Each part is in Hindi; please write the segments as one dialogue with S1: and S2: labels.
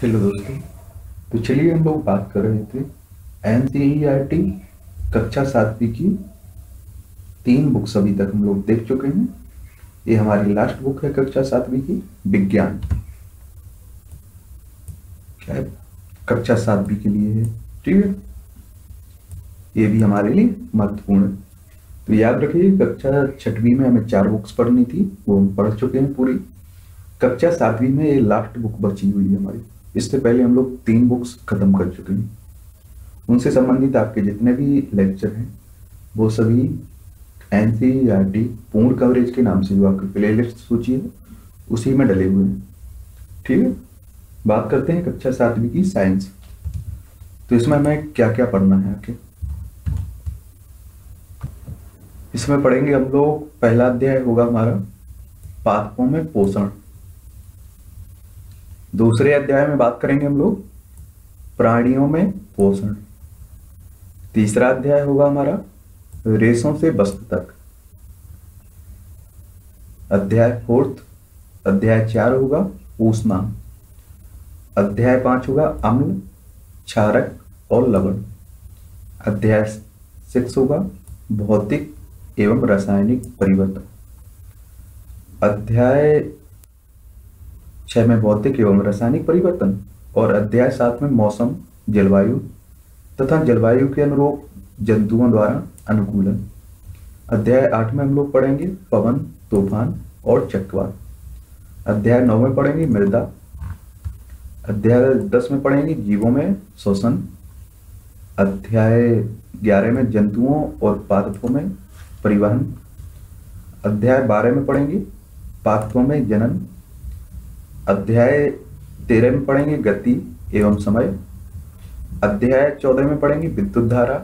S1: हेलो दोस्तों तो चलिए हम लोग बात कर रहे थे एन e कक्षा सातवीं की तीन बुक्स अभी तक हम लोग देख चुके हैं ये हमारी लास्ट बुक है कक्षा सातवीं की विज्ञान क्या है कक्षा सातवीं के लिए है ठीक है ये भी हमारे लिए महत्वपूर्ण है तो याद रखिए कक्षा छठवीं में हमें चार बुक्स पढ़नी थी वो हम पढ़ चुके हैं पूरी कक्षा सातवीं में ये लास्ट बुक बची हुई है हमारी इससे पहले हम लोग तीन बुक्स खत्म कर चुके हैं उनसे संबंधित आपके जितने भी लेक्चर हैं वो सभी एन e पूर्ण कवरेज के नाम से जो आपकी प्लेलिस्ट सूची है उसी में डले हुए हैं ठीक है बात करते हैं कक्षा अच्छा सातवीं की साइंस तो इसमें हमें क्या क्या पढ़ना है आपके इसमें पढ़ेंगे हम लोग पहला अध्याय होगा हमारा पादपों में पोषण दूसरे अध्याय में बात करेंगे हम लोग प्राणियों में पोषण तीसरा अध्याय होगा हमारा रेशों से वस्त्र तक अध्याय फोर्थ अध्याय चार होगा ऊष्मा अध्याय पांच होगा अम्ल क्षारक और लवण अध्याय सिक्स होगा भौतिक एवं रासायनिक परिवर्तन अध्याय छह में भौतिक एवं रासायनिक परिवर्तन और अध्याय सात में मौसम जलवायु तथा जलवायु के अनुरूप जंतुओं द्वारा अनुकूलन अध्याय आठ में हम लोग पढ़ेंगे पवन तूफान और चक्रवात अध्याय नौ में पढ़ेंगे मृदा अध्याय दस में पढ़ेंगे जीवों में शोषण अध्याय ग्यारह में जंतुओं और पादपों में परिवहन अध्याय बारह में पढ़ेंगे पादपों में जनन अध्याय तेरह में पढ़ेंगे गति एवं समय अध्याय चौदह में पढ़ेंगे विद्युत धारा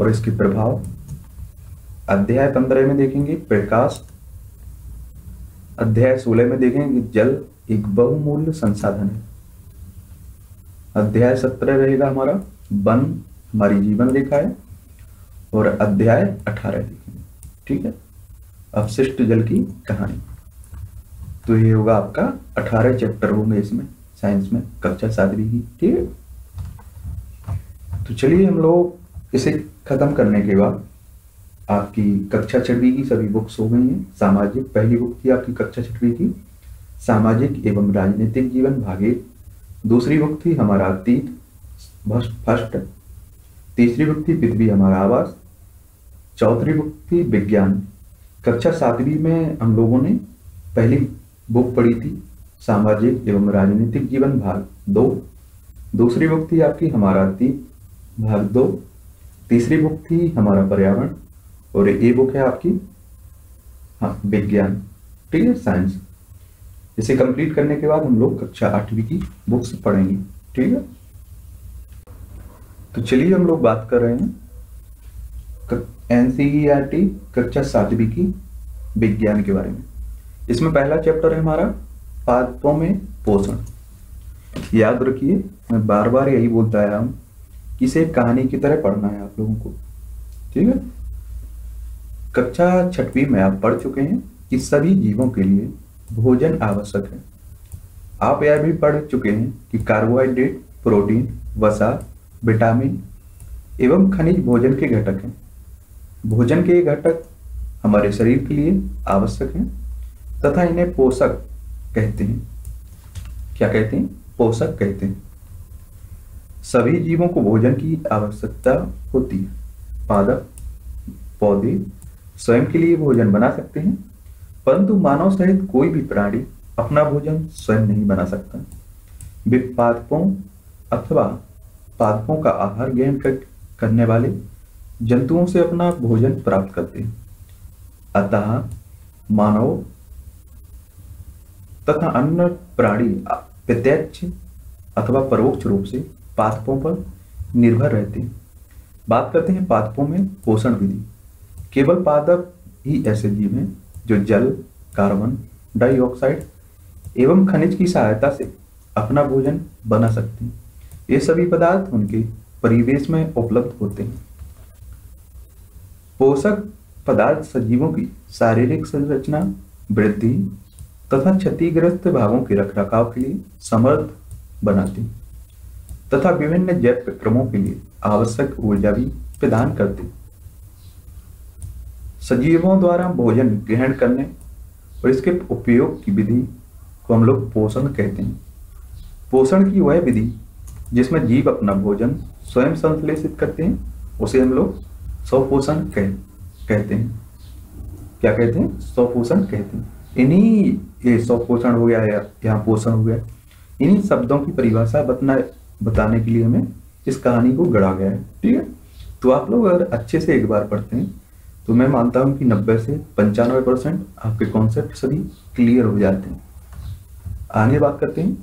S1: और इसके प्रभाव अध्याय पंद्रह में देखेंगे प्रकाश अध्याय सोलह में देखेंगे जल एक बहुमूल्य संसाधन है अध्याय सत्रह रहेगा हमारा वन हमारी जीवन रेखा है और अध्याय अठारह देखेंगे ठीक है अवशिष्ट जल की कहानी तो ये होगा आपका अठारह चैप्टर होंगे इसमें साइंस में कक्षा सातवीं की ठीक है तो चलिए हम लोग इसे खत्म करने के बाद आपकी कक्षा छठवी की सभी बुक्स हो गई हैं सामाजिक पहली बुक थी आपकी कक्षा छठवी की सामाजिक एवं राजनीतिक जीवन भागे दूसरी बुक थी हमारा अतीत फर्स्ट तीसरी बुक थी पृथ्वी हमारा आवास चौथी बुक थी विज्ञान कक्षा सातवीं में हम लोगों ने पहली बुक पढ़ी थी सामाजिक एवं राजनीतिक जीवन भाग दो दूसरी बुक थी आपकी हमारा अतीत भाग दो तीसरी बुक थी हमारा पर्यावरण और ये बुक है आपकी हाँ विज्ञान ठीक है साइंस इसे कंप्लीट करने के बाद हम लोग कक्षा आठवीं की बुक्स पढ़ेंगे ठीक है तो चलिए हम लोग बात कर रहे हैं एन सी आर टी कक्षा सातवीं की विज्ञान के बारे में इसमें पहला चैप्टर है हमारा पादपों में पोषण याद रखिए मैं बार बार यही बोलता आया हूँ इसे कहानी की तरह पढ़ना है आप लोगों को ठीक है कक्षा छठवी में आप पढ़ चुके हैं कि सभी जीवों के लिए भोजन आवश्यक है आप यह भी पढ़ चुके हैं कि कार्बोहाइड्रेट प्रोटीन वसा विटामिन एवं खनिज भोजन के घटक हैं भोजन के घटक हमारे शरीर के लिए आवश्यक हैं तथा इन्हें पोषक कहते हैं क्या कहते हैं पोषक कहते हैं सभी जीवों को भोजन की आवश्यकता होती है पादप पौधे स्वयं के लिए भोजन बना सकते हैं परंतु मानव सहित कोई भी प्राणी अपना भोजन स्वयं नहीं बना सकता वे पादपों अथवा पादपों का आहार ग्रहण करने वाले जंतुओं से अपना भोजन प्राप्त करते हैं अतः मानव तथा अन्य प्राणी प्रत्यक्ष अथवा परोक्ष रूप से पादपों पर निर्भर रहते हैं बात करते हैं पादपों में पोषण विधि केवल पादप ही ऐसे जीव हैं जो जल कार्बन डाइऑक्साइड एवं खनिज की सहायता से अपना भोजन बना सकते हैं ये सभी पदार्थ उनके परिवेश में उपलब्ध होते हैं पोषक पदार्थ सजीवों की शारीरिक संरचना वृद्धि तथा क्षतिग्रस्त भागों के रखरखाव के लिए समर्थ बनाते तथा विभिन्न जैव विक्रमों के लिए आवश्यक ऊर्जा भी प्रदान करते सजीवों द्वारा भोजन ग्रहण करने और इसके उपयोग की विधि को हम लोग पोषण कहते हैं पोषण की वह विधि जिसमें जीव अपना भोजन स्वयं संश्लेषित करते हैं उसे हम लोग स्वपोषण कह, कहते हैं क्या कहते हैं स्वपोषण कहते हैं इन्हीं ये पोषण हो गया यहाँ पोषण हो गया इन्हीं शब्दों की परिभाषा बतना बताने के लिए हमें इस कहानी को गढ़ा गया है ठीक है तो आप लोग अगर अच्छे से एक बार पढ़ते हैं तो मैं मानता हूं कि नब्बे से पंचानवे परसेंट आपके कॉन्सेप्ट सभी क्लियर हो जाते हैं आगे बात करते हैं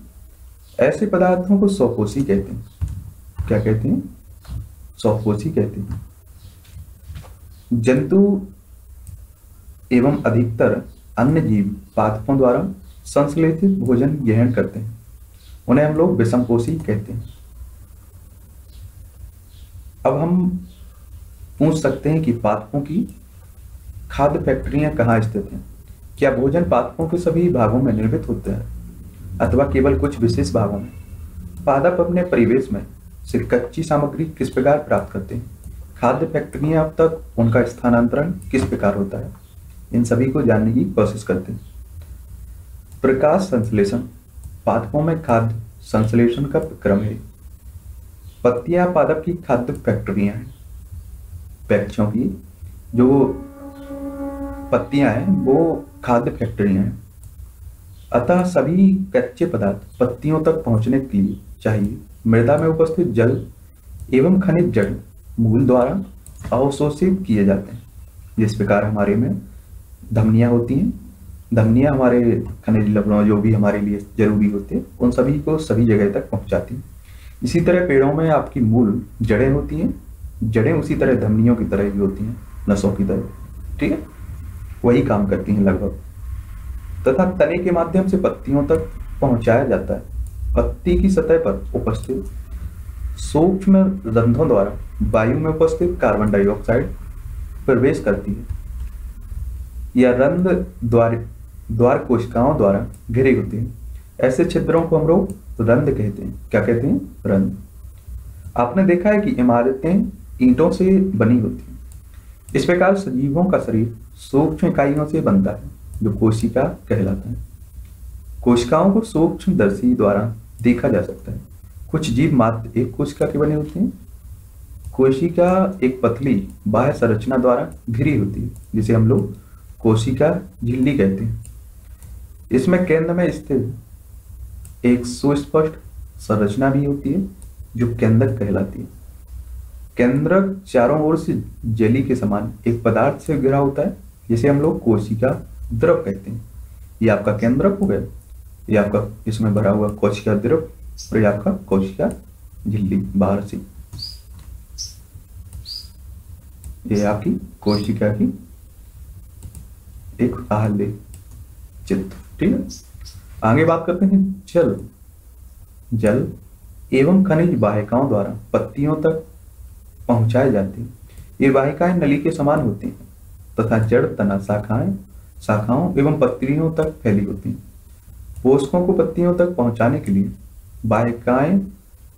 S1: ऐसे पदार्थों को सौपोषी कहते हैं क्या कहते हैं सौपोषी कहते हैं जंतु एवं अधिकतर अन्य जीव पादपों द्वारा संश्लेषित भोजन ग्रहण करते हैं उन्हें हम लोग विषमकोशी कहते हैं अब हम पूछ सकते हैं कि पादपों की खाद्य फैक्ट्रियां कहाँ स्थित हैं क्या भोजन पादपों के सभी भागों में निर्मित होते हैं अथवा केवल कुछ विशेष भागों में पादप अपने परिवेश में से कच्ची सामग्री किस प्रकार प्राप्त करते हैं खाद्य फैक्ट्रियां अब तक उनका स्थानांतरण किस प्रकार होता है इन सभी को जानने की कोशिश करते हैं प्रकाश संश्लेषण पादपों में खाद्य संश्लेषण का क्रम है पत्तियां पादप की खाद्य फैक्ट्रियां हैं पक्षियों की जो पत्तियां हैं वो खाद्य फैक्ट्रियां हैं अतः सभी कच्चे पदार्थ पत्तियों तक पहुंचने के लिए चाहिए मृदा में उपस्थित जल एवं खनिज जड़ मूल द्वारा अवशोषित किए जाते हैं जिस प्रकार हमारे में धमनियाँ होती हैं धमनियाँ हमारे खनिज लवणों जो भी हमारे लिए जरूरी होते हैं उन सभी को सभी जगह तक पहुंचाती हैं इसी तरह पेड़ों में आपकी मूल जड़ें होती हैं जड़ें उसी तरह धमनियों की तरह ही होती हैं नसों की तरह ठीक है वही काम करती हैं लगभग तथा तने के माध्यम से पत्तियों तक पहुंचाया जाता है पत्ती की सतह पर उपस्थित सूक्ष्म रंधों द्वारा वायु में उपस्थित कार्बन डाइऑक्साइड प्रवेश करती है या रंध द्वार द्वार कोशिकाओं द्वारा घिरी होती है ऐसे छिद्रों को हम लोग रंध कहते हैं क्या कहते हैं रंध आपने देखा है कि इमारतें ईंटों से बनी होती हैं इस प्रकार सजीवों का शरीर सूक्ष्म इकाइयों से बनता है जो कोशिका कहलाता है कोशिकाओं को सूक्ष्म दर्शी द्वारा देखा जा सकता है कुछ जीव मात्र एक कोशिका के बने होते हैं कोशिका एक पतली बाह्य संरचना द्वारा घिरी होती है जिसे हम लोग कोशिका झिल्ली कहते हैं इसमें केंद्र में स्थित एक सुस्पष्ट संरचना भी होती है जो केंद्रक कहलाती है केंद्रक चारों ओर से जली के समान एक पदार्थ से घिरा होता है जिसे हम लोग कोशिका द्रव कहते हैं यह आपका केंद्रक हो गया यह आपका इसमें भरा हुआ कोशिका द्रव और यह आपका कोशिका झिल्ली बाहर से ये आपकी कोशिका की एक आहले चित्त ठीक है आगे बात करते हैं जल जल एवं खनिज वाहिकाओं द्वारा पत्तियों तक पहुंचाए जाते हैं ये वाहिकाएं नली के समान होती हैं तथा जड़ तना शाखाएं शाखाओं एवं पत्तियों तक फैली होती हैं पोषकों को पत्तियों तक पहुंचाने के लिए वाहिकाएं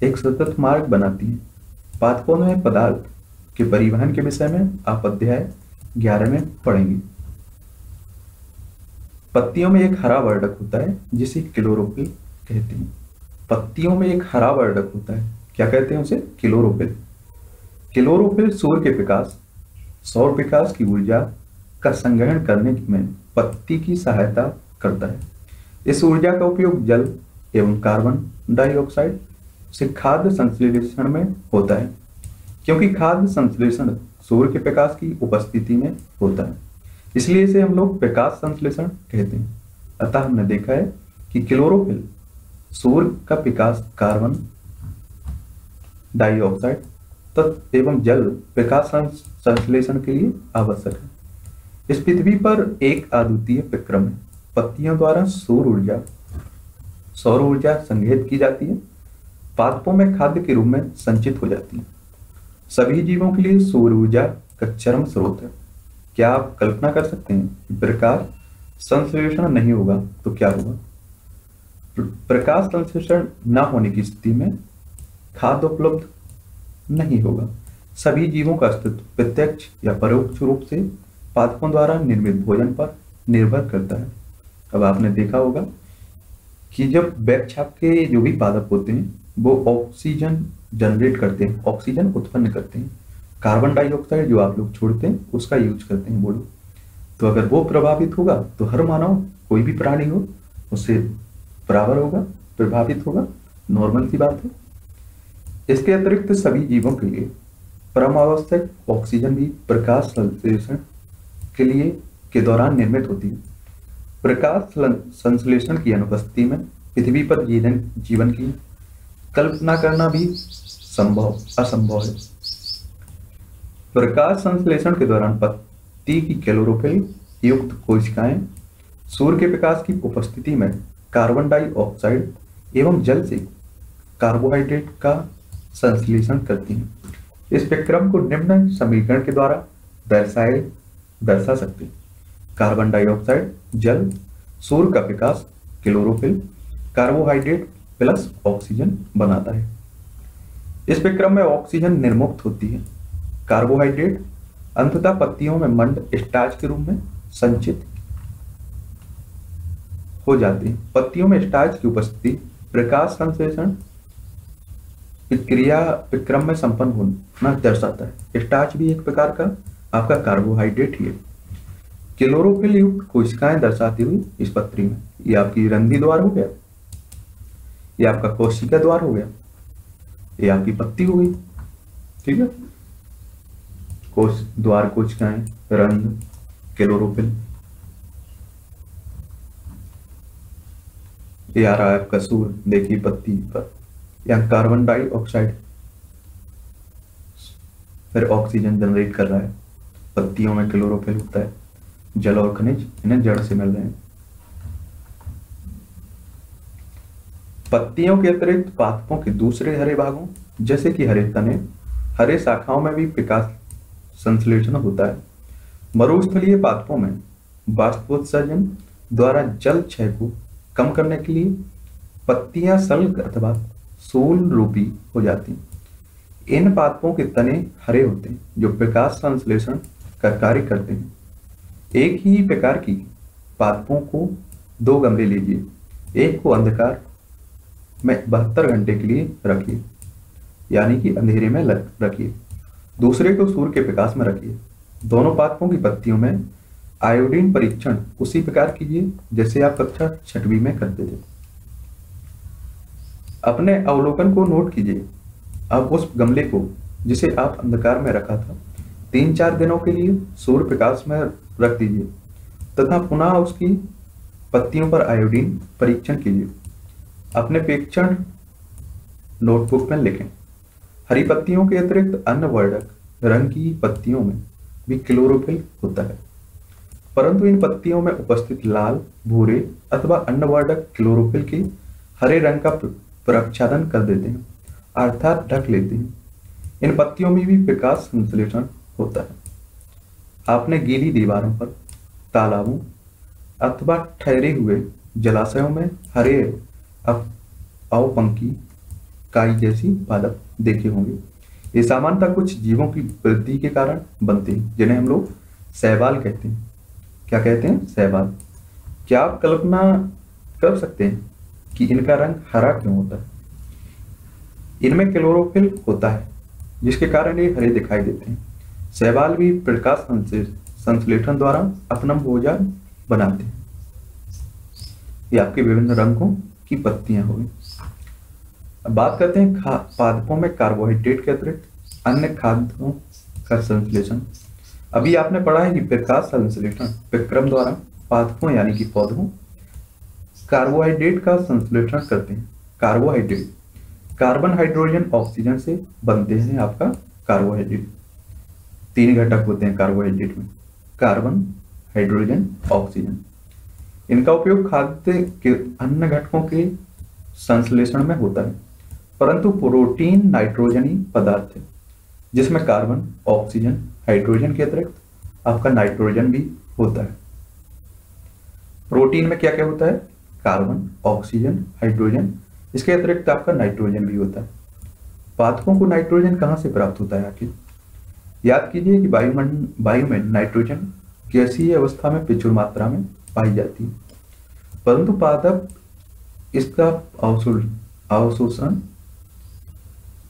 S1: एक सतत मार्ग बनाती हैं पादपों में पदार्थ के परिवहन के विषय में आप अध्याय ग्यारह में पढ़ेंगे पत्तियों में एक हरा वर्डक होता है जिसे क्लोरोपिल कहते हैं पत्तियों में एक हरा वर्डक होता है क्या कहते हैं उसे क्लोरोपिल क्लोरोपिल सूर्य के विकास सौर विकास की ऊर्जा का संग्रहण करने में पत्ती की सहायता करता है इस ऊर्जा का उपयोग जल एवं कार्बन डाइऑक्साइड से खाद्य संश्लेषण में होता है क्योंकि खाद्य संश्लेषण सूर्य के प्रकाश की उपस्थिति में होता है इसलिए इसे हम लोग प्रकाश संश्लेषण कहते हैं अतः हमने देखा है कि क्लोरोफिल सूर्य का प्रकाश कार्बन डाइऑक्साइड तत्व एवं जल प्रकाश संश्लेषण के लिए आवश्यक है इस पृथ्वी पर एक अद्वितीय विक्रम है पत्तियों द्वारा सौर ऊर्जा सौर ऊर्जा संग्रहित की जाती है पादपों में खाद्य के रूप में संचित हो जाती है सभी जीवों के लिए सौर ऊर्जा का चरम स्रोत है क्या आप कल्पना कर सकते हैं प्रकाश संश्लेषण नहीं होगा तो क्या होगा प्रकाश संश्लेषण न होने की स्थिति में खाद्य उपलब्ध नहीं होगा सभी जीवों का अस्तित्व प्रत्यक्ष या परोक्ष रूप से पादपों द्वारा निर्मित भोजन पर निर्भर करता है अब आपने देखा होगा कि जब छाप के जो भी पादप होते हैं वो ऑक्सीजन जनरेट करते हैं ऑक्सीजन उत्पन्न करते हैं कार्बन डाइऑक्साइड जो आप लोग छोड़ते हैं उसका यूज करते हैं बोलो तो अगर वो प्रभावित होगा तो हर मानव कोई भी प्राणी हो उससे बराबर होगा प्रभावित होगा नॉर्मल की बात है इसके अतिरिक्त सभी जीवों के लिए परमावश्यक ऑक्सीजन भी प्रकाश संश्लेषण के लिए के दौरान निर्मित होती है प्रकाश संश्लेषण की अनुपस्थिति में पृथ्वी पर जीवन जीवन की कल्पना करना भी संभव असंभव है प्रकाश संश्लेषण के दौरान पत्ती की कैलोरोफिल युक्त कोशिकाएं सूर्य के प्रकाश की उपस्थिति में कार्बन डाइऑक्साइड एवं जल से कार्बोहाइड्रेट का संश्लेषण करती हैं इस स्पेक्ट्रम को निम्न समीकरण के द्वारा दर्शाए दर्शा सकते हैं कार्बन डाइऑक्साइड जल सूर्य का प्रकाश क्लोरोफिल कार्बोहाइड्रेट प्लस ऑक्सीजन बनाता है इस स्पेक्ट्रम में ऑक्सीजन निर्मुक्त होती है कार्बोहाइड्रेट अंततः पत्तियों में मंड स्टार्च के रूप में संचित हो जाते हैं पत्तियों में स्टार्च की उपस्थिति प्रकाश संश्लेषण क्रिया विक्रम में संपन्न होना दर्शाता है स्टार्च भी एक प्रकार का आपका कार्बोहाइड्रेट ही है क्लोरोफिल युक्त कोशिकाएं दर्शाती हुई इस पत्री में ये आपकी रंधी द्वार हो गया ये आपका कोशिका द्वार हो गया ये आपकी पत्ती हो गई ठीक है कोश द्वार कोशिकाएं रंग क्लोरोफिल ये आ रहा पत्ती पर या कार्बन डाइऑक्साइड फिर ऑक्सीजन जनरेट कर रहा है पत्तियों में क्लोरोफिल होता है जल और खनिज इन्हें जड़ से मिल रहे हैं पत्तियों के अतिरिक्त पादपों के दूसरे हरे भागों जैसे कि हरे तने हरे शाखाओं में भी विकास संश्लेषण होता है मरुस्थलीय पादपों में बाष्पोत्सर्जन द्वारा जल क्षय को कम करने के लिए पत्तियां सल्क अथवा सोल रूपी हो जाती इन पादपों के तने हरे होते हैं जो प्रकाश संश्लेषण का कार्य करते हैं एक ही प्रकार की पादपों को दो गमले लीजिए एक को अंधकार में बहत्तर घंटे के लिए रखिए यानी कि अंधेरे में रखिए दूसरे को सूर्य के विकास में रखिए दोनों पात्रों की पत्तियों में आयोडीन परीक्षण उसी प्रकार कीजिए जैसे आप कक्षा छठवीं में करते थे अपने अवलोकन को नोट कीजिए अब उस गमले को जिसे आप अंधकार में रखा था तीन चार दिनों के लिए सूर्य प्रकाश में रख दीजिए तथा पुनः उसकी पत्तियों पर आयोडीन परीक्षण कीजिए अपने परीक्षण नोटबुक में लिखें हरी पत्तियों के अतिरिक्त अन्य वर्णक रंग की पत्तियों में भी क्लोरोफिल होता है परंतु इन पत्तियों में उपस्थित लाल भूरे अथवा अन्य वर्णक क्लोरोफिल के हरे रंग का प्रक्षादन कर देते हैं अर्थात ढक लेते हैं इन पत्तियों में भी विकास संश्लेषण होता है आपने गीली दीवारों पर तालाबों अथवा ठहरे हुए जलाशयों में हरे अवपंकी काई जैसी पादप देखे होंगे ये सामान्यता कुछ जीवों की वृद्धि के कारण बनते हैं जिन्हें हम लोग सहवाल कहते हैं क्या कहते हैं सहवाल क्या आप कल्पना कर सकते हैं कि इनका रंग हरा क्यों होता है इनमें क्लोरोफिल होता है जिसके कारण ये हरे दिखाई देते हैं सहवाल भी प्रकाश संश्लेषण द्वारा अपना भोजन बनाते हैं ये आपके विभिन्न रंगों की पत्तियां होगी बात करते हैं पादपों में कार्बोहाइड्रेट के अतिरिक्त अन्य खाद्यों का संश्लेषण अभी आपने पढ़ा है कि प्रकाश संश्लेषण विक्रम द्वारा पादपों यानी कि पौधों कार्बोहाइड्रेट का संश्लेषण करते हैं कार्बोहाइड्रेट कार्बन हाइड्रोजन ऑक्सीजन से बनते हैं आपका कार्बोहाइड्रेट तीन घटक होते हैं कार्बोहाइड्रेट में कार्बन हाइड्रोजन ऑक्सीजन इनका उपयोग खाद्य के अन्य घटकों के संश्लेषण में होता है परंतु प्रोटीन नाइट्रोजनी पदार्थ है जिसमें कार्बन ऑक्सीजन हाइड्रोजन के अतिरिक्त आपका नाइट्रोजन भी होता है प्रोटीन में क्या क्या होता है कार्बन ऑक्सीजन हाइड्रोजन इसके अतिरिक्त आपका नाइट्रोजन भी होता है पादपों को नाइट्रोजन कहाँ से प्राप्त होता है आखिर याद कीजिए कि वायुमंड वायु में नाइट्रोजन गैसीय अवस्था में प्रचुर मात्रा में पाई जाती है परंतु पादप इसका अवशोषण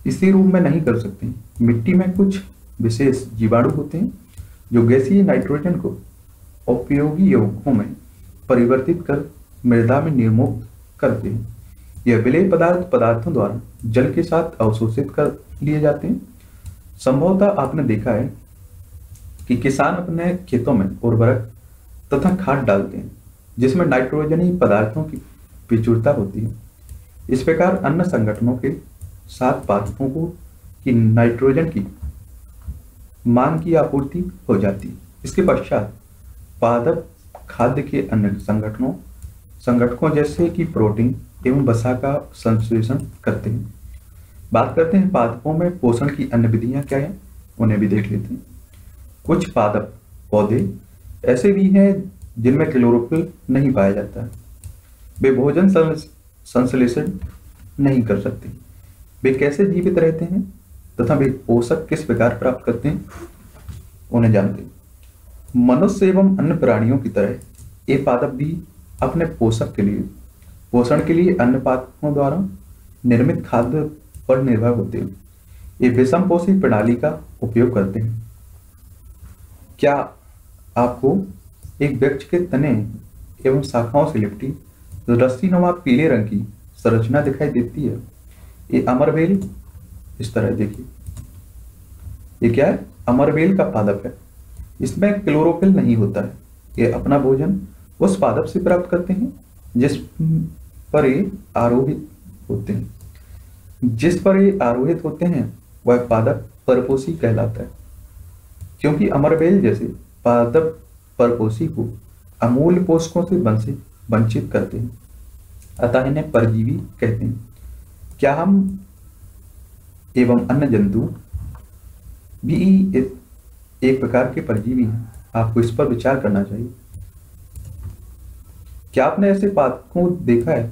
S1: इसी रूप में नहीं कर सकते मिट्टी में कुछ विशेष जीवाणु होते हैं जो गैसीय नाइट्रोजन को उपयोगी यौगों में परिवर्तित कर मृदा में निर्मुक्त करते हैं यह विलय पदार्थ पदार्थों द्वारा जल के साथ अवशोषित कर लिए जाते हैं संभवतः आपने देखा है कि किसान अपने खेतों में उर्वरक तथा खाद डालते हैं जिसमें नाइट्रोजनी पदार्थों की प्रचुरता होती है इस प्रकार अन्य संगठनों के सात पादपों को कि नाइट्रोजन की मांग की आपूर्ति हो जाती इसके पश्चात पादप खाद्य के अन्य संगठनों संगठकों जैसे कि प्रोटीन एवं बसा का संश्लेषण करते हैं बात करते हैं पादपों में पोषण की अन्य विधियां क्या हैं उन्हें भी देख लेते हैं कुछ पादप पौधे ऐसे भी हैं जिनमें क्लोरोफिल नहीं पाया जाता वे भोजन संश्लेषण नहीं कर सकते वे कैसे जीवित रहते हैं तथा वे पोषक किस प्रकार प्राप्त करते हैं उन्हें जानते हैं मनुष्य एवं अन्य प्राणियों की तरह ये पादप भी अपने पोषक के लिए पोषण के लिए अन्य पादपों द्वारा निर्मित खाद्य पर निर्भर होते हैं ये विषम पोषी प्रणाली का उपयोग करते हैं क्या आपको एक वृक्ष के तने एवं शाखाओं से लिपटी रस्सी नवा पीले रंग की संरचना दिखाई देती है ये अमर बेल इस तरह देखिए ये क्या है अमर बेल का पादप है इसमें क्लोरोफिल नहीं होता है ये अपना भोजन उस पादप से प्राप्त करते हैं जिस पर ये आरोहित होते हैं जिस पर ये आरोहित होते हैं वह पादप परपोसी कहलाता है क्योंकि अमरबेल जैसे पादप परपोषी को अमूल पोषकों से वंचित करते हैं अतः इन्हें परजीवी कहते हैं क्या हम एवं अन्य जंतु भी एक प्रकार के परजीवी हैं आपको इस पर विचार करना चाहिए क्या आपने ऐसे पादकों देखा है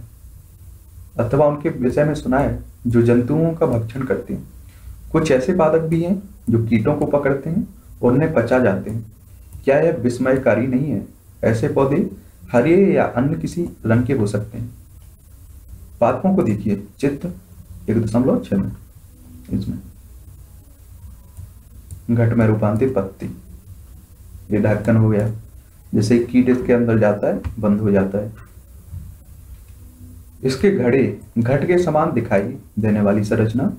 S1: अथवा उनके विषय में सुना है जो जंतुओं का भक्षण करते हैं कुछ ऐसे पादक भी हैं जो कीटों को पकड़ते हैं और उन्हें पचा जाते हैं क्या यह विस्मयकारी नहीं है ऐसे पौधे हरे या अन्य किसी रंग के हो सकते हैं पादपों को देखिए चित्र एक दशमलव छः में इसमें घट में रूपांतरित पत्ती ये ढक्कन हो गया जैसे कीट इसके अंदर जाता है बंद हो जाता है इसके घड़े घट के समान दिखाई देने वाली संरचना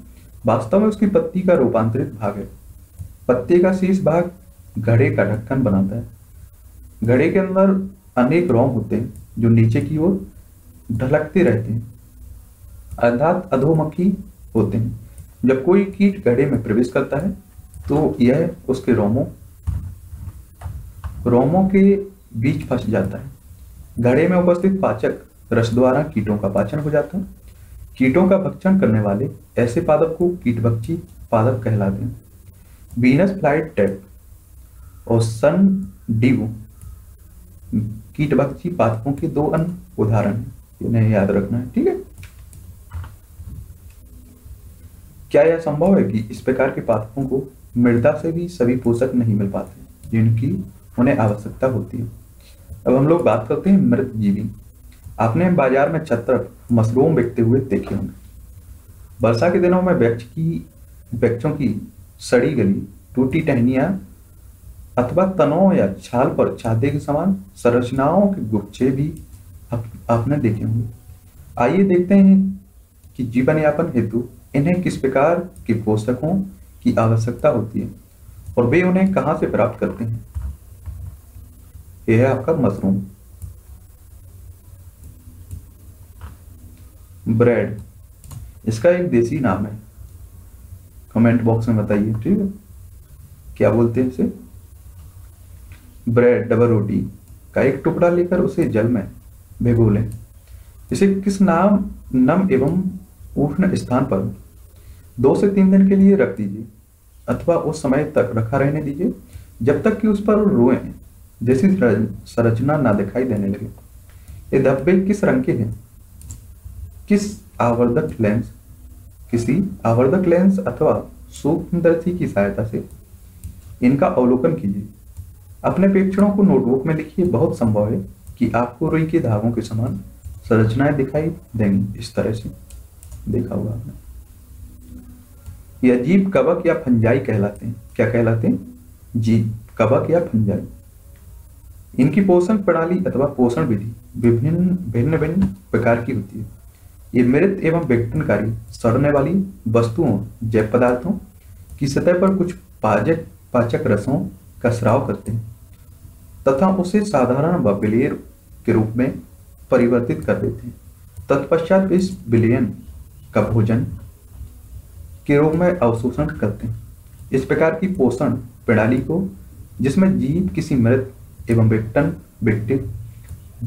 S1: वास्तव में उसकी पत्ती का रूपांतरित भाग है पत्ती का शीर्ष भाग घड़े का ढक्कन बनाता है घड़े के अंदर अनेक रोम होते हैं जो नीचे की ओर ढलकते रहते हैं अर्थात अधोमुखी होते हैं जब कोई कीट गड्ढे में प्रवेश करता है तो यह उसके रोमों रोमों के बीच फंस जाता है घड़े में उपस्थित पाचक रस द्वारा कीटों का पाचन हो जाता है कीटों का भक्षण करने वाले ऐसे पादप को कीटभक्षी पादप कहलाते हैं बीनस फ्लाइट टैप और सन डिव कीटभक्षी पादपों के दो अन्य उदाहरण इन्हें याद रखना है ठीक है क्या यह संभव है कि इस प्रकार के पादपों को मृदा से भी सभी पोषक नहीं मिल पाते जिनकी उन्हें आवश्यकता होती है अब हम लोग बात करते हैं मृत जीवी आपने बाजार में छत्र मशरूम बिकते हुए देखे होंगे वर्षा के दिनों में वृक्ष की वृक्षों की सड़ी गली टूटी टहनिया अथवा तनों या छाल पर छाते के समान संरचनाओं के गुच्छे भी आप, आपने देखे होंगे आइए देखते हैं कि जीवन यापन हेतु इन्हें किस प्रकार के पोषकों की आवश्यकता होती है और वे उन्हें कहां से प्राप्त करते हैं यह है आपका मशरूम ब्रेड इसका एक देसी नाम है कमेंट बॉक्स में बताइए ठीक है क्या बोलते हैं इसे ब्रेड डबल रोटी का एक टुकड़ा लेकर उसे जल में भिगो लें इसे किस नाम नम एवं उष्ण स्थान पर दो से तीन दिन के लिए रख दीजिए अथवा उस समय तक रखा रहने दीजिए जब तक कि उस पर रोए जैसी संरचना ना दिखाई देने लगे ये धब्बे किस रंग के हैं किस आवर्धक लेंस किसी आवर्धक लेंस अथवा सूक्ष्मदर्शी की सहायता से इनका अवलोकन कीजिए अपने प्रेक्षणों को नोटबुक में लिखिए बहुत संभव है कि आपको रुई के धागों के समान संरचनाएं दिखाई देंगी इस तरह से देखा हुआ आपने ये अजीब कवक या फंजाई कहलाते हैं क्या कहलाते हैं जी कवक या फंजाई इनकी पोषण प्रणाली अथवा पोषण विधि विभिन्न भिन्न भिन्न प्रकार की होती है ये मृत एवं विघटनकारी सड़ने वाली वस्तुओं जैव पदार्थों की सतह पर कुछ पाचक पाचक रसों का स्राव करते हैं तथा उसे साधारण व बिलियर के रूप में परिवर्तित कर देते हैं तत्पश्चात इस बिलियन का भोजन के रूप में अवशोषण करते हैं इस प्रकार की पोषण प्रणाली को जिसमें जीव किसी मृत एवं विघटन विघटित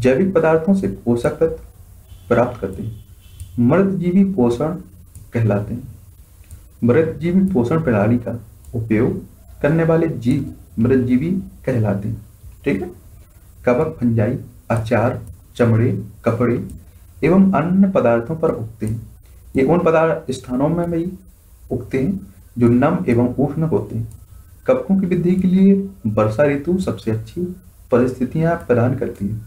S1: जैविक पदार्थों से पोषक तत्व प्राप्त करते हैं मृत जीवी पोषण कहलाते हैं मृत जीवी पोषण प्रणाली का उपयोग करने वाले जीव मृत जीवी कहलाते हैं ठीक है कवक फंजाई अचार चमड़े कपड़े एवं अन्य पदार्थों पर उगते हैं ये उन पदार्थ स्थानों में भी उगते हैं जो नम एवं उष्ण होते हैं कवकों की वृद्धि के लिए वर्षा ऋतु सबसे अच्छी परिस्थितियां प्रदान करती है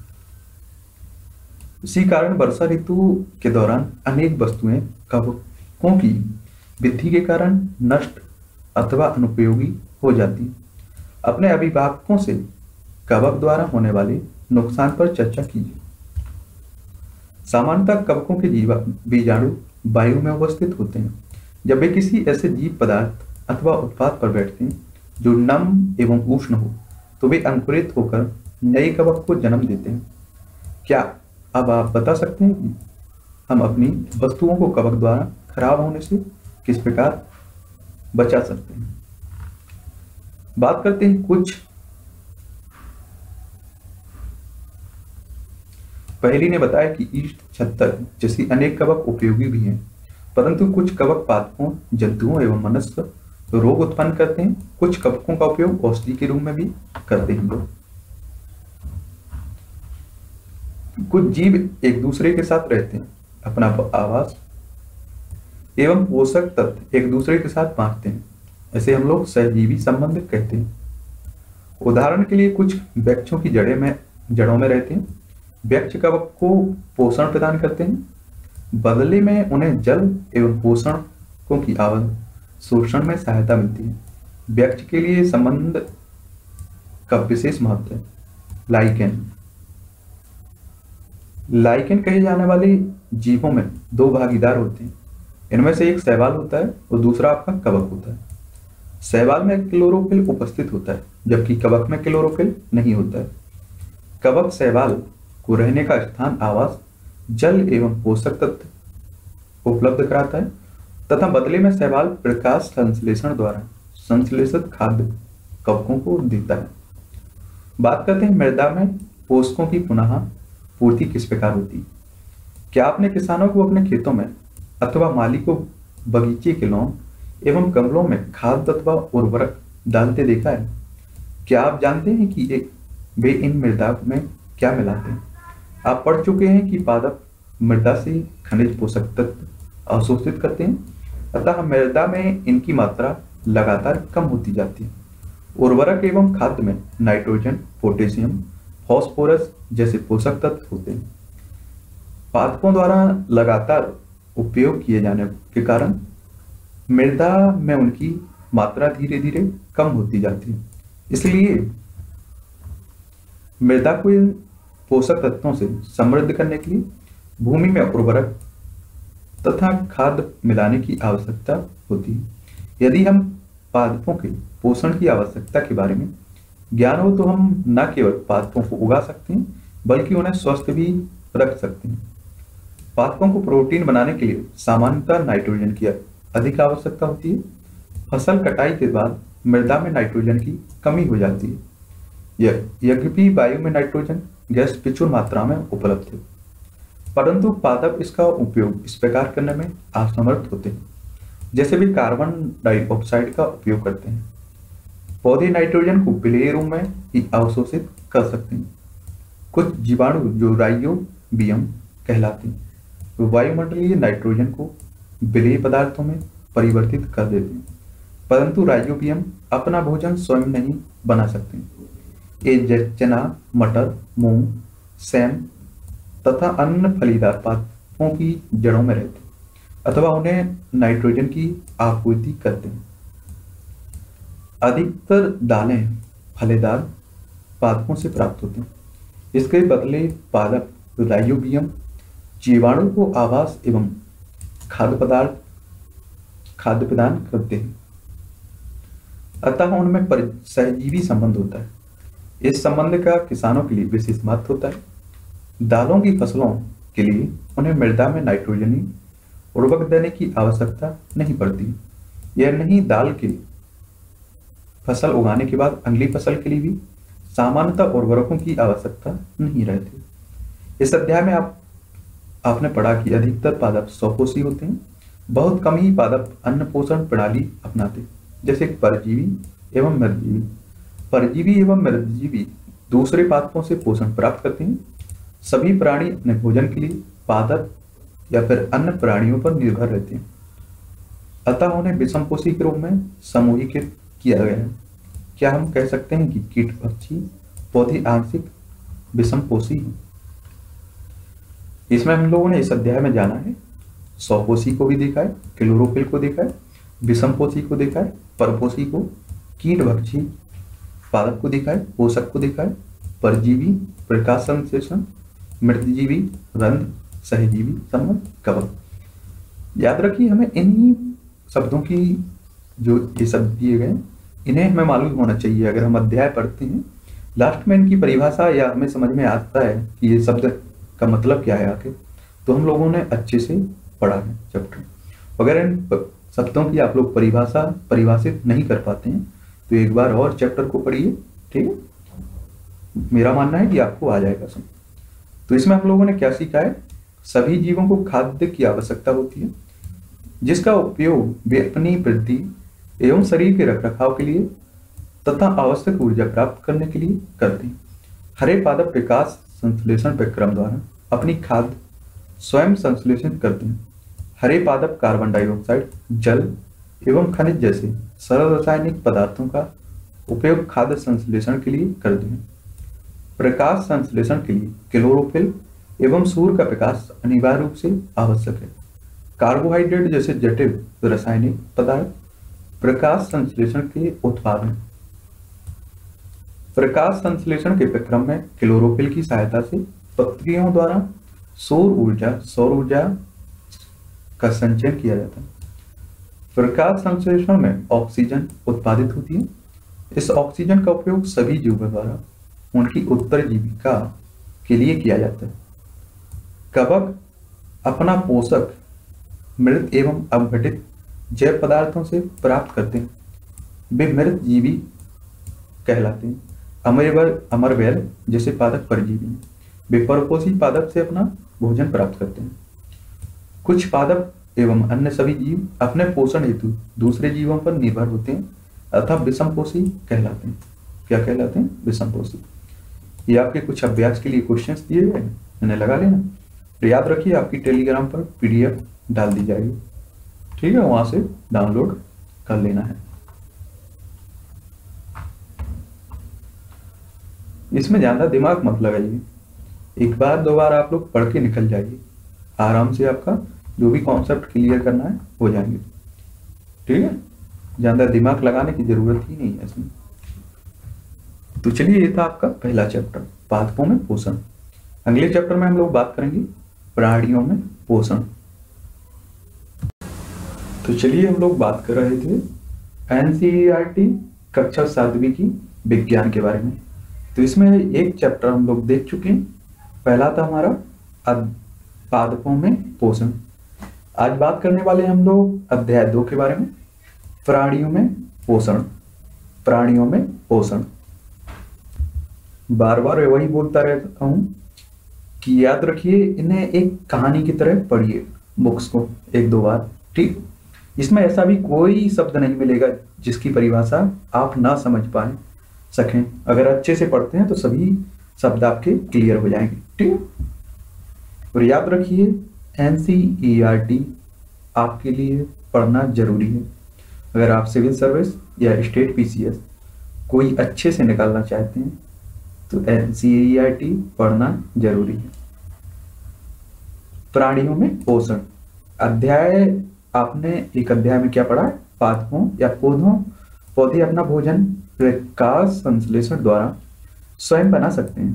S1: इसी कारण वर्षा ऋतु के दौरान अनेक वस्तुएं कवकों की वृद्धि के कारण नष्ट अथवा अनुपयोगी हो जाती अपने अभिभावकों से कवक द्वारा होने वाले नुकसान पर चर्चा कीजिए सामान्यतः कवकों के जीवा बीजाणु वायु में उपस्थित होते हैं जब वे किसी ऐसे जीव पदार्थ अथवा उत्पाद पर बैठते हैं जो नम एवं उष्ण हो तो वे अंकुरित होकर नए कवक को जन्म देते हैं क्या अब आप बता सकते हैं कि हम अपनी वस्तुओं को कवक द्वारा खराब होने से किस प्रकार बचा सकते हैं बात करते हैं कुछ पहली ने बताया कि ईस्ट छत्तर जैसी अनेक कवक उपयोगी भी हैं परंतु कुछ कवक पादपों जंतुओं एवं मनुष्य रोग उत्पन्न करते हैं कुछ कवकों का उपयोग औषधि के रूप में भी करते हैं लोग कुछ जीव एक दूसरे के साथ रहते हैं अपना आवास एवं पोषक तत्व एक दूसरे के साथ बांटते हैं ऐसे हम लोग सहजीवी संबंध कहते हैं उदाहरण के लिए कुछ वृक्षों की जड़े में जड़ों में रहते हैं वृक्ष कवक को पोषण प्रदान करते हैं बदले में उन्हें जल एवं को की आवाज शोषण में सहायता मिलती है व्यक्ति के लिए संबंध का विशेष महत्व है लाइकेन लाइकेन कहे जाने वाले जीवों में दो भागीदार होते हैं इनमें से एक सहवाल होता है और दूसरा आपका कवक होता है सहवाल में क्लोरोफिल उपस्थित होता है जबकि कवक में क्लोरोफिल नहीं होता है कवक सहवाल को रहने का स्थान आवास जल एवं पोषक तत्व उपलब्ध कराता है तथा बदले में सहवाल प्रकाश संश्लेषण द्वारा संश्लेषित खाद्य कवकों को देता है बात करते हैं मृदा में पोषकों की पुनः पूर्ति किस प्रकार होती है क्या आपने किसानों को अपने खेतों में अथवा माली को बगीचे के लोन एवं कमलों में खाद तत्व उर्वरक डालते देखा है क्या आप जानते हैं कि एक वे इन मृदा में क्या मिलाते हैं आप पढ़ चुके हैं कि पादप मृदा से खनिज पोषक तत्व अवशोषित करते हैं अतः मृदा में इनकी मात्रा लगातार कम होती जाती है उर्वरक एवं खाद्य में नाइट्रोजन पोटेशियम फॉस्फोरस जैसे पोषक तत्व होते हैं पादपों द्वारा लगातार उपयोग किए जाने के कारण मृदा में उनकी मात्रा धीरे धीरे कम होती जाती है इसलिए मृदा को पोषक तत्वों से समृद्ध करने के लिए भूमि में उर्वरक तथा खाद मिलाने की आवश्यकता होती है यदि हम पादपों के पोषण की आवश्यकता के बारे में ज्ञान हो तो हम न केवल पादपों को उगा सकते हैं बल्कि उन्हें स्वस्थ भी रख सकते हैं पादपों को प्रोटीन बनाने के लिए सामान्यतः नाइट्रोजन की अधिक आवश्यकता होती है फसल कटाई के बाद मृदा में नाइट्रोजन की कमी हो जाती है यद्यपि वायु में नाइट्रोजन गैस प्रचुर मात्रा में उपलब्ध है परंतु पादप इसका उपयोग इस प्रकार करने में असमर्थ होते हैं जैसे भी कार्बन डाइऑक्साइड का उपयोग करते हैं पौधे नाइट्रोजन को प्ले रूम में ही अवशोषित कर सकते हैं कुछ जीवाणु जो राइयोबियम कहलाते हैं वायुमंडलीय नाइट्रोजन को बिले पदार्थों में परिवर्तित कर देते हैं परंतु राइयोबियम अपना भोजन स्वयं नहीं बना सकते हैं ये चना मटर मूंग सेम तथा अन्य फलीदार पात्रों की जड़ों में रहते अथवा उन्हें नाइट्रोजन की आपूर्ति करते हैं अधिकतर दालें फलेदार पादपों से प्राप्त होते हैं इसके बदले पादप रायोबियम जीवाणु को आवास एवं खाद्य पदार्थ खाद्य प्रदान करते हैं अतः उनमें सहजीवी संबंध होता है इस संबंध का किसानों के लिए विशेष महत्व होता है दालों की फसलों के लिए उन्हें मृदा में नाइट्रोजनी उर्वरक देने की आवश्यकता नहीं पड़ती यह नहीं दाल के फसल उगाने के बाद अगली फसल के लिए भी सामान्यतः उर्वरकों की आवश्यकता नहीं रहती इस अध्याय में आप आपने पढ़ा कि अधिकतर पादप स्वपोषी होते हैं बहुत कम ही पादप अन्न पोषण प्रणाली अपनाते जैसे परजीवी एवं मृदजीवी परजीवी एवं मृदजीवी दूसरे पादपों से पोषण प्राप्त करते हैं सभी प्राणी अपने भोजन के लिए पादप या फिर अन्य प्राणियों पर निर्भर रहते हैं अतः उन्हें विषमपोषी के रूप में समूहीकृत किया गया है क्या हम कह सकते हैं कि कीट पक्षी पौधे आंशिक विषमपोषी हैं इसमें हम लोगों ने इस अध्याय में जाना है सौपोषी को भी देखा है क्लोरोफिल को देखा है विषमपोषी को देखा है परपोषी को कीट भक्षी पादप को देखा है पोषक को देखा है परजीवी प्रकाश संश्लेषण मृतजीवी रंध सहजीवी संबंध कवक याद रखिए हमें इन्हीं शब्दों की जो ये शब्द दिए गए इन्हें हमें मालूम होना चाहिए अगर हम अध्याय पढ़ते हैं लास्ट में इनकी परिभाषा या हमें समझ में आता है कि ये शब्द का मतलब क्या है आके तो हम लोगों ने अच्छे से पढ़ा है चैप्टर अगर इन शब्दों की आप लोग परिभाषा परिभाषित नहीं कर पाते हैं तो एक बार और चैप्टर को पढ़िए ठीक है मेरा मानना है कि आपको आ जाएगा समझ तो इसमें हम लोगों ने क्या सीखा है सभी जीवों को खाद्य की आवश्यकता होती है जिसका उपयोग वे अपनी वृद्धि एवं शरीर के रखरखाव के लिए तथा आवश्यक ऊर्जा प्राप्त करने के लिए करते हैं हरे पादप विकास संश्लेषण प्रक्रम द्वारा अपनी खाद्य स्वयं संश्लेषित करते हैं हरे पादप कार्बन डाइऑक्साइड जल एवं खनिज जैसे सरल रासायनिक पदार्थों का उपयोग खाद्य संश्लेषण के लिए करते हैं प्रकाश संश्लेषण के लिए क्लोरोफिल एवं सूर्य का प्रकाश अनिवार्य रूप से आवश्यक है कार्बोहाइड्रेट जैसे जटिल रासायनिक पदार्थ प्रकाश संश्लेषण के उत्पाद प्रकाश संश्लेषण के प्रक्रम में क्लोरोफिल की सहायता से पत्रियों द्वारा सौर ऊर्जा सौर ऊर्जा का संचयन किया जाता है प्रकाश संश्लेषण में ऑक्सीजन उत्पादित होती है इस ऑक्सीजन का उपयोग सभी जीवों द्वारा उनकी उत्तर जीविका के लिए किया जाता है कवक अपना पोषक मृत एवं अवघटित जैव पदार्थों से प्राप्त करते हैं वे मृत जीवी कहलाते हैं अमरवर अमरवेल जैसे पादक परजीवी हैं वे परपोषी पादप से अपना भोजन प्राप्त करते हैं कुछ पादप एवं अन्य सभी जीव अपने पोषण हेतु दूसरे जीवों पर निर्भर होते हैं अर्थात विषमपोषी कहलाते हैं क्या कहलाते हैं विषमपोषी ये आपके कुछ अभ्यास के लिए क्वेश्चंस दिए गए हैं लगा लेना तो याद रखिए आपकी टेलीग्राम पर पीडीएफ डाल दी जाएगी ठीक है वहां से डाउनलोड कर लेना है इसमें ज्यादा दिमाग मत लगाइए एक बार दो बार आप लोग पढ़ के निकल जाइए आराम से आपका जो भी कॉन्सेप्ट क्लियर करना है हो जाएंगे ठीक है ज़्यादा दिमाग लगाने की ज़रूरत ही नहीं है इसमें तो चलिए ये था आपका पहला चैप्टर पादपों में पोषण अगले चैप्टर में हम लोग बात करेंगे प्राणियों में पोषण तो चलिए हम लोग बात कर रहे थे एनसीईआरटी कक्षा सातवीं की विज्ञान के बारे में तो इसमें एक चैप्टर हम लोग देख चुके हैं पहला था हमारा पादपों में पोषण आज बात करने वाले हम लोग अध्याय दो के बारे में प्राणियों में पोषण प्राणियों में पोषण बार बार वही बोलता रहता हूं कि याद रखिए इन्हें एक कहानी की तरह पढ़िए बुक्स को एक दो बार ठीक इसमें ऐसा भी कोई शब्द नहीं मिलेगा जिसकी परिभाषा आप ना समझ पाए सकें अगर अच्छे से पढ़ते हैं तो सभी शब्द आपके क्लियर हो जाएंगे ठीक और याद रखिए एन e आपके लिए पढ़ना जरूरी है अगर आप सिविल सर्विस या स्टेट पीसीएस कोई अच्छे से निकालना चाहते हैं तो एन e पढ़ना जरूरी है प्राणियों में पोषण अध्याय आपने एक अध्याय में क्या पढ़ा पादपों या पौधों पौधे अपना भोजन प्रकाश संश्लेषण द्वारा स्वयं बना सकते हैं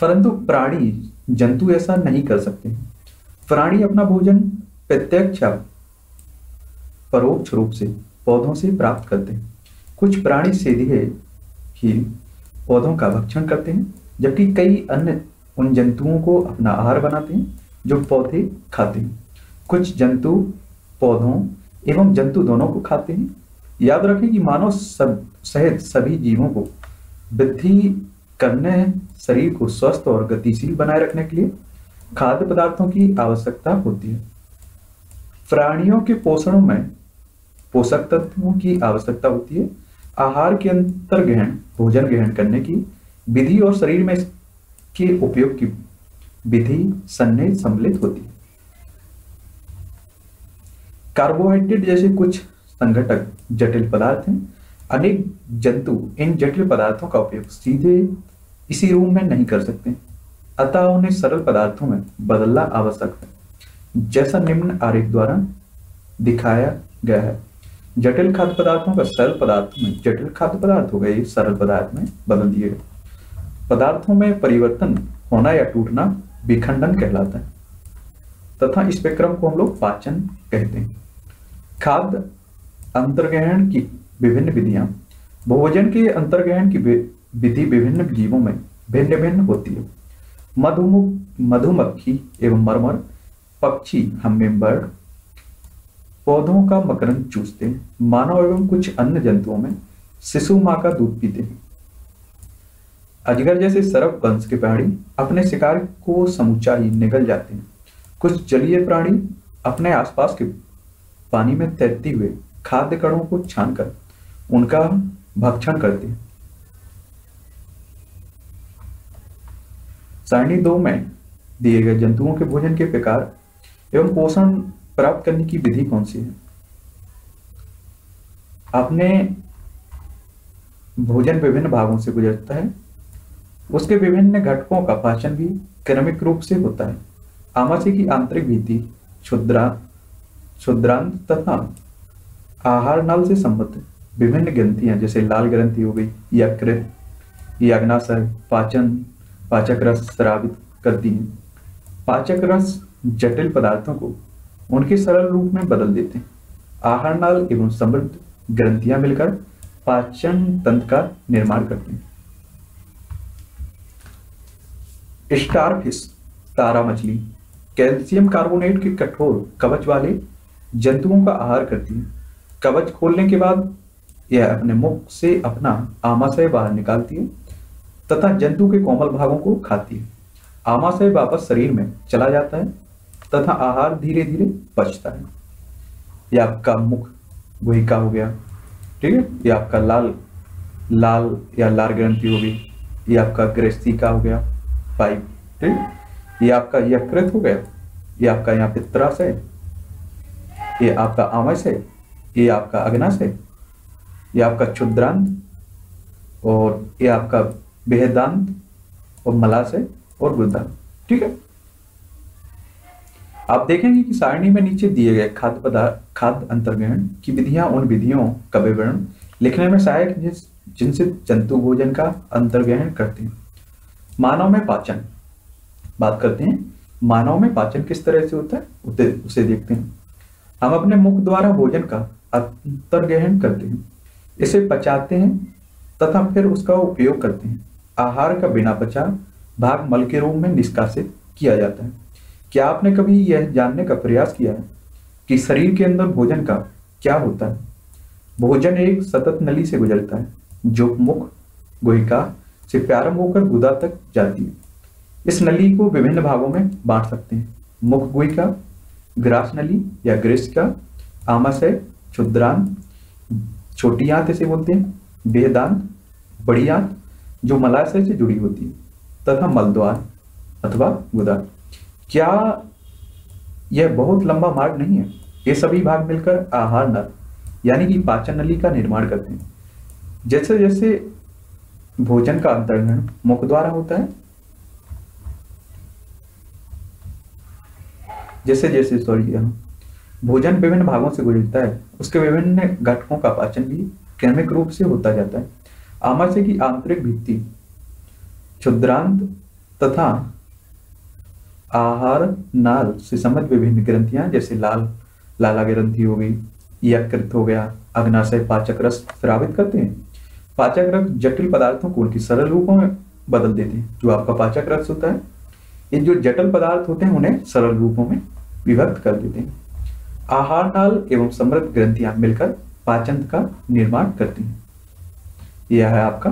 S1: परंतु प्राणी जंतु ऐसा नहीं कर सकते प्राणी अपना भोजन प्रत्यक्ष परोक्ष रूप से पौधों से प्राप्त करते हैं कुछ प्राणी सीधे ही पौधों का भक्षण करते हैं जबकि कई अन्य उन जंतुओं को अपना आहार बनाते हैं जो पौधे खाते हैं कुछ जंतु पौधों एवं जंतु दोनों को खाते हैं याद रखें कि मानव सब सहित सभी जीवों को वृद्धि करने हैं शरीर को स्वस्थ और गतिशील बनाए रखने के लिए खाद्य पदार्थों की आवश्यकता होती है प्राणियों के पोषण में पोषक तत्वों की आवश्यकता होती है आहार के अंतर ग्रहण भोजन ग्रहण करने की विधि और शरीर में के उपयोग की विधि सन्निहित सम्मिलित होती है कार्बोहाइड्रेट जैसे कुछ संगठक जटिल पदार्थ हैं अनेक जंतु इन जटिल पदार्थों का उपयोग सीधे इसी रूप में नहीं कर सकते अतः उन्हें सरल पदार्थों में बदलना आवश्यक है जैसा निम्न आरेख द्वारा दिखाया गया है जटिल खाद्य पदार्थों का सरल पदार्थ में जटिल खाद्य पदार्थ हो गए सरल पदार्थ में बदल दिए पदार्थों में परिवर्तन होना या टूटना विखंडन कहलाता है तथा इस विक्रम को हम लोग पाचन कहते हैं खाद्य अंतर्ग्रहण की विभिन्न विधियां भोजन के अंतर्ग्रहण की विधि विभिन्न जीवों में भिन्न भिन्न होती है मधुमुख मधुमक्खी एवं मरमर पक्षी हमें बर्ड पौधों का मकरंद चूसते हैं मानव एवं कुछ अन्य जंतुओं में शिशु माँ का दूध पीते हैं अजगर जैसे सरब वंश के प्राणी अपने शिकार को समूचा ही निगल जाते हैं कुछ जलीय प्राणी अपने आसपास के पानी में तैरते हुए खाद्य कणों को छानकर उनका हम भक्षण करते हैं सारणी दो में दिए गए जंतुओं के भोजन के प्रकार एवं पोषण प्राप्त करने की विधि कौन सी है आपने भोजन विभिन्न भागों से गुजरता है उसके विभिन्न घटकों का पाचन भी क्रमिक रूप से होता है आमाशय की आंतरिक भीति क्षुद्रा क्षुद्रांत तथा आहार नल से संबद्ध विभिन्न ग्रंथियां जैसे लाल ग्रंथि हो गई यकृ याग्नाशय पाचन पाचक रस श्रावित करती हैं पाचक रस जटिल पदार्थों को उनके सरल रूप में बदल देते हैं आहार नाल एवं समृद्ध ग्रंथियां मिलकर पाचन तंत्र का निर्माण करते हैं स्टार फिश तारा मछली कैल्शियम कार्बोनेट के कठोर कवच वाले जंतुओं का आहार करती है कवच खोलने के बाद यह अपने मुख से अपना आमाशय बाहर निकालती है तथा जंतु के कोमल भागों को खाती है आमाशय वापस शरीर में चला जाता है तथा आहार धीरे धीरे पचता है यह आपका मुख गुहिका हो गया ठीक है यह आपका लाल लाल या लाल ग्रंथि होगी यह आपका का हो गया पाइप ठीक यह आपका यकृत हो गया ये आपका यहाँ त्रास है ये आपका आमस है ये आपका अग्नाश है ये आपका क्षुद्रांत और ये आपका बेहदांत और मलाशय और गुदांत ठीक है आप देखेंगे कि सारणी में नीचे दिए गए खाद्य पदार्थ खाद्य अंतर्ग्रहण की विधियां उन विधियों का विवरण लिखने में सहायक जिस जिनसे जंतु भोजन का अंतर्ग्रहण करते हैं मानव में पाचन बात करते हैं मानव में पाचन किस तरह से होता है उसे देखते हैं हम अपने मुख द्वारा भोजन का अंतर्ग्रहण करते हैं इसे पचाते हैं तथा फिर उसका उपयोग करते हैं आहार का बिना पचा भाग मल के रूप में निष्कासित किया जाता है क्या आपने कभी यह जानने का प्रयास किया है कि शरीर के अंदर भोजन का क्या होता है भोजन एक सतत नली से गुजरता है जो मुख गोहिका से प्रारंभ होकर गुदा तक जाती है इस नली को विभिन्न भागों में बांट सकते हैं मुख गोहिका ग्रास नली या ग्रेस का आमाशय क्षुद्रांत छोटी आंत इसे बोलते हैं बेहदान बड़ी आंत जो मलाशय से जुड़ी होती है तथा मलद्वार अथवा गुदार क्या यह बहुत लंबा मार्ग नहीं है ये सभी भाग मिलकर आहार नल यानी कि पाचन नली का निर्माण करते हैं जैसे जैसे भोजन का अंतर्ग्रहण मुख द्वारा होता है जैसे जैसे सॉरी भोजन विभिन्न भागों से गुजरता है उसके विभिन्न घटकों का पाचन भी क्रमिक रूप से होता जाता है आमाशय की आंतरिक भित्ति क्षुद्रांत तथा आहार नाल से संबंध विभिन्न ग्रंथियां जैसे लाल लाला ग्रंथि हो गई यकृत हो गया अग्नाशय पाचक रस स्रावित करते हैं पाचक रस जटिल पदार्थों को उनकी सरल रूपों में बदल देते हैं जो आपका पाचक रस होता है ये जो जटिल पदार्थ होते हैं उन्हें सरल रूपों में विभक्त कर देते हैं आहार नाल एवं समृद्ध ग्रंथियां मिलकर पाचन का निर्माण करती हैं यह है आपका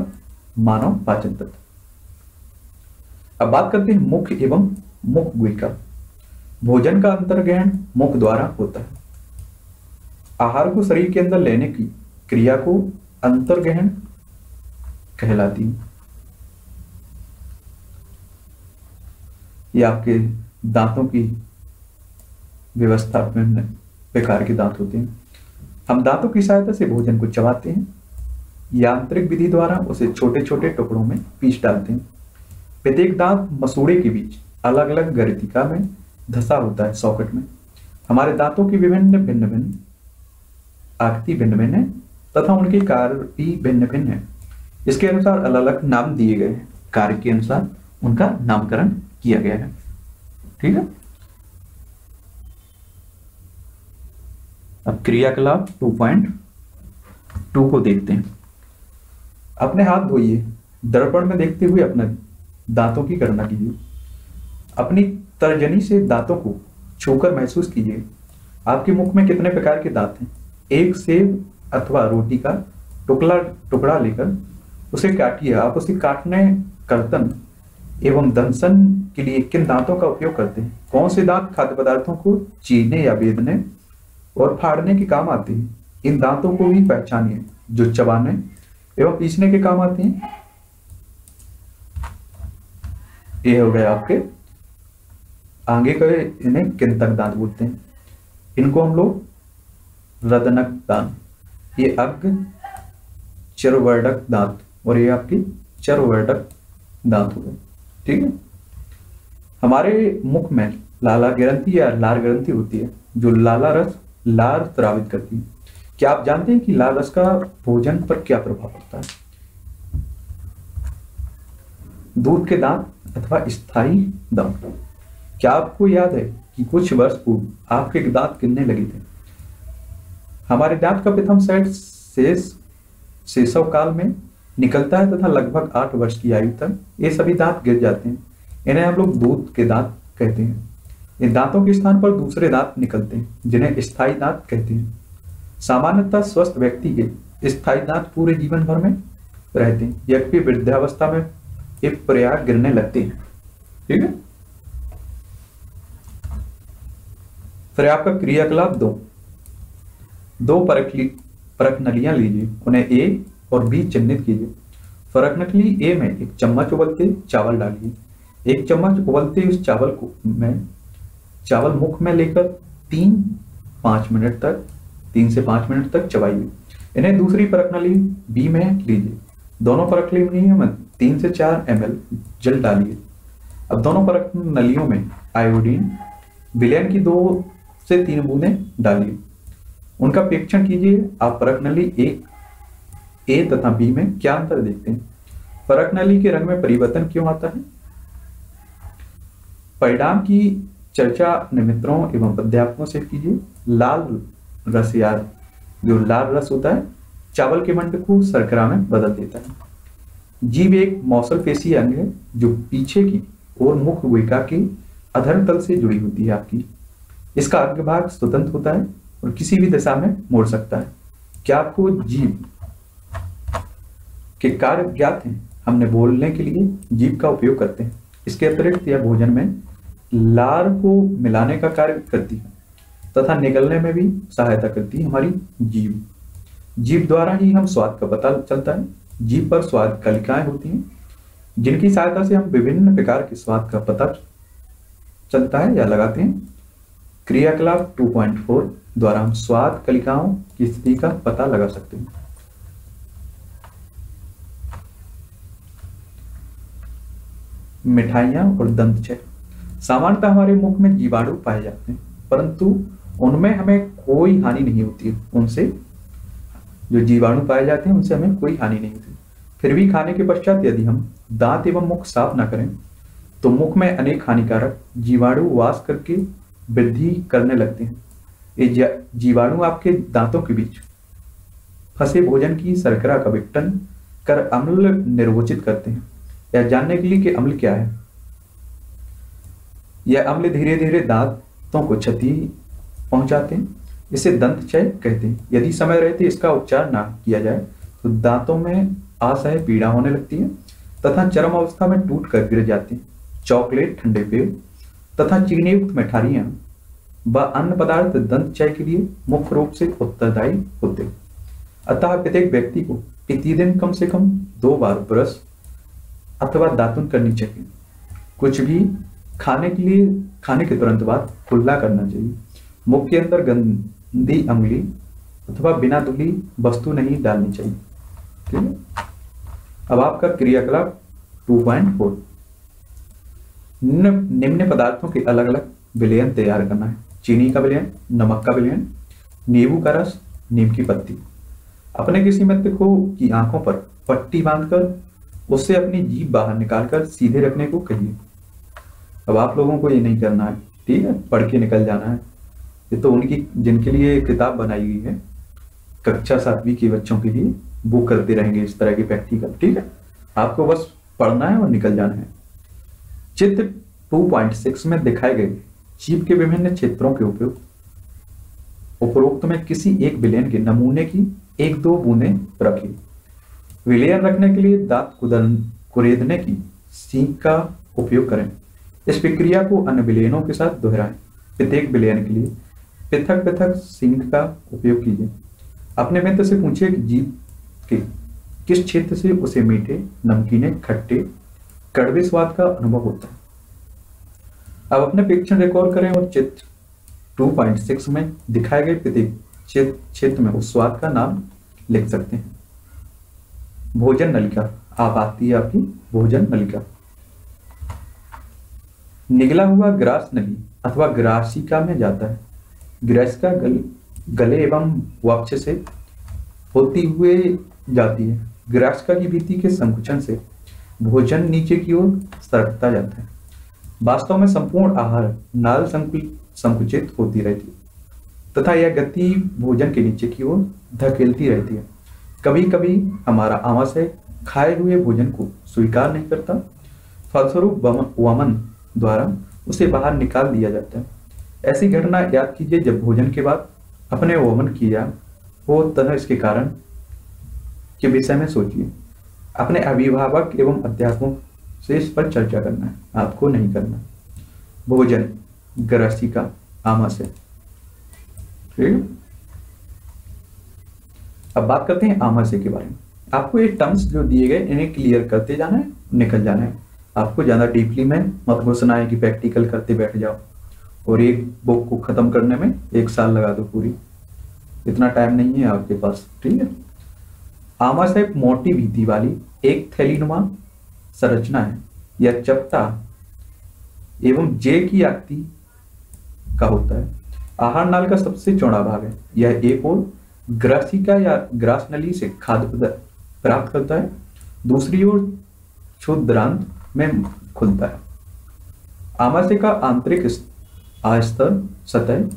S1: मानव पाचन तत्व अब बात करते हैं मुख एवं मुख गुहिका भोजन का अंतर ग्रहण मुख द्वारा होता है आहार को शरीर के अंदर लेने की क्रिया को अंतर ग्रहण कहलाती है यह आपके दांतों की व्यवस्था में प्रकार के दांत होते हैं हम दांतों की सहायता से भोजन को चबाते हैं यांत्रिक विधि द्वारा उसे छोटे छोटे टुकड़ों में पीस डालते हैं प्रत्येक दांत मसूड़े के बीच अलग अलग गरितिका में धसा होता है सॉकेट में हमारे दांतों की विभिन्न भिन्न भिन्न आकृति भिन्न भिन्न है तथा उनके कार्य भी भिन्न भिन्न है इसके अनुसार अलग अलग नाम दिए गए हैं कार्य के अनुसार उनका नामकरण किया गया है ठीक है अब क्रियाकलाप 2.2 को देखते हैं अपने हाथ धोइए दर्पण में देखते हुए अपने दांतों की गणना कीजिए अपनी तर्जनी से दांतों को छूकर महसूस कीजिए आपके मुख में कितने प्रकार के दांत हैं एक सेब अथवा रोटी का टुकड़ा टुकड़ा लेकर उसे काटिए आप उसे काटने कर्तन एवं दंशन के लिए किन दांतों का उपयोग करते हैं कौन से दांत खाद्य पदार्थों को चीने या बेदने और फाड़ने के काम आती है इन दांतों को भी पहचानिए जो चबाने एवं पीसने के काम आती हैं ये हो गए आपके आगे कहे इन्हें किंतक दांत बोलते हैं इनको हम लोग रदनक दांत ये अग्र चरवर्डक दांत और ये आपकी चरवर्डक दांत हो गए ठीक है हमारे मुख में लाला ग्रंथि या लार ग्रंथि होती है जो लाला रस लार स्रावित करती है क्या आप जानते हैं कि लाल रस का भोजन पर क्या प्रभाव पड़ता है दूध के दांत अथवा स्थायी दम क्या आपको याद है कि कुछ वर्ष पूर्व आपके दांत गिरने लगे थे हमारे दांत का प्रथम सेट शेष शेषव काल में निकलता है तथा लगभग आठ वर्ष की आयु तक ये सभी दांत गिर जाते हैं इन्हें हम लोग दूध के दांत कहते हैं इन दांतों के स्थान पर दूसरे दांत निकलते हैं जिन्हें स्थायी दांत कहते हैं सामान्यतः स्वस्थ व्यक्ति के स्थायी दांत पूरे जीवन भर में रहते हैं यद्यपि वृद्धावस्था में ये प्रयाग गिरने लगते हैं ठीक है फिर आपका क्रियाकलाप दो दो परख नलियां लीजिए उन्हें ए और बी चिन्हित कीजिए फरक नकली ए में एक चम्मच उबलते चावल डालिए एक चम्मच उबलते उस चावल को में चावल मुख में लेकर तीन पांच मिनट तक तीन से पांच मिनट तक चबाइए इन्हें दूसरी परख नली बी में लीजिए दोनों परख नलियों में तीन से चार एम जल डालिए अब दोनों परख नलियों में आयोडीन विलयन की दो से तीन बूंदें डालिए उनका परीक्षण कीजिए आप परख नली एक ए तथा बी में क्या अंतर देखते हैं परख नली के रंग में परिवर्तन क्यों आता है परिणाम की चर्चा अपने मित्रों एवं अध्यापकों से कीजिए लाल रस याद जो लाल रस होता है चावल के मंड को सरकरा में बदल देता है जीव एक मौसल पेशी अंग है जो पीछे की और मुख गुहिका के अधर तल से जुड़ी होती है आपकी इसका अग्र भाग स्वतंत्र होता है और किसी भी दिशा में मोड़ सकता है क्या आपको जीव के कार्य ज्ञात हैं हमने बोलने के लिए जीव का उपयोग करते हैं इसके अतिरिक्त यह भोजन में लार को मिलाने का कार्य करती है तथा निकलने में भी सहायता करती है हमारी जीव जीव द्वारा ही हम स्वाद का पता चलता है जीव पर स्वाद कलिकाएं होती हैं जिनकी सहायता से हम विभिन्न प्रकार के स्वाद का पता चलता है या लगाते हैं क्रियाकलाप 2.4 द्वारा हम स्वाद कलिकाओं की स्थिति का पता लगा सकते हैं मिठाइयां और दंत चेक सामान्यतः हमारे मुख में जीवाणु पाए जाते हैं परंतु उनमें हमें कोई हानि नहीं होती उनसे जो जीवाणु पाए जाते हैं उनसे हमें कोई हानि नहीं होती फिर भी खाने के पश्चात यदि हम दांत एवं मुख साफ न करें तो मुख में अनेक हानिकारक जीवाणु वास करके वृद्धि करने लगते हैं ये जीवाणु आपके दांतों के बीच फंसे भोजन की शर्करा का विघटन कर अम्ल निर्वोचित करते हैं यह जानने के लिए कि अम्ल क्या है यह अम्ल धीरे धीरे दांतों को क्षति पहुंचाते हैं इसे दंत क्षय कहते हैं यदि समय रहते इसका उपचार ना किया जाए तो दांतों में असह्य पीड़ा होने लगती है तथा चरम अवस्था में टूट कर गिर जाते हैं चॉकलेट ठंडे पेय तथा चीनी युक्त मिठारियां व अन्य पदार्थ दंत क्षय के लिए मुख्य रूप से उत्तरदायी होते अतः प्रत्येक व्यक्ति को प्रतिदिन कम से कम दो बार ब्रश अथवा दातुन करनी चाहिए कुछ भी खाने के लिए खाने के तुरंत बाद खुला करना चाहिए मुख के अंदर गंदी अंगली अथवा बिना धुली वस्तु नहीं डालनी चाहिए ठीक है अब आपका क्रियाकलाप टू पॉइंट फोर निम्न पदार्थों के अलग अलग विलयन तैयार करना है चीनी का विलयन नमक का विलयन नींबू का रस नीम की पत्ती अपने किसी मित्र को की आंखों पर पट्टी बांधकर उससे अपनी जीभ बाहर निकालकर सीधे रखने को कहिए अब आप लोगों को ये नहीं करना है ठीक है पढ़ के निकल जाना है ये तो उनकी जिनके लिए किताब बनाई हुई है कक्षा सातवीं के बच्चों के लिए वो करते रहेंगे इस तरह के प्रैक्टिकल ठीक है आपको बस पढ़ना है और निकल जाना है चित्र 2.6 में दिखाए गए जीव के विभिन्न क्षेत्रों के उपयोग उपरोक्त में किसी एक विलयन के नमूने की एक दो बूंदे रखी विलयन रखने के लिए दांत कुदन कुरेदने की सीख का उपयोग करें इस प्रक्रिया को अन्य विलयनों के साथ दोहराएं प्रत्येक विलयन के लिए पृथक पृथक सिंह का उपयोग कीजिए अपने मित्र से पूछिए कि जीव के किस क्षेत्र से उसे मीठे नमकीने खट्टे कड़वे स्वाद का अनुभव होता है अब अपने परीक्षण रिकॉर्ड करें और चित्र 2.6 में दिखाए गए प्रत्येक क्षेत्र में उस स्वाद का नाम लिख सकते हैं भोजन नलिका आप आती है आपकी भोजन नलिका निगला हुआ ग्रास नली अथवा ग्रासिका में जाता है ग्रेस का गल, गले एवं वक्ष से होती हुए जाती है ग्रासका की भीति के संकुचन से भोजन नीचे की ओर सरकता जाता है वास्तव में संपूर्ण आहार नाल संकुचित होती रहती है तथा यह गति भोजन के नीचे की ओर धकेलती रहती है कभी कभी हमारा आमाशय खाए हुए भोजन को स्वीकार नहीं करता फलस्वरूप वमन द्वारा उसे बाहर निकाल दिया जाता है ऐसी घटना याद कीजिए जब भोजन के बाद अपने ओवन किया हो तरह इसके कारण के विषय में सोचिए अपने अभिभावक एवं अध्यापकों से इस पर चर्चा करना है आपको नहीं करना भोजन ग्रसी का आमाशय ठीक अब बात करते हैं आमाशय के बारे में आपको ये टर्म्स जो दिए गए इन्हें क्लियर करते जाना है निकल जाना है आपको ज़्यादा डीपली में मत घुसना है कि प्रैक्टिकल करते बैठ जाओ और एक बुक को ख़त्म करने में एक साल लगा दो पूरी इतना टाइम नहीं है आपके पास ठीक है आमा साहेब मोटी भीति वाली एक थैलीनुमा संरचना है या चपटा एवं जे की आकृति का होता है आहार नाल का सबसे चौड़ा भाग है यह एक और ग्रासिका या ग्रास नली से खाद्य प्राप्त करता है दूसरी ओर क्षुद्रांत में खुलता है आमाशय का आंतरिक आस्तर सतह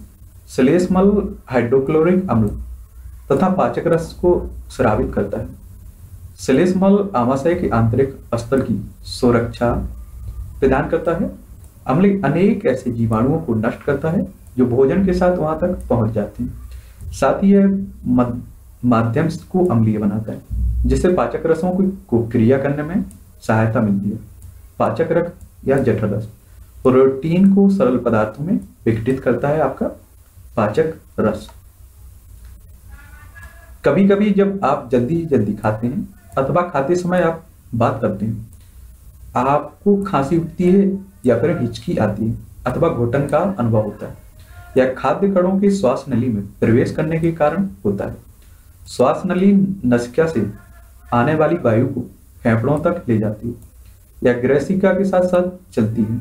S1: सलेसमल हाइड्रोक्लोरिक अम्ल तथा पाचक रस को श्रावित करता है सलेसमल आमाशय के आंतरिक स्तर की सुरक्षा प्रदान करता है अम्ल अनेक ऐसे जीवाणुओं को नष्ट करता है जो भोजन के साथ वहां तक पहुंच जाते हैं साथ ही यह माध्यम को अम्लीय बनाता है जिससे पाचक रसों को क्रिया करने में सहायता मिलती है पाचक रक्त या जठररस प्रोटीन को सरल पदार्थों में विघटित करता है आपका पाचक रस कभी कभी जब आप जल्दी जल्दी खाते हैं अथवा खाते समय आप बात करते हैं आपको खांसी उठती है या फिर हिचकी आती है अथवा घोटन का अनुभव होता है या खाद्य कणों के श्वास नली में प्रवेश करने के कारण होता है श्वास नली नसिका से आने वाली वायु को फेफड़ों तक ले जाती है या ग्रसिका के साथ साथ चलती है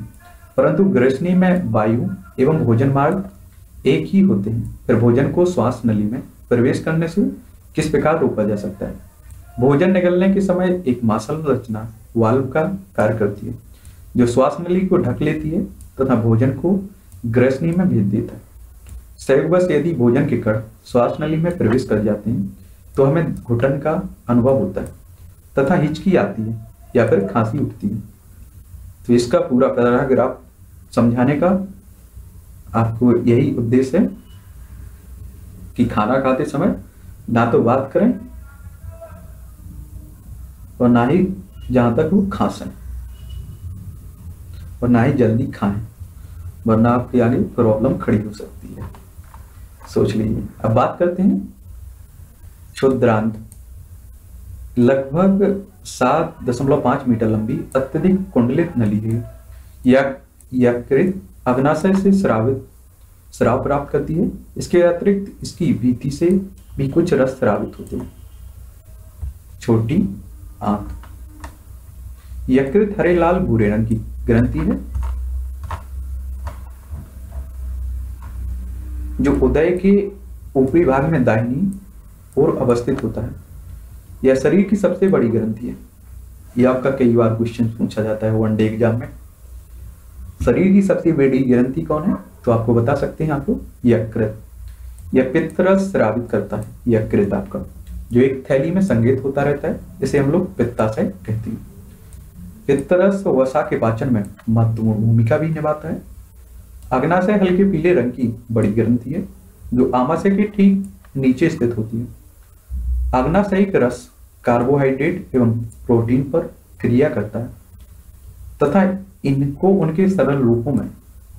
S1: परंतु ग्रसनी में वायु एवं भोजन मार्ग एक ही होते हैं फिर भोजन को श्वास नली में प्रवेश करने से किस प्रकार रोका जा सकता है भोजन निकलने के समय एक मासल रचना वाल्व का कार्य करती है जो श्वास नली को ढक लेती है तथा भोजन को ग्रसनी में भेज देता है संयोगवश यदि भोजन के कण श्वास नली में प्रवेश कर जाते हैं तो हमें घुटन का अनुभव होता है तथा हिचकी आती है या फिर खांसी उठती है तो इसका पूरा पैराग्राफ समझाने का आपको यही उद्देश्य है कि खाना खाते समय ना तो बात करें और ना ही जहां तक वो खांसें और ना ही जल्दी खाएं वरना आपके आगे प्रॉब्लम खड़ी हो सकती है सोच लीजिए अब बात करते हैं क्षुद्रांत लगभग सात दशमलव पांच मीटर लंबी अत्यधिक कुंडलित नली है यकृत अग्नाशय से श्रावित श्राव प्राप्त करती है इसके अतिरिक्त इसकी भीति से भी कुछ रस श्रावित होते हैं छोटी आंत यकृत हरे लाल भूरे रंग की ग्रंथि है जो उदय के ऊपरी भाग में दाहिनी और अवस्थित होता है यह शरीर की सबसे बड़ी ग्रंथि है यह आपका कई बार क्वेश्चन पूछा जाता है वनडे एग्जाम में शरीर की सबसे बड़ी ग्रंथि कौन है तो आपको बता सकते हैं आपको यकृत यह पित्र श्रावित करता है यकृत आपका जो एक थैली में संगीत होता रहता है इसे हम लोग पित्ताशय कहते हैं पित्तरस वसा के पाचन में महत्वपूर्ण भूमिका भी निभाता है अग्नाशय हल्के पीले रंग की बड़ी ग्रंथि है जो आमाशय के ठीक नीचे स्थित होती है अग्नाशयिक रस कार्बोहाइड्रेट एवं प्रोटीन पर क्रिया करता है तथा इनको उनके सरल रूपों में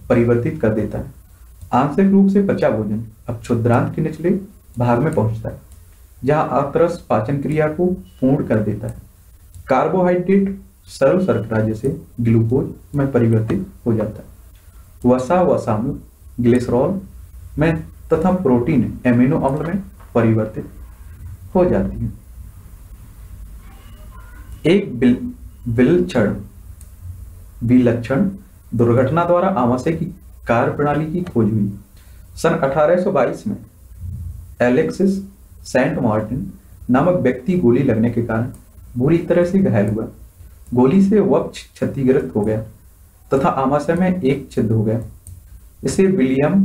S1: परिवर्तित कर देता है आंशिक रूप से पचा भोजन अब क्षुद्रांत के निचले भाग में पहुंचता है जहां आतरस पाचन क्रिया को पूर्ण कर देता है कार्बोहाइड्रेट सरल शर्करा जैसे ग्लूकोज में परिवर्तित हो जाता है वसा वसामु ग्लिसरॉल में तथा प्रोटीन एमिनो अम्ल में परिवर्तित हो जाती है एक बिल विलक्षण विलक्षण दुर्घटना द्वारा आवासे की कार्य प्रणाली की खोज हुई सन 1822 में एलेक्सिस सेंट मार्टिन नामक व्यक्ति गोली लगने के कारण बुरी तरह से घायल हुआ गोली से वक्ष क्षतिग्रस्त हो गया तथा आमाशय में एक छिद्र हो गया इसे विलियम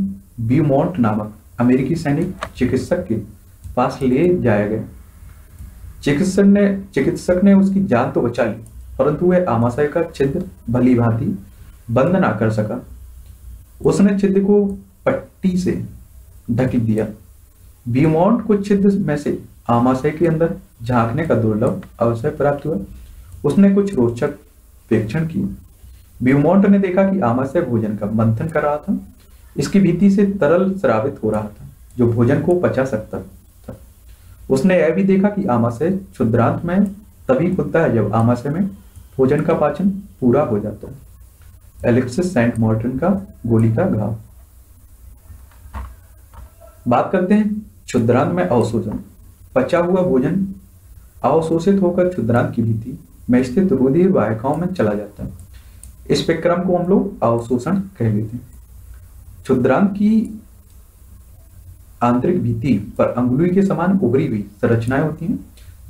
S1: बीमोंट नामक अमेरिकी सैनिक चिकित्सक के पास ले जाया गया चिकित्सक ने चिकित्सक ने उसकी जान तो बचा ली परंतु वह आमाशय का छिद्र भली भांति बंद ना कर सका उसने छिद्र को पट्टी से ढक दिया बीमोंट को छिद्र में से आमाशय के अंदर झांकने का दुर्लभ अवसर प्राप्त हुआ उसने कुछ रोचक प्रेक्षण किए बीमोंट ने देखा कि आमाशय भोजन का मंथन कर रहा था इसकी भीति से तरल श्रावित हो रहा था जो भोजन को पचा सकता उसने यह भी देखा कि आमाशय क्षुद्रांत में तभी खुलता है जब आमाशय में भोजन का पाचन पूरा हो जाता है एलेक्सिस सेंट मॉर्टन का गोली का घाव बात करते हैं क्षुद्रांत में अवशोषण पचा हुआ भोजन अवशोषित होकर क्षुद्रांत की भीति में स्थित रुधिर वाहिकाओं में चला जाता है इस विक्रम को हम लोग अवशोषण कह लेते हैं क्षुद्रांत की आंतरिक भीति पर अंगुली के समान उभरी हुई संरचनाएं होती हैं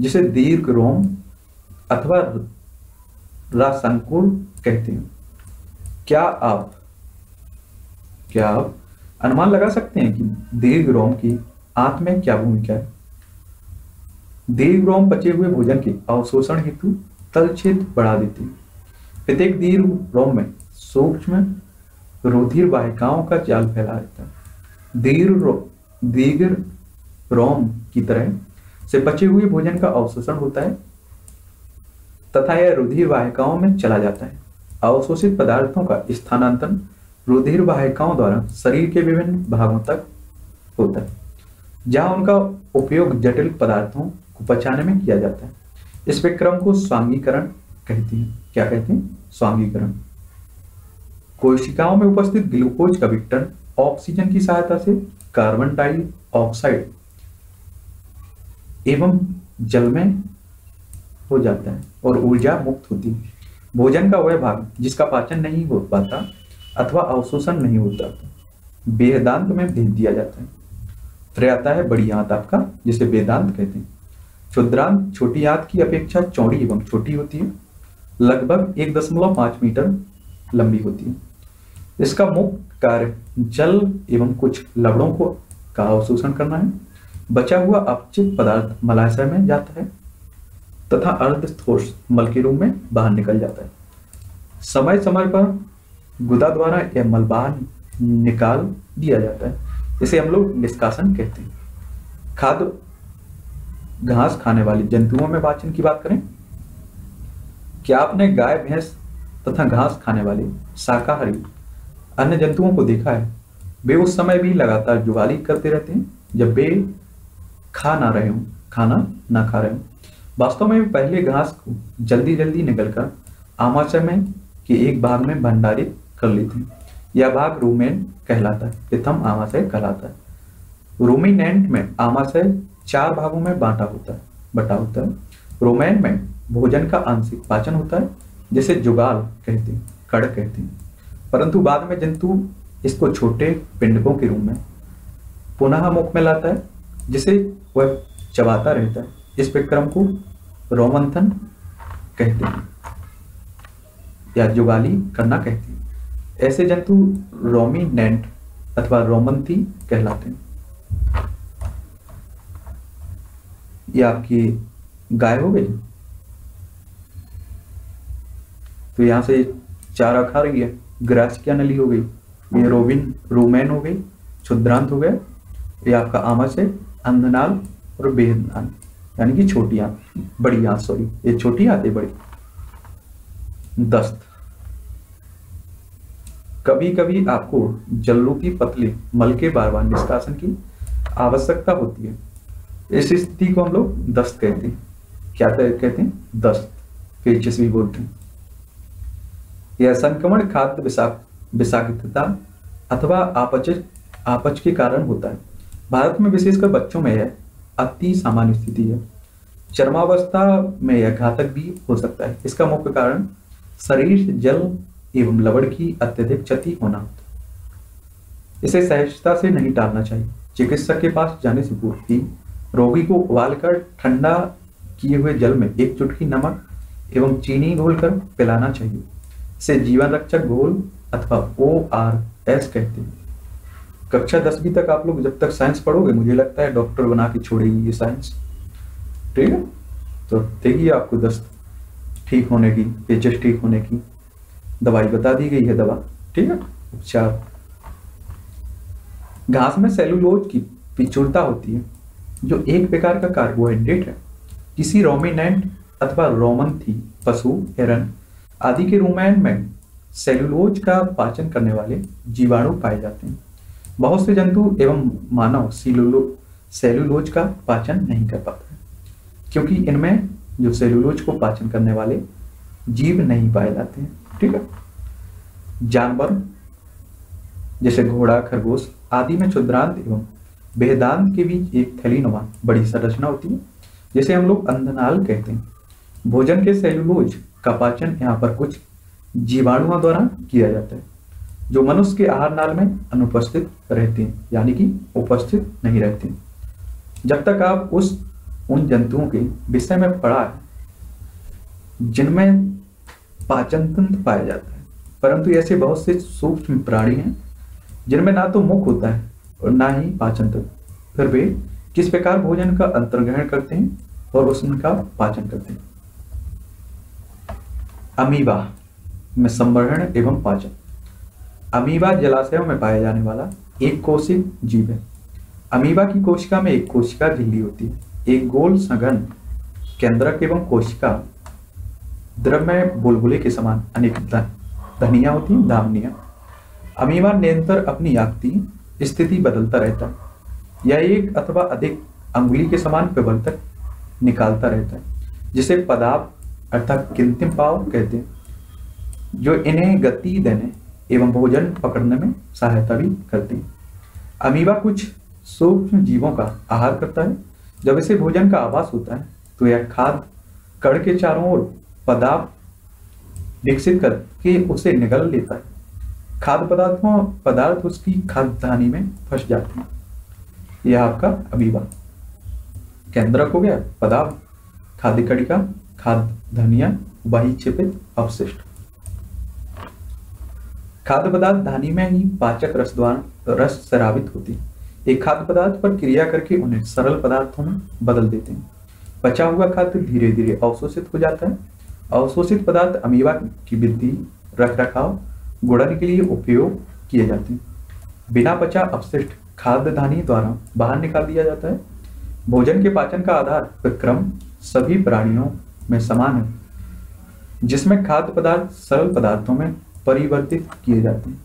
S1: जिसे दीर्घ रोम अथवा रासंकुल कहते हैं क्या आप क्या आप अनुमान लगा सकते हैं कि दीर्घ रोम की आंत में क्या भूमिका है दीर्घ रोम बचे हुए भोजन के अवशोषण हेतु तल तलछेद बढ़ा देते हैं प्रत्येक दीर्घ रोम में सूक्ष्म रुधिर वाहिकाओं का जाल फैला देता है दीर्घ दीर्घ रोम की तरह से बचे हुए भोजन का अवशोषण होता है तथा यह रुधिर वाहिकाओं में चला जाता है अवशोषित पदार्थों का स्थानांतरण रुधिर वाहिकाओं द्वारा शरीर के विभिन्न भागों तक होता है जहां उनका उपयोग जटिल पदार्थों को पचाने में किया जाता है इस विक्रम को स्वांगीकरण कहते हैं क्या कहते हैं स्वांगीकरण कोशिकाओं में उपस्थित ग्लूकोज का विकटन ऑक्सीजन की सहायता से कार्बन डाइऑक्साइड एवं जल में हो जाता है और ऊर्जा मुक्त होती है भोजन का वह भाग जिसका पाचन नहीं हो पाता अथवा अवशोषण नहीं हो जाता बेहदांत में भेज दिया जाता है फिर आता है बड़ी आंत आपका जिसे वेदांत कहते हैं क्षुद्रांत छोटी आंत की अपेक्षा चौड़ी एवं छोटी होती है लगभग एक दशमलव पांच मीटर लंबी होती है इसका मुख कार्य जल एवं कुछ लवणों को का अवशोषण करना है बचा हुआ अपचित पदार्थ मलाशय में जाता है तथा अर्ध ठोस मल के रूप में बाहर निकल जाता है समय समय पर गुदा द्वारा यह मल बाहर निकाल दिया जाता है इसे हम लोग निष्कासन कहते हैं खाद घास खाने वाले जंतुओं में वाचन की बात करें क्या आपने गाय भैंस तथा घास खाने वाले शाकाहारी अन्य जंतुओं को देखा है वे उस समय भी लगातार जुगाली करते रहते हैं जब वे खा ना रहे हो खाना ना खा रहे हो वास्तव में पहले घास को जल्दी जल्दी निकलकर आमाशय में के एक भाग में भंडारित कर लेते हैं यह भाग रूमेन कहलाता है प्रथम आमाशय कहलाता है रोमिनेंट में आमाशय चार भागों में बांटा होता है बटा होता है रोमेन में भोजन का आंशिक पाचन होता है जिसे जुगाल कहते हैं कड़ कहते हैं परंतु बाद में जंतु इसको छोटे पिंडकों के रूप में पुनः मुख में लाता है जिसे वह चबाता रहता है इस विक्रम को रोमंथन कहते हैं या जुगाली करना कहते हैं ऐसे जंतु नेंट अथवा रोमंथी कहलाते हैं या आपकी गाय हो गई तो यहां से चारा खा रही है क्या नली हो गई ये रोबिन रोमैन हो गई क्षुद्रांत हो गया ये आपका आमस है अंधनाल और बेहद नाल यानी कि छोटी आंत बड़ी आंत सॉरी ये छोटी आते बड़ी दस्त कभी कभी आपको जल्लू की पतली मल के बार बार निष्कासन की आवश्यकता होती है इस स्थिति को हम लोग दस्त कहते हैं क्या कहते हैं दस्त पेचिस भी बोलते हैं यह संक्रमण खाद्य विषाक्तता अथवा आपच आपच के कारण होता है भारत में विशेषकर बच्चों में यह अति सामान्य स्थिति है चरमावस्था में यह घातक भी हो सकता है इसका मुख्य कारण शरीर जल एवं लवण की अत्यधिक क्षति होना इसे सहजता से नहीं टालना चाहिए चिकित्सक के पास जाने से पूर्व ही रोगी को उबालकर ठंडा किए हुए जल में एक चुटकी नमक एवं चीनी घोलकर पिलाना चाहिए से जीवन रक्षक घोल अथवा ओ आर एस कहते हैं कक्षा दसवीं तक आप लोग जब तक साइंस पढ़ोगे मुझे लगता है डॉक्टर बना के छोड़ेगी ये साइंस ठीक है तो देगी आपको दस ठीक होने की पेचेस ठीक होने की दवाई बता दी गई है दवा ठीक है उपचार घास में सेलुलोज की पिचुरता होती है जो एक प्रकार का कार्बोहाइड्रेट है किसी रोमिनेंट अथवा रोमन थी पशु हिरन आदि के रोमायन में सेलुलोज का पाचन करने वाले जीवाणु पाए जाते हैं बहुत से जंतु एवं मानव सेलुलोज का पाचन नहीं कर पाते क्योंकि इनमें जो सेलुलोज को पाचन करने वाले जीव नहीं पाए जाते हैं ठीक है जानवर जैसे घोड़ा खरगोश आदि में क्षुद्रांत एवं बेहदांत के बीच एक थैली बड़ी संरचना होती है जिसे हम लोग अंधनाल कहते हैं भोजन के सेलुलोज का पाचन यहाँ पर कुछ जीवाणुओं द्वारा किया जाता है जो मनुष्य के आहार नाल में अनुपस्थित रहते हैं यानी कि उपस्थित नहीं रहती जब तक आप उस उन जंतुओं के विषय में पढ़ा है जिनमें पाचन तंत्र पाया जाता है परंतु ऐसे बहुत से सूक्ष्म प्राणी हैं जिनमें ना तो मुख होता है और ना ही पाचन तंत्र फिर वे किस प्रकार भोजन का अंतर्ग्रहण करते हैं और उसका पाचन करते हैं अमीबा में संवरण एवं पाचन अमीबा जलाशयों में पाया जाने वाला एक कोशिक जीव है अमीबा की कोशिका में एक कोशिका झिल्ली होती है एक गोल सघन केंद्रक एवं कोशिका द्रव में बुलबुले के समान अनेक धनिया होती है धामनिया अमीबा निरंतर अपनी आगती स्थिति बदलता रहता है यह एक अथवा अधिक अंगुली के समान तक निकालता रहता है जिसे पदाप अर्थात कृत्रिम पाव कहते हैं जो इन्हें गति देने एवं भोजन पकड़ने में सहायता भी करते हैं अमीबा कुछ सूक्ष्म जीवों का आहार करता है जब इसे भोजन का आवास होता है तो यह खाद कड़ के चारों ओर पदार्थ विकसित करके उसे निगल लेता है खाद्य पदार्थों पदार्थ उसकी खाद्यधानी में फंस जाते हैं यह आपका अमीबा केंद्रक हो गया पदार्थ खाद्य कड़ी का खाद्य धनिया बाही क्षेपित अवशिष्ट खाद्य पदार्थ धानी में ही पाचक रस द्वारा रस शराबित होती है एक खाद्य पदार्थ पर क्रिया करके उन्हें सरल पदार्थों में बदल देते हैं बचा हुआ खाद्य धीरे धीरे अवशोषित हो जाता है अवशोषित पदार्थ अमीबा की वृद्धि रख रखाव गुड़न के लिए उपयोग किए जाते हैं बिना पचा अवशिष्ट खाद्य धानी द्वारा बाहर निकाल दिया जाता है भोजन के पाचन का आधार विक्रम सभी प्राणियों में समान है जिसमें खाद्य पदार्थ सरल पदार्थों में परिवर्तित किए जाते हैं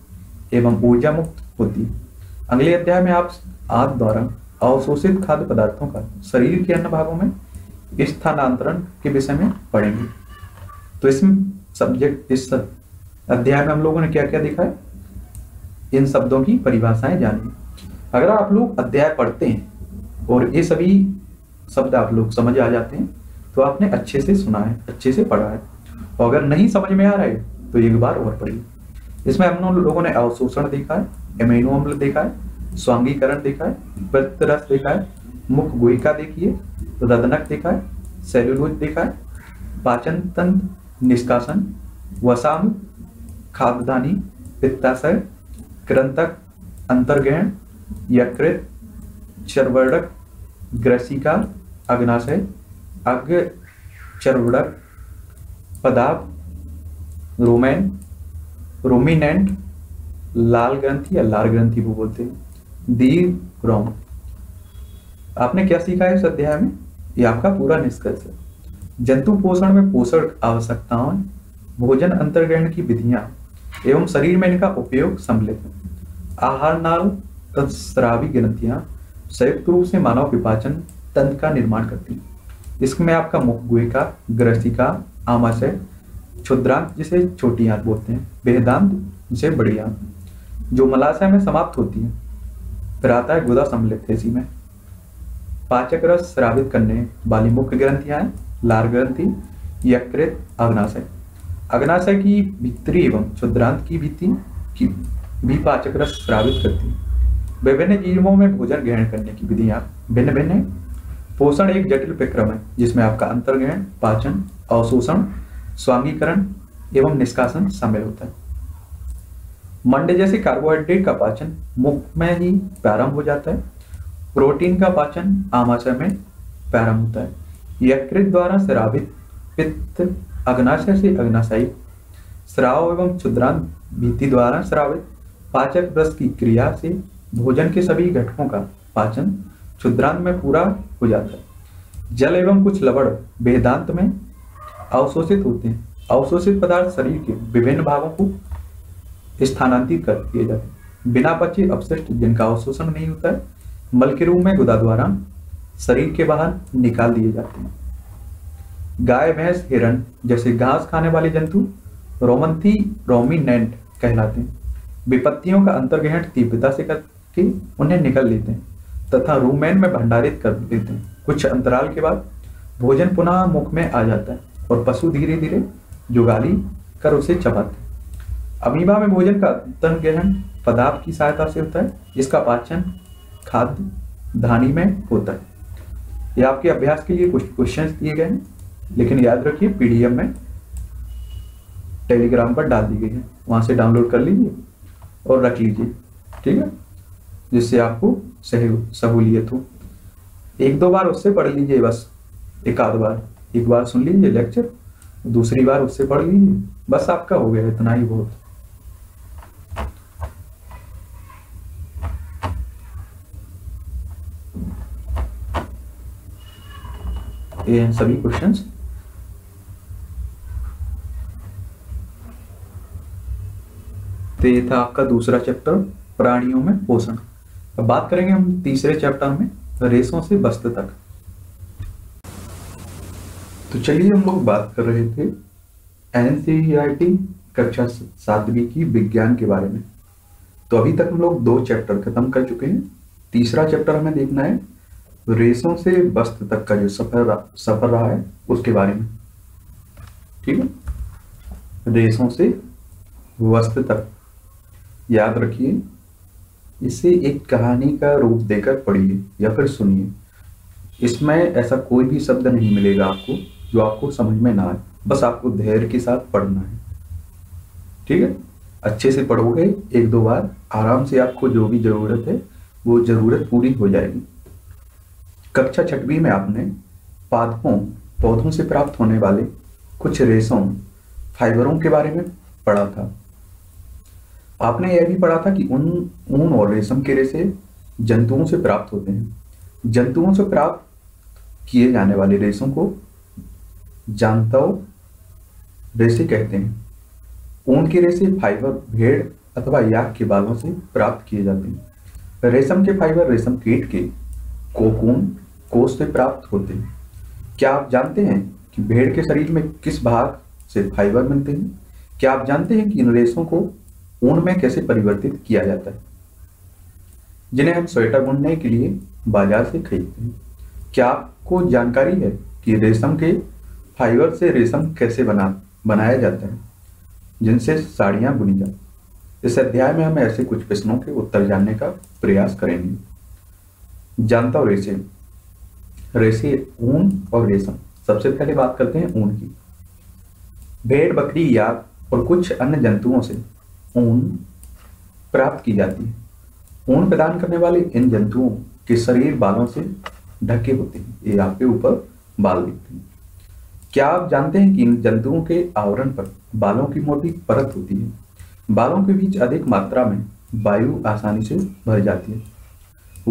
S1: एवं ऊर्जा मुक्त होती है अगले अध्याय में आप आग द्वारा अवशोषित खाद्य पदार्थों का शरीर के अन्य भागों में स्थानांतरण के विषय में पढ़ेंगे तो इसमें सब्जेक्ट इस अध्याय में हम लोगों ने क्या क्या देखा है इन शब्दों की परिभाषाएं जानी अगर आप लोग अध्याय पढ़ते हैं और ये सभी शब्द आप लोग समझ आ जाते हैं तो आपने अच्छे से सुना है अच्छे से पढ़ा है और तो अगर नहीं समझ में आ रहा है तो एक बार और पढ़िए इसमें हम लोगों ने अवशोषण देखा है एमिनो अम्ल देखा है स्वांगीकरण देखा है वृत्त रस देखा है मुख गोयिका देखिए रदनक देखा है सेल्यूलोज देखा है पाचन तंत्र निष्कासन वसाम खाद्यधानी पित्ताशय क्रंतक अंतर्ग्रहण यकृत चर्वड़क ग्रसिका अग्नाशय अग्र चर्वड़क पदाप रोमैन रोमिनेंट लाल ग्रंथि या लाल ग्रंथि वो बोलते हैं दीव रोम आपने क्या सीखा है इस अध्याय में ये आपका पूरा निष्कर्ष है जंतु पोषण में पोषण आवश्यकताओं भोजन अंतर्ग्रहण की विधियां एवं शरीर में इनका उपयोग सम्मिलित है आहार नाल तथा श्रावी ग्रंथियां संयुक्त रूप से मानव विभाजन तंत्र का निर्माण करती हैं इसमें आपका मुख मुखगुहिका ग्रसिका आमाशय क्षुद्रांत जिसे छोटी आंत बोलते हैं बेहदांत जिसे बड़ी आंत जो मलाशय में समाप्त होती है फिर आता है गुदा इसी में पाचक रस श्रावित करने वाली मुख्य ग्रंथियां हैं लार ग्रंथि यकृत अग्नाशय अग्नाशय की भित्री एवं क्षुद्रांत की भीति की भी पाचक रस श्रावित करती है विभिन्न जीवों में भोजन ग्रहण करने की विधियां भिन्न भिन्न पोषण एक जटिल प्रक्रम है जिसमें आपका अंतर्ग्रहण पाचन अवशोषण स्वांगीकरण एवं निष्कासन शामिल होता है मंडे जैसे कार्बोहाइड्रेट का पाचन मुख में ही प्रारंभ हो जाता है प्रोटीन का पाचन आमाशय में प्रारंभ होता है यकृत द्वारा श्रावित पित्त अग्नाशय से अग्नाशयी श्राव एवं क्षुद्रांत भीति द्वारा श्रावित पाचक रस की क्रिया से भोजन के सभी घटकों का पाचन क्षुद्रांत में पूरा हो जाता है जल एवं कुछ लवण वेदांत में अवशोषित होते हैं अवशोषित पदार्थ शरीर के विभिन्न भागों को स्थानांतरित कर दिए जाते हैं बिना बचे अपशिष्ट जिनका अवशोषण नहीं होता है मल के रूप में गुदा द्वारा शरीर के बाहर निकाल दिए जाते हैं गाय भैंस हिरण जैसे घास खाने वाले जंतु रोमंथी रोमिनेंट कहलाते हैं विपत्तियों का अंतर्ग्रहण तीव्रता से करके उन्हें निकल लेते हैं तथा रूमेन में भंडारित कर देते हैं कुछ अंतराल के बाद भोजन पुनः मुख में आ जाता है और पशु धीरे धीरे जुगाली कर उसे चबाते हैं अमीबा में भोजन का अंतर ग्रहण पदार्थ की सहायता से होता है इसका पाचन खाद्य धानी में होता है ये आपके अभ्यास के लिए कुछ क्वेश्चन दिए गए हैं लेकिन याद रखिए पीडीएफ में टेलीग्राम पर डाल दी गई है वहां से डाउनलोड कर लीजिए और रख लीजिए ठीक है जिससे आपको सहूलियत हो एक दो बार उससे पढ़ लीजिए बस एक आध बार एक बार सुन लीजिए लेक्चर दूसरी बार उससे पढ़ लीजिए बस आपका हो गया इतना ही बहुत ये हैं सभी क्वेश्चंस तो ये था आपका दूसरा चैप्टर प्राणियों में पोषण अब बात करेंगे हम तीसरे चैप्टर में रेशों से बस्त तक तो चलिए हम लोग बात कर रहे थे एनसीईआरटी कक्षा सातवीं की विज्ञान के बारे में तो अभी तक हम लोग दो चैप्टर खत्म कर चुके हैं तीसरा चैप्टर हमें देखना है रेशों से बस्त तक का जो सफर सफर रहा है उसके बारे में ठीक है रेशों से वस्त्र तक याद रखिए इसे एक कहानी का रूप देकर पढ़िए या फिर सुनिए इसमें ऐसा कोई भी शब्द नहीं मिलेगा आपको जो आपको समझ में ना आए बस आपको धैर्य के साथ पढ़ना है ठीक है अच्छे से पढ़ोगे एक दो बार आराम से आपको जो भी ज़रूरत है वो ज़रूरत पूरी हो जाएगी कक्षा छठवीं में आपने पादपों पौधों से प्राप्त होने वाले कुछ रेशों फाइबरों के बारे में पढ़ा था आपने यह भी पढ़ा था कि उन ऊन और रेशम के रेशे जंतुओं से प्राप्त होते हैं जंतुओं से प्राप्त किए जाने वाले रेशों को जानताओ रेशे कहते हैं ऊन के रेशे फाइबर भेड़ अथवा याक के बालों से प्राप्त किए जाते हैं रेशम के फाइबर रेशम कीट के कोकून कोष से प्राप्त होते हैं क्या आप जानते हैं कि भेड़ के शरीर में किस भाग से फाइबर मिलते हैं क्या आप जानते हैं कि इन रेशों को ऊन में कैसे परिवर्तित किया जाता है जिन्हें हम स्वेटर बुनने के लिए बाजार से खरीदते हैं क्या आपको जानकारी है कि रेशम के फाइबर से रेशम कैसे बना बनाया जाता है जिनसे साड़ियां बुनी जाती इस अध्याय में हम ऐसे कुछ प्रश्नों के उत्तर जानने का प्रयास करेंगे जानता हूं रेशे रेशे ऊन और रेशम सबसे पहले बात करते हैं ऊन की भेड़ बकरी या और कुछ अन्य जंतुओं से ऊन प्राप्त की जाती है ऊन प्रदान करने वाले इन जंतुओं के शरीर बालों से ढके होते हैं ये आपके ऊपर बाल दिखते हैं क्या आप जानते हैं कि इन जंतुओं के आवरण पर बालों की मोटी परत होती है बालों के बीच अधिक मात्रा में वायु आसानी से भर जाती है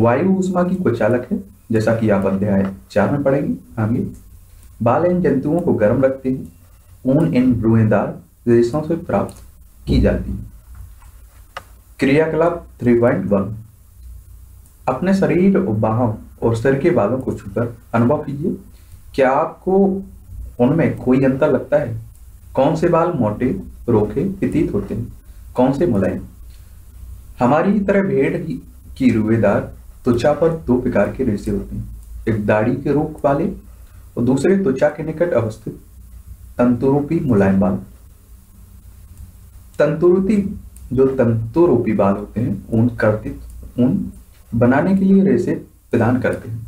S1: वायु ऊष्मा की कुचालक है जैसा कि आप अध्याय चार में पढ़ेंगे आगे बाल इन जंतुओं को गर्म रखते हैं ऊन इन रुएदार रेशों से प्राप्त की जाती है क्रियाकलाप 3.1 अपने शरीर बाहों और सिर के बालों को छूकर अनुभव कीजिए क्या आपको उनमें कोई अंतर लगता है कौन से बाल मोटे रोखे प्रतीत होते हैं कौन से मुलायम हमारी तरह भेड़ की, की रुएदार त्वचा पर दो प्रकार के रेसे होते हैं एक दाढ़ी के रूप वाले और दूसरे त्वचा के निकट अवस्थित तंतुरूपी मुलायम बाल तंतुरुती जो तंतु रूपी बाल होते हैं ऊन कर्तित ऊन बनाने के लिए रेसे प्रदान करते हैं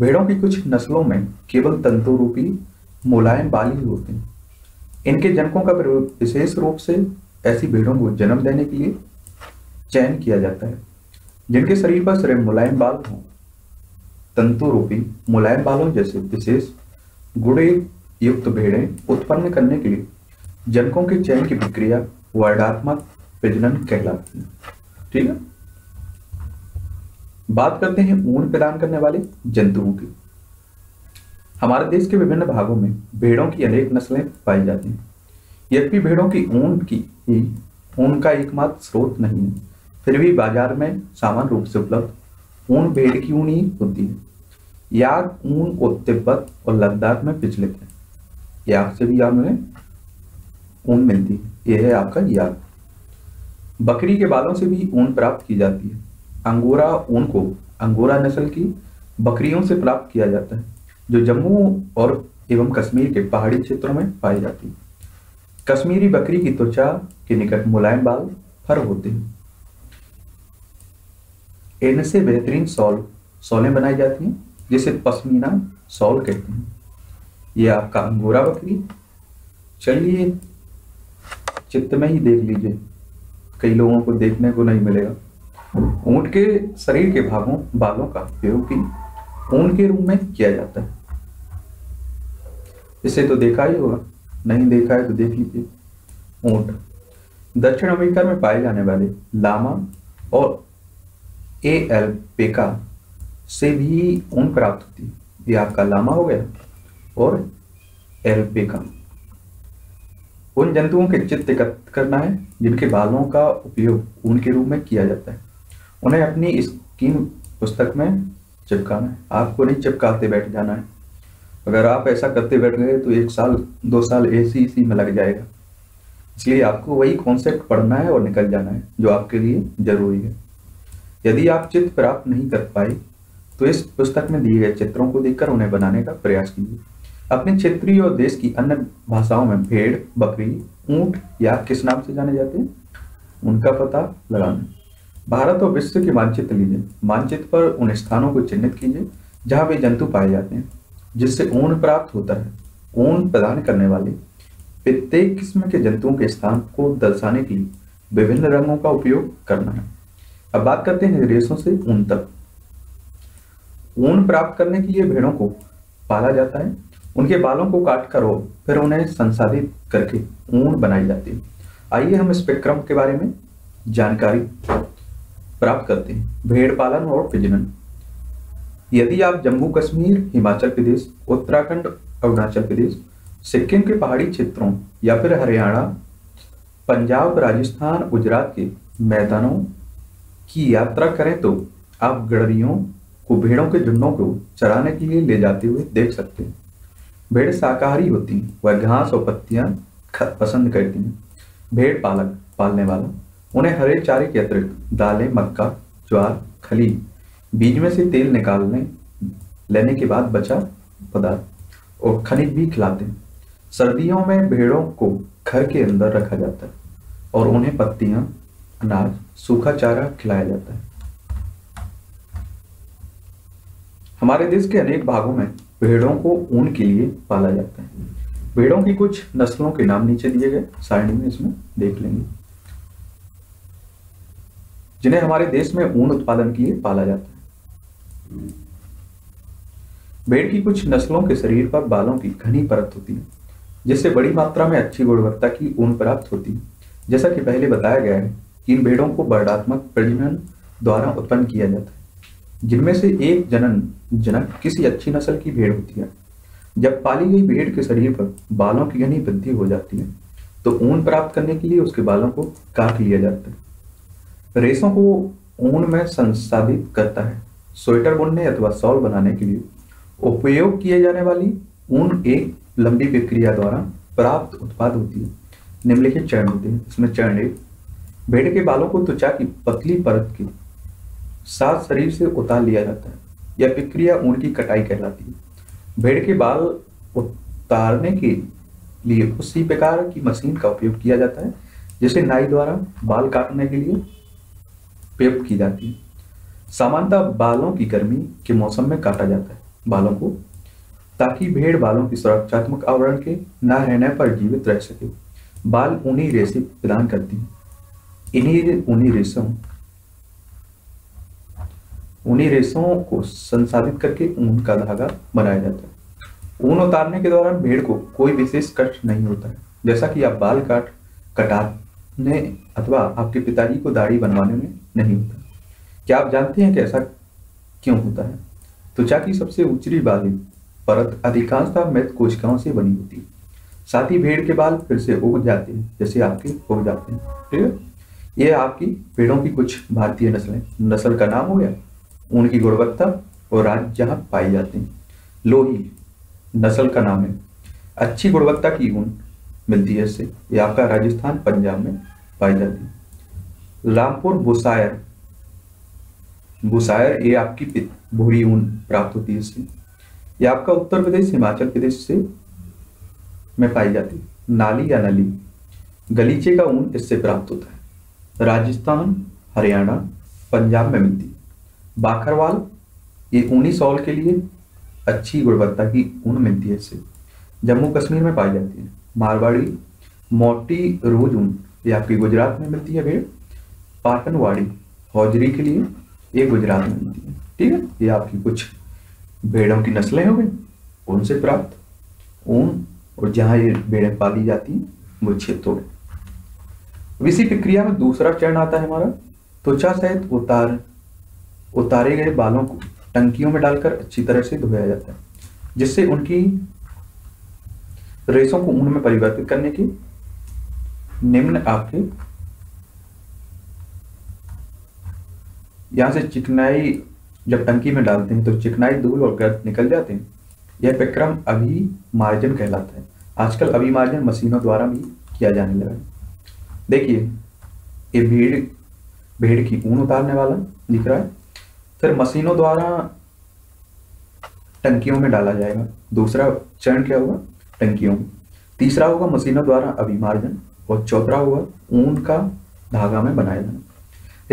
S1: भेड़ों की कुछ नस्लों में केवल तंतु रूपी मुलायम बाल ही होते हैं इनके जनकों का प्रयोग विशेष रूप से ऐसी भेड़ों को जन्म देने के लिए चयन किया जाता है जिनके शरीर पर सिर्फ मुलायम बाल हों तंतु रूपी मुलायम बालों जैसे विशेष गुड़े युक्त भेड़ें उत्पन्न करने के लिए जनकों के चयन की प्रक्रिया वर्णात्मक प्रजनन कहलाती है ठीक है बात करते हैं ऊन प्रदान करने वाले जंतुओं की हमारे देश के विभिन्न भागों में भेड़ों की अनेक नस्लें पाई जाती हैं यद्यपि भेड़ों की ऊन की ऊन का एकमात्र स्रोत नहीं है फिर भी बाजार में सामान्य रूप से उपलब्ध ऊन भेड़ की ऊन ही होती है याग ऊन को तिब्बत और लद्दाख में पिछले है याग से भी उन्हें ऊन मिलती है यह है आपका याद बकरी के बालों से भी ऊन प्राप्त की जाती है अंगोरा ऊन को अंगोरा नस्ल की बकरियों से प्राप्त किया जाता है जो जम्मू और एवं कश्मीर के पहाड़ी क्षेत्रों में पाई जाती है कश्मीरी बकरी की त्वचा के निकट मुलायम बाल फर होते हैं इनसे बेहतरीन सॉल सॉलें बनाई जाती हैं जिसे पश्मीना सॉल कहते हैं यह आपका अंगोरा बकरी चलिए चित्त में ही देख लीजिए कई लोगों को देखने को नहीं मिलेगा ऊंट के शरीर के भागों बालों का उपयोग भी ऊन के रूप में किया जाता है इसे तो देखा ही होगा नहीं देखा है तो देख लीजिए ऊंट दक्षिण अमेरिका में पाए जाने वाले लामा और ए एल पेका से भी ऊन प्राप्त होती है ये आपका लामा हो गया और एल पेका उन जंतुओं के चित्त एकत्र करना है जिनके बालों का उपयोग ऊन के रूप में किया जाता है उन्हें अपनी स्कीम पुस्तक में चिपकाना है आपको नहीं चिपकाते बैठ जाना है अगर आप ऐसा करते बैठ गए तो एक साल दो साल ए सी इसी में लग जाएगा इसलिए आपको वही कॉन्सेप्ट पढ़ना है और निकल जाना है जो आपके लिए जरूरी है यदि आप चित्र प्राप्त नहीं कर पाए तो इस पुस्तक में दिए गए चित्रों को देखकर उन्हें बनाने का प्रयास कीजिए अपने क्षेत्रीय और देश की अन्य भाषाओं में भेड़ बकरी ऊंट या किस नाम से जाने जाते हैं उनका पता लगाना भारत और विश्व के मानचित्र लीजिए मानचित्र पर उन स्थानों को चिन्हित कीजिए जहां वे जंतु पाए जाते हैं जिससे ऊन प्राप्त होता है ऊन प्रदान करने वाले प्रत्येक किस्म के जंतुओं के स्थान को दर्शाने के लिए विभिन्न रंगों का उपयोग करना है अब बात करते हैं रेशों से ऊन तक ऊन प्राप्त करने के लिए भेड़ों को पाला जाता है उनके बालों को काट कर फिर उन्हें संसाधित करके ऊन बनाई जाती है आइए हम स्पेक्ट्रम के बारे में जानकारी प्राप्त करते हैं भेड़ पालन और प्रजनन यदि आप जम्मू कश्मीर हिमाचल प्रदेश उत्तराखंड अरुणाचल प्रदेश सिक्किम के पहाड़ी क्षेत्रों या फिर हरियाणा पंजाब राजस्थान गुजरात के मैदानों की यात्रा करें तो आप गड़रियों को भेड़ों के झुंडों को चराने के लिए ले जाते हुए देख सकते हैं भेड़ शाकाहारी होती हैं वह घास और पत्तियां पसंद करती हैं भेड़ पालक पालने वाला उन्हें हरे चारे के अतिरिक्त दालें मक्का ज्वार खली बीज में से तेल निकालने लेने के बाद बचा पदार्थ और खनिज भी खिलाते हैं सर्दियों में भेड़ों को घर के अंदर रखा जाता है और उन्हें पत्तियां अनाज सूखा चारा खिलाया जाता है हमारे देश के अनेक भागों में भेड़ों को ऊन के लिए पाला जाता है भेड़ों की कुछ नस्लों के नाम नीचे दिए गए साइड में इसमें देख लेंगे जिन्हें हमारे देश में ऊन उत्पादन के लिए पाला जाता है भेड़ की कुछ नस्लों के शरीर पर बालों की घनी परत होती है जिससे बड़ी मात्रा में अच्छी गुणवत्ता की ऊन प्राप्त होती है जैसा कि पहले बताया गया है कि इन भेड़ों को वर्णात्मक प्रजनन द्वारा उत्पन्न किया जाता है जिनमें से एक जनन जनक किसी अच्छी नस्ल की भेड़ होती है जब पाली गई भेड़ के शरीर पर बालों की घनी वृद्धि हो जाती है तो ऊन प्राप्त करने के लिए उसके बालों को काट लिया जाता है रेशों को ऊन में संसाधित करता है स्वेटर बुनने अथवा सॉल बनाने के लिए उपयोग किए जाने वाली ऊन एक लंबी प्रक्रिया द्वारा प्राप्त उत्पाद होती है निम्नलिखित चरण होते हैं इसमें चरण एक भेड़ के बालों को त्वचा की पतली परत के साथ शरीर से उतार लिया जाता है यह प्रक्रिया ऊन की कटाई कहलाती है भेड़ के बाल उतारने के लिए उसी प्रकार की मशीन का उपयोग किया जाता है जिसे नाई द्वारा बाल काटने के लिए प्रयोग की जाती है सामान्यतः बालों की गर्मी के मौसम में काटा जाता है बालों को ताकि भेड़ बालों की सुरक्षात्मक आवरण के न रहने पर जीवित रह सके बाल ऊनी रेशे प्रदान करती है इन्हीं ऊनी रेशों उन्हीं रेशों को संसाधित करके ऊन का धागा बनाया जाता है ऊन उतारने के दौरान भेड़ को कोई विशेष कष्ट नहीं होता है जैसा कि आप बाल काट कटाने अथवा आपके पिताजी को दाढ़ी बनवाने में नहीं होता क्या आप जानते हैं कि ऐसा क्यों होता है त्वचा की सबसे ऊंची वाली परत अधिकांशतः मृत कोशिकाओं से बनी होती है साथ ही भेड़ के बाल फिर से उग जाते हैं जैसे आपके उग जाते हैं ठीक है ये आपकी भेड़ों की कुछ भारतीय नस्लें नस्ल का नाम हो गया ऊन की गुणवत्ता और राज्य जहाँ पाई जाती लोही नस्ल का नाम है अच्छी गुणवत्ता की ऊन मिलती है इससे यह आपका राजस्थान पंजाब में पाई जाती है रामपुर बुसायर बुसायर ये आपकी भूरी ऊन प्राप्त होती है इससे यह आपका उत्तर प्रदेश हिमाचल प्रदेश से में पाई जाती है नाली या नली गलीचे का ऊन इससे प्राप्त होता है राजस्थान हरियाणा पंजाब में मिलती है बाखरवाल ये ऊनी सॉल के लिए अच्छी गुणवत्ता की ऊन मिलती है इससे जम्मू कश्मीर में पाई जाती है मारवाड़ी मोटी रोज ऊन ये आपकी गुजरात में मिलती है भेड़ पाटनवाड़ी हौजरी के लिए ये गुजरात में मिलती है ठीक है ये आपकी कुछ भेड़ों की नस्लें हो गई उनसे प्राप्त ऊन और जहां ये भेड़ें पाली जाती हैं वो क्षेत्र हो इसी प्रक्रिया में दूसरा चरण आता है हमारा त्वचा सहित उतार उतारे गए बालों को टंकियों में डालकर अच्छी तरह से धोया जाता है जिससे उनकी रेशों को ऊन में परिवर्तित करने की निम्न आपके यहां से चिकनाई जब टंकी में डालते हैं तो चिकनाई धूल और गर्द निकल जाते हैं यह विक्रम अभी मार्जन कहलाता है आजकल अभी मार्जन मशीनों द्वारा भी किया जाने लगा है देखिए ये भेड़ भेड़ की ऊन उतारने वाला दिख रहा है फिर मशीनों द्वारा टंकियों में डाला जाएगा दूसरा चरण क्या होगा टंकियों में तीसरा होगा मशीनों द्वारा अभिमार्जन और चौथा होगा ऊन का धागा में बनाया जाना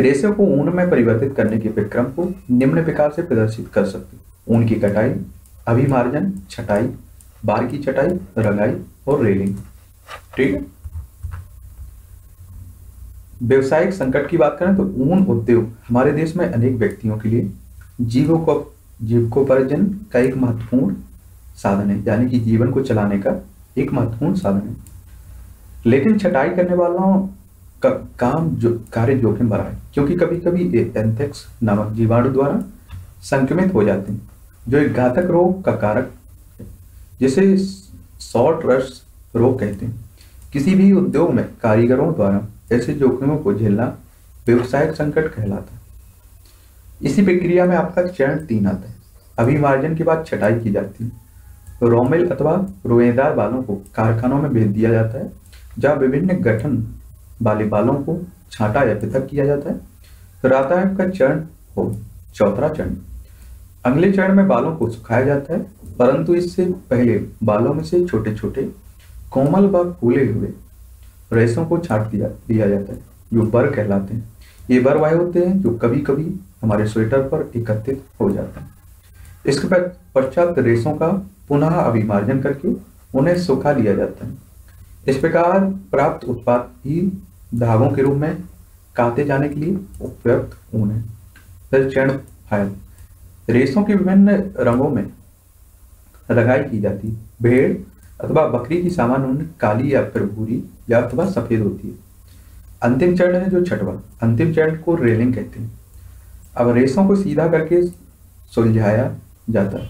S1: रेशे को ऊन में परिवर्तित करने के विक्रम को निम्न प्रकार से प्रदर्शित कर सकते ऊन की कटाई अभिमार्जन छटाई बार की चटाई रंगाई और रेलिंग ठीक है व्यवसायिक संकट की बात करें तो ऊन उद्योग हमारे देश में अनेक व्यक्तियों के लिए जीवों को जीवकोपार्जन का एक महत्वपूर्ण साधन है यानी कि जीवन को चलाने का एक महत्वपूर्ण साधन है लेकिन छटाई करने वालों का काम जो कार्य जोखिम भरा है क्योंकि कभी कभी एंथेक्स नामक जीवाणु द्वारा संक्रमित हो जाते हैं जो एक घातक रोग का कारक है जिसे शॉर्ट रश रोग कहते हैं किसी भी उद्योग में कारीगरों द्वारा ऐसे जोखिमों को झेलना व्यवसायिक संकट कहलाता है इसी प्रक्रिया में आपका चरण तीन आता है अभी अभिमार्जन के बाद छटाई की जाती है रोमेल अथवा रोएदार बालों को कारखानों में भेज दिया जाता है जहां विभिन्न गठन वाले बालों को छाटा या पृथक किया जाता है तो रहता है आपका चरण हो चौथा चरण अगले चरण में बालों को सुखाया जाता है परंतु इससे पहले बालों में से छोटे छोटे कोमल व फूले हुए रेशों को छाट दिया दिया जाता है जो बर कहलाते हैं ये बर वायु होते हैं जो कभी कभी हमारे स्वेटर पर एकत्रित हो जाते हैं इसके बाद पश्चात रेशों का पुनः अभिमार्जन करके उन्हें सुखा लिया जाता है इस प्रकार प्राप्त उत्पाद ही धागों के रूप में काते जाने के लिए उपयुक्त ऊन है फिर चैन फायल रेशों के विभिन्न रंगों में रगाई की जाती भेड़ अथवा बकरी की सामान्य ऊन काली या फिर भूरी या अथवा तो सफेद होती है अंतिम चरण है जो छठवा अंतिम चरण को रेलिंग कहते हैं अब रेसों को सीधा करके सुलझाया जाता है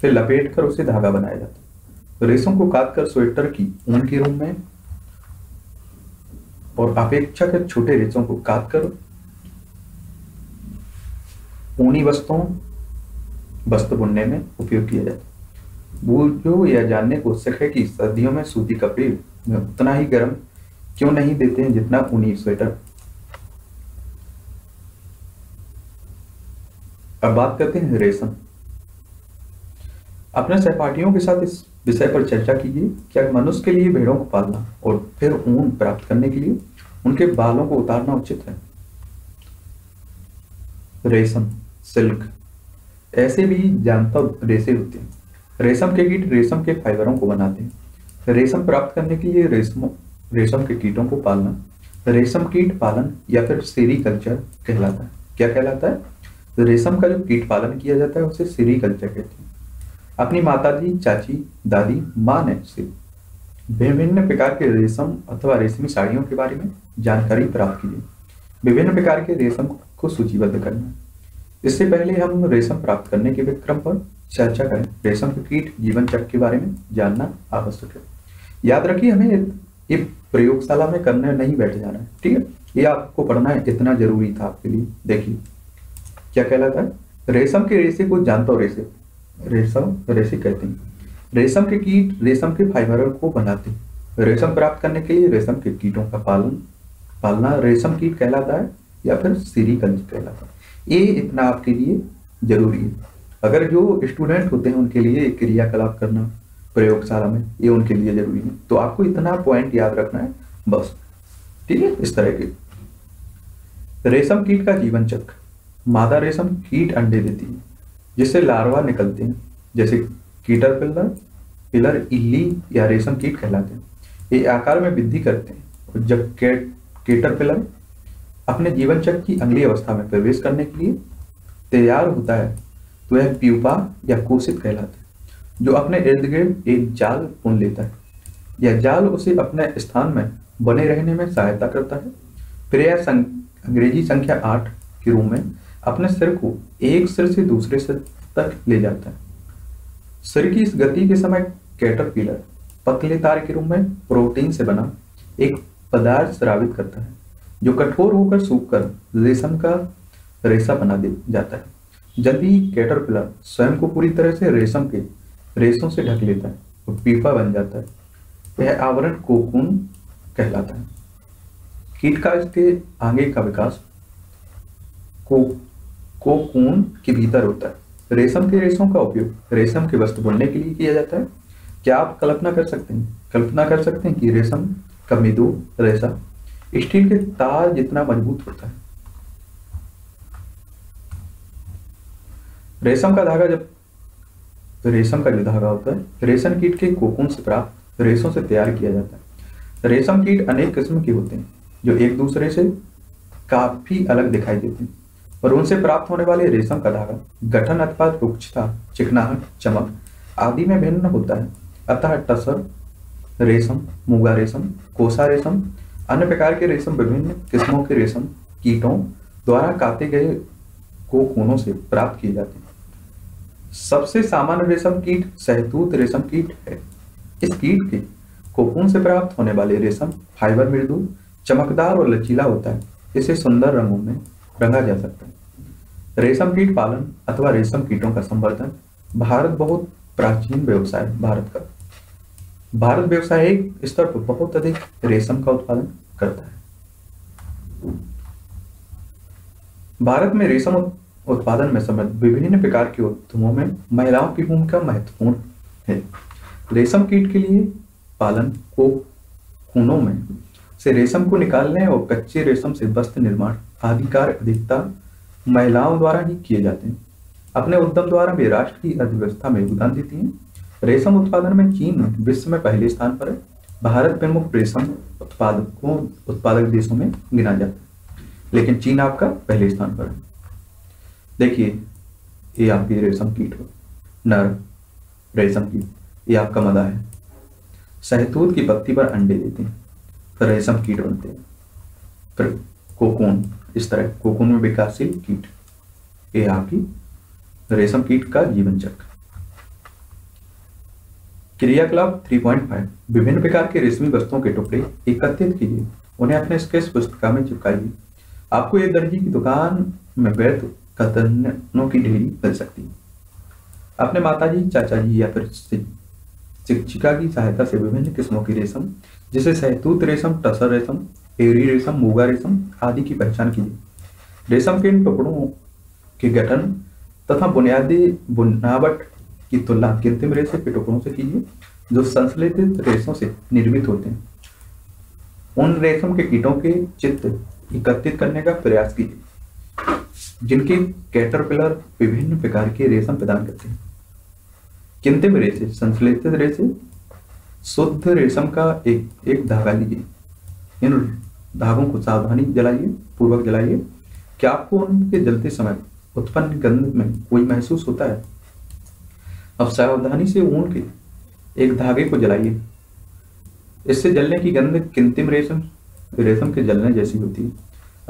S1: फिर लपेट कर उसे धागा बनाया जाता है रेसों को काट कर स्वेटर की ऊन की रूम में और अपेक्षा के छोटे रेसों को काट कर ऊनी वस्तुओं वस्त्र बुनने में उपयोग किया जाता है बूझो यह जानने को उत्सुक है कि सर्दियों में सूती कपड़े उतना ही गर्म क्यों नहीं देते हैं जितना ऊनी स्वेटर अब बात करते हैं रेशम अपने सहपाठियों के साथ इस विषय पर चर्चा कीजिए क्या मनुष्य के लिए भेड़ों को पालना और फिर ऊन प्राप्त करने के लिए उनके बालों को उतारना उचित है रेशम सिल्क ऐसे भी जानता रेशे होते हैं रेशम के कीट रेशम के फाइबरों को बनाते हैं रेशम प्राप्त करने के लिए रेशम रेशम के कीटों को पालना रेशम कीट पालन या फिर कल्चर कहलाता है क्या कहलाता है तो रेशम का जो कीट पालन किया जाता है उसे कल्चर कहते हैं अपनी माताजी चाची दादी माँ ने से विभिन्न प्रकार के रेशम अथवा रेशमी साड़ियों के बारे में जानकारी प्राप्त कीजिए विभिन्न प्रकार के रेशम को सूचीबद्ध करना इससे पहले हम रेशम प्राप्त करने के विक्रम पर चर्चा करें रेशम के कीट जीवन चक्र के बारे में जानना आवश्यक है याद रखिए हमें ये प्रयोगशाला में करने नहीं बैठ जाना है ठीक है ये आपको पढ़ना है इतना जरूरी था आपके लिए देखिए क्या कहलाता है रेशम के रेशे को जानता हूं रेशे रेशम रेशे कहते हैं रेशम के कीट रेशम के फाइबर को बनाते हैं रेशम प्राप्त करने के लिए रेशम के कीटों का पालन पालना रेशम कीट कहलाता है या फिर सीरीकंज कहलाता है ये इतना आपके लिए जरूरी है अगर जो स्टूडेंट होते हैं उनके लिए क्रियाकलाप करना प्रयोगशाला में ये उनके लिए जरूरी है तो आपको इतना पॉइंट याद रखना है बस ठीक है इस तरह के रेशम कीट का जीवन चक्र मादा रेशम कीट अंडे देती है जिससे लार्वा निकलते हैं जैसे कीटर पिलर पिलर इल्ली या रेशम कीट कहलाते हैं ये आकार में वृद्धि करते हैं और जब केट कीटर पिलर अपने जीवन चक्र की अगली अवस्था में प्रवेश करने के लिए तैयार होता है तो यह प्यूपा या कोशित कहलाता है जो अपने इर्द गिर्द एक जाल बुन लेता है यह जाल उसे अपने स्थान में बने रहने में सहायता करता है प्रेयर संग, अंग्रेजी संख्या आठ के रूप में अपने सिर को एक सिर से दूसरे सिर तक ले जाता है सिर की इस गति के समय कैटरपिलर पतले तार के रूप में प्रोटीन से बना एक पदार्थ स्रावित करता है जो कठोर होकर सूखकर रेशम का रेशा बना दे जाता है जब भी कैटरपिलर स्वयं को पूरी तरह से रेशम के रेशों से ढक लेता है और पीपा बन जाता है यह आवरण कोकून कहलाता है कीट का इसके आगे का विकास को कोकून के भीतर होता है रेशम के रेशों का उपयोग रेशम के वस्त्र बुनने के लिए किया जाता है क्या आप कल्पना कर सकते हैं कल्पना कर सकते हैं कि रेशम का मेदो रेशा स्टील के तार जितना मजबूत होता है रेशम का धागा जब तो रेशम का जो धागा होता है रेशम कीट के कोकून से प्राप्त रेशों से तैयार किया जाता है रेशम कीट अनेक किस्म के होते हैं जो एक दूसरे से काफी अलग दिखाई देते हैं और उनसे प्राप्त होने वाले रेशम का धागा गठन अथवा रुक्षता चिकनाहट चमक आदि में भिन्न होता है अतः टसर रेशम मूगा रेशम कोसा रेशम अन्य प्रकार के रेशम विभिन्न किस्मों के रेशम कीटों द्वारा काटे गए कोकूनों से प्राप्त किए जाते हैं सबसे सामान्य रेशम कीट सहतूत रेशम कीट है इस कीट के कोकून से प्राप्त होने वाले रेशम फाइबर मृदु चमकदार और लचीला होता है इसे सुंदर रंगों में रंगा जा सकता है रेशम कीट पालन अथवा रेशम कीटों का संवर्धन भारत बहुत प्राचीन व्यवसाय भारत का भारत व्यवसाय एक स्तर पर बहुत अधिक रेशम का उत्पादन करता है भारत में रेशम उत्पादन में समेत विभिन्न प्रकार के उद्यमों में महिलाओं की भूमिका महत्वपूर्ण है रेशम कीट के लिए पालन को खूनों में से रेशम को निकालने और कच्चे रेशम से वस्त्र निर्माण आदि कार्य अधिकता महिलाओं द्वारा ही किए जाते हैं अपने उद्यम द्वारा भी राष्ट्र की अर्थव्यवस्था में योगदान देती है रेशम उत्पादन में चीन विश्व में पहले स्थान पर है भारत प्रमुख रेशम उत्पादकों उत्पादक देशों में गिना जाता है लेकिन चीन आपका पहले स्थान पर है देखिए ये आपकी रेशम कीट हो नर रेशम कीट ये आपका मदा है सहतूत की पत्ती पर अंडे देते हैं फिर रेशम कीट बनते हैं फिर कोकून इस तरह कोकून में विकासशील कीट ये आपकी रेशम कीट का जीवन चक्र क्रियाकलाप 3.5 विभिन्न प्रकार के रेशमी वस्तुओं के टुकड़े एकत्रित कीजिए उन्हें अपने स्केच पुस्तिका में चिपकाइए आपको एक दर्जी की दुकान में व्यर्थ खतरनों की डिग्री मिल सकती है अपने माताजी चाचाजी या फिर शिक्षिका की सहायता से विभिन्न किस्मों की रेशम जैसे सहतूत रेशम टसर रेशम एरी रेशम मूगा रेशम आदि की पहचान की रेशम के इन टुकड़ों के गठन तथा बुनियादी बुनावट की तुलना कृत्रिम रेशम के टुकड़ों से कीजिए जो संश्लेषित रेशों से निर्मित होते हैं उन रेशम के कीटों के चित्र एकत्रित करने का प्रयास कीजिए जिनके कैटरपिलर विभिन्न प्रकार के रेशम प्रदान करते हैं किंतिम रेशे संश्लेषित रेशे शुद्ध रेशम का एक एक धागा लीजिए इन धागों को सावधानी जलाइए पूर्वक जलाइए क्या आपको उनके जलते समय उत्पन्न गंध में कोई महसूस होता है अब सावधानी से ऊन के एक धागे को जलाइए इससे जलने की गंध किंतिम रेशम रेशम के जलने जैसी होती है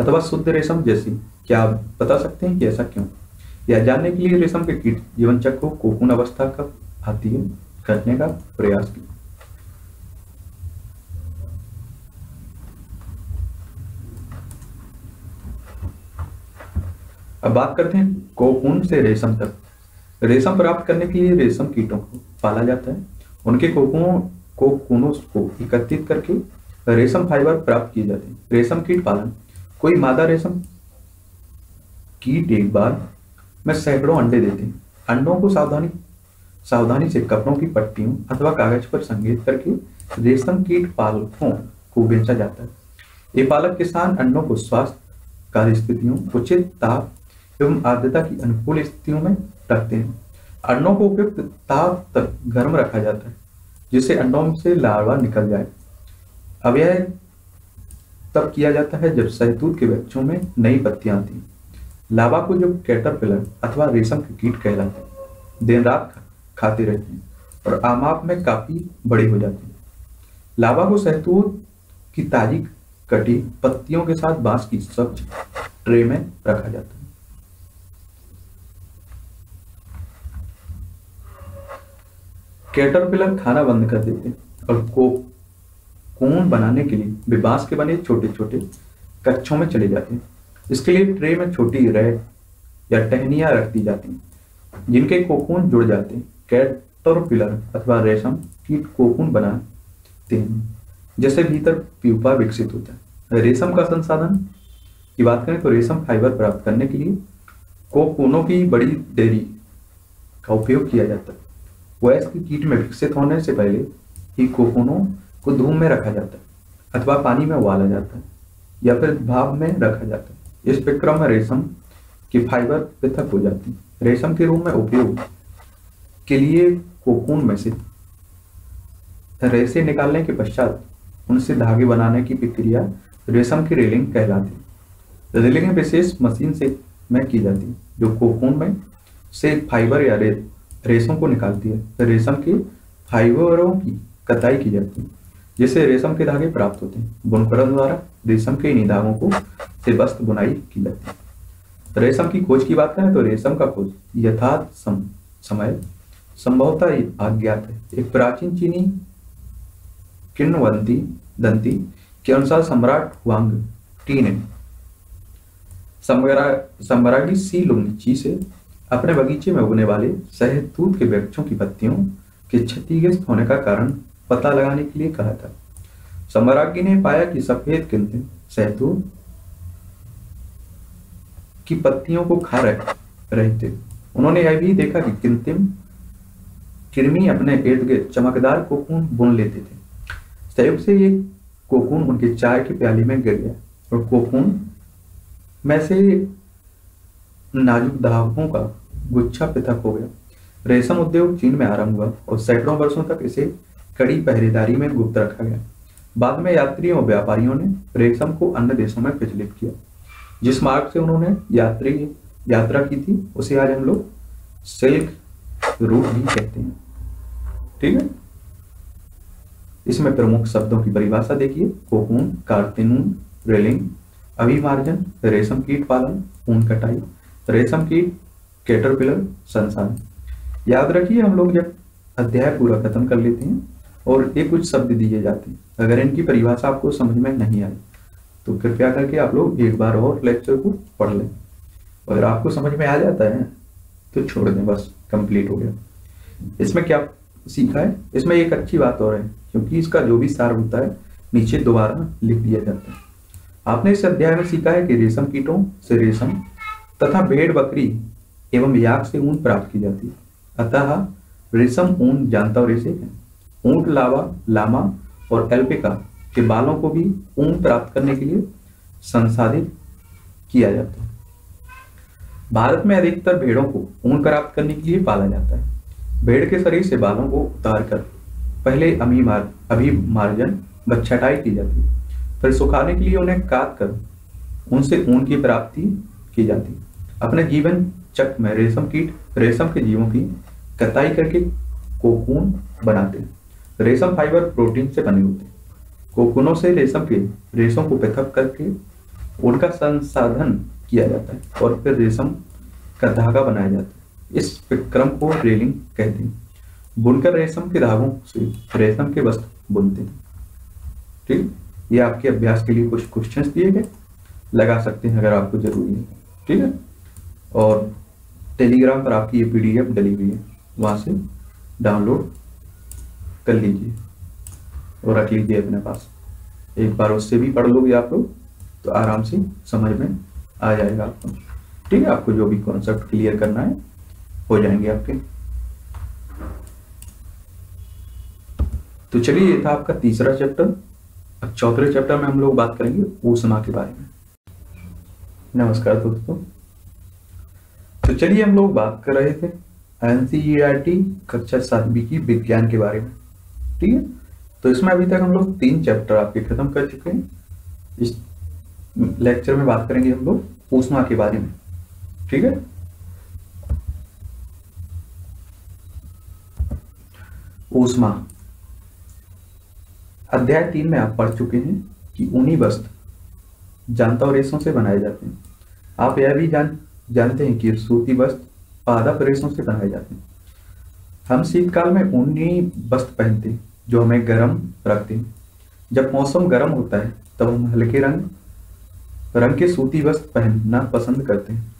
S1: अथवा शुद्ध रेशम जैसी क्या आप बता सकते हैं कि ऐसा क्यों यह जानने के लिए रेशम के कीट जीवन चक्र को अवस्था का अधीन करने का प्रयास किया अब बात करते हैं कोकून से रेशम तक रेशम प्राप्त करने के लिए रेशम कीटों को पाला जाता है उनके कोकुओं कोकुनों को एकत्रित करके रेशम फाइबर प्राप्त किए जाते हैं रेशम कीट पालन कोई मादा रेशम कीट एक बार में सैकड़ों अंडे देती अंडों को सावधानी सावधानी से कपड़ों की पट्टियों अथवा कागज पर संगीत करके रेशम कीट पालकों को बेचा जाता है ये पालक किसान अंडों को स्वास्थ्य कार्य स्थितियों उचित ताप एवं आर्द्रता की अनुकूल स्थितियों में रखते हैं अंडों को उपयुक्त ताप तक गर्म रखा जाता है जिससे अंडों से लार्वा निकल जाए अब तब किया जाता है जब सहतूत के वृक्षों में नई पत्तियां आती हैं लावा को जो कैटरपिलर अथवा रेशम के कीट कहलाते हैं दिन रात खाते रहते हैं और आमाप में काफी बड़े हो जाते हैं लावा को सहतूत की ताजी कटी पत्तियों के साथ बांस की सब्ज ट्रे में रखा जाता है कैटरपिलर खाना बंद कर देते हैं और कोप कोन बनाने के लिए विबास के बने छोटे छोटे कक्षों में चले जाते हैं इसके लिए ट्रे में छोटी रेड या टहनिया रख दी जाती हैं जिनके कोकून जुड़ जाते हैं कैटरपिलर अथवा रेशम कीट कोकून बनाते हैं जैसे भीतर प्यूपा विकसित होता है रेशम का संसाधन की बात करें तो रेशम फाइबर प्राप्त करने के लिए कोकूनों की बड़ी डेयरी का उपयोग किया जाता है वयस्क कीट में विकसित होने से पहले ही कोकूनों को धूम में रखा जाता है अथवा पानी में उबाला जाता है या फिर भाव में रखा जाता है इस प्रक्रम में रेशम की फाइबर पृथक हो जाती है रेशम के रूप में उपयोग के लिए कोकून में से रेसे निकालने के पश्चात उनसे धागे बनाने की प्रक्रिया रेशम की रेलिंग कहलाती है रेलिंग विशेष मशीन से में की जाती है जो कोकून में से फाइबर या रे, रेशम को निकालती है तो रेशम के फाइबरों की कताई की जाती है जिससे रेशम के धागे प्राप्त होते हैं बुनकरों द्वारा रेशम के इन धागों को से वस्त्र बुनाई की जाती है रेशम की खोज की बात करें तो रेशम का खोज यथार्थ सम, समय संभवतः अज्ञात है एक प्राचीन चीनी किन्वंती दंती के अनुसार सम्राट हुआंग टी ने सम्राटी सी लुंगची से अपने बगीचे में उगने वाले सहतूत के वृक्षों की पत्तियों के क्षतिग्रस्त होने का कारण पता लगाने के लिए कहा था समराज्ञी ने पाया कि सफेद किंतु सैतून की पत्तियों को खा रहे रहे थे उन्होंने यह भी देखा कि किंतिम किरमी अपने इर्द गिर्द चमकदार कोकून बुन लेते थे संयोग से ये कोकून उनके चाय की प्याली में गिर गया और कोकून में से नाजुक धागों का गुच्छा पृथक हो गया रेशम उद्योग चीन में आरंभ हुआ और सैकड़ों वर्षों तक इसे कड़ी पहरेदारी में गुप्त रखा गया बाद में यात्रियों और व्यापारियों ने रेशम को अन्य देशों में प्रचलित किया जिस मार्ग से उन्होंने यात्री यात्रा की थी उसे आज हम लोग सिल्क रूट भी कहते हैं ठीक है इसमें प्रमुख शब्दों की परिभाषा देखिए कोकून कार्तिनून रेलिंग अभिमार्जन रेशम कीट पालन ऊन कटाई रेशम कीट कैटरपिलर संसाधन याद रखिए हम लोग जब अध्याय पूरा खत्म कर लेते हैं और ये कुछ शब्द दिए जाते हैं अगर इनकी परिभाषा आपको समझ में नहीं आई तो कृपया करके आप लोग एक बार और लेक्चर को पढ़ लें अगर आपको समझ में आ जाता है तो छोड़ दें बस कंप्लीट हो गया इसमें क्या सीखा है इसमें एक अच्छी बात और है क्योंकि इसका जो भी सार होता है नीचे दोबारा लिख दिया जाता है आपने इस अध्याय में सीखा है कि रेशम कीटों से रेशम तथा भेड़ बकरी एवं याक से ऊन प्राप्त की जाती है अतः रेशम ऊन जानता और रेशे है ऊंट लावा लामा और एल्पिका के बालों को भी ऊन प्राप्त करने के लिए संसाधित किया जाता है भारत में अधिकतर भेड़ों को ऊन प्राप्त करने के लिए पाला जाता है भेड़ के शरीर से बालों को उतार कर पहले अभिमार अभिमार्जन व छटाई की जाती है फिर सुखाने के लिए उन्हें काट कर उनसे ऊन की प्राप्ति की जाती अपने जीवन चक्र में रेशम कीट रेशम के जीवों की कताई करके कोकून बनाते हैं रेशम फाइबर प्रोटीन से बने होते हैं कोकुनों से रेशम के रेशम को पैकअप करके उनका संसाधन किया जाता है और फिर रेशम का धागा बनाया जाता है इस क्रम को रेलिंग कहते हैं बुनकर रेशम के धागों से रेशम के वस्त्र बुनते हैं ठीक ये आपके अभ्यास के लिए कुछ क्वेश्चंस दिए गए लगा सकते हैं अगर आपको जरूरी है ठीक है और टेलीग्राम पर आपकी ये पीडीएफ डली हुई है वहाँ से डाउनलोड कर लीजिए और रख लीजिए अपने पास एक बार उससे भी पढ़ लोगे आप लोग तो आराम से समझ में आ जाएगा आपको ठीक है आपको जो भी कॉन्सेप्ट क्लियर करना है हो जाएंगे आपके तो चलिए ये था आपका तीसरा चैप्टर अब चौथे चैप्टर में हम लोग बात करेंगे ऊषमा के बारे में नमस्कार दोस्तों तो चलिए हम लोग बात कर रहे थे एनसीईआरटी कक्षा सातवीं की विज्ञान के बारे में ठीक है तो इसमें अभी तक हम लोग तीन चैप्टर आपके खत्म कर चुके हैं इस लेक्चर में बात करेंगे हम लोग ऊष्मा के बारे में ठीक है ऊष्मा अध्याय तीन में आप पढ़ चुके हैं कि ऊनी वस्त्र जानता और रेशों से बनाए जाते हैं आप यह भी जान जानते हैं कि सूती वस्त्र पादप रेशों से बनाए जाते हैं हम शीतकाल में ऊनी वस्त्र पहनते हैं जो हमें गर्म रखते हैं जब मौसम गर्म होता है तब हम हल्के रंग रंग के सूती वस्त्र पहनना पसंद करते हैं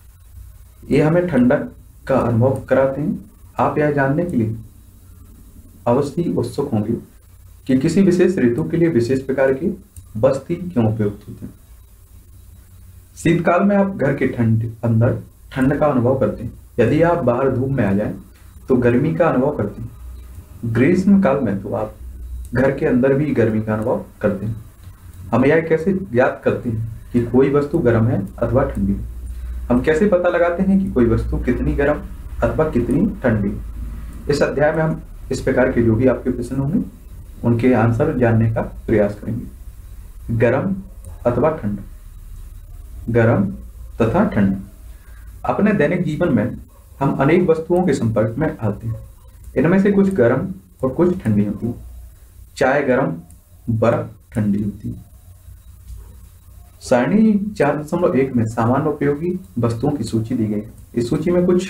S1: ये हमें ठंडक का अनुभव कराते हैं आप यह जानने के लिए अवश्य उत्सुक होंगे कि किसी विशेष ऋतु के लिए विशेष प्रकार के वस्ती क्यों उपयुक्त होते हैं शीतकाल में आप घर के ठंड अंदर ठंड का अनुभव करते हैं यदि आप बाहर धूप में आ जाएं तो गर्मी का अनुभव करते हैं ग्रीष्म काल में तो आप घर के अंदर भी गर्मी का अनुभव करते हैं हम यह कैसे याद करते हैं कि कोई वस्तु गर्म है अथवा ठंडी हम कैसे पता लगाते हैं कि कोई वस्तु कितनी गर्म अथवा कितनी ठंडी इस अध्याय में हम इस प्रकार के जो भी आपके प्रश्न होंगे उनके आंसर जानने का प्रयास करेंगे गर्म अथवा ठंड गर्म तथा ठंड अपने दैनिक जीवन में हम अनेक वस्तुओं के संपर्क में आते हैं इनमें से कुछ गर्म और कुछ ठंडी होती है चाय गर्म बर्फ ठंडी होती सारणी चार दशमलव एक में सामान्य उपयोगी वस्तुओं की सूची दी गई इस सूची में कुछ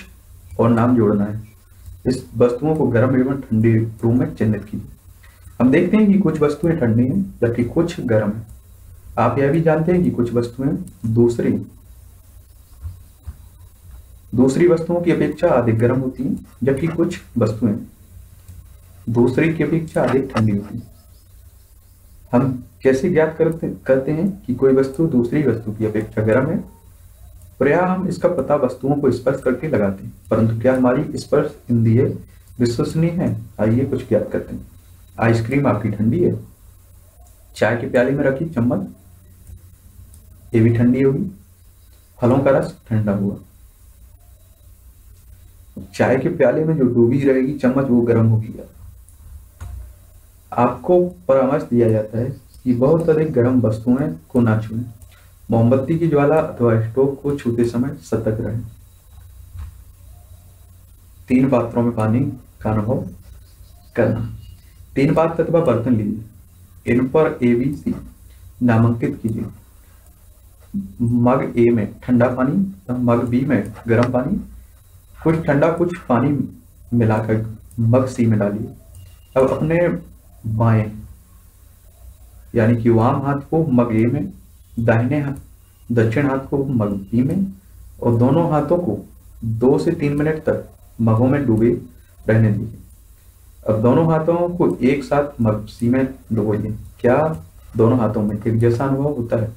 S1: और नाम जोड़ना है इस वस्तुओं को गर्म एवं ठंडी रूम में चिन्हित की हम देखते हैं कि कुछ वस्तुएं ठंडी हैं जबकि कुछ गर्म है आप यह भी जानते हैं कि कुछ वस्तुएं दूसरी दूसरी वस्तुओं की अपेक्षा अधिक गर्म होती हैं जबकि कुछ वस्तुएं दूसरे की अपेक्षा अधिक ठंडी होती है हम कैसे ज्ञात करते करते हैं कि कोई वस्तु दूसरी वस्तु की अपेक्षा गर्म है प्रया हम इसका पता वस्तुओं को स्पर्श करके लगाते हैं परंतु क्या हमारी स्पर्श इंद्रिय विश्वसनीय है आइए कुछ ज्ञात करते हैं आइसक्रीम आपकी ठंडी है चाय के प्याले में रखी चम्मच ये भी ठंडी होगी फलों का रस ठंडा हुआ चाय के प्याले में जो डूबी रहेगी चम्मच वो गर्म होगी आपको परामर्श दिया जाता है कि बहुत अधिक गर्म वस्तुएं को ना छुएं मोमबत्ती की ज्वाला अथवा स्टोव को छूते समय सतर्क रहें तीन पात्रों में पानी का अनुभव करना तीन पात्र अथवा बर्तन लीजिए इन पर ए बी सी नामांकित कीजिए मग ए में ठंडा पानी मग बी में गर्म पानी कुछ ठंडा कुछ पानी मिलाकर मग सी में डालिए अब अपने बाएं यानी कि वाम हाथ को मगे में दाहिने हाथ दक्षिण हाथ को मगी में और दोनों हाथों को दो से तीन मिनट तक मगों में डूबे रहने दीजिए अब दोनों हाथों को एक साथ मगसी में डुबोइए क्या दोनों हाथों में एक जैसा अनुभव होता है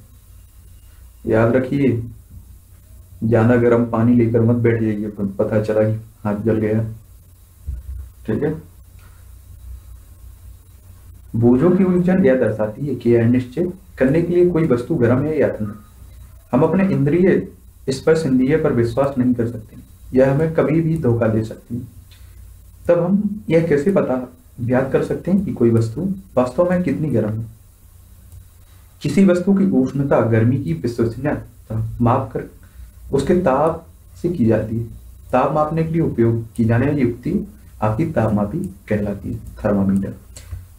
S1: याद रखिए ज्यादा गर्म पानी लेकर मत बैठ जाइए पता चला कि हाथ जल गया ठीक है बोझों की उलझन यह दर्शाती है कि यह निश्चय करने के लिए कोई वस्तु गर्म है या ठंड हम अपने इंद्रिय स्पर्श इंद्रिय पर विश्वास नहीं कर सकते यह हमें कभी भी धोखा दे सकती तब हम यह कैसे पता ज्ञात कर सकते हैं कि कोई वस्तु वास्तव में कितनी गर्म है किसी वस्तु की उष्णता गर्मी की विश्वसनीयता माप कर उसके ताप से की जाती है ताप मापने के लिए उपयोग की जाने वाली युक्ति आपकी तापमापी कहलाती है थर्मामीटर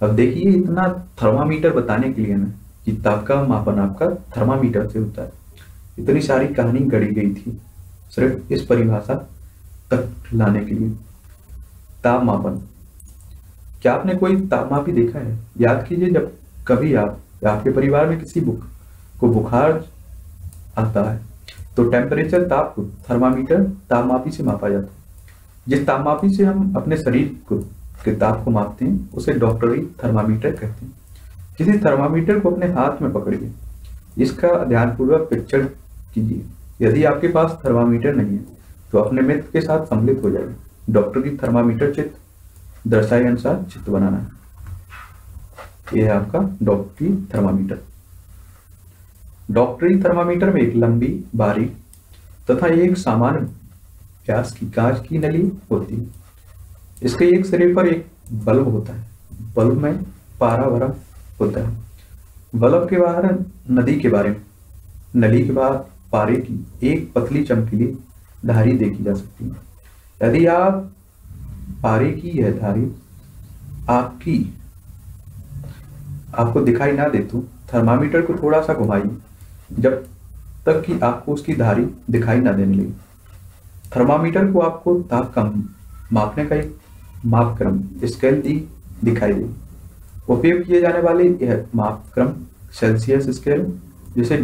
S1: अब देखिए इतना थर्मामीटर बताने के लिए ना कि ताप का मापन आपका थर्मामीटर से होता है इतनी सारी कहानी गढ़ी गई थी सिर्फ इस परिभाषा तक लाने के लिए ताप मापन क्या आपने कोई तापमापी देखा है याद कीजिए जब कभी आप आपके परिवार में किसी बुक को बुखार आता है तो टेम्परेचर ताप को थर्मामीटर तापमापी से मापा जाता है जिस तापमापी से हम अपने शरीर को के ताप को मापते हैं उसे डॉक्टरी थर्मामीटर कहते हैं किसी थर्मामीटर को अपने हाथ में पकड़िए इसका ध्यानपूर्वक पिक्चर कीजिए यदि आपके पास थर्मामीटर नहीं है तो अपने मित्र के साथ सम्मिलित हो जाइए डॉक्टर की थर्मामीटर चित्र दर्शाए अनुसार चित्र बनाना है यह है आपका डॉक्टरी थर्मामीटर डॉक्टरी थर्मामीटर में एक लंबी बारीक तथा एक सामान्य व्यास की कांच की नली होती है इसके एक सिरे पर एक बल्ब होता है बल्ब में पारा भरा होता है बल्ब के बाहर नदी के बारे में नली के बाहर पारे की एक पतली चमकीली धारी देखी जा सकती है यदि आप पारे की यह धारी आपकी आपको दिखाई ना दे तो थर्मामीटर को थोड़ा सा घुमाइए जब तक कि आपको उसकी धारी दिखाई ना देने लगे थर्मामीटर को आपको ताप कम मापने का एक मापक्रम स्केल दी दिखाई दी उपयोग किए जाने वाले यह मापक्रम सेल्सियस स्केल जिसे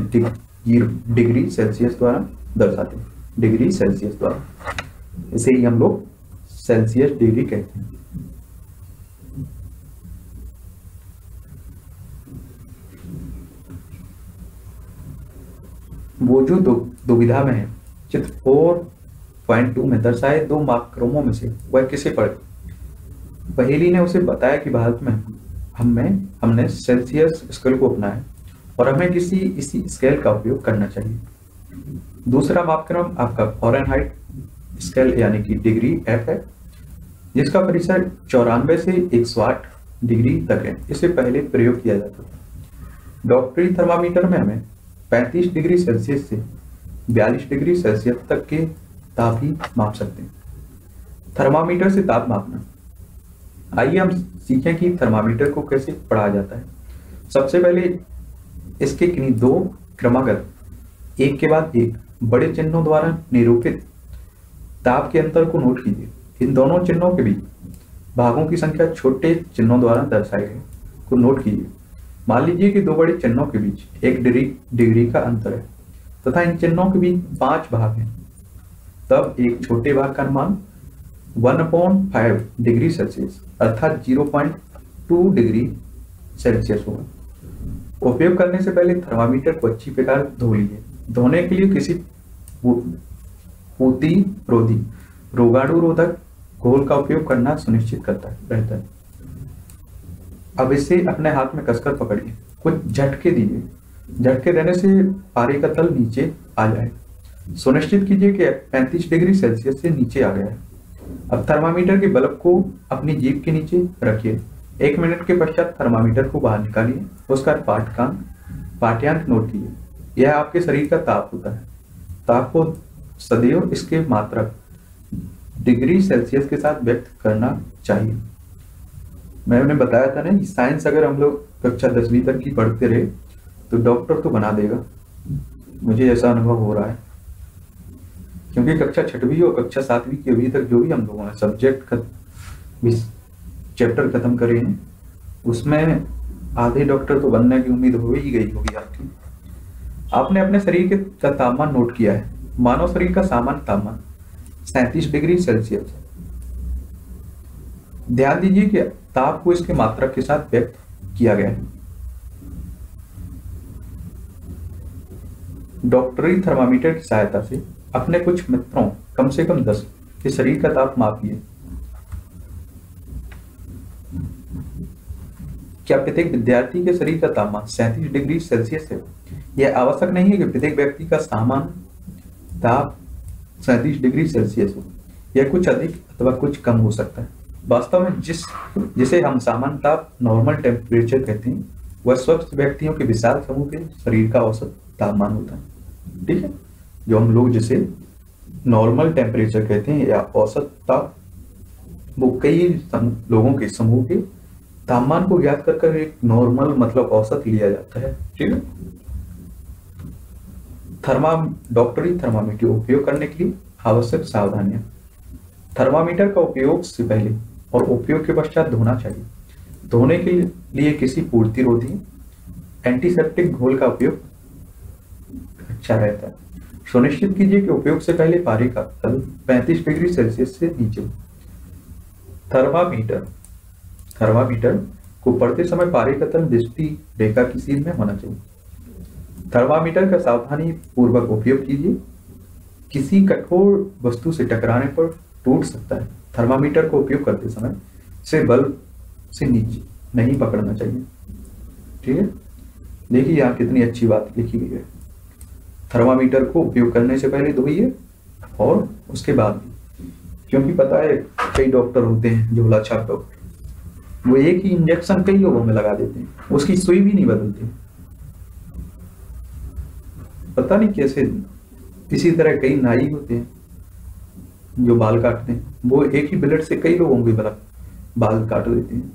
S1: डिग्री सेल्सियस द्वारा दर्शाते हैं डिग्री सेल्सियस द्वारा इसे ही हम लोग सेल्सियस डिग्री कहते हैं वो जो दुविधा में है चित्र 4.2 में दर्शाए दो मापक्रमों में से वह किसे पड़े बहेली ने उसे बताया कि भारत में हमें हमने सेल्सियस स्केल को अपनाया और हमें किसी इसी स्केल का उपयोग करना चाहिए दूसरा मापक्रम आपका फॉरन हाइट स्केल यानी कि डिग्री एफ है जिसका परिसर चौरानवे से एक डिग्री तक है इसे पहले प्रयोग किया जाता था डॉक्टरी थर्मामीटर में हमें 35 डिग्री सेल्सियस से 42 डिग्री सेल्सियस तक के ताप ही माप सकते हैं थर्मामीटर से ताप मापना आइए हम सीखें कि थर्मामीटर को कैसे पढ़ा जाता है सबसे पहले इसके किन्हीं दो क्रमागत एक के बाद एक बड़े चिन्हों द्वारा निरूपित ताप के अंतर को नोट कीजिए इन दोनों चिन्हों के बीच भागों की संख्या छोटे चिन्हों द्वारा दर्शाई गई को नोट कीजिए मान लीजिए कि दो बड़े चिन्हों के बीच एक डिग्री डिग्री का अंतर है तथा इन चिन्हों के बीच पांच भाग हैं तब एक छोटे भाग का अनुमान one upon five degree Celsius अर्थात zero point two degree Celsius होगा उपयोग करने से पहले थर्मामीटर को अच्छी प्रकार धो लीजिए धोने के लिए किसी पूती रोधी रोगाणु रोधक घोल का उपयोग करना सुनिश्चित करता है रहता है अब इसे अपने हाथ में कसकर पकड़िए कुछ झटके दीजिए झटके देने से पारे का तल नीचे आ जाए सुनिश्चित कीजिए कि 35 डिग्री सेल्सियस से नीचे आ गया है अब थर्मामीटर के बल्ब को अपनी जीप के नीचे रखिए एक मिनट के पश्चात थर्मामीटर को बाहर निकालिए उसका पाठकांक पाठ्यांक नोट कीजिए यह आपके शरीर का ताप होता है ताप को सदैव इसके मात्रक डिग्री सेल्सियस के साथ व्यक्त करना चाहिए मैं उन्हें बताया था ना साइंस अगर हम लोग कक्षा दसवीं तक की पढ़ते रहे तो डॉक्टर तो बना देगा मुझे ऐसा अनुभव हो रहा है क्योंकि कक्षा छठवीं और कक्षा सातवीं के अभी तक जो भी हम लोगों ने सब्जेक्ट चैप्टर खत्म करे हैं उसमें आधे डॉक्टर तो बनने की उम्मीद हो ही गई होगी आपकी आपने अपने शरीर के का तापमान नोट किया है मानव शरीर का सामान्य तापमान सैंतीस डिग्री सेल्सियस ध्यान दीजिए कि ताप को इसके मात्रा के साथ व्यक्त किया गया है डॉक्टरी थर्मामीटर की सहायता से अपने कुछ मित्रों कम से कम दस के शरीर का ताप मापिए क्या प्रत्येक विद्यार्थी के शरीर का तापमान सैंतीस डिग्री सेल्सियस है यह आवश्यक नहीं है कि प्रत्येक व्यक्ति का सामान्य ताप सैंतीस डिग्री सेल्सियस हो यह कुछ अधिक अथवा कुछ कम हो सकता है वास्तव में जिस जिसे हम सामान्य ताप नॉर्मल टेम्परेचर कहते हैं वह स्वस्थ व्यक्तियों के विशाल समूह के शरीर का औसत तापमान होता है ठीक है जो हम लोग जिसे नॉर्मल टेम्परेचर कहते हैं या औसत ताप वो कई लोगों के समूह के तापमान को ज्ञात कर कर एक नॉर्मल मतलब औसत लिया जाता है ठीक है थर्मा डॉक्टरी थर्मामीटर उपयोग करने के लिए आवश्यक सावधानियां थर्मामीटर का उपयोग से पहले और उपयोग के पश्चात धोना चाहिए धोने के लिए किसी पूर्तिरोधी एंटीसेप्टिक घोल का उपयोग अच्छा रहता है सुनिश्चित कीजिए कि उपयोग से पहले पारे का तल 35 डिग्री सेल्सियस से नीचे थर्मामीटर थर्मामीटर को पढ़ते समय पारे का तल दृष्टि रेखा की सीध में होना चाहिए थर्मामीटर का सावधानी पूर्वक उपयोग कीजिए किसी कठोर वस्तु से टकराने पर टूट सकता है थर्मामीटर को उपयोग करते समय से बल्ब से नीचे नहीं पकड़ना चाहिए ठीक है देखिए यहाँ कितनी अच्छी बात लिखी गई है थर्मामीटर को उपयोग करने से पहले धोइए और उसके बाद क्योंकि पता है कई डॉक्टर होते हैं जो छाप डॉक्टर वो एक ही इंजेक्शन कई लोगों में लगा देते हैं उसकी सुई भी नहीं बदलती पता नहीं कैसे इसी तरह कई नाई होते हैं जो बाल काटते हैं वो एक ही ब्लेड से कई लोगों के बाल काट देते हैं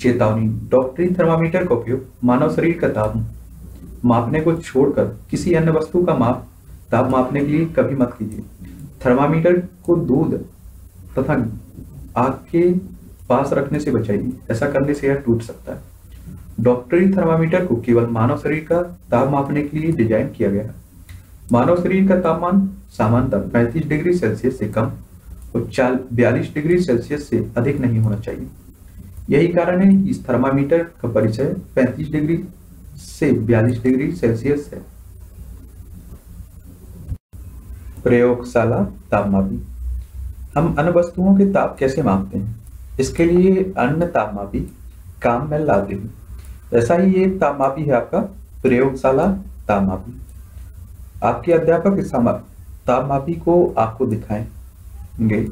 S1: चेतावनी डॉक्टरी थर्मामीटर का उपयोग मानव शरीर का तापमान मापने को छोड़कर किसी अन्य वस्तु का माप ताप मापने के लिए कभी मत कीजिए थर्मामीटर को दूध तथा आग के पास रखने से बचाइए ऐसा करने से यह टूट सकता है डॉक्टरी थर्मामीटर को केवल मानव शरीर का ताप मापने के लिए डिजाइन किया गया है मानव शरीर का तापमान सामान्यतः पैंतीस डिग्री सेल्सियस से कम और चाल बयालीस डिग्री सेल्सियस से अधिक नहीं होना चाहिए यही कारण है कि इस थर्मामीटर का परिचय 35 डिग्री से बयालीस डिग्री सेल्सियस है प्रयोगशाला तापमापी हम अन्य वस्तुओं के ताप कैसे मापते हैं इसके लिए अन्य तापमापी काम में लाते हैं ऐसा ही एक तापमापी है आपका प्रयोगशाला तापमापी आपके अध्यापक इस तापमापी को आपको दिखाएंगे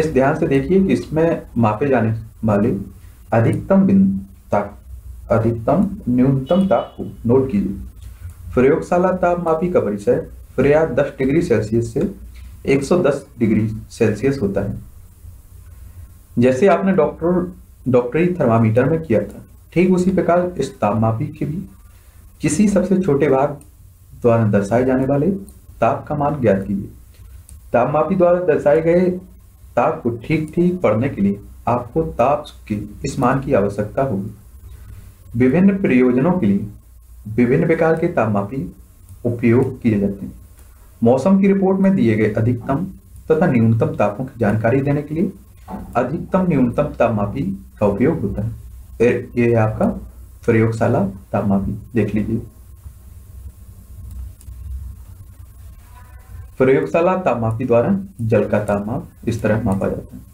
S1: इस ध्यान से देखिए कि इसमें मापे जाने वाले अधिकतम बिंदु अधिकतम न्यूनतम ताप को नोट कीजिए प्रयोगशाला ताप मापी का परिचय प्रयास 10 डिग्री सेल्सियस से 110 डिग्री सेल्सियस होता है जैसे आपने डॉक्टर डॉक्टरी थर्मामीटर में किया था ठीक उसी प्रकार इस तापमापी के भी किसी सबसे छोटे भाग द्वारा दर्शाए जाने वाले ताप का मान ज्ञात कीजिए तापमापी द्वारा दर्शाए गए ताप को ठीक ठीक पढ़ने के लिए आपको ताप के इस मान की आवश्यकता होगी विभिन्न प्रयोजनों के लिए विभिन्न प्रकार के तापमापी उपयोग किए जाते हैं मौसम की रिपोर्ट में दिए गए अधिकतम तथा न्यूनतम तापों की जानकारी देने के लिए अधिकतम न्यूनतम तापमापी का उपयोग होता है ये आपका प्रयोगशाला तापमापी देख लीजिए प्रयोगशाला तापमापी द्वारा जल का तापमाप इस तरह मापा जाता है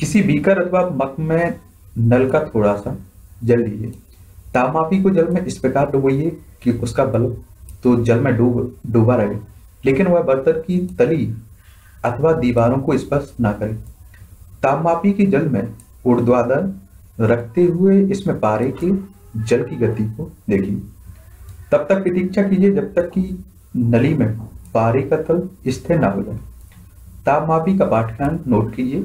S1: किसी बीकर अथवा मक में नल का थोड़ा सा जल लीजिए तामापी को जल में इस प्रकार डुबोइए कि उसका बल्ब तो जल में डूब डूबा रहे लेकिन वह बर्तन की तली अथवा दीवारों को स्पर्श ना करे तामापी के जल में ऊर्ध्वाधर रखते हुए इसमें पारे के जल की गति को देखिए तब तक प्रतीक्षा कीजिए जब तक कि नली में पारे का तल स्थिर ना हो जाए तापमापी का पाठ्यांक नोट कीजिए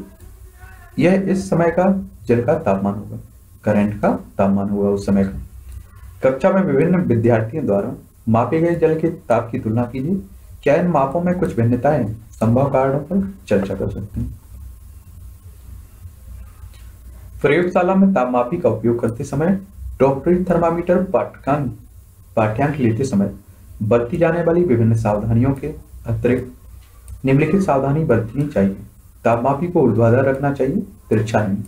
S1: यह इस समय का जल का तापमान होगा करंट का तापमान होगा उस समय का कक्षा में विभिन्न विद्यार्थियों द्वारा मापे गए जल के ताप की तुलना कीजिए क्या इन मापों में कुछ भिन्नताएं संभव कारणों पर चर्चा कर सकते हैं प्रयोगशाला में तापमापी का उपयोग करते समय डॉक्टरी थर्मामीटर पाठ्यांक पाठ्यांक लेते समय बरती जाने वाली विभिन्न सावधानियों के अतिरिक्त निम्नलिखित सावधानी बरतनी चाहिए तापमापी को ऊर्ध्वाधर रखना चाहिए तिरछा नहीं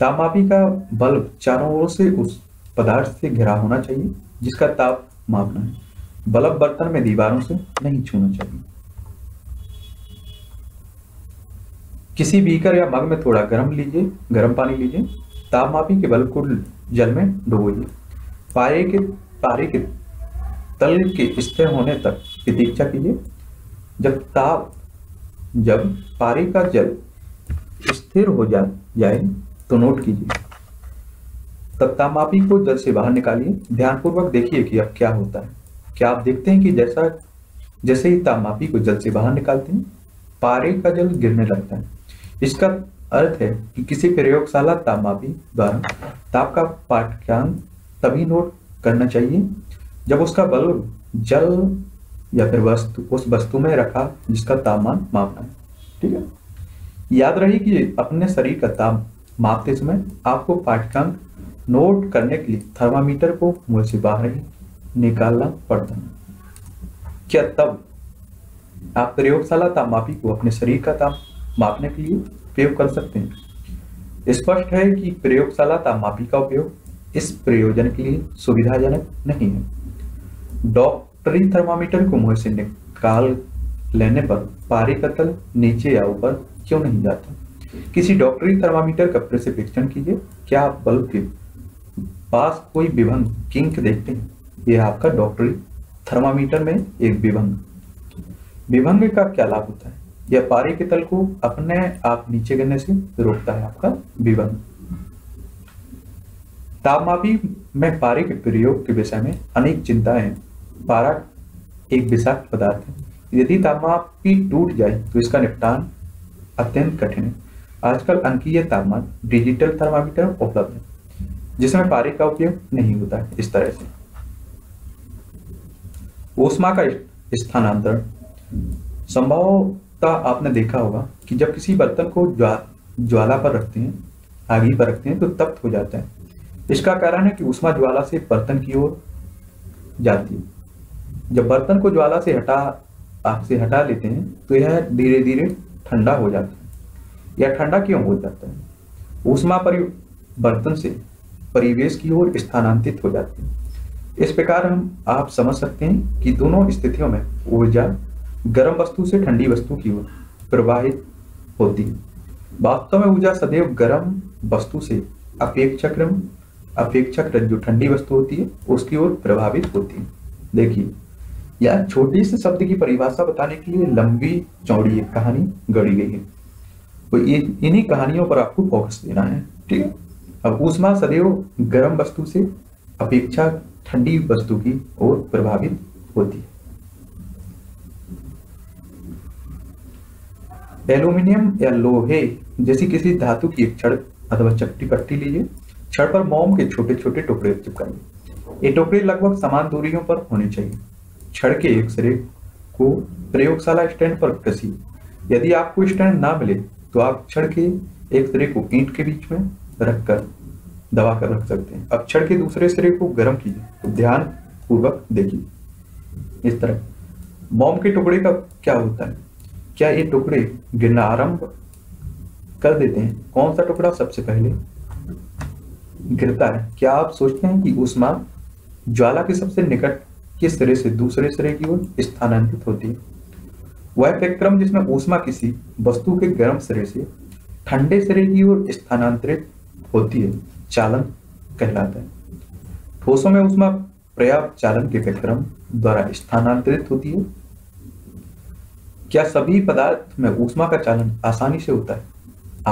S1: तापमापी का बल्ब चारों ओर से उस पदार्थ से घिरा होना चाहिए जिसका ताप मापना है बल्ब बर्तन में दीवारों से नहीं छूना चाहिए किसी बीकर या मग में थोड़ा गर्म लीजिए गर्म पानी लीजिए तापमापी के बल्ब को जल में डुबोइए पारे के पारे के तल के स्थिर होने तक प्रतीक्षा कीजिए जब ताप जब पारे का जल स्थिर हो जा, जाए तो नोट कीजिए तप्तामापी को जल से बाहर निकालिए ध्यानपूर्वक देखिए कि अब क्या होता है क्या आप देखते हैं कि जैसा जैसे ही तामापी को जल से बाहर निकालते हैं पारे का जल गिरने लगता है इसका अर्थ है कि किसी प्रयोगशाला तामापी द्वारा ताप का पाठ्यांक तभी नोट करना चाहिए जब उसका बल्ब जल या फिर वस्तु उस वस्तु में रखा जिसका तापमान मापना है ठीक है याद रही कि अपने शरीर का ताप मापते समय आपको पाठ्यांक नोट करने के लिए थर्मामीटर को मुंह से बाहर ही निकालना पड़ता है क्या तब आप प्रयोगशाला तापमापी को अपने शरीर का ताप मापने के लिए प्रयोग कर सकते हैं स्पष्ट है कि प्रयोगशाला तापमापी का उपयोग इस प्रयोजन के लिए सुविधाजनक नहीं है डॉक्टर ट्रिन थर्मामीटर को मुंह से निकाल लेने पर पारी का तल नीचे या ऊपर क्यों नहीं जाता किसी डॉक्टरी थर्मामीटर कपड़े से परीक्षण कीजिए क्या आप बल्ब के पास कोई विभंग किंक देखते हैं यह आपका डॉक्टरी थर्मामीटर में एक विभंग विभंग का क्या लाभ होता है यह पारी के तल को अपने आप नीचे गिरने से रोकता है आपका विभंग तापमापी में पारी के प्रयोग के विषय में अनेक चिंताएं पारा एक विषाक्त पदार्थ है यदि तापमापी टूट जाए तो इसका निपटान अत्यंत कठिन है आजकल अंकीय तापमान डिजिटल थर्मामीटर उपलब्ध है जिसमें पारे का उपयोग नहीं होता है इस तरह से ऊष्मा का स्थानांतरण संभवता आपने देखा होगा कि जब किसी बर्तन को ज्वाला पर रखते हैं आगे पर रखते हैं तो तप्त हो जाता है इसका कारण है कि ऊष्मा ज्वाला से बर्तन की ओर जाती है जब बर्तन को ज्वाला से हटा आग से हटा लेते हैं तो यह धीरे धीरे ठंडा हो जाता है यह ठंडा क्यों हो जाता है ऊष्मा बर्तन से परिवेश की ओर स्थानांतरित हो जाती है इस प्रकार हम आप समझ सकते हैं कि दोनों स्थितियों में ऊर्जा गर्म वस्तु से ठंडी वस्तु की ओर प्रवाहित होती है वास्तव में ऊर्जा सदैव गर्म वस्तु से अपेक्षाक्रम अपेक्षाकृत जो ठंडी वस्तु होती है उसकी ओर प्रभावित होती है देखिए या छोटे से शब्द की परिभाषा बताने के लिए लंबी चौड़ी एक कहानी गढ़ी गई है तो इन्हीं कहानियों पर आपको फोकस देना है ठीक है अब ऊष्मा सदैव गर्म वस्तु से अपेक्षा ठंडी वस्तु की ओर प्रभावित होती है एल्यूमिनियम या लोहे जैसी किसी धातु की एक छड़ अथवा चपटी पट्टी लीजिए छड़ पर मोम के छोटे छोटे टुकड़े चिपकाइए ये टुकड़े लगभग समान दूरियों पर होने चाहिए छड़ के एक्सरे को प्रयोगशाला स्टैंड पर कसी यदि आपको स्टैंड ना मिले तो आप छड़ के एक सिरे को ईंट के बीच में रखकर दबा कर रख सकते हैं अब छड़ के दूसरे सिरे को गर्म कीजिए तो ध्यान पूर्वक देखिए इस तरह मोम के टुकड़े का क्या होता है क्या ये टुकड़े गिरना आरंभ कर देते हैं कौन सा टुकड़ा सबसे पहले गिरता है क्या आप सोचते हैं कि उष्मा ज्वाला के सबसे निकट किस सिरे से दूसरे सिरे की ओर स्थानांतरित होती है वह प्रक्रम जिसमें ऊष्मा किसी वस्तु के गर्म सिरे से ठंडे सिरे की ओर स्थानांतरित होती है चालन कहलाता है ठोसों में ऊष्मा पर्याप्त चालन के प्रक्रम द्वारा स्थानांतरित होती है क्या सभी पदार्थ में ऊष्मा का चालन आसानी से होता है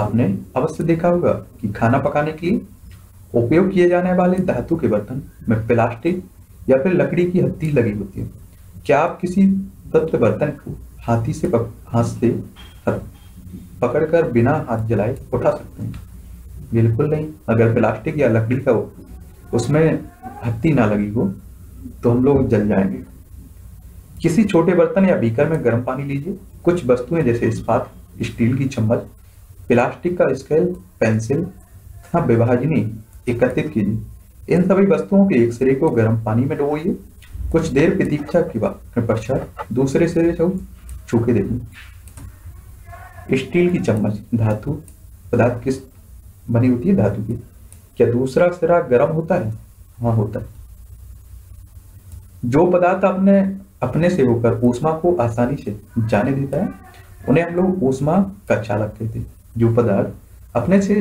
S1: आपने अवश्य देखा होगा कि खाना पकाने के लिए उपयोग किए जाने वाले धातु के बर्तन में प्लास्टिक या फिर लकड़ी की हत्ती लगी होती है क्या आप किसी दत्त बर्तन को हाथी से हाथ से पकड़कर बिना हाथ जलाए उठा सकते हैं बिल्कुल नहीं अगर प्लास्टिक या लकड़ी का उसमें हत्ती ना लगी हो तो हम लोग जल जाएंगे किसी छोटे बर्तन या बीकर में गर्म पानी लीजिए कुछ वस्तुएं जैसे इस्पात स्टील की चम्मच प्लास्टिक का स्केल पेंसिल हाँ, विभाजनी एकत्रित कीजिए इन सभी वस्तुओं के एक सिरे को गर्म पानी में डुबोइए कुछ देर प्रतीक्षा के पश्चात दूसरे सिरे से छूके देखिए स्टील की चम्मच धातु पदार्थ किस बनी होती है धातु की क्या दूसरा सिरा गर्म होता है हाँ होता है जो पदार्थ अपने अपने से होकर ऊष्मा को आसानी से जाने देता है उन्हें हम लोग ऊष्मा का चालक कहते हैं जो पदार्थ अपने से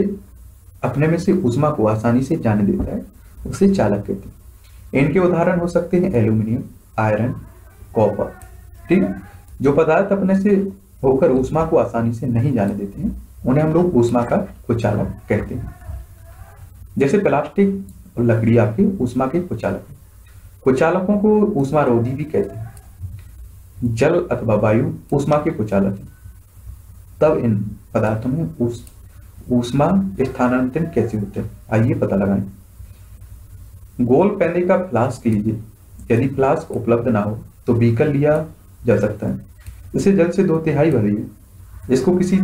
S1: अपने में से ऊष्मा को आसानी से जाने देता है उसे चालक कहते हैं इनके उदाहरण हो सकते हैं एल्यूमिनियम आयरन कॉपर ठीक है जो पदार्थ अपने से होकर ऊष्मा को आसानी से नहीं जाने देते हैं उन्हें हम लोग ऊष्मा का कुचालक कहते हैं जैसे प्लास्टिक और लकड़ी आपके ऊष्मा के कुचालक है कुचालकों को ऊष्मा रोधी भी कहते हैं जल अथवा वायु ऊष्मा के कुचालक है तब इन पदार्थों में ऊष्मा उस, स्थानांतरण कैसे होते हैं आइए पता लगाएं गोल पैले का फ्लास्क लीजिए यदि फ्लास्क उपलब्ध ना हो तो बीकर लिया जा सकता है इसे जल से दो तिहाई भरिए इसको किसी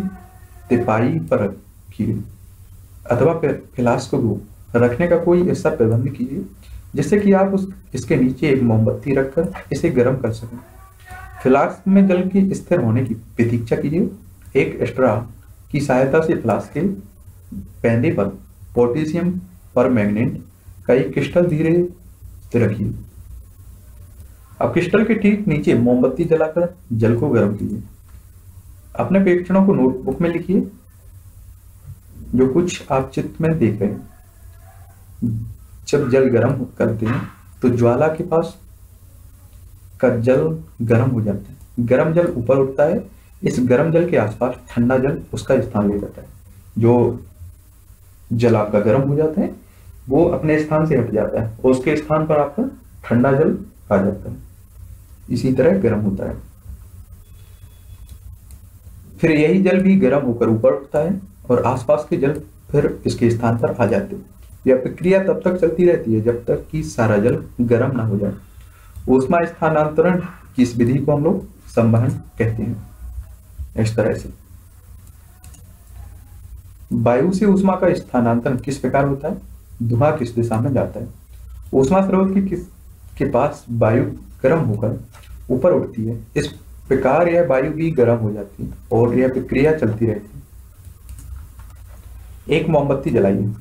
S1: तिपाही पर रखिए अथवा फ्लास्क को रखने का कोई ऐसा प्रबंध कीजिए जिससे कि आप उस इसके नीचे एक मोमबत्ती रखकर इसे गर्म कर सकें फ्लास्क में जल के स्थिर होने की प्रतीक्षा कीजिए एक एक्स्ट्रा की सहायता से फ्लास्क के पैंदे पर पोटेशियम पर मैग्नेट का एक क्रिस्टल धीरे रखिए अब क्रिस्टल के ठीक नीचे मोमबत्ती जलाकर जल को गर्म कीजिए अपने प्रेक्षणों को नोटबुक में लिखिए जो कुछ आप चित्र में देख रहे हैं जब जल गर्म करते हैं तो ज्वाला के पास का जल गर्म हो जाता है गर्म जल ऊपर उठता है इस गर्म जल के आसपास ठंडा जल उसका स्थान ले जाता है जो जल आपका गर्म हो जाता है वो अपने स्थान से हट जाता है और उसके स्थान पर आपका ठंडा जल आ जाता है इसी तरह गर्म होता है फिर यही जल भी गर्म होकर ऊपर उठता है और आसपास के जल फिर इसके स्थान पर आ जाते हैं यह प्रक्रिया तब तक चलती रहती है जब तक कि सारा जल गर्म ना हो जाए ऊष्मा स्थानांतरण की इस विधि को हम लोग संवहन कहते हैं इस तरह से वायु से ऊष्मा का स्थानांतरण किस प्रकार होता है धुआं किस दिशा में जाता है ऊष्मा स्रोत की किस के पास वायु गर्म होकर ऊपर उठती है इस प्रकार यह वायु भी गर्म हो जाती है और यह प्रक्रिया चलती रहती है एक मोमबत्ती जलाइए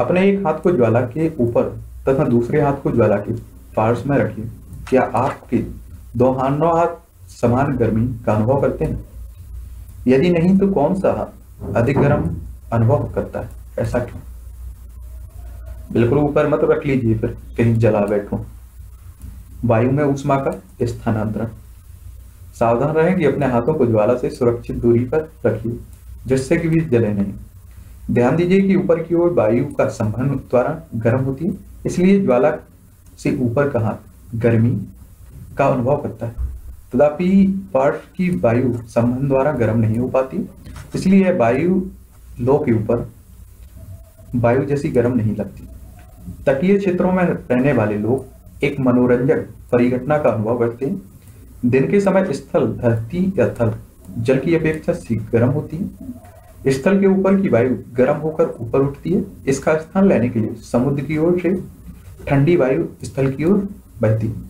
S1: अपने एक हाथ को ज्वाला के ऊपर तथा दूसरे हाथ को ज्वाला के पार्श में रखिए क्या आपके दोहानो हाथ समान गर्मी का अनुभव करते हैं यदि नहीं तो कौन सा हाथ अधिक गर्म अनुभव करता है ऐसा क्यों बिल्कुल ऊपर मत रख लीजिए फिर कहीं जला बैठो वायु में उष्मा का स्थानांतरण सावधान रहें कि अपने हाथों को ज्वाला से सुरक्षित दूरी पर रखिए जिससे कि भी जले नहीं ध्यान दीजिए कि ऊपर की ओर वायु का संभन द्वारा गर्म होती है इसलिए ज्वाला से ऊपर का हाथ गर्मी का अनुभव करता है तथापि पार्श की वायु संभन द्वारा गर्म नहीं हो पाती इसलिए वायु लो के ऊपर वायु जैसी गर्म नहीं लगती तटीय क्षेत्रों में रहने वाले लोग एक मनोरंजक परिघटना का अनुभव करते हैं दिन के समय स्थल धरती या थल जल की अपेक्षा शीघ्र गर्म होती है स्थल के ऊपर की वायु गर्म होकर ऊपर उठती है इसका स्थान लेने के लिए समुद्र की ओर से ठंडी वायु स्थल की ओर बहती है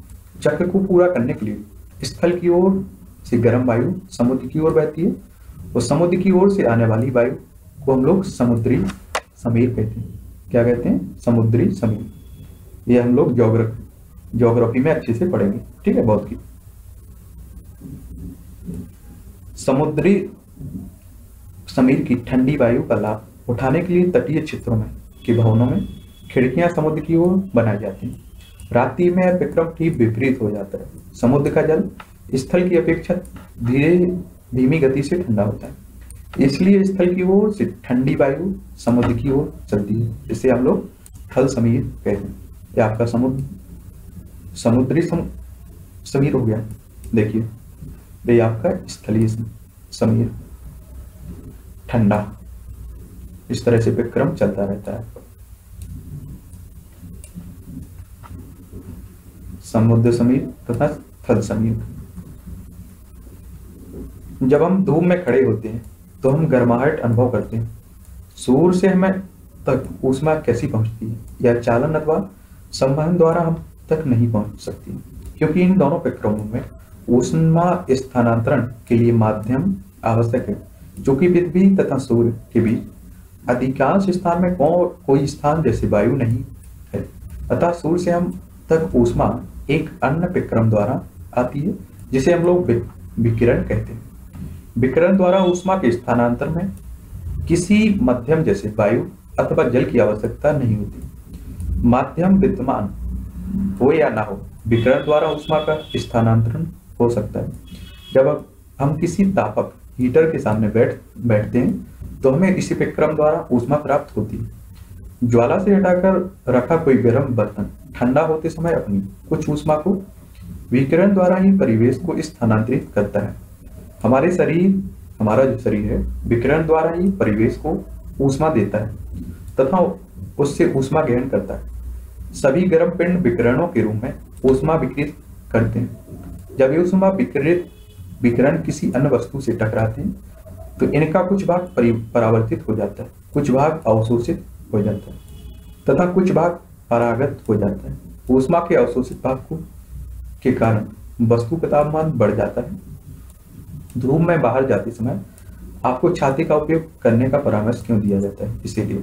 S1: चक्र को पूरा करने के लिए स्थल की ओर से गर्म वायु समुद्र की ओर बहती है और समुद्र की ओर से आने वाली वायु को हम लोग समुद्री समीर कहते हैं क्या कहते हैं समुद्री समीप ये हम लोग जोग्राफी जोग्राफी में अच्छे से पढ़ेंगे ठीक है बहुत की समुद्री समीर की ठंडी वायु का लाभ उठाने के लिए तटीय क्षेत्रों में के भवनों में खिड़कियां समुद्र की ओर बनाई जाती हैं रात्रि में विक्रम ठीक विपरीत हो जाता है समुद्र का जल स्थल की अपेक्षा धीरे धीमी गति से ठंडा होता है इसलिए स्थल की ओर से ठंडी वायु समुद्र की ओर चलती है इसे हम लोग थल समीर कहते हैं ये आपका समुद्र समुद्री सम, समीर हो गया देखिए ये आपका स्थलीय समीर ठंडा इस तरह से विक्रम चलता रहता है समुद्र समीर तथा थल समीर जब हम धूप में खड़े होते हैं तो हम गर्माहट अनुभव करते हैं सूर्य से हमें तक ऊष्मा कैसी पहुंचती है या चालन अथवा संवहन द्वारा हम तक नहीं पहुंच सकती क्योंकि इन दोनों प्रक्रमों में ऊष्मा स्थानांतरण के लिए माध्यम आवश्यक है जो कि पृथ्वी तथा सूर्य के बीच अधिकांश स्थान में को, कोई स्थान जैसे वायु नहीं है अतः सूर्य से हम तक ऊष्मा एक अन्य विक्रम द्वारा आती है जिसे हम लोग विकिरण कहते हैं विकरण द्वारा ऊष्मा के स्थानांतर में किसी मध्यम जैसे वायु अथवा जल की आवश्यकता नहीं होती माध्यम विद्यमान हो या ना हो विकरण द्वारा ऊष्मा का स्थानांतरण हो सकता है जब हम किसी तापक हीटर के सामने बैठ बैठते हैं तो हमें इसी विक्रम द्वारा ऊष्मा प्राप्त होती है ज्वाला से हटाकर रखा कोई गर्म बर्तन ठंडा होते समय अपनी कुछ ऊष्मा को विकिरण द्वारा ही परिवेश को स्थानांतरित करता है हमारे शरीर हमारा जो शरीर है विकिरण द्वारा ही परिवेश को ऊष्मा देता है तथा उससे ऊष्मा ग्रहण करता है सभी गर्म पिंड विकिरणों के रूप में ऊष्मा विकृत करते हैं जब ये ऊष्मा विकृत विकिरण किसी अन्य वस्तु से टकराते हैं तो इनका कुछ भाग परावर्तित हो जाता है कुछ भाग अवशोषित हो जाता है तथा कुछ भाग परागत हो जाता है ऊष्मा के अवशोषित भाग को के कारण वस्तु का तापमान बढ़ जाता है ध्रुव में बाहर जाते समय आपको छाती का उपयोग करने का परामर्श क्यों दिया जाता है इसीलिए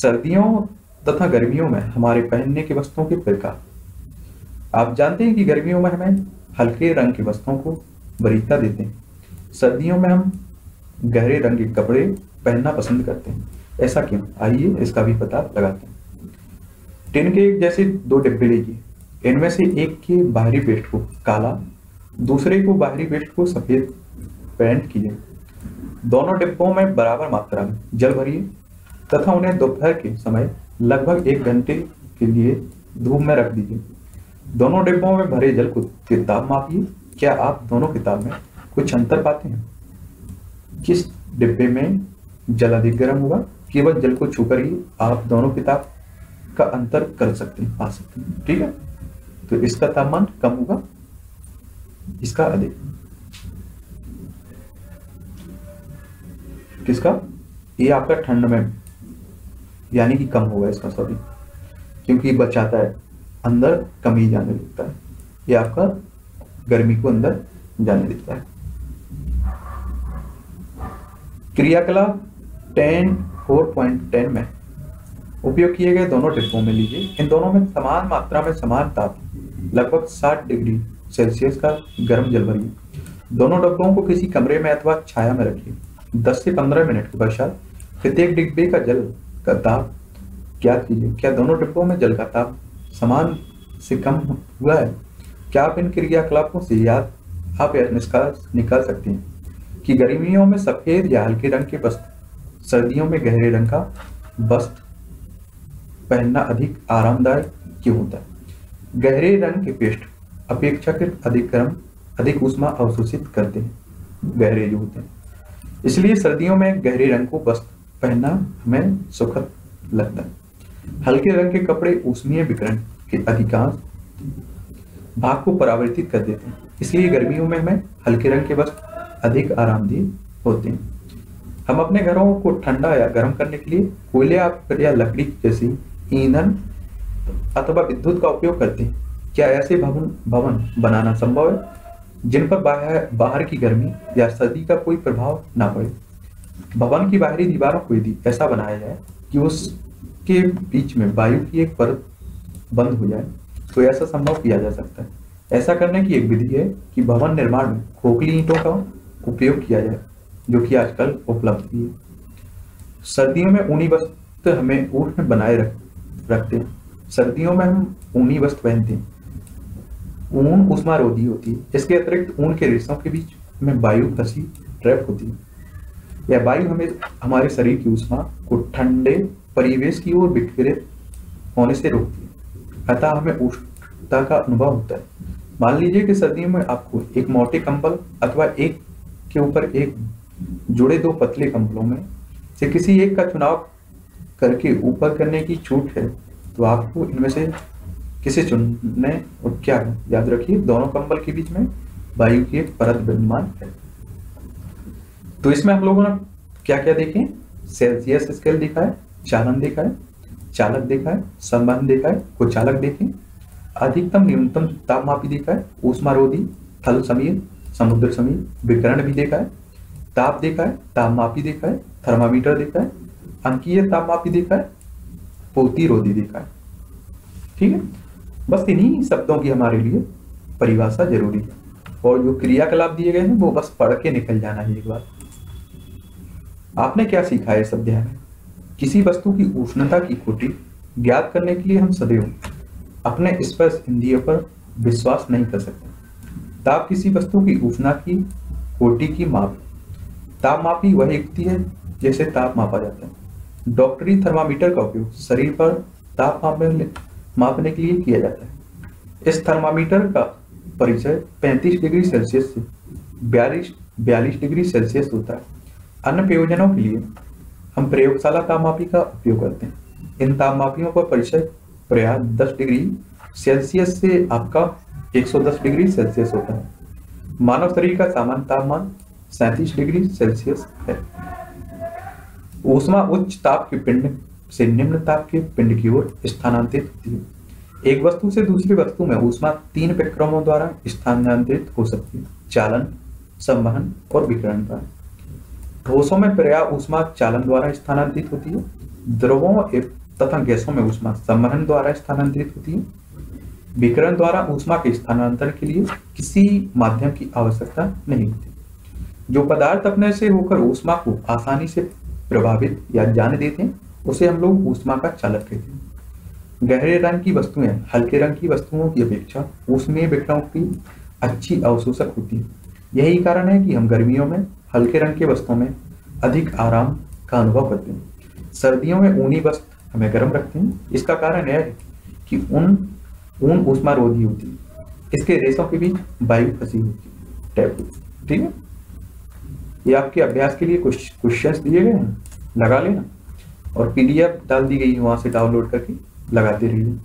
S1: सर्दियों तथा गर्मियों में हमारे पहनने की वस्तुओं के प्रकार आप जानते हैं कि गर्मियों में हमें हल्के रंग की वस्तुओं को वरीयता देते हैं सर्दियों में हम गहरे रंग के कपड़े पहनना पसंद करते हैं ऐसा क्यों आइए इसका भी पता लगाते हैं टिन के जैसे दो डिब्बे लीजिए इनमें से एक के बाहरी पेट को काला दूसरे को बाहरी वेस्ट को सफेद पेंट कीजिए दोनों डिब्बों में बराबर मात्रा में जल भरिए तथा उन्हें दोपहर के समय लगभग एक घंटे के लिए धूप में रख दीजिए दोनों डिब्बों में भरे जल को किताब मापिए क्या आप दोनों किताब में कुछ अंतर पाते हैं किस डिब्बे में जल अधिक गर्म हुआ केवल जल को छूकर ही आप दोनों किताब का अंतर कर सकते हैं पा सकते हैं ठीक है तो इसका तापमान कम होगा इसका अधिक किसका ये आपका ठंड में यानी कि कम होगा इसका सॉरी क्योंकि बचाता है अंदर कमी जाने लगता है ये आपका गर्मी को अंदर जाने देता है क्रियाकलाप टेन फोर पॉइंट टेन में उपयोग किए गए दोनों टिप्पों में लीजिए इन दोनों में समान मात्रा में समान ताप लगभग सात डिग्री सेल्सियस का गर्म जल भरिए दोनों डब्बों को किसी कमरे में अथवा छाया में रखिए 10 से 15 मिनट के पश्चात प्रत्येक डिब्बे का जल का ताप क्या कीजिए क्या दोनों डिब्बों में जल का ताप समान से कम हुआ है क्या आप इन क्रियाकलापों से याद आप निष्कर्ष निकाल सकते हैं कि गर्मियों में सफेद या हल्के रंग के वस्त्र सर्दियों में गहरे रंग का वस्त्र पहनना अधिक आरामदायक क्यों होता है गहरे रंग के पेस्ट अपेक्षाकृत अधिक्रम अधिक उष्मा अवशोषित करते हैं गहरे जो होते हैं इसलिए सर्दियों में गहरे रंग को वस्त्र पहनना हमें सुखद लगता है हल्के रंग के कपड़े उष्मीय विकरण के अधिकांश भाग को परावर्तित कर देते हैं इसलिए गर्मियों में हमें हल्के रंग के वस्त्र अधिक आरामदेह होते हैं हम अपने घरों को ठंडा या गर्म करने के लिए कोयले या लकड़ी जैसी ईंधन अथवा विद्युत का उपयोग करते हैं क्या ऐसे भवन भवन बनाना संभव है जिन पर बाहर बाहर की गर्मी या सर्दी का कोई प्रभाव ना पड़े भवन की बाहरी दीवारों को यदि ऐसा बनाया जाए कि उसके बीच में वायु की एक परत बंद हो जाए तो ऐसा संभव किया जा सकता है ऐसा करने की एक विधि है कि भवन निर्माण में खोखली ईंटों का उपयोग किया जाए जो कि आजकल उपलब्ध भी है सर्दियों में ऊनी वस्त्र हमें उष्ण बनाए रख रखते हैं सर्दियों में हम ऊनी वस्त्र पहनते हैं ऊन उष्मा रोधी होती है इसके अतिरिक्त ऊन के रेशों के बीच में वायु फंसी ट्रैप होती है यह वायु हमें हमारे शरीर की उष्मा को ठंडे परिवेश की ओर विकृत होने से रोकती है अतः हमें उष्णता का अनुभव होता है मान लीजिए कि सर्दियों में आपको एक मोटे कंबल अथवा एक के ऊपर एक जुड़े दो पतले कंबलों में से किसी एक का चुनाव करके ऊपर करने की छूट है तो आपको इनमें से किसे चुनने और क्या है याद रखिए दोनों कंबल के बीच में वायु की एक परत विद्यमान है तो इसमें हम लोगों ने क्या क्या देखे सेल्सियस स्केल देखा है चालन देखा है चालक देखा है संबंध देखा है कुचालक देखे अधिकतम न्यूनतम तापमापी देखा है ऊष्मारोधी थल समीर समुद्र समीर विकरण भी देखा है ताप देखा है तापमापी देखा है थर्मामीटर देखा है अंकीय तापमापी देखा है पोती रोधी देखा है ठीक है बस इन्हीं शब्दों की हमारे लिए परिभाषा जरूरी है और जो क्रियाकलाप दिए गए हैं वो बस पढ़ के निकल जाना है एक बार आपने क्या सीखा है इस अध्याय में किसी वस्तु की उष्णता की कोटि ज्ञात करने के लिए हम सदैव अपने स्पर्श इंद्रिय पर विश्वास नहीं कर सकते ताप किसी वस्तु की उष्णता की कोटि की माप ताप मापी वही युक्ति है जैसे ताप मापा जाता है डॉक्टरी थर्मामीटर का उपयोग शरीर पर ताप मापने मापने के लिए किया जाता है इस थर्मामीटर का परिचय 35 डिग्री सेल्सियस से बयालीस बयालीस डिग्री सेल्सियस होता है अन्य प्रयोजनों के लिए हम प्रयोगशाला तापमापी का उपयोग करते हैं इन तापमापियों का परिचय प्रयास दस डिग्री सेल्सियस से आपका 110 डिग्री सेल्सियस होता है मानव शरीर का सामान्य तापमान सैंतीस डिग्री सेल्सियस है उष्मा उच्च ताप के पिंड से निम्न ताप के पिंड की ओर स्थानांतरित होती है एक वस्तु से दूसरी वस्तु में ऊष्मा तीन विक्रमों द्वारा स्थानांतरित हो सकती है चालन संवहन और विकरण द्वारा ठोसों में प्रया ऊष्मा चालन द्वारा स्थानांतरित होती है द्रवों तथा गैसों में ऊष्मा संवहन द्वारा स्थानांतरित होती है विकरण द्वारा ऊष्मा के स्थानांतरण के लिए किसी माध्यम की आवश्यकता नहीं होती जो पदार्थ अपने से होकर ऊष्मा को आसानी से प्रभावित या जान देते हैं उसे हम लोग ऊष्मा का चालक कहते हैं गहरे रंग की वस्तुएं हल्के रंग की वस्तुओं की अपेक्षा उसमें विकिरणों की अच्छी अवशोषक होती है यही कारण है कि हम गर्मियों में हल्के रंग के वस्तुओं में अधिक आराम का अनुभव करते हैं सर्दियों में ऊनी वस्त्र हमें गर्म रखते हैं इसका कारण है कि ऊन ऊन ऊष्मा रोधी होती है इसके रेशों के बीच वायु फंसी होती है ठीक है ये आपके अभ्यास के लिए कुछ क्वेश्चन दिए गए हैं लगा लेना और पीडीएफ डाल दी गई है वहां से डाउनलोड करके लगाते रहिए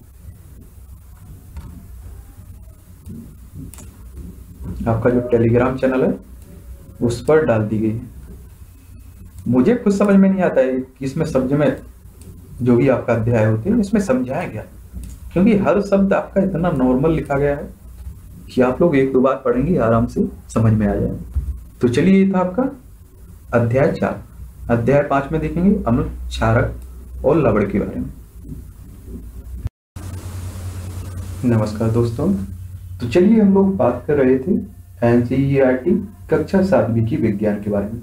S1: आपका जो टेलीग्राम चैनल है उस पर डाल दी गई है मुझे कुछ समझ में नहीं आता है कि इसमें शब्द में जो भी आपका अध्याय होते हैं इसमें समझाया गया क्योंकि हर शब्द आपका इतना नॉर्मल लिखा गया है कि आप लोग एक दो बार पढ़ेंगे आराम से समझ में आ जाए तो चलिए ये था आपका अध्याय चार अध्याय पांच में देखेंगे अमृत क्षारक और लवड़ के बारे में नमस्कार दोस्तों तो चलिए हम लोग बात कर रहे थे एनसीईआरटी कक्षा सातवीं की विज्ञान के बारे में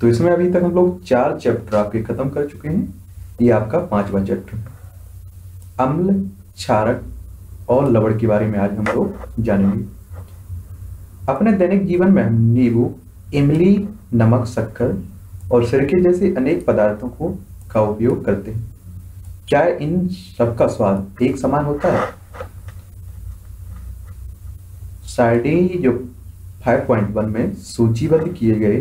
S1: तो इसमें अभी तक हम लोग चार चैप्टर आपके खत्म कर चुके हैं ये आपका पांचवा चैप्टर अम्ल क्षारक और लवड़ के बारे में आज हम लोग जानेंगे अपने दैनिक जीवन में हम नींबू इमली नमक शक्कर और सिरके जैसे अनेक पदार्थों को का उपयोग करते हैं क्या इन सबका स्वाद एक समान होता है सारणी जो 5.1 में सूचीबद्ध किए गए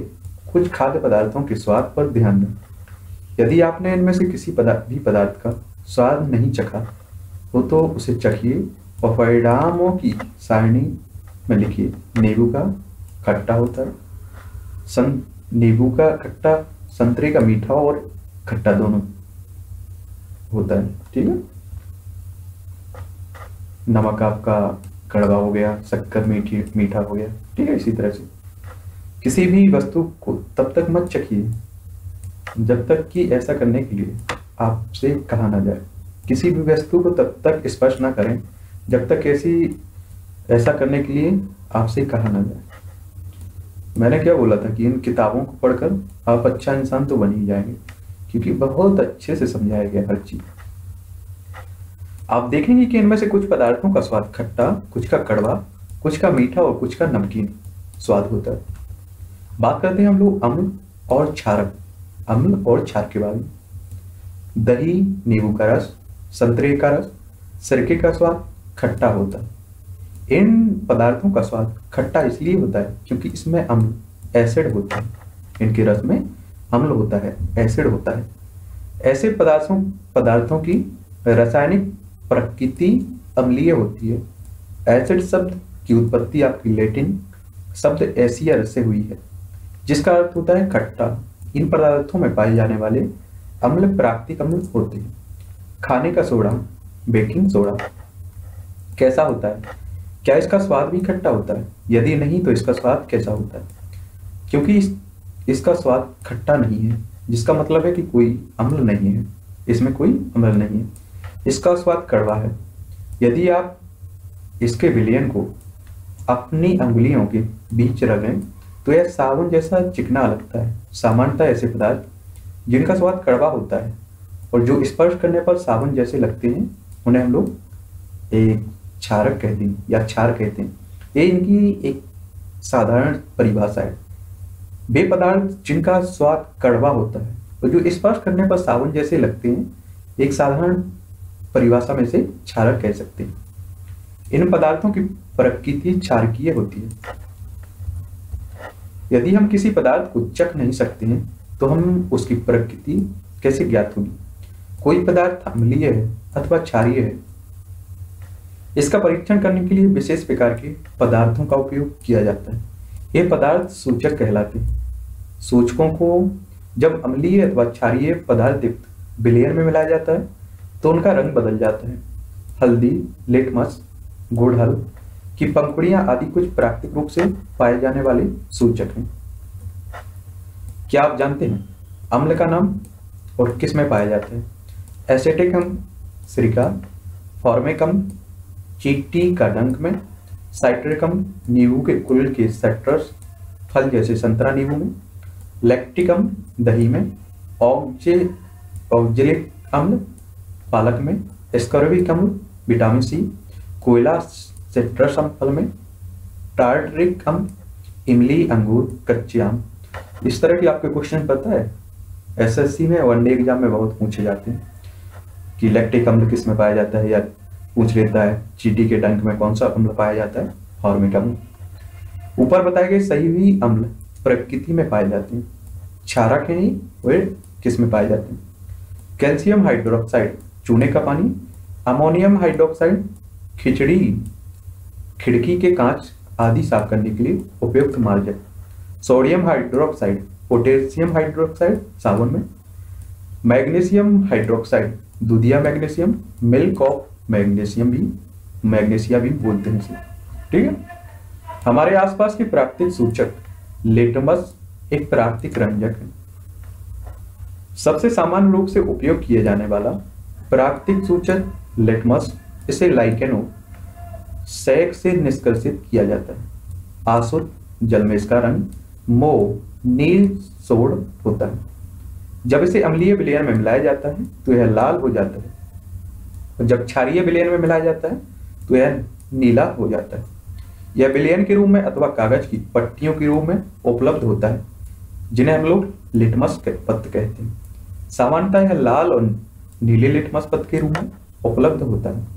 S1: कुछ खाद्य पदार्थों के स्वाद पर ध्यान दें यदि आपने इनमें से किसी पदार्थ भी पदार्थ का स्वाद नहीं चखा हो तो उसे चखिए और परिणामों की सारणी में लिखिए नींबू का खट्टा होता है सन नींबू का खट्टा संतरे का मीठा और खट्टा दोनों होता है ठीक है नमक आपका कड़वा हो गया शक्कर मीठी मीठा हो गया ठीक है इसी तरह से किसी भी वस्तु को तब तक मत चखिए जब तक कि ऐसा करने के लिए आपसे कहा ना जाए किसी भी वस्तु को तब तक स्पर्श ना करें जब तक ऐसी ऐसा करने के लिए आपसे कहा ना जाए मैंने क्या बोला था कि इन किताबों को पढ़कर आप अच्छा इंसान तो बन ही जाएंगे क्योंकि बहुत अच्छे से समझाया गया हर चीज आप देखेंगे कि इनमें से कुछ पदार्थों का स्वाद खट्टा कुछ का कड़वा कुछ का मीठा और कुछ का नमकीन स्वाद होता है बात करते हैं हम लोग अम्ल और क्षारक अम्ल और क्षार के बारे में दही नींबू का रस संतरे का रस सिरके का स्वाद खट्टा होता है इन पदार्थों का स्वाद खट्टा इसलिए होता है क्योंकि इसमें अम्ल एसिड होता है इनके रस में अम्ल होता है एसिड होता है ऐसे पदार्थों पदार्थों की रासायनिक प्रकृति अम्लीय होती है एसिड शब्द की उत्पत्ति आपकी लेटिन शब्द एसियर से हुई है जिसका अर्थ होता है खट्टा इन पदार्थों में पाए जाने वाले अम्ल प्राकृतिक अम्ल होते हैं खाने का सोडा बेकिंग सोडा कैसा होता है क्या इसका स्वाद भी खट्टा होता है यदि नहीं तो इसका स्वाद कैसा होता है क्योंकि इस, इसका स्वाद खट्टा नहीं है जिसका मतलब है कि कोई अम्ल नहीं है इसमें कोई अम्ल नहीं है इसका स्वाद कड़वा है यदि आप इसके विलयन को अपनी उंगलियों के बीच रगें तो यह साबुन जैसा चिकना लगता है सामान्यतः ऐसे पदार्थ जिनका स्वाद कड़वा होता है और जो स्पर्श करने पर साबुन जैसे लगते हैं उन्हें हम लोग एक क्षारक कहते हैं या क्षार कहते हैं ये इनकी एक साधारण परिभाषा है वे पदार्थ जिनका स्वाद कड़वा होता है और जो स्पर्श करने पर साबुन जैसे लगते हैं एक साधारण परिभाषा में से क्षारक कह सकते हैं इन पदार्थों की प्रकृति क्षारकीय होती है यदि हम किसी पदार्थ को चख नहीं सकते हैं तो हम उसकी प्रकृति कैसे ज्ञात होगी कोई पदार्थ अम्लीय है अथवा क्षारीय है इसका परीक्षण करने के लिए विशेष प्रकार के पदार्थों का उपयोग किया जाता है ये पदार्थ सूचक कहलाते हैं सूचकों को जब अम्लीय अथवा क्षारीय पदार्थ युक्त बिलेयर में मिलाया जाता है तो उनका रंग बदल जाता है हल्दी लेटमस गुड़हल की पंखुड़ियां आदि कुछ प्राकृतिक रूप से पाए जाने वाले सूचक हैं क्या आप जानते हैं अम्ल का नाम और किस में पाया जाता है एसेटिकम सिरिका फॉर्मेकम चीटी का डंक में साइट्रिकम नींबू के कुल के सेक्टर्स फल जैसे संतरा नींबू में लैक्टिकम दही में ऑक्जे ऑक्जिलिक अम्ल पालक में स्कर्विक अम्ल विटामिन सी कोयला सेट्रस अम्ल फल में टार्ट्रिक अम्ल इमली अंगूर कच्चे आम इस तरह के आपके क्वेश्चन पता है एसएससी में वनडे एग्जाम में बहुत पूछे जाते हैं कि लैक्टिक अम्ल किस में पाया जाता है या पूछ लेता है चीटी के टंक में कौन सा अम्ल पाया जाता है फॉर्मिक अम्ल ऊपर बताए गए सही भी अम्ल प्रकृति में पाए जाते हैं के नहीं वे किस में पाए जाते हैं कैल्शियम हाइड्रोक्साइड चूने का पानी अमोनियम हाइड्रोक्साइड खिचड़ी खिड़की के कांच आदि साफ करने के लिए उपयुक्त मार्ग है सोडियम हाइड्रोक्साइड पोटेशियम हाइड्रोक्साइड साबुन में मैग्नीशियम हाइड्रोक्साइड दुधिया मैग्नीशियम मिल्क ऑफ मैग्नेशियम भी मैग्नेशिया भी बोलते हैं इसे ठीक है हमारे आसपास के प्राकृतिक सूचक लेटमस एक प्राकृतिक रंजक है सबसे सामान्य रूप से उपयोग किया जाने वाला प्राकृतिक सूचक लेटमस इसे लाइकेनो सेक से निष्कर्षित किया जाता है आसुद जल में इसका रंग मोह नील सोड होता है जब इसे अम्लीय विलयन में मिलाया जाता है तो यह लाल हो जाता है तो जब क्षारीय विलयन में मिलाया जाता है तो यह नीला हो जाता है यह विलयन के रूप में अथवा कागज की पट्टियों के रूप में उपलब्ध होता है जिन्हें हम लोग लिटमस पत्र कहते हैं सामान्यतः यह लाल और नीले लिटमस पत्र के रूप में उपलब्ध होता है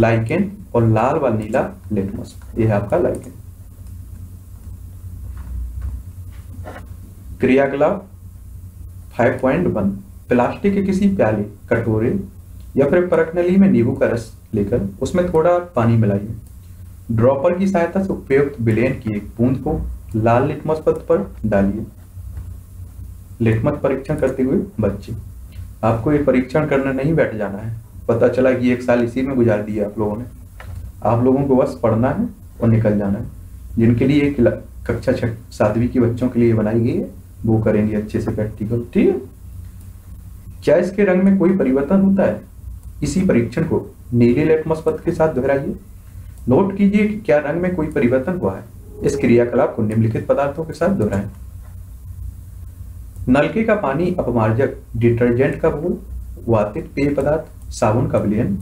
S1: लाइकेन और लाल व नीला लिटमस यह आपका लाइकेन क्रियाकलाप फाइव पॉइंट वन प्लास्टिक के किसी प्याले कटोरे या फिर परखनली में नींबू का रस लेकर उसमें थोड़ा पानी मिलाइए ड्रॉपर की सहायता से उपयुक्त बिलेन की एक बूंद को लाल लिटमस पत्र पर डालिए लिटमस परीक्षण करते हुए बच्चे आपको ये परीक्षण करने नहीं बैठ जाना है पता चला कि एक साल इसी में गुजार दिया आप लोगों ने आप लोगों को बस पढ़ना है और निकल जाना है जिनके लिए एक कक्षा छठ सातवीं के बच्चों के लिए बनाई गई है वो करेंगे अच्छे से प्रैक्टिकल ठीक है क्या इसके रंग में कोई परिवर्तन होता है इसी परीक्षण को नीले लेटमस पथ के साथ दोहराइए नोट कीजिए कि क्या रंग में कोई परिवर्तन हुआ है इस क्रियाकलाप को निम्नलिखित पदार्थों के साथ दोहराएं नलके का पानी अपमार्जक डिटर्जेंट का घोल वातित पेय पदार्थ साबुन का विलयन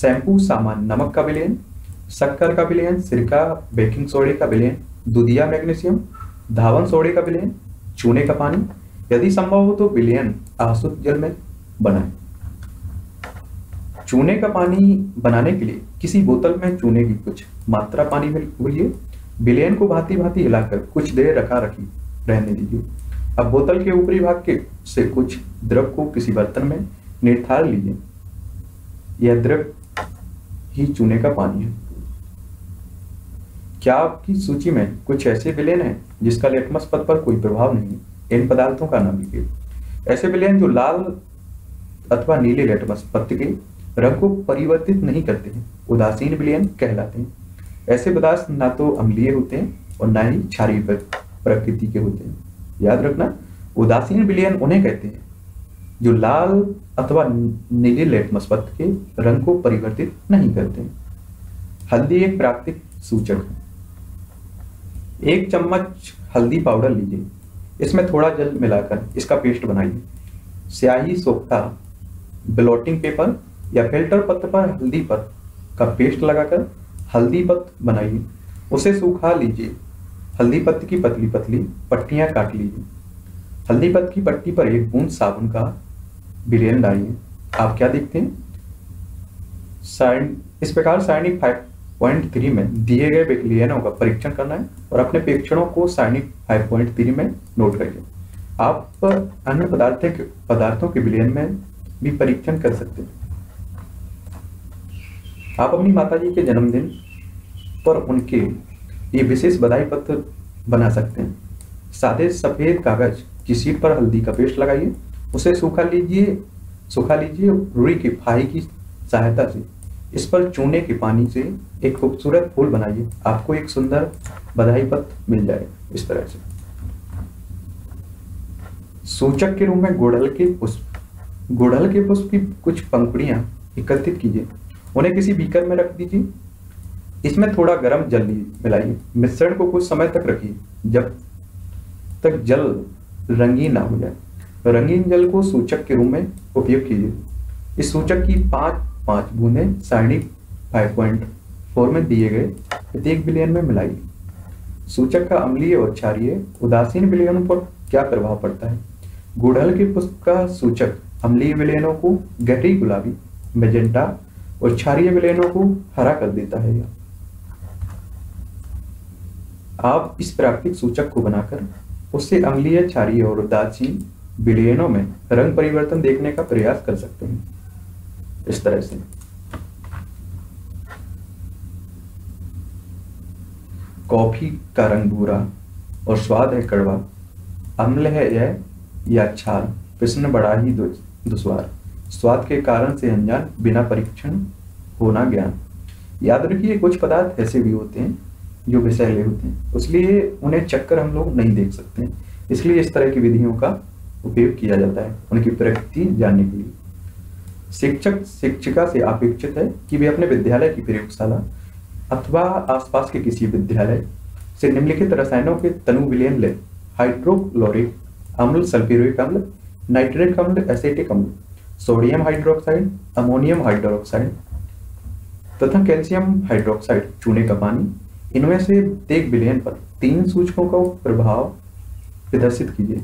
S1: शैम्पू सामान नमक का विलयन शक्कर का विलयन सिरका बेकिंग सोडे का विलयन दुधिया मैग्नीशियम धावन सोडे का विलयन चूने का पानी यदि संभव हो तो विलयन आसुत जल में बनाएं चूने का पानी बनाने के लिए किसी बोतल में चूने की कुछ मात्रा पानी में घोलिए बिलियन को भांति भांति हिलाकर कुछ देर रखा रखी रहने दीजिए अब बोतल के ऊपरी भाग के से कुछ द्रव को किसी बर्तन में निर्धार लीजिए यह द्रव ही चूने का पानी है क्या आपकी सूची में कुछ ऐसे विलयन हैं जिसका लेटमस पद पर कोई प्रभाव नहीं इन पदार्थों का नाम लिखिए ऐसे विलयन जो लाल अथवा नीले लेटमस पत्र के रंग को परिवर्तित नहीं करते हैं उदासीन विलयन कहलाते हैं ऐसे पदार्थ ना तो अम्लीय होते हैं और ना ही क्षारीय प्रकृति के होते हैं याद रखना उदासीन विलयन उन्हें कहते हैं जो लाल अथवा नीले लेटमस पत्र के रंग को परिवर्तित नहीं करते हैं हल्दी एक प्राकृतिक सूचक है एक चम्मच हल्दी पाउडर लीजिए इसमें थोड़ा जल मिलाकर इसका पेस्ट बनाइए स्याही सोख्ता ब्लॉटिंग पेपर या फिल्टर पत्र पर हल्दी पत्र का पेस्ट लगाकर हल्दी पत्त बनाइए उसे सूखा लीजिए हल्दी पत्ती की पतली पतली पट्टियां काट लीजिए हल्दी पत्ती की पट्टी पर एक बूंद साबुन का विलेन डालिए आप क्या देखते हैं साइन इस प्रकार साइनिक फाइव पॉइंट थ्री में दिए गए विलियनों का परीक्षण करना है और अपने परीक्षणों को साइनिक फाइव पॉइंट थ्री में नोट करिए आप अन्य पदार्थ पदार्थों के विलियन में भी परीक्षण कर सकते हैं आप अपनी माता जी के जन्मदिन पर उनके ये विशेष बधाई पत्र बना सकते हैं सादे सफेद कागज की सीट पर हल्दी का पेस्ट लगाइए उसे सूखा लीजिए सूखा लीजिए रुई की फाही की सहायता से इस पर चूने के पानी से एक खूबसूरत फूल बनाइए आपको एक सुंदर बधाई पत्र मिल जाएगा इस तरह से सूचक के रूप में गुड़ल के पुष्प गुड़हल के पुष्प की कुछ पंखुड़ियाँ एकत्रित कीजिए उन्हें किसी बीकर में रख दीजिए इसमें थोड़ा गर्म जल मिलाइए मिश्रण को कुछ समय तक रखिए जब तक जल रंगीन ना हो जाए रंगीन जल को सूचक के रूप में उपयोग कीजिए इस सूचक की पाँच पांच बूंदें सारणी फाइव पॉइंट फोर में दिए गए प्रत्येक बिलियन में मिलाइए सूचक का अम्लीय और क्षारीय उदासीन बिलियनों पर क्या प्रभाव पड़ता है गुड़हल के पुष्प का सूचक अम्लीय विलयनों को गहरी गुलाबी मेजेंटा और क्षारीय विलयनों को हरा कर देता है आप इस प्राकृतिक सूचक को बनाकर उससे अम्लीय क्षारीय और उदासीन विलयनों में रंग परिवर्तन देखने का प्रयास कर सकते हैं इस तरह से कॉफी का रंग भूरा और स्वाद है कड़वा अम्ल है यह या छाल पिसन बड़ा ही दुष्ट दुस्वार स्वाद के कारण से अनजान बिना परीक्षण होना ज्ञान याद रखिए कुछ पदार्थ ऐसे भी होते हैं जो विषैले होते हैं इसलिए उन्हें चक्कर हम लोग नहीं देख सकते हैं इसलिए इस तरह की विधियों का उपयोग किया जाता है उनकी प्रकृति जानने के लिए शिक्षक शिक्षिका से अपेक्षित है कि वे अपने विद्यालय की प्रयोगशाला अथवा आसपास के किसी विद्यालय से निम्नलिखित रसायनों के तनु विलयन ले हाइड्रोक्लोरिक अम्ल सल्फ्यूरिक अम्ल नाइट्रेट अम्ल एसिटिक अम्ल सोडियम हाइड्रोक्साइड अमोनियम हाइड्रोक्साइड तथा कैल्शियम हाइड्रोक्साइड चूने का पानी इनमें से प्रत्येक विलयन पर तीन सूचकों का प्रभाव प्रदर्शित कीजिए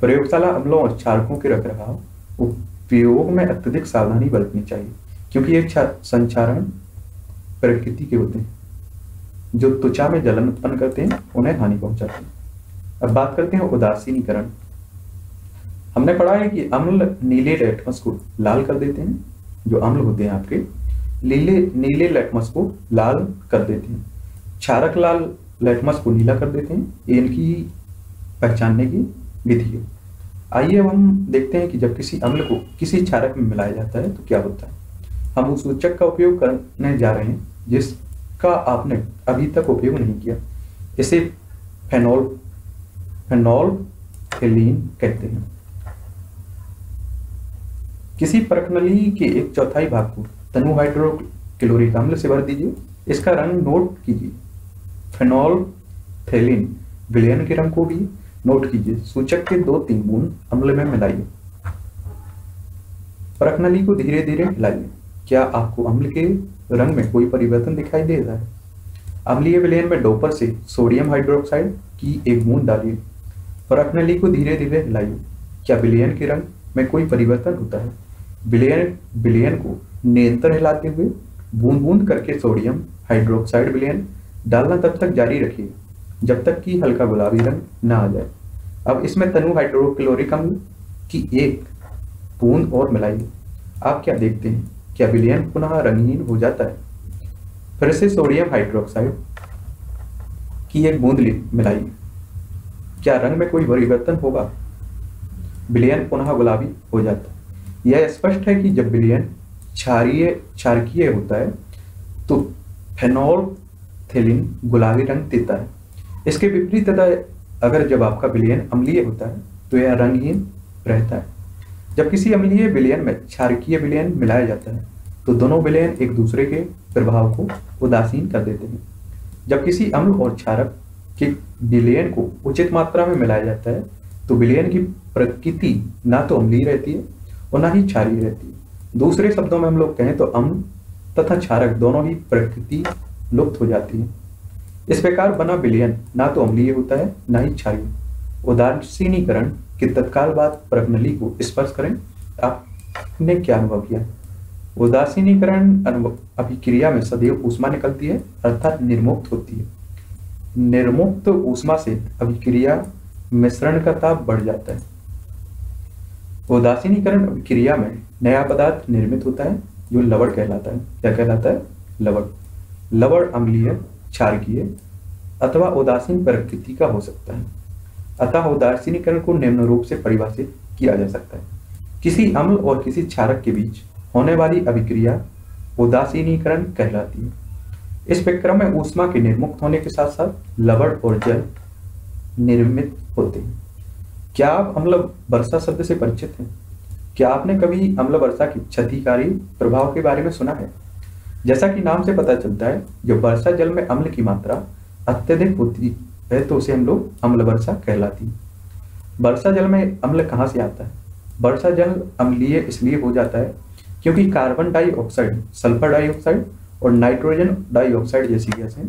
S1: प्रयोगशाला अम्लों और क्षारकों के रखाव उपयोग में अत्यधिक सावधानी बरतनी चाहिए क्योंकि ये संचारण प्रकृति के होते हैं जो त्वचा में जलन उत्पन्न करते हैं उन्हें हानि पहुंचाते हैं अब बात करते हैं उदासीनीकरण हमने पढ़ा है कि अम्ल नीले लेटमस को लाल कर देते हैं जो अम्ल होते हैं आपके लीले नीले लेटमस को लाल कर देते हैं क्षारक लाल लेटमस को नीला कर देते हैं इनकी पहचानने की विधि है आइए अब हम देखते हैं कि जब किसी अम्ल को किसी क्षारक में मिलाया जाता है तो क्या होता है हम उस सूचक का उपयोग करने जा रहे हैं जिसका आपने अभी तक उपयोग नहीं किया इसे फेनोल फेनोल कहते हैं किसी परखनली के एक चौथाई भाग को तनु हाइड्रोक्लोरिक अम्ल से भर दीजिए इसका रंग नोट कीजिए फेनॉल थेलिन विलयन के रंग को भी नोट कीजिए सूचक के दो तीन बूंद अम्ल में मिलाइए परखनली को धीरे धीरे हिलाइए क्या आपको अम्ल के रंग में कोई परिवर्तन दिखाई दे रहा है अम्लीय विलयन में डोपर से सोडियम हाइड्रोक्साइड की एक बूंद डालिए परखनली को धीरे धीरे हिलाइए क्या विलयन के रंग में कोई परिवर्तन होता है बिलियन बिलियन को निरंतर हिलाते हुए बूंद बूंद करके सोडियम हाइड्रोक्साइड बिलियन डालना तब तक जारी रखिए जब तक कि हल्का गुलाबी रंग ना आ जाए अब इसमें तनु हाइड्रोक्लोरिक अम्ल की एक बूंद और मिलाइए आप क्या देखते हैं क्या बिलियन पुनः रंगहीन हो जाता है फिर से सोडियम हाइड्रोक्साइड की एक बूंद मिलाइए क्या रंग में कोई परिवर्तन होगा बिलियन पुनः गुलाबी हो जाता है यह स्पष्ट है कि जब विलयन क्षारीय क्षारकीय होता है तो फेनोल थेलिन गुलाबी रंग देता है इसके विपरीत तथा अगर जब आपका विलयन अम्लीय होता है तो यह रंगहीन रहता है जब किसी अम्लीय विलयन में क्षारकीय विलयन मिलाया जाता है तो दोनों विलयन एक दूसरे के प्रभाव को उदासीन कर देते हैं जब किसी अम्ल और क्षारक के विलयन को उचित मात्रा में मिलाया जाता है तो विलयन की प्रकृति ना तो अम्लीय रहती है और ना ही क्षारी रहती है दूसरे में हम लोग कहें तो अम्ल तथा क्षारक दोनों ही प्रकृति लुप्त हो जाती है इस प्रकार बना विलयन ना तो अम्लीय होता है ना ही क्षारीय उदासीनीकरण के तत्काल बाद प्रगनली को स्पर्श करें आपने क्या अनुभव किया उदासीनीकरण अभिक्रिया में सदैव ऊष्मा निकलती है अर्थात निर्मुक्त होती है निर्मुक्त ऊष्मा से अभिक्रिया मिश्रण का ताप बढ़ जाता है उदासीनीकरण अभिक्रिया में नया पदार्थ निर्मित होता है जो लवड़ कहलाता है क्या कहलाता है लवड़ लवड़ अम्लीय क्षारकीय अथवा उदासीन प्रकृति का हो सकता है अतः उदासीनीकरण को निम्न रूप से परिभाषित किया जा सकता है किसी अम्ल और किसी क्षारक के बीच होने वाली अभिक्रिया उदासीनीकरण कहलाती है इस प्रक्रम में ऊष्मा के निर्मुक्त होने के साथ साथ लवड़ और जल निर्मित होते हैं क्या आप अम्ल वर्षा शब्द से परिचित हैं क्या आपने कभी अम्ल वर्षा की क्षतिकारी प्रभाव के बारे में सुना है जैसा कि नाम से पता चलता है जब वर्षा जल में अम्ल की मात्रा अत्यधिक होती है तो उसे हम लोग अम्ल वर्षा कहलाती है वर्षा जल में अम्ल कहाँ से आता है वर्षा जल अम्लीय इसलिए हो जाता है क्योंकि कार्बन डाइऑक्साइड सल्फर डाइऑक्साइड और नाइट्रोजन डाइऑक्साइड जैसी गैसें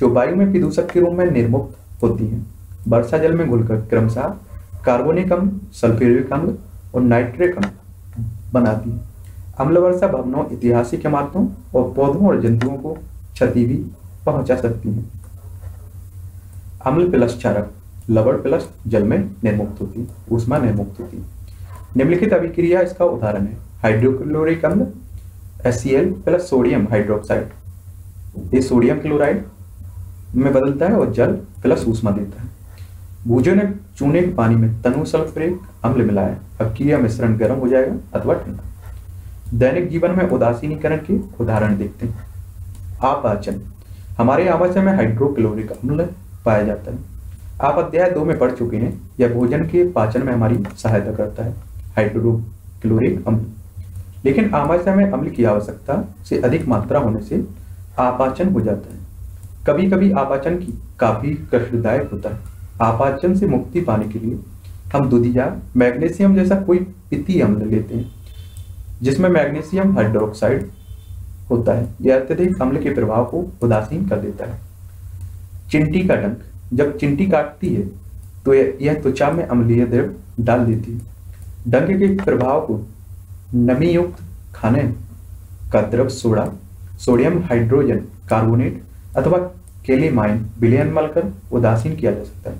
S1: जो वायु में प्रदूषक के रूप में निर्मुक्त होती हैं वर्षा जल में घुलकर क्रमशः कार्बोनिक अम्ल सल्फ्यूरिक अम्ल और नाइट्रिक अम्ल बनाती है अम्ल वर्षा भवनों ऐतिहासिक इमारतों और पौधों और जंतुओं को क्षति भी पहुंचा सकती है अम्ल प्लस क्षारक लवण प्लस जल में निर्मुक्त होती है उष्मा निर्मुक्त होती है निम्नलिखित अभिक्रिया इसका उदाहरण है हाइड्रोक्लोरिक अम्ल एल प्लस सोडियम हाइड्रोक्साइड ये सोडियम क्लोराइड में बदलता है और जल प्लस उष्मा देता है भूजो ने चूने के पानी में तनु सल्फ्रेक अम्ल मिलाया अब क्रिया मिश्रण गर्म हो जाएगा अथवा ठंडा दैनिक जीवन में उदासीनीकरण के उदाहरण देखते हैं आपाचन हमारे आवाचन में हाइड्रोक्लोरिक अम्ल पाया जाता है आप अध्याय दो में पढ़ चुके हैं यह भोजन के पाचन में हमारी सहायता करता है हाइड्रोक्लोरिक अम्ल लेकिन आमाशय में अम्ल की आवश्यकता से अधिक मात्रा होने से आपाचन हो जाता है कभी कभी आपाचन की काफी कष्टदायक होता है आपाचन से मुक्ति पाने के लिए हम दुधिया मैग्नीशियम जैसा कोई पित्तीय अम्ल लेते हैं जिसमें मैग्नीशियम हाइड्रोक्साइड होता है यह अत्यधिक अम्ल के प्रभाव को उदासीन कर देता है चिंटी का डंक जब चिंटी काटती है तो यह त्वचा में अम्लीय द्रव डाल देती है डंक के प्रभाव को नमी युक्त खाने का द्रव सोडा सोडियम हाइड्रोजन कार्बोनेट अथवा के लिए माइन विलयनमल कर उदासीन किया जा सकता है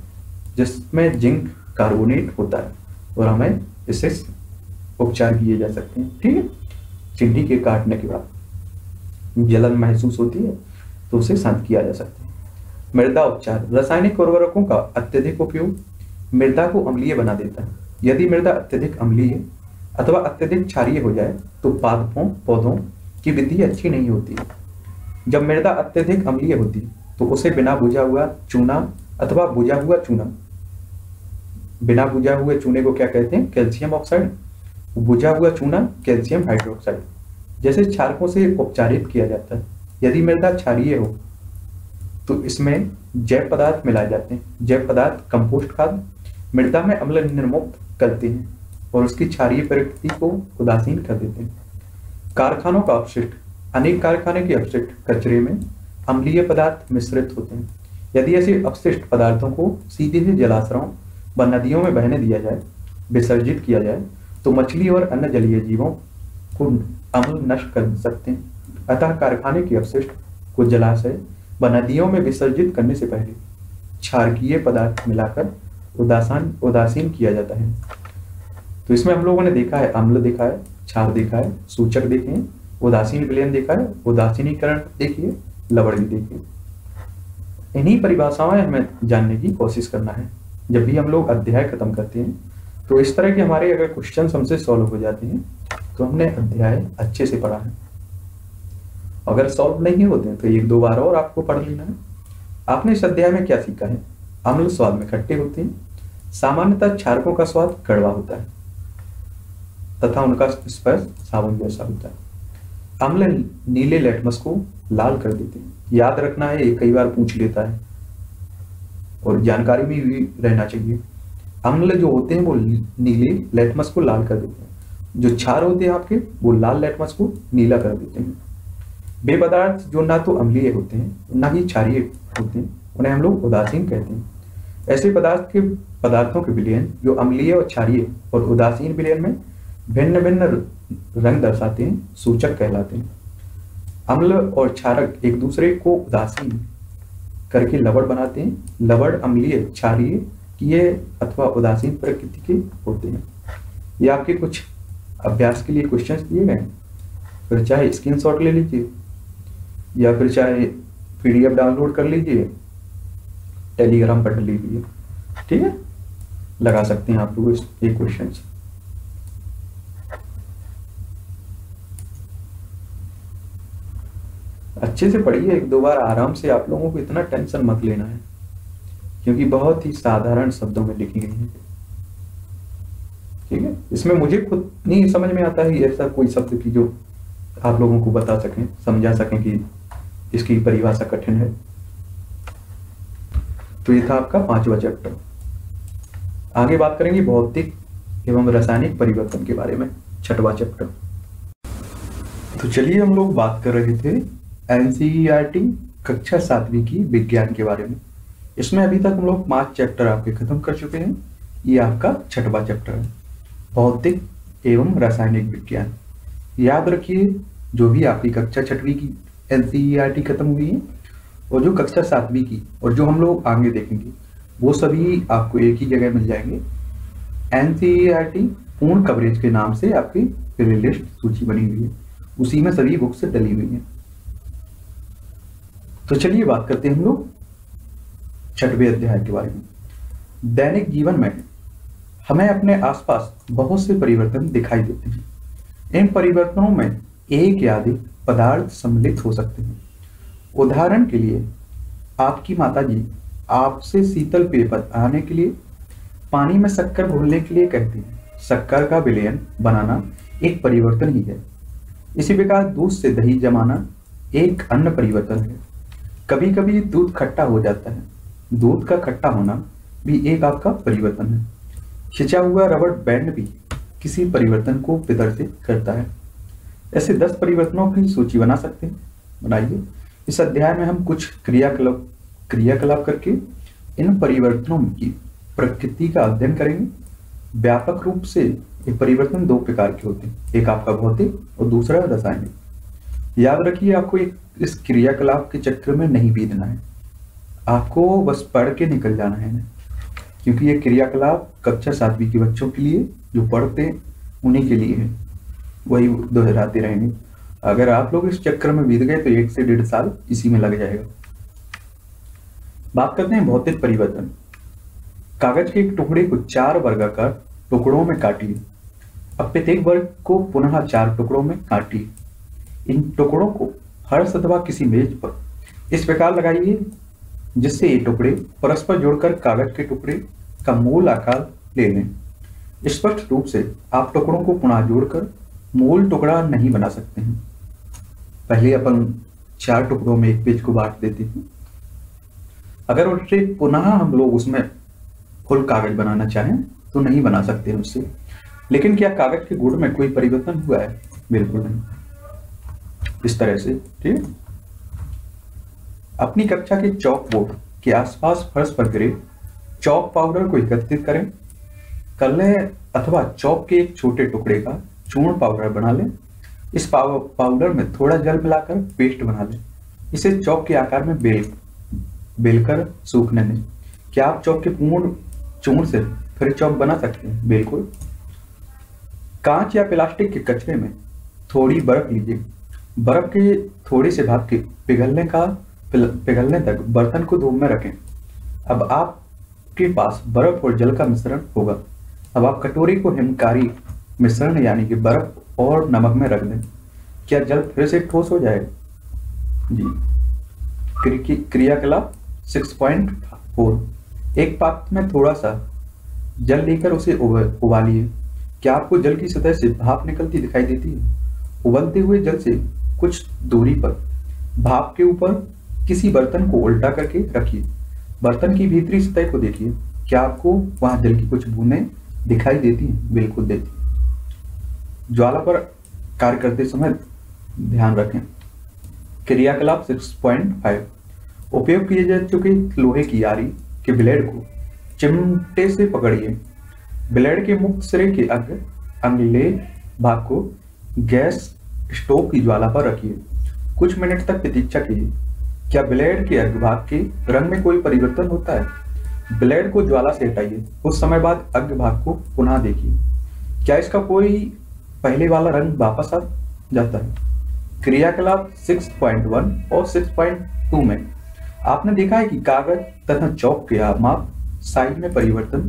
S1: जिसमें जिंक कार्बोनेट होता है और हमें इससे उपचार किए जा सकते हैं ठीक है चिड्डी के काटने के बाद जलन महसूस होती है तो उसे शांत किया जा सकता है मृदा उपचार रासायनिक उर्वरकों का अत्यधिक उपयोग मृदा को अम्लीय बना देता है यदि मृदा अत्यधिक अम्लीय अथवा अत्यधिक क्षारीय हो जाए तो पादपों पौधों की वृद्धि अच्छी नहीं होती जब मृदा अत्यधिक अम्लीय होती है तो उसे बिना बुझा हुआ चूना अथवा बुझा हुआ चूना बिना बुझा हुए चूने को क्या कहते हैं कैल्शियम ऑक्साइड बुझा हुआ चूना कैल्शियम हाइड्रोक्साइड जैसे क्षारकों से उपचारित किया जाता है यदि मृदा क्षारिय हो तो इसमें जैव पदार्थ मिलाए जाते हैं जैव पदार्थ कंपोस्ट खाद मृदा में अम्ल निर्मुक्त करते हैं और उसकी क्षारिय प्रकृति को उदासीन कर देते हैं कारखानों का अपशिष्ट अनेक कारखाने के अपशिष्ट कचरे में अम्लीय पदार्थ मिश्रित होते हैं यदि ऐसे अपशिष्ट पदार्थों को सीधे से जलाशयों व नदियों में बहने दिया जाए विसर्जित किया जाए तो मछली और अन्य जलीय जीवों को अम्ल नष्ट कर सकते हैं अतः कारखाने के अपशिष्ट को जलाशय व नदियों में विसर्जित करने से पहले क्षारकीय पदार्थ मिलाकर उदासन उदासीन किया जाता है तो इसमें हम लोगों ने देखा है अम्ल देखा है क्षार देखा है सूचक देखे उदासीन विलयन देखा है उदासीनीकरण देखिए लवड़ी विधि इन्हीं परिभाषाएं हमें जानने की कोशिश करना है जब भी हम लोग अध्याय खत्म करते हैं तो इस तरह के हमारे अगर क्वेश्चन हमसे सॉल्व हो जाते हैं तो हमने अध्याय अच्छे से पढ़ा है अगर सॉल्व नहीं होते हैं तो एक दो बार और आपको पढ़ लेना है आपने इस अध्याय में क्या सीखा है अम्ल स्वाद में खट्टे होते हैं सामान्यतः क्षारकों का स्वाद कड़वा होता है तथा उनका स्पर्श साबुन जैसा होता है अम्ल नीले लेटमस को लाल कर देते हैं याद रखना है ये कई बार पूछ लेता है और जानकारी भी रहना चाहिए अम्ल जो होते हैं वो नीले लेटमस को लाल कर देते हैं जो क्षार होते हैं आपके वो लाल लेटमस को नीला कर देते हैं वे पदार्थ जो ना तो अम्लीय होते हैं ना ही क्षारीय होते हैं उन्हें हम लोग उदासीन कहते हैं ऐसे पदार्थ के पदार्थों के विलयन जो अम्लीय और क्षारीय और उदासीन विलयन में भिन्न भिन्न रंग दर्शाते हैं सूचक कहलाते हैं अम्ल और क्षारक एक दूसरे को उदासीन करके लवड़ बनाते हैं लवड़ अम्लीय क्षारीय किए अथवा उदासीन प्रकृति के होते हैं ये आपके कुछ अभ्यास के लिए क्वेश्चंस दिए गए फिर चाहे स्क्रीन शॉट ले लीजिए या फिर चाहे पीडीएफ डाउनलोड कर लीजिए टेलीग्राम पर ले लीजिए ठीक है लगा सकते हैं आप लोग ये क्वेश्चन अच्छे से पढ़िए एक दो बार आराम से आप लोगों को इतना टेंशन मत लेना है क्योंकि बहुत ही साधारण शब्दों में लिखी गई है ठीक है इसमें मुझे खुद नहीं समझ में आता है ऐसा कोई शब्द की जो आप लोगों को बता सकें समझा सकें कि इसकी परिभाषा कठिन है तो ये था आपका पांचवा चैप्टर आगे बात करेंगे भौतिक एवं रासायनिक परिवर्तन के बारे में छठवा चैप्टर तो चलिए हम लोग बात कर रहे थे एनसीईआरटी e कक्षा सातवीं की विज्ञान के बारे में इसमें अभी तक हम लोग पांच चैप्टर आपके खत्म कर चुके हैं ये आपका छठवा चैप्टर है भौतिक एवं रासायनिक विज्ञान याद रखिए जो भी आपकी कक्षा छठवीं की एन e खत्म हुई है और जो कक्षा सातवीं की और जो हम लोग आगे देखेंगे वो सभी आपको एक ही जगह मिल जाएंगे एन e पूर्ण कवरेज के नाम से आपकी प्ले लिस्ट सूची बनी हुई है उसी में सभी बुक्स डली हुई हैं तो चलिए बात करते हैं हम लोग छठवें अध्याय के बारे में दैनिक जीवन में हमें अपने आसपास बहुत से परिवर्तन दिखाई देते हैं इन परिवर्तनों में एक या अधिक पदार्थ सम्मिलित हो सकते हैं उदाहरण के लिए आपकी माताजी आपसे शीतल पेय पर आने के लिए पानी में शक्कर घोलने के लिए कहती है शक्कर का विलयन बनाना एक परिवर्तन ही है इसी प्रकार दूध से दही जमाना एक अन्य परिवर्तन है कभी कभी दूध खट्टा हो जाता है दूध का खट्टा होना भी एक आपका परिवर्तन है खिंचा हुआ रबड़ बैंड भी किसी परिवर्तन को विदर्शित करता है ऐसे दस परिवर्तनों की सूची बना सकते हैं बनाइए इस अध्याय में हम कुछ क्रियाकलाप क्रियाकलाप करके इन परिवर्तनों की प्रकृति का अध्ययन करेंगे व्यापक रूप से ये परिवर्तन दो प्रकार के होते हैं एक आपका भौतिक और दूसरा रासायनिक याद रखिए आपको इस क्रियाकलाप के चक्र में नहीं बीतना है आपको बस पढ़ के निकल जाना है क्योंकि ये क्रियाकलाप कक्षा सातवीं के बच्चों के लिए जो पढ़ते उन्हीं के लिए है वही दोहराते रहेंगे अगर आप लोग इस चक्र में बीत गए तो एक से डेढ़ साल इसी में लग जाएगा बात करते हैं भौतिक परिवर्तन कागज के एक टुकड़े को चार वर्गाकार टुकड़ों में काटिए अब प्रत्येक वर्ग को पुनः चार टुकड़ों में काटिए इन टुकड़ों को हर्ष अथवा किसी मेज पर इस प्रकार लगाइए जिससे ये टुकड़े परस्पर जोड़कर कागज के टुकड़े का मूल आकार ले लें स्पष्ट रूप से आप टुकड़ों को पुनः जोड़कर मूल टुकड़ा नहीं बना सकते हैं पहले अपन चार टुकड़ों में एक पेज को बांट देते हैं अगर उससे पुनः हम लोग उसमें फुल कागज बनाना चाहें तो नहीं बना सकते उससे लेकिन क्या कागज के गुण में कोई परिवर्तन हुआ है बिल्कुल नहीं इस तरह से ठीक अपनी कक्षा के चौक बोर्ड के आसपास फर्श पर गिरे चौक पाउडर को एकत्रित करें कलय अथवा चौक के एक छोटे टुकड़े का चूर्ण पाउडर बना लें इस पाउडर में थोड़ा जल मिलाकर पेस्ट बना लें इसे चौक के आकार में बेल बेलकर सूखने दें क्या आप चौक के पूर्ण चूर्ण से फिर चौक बना सकते हैं बिल्कुल कांच या प्लास्टिक के कचरे में थोड़ी बर्फ लीजिए बर्फ के थोड़ी से भाग के पिघलने का पिघलने तक बर्तन को धूप में रखें अब आपके पास बर्फ और जल का मिश्रण होगा अब आप कटोरी को हिमकारी मिश्रण यानी कि बर्फ और नमक में रख दें क्या जल फिर से ठोस हो जाएगा जी क्रियाकलाप सिक्स पॉइंट फोर एक पात्र में थोड़ा सा जल लेकर उसे उबालिए क्या आपको जल की सतह से भाप निकलती दिखाई देती है उबलते हुए जल से कुछ दूरी पर भाप के ऊपर किसी बर्तन को उल्टा करके रखिए बर्तन की भीतरी सतह को देखिए क्या आपको वहां जल की कुछ बूंदें दिखाई देती हैं बिल्कुल देती ज्वाला पर कार्य करते समय ध्यान रखें क्रियाकलाप 6.5 उपयोग किए जा चुके लोहे की यारी के ब्लेड को चिमटे से पकड़िए ब्लेड के मुक्त सिरे के अग्र अंगले भाग को गैस स्टोव की ज्वाला पर रखिए कुछ मिनट तक प्रतीक्षा कीजिए क्या ब्लेड के अग्रभाग के रंग में कोई परिवर्तन होता है ब्लेड को ज्वाला से हटाइए उस समय बाद अग्रभाग को पुनः देखिए क्या इसका कोई पहले वाला रंग वापस आ जाता है क्रियाकलाप 6.1 और 6.2 में आपने देखा है कि कागज तथा चौक के माप साइज में परिवर्तन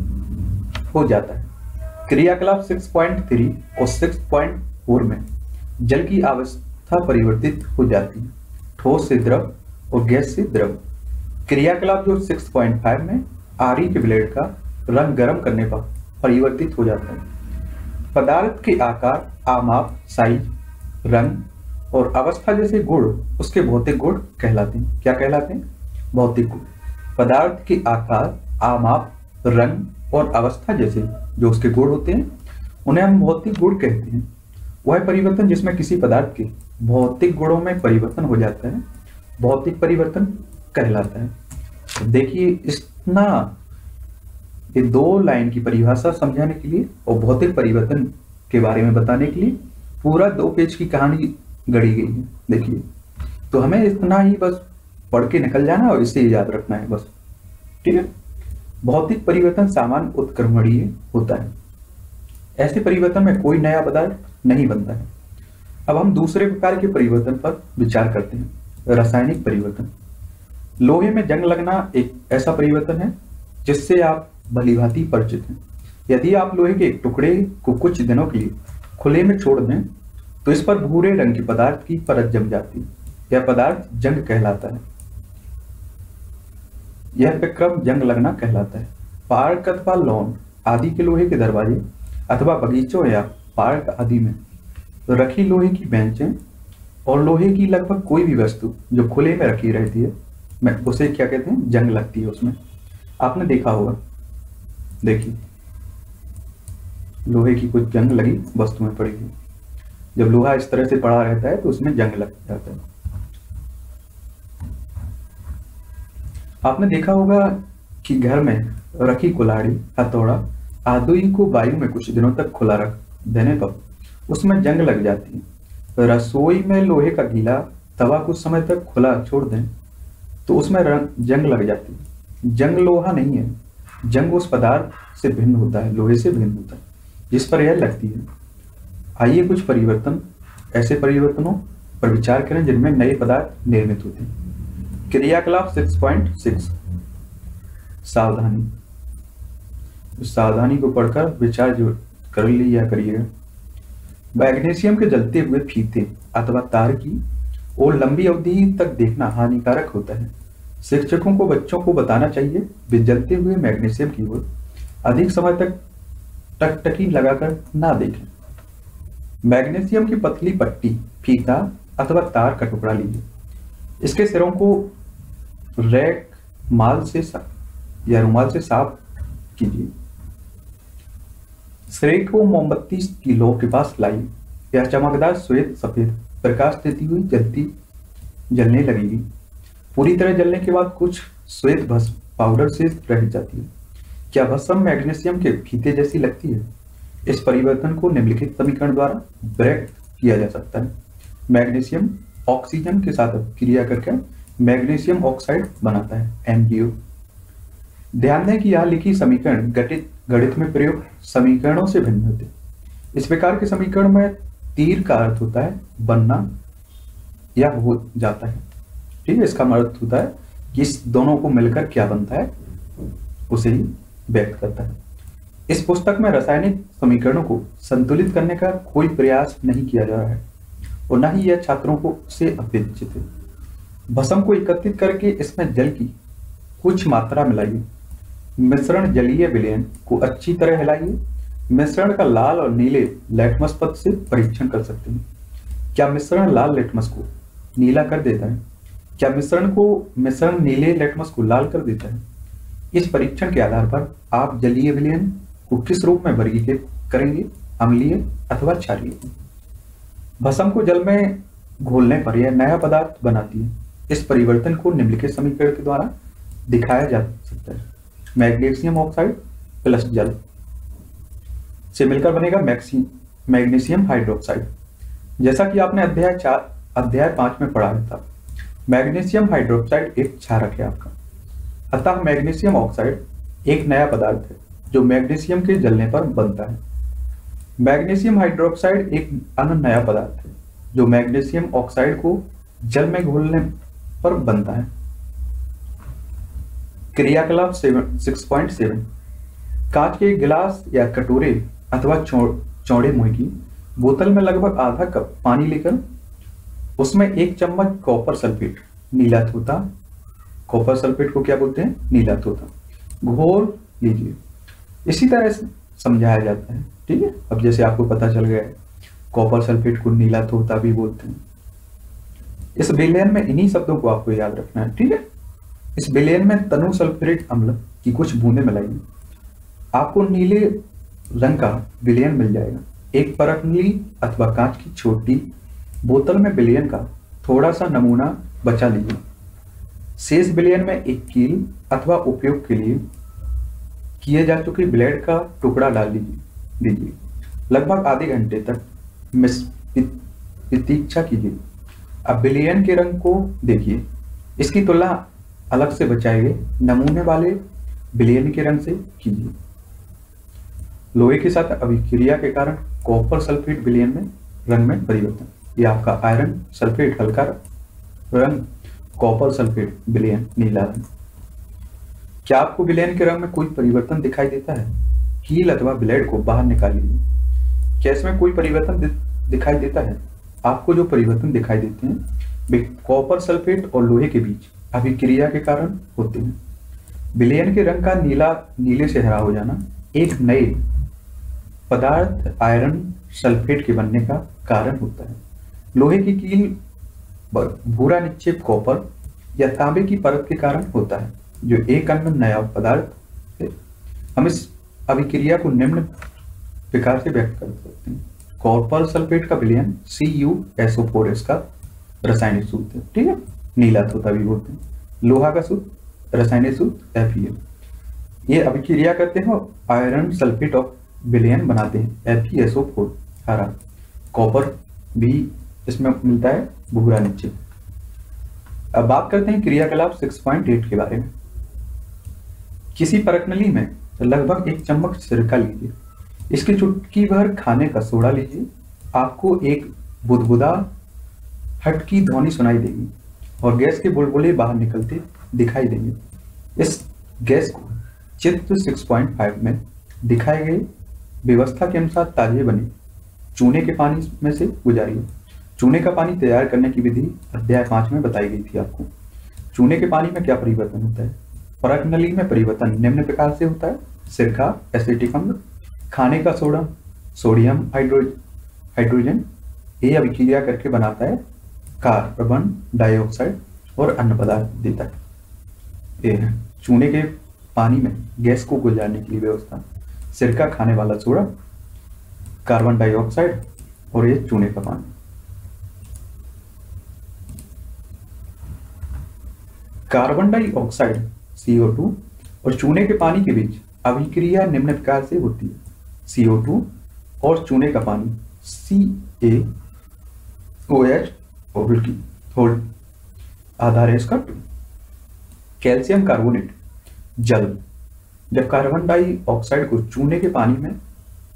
S1: हो जाता है क्रियाकलाप 6.3 और 6.4 में जल की अवस्था परिवर्तित हो जाती है ठोस से द्रव और गैस से द्रव क्रियाकलाप जो 6.5 में आरी के ब्लेड का रंग गर्म करने पर परिवर्तित हो जाता है पदार्थ के आकार आमाप साइज रंग और अवस्था जैसे गुण उसके भौतिक गुण कहलाते हैं क्या कहलाते हैं भौतिक गुण पदार्थ के आकार आमाप रंग और अवस्था जैसे जो उसके गुण होते हैं उन्हें हम भौतिक गुण कहते हैं वह परिवर्तन जिसमें किसी पदार्थ के भौतिक गुणों में परिवर्तन हो जाता है भौतिक परिवर्तन कहलाता है तो देखिए इतना ये दो लाइन की परिभाषा समझाने के लिए और भौतिक परिवर्तन के बारे में बताने के लिए पूरा दो पेज की कहानी गढ़ी गई है देखिए तो हमें इतना ही बस पढ़ के निकल जाना और इसे याद रखना है बस ठीक है भौतिक परिवर्तन सामान्य उत्क्रमणीय होता है ऐसे परिवर्तन में कोई नया पदार्थ नहीं बनता है अब हम दूसरे प्रकार के परिवर्तन पर विचार करते हैं रासायनिक परिवर्तन लोहे में जंग लगना एक ऐसा परिवर्तन है जिससे आप भलीभांति परिचित हैं यदि आप लोहे के एक टुकड़े को कुछ दिनों के लिए खुले में छोड़ दें तो इस पर भूरे रंग के पदार्थ की परत जम जाती है यह पदार्थ जंग कहलाता है यह विक्रम जंग लगना कहलाता है पार्क अथवा लॉन आदि के लोहे के दरवाजे अथवा बगीचों या पार्क आदि में तो रखी लोहे की बेंचें और लोहे की लगभग कोई भी वस्तु जो खुले में रखी रहती है मैं उसे क्या कहते हैं जंग लगती है उसमें आपने देखा होगा देखिए लोहे की कुछ जंग लगी वस्तु में पड़ी हुई जब लोहा इस तरह से पड़ा रहता है तो उसमें जंग लग जाता है आपने देखा होगा कि घर में रखी कुलाड़ी हथौड़ा आदि को वायु में कुछ दिनों तक खुला रख देने पर उसमें जंग लग जाती है रसोई में लोहे का गीला तवा कुछ समय तक खुला छोड़ दें तो उसमें रंग जंग लग जाती है जंग लोहा नहीं है जंग उस पदार्थ से भिन्न होता है लोहे से भिन्न होता है जिस पर यह लगती है आइए कुछ परिवर्तन ऐसे परिवर्तनों पर विचार करें जिनमें नए पदार्थ निर्मित होते हैं क्रियाकलाप सिक्स पॉइंट सिक्स सावधानी सावधानी को पढ़कर विचार जो कर लिया करिएगा मैग्नेशियम के जलते हुए फीते अथवा तार की और लंबी अवधि तक देखना हानिकारक होता है शिक्षकों को बच्चों को बताना चाहिए वे जलते हुए मैग्नीशियम की ओर अधिक समय तक टकटकी लगाकर ना देखें मैग्नीशियम की पतली पट्टी फीता अथवा तार का टुकड़ा लीजिए इसके सिरों को रैक माल से या रुमाल से साफ कीजिए श्रेय को मोमबत्ती की लौ के पास लाई यह चमकदार श्वेत सफेद प्रकाश देती हुई जलती जलने लगेगी पूरी तरह जलने के बाद कुछ श्वेत भस्म पाउडर से रह जाती है क्या भस्म मैग्नीशियम के फीते जैसी लगती है इस परिवर्तन को निम्नलिखित समीकरण द्वारा ब्रेक किया जा सकता है मैग्नीशियम ऑक्सीजन के साथ क्रिया करके मैग्नीशियम ऑक्साइड बनाता है एमजीओ ध्यान दें कि यह लिखी समीकरण गठित गणित में प्रयोग समीकरणों से भिन्न होते इस प्रकार के समीकरण में तीर का अर्थ होता है बनना या हो जाता है ठीक है इसका मतलब अर्थ होता है कि इस दोनों को मिलकर क्या बनता है उसे ही व्यक्त करता है इस पुस्तक में रासायनिक समीकरणों को संतुलित करने का कोई प्रयास नहीं किया जा रहा है और न ही यह छात्रों को से अपेक्षित है भसम को एकत्रित करके इसमें जल की कुछ मात्रा मिलाइए मिश्रण जलीय विलयन को अच्छी तरह हिलाइए मिश्रण का लाल और नीले लेटमस पद से परीक्षण कर सकते हैं क्या मिश्रण लाल लेटमस को नीला कर देता है क्या मिश्रण को मिश्रण नीले लेटमस को लाल कर देता है इस परीक्षण के आधार पर आप जलीय विलयन को किस रूप में वर्गीकृत करेंगे अम्लीय अथवा क्षारीय भसम को जल में घोलने पर यह नया पदार्थ बनाती है इस परिवर्तन को निम्नलिखित समीकरण के द्वारा दिखाया जा सकता है मैग्नीशियम ऑक्साइड प्लस जल से मिलकर बनेगा मैग्नीशियम हाइड्रोक्साइड जैसा कि आपने अध्याय चार अध्याय पांच में पढ़ा था मैग्नीशियम हाइड्रोक्साइड एक क्षारक है आपका अतः मैग्नीशियम ऑक्साइड एक नया पदार्थ है जो मैग्नीशियम के जलने पर बनता है मैग्नीशियम हाइड्रोक्साइड एक अन्य नया पदार्थ है जो मैग्नीशियम ऑक्साइड को जल में घोलने पर बनता है क्रियाकलाप सेवन सिक्स पॉइंट सेवन कांच के गिलास या कटोरे अथवा चौड़े मुंह की बोतल में लगभग आधा कप पानी लेकर उसमें एक चम्मच कॉपर सल्फेट नीला थोता कॉपर सल्फेट को क्या बोलते हैं नीला थोता घोर लीजिए इसी तरह से समझाया जाता है ठीक है अब जैसे आपको पता चल गया है कॉपर सल्फेट को नीला थोता भी बोलते हैं इस विलयन में इन्हीं शब्दों को आपको याद रखना है ठीक है इस बिलियन में तनु सल्फ्यूरिक अम्ल की कुछ बूंदें मिलाइए आपको नीले रंग का बिलियन मिल जाएगा एक परत नीली अथवा कांच की छोटी बोतल में बिलियन का थोड़ा सा नमूना बचा लीजिए शेष बिलियन में एक कील अथवा उपयोग के लिए किए जा चुके ब्लेड का टुकड़ा डाल दीजिए दीजिए लगभग आधे घंटे तक प्रतीक्षा कीजिए अब बिलियन के रंग को देखिए इसकी तुलना अलग से बचाए गए नमूने वाले बिलियन के रंग से कीजिए लोहे के साथ अभिक्रिया के कारण कॉपर सल्फेट बिलियन में रंग में परिवर्तन यह आपका आयरन सल्फेट हल्का रंग कॉपर सल्फेट बिलियन नीला रंग क्या आपको बिलियन के रंग में कोई परिवर्तन दिखाई देता है कील अथवा ब्लेड को बाहर निकालिए क्या इसमें कोई परिवर्तन दिखाई देता है आपको जो परिवर्तन दिखाई देते हैं कॉपर सल्फेट और लोहे के बीच अभिक्रिया के कारण होती है विलयन के रंग का नीला नीले से हरा हो जाना एक नए पदार्थ आयरन सल्फेट के बनने का कारण होता है लोहे की कील भूरा निक्षेप कॉपर या तांबे की परत के कारण होता है जो एक अन्य नया पदार्थ है हम इस अभिक्रिया को निम्न प्रकार से व्यक्त कर सकते हैं कॉपर सल्फेट का विलयन C U SO four S का रासायनिक सूत्र ठीक है नीला तोता भी बोलते हैं लोहा का सूत्र रसायनिक सूत्र एफ ये अभिक्रिया करते हैं आयरन सल्फेट ऑफ बिलियन बनाते हैं एफ फोर हरा कॉपर भी इसमें मिलता है भूरा नीचे अब बात करते हैं क्रियाकलाप 6.8 के बारे में किसी परकनली में लगभग एक चम्मच सिरका लीजिए इसकी चुटकी भर खाने का सोडा लीजिए आपको एक बुदबुदा हटकी ध्वनि सुनाई देगी और गैस की बुलबुली बाहर निकलती दिखाई देंगी इस गैस को चित्र 6.5 में दिखाई गई व्यवस्था के अनुसार ताजे बने चूने के पानी में से गुजारिए चूने का पानी तैयार करने की विधि अध्याय पांच में बताई गई थी आपको चूने के पानी में क्या परिवर्तन होता है परक नली में परिवर्तन निम्न प्रकार से होता है सिरका एसिटिक अम्ल खाने का सोडा सोडियम हाइड्रोजन हाइड्रोजन ये अभिक्रिया करके बनाता है कार्बन डाइऑक्साइड और अन्य पदार्थ देता है ये है चूने के पानी में गैस को गुजारने के लिए व्यवस्था सिरका खाने वाला चूड़ा कार्बन डाइऑक्साइड और ये चूने का पानी कार्बन डाइऑक्साइड CO2 और चूने के पानी के बीच अभिक्रिया निम्न प्रकार से होती है CO2 और चूने का पानी CaOH होल्ड होल्ड आधार है इसका कैल्शियम कार्बोनेट जल जब कार्बन डाइऑक्साइड को चूने के पानी में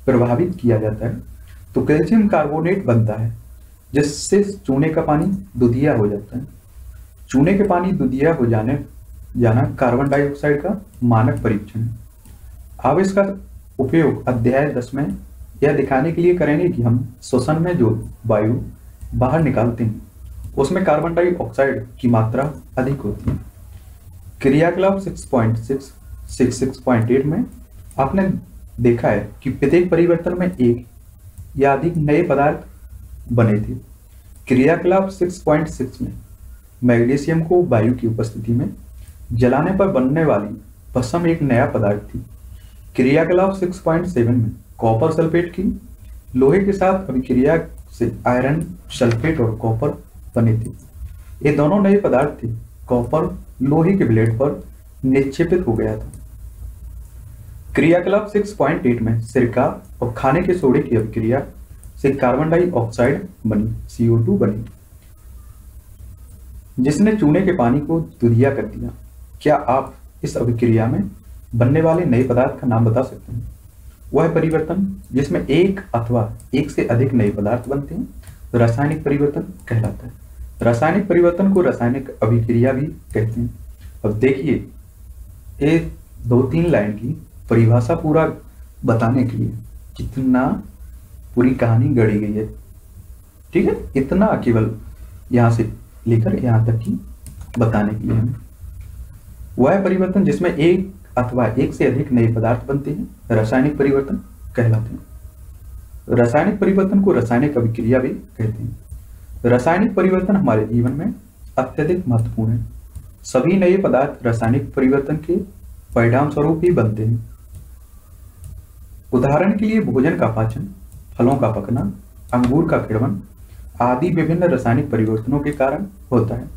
S1: प्रभावित किया जाता है तो कैल्शियम कार्बोनेट बनता है जिससे चूने का पानी दुधिया हो जाता है चूने के पानी दुधिया हो जाने जाना कार्बन डाइऑक्साइड का मानक परीक्षण है अब इसका उपयोग अध्याय दस में यह दिखाने के लिए करेंगे कि हम श्वसन में जो वायु बाहर निकालते हैं उसमें कार्बन डाइऑक्साइड की मात्रा अधिक होती है क्रियाकलाप 6.6 66.8 में आपने देखा है कि प्रत्येक परिवर्तन में एक या अधिक नए पदार्थ बने थे क्रियाकलाप 6.6 में मैग्नीशियम को वायु की उपस्थिति में जलाने पर बनने वाली भस्म एक नया पदार्थ थी क्रियाकलाप 6.7 में कॉपर सल्फेट की लोहे के साथ अभिक्रिया से आयरन सल्फेट और कॉपर बनी थी ये दोनों नए पदार्थ थे कॉपर लोहे के ब्लेड पर निक्षेपित हो गया था क्रियाकलाप 6.8 में सिरका और खाने के सोडे की अभिक्रिया से कार्बन डाइऑक्साइड बनी CO2 बनी जिसने चूने के पानी को दुधिया कर दिया क्या आप इस अभिक्रिया में बनने वाले नए पदार्थ का नाम बता सकते हैं वह परिवर्तन जिसमें एक अथवा एक से अधिक नए पदार्थ बनते हैं तो रासायनिक परिवर्तन कहलाता है रासायनिक परिवर्तन को रासायनिक अभिक्रिया भी कहते हैं अब देखिए एक दो तीन लाइन की परिभाषा पूरा बताने के लिए कितना पूरी कहानी गढ़ी गई है ठीक है इतना केवल यहाँ से लेकर यहां तक की बताने के लिए हमें वह परिवर्तन जिसमें एक अथवा एक से अधिक नए पदार्थ बनते हैं रासायनिक परिवर्तन कहलाते हैं रासायनिक परिवर्तन को रासायनिक अभिक्रिया भी कहते हैं रासायनिक परिवर्तन हमारे जीवन में अत्यधिक महत्वपूर्ण है सभी नए पदार्थ रासायनिक परिवर्तन के परिणाम स्वरूप ही बनते हैं उदाहरण के लिए भोजन का पाचन फलों का पकना अंगूर का किड़वन आदि विभिन्न रासायनिक परिवर्तनों के कारण होता है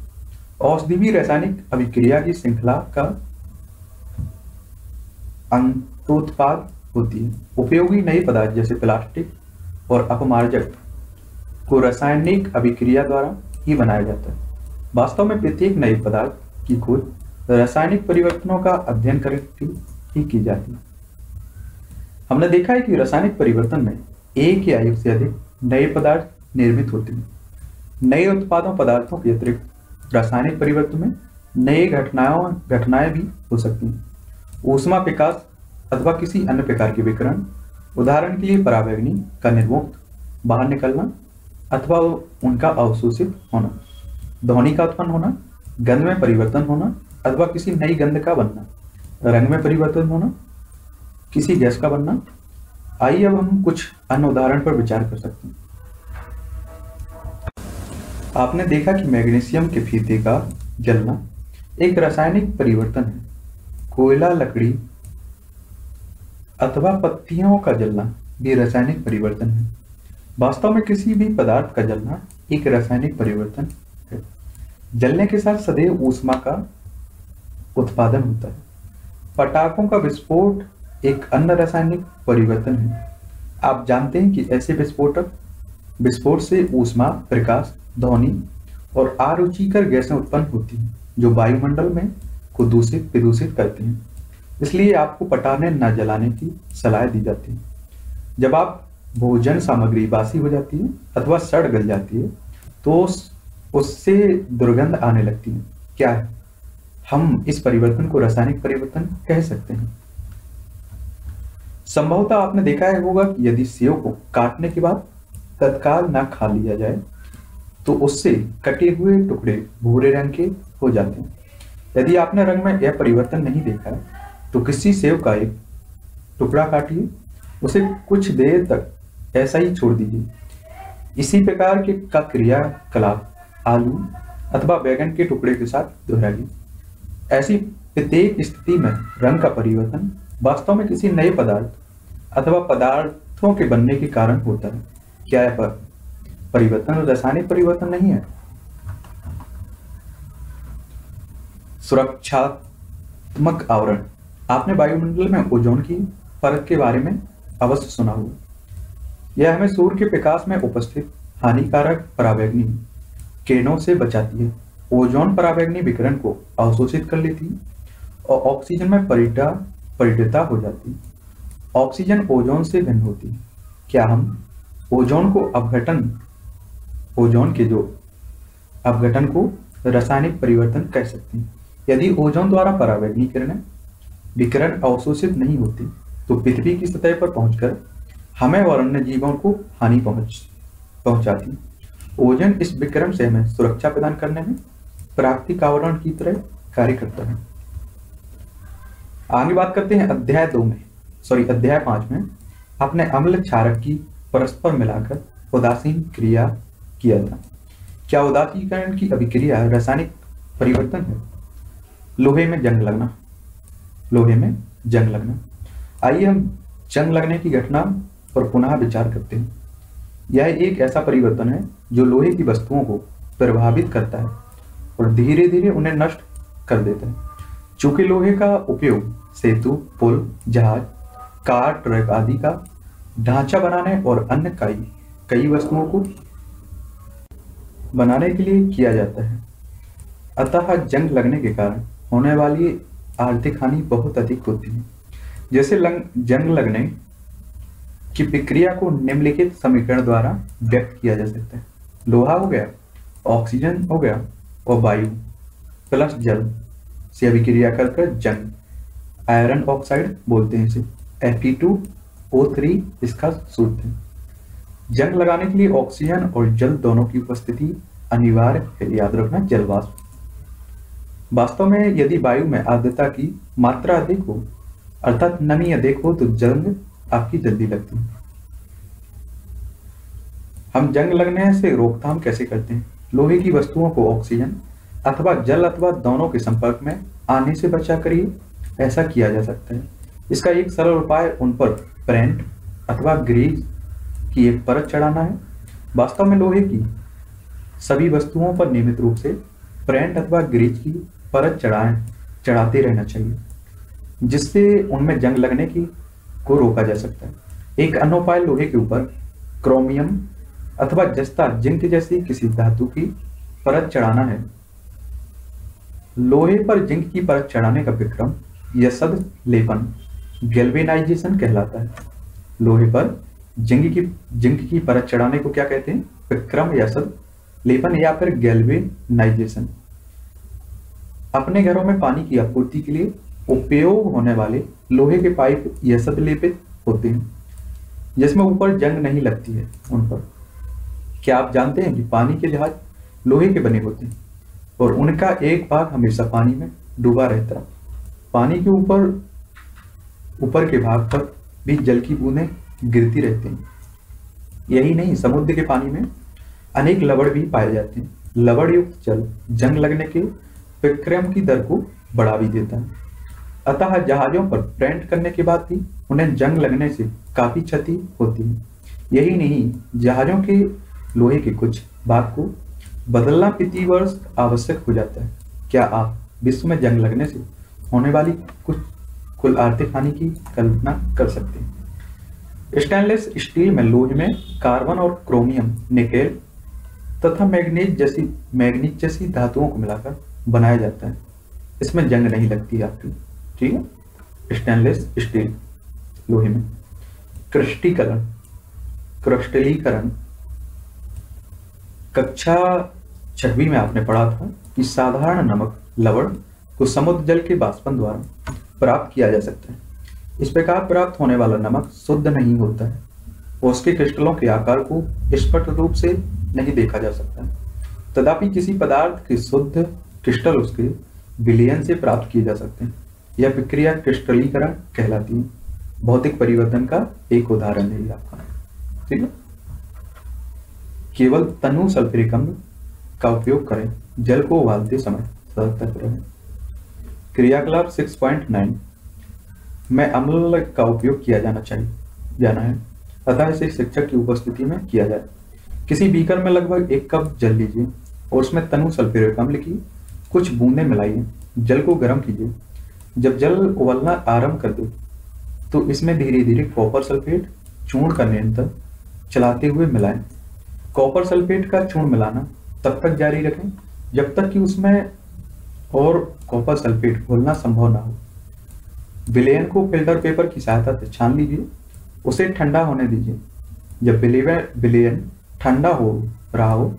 S1: औषधि रासायनिक अभिक्रिया की श्रृंखला का अंतोत्पाद होती है उपयोगी नए पदार्थ जैसे प्लास्टिक और अपमार्जक को रासायनिक अभिक्रिया द्वारा ही बनाया जाता है वास्तव में प्रत्येक नए पदार्थ की खोज रासायनिक परिवर्तनों का अध्ययन करके ही की जाती है हमने देखा है कि रासायनिक परिवर्तन में एक या एक से अधिक नए पदार्थ निर्मित होते हैं नए उत्पादों पदार्थों के अतिरिक्त रासायनिक परिवर्तन में नए घटनाओं घटनाएं भी हो सकती हैं ऊष्मा विकास अथवा किसी अन्य प्रकार के विकरण उदाहरण के लिए पराबैग्नि का निर्मुक्त बाहर निकलना अथवा उनका अवशोषित होना ध्वनि का उत्पन्न होना गंध में परिवर्तन होना अथवा किसी नई गंध का बनना रंग में परिवर्तन होना किसी गैस का बनना आइए अब हम कुछ अन्य उदाहरण पर विचार कर सकते हैं आपने देखा कि मैग्नीशियम के फीते का जलना एक रासायनिक परिवर्तन है कोयला लकड़ी अथवा पत्तियों का जलना भी रासायनिक परिवर्तन है वास्तव में किसी भी पदार्थ का जलना एक रासायनिक परिवर्तन है जलने के साथ सदैव ऊष्मा का उत्पादन होता है पटाखों का विस्फोट एक अन्य रासायनिक परिवर्तन है आप जानते हैं कि ऐसे विस्फोटक विस्फोट से ऊष्मा प्रकाश ध्वनि और आरुचिकर गैसें उत्पन्न होती हैं जो वायुमंडल में को दूषित प्रदूषित करती हैं इसलिए आपको पटाने न जलाने की सलाह दी जाती है जब आप भोजन सामग्री बासी हो जाती है अथवा सड़ गल जाती है तो उससे दुर्गंध आने लगती है क्या है हम इस परिवर्तन को रासायनिक परिवर्तन कह सकते हैं संभवतः आपने देखा है होगा कि यदि सेव को काटने के बाद तत्काल ना खा लिया जाए तो उससे कटे हुए टुकड़े भूरे रंग के हो जाते हैं यदि आपने रंग में यह परिवर्तन नहीं देखा है तो किसी सेव का एक टुकड़ा काटिए उसे कुछ देर तक ऐसा ही छोड़ दीजिए इसी प्रकार के का क्रियाकलाप आलू अथवा बैगन के टुकड़े के साथ दोहराइए ऐसी प्रत्येक स्थिति में रंग का परिवर्तन वास्तव में किसी नए पदार्थ अथवा पदार्थों के बनने के कारण होता है क्या यह पर परिवर्तन रासायनिक परिवर्तन नहीं है सुरक्षात्मक आवरण आपने वायुमंडल में ओजोन की परत के बारे में अवश्य सुना होगा यह हमें सूर्य के विकास में उपस्थित हानिकारक परावैग्नि किरणों से बचाती है ओजोन परावैग्नि विकिरण को अवशोषित कर लेती और ऑक्सीजन में परिटा परिटता हो जाती ऑक्सीजन ओजोन से भिन्न होती क्या हम ओजोन को अपघटन ओजोन के जो अपघटन को रासायनिक परिवर्तन कह सकते हैं यदि ओजोन द्वारा परावैग्नि किरणें विकिरण अवशोषित नहीं होती तो पृथ्वी की सतह पर पहुंचकर हमें और अन्य जीवों को हानि पहुंच पहुंचाती ओजन इस विक्रम से हमें सुरक्षा प्रदान करने में प्राकृतिक आवरण की तरह कार्य करता है आगे बात करते हैं अध्याय दो में सॉरी अध्याय पांच में अपने अम्ल क्षारक की परस्पर मिलाकर उदासीन क्रिया किया था क्या उदासीकरण की अभिक्रिया रासायनिक परिवर्तन है लोहे में जंग लगना लोहे में जंग लगना आइए हम जंग लगने की घटना पर पुनः विचार करते हैं यह एक ऐसा परिवर्तन है जो लोहे की वस्तुओं को प्रभावित करता है और धीरे धीरे उन्हें नष्ट कर देता है चूंकि लोहे का उपयोग सेतु पुल जहाज कार ट्रक आदि का ढांचा बनाने और अन्य कई कई वस्तुओं को बनाने के लिए किया जाता है अतः जंग लगने के कारण होने वाली आर्थिक हानि बहुत अधिक होती है जैसे लंग जंग लगने की प्रक्रिया को निम्नलिखित समीकरण द्वारा व्यक्त किया जा सकता है लोहा हो गया ऑक्सीजन हो गया और वायु प्लस जल से अभिक्रिया कर जंग आयरन ऑक्साइड बोलते हैं इसे थ्री इसका सूत्र है जंग लगाने के लिए ऑक्सीजन और जल दोनों की उपस्थिति अनिवार्य है याद रखना जलवाष्प वास्तव में यदि वायु में आर्द्रता की मात्रा अधिक हो अर्थात नमी अधिक हो तो जंग आपकी जल्दी लगती है हम जंग लगने से रोकथाम कैसे करते हैं लोहे की वस्तुओं को ऑक्सीजन अथवा जल अथवा दोनों के संपर्क में आने से बचा करिए ऐसा किया जा सकता है इसका एक सरल उपाय उन पर प्रेंट अथवा ग्रीज की एक परत चढ़ाना है वास्तव में लोहे की सभी वस्तुओं पर नियमित रूप से प्रेंट अथवा ग्रीज की परत चढ़ाएं चढ़ाते रहना चाहिए जिससे उनमें जंग लगने की को रोका जा सकता है एक अनोपाय लोहे के ऊपर क्रोमियम अथवा जस्ता जिंक जैसी किसी धातु की परत चढ़ाना है लोहे पर जिंक की परत चढ़ाने का विक्रम यसद लेपन गैल्वेनाइजेशन कहलाता है लोहे पर जिंक की जिंक की परत चढ़ाने को क्या कहते हैं विक्रम यसद लेपन या फिर गैल्वेनाइजेशन अपने घरों में पानी की आपूर्ति के लिए उपयोग होने वाले लोहे के पाइप यह सब लेपित होते हैं जिसमें ऊपर जंग नहीं लगती है उन पर क्या आप जानते हैं कि पानी के जहाज लोहे के बने होते हैं और उनका एक भाग हमेशा पानी में डूबा रहता है पानी के ऊपर ऊपर के भाग पर भी जल की बूंदें गिरती रहती हैं यही नहीं समुद्र के पानी में अनेक लवड़ भी पाए जाते हैं लवड़ युक्त जल जंग लगने के विक्रम की दर को बढ़ा भी देता है अतः जहाजों पर प्रिंट करने के बाद भी उन्हें जंग लगने से काफी क्षति होती है यही नहीं जहाजों के लोहे के कुछ भाग को बदलना प्रतिवर्ष आवश्यक हो जाता है क्या आप विश्व में जंग लगने से होने वाली कुछ कुल आर्थिक हानि की कल्पना कर सकते हैं स्टेनलेस स्टील में लोहे में कार्बन और क्रोमियम निकेल तथा मैग्नीज जैसी मैग्नीज जैसी धातुओं को मिलाकर बनाया जाता है इसमें जंग नहीं लगती आपकी ठीक है स्टेनलेस स्टील लोहे में क्रस्टीकरण क्रस्टलीकरण कक्षा छठवी में आपने पढ़ा था कि साधारण नमक लवण को समुद्र जल के बाष्पन द्वारा प्राप्त किया जा सकता है इस प्रकार प्राप्त होने वाला नमक शुद्ध नहीं होता है उसके क्रिस्टलों के आकार को स्पष्ट रूप से नहीं देखा जा सकता तथापि किसी पदार्थ के शुद्ध क्रिस्टल उसके विलयन से प्राप्त किए जा सकते हैं यह प्रक्रिया क्रिस्टलीकरण कहलाती है भौतिक परिवर्तन का एक उदाहरण है आपका ठीक है केवल तनु सल्फ्रिक अम्ल का उपयोग करें जल को उबालते समय सतर्क रहें क्रियाकलाप 6.9 में अम्ल का उपयोग किया जाना चाहिए जाना है अतः इसे शिक्षक की उपस्थिति में किया जाए किसी बीकर में लगभग एक कप जल लीजिए और उसमें तनु सल्फ्यूरिक अम्ल की कुछ बूंदें मिलाइए जल को गर्म कीजिए जब जल उबलना आरंभ कर दो तो इसमें धीरे धीरे कॉपर सल्फेट चूर्ण का नियंत्रण चलाते हुए मिलाएं कॉपर सल्फेट का चूर्ण मिलाना तब तक जारी रखें जब तक कि उसमें और कॉपर सल्फेट घोलना संभव ना हो विलेयन को फिल्टर पेपर की सहायता से छान लीजिए उसे ठंडा होने दीजिए जब विलेयन ठंडा हो रहा हो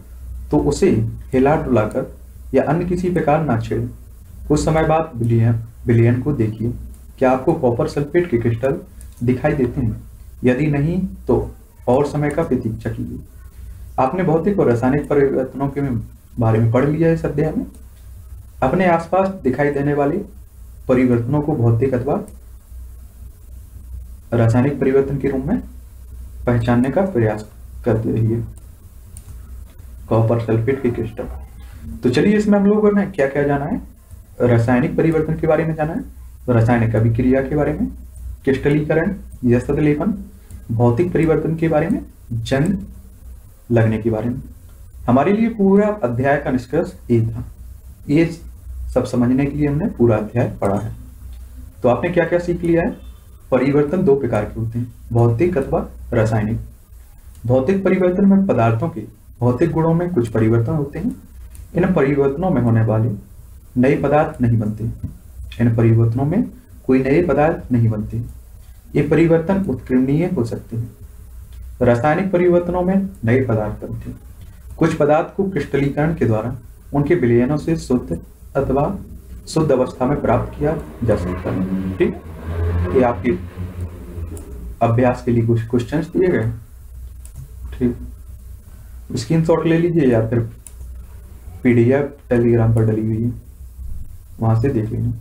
S1: तो उसे हिला डुलाकर या अन्य किसी प्रकार ना छेड़ें कुछ समय बाद बिलियन बिलियन को देखिए क्या आपको कॉपर सल्फेट के क्रिस्टल दिखाई देते हैं यदि नहीं तो और समय का प्रतीक्षा कीजिए आपने भौतिक और रासायनिक परिवर्तनों के बारे में पढ़ लिया है सद्या में अपने आसपास दिखाई देने वाले परिवर्तनों को भौतिक अथवा रासायनिक परिवर्तन के रूप में पहचानने का प्रयास करते रहिए कॉपर सल्फेट के क्रिस्टल तो चलिए इसमें हम लोगों ने क्या क्या जाना है रासायनिक परिवर्तन के बारे में जाना है रासायनिक अभिक्रिया के बारे में क्रिस्टलीकरण यस्तलेपन भौतिक परिवर्तन के बारे में जंग लगने के बारे में हमारे लिए पूरा अध्याय का निष्कर्ष ये था ये सब समझने के लिए हमने पूरा अध्याय पढ़ा है तो आपने क्या क्या सीख लिया है परिवर्तन दो प्रकार के होते हैं भौतिक अथवा रासायनिक भौतिक परिवर्तन में पदार्थों के भौतिक गुणों में कुछ परिवर्तन होते हैं इन परिवर्तनों में होने वाले नए पदार्थ नहीं बनते इन परिवर्तनों में कोई नए पदार्थ नहीं बनते ये परिवर्तन उत्कीर्णीय हो सकते हैं रासायनिक परिवर्तनों में नए पदार्थ बनते हैं कुछ पदार्थ को क्रिस्टलीकरण के द्वारा उनके विलयनों से शुद्ध अथवा शुद्ध अवस्था में प्राप्त किया जा सकता है ठीक ये आपके अभ्यास के लिए कुछ क्वेश्चन दिए गए ठीक स्क्रीन शॉट ले लीजिए या फिर पीडीएफ टेलीग्राम पर डली हुई है वहां से देख लेना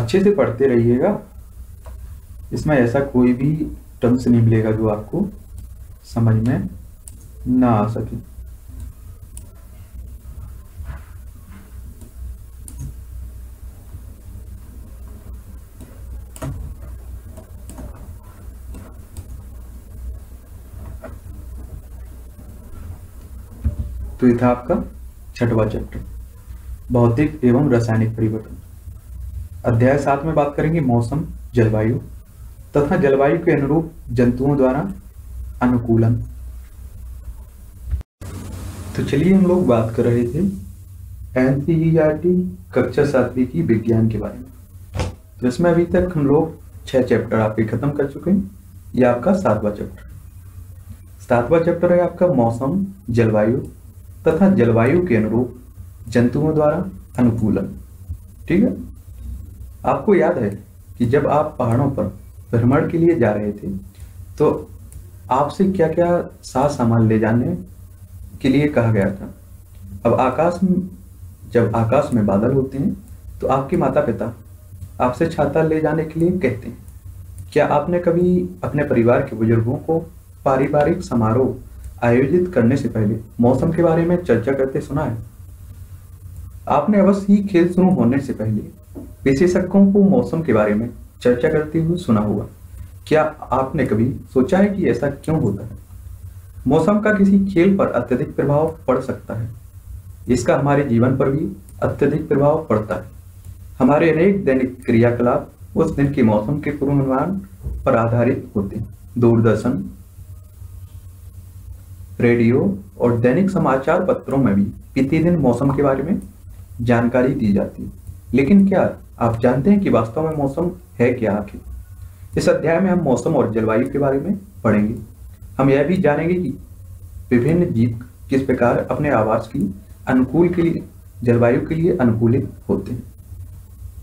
S1: अच्छे से पढ़ते रहिएगा इसमें ऐसा कोई भी टर्म्स नहीं मिलेगा जो आपको समझ में ना आ सके तो ये था आपका छठवा चैप्टर भौतिक एवं रासायनिक परिवर्तन अध्याय सात में बात करेंगे मौसम जलवायु तथा जलवायु के अनुरूप जंतुओं द्वारा अनुकूलन तो चलिए हम लोग बात कर रहे थे एनसीईआरटी e e कक्षा सातवीं की विज्ञान के बारे में तो इसमें अभी तक हम लोग छह चैप्टर आपके खत्म कर चुके हैं यह आपका सातवां चैप्टर सातवां चैप्टर है आपका मौसम जलवायु तथा जलवायु के अनुरूप जंतुओं द्वारा अनुकूलन ठीक है आपको याद है कि जब आप पहाड़ों पर भ्रमण के लिए जा रहे थे तो आपसे क्या क्या साज सामान ले जाने के लिए कहा गया था अब आकाश में जब आकाश में बादल होते हैं तो आपके माता पिता आपसे छाता ले जाने के लिए कहते हैं क्या आपने कभी अपने परिवार के बुजुर्गों को पारिवारिक समारोह आयोजित करने से पहले मौसम के बारे में चर्चा करते सुना है आपने अवश्य ही खेल शुरू होने से पहले विशेषज्ञों को मौसम के बारे में चर्चा करते हुए सुना होगा क्या आपने कभी सोचा है कि ऐसा क्यों होता है मौसम का किसी खेल पर अत्यधिक प्रभाव पड़ सकता है इसका हमारे जीवन पर भी अत्यधिक प्रभाव पड़ता है हमारे अनेक दैनिक क्रियाकलाप उस दिन के मौसम के पूर्वानुमान पर आधारित होते हैं दूरदर्शन रेडियो और दैनिक समाचार पत्रों में भी प्रतिदिन मौसम के बारे में जानकारी दी जाती है लेकिन क्या आप जानते हैं कि वास्तव में मौसम है क्या आखिर इस अध्याय में हम मौसम और जलवायु के बारे में पढ़ेंगे हम यह भी जानेंगे कि विभिन्न जीव किस प्रकार अपने आवास की अनुकूल के लिए जलवायु के लिए अनुकूलित होते हैं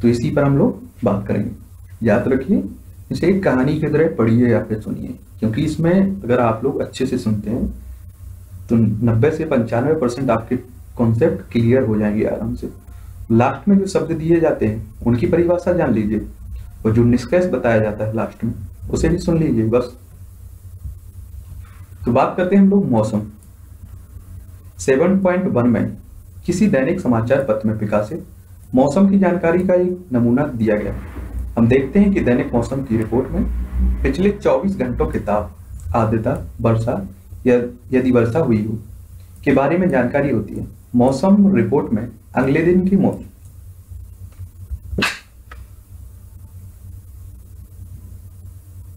S1: तो इसी पर हम लोग बात करेंगे याद रखिए इसे एक कहानी की तरह पढ़िए या फिर सुनिए क्योंकि इसमें अगर आप लोग अच्छे से सुनते हैं तो नब्बे से पंचानवे परसेंट आपके कॉन्सेप्ट क्लियर हो जाएंगे आराम से लास्ट में जो शब्द दिए जाते हैं उनकी परिभाषा जान लीजिए और जो निष्कर्ष बताया जाता है लास्ट में उसे भी सुन लीजिए बस तो बात करते हैं हम लोग मौसम 7.1 में किसी दैनिक समाचार पत्र में प्रकाशित मौसम की जानकारी का एक नमूना दिया गया हम देखते हैं कि दैनिक मौसम की रिपोर्ट में पिछले 24 घंटों के ताप आर्द्रता वर्षा यदि वर्षा हुई हो के बारे में जानकारी होती है मौसम रिपोर्ट में अगले दिन की मौसम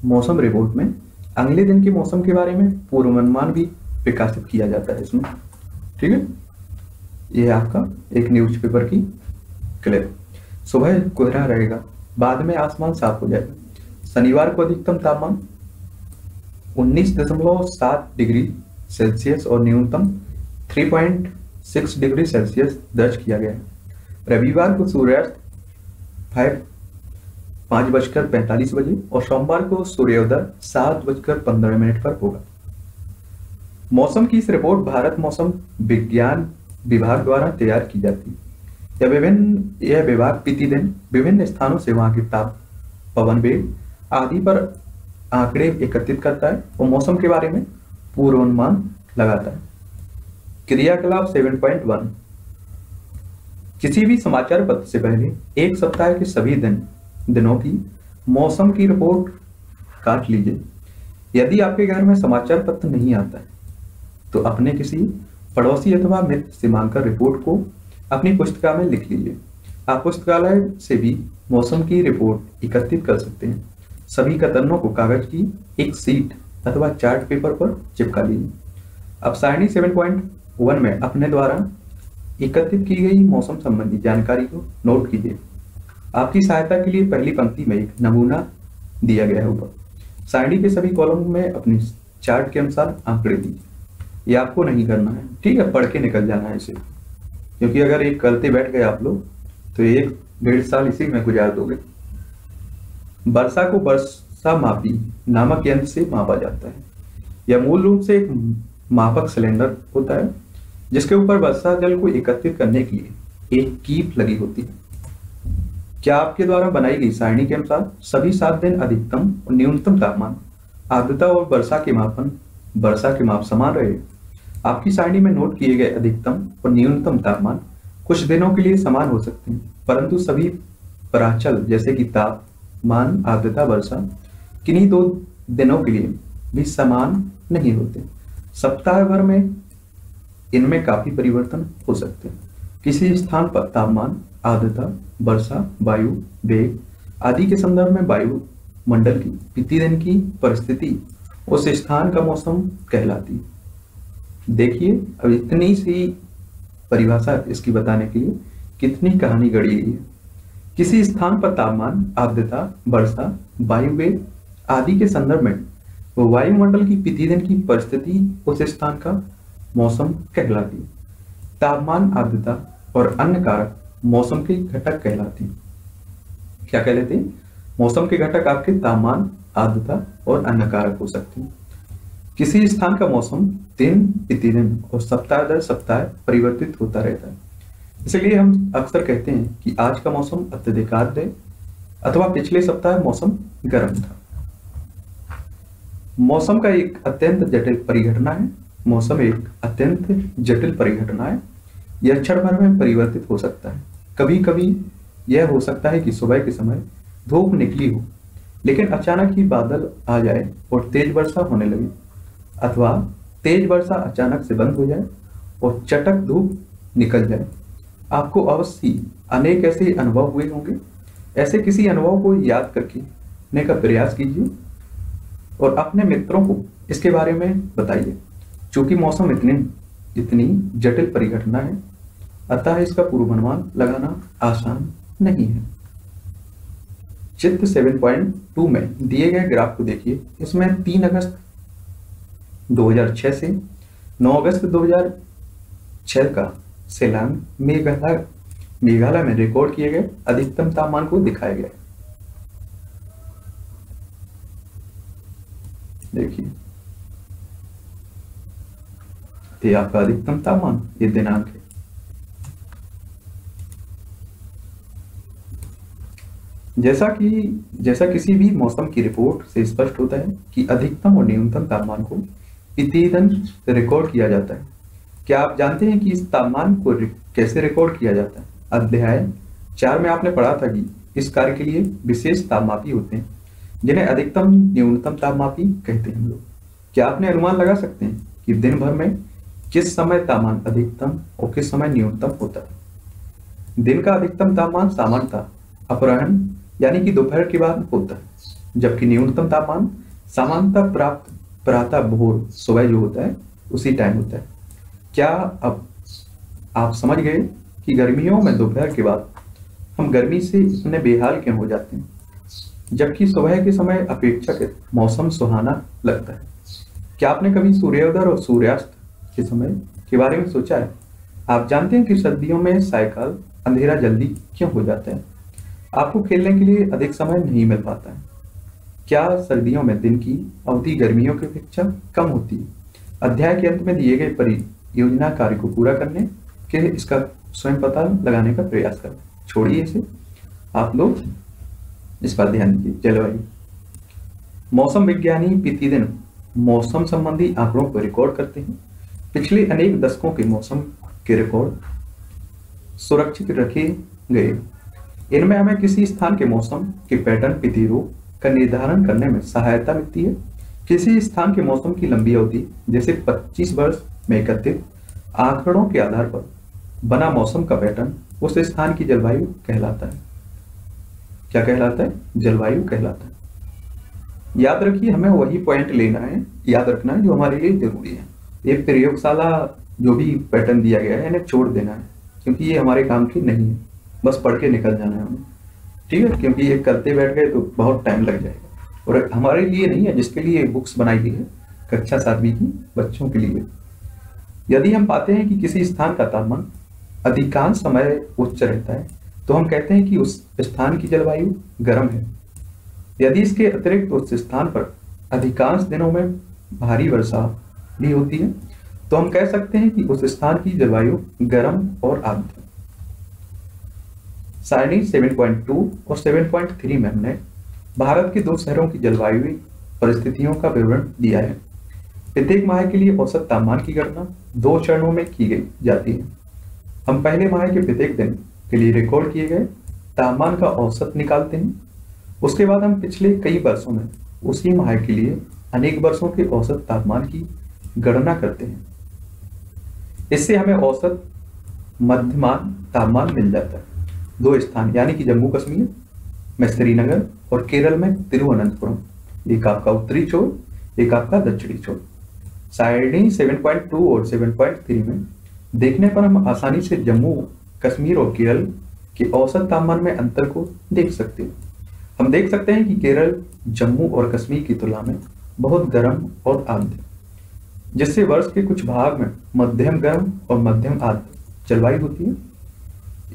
S1: मौसम रिपोर्ट में अगले दिन के मौसम के बारे में पूर्वानुमान भी विकसित किया जाता है इसमें ठीक है यह आपका एक न्यूज़पेपर की क्लिप सुबह कोहरा रहेगा बाद में आसमान साफ हो जाएगा शनिवार को अधिकतम तापमान उन्नीस दशमलव सात डिग्री सेल्सियस और न्यूनतम 3.6 डिग्री सेल्सियस दर्ज किया गया रविवार को सूर्यास्त फाइव पाँच बजकर पैंतालीस बजे और सोमवार को सूर्योदय सात बजकर पंद्रह मिनट पर होगा मौसम की इस रिपोर्ट भारत मौसम विज्ञान विभाग द्वारा तैयार की जाती है यह विभिन्न यह विभाग प्रतिदिन विभिन्न स्थानों से वहां के ताप पवन वेग आदि पर आंकड़े एकत्रित करता है और मौसम के बारे में पूर्वानुमान लगाता है क्रियाकलाप 7.1 किसी भी समाचार पत्र से पहले एक सप्ताह के सभी दिन दिनों की मौसम की रिपोर्ट काट लीजिए यदि आपके घर में समाचार पत्र नहीं आता है तो अपने किसी पड़ोसी अथवा मित्र से मांगकर रिपोर्ट को अपनी पुस्तिका में लिख लीजिए आप पुस्तकालय से भी मौसम की रिपोर्ट एकत्रित कर सकते हैं सभी कतरनों को कागज की एक सीट अथवा चार्ट पेपर पर चिपका लीजिए अब सारणी वन में अपने द्वारा एकत्रित की गई मौसम संबंधी जानकारी को नोट कीजिए आपकी सहायता के लिए पहली पंक्ति में एक नमूना दिया गया होगा सारणी के सभी कॉलम में अपने चार्ट के अनुसार आंकड़े दीजिए ये आपको नहीं करना है ठीक है पढ़ के निकल जाना है इसे क्योंकि अगर एक करते बैठ गए आप लोग तो एक डेढ़ साल इसी में गुजार दोगे वर्षा को वर्षा मापी नामक यंत्र से मापा जाता है यह मूल रूप से एक मापक सिलेंडर होता है जिसके ऊपर वर्षा जल को एकत्रित करने के लिए एक कीप लगी होती है क्या आपके द्वारा बनाई गई सारणी के अनुसार सभी सात दिन अधिकतम और न्यूनतम तापमान आर्द्रता और वर्षा के मापन वर्षा के माप समान रहे आपकी सारणी में नोट किए गए अधिकतम और न्यूनतम तापमान कुछ दिनों के लिए समान हो सकते हैं परंतु सभी पराचल जैसे कि ताप मान आर्द्रता वर्षा किन्हीं दो दिनों के लिए भी समान नहीं होते सप्ताह भर में इनमें काफी परिवर्तन हो सकते हैं किसी स्थान पर तापमान आर्द्रता वर्षा वायु वेग आदि के संदर्भ में वायु मंडल की प्रतिदिन की परिस्थिति उस स्थान का मौसम कहलाती देखिए अब इतनी सी परिभाषा इसकी बताने के लिए कितनी कहानी गढ़ी गई है किसी स्थान पर तापमान आर्द्रता वर्षा वायु वेग आदि के संदर्भ में वायुमंडल की प्रतिदिन की परिस्थिति उस स्थान का मौसम कहलाती तापमान आर्द्रता और अन्य कारक मौसम के घटक कहलाते हैं क्या कह लेते हैं मौसम के घटक आपके तापमान आर्द्रता और अन्य कारक हो सकते हैं किसी स्थान का मौसम दिन प्रतिदिन और सप्ताह दर सप्ताह परिवर्तित होता रहता है इसलिए हम अक्सर कहते हैं कि आज का मौसम अत्यधिक आर्द्र है अथवा पिछले सप्ताह मौसम गर्म था मौसम का एक अत्यंत जटिल परिघटना है मौसम एक अत्यंत जटिल परिघटना है यह क्षण भर में परिवर्तित हो सकता है कभी कभी यह हो सकता है कि सुबह के समय धूप निकली हो लेकिन अचानक ही बादल आ जाए और तेज वर्षा होने लगे अथवा तेज वर्षा अचानक से बंद हो जाए और चटक धूप निकल जाए आपको अवश्य अनेक ऐसे अनुभव हुए होंगे ऐसे किसी अनुभव को याद करके ने का प्रयास कीजिए और अपने मित्रों को इसके बारे में बताइए क्योंकि मौसम इतने इतनी जटिल परिघटना है अतः इसका पूर्वानुमान लगाना आसान नहीं है चित्र 7.2 में दिए गए ग्राफ को देखिए इसमें 3 अगस्त 2006 से 9 अगस्त 2006 का सेलांग मेघालय मेघालय में रिकॉर्ड किए गए अधिकतम तापमान को दिखाया गया देखिए आपका अधिकतम तापमान ये दिनांक है जैसा कि जैसा किसी भी मौसम की रिपोर्ट से स्पष्ट होता है कि अधिकतम और न्यूनतम तापमान को इतिदन रिकॉर्ड किया जाता है क्या आप जानते हैं कि इस तापमान को कैसे रिकॉर्ड किया जाता है अध्याय चार में आपने पढ़ा था कि इस कार्य के लिए विशेष तापमापी होते हैं जिन्हें अधिकतम न्यूनतम तापमापी कहते हैं हम लोग क्या आपने अनुमान लगा सकते हैं कि दिन भर में किस समय तापमान अधिकतम और किस समय न्यूनतम होता है दिन का अधिकतम तापमान सामान्यतः अपराहन यानी कि दोपहर के बाद होता है जबकि न्यूनतम तापमान सामान्यतः प्राप्त प्रातः भोर सुबह जो होता है उसी टाइम होता है क्या अब आप समझ गए कि गर्मियों में दोपहर के बाद हम गर्मी से इतने बेहाल क्यों हो जाते हैं जबकि सुबह के समय अपेक्षाकृत मौसम सुहाना लगता है क्या आपने कभी सूर्योदय और सूर्यास्त के समय के बारे में सोचा है आप जानते हैं कि सर्दियों में सायकाल अंधेरा जल्दी क्यों हो जाता है आपको खेलने के लिए अधिक समय नहीं मिल पाता है क्या सर्दियों में दिन की अवधि गर्मियों की अपेक्षा कम होती है अध्याय के अंत में दिए गए परी योजना कार्य को पूरा करने के इसका स्वयं पता लगाने का प्रयास कर छोड़िए इसे आप लोग इस पर ध्यान दीजिए जलवायु मौसम विज्ञानी प्रतिदिन मौसम संबंधी आंकड़ों को रिकॉर्ड करते हैं पिछले अनेक दशकों के मौसम के रिकॉर्ड सुरक्षित रखे गए इनमें हमें किसी स्थान के मौसम के पैटर्न प्रतिरूप का निर्धारण करने में सहायता मिलती है किसी स्थान के मौसम की लंबी अवधि जैसे 25 वर्ष में एकत्रित आंकड़ों के आधार पर बना मौसम का पैटर्न उस स्थान की जलवायु कहलाता है क्या कहलाता है जलवायु कहलाता है याद रखिए हमें वही पॉइंट लेना है याद रखना है जो हमारे लिए जरूरी है ये प्रयोगशाला जो भी पैटर्न दिया गया है इन्हें छोड़ देना है क्योंकि ये हमारे काम की नहीं है बस पढ़ के निकल जाना है हमें ठीक है क्योंकि ये करते बैठ गए तो बहुत टाइम लग जाएगा और हमारे लिए नहीं है जिसके लिए बुक्स बनाई गई है कक्षा सातवीं की बच्चों के लिए यदि हम पाते हैं कि किसी स्थान का तापमान अधिकांश समय उच्च रहता है तो हम कहते हैं कि उस स्थान की जलवायु गर्म है यदि इसके अतिरिक्त उस स्थान पर अधिकांश दिनों में भारी वर्षा भी होती है तो हम कह सकते हैं कि उस स्थान की जलवायु गर्म और आर्द्र सारणी 7.2 और 7.3 में हमने भारत के दो शहरों की जलवायु परिस्थितियों का विवरण दिया है प्रत्येक माह के लिए औसत तापमान की गणना दो चरणों में की गई जाती है हम पहले माह के प्रत्येक दिन के लिए रिकॉर्ड किए गए तापमान का औसत निकालते हैं उसके बाद हम पिछले कई वर्षों में उसी माह के लिए अनेक वर्षों के औसत तापमान की गणना करते हैं इससे हमें औसत मध्यमान तापमान मिल जाता है दो स्थान यानी कि जम्मू कश्मीर में श्रीनगर और केरल में तिरुवनंतपुरम एक आपका उत्तरी छोर एक आपका दक्षिणी छोर साइडी 7.2 और 7.3 में देखने पर हम आसानी से जम्मू कश्मीर और केरल के औसत तापमान में अंतर को देख सकते हैं हम देख सकते हैं कि केरल जम्मू और कश्मीर की तुलना में बहुत गर्म और आर्द्र जिससे वर्ष के कुछ भाग में मध्यम गर्म और मध्यम आर्द्र जलवायु होती है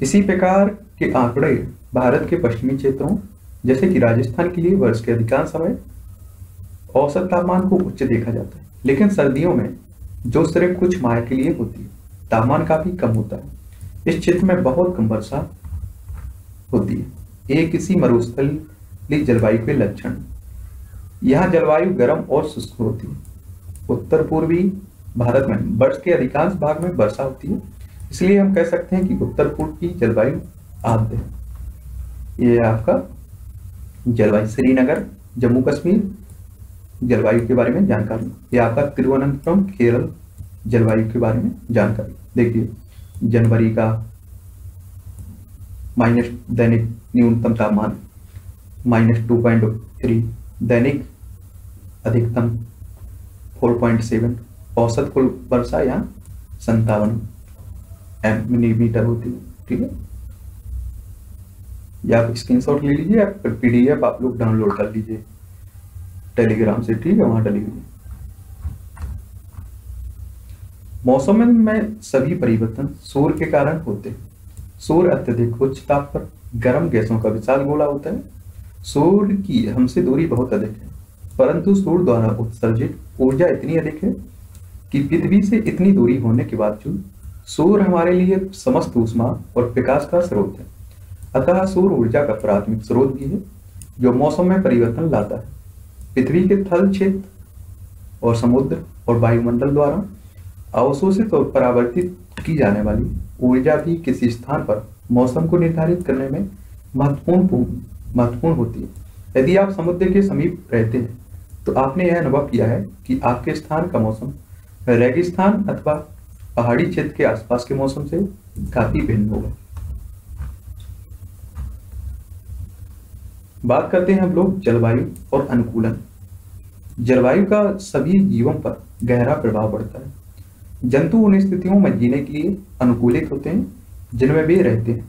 S1: इसी प्रकार के आंकड़े भारत के पश्चिमी क्षेत्रों जैसे कि राजस्थान के लिए वर्ष के अधिकांश समय औसत तापमान को उच्च देखा जाता है लेकिन सर्दियों में जो सिर्फ कुछ माह के लिए होती है तापमान काफी कम होता है इस क्षेत्र में बहुत कम वर्षा होती है ये किसी मरुस्थली जलवायु के लक्षण यहाँ जलवायु गर्म और शुष्क होती है उत्तर पूर्वी भारत में वर्ष के अधिकांश भाग में वर्षा होती है इसलिए हम कह सकते हैं कि उत्तर पूर्व की जलवायु आद्य है ये आपका जलवायु श्रीनगर जम्मू कश्मीर जलवायु के बारे में जानकारी ये आपका तिरुवनंतपुरम केरल जलवायु के बारे में जानकारी देखिए जनवरी का माइनस दैनिक न्यूनतम तापमान माइनस टू पॉइंट थ्री दैनिक अधिकतम फोर पॉइंट सेवन औसत कुल वर्षा यहाँ संतावन एम मिलीमीटर होती है ठीक है या आप स्क्रीनशॉट ले लीजिए या पीडीएफ आप लोग डाउनलोड कर लीजिए टेलीग्राम से ठीक है वहाँ टेलीग्राम मौसम में सभी परिवर्तन शोर के कारण होते हैं शोर अत्यधिक उच्च ताप पर गर्म गैसों का विशाल गोला होता है शोर की हमसे दूरी बहुत अधिक है परंतु सूर्य द्वारा उत्सर्जित ऊर्जा इतनी अधिक है कि पृथ्वी से इतनी दूरी होने के बावजूद सूर्य हमारे लिए समस्त ऊष्मा और विकास का स्रोत है अतः सूर्य ऊर्जा का प्राथमिक स्रोत भी है जो मौसम में परिवर्तन लाता है पृथ्वी के थल क्षेत्र और समुद्र और वायुमंडल द्वारा अवशोषित और परावर्तित की जाने वाली ऊर्जा भी किसी स्थान पर मौसम को निर्धारित करने में महत्वपूर्ण महत्वपूर्ण होती है यदि आप समुद्र के समीप रहते हैं तो आपने यह अनुभव किया है कि आपके स्थान का मौसम रेगिस्तान अथवा पहाड़ी क्षेत्र के आसपास के मौसम से काफी भिन्न होगा बात करते हैं हम लोग जलवायु और अनुकूलन जलवायु का सभी जीवों पर गहरा प्रभाव पड़ता है जंतु उन स्थितियों में जीने के लिए अनुकूलित होते हैं जिनमें वे रहते हैं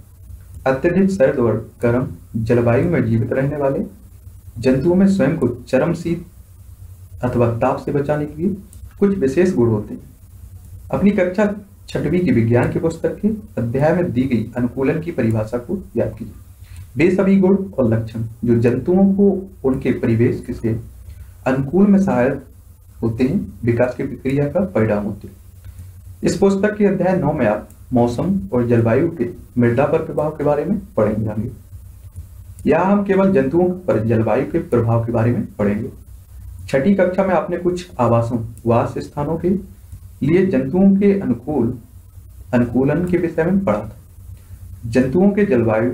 S1: अत्यधिक सर्द और गर्म जलवायु में जीवित रहने वाले जंतुओं में स्वयं को चरम शीत अथवा ताप से बचाने के लिए कुछ विशेष गुण होते हैं अपनी कक्षा छठवीं की विज्ञान की पुस्तक के अध्याय में दी गई अनुकूलन की परिभाषा को याद कीजिए वे सभी गुण और लक्षण जो जंतुओं को उनके परिवेश के अनुकूल में सहायक होते हैं विकास की प्रक्रिया का परिणाम होते हैं इस पुस्तक के अध्याय नौ में आप मौसम और जलवायु के मृदा पर प्रभाव के बारे में पढ़ेंगे या हम केवल जंतुओं पर जलवायु के प्रभाव के बारे में पढ़ेंगे छठी कक्षा में आपने कुछ आवासों वास स्थानों के लिए जंतुओं के अनुकूल अनुकूलन के विषय में पढ़ा था जंतुओं के जलवायु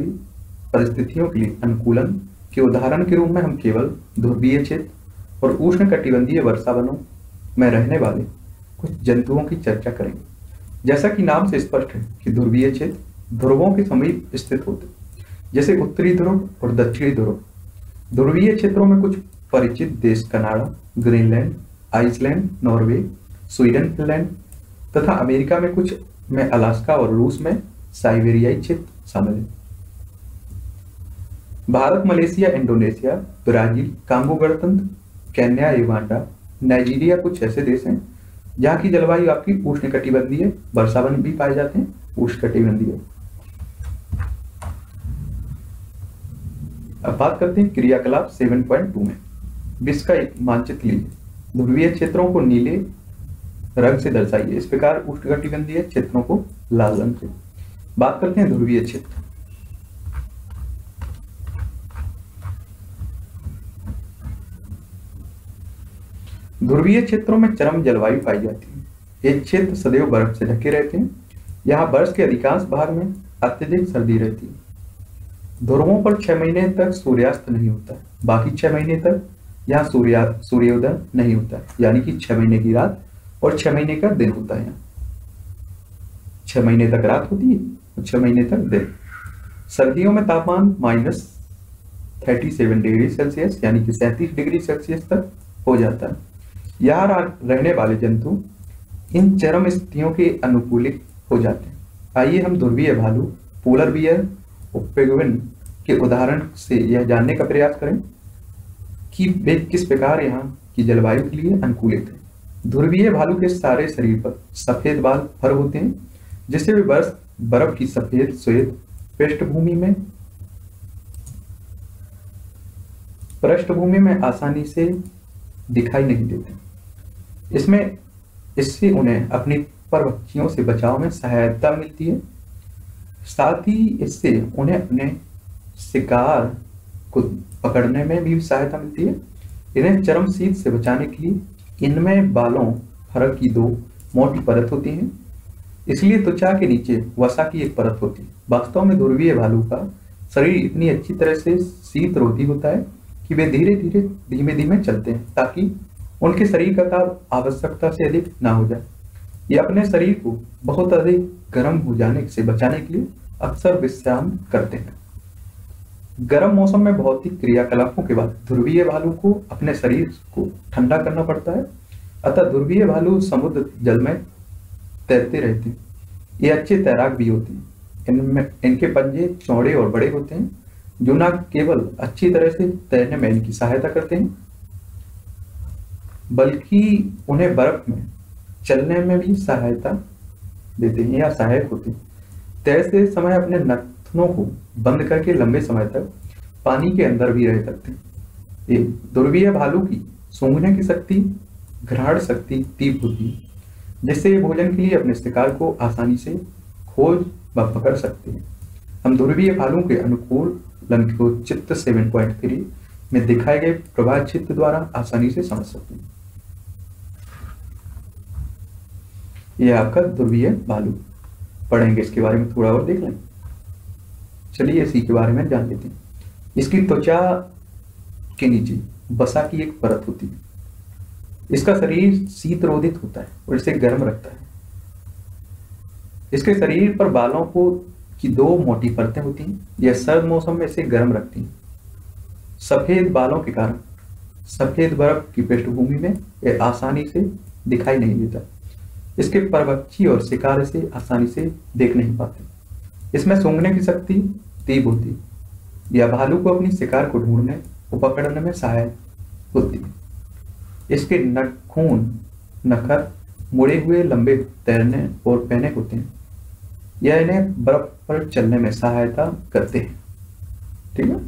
S1: परिस्थितियों के लिए अनुकूलन के उदाहरण के रूप में हम केवल ध्रुवीय क्षेत्र और उष्ण कटिबंधीय वर्षा वनों में रहने वाले कुछ जंतुओं की चर्चा करेंगे जैसा कि नाम से स्पष्ट है कि ध्रुवीय क्षेत्र ध्रुवों के समीप स्थित होते जैसे उत्तरी ध्रुव और दक्षिणी ध्रुव ध्रुवीय क्षेत्रों में कुछ परिचित देश Canada Greenland Iceland Norway Sweden Finland तथा अमेरिका में कुछ में अलास्का और रूस में साइबेरियाई क्षेत्र शामिल है Bharat Malaysia Indonesia Brazil Congo गणतंत्र कैन्या युगांडा नाइजीरिया कुछ ऐसे देश हैं जहाँ की जलवायु आपकी उष्ण कटिबंधीय वर्षावन भी पाए जाते हैं उष्ण कटिबंधीय अब बात करते हैं क्रियाकलाप 7.2 में विश्व का एक मानचित्र लीजिए ध्रुवीय क्षेत्रों को नीले रंग से दर्शाइए इस प्रकार कटिबंधीय क्षेत्रों को लाल रंग से बात करते हैं ध्रुवीय क्षेत्र ध्रुवीय क्षेत्रों में चरम जलवायु पाई जाती है ये क्षेत्र सदैव बर्फ से ढके रहते हैं यहाँ वर्ष के अधिकांश भाग में अत्यधिक सर्दी रहती है ध्रुवों पर छह महीने तक सूर्यास्त नहीं होता बाकी छह महीने तक यहाँ सूर्या सूर्योदय नहीं होता यानी कि छह महीने की रात और छह महीने का दिन होता है यहाँ छह महीने तक रात होती है और छह महीने तक दिन सर्दियों में तापमान minus thirty seven degree Celsius यानी कि सैंतीस डिग्री सेल्सियस तक हो जाता है यहाँ रहने वाले जंतु इन चरम स्थितियों के अनुकूलित हो जाते हैं आइए हम ध्रुवीय भालू पोलर बियर और के उदाहरण से यह जानने का प्रयास करें कि वे किस प्रकार यहाँ की जलवायु के लिए अनुकूलित है ध्रुवीय भालू के सारे शरीर पर सफेद बाल फर होते हैं जिससे वे बर्फ बर्फ की सफेद श्वेत पृष्ठभूमि में पृष्ठभूमि में आसानी से दिखाई नहीं देते इसमें इससे उन्हें अपनी परभक्षियों से बचाव में सहायता मिलती है साथ ही इससे उन्हें अपने शिकार को पकड़ने में भी सहायता मिलती है इन्हें चरम शीत से बचाने के लिए इनमें बालों फरक की दो मोटी परत होती है इसलिए त्वचा के नीचे वसा की एक परत होती है वास्तव में ध्रुवीय भालू का शरीर इतनी अच्छी तरह से शीत रोधी होता है कि वे धीरे धीरे धीमे धीमे चलते हैं ताकि उनके शरीर का ताप आवश्यकता से अधिक ना हो जाए ये अपने शरीर को बहुत अधिक गर्म हो जाने से बचाने के लिए अक्सर विश्राम करते हैं गर्म मौसम में भौतिक क्रियाकलापों के बाद ध्रुवीय भालू को अपने शरीर को ठंडा करना पड़ता है अतः ध्रुवीय भालू समुद्र जल में तैरते रहते हैं ये अच्छे तैराक भी होते हैं इनमें इनके पंजे चौड़े और बड़े होते हैं जो ना केवल अच्छी तरह से तैरने में इनकी सहायता करते हैं बल्कि उन्हें बर्फ में चलने में भी सहायता देते हैं या सहायक होते हैं तैरते समय अपने नथनों को बंद करके लंबे समय तक पानी के अंदर भी रह सकते हैं दुर्वीय भालू की सूंघने की शक्ति घ्राण शक्ति तीव्र होती है जिससे ये भोजन के लिए अपने शिकार को आसानी से खोज व पकड़ सकते हैं हम ध्रुवीय भालू के अनुकूल लन चित्र सेवन पॉइंट थ्री में दिखाए गए प्रभाव चित्र द्वारा आसानी से समझ सकते हैं ये आपका ध्रुवीय भालू पढ़ेंगे इसके बारे में थोड़ा और देख लें चलिए इसी के बारे में जान लेते हैं इसकी त्वचा के नीचे बसा की एक परत होती है इसका शरीर शीतरोधित होता है और इसे गर्म रखता है इसके शरीर पर बालों को की दो मोटी परतें होती हैं यह सर्द मौसम में इसे गर्म रखती हैं सफेद बालों के कारण सफेद बर्फ की पृष्ठभूमि में यह आसानी से दिखाई नहीं देता इसके परभक्षी और शिकार से आसानी से देख नहीं पाते इसमें सूंघने की शक्ति तीव होती यह भालू को अपनी शिकार को ढूंढने और पकड़ने में सहायक होती है इसके नखून नखर मुड़े हुए लंबे तैरने और पहने होते हैं यह इन्हें बर्फ पर चलने में सहायता करते हैं ठीक है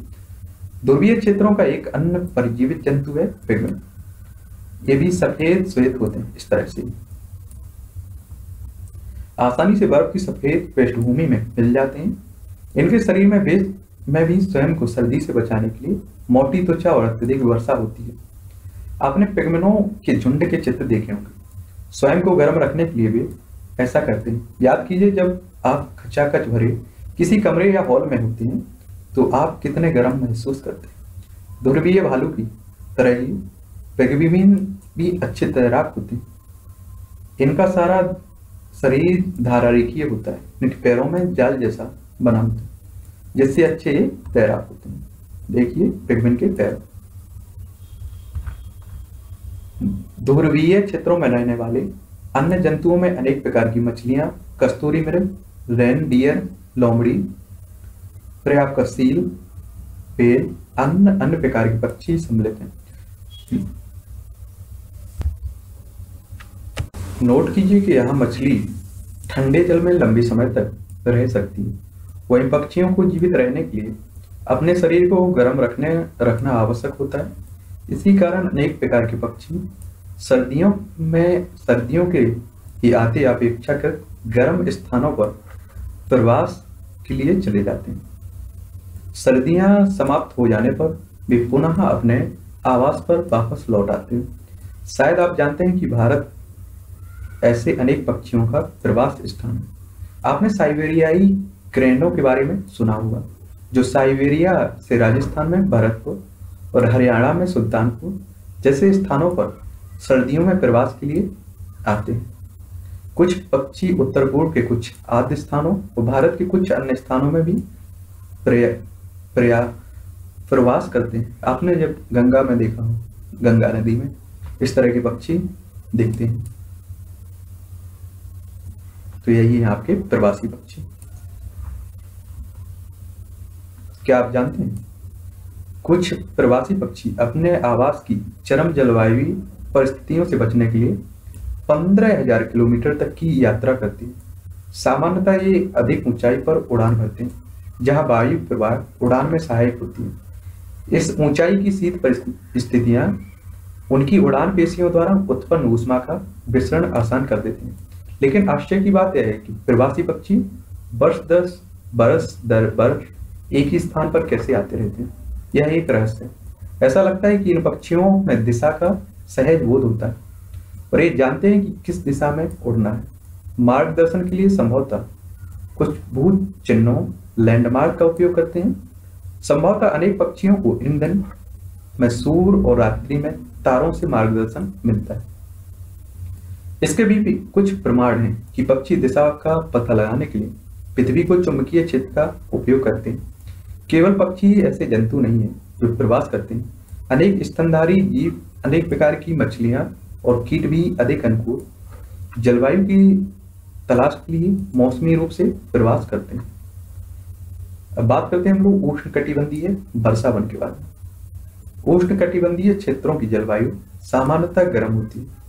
S1: ध्रुवीय क्षेत्रों का एक अन्य परजीवित जंतु है पिगमेंट ये भी सफेद श्वेत होते हैं इस तरह से आसानी से बर्फ की सफेद पृष्ठभूमि में मिल जाते हैं इनके शरीर में बेस में भी स्वयं को सर्दी से बचाने के लिए मोटी त्वचा और अत्यधिक वर्षा होती है आपने पिगमिनों के झुंड के चित्र देखे होंगे स्वयं को गर्म रखने के लिए भी ऐसा करते हैं याद कीजिए जब आप खचाखच भरे किसी कमरे या हॉल में होते हैं तो आप कितने गर्म महसूस करते हैं ध्रुवीय भालू की तरह ही पेगविमिन भी अच्छे तैराक होते हैं इनका सारा शरीर धारा रेखीय होता है इनके पैरों में जाल जैसा बना होता है जिससे अच्छे ये तैराक होते हैं देखिए पिगमिन के पैर ध्रुवीय क्षेत्रों में रहने वाले अन्य जंतुओं में अनेक प्रकार की मछलियां कस्तूरी मृग रेन डियर लोमड़ी पर्याप्त सील पेड़ अन्य अन्य प्रकार के पक्षी सम्मिलित हैं नोट कीजिए कि यहाँ मछली ठंडे जल में लंबे समय तक रह सकती है वहीं पक्षियों को जीवित रहने के लिए अपने शरीर को गर्म रखने रखना आवश्यक होता है इसी कारण अनेक प्रकार के पक्षी सर्दियों में सर्दियों के ही आते अपेक्षाकृत गर्म स्थानों पर प्रवास के लिए चले जाते हैं सर्दियां समाप्त हो जाने पर वे पुनः अपने आवास पर वापस लौट आते हैं शायद आप जानते हैं कि भारत ऐसे अनेक पक्षियों का प्रवास स्थान है आपने साइबेरियाई क्रेनों के बारे में सुना होगा जो साइबेरिया से राजस्थान में भरतपुर और हरियाणा में सुल्तानपुर जैसे स्थानों पर सर्दियों में प्रवास के लिए आते हैं कुछ पक्षी उत्तर पूर्व के कुछ आदि स्थानों और भारत के कुछ अन्य स्थानों में भी प्रया प्रवास करते हैं आपने जब गंगा में देखा हो गंगा नदी में इस तरह के पक्षी देखते हैं तो यही है आपके प्रवासी पक्षी क्या आप जानते हैं कुछ प्रवासी पक्षी अपने आवास की चरम जलवायु परिस्थितियों से बचने के लिए पंद्रह हजार किलोमीटर तक की यात्रा करते हैं सामान्यतः ये अधिक ऊंचाई पर उड़ान भरते हैं जहां वायु प्रवाह उड़ान में सहायक होती है इस ऊंचाई की शीत स्थितियां उनकी उड़ान पेशियों द्वारा उत्पन्न ऊष्मा का विसरण आसान कर देती हैं लेकिन आश्चर्य की बात यह है कि प्रवासी पक्षी वर्ष दस बरस दर बर्फ एक ही स्थान पर कैसे आते रहते हैं यह एक रहस्य है ऐसा लगता है कि इन पक्षियों में दिशा का सहज बोध होता है और ये जानते हैं कि किस दिशा में उड़ना है मार्गदर्शन के लिए संभवतः कुछ भूत चिन्हों लैंडमार्क का उपयोग करते हैं संभवतः अनेक पक्षियों को ईंधन में सूर्य और रात्रि में तारों से मार्गदर्शन मिलता है इसके भी, भी कुछ प्रमाण हैं कि पक्षी दिशा का पता लगाने के लिए पृथ्वी को चुंबकीय क्षेत्र का उपयोग करते हैं केवल पक्षी ही ऐसे जंतु नहीं है जो प्रवास करते हैं अनेक स्तनधारी जीव अनेक प्रकार की मछलियां और कीट भी अधिक अनुकूल जलवायु की तलाश के लिए मौसमी रूप से प्रवास करते हैं अब बात करते हैं हम लोग उष्ण कटिबंधीय वर्षावन के बारे में उष्ण कटिबंधीय क्षेत्रों की जलवायु सामान्यतः गर्म होती है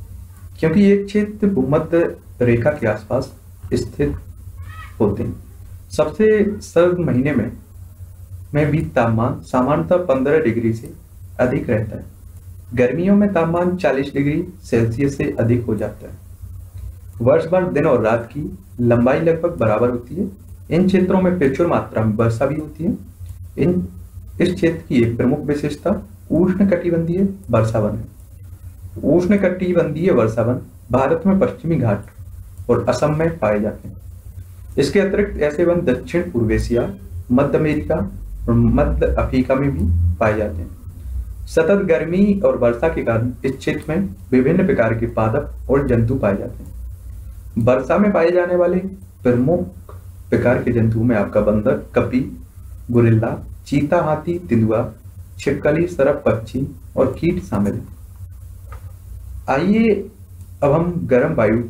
S1: क्योंकि ये क्षेत्र भूमध्य रेखा के आसपास स्थित होते हैं सबसे सर्द महीने में में भी तापमान सामान्यतः 15 डिग्री से अधिक रहता है गर्मियों में तापमान 40 डिग्री सेल्सियस से अधिक हो जाता है वर्ष भर दिन और रात की लंबाई लगभग बराबर होती है इन क्षेत्रों में प्रचुर मात्रा में वर्षा भी होती है इन इस क्षेत्र की एक प्रमुख विशेषता उष्ण कटिबंधीय वर्षावन है उष्ण कटिबंधीय वर्षावन भारत में पश्चिमी घाट और असम में पाए जाते हैं इसके अतिरिक्त ऐसे वन दक्षिण पूर्व एशिया मध्य अमेरिका और मध्य अफ्रीका में भी पाए जाते हैं सतत गर्मी और वर्षा के कारण इस क्षेत्र में विभिन्न प्रकार के पादप और जंतु पाए जाते हैं वर्षा में पाए जाने वाले प्रमुख प्रकार के जंतु में आपका बंदर कपी गुरिल्ला चीता हाथी तिंदुआ छिपकली सरप पक्षी और कीट शामिल हैं आइए अब हम गर्म वायु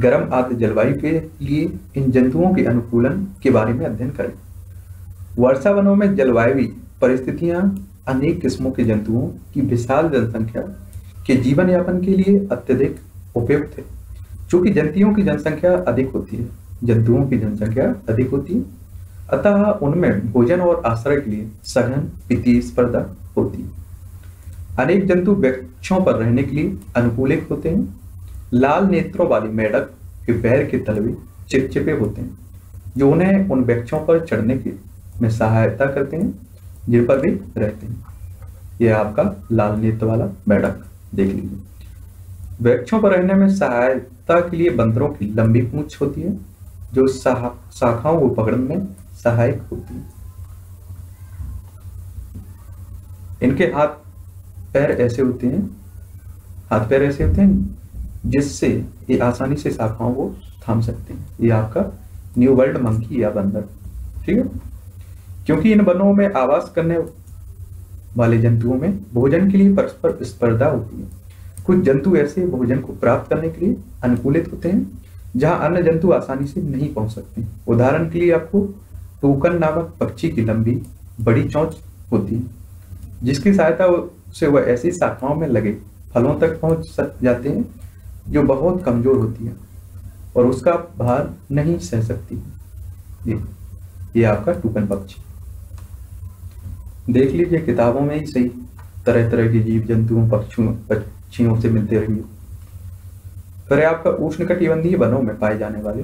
S1: गर्म आद्र जलवायु के लिए इन जंतुओं के अनुकूलन के बारे में अध्ययन करें वर्षा वनों में जलवायु परिस्थितियां अनेक किस्मों के जंतुओं की विशाल जनसंख्या के जीवन यापन के लिए अत्यधिक उपयुक्त है चूंकि जंतुओं की जनसंख्या अधिक होती है जंतुओं की जनसंख्या अधिक होती है अतः उनमें भोजन और आश्रय के लिए सघन प्रतिस्पर्धा होती है अनेक जंतु वृक्षों पर रहने के लिए अनुकूलित होते हैं लाल नेत्रों वाली मेढक के पैर के तलवे चिपचिपे होते हैं जो उन्हें उन वृक्षों पर चढ़ने के में सहायता करते हैं जिन पर भी रहते हैं यह आपका लाल नेत्र वाला मेढक देख लीजिए वृक्षों पर रहने में सहायता के लिए बंदरों की लंबी पूंछ होती है जो शाखाओं को पकड़ने में सहायक होती है इनके हाथ पैर ऐसे होते हैं हाथ पैर ऐसे होते हैं जिससे ये आसानी से शाखाओं को थाम सकते हैं ये आपका न्यू वर्ल्ड मंकी या बंदर ठीक है क्योंकि इन वनों में आवास करने वाले जंतुओं में भोजन के लिए परस्पर स्पर्धा होती है कुछ जंतु ऐसे भोजन को प्राप्त करने के लिए अनुकूलित होते हैं जहां अन्य जंतु आसानी से नहीं पहुंच सकते उदाहरण के लिए आपको टोकन नामक पक्षी की लंबी बड़ी चोंच होती है जिसकी सहायता से वह ऐसी शाखाओं में लगे फलों तक पहुंच जाते हैं जो बहुत कमजोर होती है और उसका भार नहीं सह सकती ये ये आपका टूकन पक्षी देख लीजिए किताबों में ही सही तरह तरह के जीव जंतुओं पक्षियों पक्षियों से मिलते रहिए फिर आपका उष्ण कटिबंधी वनों में पाए जाने वाले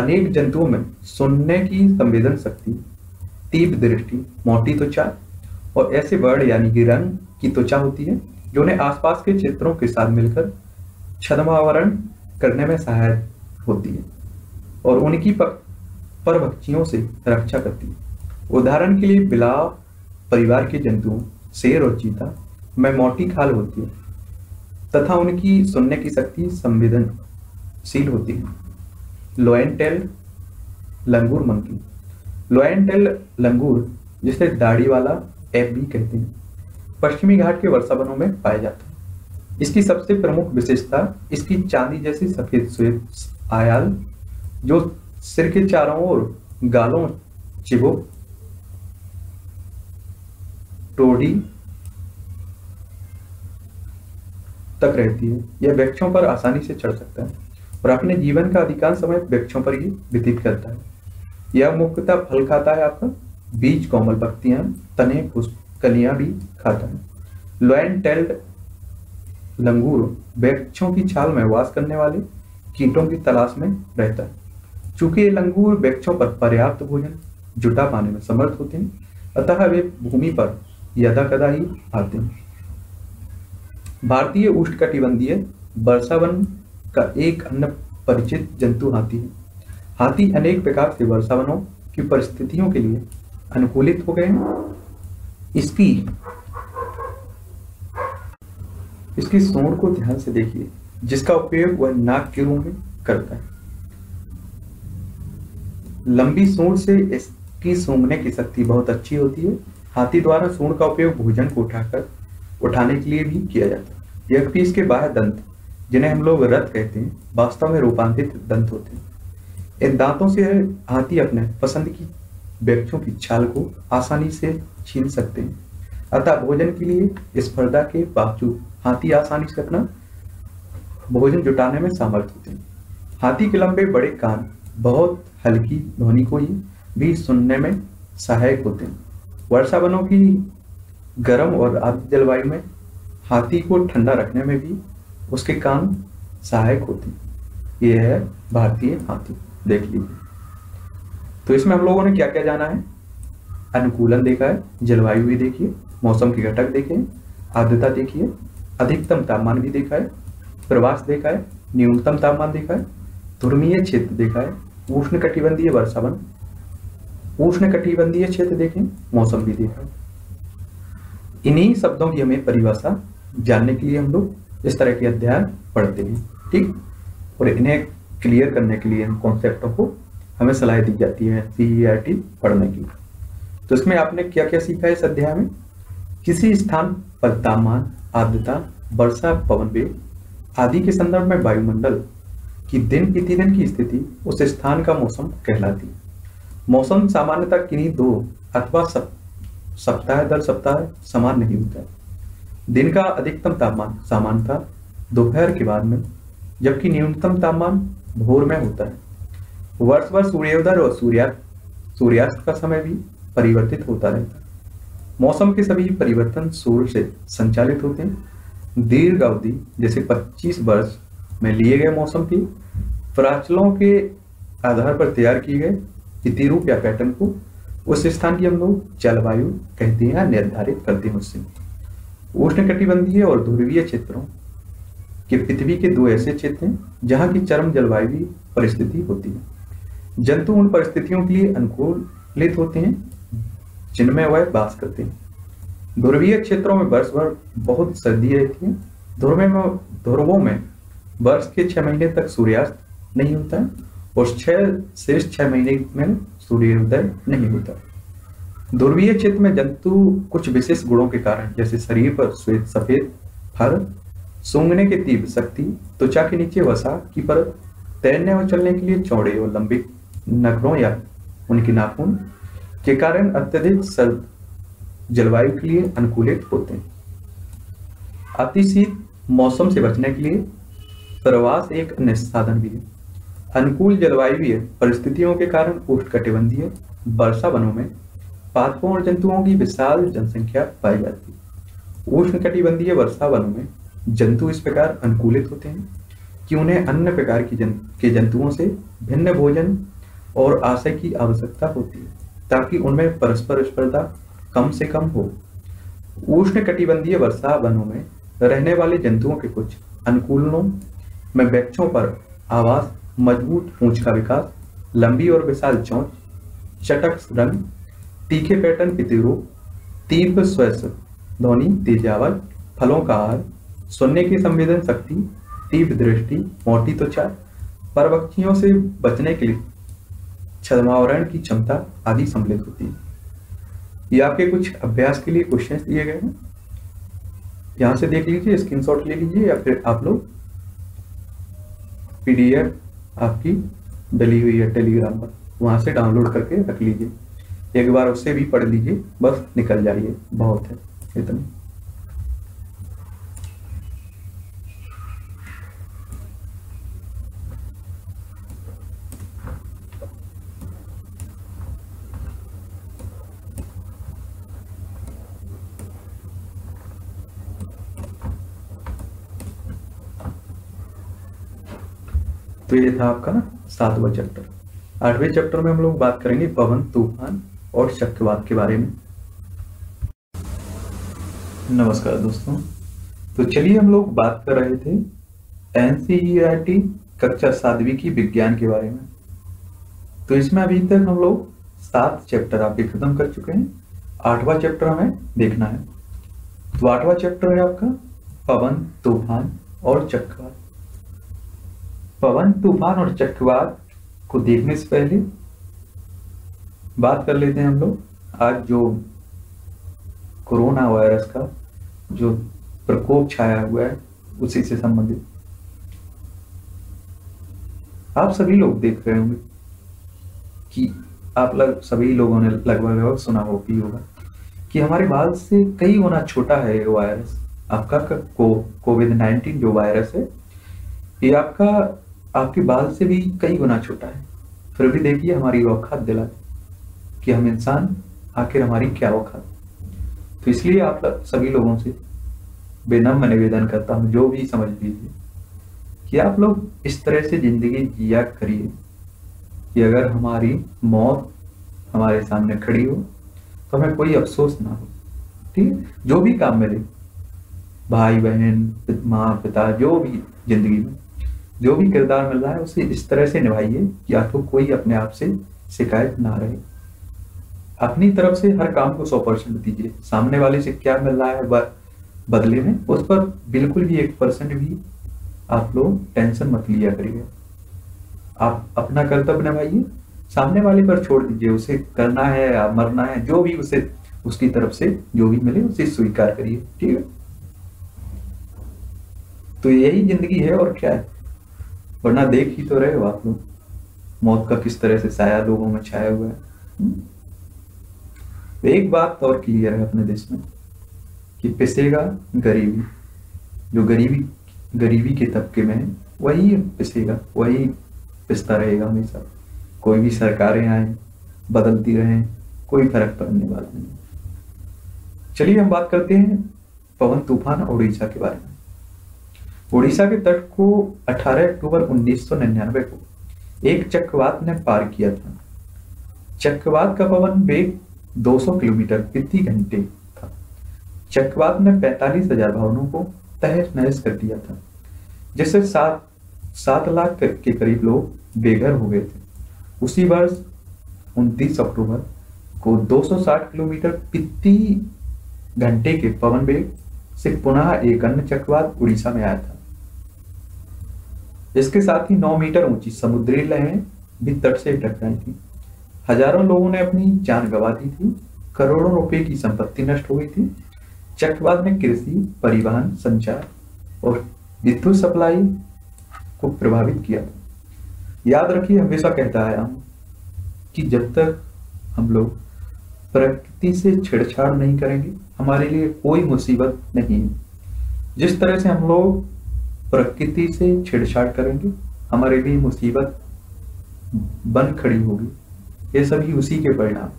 S1: अनेक जंतुओं में सुनने की संवेदन शक्ति तीव्र दृष्टि मोटी त्वचा तो और ऐसे वर्ण यानी कि रंग की त्वचा होती है जो उन्हें आसपास के क्षेत्रों के साथ मिलकर छदमावरण करने में सहायक होती है और उनकी परभक्षियों से रक्षा करती है उदाहरण के लिए बिलाव परिवार के जंतुओं शेर और चीता में मोटी खाल होती है तथा उनकी सुनने की शक्ति संवेदनशील होती है लोएंटेल लंगूर मंकी लोएंटेल लंगूर जिसे दाढ़ी वाला एम भी कहते हैं पश्चिमी घाट के वर्षा वनों में पाया जाता है इसकी सबसे प्रमुख विशेषता इसकी चांदी जैसी सफेद श्वेत आयाल जो सिर के चारों ओर गालों चिबो टोडी तक रहती है यह वृक्षों पर आसानी से चढ़ सकता है और अपने जीवन का अधिकांश समय वृक्षों पर ही व्यतीत करता है यह मुख्यतः फल खाता है आपका बीज कोमल पत्तियां तने पुष्प कलियां भी खाता है लोयन टेल्ड लंगूर वृक्षों की छाल में वास करने वाले कीटों की तलाश में रहता है चूंकि ये लंगूर वृक्षों पर पर्याप्त भोजन जुटा पाने में समर्थ होते हैं अतः वे भूमि पर यदा कदा ही आते हैं भारतीय उष्णकटिबंधीय वर्षावन का एक अन्य परिचित जंतु हाथी है हाथी अनेक प्रकार से वर्षावनों की परिस्थितियों के लिए अनुकूलित हो गए इसकी इसकी सोड़ को ध्यान से देखिए जिसका उपयोग वह नाक के रूप में करता है लंबी सोड़ से इसकी सूंघने की शक्ति बहुत अच्छी होती है हाथी द्वारा सूंड का उपयोग भोजन को उठाकर उठाने के लिए भी किया जाता है यद्यपि इसके बाह्य दंत जिन्हें हम लोग रथ कहते हैं वास्तव में रूपांतरित दंत होते हैं इन दांतों से हाथी अपने पसंद की व्यक्तियों की छाल को आसानी से छीन सकते हैं अतः भोजन के लिए स्पर्धा के बावजूद हाथी आसानी से अपना भोजन जुटाने में समर्थ होते हैं हाथी के लंबे बड़े कान बहुत हल्की ध्वनि को ही भी सुनने में सहायक होते हैं वर्षा वनों की गर्म और आदि जलवायु में हाथी को ठंडा रखने में भी उसके कान सहायक होते हैं यह है भारतीय हाथी देख लीजिए तो इसमें हम लोगों ने क्या क्या जाना है अनुकूलन देखा है जलवायु भी देखिए मौसम के घटक देखे आर्द्रता देखिए अधिकतम तापमान भी देखा है प्रवास देखा है न्यूनतम तापमान देखा है ध्रमीय क्षेत्र देखा है उष्ण कटिबंधीय वर्षावन उष्ण कटिबंधीय क्षेत्र देखें मौसम भी देखा है इन्हीं शब्दों की हमें परिभाषा जानने के लिए हम लोग इस तरह के अध्ययन पढ़ते हैं ठीक और इन्हें क्लियर करने के लिए हम कॉन्सेप्टों को हमें सलाह दी जाती है सी e पढ़ने की तो इसमें आपने क्या क्या सीखा है इस अध्याय में किसी स्थान पर तापमान आर्द्रता वर्षा पवन वेग आदि के संदर्भ में वायुमंडल की दिन प्रतिदिन की स्थिति उस स्थान का मौसम कहलाती मौसम सामान्यतः किन्हीं दो अथवा सप, सप्ताह दर सप्ताह समान नहीं होता दिन का अधिकतम तापमान सामान्यतः दोपहर के बाद में जबकि न्यूनतम तापमान भोर में होता है वर्ष भर सूर्योदय और सूर्यास्त सूर्यास्त का समय भी परिवर्तित होता रहता है मौसम के सभी परिवर्तन सूर्य से संचालित होते हैं दीर्घ अवधि जैसे 25 वर्ष में लिए गए मौसम की प्राचलों के आधार पर तैयार किए गए रूप या पैटर्न को उस स्थान की हम लोग जलवायु कहते हैं निर्धारित करते हैं उससे उष्ण कटिबंधीय और ध्रुवीय क्षेत्रों के पृथ्वी के दो ऐसे क्षेत्र हैं जहाँ की चरम जलवायु परिस्थिति होती है जंतु उन परिस्थितियों के लिए अनुकूलित होते हैं जिनमें वह बास करते हैं ध्रुवीय क्षेत्रों में वर्ष भर बहुत सर्दी रहती है ध्रुवे में ध्रुवों में वर्ष के छह महीने तक सूर्यास्त नहीं होता है और छह शेष छह महीने में सूर्योदय नहीं होता ध्रुवीय क्षेत्र में जंतु कुछ विशेष गुणों के कारण जैसे शरीर पर श्वेत सफेद फर सूंघने की तीव्र शक्ति त्वचा के नीचे वसा की परत तैरने और चलने के लिए चौड़े और लंबे नखरों या उनके नाखून के कारण अत्यधिक सर्द जलवायु के लिए अनुकूलित होते हैं अतिशीत मौसम से बचने के लिए प्रवास एक अन्य साधन भी है अनुकूल जलवायु परिस्थितियों के कारण उष्णकटिबंधीय वर्षा वनों में पादपों और जंतुओं की विशाल जनसंख्या पाई जाती है उष्णकटिबंधीय वर्षा वनों में जंतु इस प्रकार अनुकूलित होते हैं कि उन्हें अन्य प्रकार की जन, के जंतुओं से भिन्न भोजन और आशय की आवश्यकता होती है ताकि उनमें परस्पर स्पर्धा कम से कम हो उष्ण कटिबंधीय वर्षा वनों में रहने वाले जंतुओं के कुछ अनुकूलनों में वृक्षों पर आवास मजबूत पूंछ का विकास लंबी और विशाल चोंच चटक रंग तीखे पैटर्न प्रतिरूप तीव्र स्वस्थ ध्वनि तेजावल फलों का आहार सुनने की संवेदन शक्ति तीव्र दृष्टि मोटी त्वचा परवक्षियों से बचने के लिए छदमावरण की क्षमता आदि सम्मिलित होती है ये आपके कुछ अभ्यास के लिए क्वेश्चंस दिए गए हैं यहां से देख लीजिए स्क्रीनशॉट ले लीजिए या फिर आप लोग पीडीएफ आपकी डली हुई है टेलीग्राम पर वहां से डाउनलोड करके रख लीजिए एक बार उससे भी पढ़ लीजिए बस निकल जाइए बहुत है इतना तो ये था आपका सातवा चैप्टर आठवें चैप्टर में हम लोग बात करेंगे पवन तूफान और चक्रवात के बारे में नमस्कार दोस्तों तो चलिए हम लोग बात कर रहे थे एनसीईआरटी e कक्षा साधवी की विज्ञान के बारे में तो इसमें अभी तक हम लोग सात चैप्टर आपके खत्म कर चुके हैं आठवां चैप्टर हमें देखना है तो आठवां चैप्टर है आपका पवन तूफान और चक्रवात पवन तूफान और चक्रवात को देखने से पहले बात कर लेते हैं हम लोग आज जो कोरोना वायरस का जो प्रकोप छाया हुआ है उसी से संबंधित आप सभी लोग देख रहे होंगे कि आप लग सभी लोगों ने लगभग लगभग सुना हो भी होगा कि हमारे बाल से कई गुना छोटा है ये वायरस आपका को कोविड नाइनटीन जो वायरस है ये आपका आपके बाल से भी कई गुना छोटा है फिर भी देखिए हमारी औखात दिला कि हम इंसान आखिर हमारी क्या औखात तो इसलिए आप सभी लोगों से बेनम निवेदन करता हूँ जो भी समझ लीजिए कि आप लोग इस तरह से जिंदगी जिया करिए कि अगर हमारी मौत हमारे सामने खड़ी हो तो हमें कोई अफसोस ना हो ठीक है जो भी काम मिले भाई बहन माँ पिता जो भी जिंदगी में जो भी किरदार मिल रहा है उसे इस तरह से निभाइए कि आपको तो कोई अपने आप से शिकायत ना रहे अपनी तरफ से हर काम को सौ परसेंट दीजिए सामने वाले से क्या मिल रहा है बदले में उस पर बिल्कुल भी एक परसेंट भी आप लोग टेंशन मत लिया करिए आप अपना कर्तव्य निभाइए सामने वाले पर छोड़ दीजिए उसे करना है या मरना है जो भी उसे उसकी तरफ से जो भी मिले उसे स्वीकार करिए ठीक है तो यही जिंदगी है और क्या है वरना देख ही तो रहे हो आप लोग मौत का किस तरह से साया लोगों में छाया हुआ है तो एक बात और क्लियर है अपने देश में कि पिसेगा गरीबी जो गरीबी गरीबी के तबके में है वही पिसेगा वही पिसता रहेगा हमेशा कोई भी सरकारें आए बदलती रहे कोई फर्क पड़ने वाला नहीं चलिए हम बात करते हैं पवन तूफान और उड़ीसा के बारे में उड़ीसा के तट को 18 अक्टूबर 1999 को एक चक्रवात ने पार किया था चक्रवात का पवन वेग 200 किलोमीटर प्रति घंटे था चक्रवात ने 45,000 हजार भवनों को तहस नहस कर दिया था जिससे सात सात लाख के करीब लोग बेघर हो गए थे उसी वर्ष उनतीस अक्टूबर को 260 किलोमीटर प्रति घंटे के पवन वेग से पुनः एक अन्य चक्रवात उड़ीसा में आया था इसके साथ ही 9 मीटर ऊंची समुद्री लहरें भी तट से टकराई थी हजारों लोगों ने अपनी जान गंवा दी थी करोड़ों रुपए की संपत्ति नष्ट हो गई थी चक्रवात ने कृषि परिवहन संचार और विद्युत सप्लाई को प्रभावित किया याद रखिए हमेशा कहता है हम कि जब तक हम लोग प्रकृति से छेड़छाड़ नहीं करेंगे हमारे लिए कोई मुसीबत नहीं जिस तरह से हम लोग प्रकृति से छेड़छाड़ करेंगे हमारे लिए मुसीबत बन खड़ी होगी ये सभी उसी के परिणाम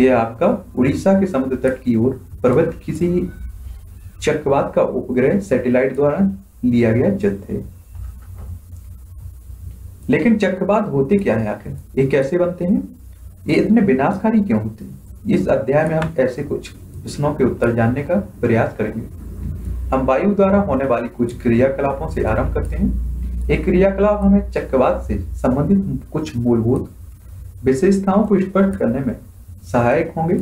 S1: ये आपका उड़ीसा के समुद्र तट की ओर पर्वत किसी चक्रवात का उपग्रह सैटेलाइट द्वारा लिया गया जत थे लेकिन चक्रवात होते क्या है आखिर ये कैसे बनते हैं ये इतने विनाशकारी क्यों होते हैं इस अध्याय में हम ऐसे कुछ प्रश्नों के उत्तर जानने का प्रयास करेंगे हम वायु द्वारा होने वाली कुछ क्रियाकलापों से आरंभ करते हैं एक क्रियाकलाप हमें चक्रवात से संबंधित कुछ मूलभूत विशेषताओं को स्पष्ट करने में सहायक होंगे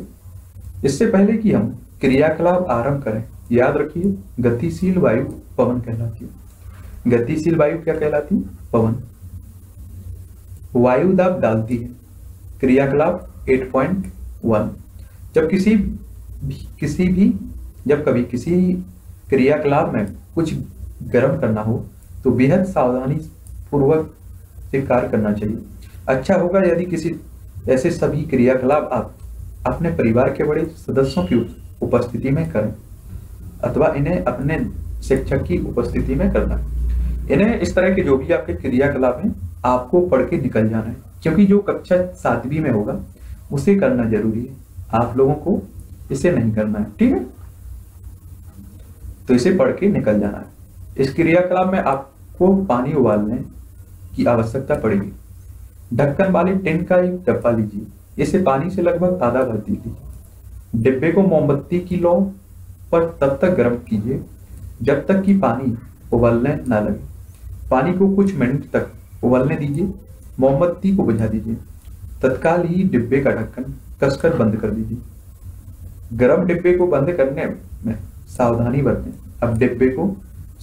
S1: इससे पहले कि हम क्रियाकलाप आरंभ करें याद रखिए गतिशील वायु पवन कहलाती है गतिशील वायु क्या कहलाती है पवन वायु दाब डालती है क्रियाकलाप 8.1 जब किसी भी किसी भी जब कभी किसी क्रियाकलाप में कुछ गर्म करना हो तो बेहद सावधानी पूर्वक से कार्य करना चाहिए अच्छा होगा यदि किसी ऐसे सभी क्रियाकलाप आप अपने परिवार के बड़े सदस्यों की उपस्थिति में करें अथवा इन्हें अपने शिक्षक की उपस्थिति में करना इन्हें इस तरह के जो भी आपके क्रियाकलाप हैं आपको पढ़ के निकल जाना है क्योंकि जो कक्षा सातवीं में होगा उसे करना जरूरी है आप लोगों को इसे नहीं करना है ठीक है तो इसे पढ़ के निकल जाना है इस क्रियाकलाप में आपको पानी उबालने की आवश्यकता पड़ेगी ढक्कन वाले टेंट का एक डब्बा लीजिए इसे पानी से लगभग आधा भर दीजिए डिब्बे को मोमबत्ती की लौ पर तब तक गर्म कीजिए जब तक कि पानी उबलने ना लगे पानी को कुछ मिनट तक उबलने दीजिए मोमबत्ती को बुझा दीजिए तत्काल ही डिब्बे का ढक्कन कसकर बंद कर दीजिए गर्म डिब्बे को बंद करने में सावधानी बरतें अब डिब्बे को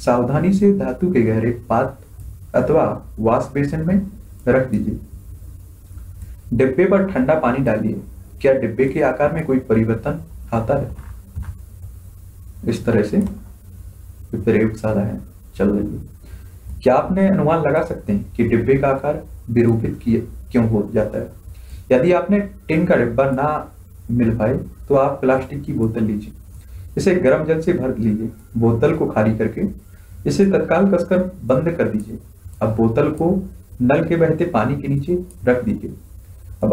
S1: सावधानी से धातु के गहरे पात अथवा वाश बेसन में रख दीजिए डिब्बे पर ठंडा पानी डालिए क्या डिब्बे के आकार में कोई परिवर्तन आता है इस तरह से प्रयोगशाला है चल रही है क्या आपने अनुमान लगा सकते हैं कि डिब्बे का आकार विरूपित क्यों हो जाता है यदि आपने टिन का डिब्बा ना मिल पाए तो आप प्लास्टिक की बोतल लीजिए इसे गर्म जल से भर लीजिए बोतल को खाली करके इसे तत्काल कसकर बंद कर दीजिए अब बोतल को नल के बहते पानी के नीचे रख दीजिए अब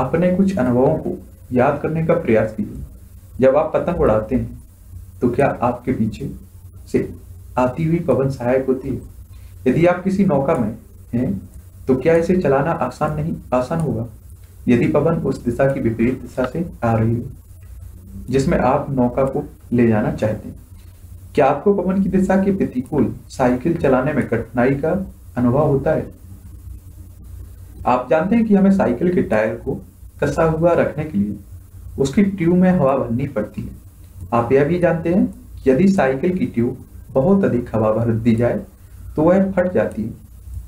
S1: अपने कुछ अनुभवों को याद करने का प्रयास कीजिए जब आप पतंग उड़ाते हैं तो क्या आपके पीछे से आती हुई पवन सहायक होती है यदि आप किसी नौका में हैं तो क्या इसे चलाना आसान नहीं आसान होगा यदि पवन उस दिशा की विपरीत दिशा से आ रही हो जिसमें आप नौका को ले जाना चाहते हैं क्या आपको पवन की दिशा के प्रतिकूल साइकिल चलाने में कठिनाई का अनुभव होता है आप जानते हैं कि हमें साइकिल के टायर को कसा हुआ रखने के लिए उसकी ट्यूब में हवा भरनी पड़ती है आप यह भी जानते हैं कि यदि साइकिल की ट्यूब बहुत अधिक हवा भर दी जाए तो वह फट जाती है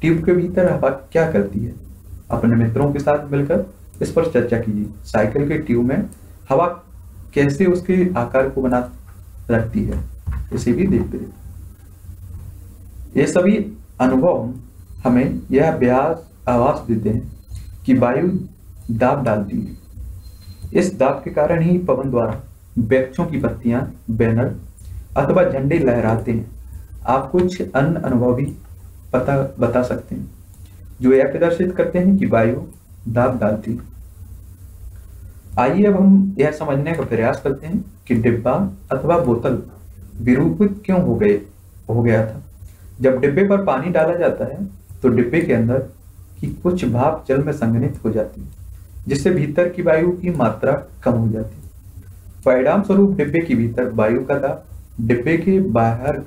S1: ट्यूब के भीतर हवा क्या करती है अपने मित्रों के साथ मिलकर इस पर चर्चा कीजिए साइकिल के ट्यूब में हवा कैसे उसके आकार को बना रखती है इसे भी देखते हैं ये सभी अनुभव हमें यह अभ्यास आवाज देते हैं कि वायु दाब डालती है इस दाब के कारण ही पवन द्वारा वृक्षों की पत्तियां बैनर अथवा झंडे लहराते हैं आप कुछ अन्य अनुभव भी पता बता सकते हैं जो यह प्रदर्शित करते हैं कि वायु दाब डालती है आइए अब हम यह समझने का प्रयास करते हैं कि डिब्बा अथवा बोतल विरूपित क्यों हो गए हो गया था जब डिब्बे पर पानी डाला जाता है तो डिब्बे के अंदर की कुछ भाप जल में संघनित हो जाती है जिससे भीतर की वायु की मात्रा कम हो जाती है परिणाम स्वरूप डिब्बे के भीतर वायु का दाब डिब्बे के बाहर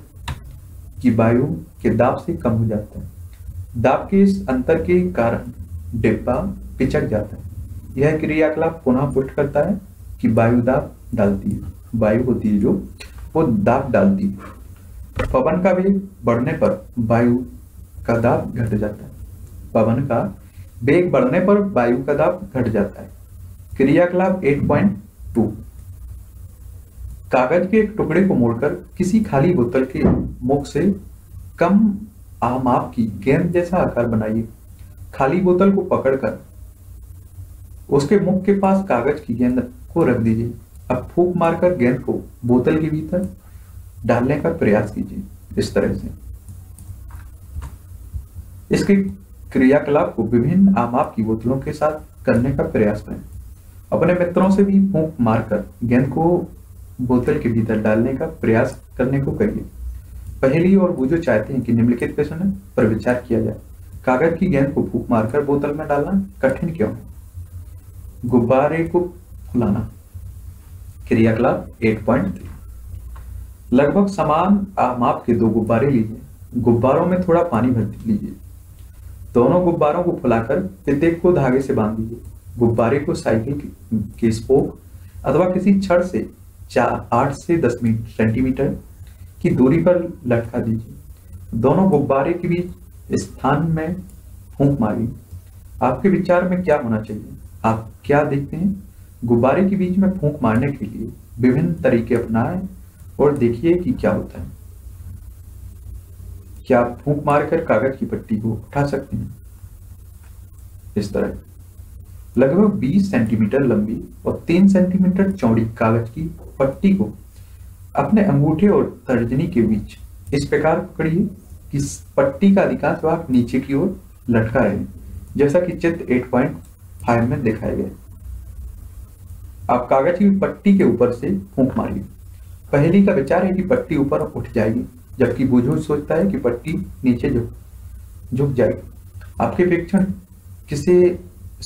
S1: की वायु के दाब से कम हो जाता है दाब के इस अंतर के कारण डिब्बा पिचक जाता है यह क्रियाकलाप पुनः पुष्ट करता है कि वायु दाब डालती है वायु होती है जो वो दाब डालती है पवन का वेग बढ़ने पर वायु का दाब घट जाता है पवन का वेग बढ़ने पर वायु का दाब घट जाता है क्रियाकलाप 8.2 कागज के एक टुकड़े को मोड़कर किसी खाली बोतल के मुख से कम आमाप की गेंद जैसा आकार बनाइए खाली बोतल को पकड़कर उसके मुख के पास कागज की गेंद को रख दीजिए अब फूक मारकर गेंद को बोतल के भीतर डालने का प्रयास कीजिए इस तरह से इसके क्रियाकलाप को विभिन्न आमाप की बोतलों के साथ करने का प्रयास करें अपने मित्रों से भी फूक मारकर गेंद को बोतल के भीतर डालने का प्रयास करने को करिए पहली और वो जो चाहते हैं कि निम्नलिखित प्रश्न पर विचार किया जाए कागज की गेंद को फूक मारकर बोतल में डालना कठिन क्यों है गुब्बारे को फुलाना क्रियाकलाप थ्री लगभग समान माप के दो गुब्बारे लीजिए गुब्बारों में थोड़ा पानी भर लीजिए दोनों गुब्बारों को फुलाकर प्रत्येक को धागे से बांध दीजिए गुब्बारे को साइकिल के स्पोक अथवा किसी छड़ से चार आठ से दस सेंटीमीटर की दूरी पर लटका दीजिए दोनों गुब्बारे के बीच स्थान में फूंक मारिए आपके विचार में क्या होना चाहिए आप क्या देखते हैं गुब्बारे के बीच में फूंक मारने के लिए विभिन्न तरीके अपनाएं और देखिए कि क्या होता है क्या आप फूंक मारकर कागज की पट्टी को उठा सकते हैं इस तरह लगभग 20 सेंटीमीटर लंबी और 3 सेंटीमीटर चौड़ी कागज की पट्टी को अपने अंगूठे और तर्जनी के बीच इस प्रकार पकड़िए कि पट्टी का अधिकांश भाग नीचे की ओर लटका है जैसा कि चित्र 8.1 फाइव में दिखाए गए आप कागज की पट्टी के ऊपर से फूक मारिए पहली का विचार है कि पट्टी ऊपर उठ जाएगी जबकि बुजुर्ग सोचता है कि पट्टी नीचे झुक झुक जाएगी आपके परीक्षण किसे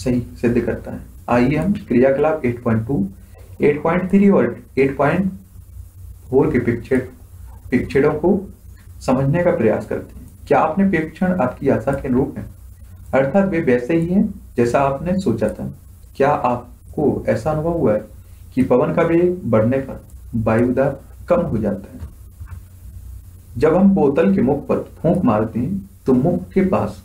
S1: सही सिद्ध करता है आइए हम क्रियाकलाप 8.2, 8.3 और 8.4 के पिक्चर पिक्चरों को समझने का प्रयास करते हैं क्या अपने परीक्षण आपकी आशा के अनुरूप है अर्थात वे वैसे ही हैं जैसा आपने सोचा था क्या आपको ऐसा अनुभव हुआ है कि पवन का वेग बढ़ने पर वायुदाब कम हो जाता है जब हम बोतल के मुख पर फूंक मारते हैं तो मुख के पास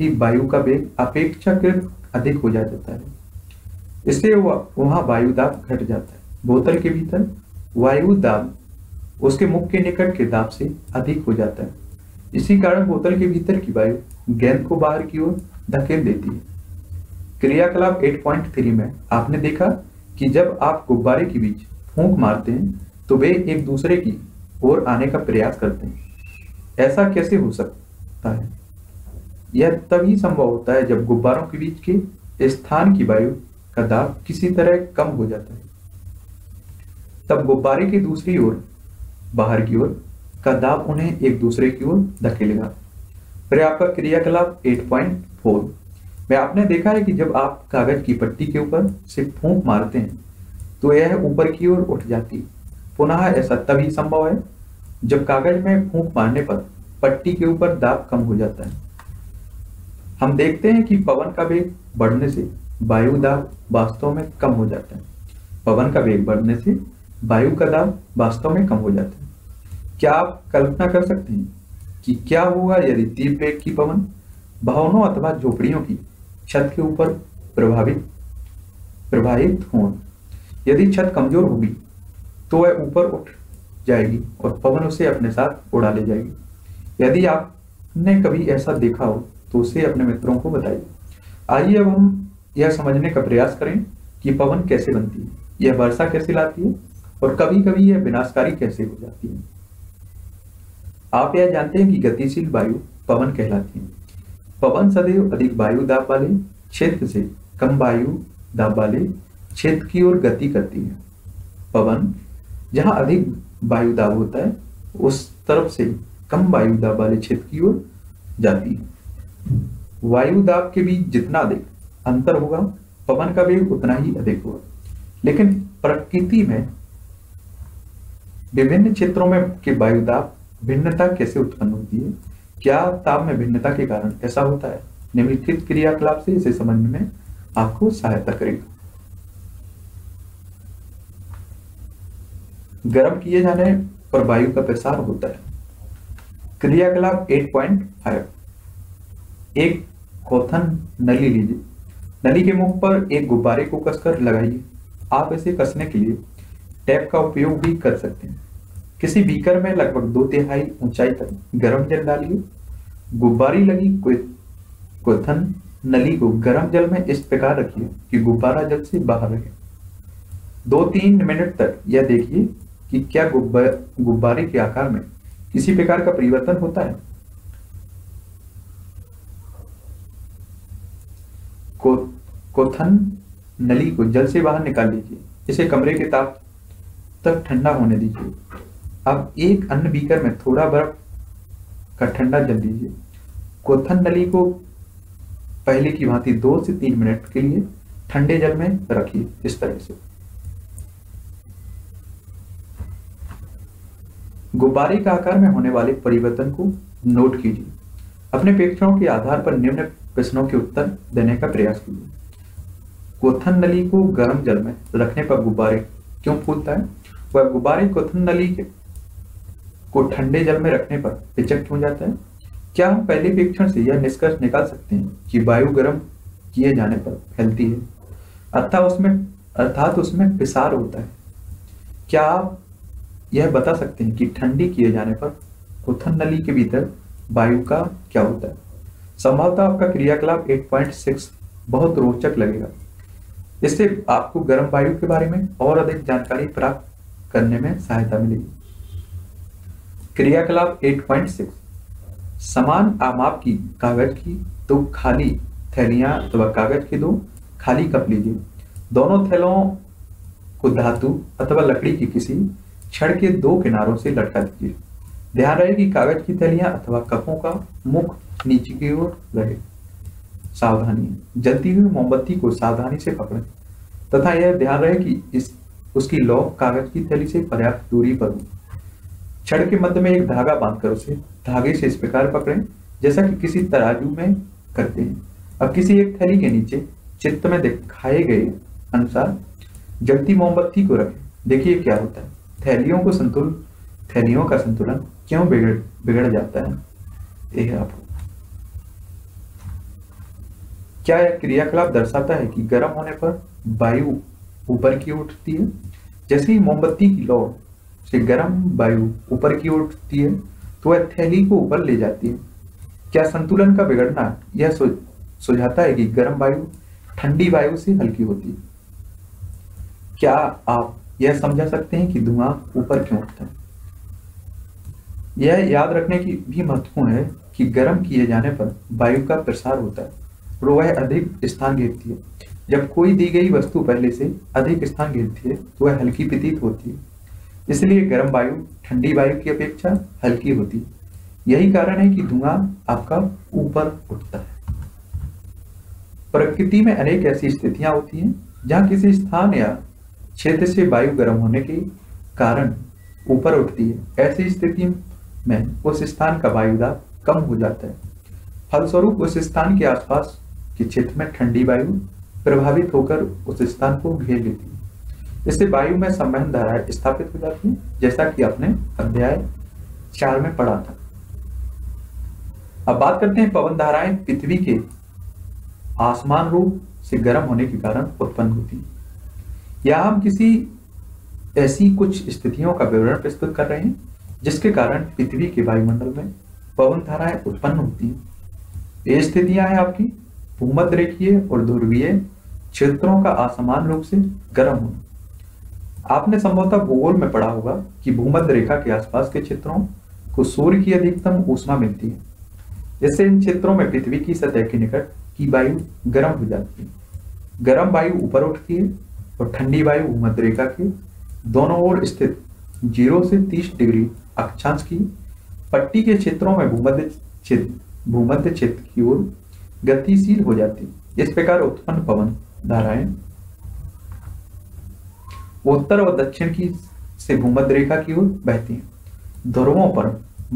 S1: ही वायु का वेग अपेक्षाकृत अधिक हो जाता है इससे वहां वायुदाब घट जाता है बोतल के भीतर वायु दाब उसके मुख के निकट के दाब से अधिक हो जाता है इसी कारण बोतल के भीतर की वायु गेंद को बाहर की ओर धकेल देती है क्रियाकलाप 8.3 में आपने देखा कि जब आप गुब्बारे के बीच फूंक मारते हैं तो वे एक दूसरे की ओर आने का प्रयास करते हैं ऐसा कैसे हो सकता है यह तभी संभव होता है जब गुब्बारों के बीच के स्थान की वायु का दाब किसी तरह कम हो जाता है तब गुब्बारे की दूसरी ओर बाहर की ओर का दाब उन्हें एक दूसरे की ओर धकेलेगा फिर आपका क्रियाकलाप 8.4 फोर मैं आपने देखा है कि जब आप कागज की पट्टी के ऊपर से फूंक मारते हैं तो यह ऊपर की ओर उठ जाती है पुनः ऐसा तभी संभव है जब कागज में फूंक मारने पर पट्टी के ऊपर दाब कम हो जाता है हम देखते हैं कि पवन का वेग बढ़ने से वायु दाब वास्तव में कम हो जाता है पवन का वेग बढ़ने से वायु का दाब वास्तव में कम हो जाता है क्या आप कल्पना कर सकते हैं कि क्या होगा यदि तीव्र वेग की पवन भवनों अथवा झोपड़ियों की छत के ऊपर प्रभावित प्रभावित हो यदि छत कमजोर होगी तो वह ऊपर उठ जाएगी और पवन उसे अपने साथ उड़ा ले जाएगी यदि आपने कभी ऐसा देखा हो तो उसे अपने मित्रों को बताइए आइए अब हम यह समझने का प्रयास करें कि पवन कैसे बनती है यह वर्षा कैसे लाती है और कभी कभी यह विनाशकारी कैसे हो जाती है आप यह जानते हैं कि गतिशील वायु पवन कहलाती है पवन सदैव अधिक वायु दाब वाले क्षेत्र से कम वायु दाब वाले क्षेत्र की ओर गति करती है पवन जहां अधिक वायु दाब होता है उस तरफ से कम वायु दाब वाले क्षेत्र की ओर जाती है वायु दाब के बीच जितना अधिक अंतर होगा पवन का वेग उतना ही अधिक होगा लेकिन प्रकृति में विभिन्न क्षेत्रों में के वायु दाब भिन्नता कैसे उत्पन्न होती है क्या ताप में भिन्नता के कारण ऐसा होता है निम्नलिखित क्रियाकलाप से इसे समझने में आपको सहायता करेगा गर्म किए जाने पर वायु का प्रसार होता है क्रियाकलाप 8.5 एक कोथन नली लीजिए नली के मुख पर एक गुब्बारे को कसकर लगाइए आप इसे कसने के लिए टैप का उपयोग भी कर सकते हैं किसी बीकर में लगभग दो तिहाई ऊंचाई तक गर्म जल डालिए गुब्बारी लगी कोई नली को गर्म जल में इस प्रकार रखिए कि गुब्बारा जल से बाहर रहे दो तीन मिनट तक यह देखिए कि क्या गुब्बारे के आकार में किसी प्रकार का परिवर्तन होता है को कोथन नली को जल से बाहर निकाल लीजिए इसे कमरे के ताप तक ठंडा होने दीजिए अब एक अन्य बीकर में थोड़ा बर्फ का ठंडा जल दीजिए कोथन नली को पहले की भांति दो से तीन मिनट के लिए ठंडे जल में रखिए इस तरह से गुब्बारे के आकार में होने वाले परिवर्तन को नोट कीजिए अपने प्रेक्षणों के आधार पर निम्न प्रश्नों के उत्तर देने का प्रयास कीजिए कोथन नली को गर्म जल में रखने पर गुब्बारे क्यों फूलता है वह गुब्बारे कोथन नली के को ठंडे जल में रखने पर हिचक क्यों जाता है क्या हम पहले परीक्षण से यह निष्कर्ष निकाल सकते हैं कि वायु गर्म किए जाने पर फैलती है अर्थात उसमें अर्थात उसमें पिसार होता है क्या आप यह बता सकते हैं कि ठंडी किए जाने पर उथन नली के भीतर वायु का क्या होता है संभवतः आपका क्रियाकलाप 8.6 बहुत रोचक लगेगा इससे आपको गर्म वायु के बारे में और अधिक जानकारी प्राप्त करने में सहायता मिलेगी क्रियाकलाप 8.6 समान आमाप की कागज की दो तो खाली थैलियां अथवा तो कागज के दो खाली कप लीजिए दोनों थैलों को धातु अथवा लकड़ी की किसी छड़ के दो किनारों से लटका दीजिए ध्यान रहे कि कागज की थैलियां अथवा कपों का मुख नीचे की ओर रहे सावधानी जलती हुई मोमबत्ती को सावधानी से पकड़े तथा यह ध्यान रहे कि इस उसकी लौ कागज की थैली से पर्याप्त दूरी पर हो छड़ के मध्य में एक धागा बांधकर उसे धागे से इस प्रकार पकड़ें जैसा कि किसी तराजू में करते हैं अब किसी एक थैली के नीचे चित्त में दिखाए गए अनुसार जलती मोमबत्ती को रखें देखिए क्या होता है थैलियों को संतुलन थैलियों का संतुलन क्यों बिगड़ बिगड़ जाता है यह आप क्या यह क्रियाकलाप दर्शाता है कि गर्म होने पर वायु ऊपर की उठती है जैसे ही मोमबत्ती की लौ से गर्म वायु ऊपर की ओर उठती है तो वह थैली को ऊपर ले जाती है क्या संतुलन का बिगड़ना यह सुझाता है कि गर्म वायु ठंडी वायु से हल्की होती है क्या आप यह समझा सकते हैं कि धुआं ऊपर क्यों उठता है यह याद रखने की भी महत्वपूर्ण है कि गर्म किए जाने पर वायु का प्रसार होता है और वह अधिक स्थान घेरती है जब कोई दी गई वस्तु पहले से अधिक स्थान घेरती है तो वह हल्की प्रतीत होती है इसलिए गर्म वायु ठंडी वायु की अपेक्षा हल्की होती यही कारण है कि धुआं आपका ऊपर उठता है प्रकृति में अनेक ऐसी स्थितियां होती हैं जहां किसी स्थान या क्षेत्र से वायु गर्म होने के कारण ऊपर उठती है ऐसी स्थिति में उस स्थान का वायुदाब कम हो जाता है फलस्वरूप उस स्थान के आसपास के क्षेत्र में ठंडी वायु प्रभावित होकर उस स्थान को घेर लेती है इससे वायु में संबंध धाराएं स्थापित हो जाती हैं जैसा कि आपने अध्याय चार में पढ़ा था अब बात करते हैं पवन धाराएं पृथ्वी के आसमान रूप से गर्म होने के कारण उत्पन्न होती हैं या हम किसी ऐसी कुछ स्थितियों का विवरण प्रस्तुत कर रहे हैं जिसके कारण पृथ्वी के वायुमंडल में पवन धाराएं उत्पन्न होती हैं ये स्थितियां हैं आपकी भूमध्य रेखीय और ध्रुवीय क्षेत्रों का असमान रूप से गर्म होना आपने संभवतः भूगोल में पढ़ा होगा कि भूमध्य रेखा के आसपास के क्षेत्रों को सूर्य की अधिकतम ऊष्मा मिलती है इससे इन क्षेत्रों में पृथ्वी की सतह के निकट की वायु गर्म हो जाती है गर्म वायु ऊपर उठती है और ठंडी वायु भूमध्य रेखा के दोनों ओर स्थित जीरो से तीस डिग्री अक्षांश की पट्टी के क्षेत्रों में भूमध्य क्षेत्र भूमध्य क्षेत्र की ओर गतिशील हो जाती है इस प्रकार उत्पन्न पवन धाराएं उत्तर व दक्षिण की से भूमध्य रेखा की ओर बहती है ध्रुवों पर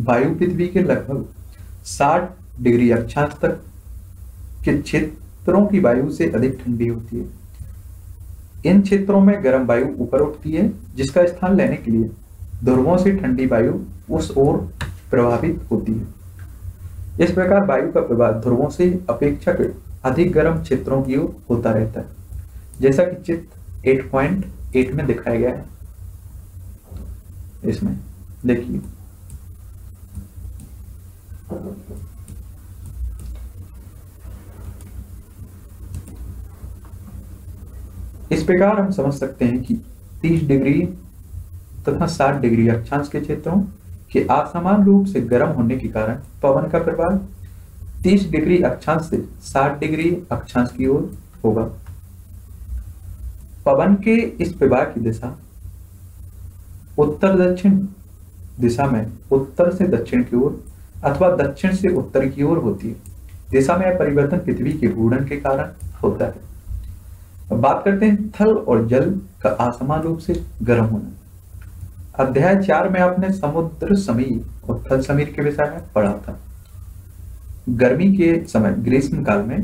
S1: वायु पृथ्वी के लगभग 60 डिग्री अक्षांश तक के क्षेत्रों की वायु से अधिक ठंडी होती है इन क्षेत्रों में गर्म वायु ऊपर उठती है जिसका स्थान लेने के लिए ध्रुवों से ठंडी वायु उस ओर प्रभावित होती है इस प्रकार वायु का प्रभाव ध्रुवों से अपेक्षाकृत अधिक गर्म क्षेत्रों की ओर होता रहता है जैसा कि चित्र 8.1 एट में दिखाया गया है इसमें देखिए इस प्रकार हम समझ सकते हैं कि 30 डिग्री तथा 60 डिग्री अक्षांश के क्षेत्रों के असमान रूप से गर्म होने के कारण पवन का प्रभाव 30 डिग्री अक्षांश से 60 डिग्री अक्षांश की ओर होगा पवन के इस प्रवाह की दिशा उत्तर दक्षिण दिशा में उत्तर से दक्षिण की ओर अथवा दक्षिण से उत्तर की ओर होती है दिशा में परिवर्तन पृथ्वी के घूर्णन के कारण होता है अब बात करते हैं थल और जल का आसमान रूप से गर्म होना अध्याय चार में आपने समुद्र समीर और थल समीर के विषय में पढ़ा था गर्मी के समय ग्रीष्म काल में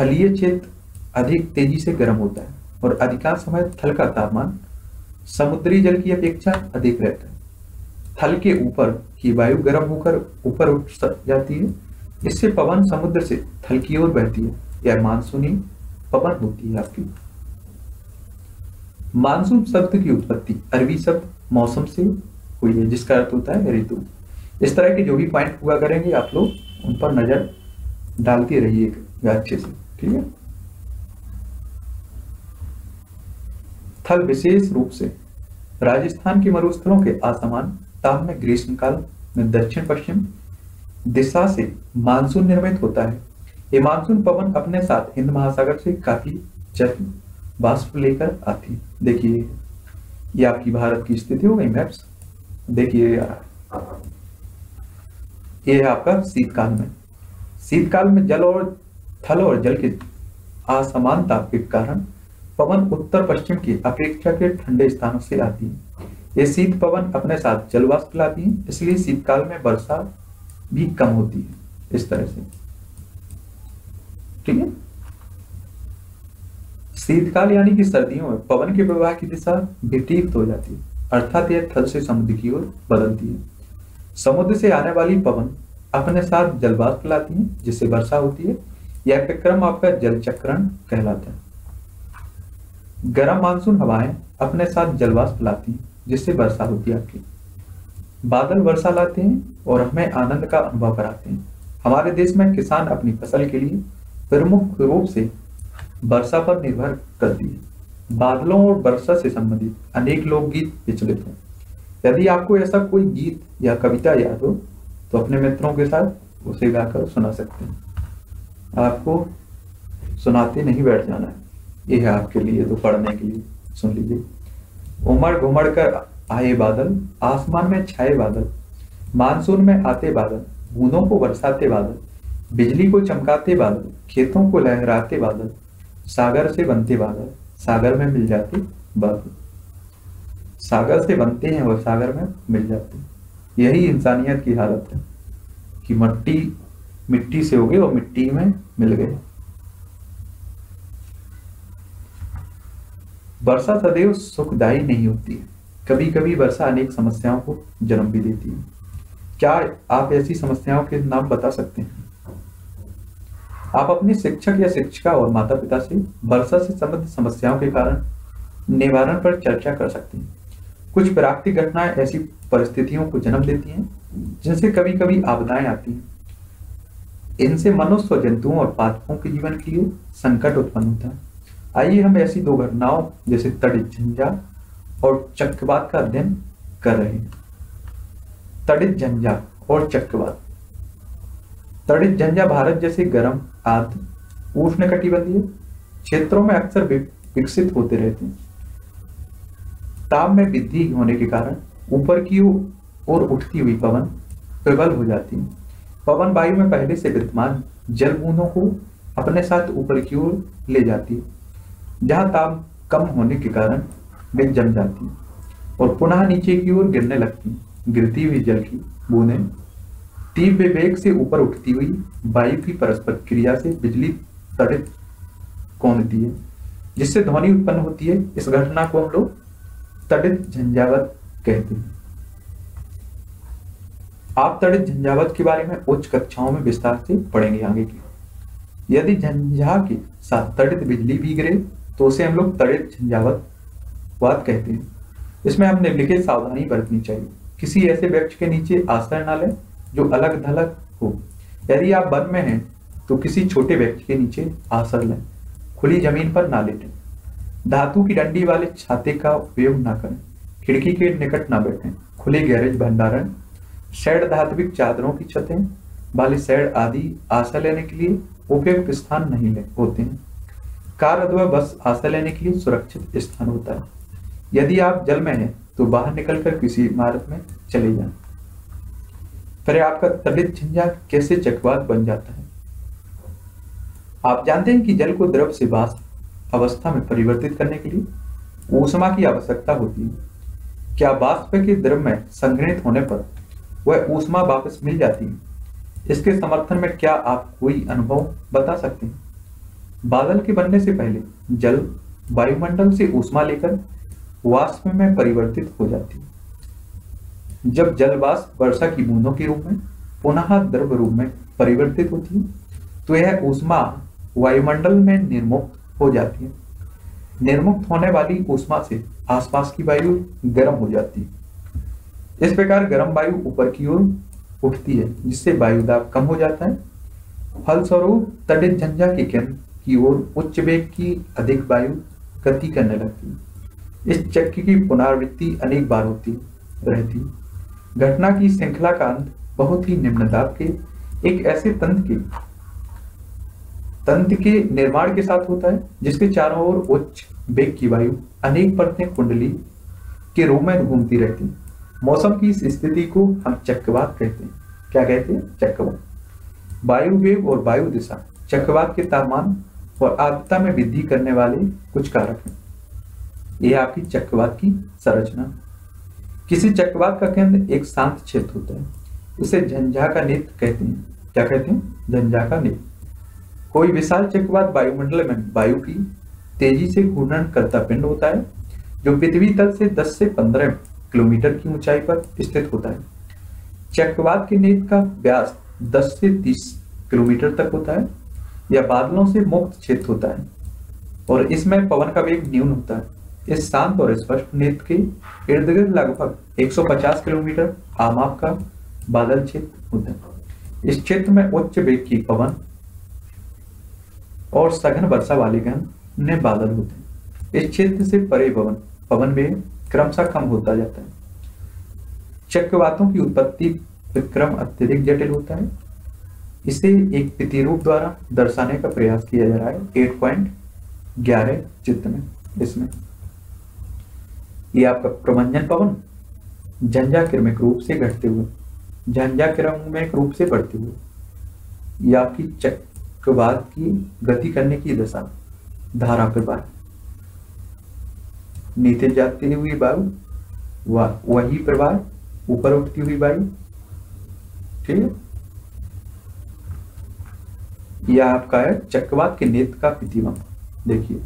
S1: थलीय क्षेत्र अधिक तेजी से गर्म होता है और अधिकांश समय थल का तापमान समुद्री जल की अपेक्षा अधिक रहता है थल के ऊपर की वायु गर्म होकर ऊपर उठ जाती है इससे पवन समुद्र से थल की ओर बहती है यह मानसूनी पवन होती है आपकी मानसून शब्द की उत्पत्ति अरबी शब्द मौसम से हुई है जिसका अर्थ होता है ऋतु इस तरह के जो भी पॉइंट हुआ करेंगे आप लोग उन पर नजर डालते रहिए अच्छे से ठीक है स्थल विशेष रूप से राजस्थान के मरुस्थलों के आसमान ताप में ग्रीष्मकाल में दक्षिण पश्चिम दिशा से मानसून निर्मित होता है ये मानसून पवन अपने साथ हिंद महासागर से काफी जख्म बाष्प लेकर आती देखिए ये आपकी भारत की स्थिति हो गई मैप्स देखिए यार ये है आपका शीतकाल में शीतकाल में जल और थल और जल के असमानता के कारण पवन उत्तर पश्चिम की अपेक्षा के ठंडे स्थानों से आती है ये शीत पवन अपने साथ जलवाष्प लाती है इसलिए शीतकाल में वर्षा भी कम होती है इस तरह से ठीक है शीतकाल यानी कि सर्दियों में पवन के प्रवाह की दिशा विपरीत हो जाती है अर्थात यह थल से समुद्र की ओर बदलती है समुद्र से आने वाली पवन अपने साथ जलवाष्प लाती है जिससे वर्षा होती है यह प्रक्रम आपका जल चक्रण कहलाता है गर्म मानसून हवाएं अपने साथ जलवास लाती हैं जिससे वर्षा होती आती बादल वर्षा लाते हैं और हमें आनंद का अनुभव कराते हैं हमारे देश में किसान अपनी फसल के लिए प्रमुख रूप से वर्षा पर निर्भर करती है बादलों और वर्षा से संबंधित अनेक लोकगीत विचलित हैं यदि आपको ऐसा कोई गीत या कविता याद हो तो अपने मित्रों के साथ उसे गाकर सुना सकते हैं आपको सुनाते नहीं बैठ जाना है ये है आपके लिए तो पढ़ने के लिए सुन लीजिए उमड़ घुमड़ कर आए बादल आसमान में छाए बादल मानसून में आते बादल बूंदों को बरसाते बादल बिजली को चमकाते बादल खेतों को लहराते बादल सागर से बनते बादल सागर में मिल जाते बादल सागर से बनते हैं और सागर में मिल जाते यही इंसानियत की हालत है कि मट्टी मिट्टी से हो गए और मिट्टी में मिल गए वर्षा सदैव सुखदायी नहीं होती है कभी कभी वर्षा अनेक समस्याओं को जन्म भी देती है क्या आप ऐसी समस्याओं के नाम बता सकते हैं आप अपने शिक्षक या शिक्षिका और माता पिता से वर्षा से संबंधित समस्याओं के कारण निवारण पर चर्चा कर सकते हैं कुछ प्राकृतिक घटनाएं ऐसी परिस्थितियों को जन्म देती हैं जिनसे कभी कभी आपदाएं आती हैं इनसे मनुष्य जंतुओं और पादपों के जीवन के लिए संकट उत्पन्न होता है आइए हम ऐसी दो घटनाओं जैसे तड़ित झंझा और चक्रवात का अध्ययन कर रहे हैं तड़ित झंझा और चक्रवात तड़ित झंझा भारत जैसे गर्म आद उष्ण कटिबंधीय क्षेत्रों में अक्सर विकसित होते रहते हैं ताप में वृद्धि होने के कारण ऊपर की ओर उठती हुई पवन प्रबल हो जाती है पवन वायु में पहले से विद्यमान जल बूंदों को अपने साथ ऊपर की ओर ले जाती है जहां ताप कम होने के कारण वे जम जाती हैं और पुनः नीचे की ओर गिरने लगती गिरती हुई जल की बूंदे तीव्र वेग से ऊपर उठती हुई वायु की परस्पर क्रिया से बिजली तड़ित कौनती है जिससे ध्वनि उत्पन्न होती है इस घटना को हम लोग तड़ित झंझावत कहते हैं आप तड़ित झंझावत के बारे में उच्च कक्षाओं में विस्तार से पढ़ेंगे आगे की यदि झंझा के साथ तड़ित बिजली भी गिरे तो उसे हम लोग तड़ित वाद कहते हैं इसमें हम निम्नलिखित सावधानी बरतनी चाहिए किसी ऐसे वृक्ष के नीचे आश्रय न लें जो अलग धलग हो यदि आप वन में हैं तो किसी छोटे वृक्ष के नीचे आश्रय लें खुली जमीन पर ना लेटें धातु की डंडी वाले छाते का उपयोग ना करें खिड़की के निकट ना बैठें खुले गैरेज भंडारण शैड धात्विक चादरों की छतें वाले शैड आदि आशा लेने के लिए उपयुक्त स्थान नहीं होते हैं कार अथवा बस आश्रय लेने के लिए सुरक्षित स्थान होता है यदि आप जल में हैं तो बाहर निकलकर किसी इमारत में चले जाएं। फिर आपका तड़ित झंझा कैसे चक्रवात बन जाता है आप जानते हैं कि जल को द्रव से वाष्प अवस्था में परिवर्तित करने के लिए ऊष्मा की आवश्यकता होती है क्या वाष्प के द्रव में संग्रहित होने पर वह ऊष्मा वापस मिल जाती है इसके समर्थन में क्या आप कोई अनुभव बता सकते हैं बादल के बनने से पहले जल वायुमंडल से ऊष्मा लेकर वाष्प में परिवर्तित हो जाती है जब जल वाष्प वर्षा की बूंदों के रूप में पुनः द्रव रूप में परिवर्तित होती है तो यह ऊष्मा वायुमंडल में निर्मुक्त हो जाती है निर्मुक्त होने वाली ऊष्मा से आसपास की वायु गर्म हो जाती है इस प्रकार गर्म वायु ऊपर की ओर उठती है जिससे वायु दाब कम हो जाता है फलस्वरूप तटित झंझा के केंद्र की ओर उच्च वेग की अधिक वायु गति करने लगती इस चक्र की पुनरावृत्ति अनेक बार होती रहती घटना की श्रृंखला का अंत बहुत ही निम्न दाब के एक ऐसे तंत्र के तंत्र के निर्माण के साथ होता है जिसके चारों ओर उच्च वेग की वायु अनेक परतें कुंडली के रूप में घूमती रहती मौसम की इस स्थिति को हम चक्रवात कहते हैं क्या कहते हैं चक्रवात वायु वेग और वायु दिशा चक्रवात के तापमान और आर्द्रता में वृद्धि करने वाले कुछ कारक हैं यह आपकी चक्रवात की संरचना किसी चक्रवात का केंद्र एक शांत क्षेत्र होता है उसे झंझा का नेत्र कहते हैं क्या कहते हैं झंझा का नेत्र कोई विशाल चक्रवात वायुमंडल में वायु की तेजी से घूर्णन करता पिंड होता है जो पृथ्वी तल से 10 से 15 किलोमीटर की ऊंचाई पर स्थित होता है चक्रवात के नेत का व्यास 10 से 30 किलोमीटर तक होता है या बादलों से मुक्त क्षेत्र होता है और इसमें पवन का वेग न्यून होता है इस शांत और स्पष्ट नेत्र के इर्द गिर्द लगभग 150 किलोमीटर आमाप का बादल क्षेत्र होता है इस क्षेत्र में उच्च वेग की पवन और सघन वर्षा वाले गहन ने बादल होते हैं इस क्षेत्र से परे पवन पवन वेग क्रमशः कम होता जाता है चक्रवातों की उत्पत्ति विक्रम अत्यधिक जटिल होता है इसे एक प्रतिरूप द्वारा दर्शाने का प्रयास किया जा रहा है एट पॉइंट ग्यारह चित्र में इसमें ये आपका प्रमंजन पवन झंझा क्रमिक रूप से घटते हुए झंझा क्रमिक रूप से बढ़ते हुए या आपकी चक्रवात की गति करने की दशा धारा प्रवाह नीचे जाती हुई वायु वही प्रवाह ऊपर उठती हुई वायु ठीक है यह आपका है चक्रवात के नेत का प्रतिबंब देखिए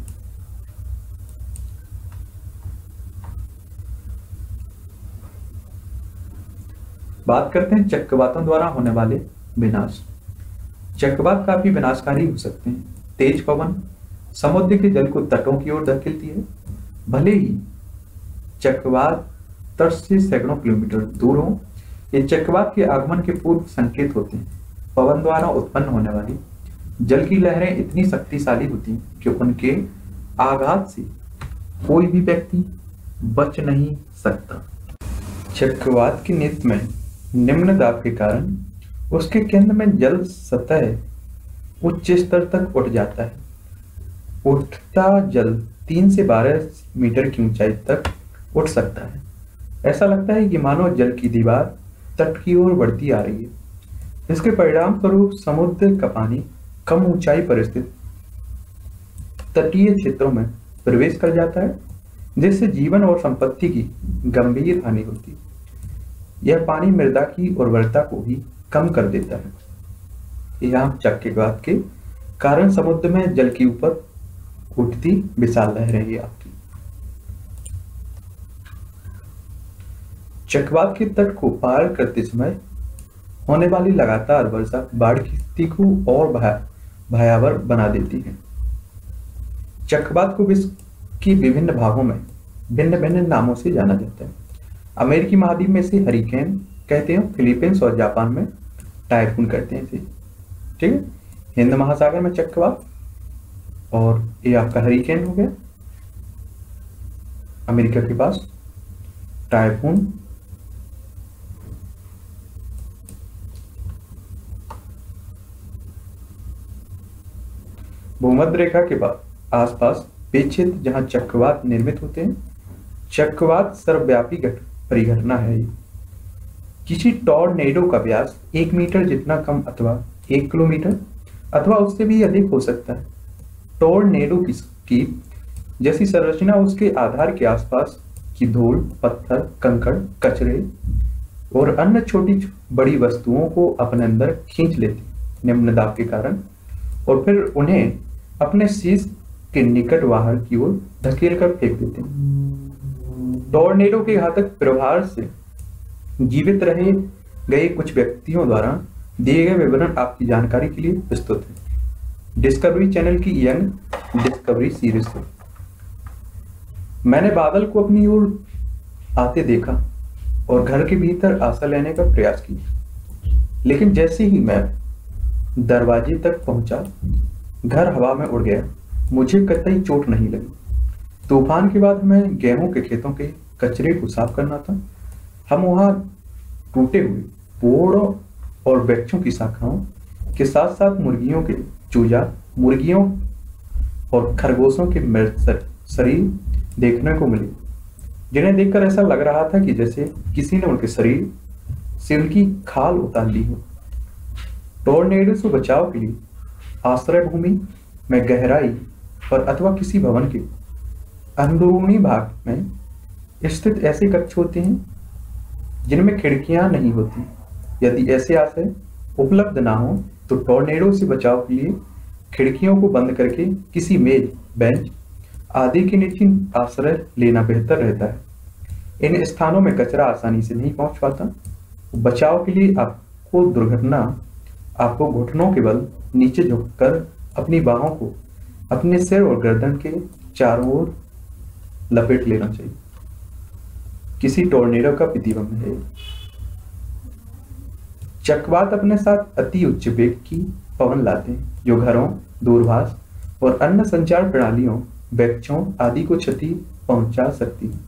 S1: बात करते हैं चक्रवातों द्वारा होने वाले विनाश चक्रवात काफी विनाशकारी हो सकते हैं तेज पवन समुद्र के जल को तटों की ओर धकेलती है भले ही चक्रवात तट से सैकड़ों किलोमीटर दूर हो ये चक्रवात के आगमन के पूर्व संकेत होते हैं पवन द्वारा उत्पन्न होने वाली जल की लहरें इतनी शक्तिशाली होती कि उनके आघात से कोई भी व्यक्ति बच नहीं सकता चक्रवात की नेत में निम्न दाब के कारण उसके केंद्र में जल सतह उच्च स्तर तक उठ जाता है उठता जल तीन से बारह मीटर की ऊंचाई तक उठ सकता है ऐसा लगता है कि मानो जल की दीवार तट की ओर बढ़ती आ रही है इसके परिणाम स्वरूप समुद्र का पानी कम ऊंचाई पर स्थित तटीय क्षेत्रों में प्रवेश कर जाता है जिससे जीवन और संपत्ति की गंभीर हानि होती है यह पानी मृदा की उर्वरता को भी कम कर देता है यह चक्रवात के कारण समुद्र में जल के ऊपर उठती विशाल लहरें ही आपकी चक्रवात के तट को पार करते समय होने वाली लगातार वर्षा बाढ़ की स्थिति को और भयावर बना देती है चक्रवात को विश्व की विभिन्न भागों में भिन्न भिन्न नामों से जाना जाता है अमेरिकी महाद्वीप में से हरिकेन कहते हैं फिलीपींस और जापान में टाइफून कहते हैं ठीक है हिंद महासागर में चक्रवात और ये आपका हरिकेन हो गया अमेरिका के पास टाइफून भूमध्य रेखा के आसपास वे जहां चक्रवात निर्मित होते हैं चक्रवात सर्वव्यापी परिघटना है किसी टॉर्नेडो का व्यास एक मीटर जितना कम अथवा एक किलोमीटर अथवा उससे भी अधिक हो सकता है टॉर्नेडो की जैसी संरचना उसके आधार के आसपास की धूल पत्थर कंकड़ कचरे और अन्य छोटी बड़ी वस्तुओं को अपने अंदर खींच लेती निम्न दाब के कारण और फिर उन्हें अपने शीश के निकट वाहन की ओर धकेल कर फेंक देते हैं टोर्नेडो के घातक प्रभाव से जीवित रहे गए कुछ व्यक्तियों द्वारा दिए गए विवरण आपकी जानकारी के लिए प्रस्तुत है डिस्कवरी चैनल की यंग डिस्कवरी सीरीज से मैंने बादल को अपनी ओर आते देखा और घर के भीतर आशा लेने का प्रयास किया लेकिन जैसे ही मैं दरवाजे तक पहुंचा घर हवा में उड़ गया मुझे कतई चोट नहीं लगी तूफान के बाद हमें गेहूं के खेतों के कचरे को साफ करना था हम वहां टूटे हुए बोड़ों और वृक्षों की शाखाओं के साथ साथ मुर्गियों के चूजा मुर्गियों और खरगोशों के शरीर देखने को मिले जिन्हें देखकर ऐसा लग रहा था कि जैसे किसी ने उनके शरीर से उनकी खाल उतार ली हो टोर्नेडो से बचाव के लिए आश्रय भूमि में गहराई पर अथवा किसी भवन के अंदरूनी भाग में स्थित ऐसे कक्ष होते हैं जिनमें खिड़कियां नहीं होती यदि ऐसे आश्रय उपलब्ध ना हो तो टोर्नेडो से बचाव के लिए खिड़कियों को बंद करके किसी मेज बेंच आदि के नीचे आश्रय लेना बेहतर रहता है इन स्थानों में कचरा आसानी से नहीं पहुंच पाता बचाव के लिए आपको दुर्घटना आपको घुटनों के बल नीचे झुककर अपनी बाहों को अपने सिर और गर्दन के चारों ओर लपेट लेना चाहिए किसी टोर्नेडो का प्रतिबंध है चक्रवात अपने साथ अति उच्च वेग की पवन लाते हैं जो घरों दूरभाष और अन्य संचार प्रणालियों वृक्षों आदि को क्षति पहुंचा सकती है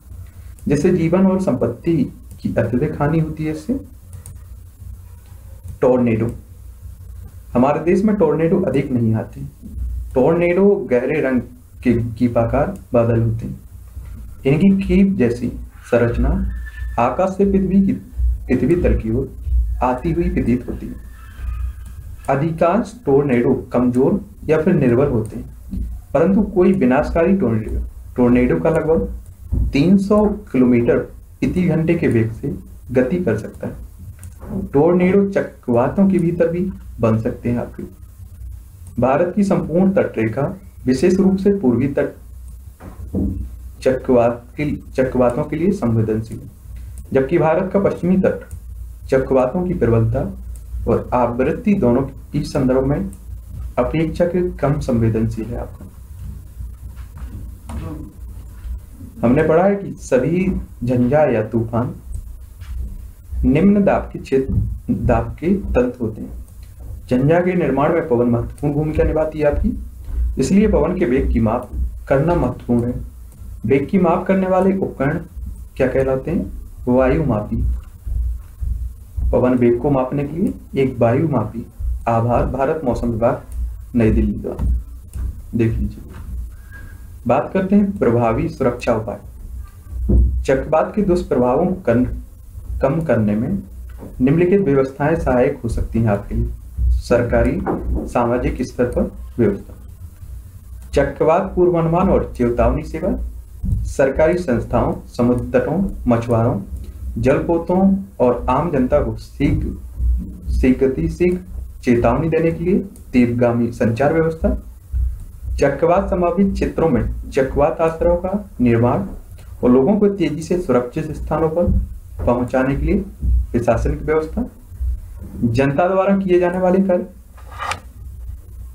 S1: जिससे जीवन और संपत्ति की अत्यधिक हानि होती है इससे टोर्नेडो हमारे देश में टोर्नेडो अधिक नहीं आते टोर्नेडो गहरे रंग के कीपाकार बादल होते हैं इनकी कीप जैसी संरचना आकाश से पृथ्वी की पृथ्वी तल की ओर आती हुई प्रतीत होती है अधिकांश टोर्नेडो कमजोर या फिर निर्भर होते हैं परंतु कोई विनाशकारी टोर्नेडो टोर्नेडो का लगभग 300 किलोमीटर प्रति घंटे के वेग से गति कर सकता है टोर्नेडो चक्रवातों के भीतर भी बन सकते हैं आपके भारत की संपूर्ण तटरेखा विशेष रूप से पूर्वी तट चक्रवात के चक्रवातों के लिए संवेदनशील जबकि भारत का पश्चिमी तट चक्रवातों की प्रबलता और आवृत्ति दोनों के संदर्भ में अपेक्षाकृत कम संवेदनशील है आपका हमने पढ़ा है कि सभी झंझा या तूफान निम्न दाब के क्षेत्र दाब के तंत्र होते हैं झंझा के निर्माण में पवन महत्वपूर्ण भूमिका निभाती है आपकी इसलिए पवन के वेग की माप करना महत्वपूर्ण है वेग की माप करने वाले उपकरण क्या कहलाते हैं वायु मापी पवन वेग को मापने के लिए एक वायु मापी आभार भारत मौसम विभाग नई दिल्ली द्वारा देख लीजिए बात करते हैं प्रभावी सुरक्षा उपाय चक्रवात के दुष्प्रभावों को कम करने में निम्नलिखित व्यवस्थाएं सहायक हो सकती हैं आपके लिए सरकारी सामाजिक स्तर पर व्यवस्था चक्रवात पूर्वानुमान और चेतावनी सेवा सरकारी संस्थाओं समुद्र तटों मछुआरों जलपोतों और आम जनता को शीघ्र शीघ्रति शीघ्र चेतावनी देने के लिए तीव्रगामी संचार व्यवस्था चक्रवात संभावित क्षेत्रों में चक्रवात आश्रयों का निर्माण और लोगों को तेजी से सुरक्षित स्थानों पर पहुंचाने के लिए प्रशासन की व्यवस्था जनता द्वारा किए जाने वाले कार्य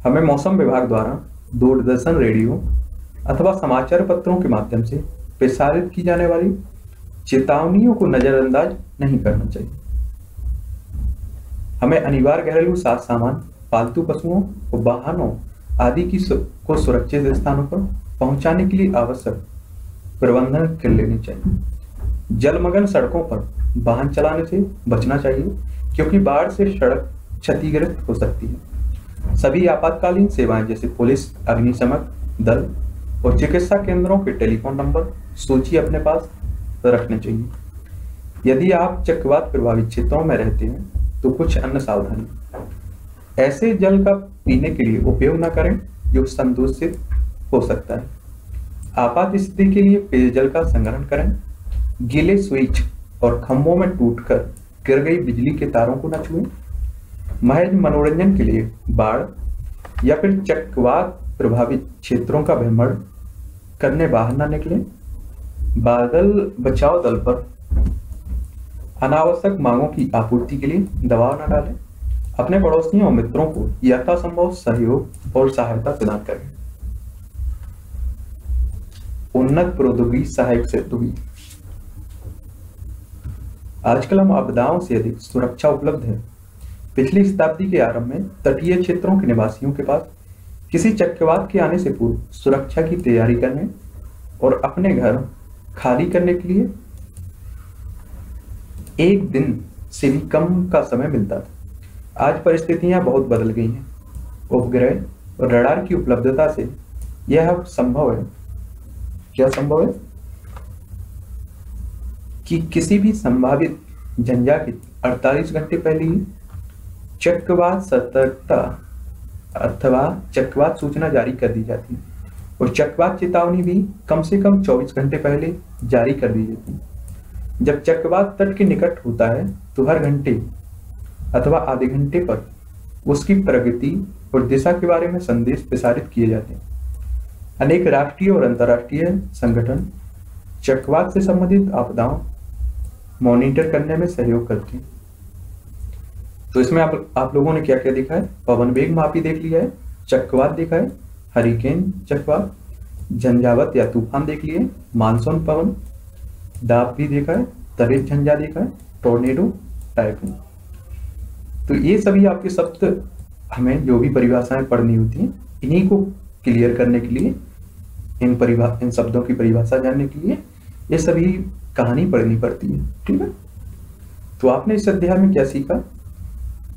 S1: हमें मौसम विभाग द्वारा दूरदर्शन रेडियो अथवा समाचार पत्रों के माध्यम से प्रसारित की जाने वाली चेतावनियों को नजरअंदाज नहीं करना चाहिए हमें अनिवार्य घरेलू साज सामान पालतू पशुओं और वाहनों आदि की सु, को सुरक्षित स्थानों पर पहुंचाने के लिए आवश्यक प्रबंधन कर लेने चाहिए जलमग्न सड़कों पर वाहन चलाने से बचना चाहिए क्योंकि बाढ़ से सड़क क्षतिग्रस्त हो सकती है सभी आपातकालीन सेवाएं जैसे पुलिस अग्निशमक दल और चिकित्सा केंद्रों के टेलीफोन नंबर सूची अपने पास रखने चाहिए यदि आप चक्रवात प्रभावित क्षेत्रों में रहते हैं तो कुछ अन्य सावधानी ऐसे जल का पीने के लिए उपयोग न करें जो संदूषित हो सकता है आपात स्थिति के लिए पेयजल का संग्रहण करें गीले स्विच और खम्भों में टूटकर गिर गई बिजली के तारों को न छुए महज मनोरंजन के लिए बाढ़ या फिर चक्रवात प्रभावित क्षेत्रों का भ्रमण करने बाहर न निकले बादल बचाव दल पर अनावश्यक मांगों की आपूर्ति के लिए दबाव न डालें अपने पड़ोसियों और मित्रों को यथासंभव सहयोग और सहायता प्रदान करें उन्नत प्रौद्योगिकी सहायक सिद्ध हुई आजकल हम आपदाओं से अधिक सुरक्षा उपलब्ध है पिछली शताब्दी के आरंभ में तटीय क्षेत्रों के निवासियों के पास किसी चक्रवात के आने से पूर्व सुरक्षा की तैयारी करने और अपने घर खाली करने के लिए एक दिन से भी कम का समय मिलता था आज परिस्थितियां बहुत बदल गई हैं उपग्रह और रडार की उपलब्धता से यह संभव है क्या संभव है कि किसी भी संभावित झंझट 48 घंटे पहले ही चक्रवात सतर्कता अथवा चक्रवात सूचना जारी कर दी जाती है और चक्रवात चेतावनी भी कम से कम 24 घंटे पहले जारी कर दी जाती है जब चक्रवात तट के निकट होता है तो हर घंटे अथवा आधे घंटे पर उसकी प्रगति और दिशा के बारे में संदेश प्रसारित किए जाते हैं अनेक राष्ट्रीय और अंतर्राष्ट्रीय संगठन चक्रवात से संबंधित आपदाओं मॉनिटर करने में सहयोग करती है तो इसमें आप आप लोगों ने क्या क्या देखा है पवन वेग मापी देख लिया है चक्रवात देखा है हरिकेन चक्रवात झंझावत या तूफान देख लिए मानसून पवन दाप भी देखा है तरेज झंझा देखा है टोर्नेडो टाइफून तो ये सभी आपके शब्द हमें जो भी परिभाषाएं पढ़नी होती हैं इन्हीं को क्लियर करने के लिए इन परिभा इन शब्दों की परिभाषा जानने के लिए ये सभी कहानी पढ़नी पड़ती है ठीक है तो आपने इस अध्याय में क्या सीखा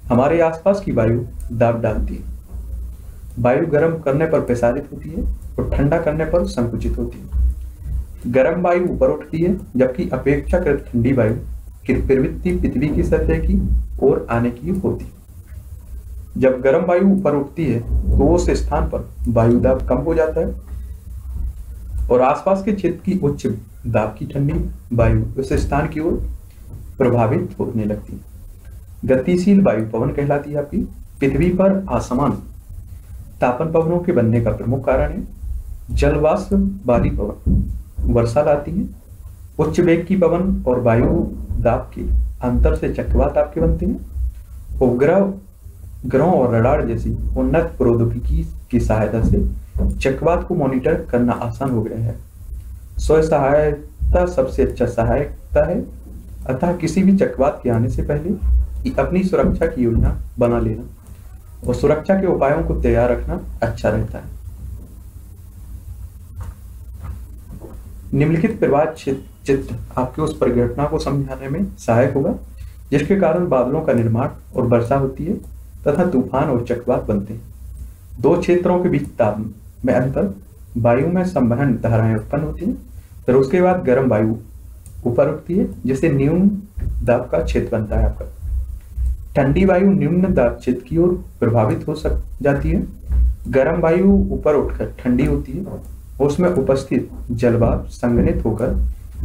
S1: हमारे आसपास की वायु दाब डालती है वायु गर्म करने पर प्रसारित होती है और ठंडा करने पर संकुचित होती है गर्म वायु ऊपर उठती है जबकि अपेक्षाकृत ठंडी वायु की प्रवृत्ति पृथ्वी की सतह की ओर आने की होती है जब गर्म वायु ऊपर उठती है तो उस स्थान पर वायु दाब कम हो जाता है और आसपास के क्षेत्र की उच्च दाब की ठंडी वायु उस स्थान की ओर प्रभावित होने लगती गतिशील वायु पवन कहलाती है आपकी पृथ्वी पर आसमान तापन पवनों के बनने का प्रमुख कारण है जलवाष्प वाली पवन वर्षा लाती है उच्च वेग की पवन और वायु दाब के अंतर से चक्रवात आपके बनते हैं उपग्रह ग्रहों और रडार जैसी उन्नत प्रौद्योगिकी की सहायता से चक्रवात को मॉनिटर करना आसान हो गया है स्व सहायता सबसे अच्छा सहायता है अतः किसी भी चक्रवात के आने से पहले अपनी सुरक्षा की योजना बना लेना और सुरक्षा के उपायों को तैयार रखना अच्छा रहता है निम्नलिखित प्रवाह चित्र आपके उस परिघटना को समझाने में सहायक होगा जिसके कारण बादलों का निर्माण और वर्षा होती है तथा तूफान और चक्रवात बनते हैं दो क्षेत्रों के बीच ताप में अंतर वायु में संवहन धाराएं उत्पन्न होती हैं फिर उसके बाद गर्म वायु ऊपर उठती है जिससे न्यून दाब का क्षेत्र बनता है आपका ठंडी वायु निम्न दाब क्षेत्र की ओर प्रभावित हो सक जाती है गर्म वायु ऊपर उठकर ठंडी होती है उसमें उपस्थित जलवाप संगनित होकर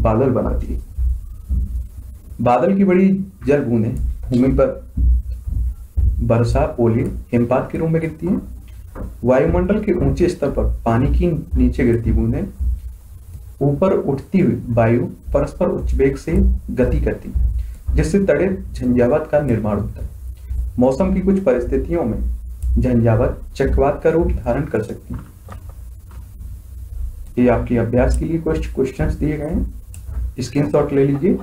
S1: बादल बनाती है बादल की बड़ी जल बूंदें भूमि पर वर्षा ओले हिमपात के रूप में गिरती है वायुमंडल के ऊंचे स्तर पर पानी की नीचे गिरती बूंदें ऊपर उठती हुई वायु परस्पर उच्च वेग से गति करती है जिससे तड़े झंझावात का निर्माण होता है मौसम की कुछ परिस्थितियों में झंझावात चक्रवात का रूप धारण कर सकती है ये आपके अभ्यास के लिए कुछ क्वेश्चंस दिए गए हैं स्क्रीनशॉट ले लीजिए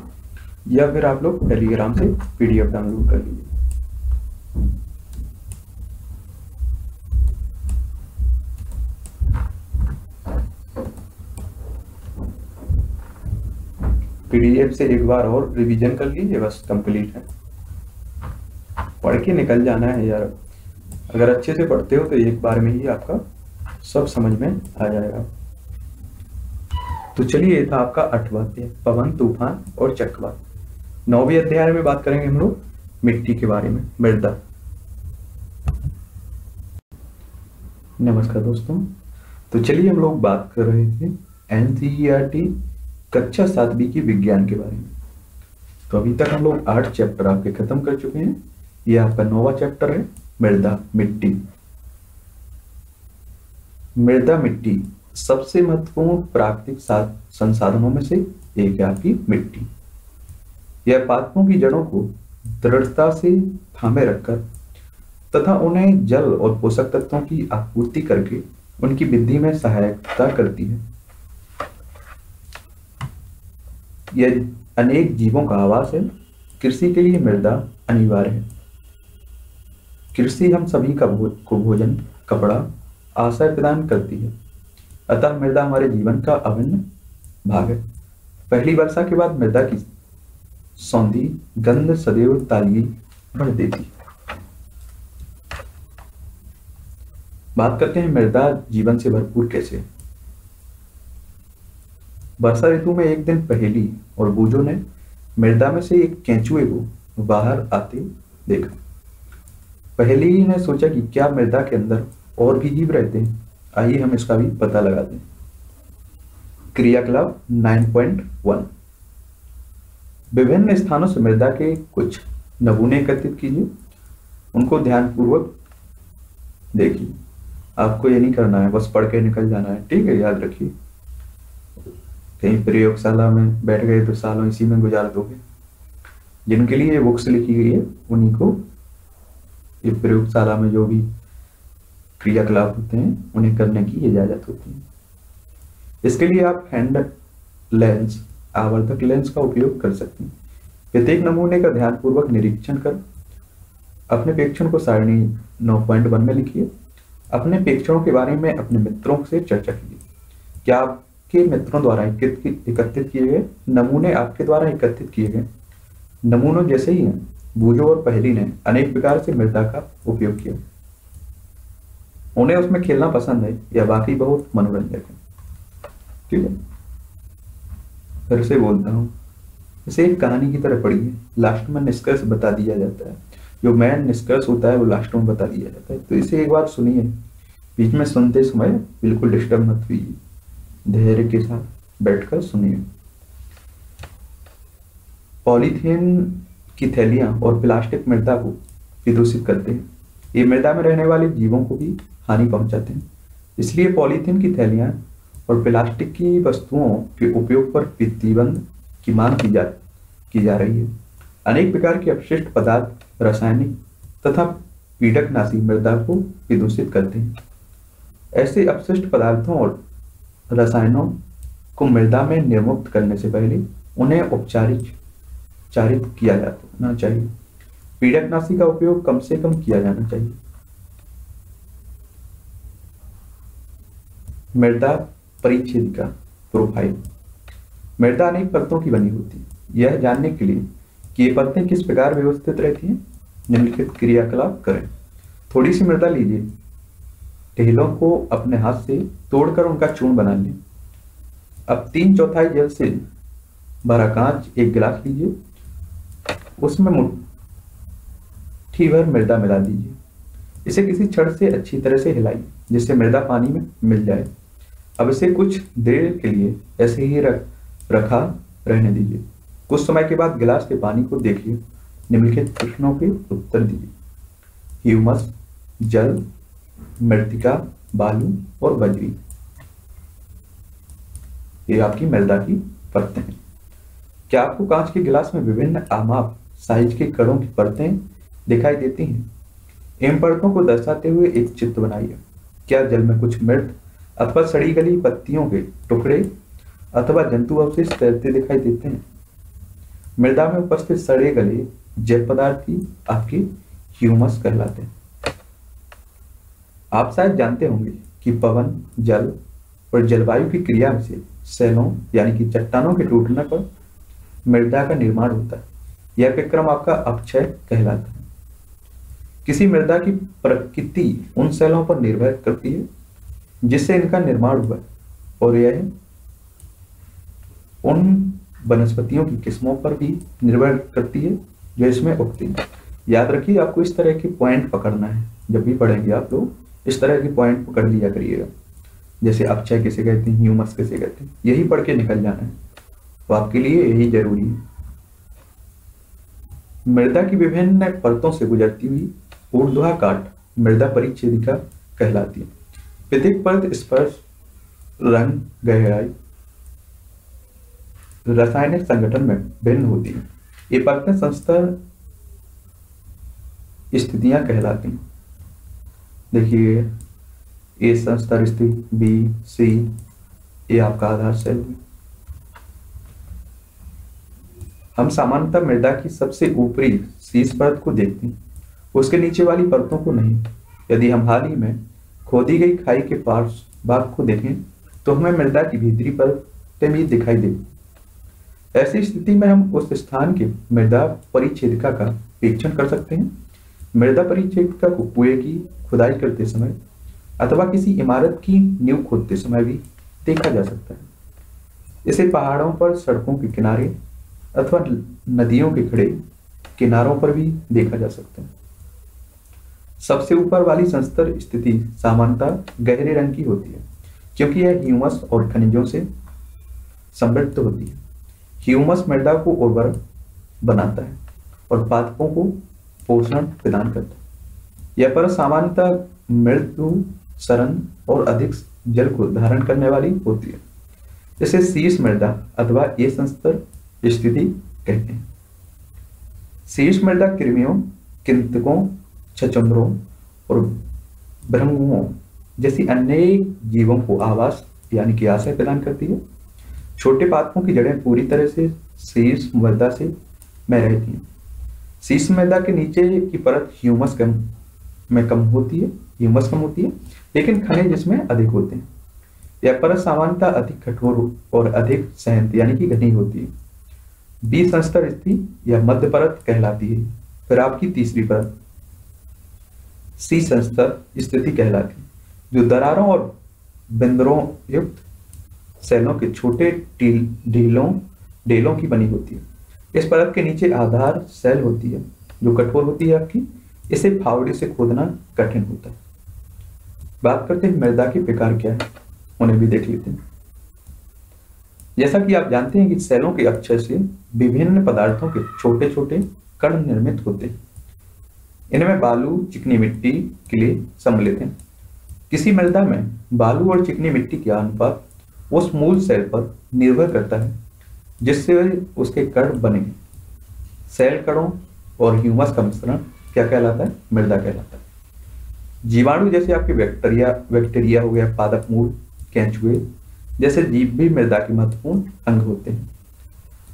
S1: या फिर आप लोग टेलीग्राम से पीडीएफ डाउनलोड कर लीजिए पीडीएफ से एक बार और रिवीजन कर लीजिए बस कंप्लीट है पढ़ के निकल जाना है यार अगर अच्छे से पढ़ते हो तो एक बार में ही आपका सब समझ में आ जाएगा तो चलिए ये था आपका अठवा अध्याय पवन तूफान और चक्रवात नौवीं अध्याय में बात करेंगे हम लोग मिट्टी के बारे में मृदा नमस्कार दोस्तों तो चलिए हम लोग बात कर रहे थे एनसीईआरटी कक्षा सात बी के विज्ञान के बारे में तो अभी तक हम लोग आठ चैप्टर आपके खत्म कर चुके हैं यह आपका नौवा चैप्टर है मृदा मिट्टी मृदा मिट्टी सबसे महत्वपूर्ण प्राकृतिक संसाधनों में से एक है आपकी मिट्टी यह पात्रों की जड़ों को दृढ़ता से थामे रखकर तथा उन्हें जल और पोषक तत्वों की आपूर्ति करके उनकी वृद्धि में सहायता करती है यह अनेक जीवों का आवास है कृषि के लिए मृदा अनिवार्य है कृषि हम सभी का भो, को भोजन कपड़ा आश्रय प्रदान करती है अतः मृदा हमारे जीवन का अभिन्न भाग है पहली वर्षा के बाद मृदा की सौंधी गंध सदैव ताली बढ़ देती है बात करते हैं मृदा जीवन से भरपूर कैसे है वर्षा ऋतु में एक दिन पहली और बूजो ने मृदा में से एक केंचुए को बाहर आते देखा पहली ने सोचा कि क्या मृदा के अंदर और भी जीव रहते हैं आइए हम इसका भी पता लगाते दें क्रियाकलाप 9.1 विभिन्न स्थानों से मृदा के कुछ नमूने एकत्रित कीजिए उनको ध्यानपूर्वक देखिए आपको ये नहीं करना है बस पढ़ के निकल जाना है ठीक है याद रखिए कहीं प्रयोगशाला में बैठ गए तो सालों इसी में गुजार दोगे जिनके लिए ये बुक्स लिखी गई है उन्हीं को ये प्रयोगशाला में जो भी क्रियाकलाप होते हैं उन्हें करने की इजाजत होती है इसके लिए आप हैंड लेंस आवर्धक लेंस का उपयोग कर सकते हैं प्रत्येक नमूने का ध्यानपूर्वक निरीक्षण कर अपने प्रेक्षण को सारणी नौ पॉइंट वन में लिखिए अपने प्रेक्षणों के बारे में अपने मित्रों से चर्चा कीजिए क्या आप आपके मित्रों द्वारा एकत्रित किए गए नमूने आपके द्वारा एकत्रित किए गए नमूनों जैसे ही हैं भूजो और पहली ने अनेक प्रकार से मृदा का उपयोग किया उन्हें उसमें खेलना पसंद है या बाकी बहुत मनोरंजक है ठीक है फिर से बोलता हूँ इसे एक कहानी की तरह है लास्ट में निष्कर्ष बता दिया जाता है जो मैन निष्कर्ष होता है वो लास्ट में बता दिया जाता है तो इसे एक बार सुनिए बीच में सुनते समय बिल्कुल डिस्टर्ब मत हुई धैर्य के साथ बैठकर सुनिए पॉलीथीन की थैलियां और प्लास्टिक मृदा को प्रदूषित करते हैं ये मृदा में रहने वाले जीवों को भी हानि पहुंचाते हैं इसलिए पॉलीथीन की थैलियां और प्लास्टिक की वस्तुओं के उपयोग पर प्रतिबंध की मांग की जा की जा रही है अनेक प्रकार के अपशिष्ट पदार्थ रासायनिक तथा पीडकनाशी मृदा को प्रदूषित करते हैं ऐसे अपशिष्ट पदार्थों और रसायनों को मृदा में निर्मुक्त करने से पहले उन्हें उपचारित चारित किया जाना चाहिए नाशी का उपयोग कम से कम किया जाना चाहिए मृदा परिच्छेद का प्रोफाइल मृदा अनेक परतों की बनी होती है यह जानने के लिए कि ये परतें किस प्रकार व्यवस्थित रहती हैं निम्नलिखित क्रियाकलाप करें थोड़ी सी मृदा लीजिए ठेलों को अपने हाथ से तोड़कर उनका चूर्ण बना लें अब तीन चौथाई जल से भरा कांच एक गिलास लीजिए उसमें मुट्ठी भर मृदा मिला दीजिए इसे किसी छड़ से अच्छी तरह से हिलाइए जिससे मृदा पानी में मिल जाए अब इसे कुछ देर के लिए ऐसे ही रख रखा रहने दीजिए कुछ समय के बाद गिलास के पानी को देखिए निम्नलिखित प्रश्नों के उत्तर दीजिए ह्यूमस जल मृतिका बालू और बजरी ये आपकी मृदा की परतें हैं क्या आपको कांच के गिलास में विभिन्न आमाप साइज के कड़ों की परतें दिखाई देती हैं इन परतों को दर्शाते हुए एक चित्र बनाइए क्या जल में कुछ मृत अथवा सड़ी गली पत्तियों के टुकड़े अथवा जंतु अवशेष तैरते दिखाई देते हैं मृदा में उपस्थित सड़े गले जैव पदार्थ ही आपके ह्यूमस कहलाते हैं आप शायद जानते होंगे कि पवन जल और जलवायु की क्रिया से शैलों यानी कि चट्टानों के टूटने पर मृदा का निर्माण होता है यह विक्रम आपका अपक्षय कहलाता है किसी मृदा की प्रकृति उन शैलों पर निर्भर करती है जिससे इनका निर्माण हुआ और यह उन वनस्पतियों की किस्मों पर भी निर्भर करती है जो इसमें उगती है याद रखिए आपको इस तरह के पॉइंट पकड़ना है जब भी पढ़ेंगे आप लोग इस तरह की पॉइंट पकड़ लिया करिएगा जैसे अक्षय किसे कहते हैं ह्यूमस किसे कहते हैं यही पढ़ के निकल जाना है तो आपके लिए यही जरूरी है मृदा की विभिन्न परतों से गुजरती हुई काट मृदा परिच्छेदिका कहलाती है प्रत्येक परत स्पर्श रंग गहराई रासायनिक संगठन में भिन्न होती है ये परतें संस्तर स्थितियां कहलाती हैं देखिए ए संस्तर स्थित बी सी ये आपका आधार सेल है हम सामान्यतः मृदा की सबसे ऊपरी शीर्ष परत को देखते हैं उसके नीचे वाली परतों को नहीं यदि हम हाल ही में खोदी गई खाई के पार्श्व भाग को देखें तो हमें मृदा की भीतरी परतें भी दिखाई दे ऐसी स्थिति में हम उस स्थान के मृदा परिच्छेदिका का परीक्षण कर सकते हैं मृदा का कुएं की खुदाई करते समय अथवा किसी इमारत की नींव खोदते समय भी देखा जा सकता है इसे पहाड़ों पर सड़कों के किनारे अथवा नदियों के खड़े किनारों पर भी देखा जा सकता है सबसे ऊपर वाली संस्तर स्थिति सामान्यतः गहरे रंग की होती है क्योंकि यह ह्यूमस और खनिजों से समृद्ध होती है ह्यूमस मृदा को उर्वर बनाता है और पादपों को पोषण प्रदान करता यह पर्वत सामान्यतः मृत्यु शरण और अधिक जल को धारण करने वाली होती है इसे शीर्ष मृदा अथवा ये संस्तर स्थिति कहते हैं शीर्ष मृदा कृमियों किंतकों छचमरों और भ्रंगुओं जैसी अनेक जीवों को आवास यानी कि आशय प्रदान करती है छोटे पात्रों की जड़ें पूरी तरह से शीर्ष मृदा से मैं रहती हैं शीश मैदा के नीचे की परत ह्यूमस कम में कम होती है ह्यूमस कम होती है लेकिन खनिज इसमें अधिक होते हैं यह परत सामान्यतः अधिक कठोर और अधिक सहंत यानी कि घनी होती है बी संस्तर स्थिति यह मध्य परत कहलाती है फिर आपकी तीसरी परत सी संस्तर स्थिति कहलाती है जो दरारों और बिंदरों युक्त सेलों के छोटे ढीलों ढेलों की बनी होती है इस परत के नीचे आधार सेल होती है जो कठोर होती है आपकी इसे फावड़े से खोदना कठिन होता है बात करते हैं मृदा के प्रकार क्या है उन्हें भी देख लेते हैं जैसा कि आप जानते हैं कि सेलों के अक्षर से विभिन्न पदार्थों के छोटे छोटे कण निर्मित होते हैं इनमें बालू चिकनी मिट्टी के लिए सम्मिलित हैं किसी मृदा में बालू और चिकनी मिट्टी का अनुपात उस मूल सेल पर निर्भर करता है जिससे उसके कड़ बने सेल कड़ों और ह्यूमस का मिश्रण क्या कहलाता है मृदा कहलाता है जीवाणु जैसे आपके बैक्टीरिया बैक्टीरिया हो गया पादप मूल कैंचुए जैसे जीव भी मृदा के महत्वपूर्ण अंग होते हैं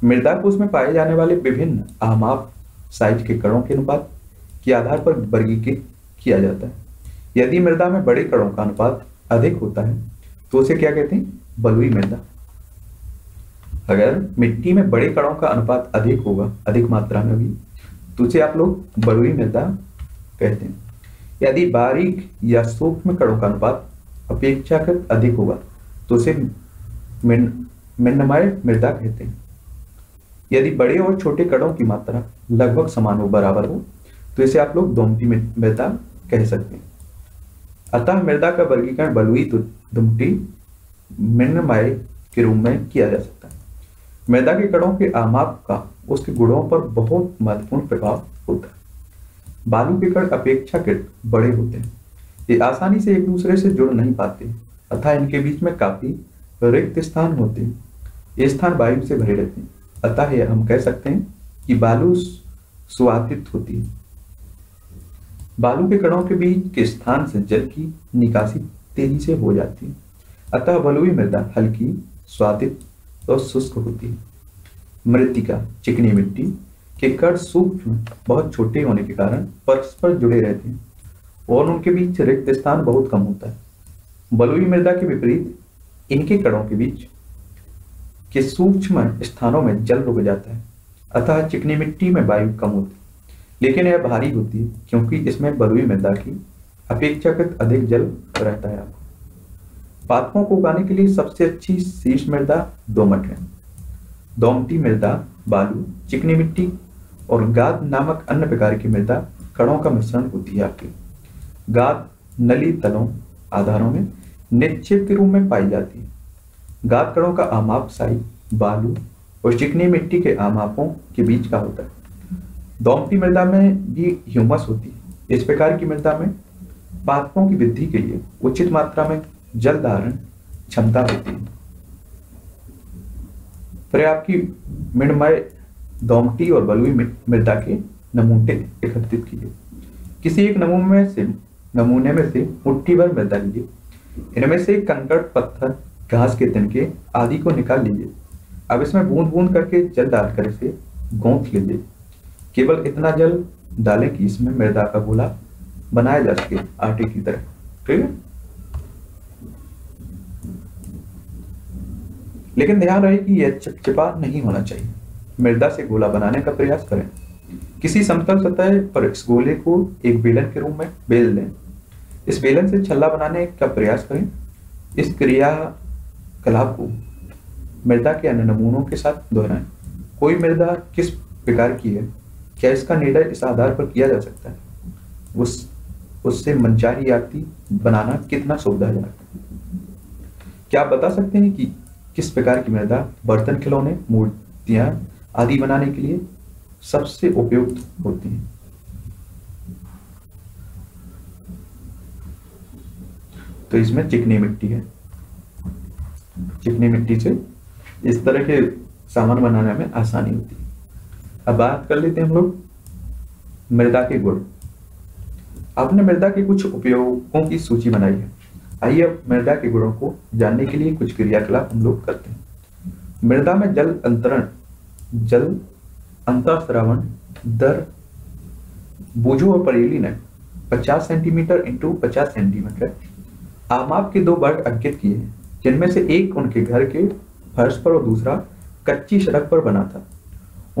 S1: मृदा को उसमें पाए जाने वाले विभिन्न अहमाप साइज के कणों के अनुपात के आधार पर वर्गीकृत किया जाता है यदि मृदा में बड़े कणों का अनुपात अधिक होता है तो उसे क्या कहते हैं बलुई मृदा अगर मिट्टी में बड़े कणों का अनुपात अधिक होगा अधिक मात्रा में भी तो उसे आप लोग बलुई मृदा कहते हैं यदि बारीक या सूक्ष्म कणों का अनुपात अपेक्षाकृत अधिक होगा तो उसे मिन्नमय मृदा कहते हैं यदि बड़े और छोटे कणों की मात्रा लगभग समान हो बराबर हो तो इसे आप लोग दुमटी मृदा कह सकते हैं अतः मृदा का वर्गीकरण बलुई दुमटी मिन्नमय के रूप में किया जा सकता है मैदा के कणों के आमाप का उसके गुणों पर बहुत महत्वपूर्ण प्रभाव होता है बालू के कण अपेक्षाकृत बड़े होते हैं ये आसानी से एक दूसरे से जुड़ नहीं पाते अथा इनके बीच में काफी रिक्त स्थान होते हैं ये स्थान वायु से भरे रहते हैं अतः है हम कह सकते हैं कि बालू स्वातित होती है बालू के कणों के बीच के स्थान से जल की निकासी तेजी से हो जाती है अतः बलुई मृदा हल्की स्वादित तो शुष्क होती है मृतिका चिकनी मिट्टी के कण सूक्ष्म बहुत छोटे होने के कारण परस्पर जुड़े रहते हैं और उनके बीच रिक्त स्थान बहुत कम होता है बलुई मृदा के विपरीत इनके कणों के बीच के सूक्ष्म स्थानों में जल रुक जाता है अतः चिकनी मिट्टी में वायु कम होती है लेकिन यह भारी होती है क्योंकि इसमें बलुई मृदा की अपेक्षाकृत अधिक जल रहता है आपको पादपों को उगाने के लिए सबसे अच्छी शीर्ष मृदा दोमट है दोमटी मृदा बालू चिकनी मिट्टी और गाद नामक अन्य प्रकार की मृदा कणों का मिश्रण होती है आपके गाद नली तलों आधारों में निक्षेप के रूप में पाई जाती है गाद कणों का आमाप साई बालू और चिकनी मिट्टी के आमापों के बीच का होता है दोमटी मृदा में भी ह्यूमस होती है इस प्रकार की मृदा में पादपों की वृद्धि के लिए उचित मात्रा में जल धारण क्षमता होती है पर्याप्त की मृणमय दोमटी और बलुई मृदा के नमूने एकत्रित किए किसी एक नमूने से नमूने में से मुट्ठी भर मृदा लीजिए इनमें से कंकड़ पत्थर घास के तिनके आदि को निकाल लीजिए अब इसमें बूंद बूंद करके जल डालकर इसे गोंथ लीजिए केवल इतना जल डालें कि इसमें मृदा का गोला बनाया जा सके आटे की तरह ठीक है लेकिन ध्यान रहे कि यह चिपचिपा नहीं होना चाहिए मृदा से गोला बनाने का प्रयास करें किसी समतल सतह पर इस गोले को एक बेलन के रूप में बेल दें इस बेलन से छल्ला बनाने का प्रयास करें इस कलाप को मृदा के अन्य नमूनों के साथ दोहराएं कोई मृदा किस प्रकार की है क्या इसका निर्णय इस आधार पर किया जा सकता है उस उससे मंचारी आती बनाना कितना सुविधाजनक है क्या आप बता सकते हैं कि किस प्रकार की मृदा बर्तन खिलौने मूर्तियां आदि बनाने के लिए सबसे उपयुक्त होती है तो इसमें चिकनी मिट्टी है चिकनी मिट्टी से इस तरह के सामान बनाने में आसानी होती है अब बात कर लेते हैं हम लोग मृदा के गुण आपने मृदा के कुछ उपयोगों की सूची बनाई है आइए अब मृदा के गुणों को जानने के लिए कुछ क्रियाकलाप हम लोग करते हैं मृदा में जल अंतरण जल अंतरावण दर बोझो और परेली ने 50 सेंटीमीटर इंटू 50 सेंटीमीटर आमाप के दो वर्ग अंकित किए हैं जिनमें से एक उनके घर के फर्श पर और दूसरा कच्ची सड़क पर बना था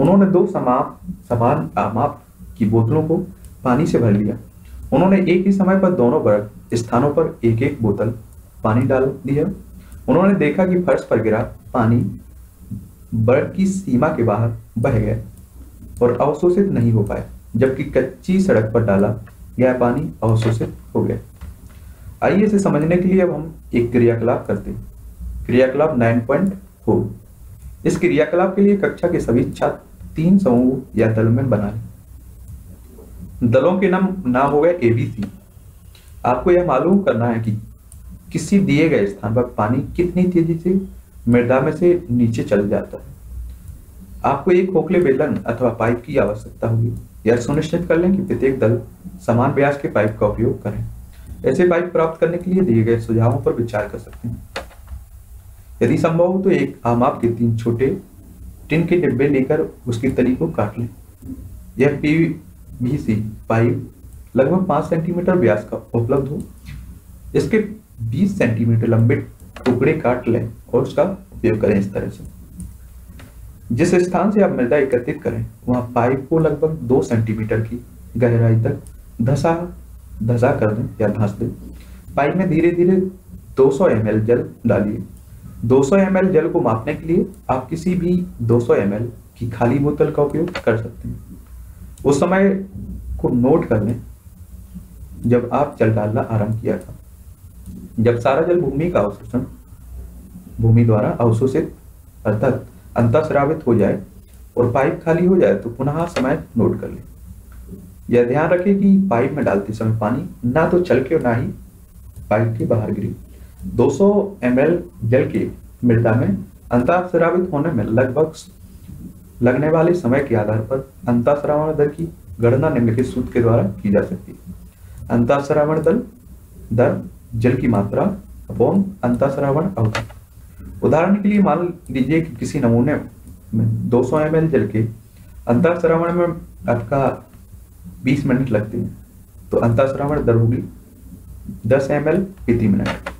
S1: उन्होंने दो समाप समान आमाप की बोतलों को पानी से भर लिया उन्होंने एक ही समय पर दोनों वर्ग स्थानों पर एक एक बोतल पानी डाल दिया उन्होंने देखा कि फर्श पर गिरा पानी बर्ड की सीमा के बाहर बह गया और अवशोषित नहीं हो पाया जबकि कच्ची सड़क पर डाला गया पानी अवशोषित हो गया आइए इसे समझने के लिए अब हम एक क्रियाकलाप करते क्रियाकलाप नाइन पॉइंट हो इस क्रियाकलाप के लिए कक्षा के सभी छात्र तीन समूह या दल में बना लें दलों के नाम नाम हो गए एबीसी आपको यह मालूम करना है कि किसी दिए गए स्थान पर पानी कितनी तेजी से मृदा में से नीचे चल जाता है आपको एक खोखले बेलन अथवा पाइप की आवश्यकता होगी यह सुनिश्चित कर लें कि प्रत्येक दल समान ब्याज के पाइप का उपयोग करें ऐसे पाइप प्राप्त करने के लिए दिए गए सुझावों पर विचार कर सकते हैं यदि संभव हो तो एक आम आप के तीन छोटे टिन के डिब्बे लेकर उसकी तली को काट लें यह पीवीसी पाइप लगभग पांच सेंटीमीटर व्यास का उपलब्ध हो इसके बीस सेंटीमीटर लंबे टुकड़े काट लें और उसका उपयोग करें इस तरह से जिस स्थान से आप मृदा एकत्रित करें वहां पाइप को लगभग दो सेंटीमीटर की गहराई तक धसा धसा कर दें या धंस दें पाइप में धीरे धीरे 200 सौ जल डालिए 200 सौ जल को मापने के लिए आप किसी भी 200 सौ की खाली बोतल का उपयोग कर सकते हैं उस समय को नोट कर लें जब आप जल डालना आरंभ किया था जब सारा जल भूमि का अवशोषण भूमि द्वारा अवशोषित अर्थात अंतस्रावित हो जाए और पाइप खाली हो जाए तो पुनः समय नोट कर ले यह ध्यान रखे कि पाइप में डालते समय पानी ना तो चल और ना ही पाइप के बाहर गिरी 200 सौ जल के मृदा में अंतरावित होने में लगभग लगने वाले समय के आधार पर अंतरावण दर की गणना निम्नलिखित सूत्र के द्वारा की जा सकती है अंताश्रावण दल दर जल की मात्रा अपॉन अंताश्रावण अवधि उदाहरण के लिए मान लीजिए कि किसी नमूने में 200 सौ जल के अंताश्रावण में आपका 20 मिनट लगते हैं तो अंताश्रावण दर होगी 10 एम एल प्रति मिनट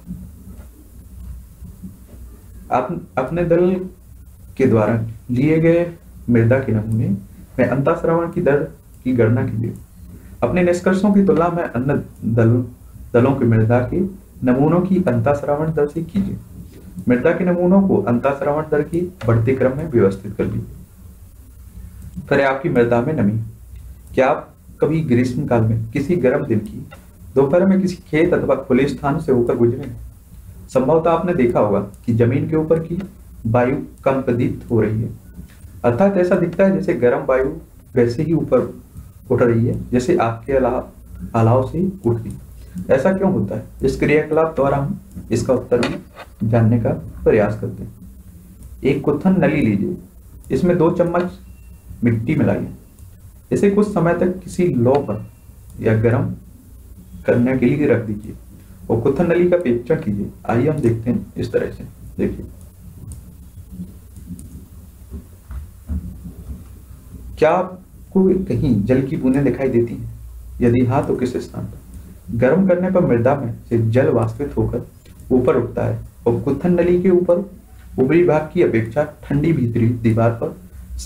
S1: आप अपने दल के द्वारा लिए गए मृदा के नमूने में अंताश्रावण की दर की गणना के लिए अपने निष्कर्षों की तुलना में अन्य दल, दलों के मृदा के नमूनों की अंताश्रावण दर से कीजिए मृदा के नमूनों को अंताश्रावण दर की बढ़ते क्रम में व्यवस्थित कर लीजिए फिर आपकी मृदा में नमी क्या आप कभी ग्रीष्म काल में किसी गर्म दिन की दोपहर में किसी खेत अथवा खुले स्थान से होकर गुजरे संभवतः आपने देखा होगा कि जमीन के ऊपर की वायु कंपदित हो रही है अर्थात ऐसा दिखता है जैसे गर्म वायु वैसे ही ऊपर उठ रही है जैसे आपके अलाव अलाव से उठती ऐसा क्यों होता है इस क्रियाकलाप द्वारा हम इसका उत्तर भी जानने का प्रयास करते हैं एक कुथन नली लीजिए इसमें दो चम्मच मिट्टी मिलाइए इसे कुछ समय तक किसी लो पर या गर्म करने के लिए रख दीजिए और कुत्थन नली का परीक्षण कीजिए आइए हम देखते हैं इस तरह से देखिए क्या आप कोई कहीं जल की बूंदें दिखाई देती हैं यदि हाँ तो किस स्थान पर गर्म करने पर मृदा में से जल वास्तवित होकर ऊपर उठता है और गुत्थन नली के ऊपर ऊपरी भाग की अपेक्षा ठंडी भीतरी दीवार पर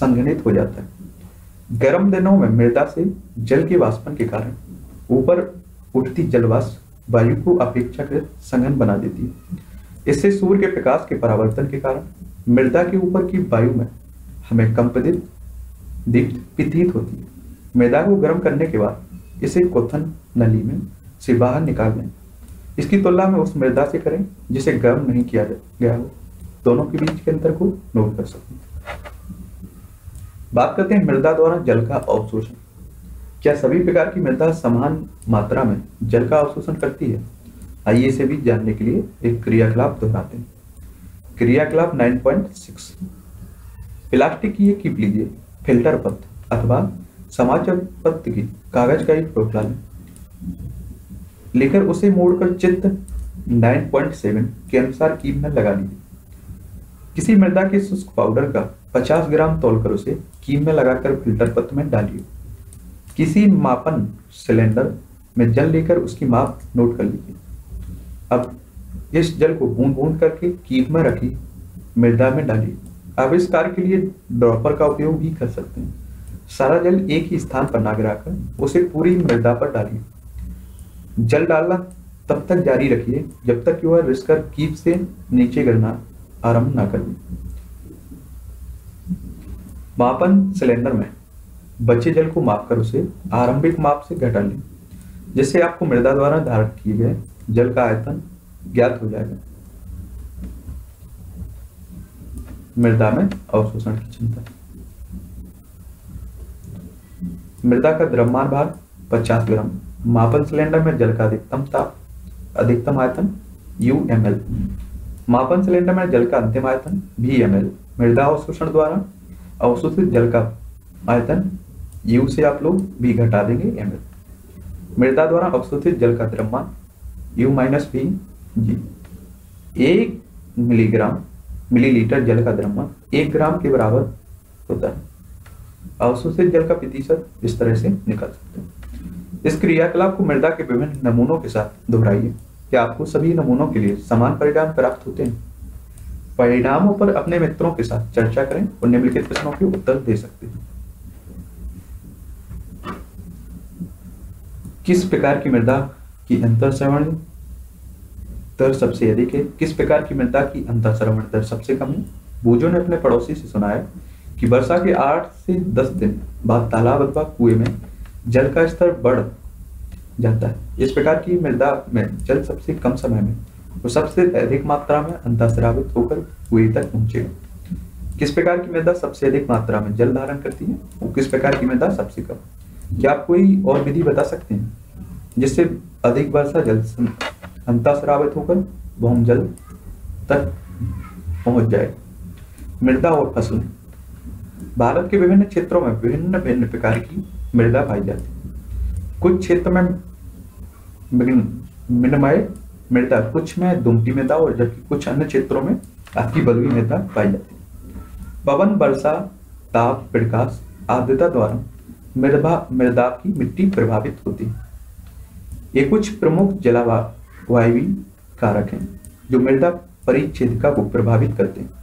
S1: संघनित हो जाता है गर्म दिनों में मृदा से जल के वाष्पन के कारण ऊपर उठती जलवाष्प वायु को अपेक्षाकृत संघन बना देती है इससे सूर्य के प्रकाश के परावर्तन के कारण मृदा के ऊपर की वायु में हमें कंपदित दीप्त पीतीत होती है मैदा को गर्म करने के बाद इसे कोथन नली में से बाहर निकाल लें इसकी तुलना में उस मैदा से करें जिसे गर्म नहीं किया गया हो दोनों के बीच के अंतर को नोट कर सकते हैं बात करते हैं मृदा द्वारा जल का अवशोषण क्या सभी प्रकार की मृदा समान मात्रा में जल का अवशोषण करती है आइए इसे भी जानने के लिए एक क्रियाकलाप दोहराते हैं क्रियाकलाप 9.6 प्लास्टिक की एक कीप लीजिए फिल्टर पत्र अथवा समाचार पत्र की कागज का एक टोकला लें लेकर उसे मोड़कर चित्त 9.7 के अनुसार कीम में लगा लीजिए किसी मृदा के शुष्क पाउडर का 50 ग्राम तोलकर उसे कीम में लगाकर फिल्टर पत्र में डालिए किसी मापन सिलेंडर में जल लेकर उसकी माप नोट कर लीजिए अब इस जल को बूंद बूंद करके कीम में रखी मृदा में डालिए आविष्कार के लिए ड्रॉपर का उपयोग भी कर सकते हैं सारा जल एक ही स्थान पर ना गिराकर उसे पूरी मृदा पर डालिए जल डालना तब तक जारी रखिए जब तक कि वह रिस्कर कीप से नीचे गिरना आरंभ ना कर मापन सिलेंडर में बचे जल को माप कर उसे आरंभिक माप से घटा लें जिससे आपको मृदा द्वारा धारण किए गए जल का आयतन ज्ञात हो जाएगा मृदा में अवशोषण की क्षमता मृदा का द्रव्यमान भार 50 ग्राम मापन सिलेंडर में जल का अधिकतम ताप अधिकतम आयतन यू एम एल मापन सिलेंडर में जल का अंतिम आयतन भी एम एल मृदा अवशोषण द्वारा अवशोषित जल का आयतन यू से आप लोग भी घटा देंगे एम एल मृदा द्वारा अवशोषित जल का द्रव्यमान यू माइनस भी जी एक मिलीग्राम मिलीलीटर जल का द्रव्यमान एक ग्राम के बराबर होता है अवशोषित जल का प्रतिशत इस तरह से निकल सकते हैं इस क्रियाकलाप को मृदा के विभिन्न नमूनों के साथ दोहराइए क्या आपको सभी नमूनों के लिए समान परिणाम प्राप्त होते हैं परिणामों पर अपने मित्रों के साथ चर्चा करें और निम्नलिखित प्रश्नों के उत्तर दे सकते हैं किस प्रकार की मृदा की अंतर सवर्ण दर सबसे अधिक है किस प्रकार की मृदा की श्रवण दर सबसे कम है बोजो ने अपने पड़ोसी से सुनाया कि वर्षा के आठ से दस दिन बाद तालाब अथवा कुएं में जल का स्तर बढ़ जाता है इस प्रकार की मृदा में जल सबसे कम समय में और सबसे अधिक मात्रा में अंतःश्रावित होकर कुएं तक पहुंचेगा किस प्रकार की मृदा सबसे अधिक मात्रा में जल धारण करती है और किस प्रकार की मृदा सबसे कम क्या आप कोई और विधि बता सकते हैं जिससे अधिक वर्षा जल अंता श्रावित होकर बहुम जल तक पहुंच जाए मृदा और फसल भारत के विभिन्न क्षेत्रों में विभिन्न भिन्न प्रकार की मृदा पाई जाती है कुछ क्षेत्र में मिनमय मृदा कुछ में दुमटी मृदा और जबकि कुछ अन्य क्षेत्रों में अति बलुई मृदा पाई जाती है पवन वर्षा ताप प्रकाश आर्द्रता द्वारा मृदा मृदा की मिट्टी प्रभावित होती है ये कुछ प्रमुख जलावा वायवी कारक हैं जो मृदा परिच्छेदिका को प्रभावित करते हैं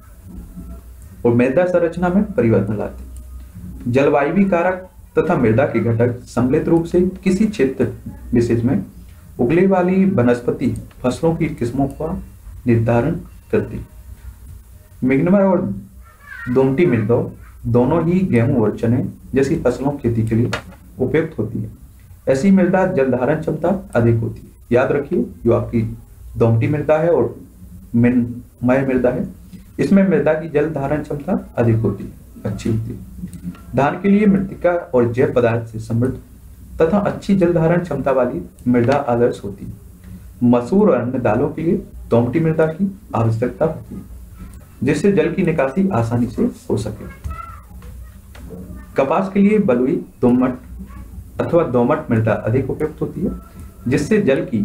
S1: और मृदा संरचना में परिवर्तन लाते हैं जलवायु कारक तथा मृदा के घटक सम्मिलित रूप से किसी क्षेत्र विशेष में उगले वाली वनस्पति फसलों की किस्मों का निर्धारण करते हैं और दोमटी मृदा दोनों ही गेहूं और चने जैसी फसलों खेती के लिए उपयुक्त होती है ऐसी मृदा जलधारण क्षमता अधिक होती है याद रखिए जो आपकी दोमटी मृदा है और मय मृदा है इसमें मृदा की जल धारण क्षमता अधिक होती है अच्छी होती है धान के लिए मृतिका और जैव पदार्थ से समृद्ध तथा अच्छी जल धारण क्षमता वाली मृदा आदर्श होती है मसूर और अन्य दालों के लिए दोमटी मृदा की आवश्यकता होती है जिससे जल की निकासी आसानी से हो सके कपास के लिए बलुई दोमट अथवा दोमट मृदा अधिक उपयुक्त होती है जिससे जल की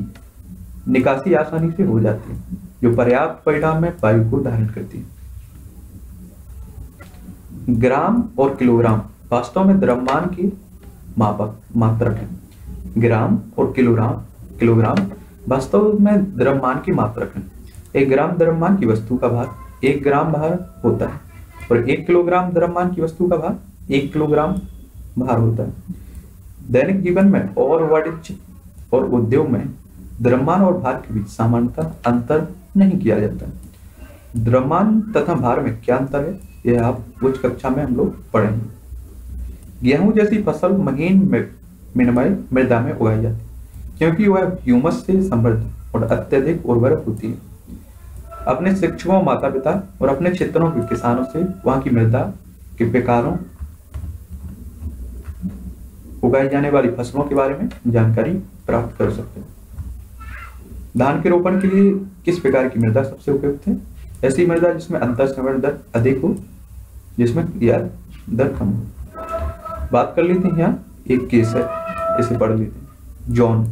S1: निकासी आसानी से हो जाती है जो पर्याप्त परिणाम में वायु को धारण करती है ग्राम और किलोग्राम वास्तव में द्रव्यमान की मापक मात्रक है ग्राम और किलोग्राम किलोग्राम वास्तव में द्रव्यमान की मात्रक है एक ग्राम द्रव्यमान की वस्तु का भार एक ग्राम भार होता है और एक किलोग्राम द्रव्यमान की वस्तु का भार एक किलोग्राम भार होता है दैनिक जीवन में और वाणिज्य और उद्योग में द्रव्यमान और भार के बीच सामान्यतः अंतर नहीं किया जाता द्रव्यमान तथा भार में क्या अंतर है यह आप उच्च कक्षा में हम लोग पढ़ेंगे गेहूं जैसी फसल महीन में मृदा में उगाई जाती है क्योंकि वह ह्यूमस से समृद्ध और अत्यधिक उर्वरक होती है अपने शिक्षकों माता पिता और अपने क्षेत्रों के किसानों से वहां की मृदा के बेकारों उगाई जाने वाली फसलों के बारे में जानकारी प्राप्त कर सकते हैं धान के रोपण के लिए किस प्रकार की मृदा सबसे उपयुक्त है ऐसी मृदा जिसमें अंतर दर अधिक हो जिसमें या दर कम हो बात कर लेते हैं यहाँ एक केस है इसे पढ़ लेते हैं जॉन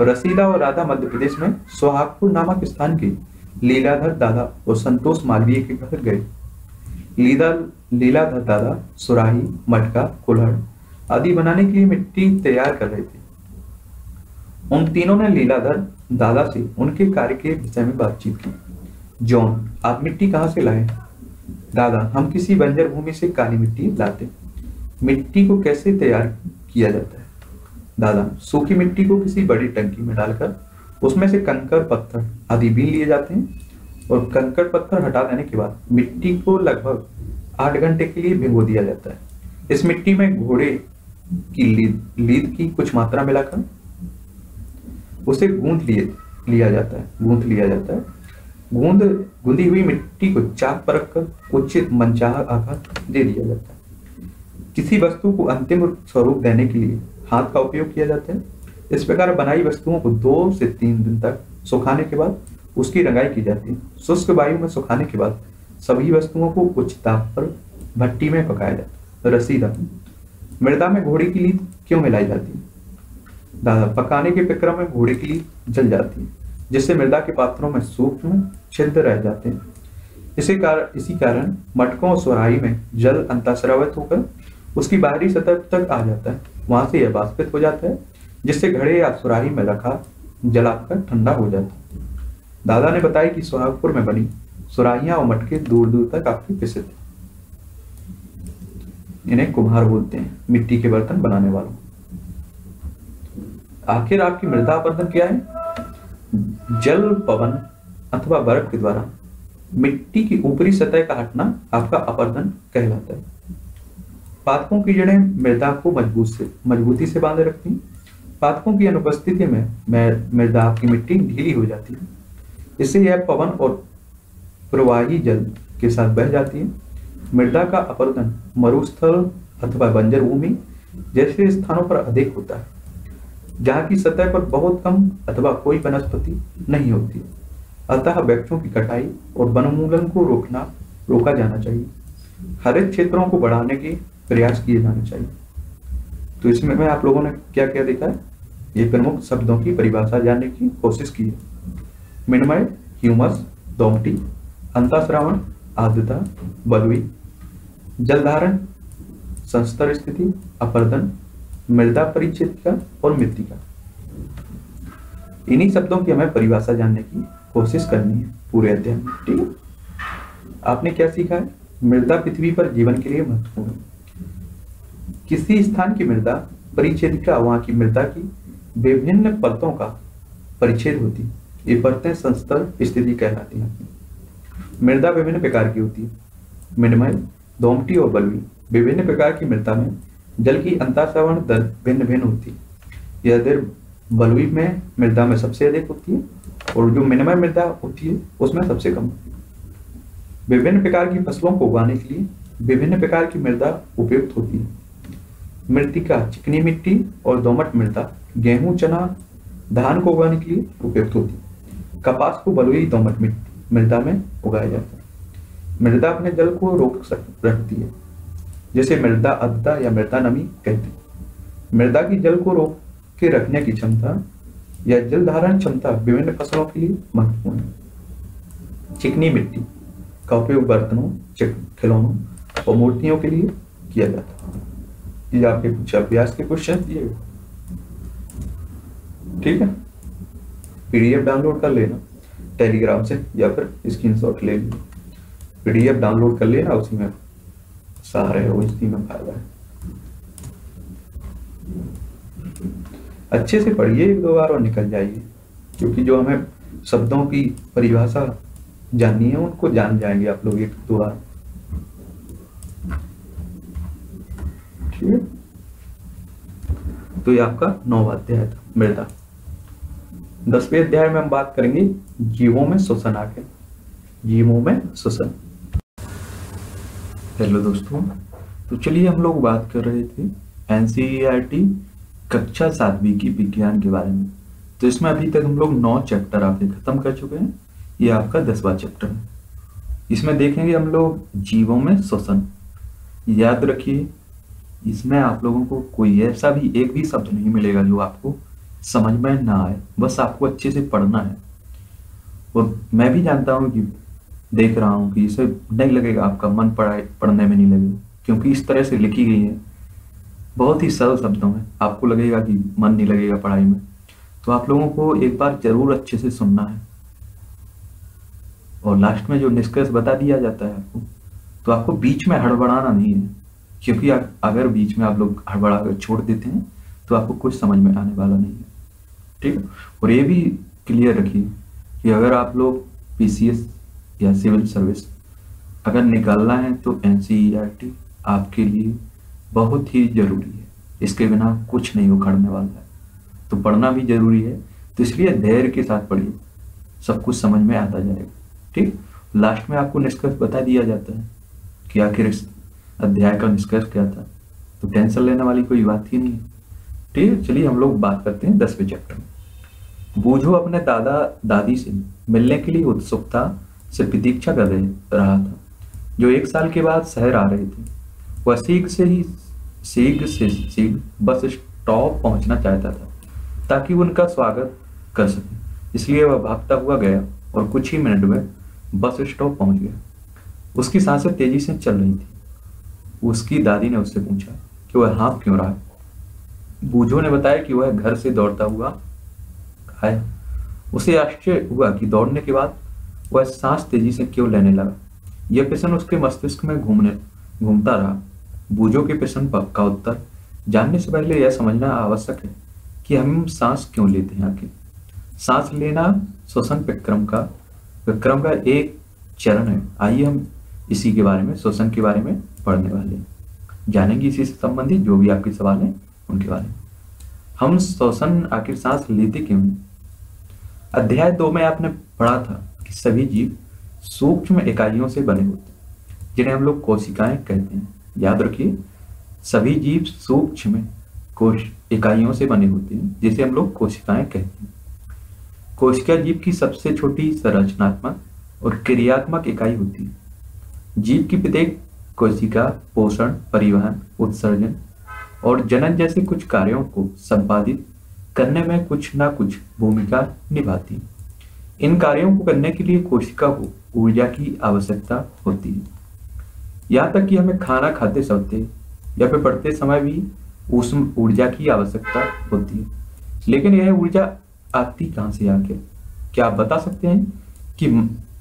S1: रसीदा और राधा मध्य प्रदेश में सोहागपुर नामक स्थान के लीलाधर दादा और संतोष मालवीय के घर गए लीला लीलाधर दादा सुराही मटका कुल्हड़ आदि बनाने के लिए मिट्टी तैयार कर रहे थे उन तीनों ने लीलाधर दादा से उनके कार्य के विषय में बातचीत की जॉन आप मिट्टी कहाँ से लाए दादा हम किसी बंजर भूमि से काली मिट्टी लाते मिट्टी को कैसे तैयार किया जाता है दादा सूखी मिट्टी को किसी बड़ी टंकी में डालकर उसमें से कंकर पत्थर आदि बीन लिए जाते हैं और कंकर पत्थर हटा देने के बाद मिट्टी को लगभग आठ घंटे के लिए भिगो दिया जाता है इस मिट्टी में घोड़े कि लीद लीद की कुछ मात्रा मिलाकर उसे गूंद लिए लिया जाता है गूंद लिया जाता है गूंद गूंदी हुई मिट्टी को चाक पर रखकर उचित मनचाह आकार दे दिया जाता है किसी वस्तु को अंतिम स्वरूप देने के लिए हाथ का उपयोग किया जाता है इस प्रकार बनाई वस्तुओं को दो से तीन दिन तक सुखाने के बाद उसकी रंगाई की जाती है शुष्क वायु में सुखाने के बाद सभी वस्तुओं को उच्च ताप पर भट्टी में पकाया जाता है रसीदा मृदा में घोड़े की लीद क्यों मिलाई जाती है दादा पकाने के प्रक्रम में घोड़े की लीद जल जाती है जिससे मृदा के पात्रों में सूक्ष्म छिद्र रह जाते हैं इसी कारण इसी कारण मटकों और सुराही में जल अंताश्रावित होकर उसकी बाहरी सतह तक आ जाता है वहां से यह बाष्पित हो जाता है जिससे घड़े या सुराही में रखा जल आपका ठंडा हो जाता है दादा ने बताया कि सुहागपुर में बनी सुराहियां और मटके दूर दूर तक आपके प्रसिद्ध इन्हें कुम्हार बोलते हैं मिट्टी के बर्तन बनाने वालों आखिर आपकी मृदा बर्तन क्या है जल पवन अथवा बर्फ के द्वारा मिट्टी की ऊपरी सतह का हटना आपका अपर्दन कहलाता है पादपों की जड़ें मृदा को मजबूत से मजबूती से बांधे रखती पादपों की अनुपस्थिति में मृदा की मिट्टी ढीली हो जाती है इससे यह पवन और प्रवाही जल के साथ बह जाती है मृदा का अपरदन मरुस्थल अथवा बंजर भूमि जैसे स्थानों पर अधिक होता है जहाँ की सतह पर बहुत कम अथवा कोई वनस्पति नहीं होती अतः वृक्षों की कटाई और वनोन्मूलन को रोकना रोका जाना चाहिए हरित क्षेत्रों को बढ़ाने के प्रयास किए जाने चाहिए तो इसमें मैं आप लोगों ने क्या क्या देखा है ये प्रमुख शब्दों की परिभाषा जानने की कोशिश की है मिनमय ह्यूमस दोमटी अंताश्रावण आर्द्रता बलुई जल धारण संस्तर स्थिति अपर्दन मृदा परिच्छेदिका और मृतिका इन्हीं शब्दों की हमें परिभाषा जानने की कोशिश करनी है पूरे अध्ययन में ठीक है आपने क्या सीखा है मृदा पृथ्वी पर जीवन के लिए महत्वपूर्ण है किसी स्थान की मृदा परिच्छेदिका वहां की मृदा की विभिन्न परतों का परिच्छेद होती है ये परतें संस्तर स्थिति कहलाती हैं मृदा विभिन्न प्रकार की होती है मिनिमल दोमटी और बलवी विभिन्न प्रकार की मृदा में जल की अंताश्रवण दर भिन्न भिन्न होती है यह दर बलवी में मृदा में सबसे अधिक होती है और जो मिनिमम मृदा होती है उसमें सबसे कम होती है विभिन्न प्रकार की फसलों को उगाने के लिए विभिन्न प्रकार की मृदा उपयुक्त होती है मृतिका चिकनी मिट्टी और दोमट मृदा गेहूं चना धान को उगाने के लिए उपयुक्त होती है कपास को बलुई दोमट मृदा में उगाया जाता है मृदा अपने जल को रोक सक रखती है जिसे मृदा अद्दा या मृदा नमी कहते हैं मृदा की जल को रोक के रखने की क्षमता या जल धारण क्षमता विभिन्न फसलों के लिए महत्वपूर्ण है चिकनी मिट्टी का उपयोग बर्तनों खिलौनों और मूर्तियों के लिए किया जाता है ये आपके कुछ अभ्यास के क्वेश्चन दिए ठीक है पीडीएफ डाउनलोड कर लेना टेलीग्राम से या फिर स्क्रीनशॉट ले लेना पीडीएफ डाउनलोड कर लिया उसी में सारे हो इसी में फायदा है अच्छे से पढ़िए एक दो बार और निकल जाइए क्योंकि जो हमें शब्दों की परिभाषा जाननी है उनको जान जाएंगे आप लोग एक दो बार ठीक है तो ये आपका नौवा अध्याय था मृदा दसवें अध्याय में हम बात करेंगे जीवों में श्वसन आके जीवों में श्वसन हेलो दोस्तों तो चलिए हम लोग बात कर रहे थे एन e कक्षा सातवीं की विज्ञान के बारे में तो इसमें अभी तक हम लोग नौ चैप्टर आपके खत्म कर चुके हैं ये आपका दसवा चैप्टर है इसमें देखेंगे हम लोग जीवों में श्वसन याद रखिए इसमें आप लोगों को कोई ऐसा भी एक भी शब्द नहीं मिलेगा जो आपको समझ में ना आए बस आपको अच्छे से पढ़ना है और मैं भी जानता हूँ कि देख रहा हूँ कि इसे नहीं लगेगा आपका मन पढ़ाई पढ़ने में नहीं लगेगा क्योंकि इस तरह से लिखी गई है बहुत ही सरल शब्दों में आपको लगेगा कि मन नहीं लगेगा पढ़ाई में तो आप लोगों को एक बार जरूर अच्छे से सुनना है और लास्ट में जो निष्कर्ष बता दिया जाता है आपको तो आपको बीच में हड़बड़ाना नहीं है क्योंकि अगर बीच में आप लोग हड़बड़ा कर छोड़ देते हैं तो आपको कुछ समझ में आने वाला नहीं है ठीक है और ये भी क्लियर रखिए कि अगर आप लोग पीसीएस या सिविल सर्विस अगर निकालना है तो एन e आपके लिए बहुत ही ज़रूरी है इसके बिना कुछ नहीं उखड़ने वाला है तो पढ़ना भी ज़रूरी है तो इसलिए धैर्य के साथ पढ़िए सब कुछ समझ में आता जाएगा ठीक लास्ट में आपको निष्कर्ष बता दिया जाता है कि आखिर इस अध्याय का निष्कर्ष क्या था तो टेंशन लेने वाली कोई बात ही नहीं है ठीक है चलिए हम लोग बात करते हैं दसवें चैप्टर में बूझो अपने दादा दादी से मिलने के लिए उत्सुकता से प्रतीक्षा कर रहा था जो एक साल के बाद शहर आ रहे थे वह सीघ से ही सीघ से सीघ बस स्टॉप पहुंचना चाहता था ताकि उनका स्वागत कर सके इसलिए वह भागता हुआ गया और कुछ ही मिनट में बस स्टॉप पहुंच गया उसकी सांसें तेजी से चल रही थी उसकी दादी ने उससे पूछा कि वह हाँ क्यों रहा बूझो ने बताया कि वह घर से दौड़ता हुआ आया उसे आश्चर्य हुआ कि दौड़ने के बाद वह सांस तेजी से क्यों लेने लगा यह प्रश्न उसके मस्तिष्क में घूमने घूमता रहा बूझो के प्रश्न का उत्तर जानने से पहले यह समझना आवश्यक है कि हम सांस क्यों लेते हैं आखिर सांस लेना श्वसन विक्रम का विक्रम का एक चरण है आइए हम इसी के बारे में श्वसन के बारे में पढ़ने वाले हैं जानेंगे इसी से संबंधित जो भी आपके सवाल हैं उनके बारे में हम श्वसन आखिर सांस लेते क्यों अध्याय दो में आपने पढ़ा था कि सभी जीव सूक्ष्म इकाइयों से बने होते हैं जिन्हें हम लोग कोशिकाएं कहते हैं याद रखिए सभी जीव सूक्ष्म कोश इकाइयों से बने होते हैं जिसे हम लोग कोशिकाएं कहते हैं कोशिका जीव की सबसे छोटी संरचनात्मक और क्रियात्मक इकाई होती है जीव की प्रत्येक कोशिका पोषण परिवहन उत्सर्जन और जनन जैसे कुछ कार्यों को संपादित करने में कुछ ना कुछ भूमिका निभाती है इन कार्यों को करने के लिए कोशिका को ऊर्जा की आवश्यकता होती है यहाँ तक कि हमें खाना खाते सोते या फिर पढ़ते समय भी उष्म ऊर्जा की आवश्यकता होती है लेकिन यह ऊर्जा आती कहाँ से आके क्या आप बता सकते हैं कि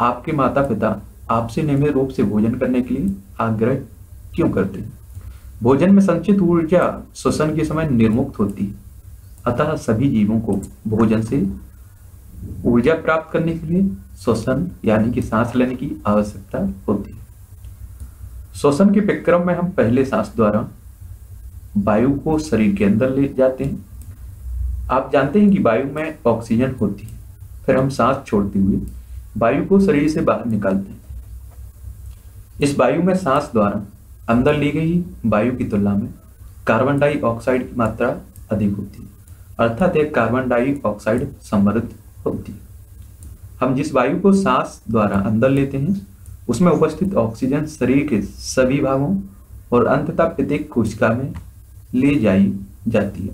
S1: आपके माता पिता आपसे नियमित रूप से भोजन करने के लिए आग्रह क्यों करते हैं भोजन में संचित ऊर्जा श्वसन के समय निर्मुक्त होती है अतः सभी जीवों को भोजन से ऊर्जा प्राप्त करने के लिए श्वसन यानी कि सांस लेने की आवश्यकता होती है श्वसन के प्रक्रम में हम पहले सांस द्वारा वायु को शरीर के अंदर ले जाते हैं आप जानते हैं कि वायु में ऑक्सीजन होती है फिर हम सांस छोड़ते हुए वायु को शरीर से बाहर निकालते हैं इस वायु में सांस द्वारा अंदर ली गई वायु की तुलना में कार्बन डाइऑक्साइड की मात्रा अधिक होती है अर्थात एक कार्बन डाइऑक्साइड समृद्ध होती है हम जिस वायु को सांस द्वारा अंदर लेते हैं उसमें उपस्थित ऑक्सीजन शरीर के सभी भागों और अंततः प्रत्येक कोशिका में ले जाई जाती है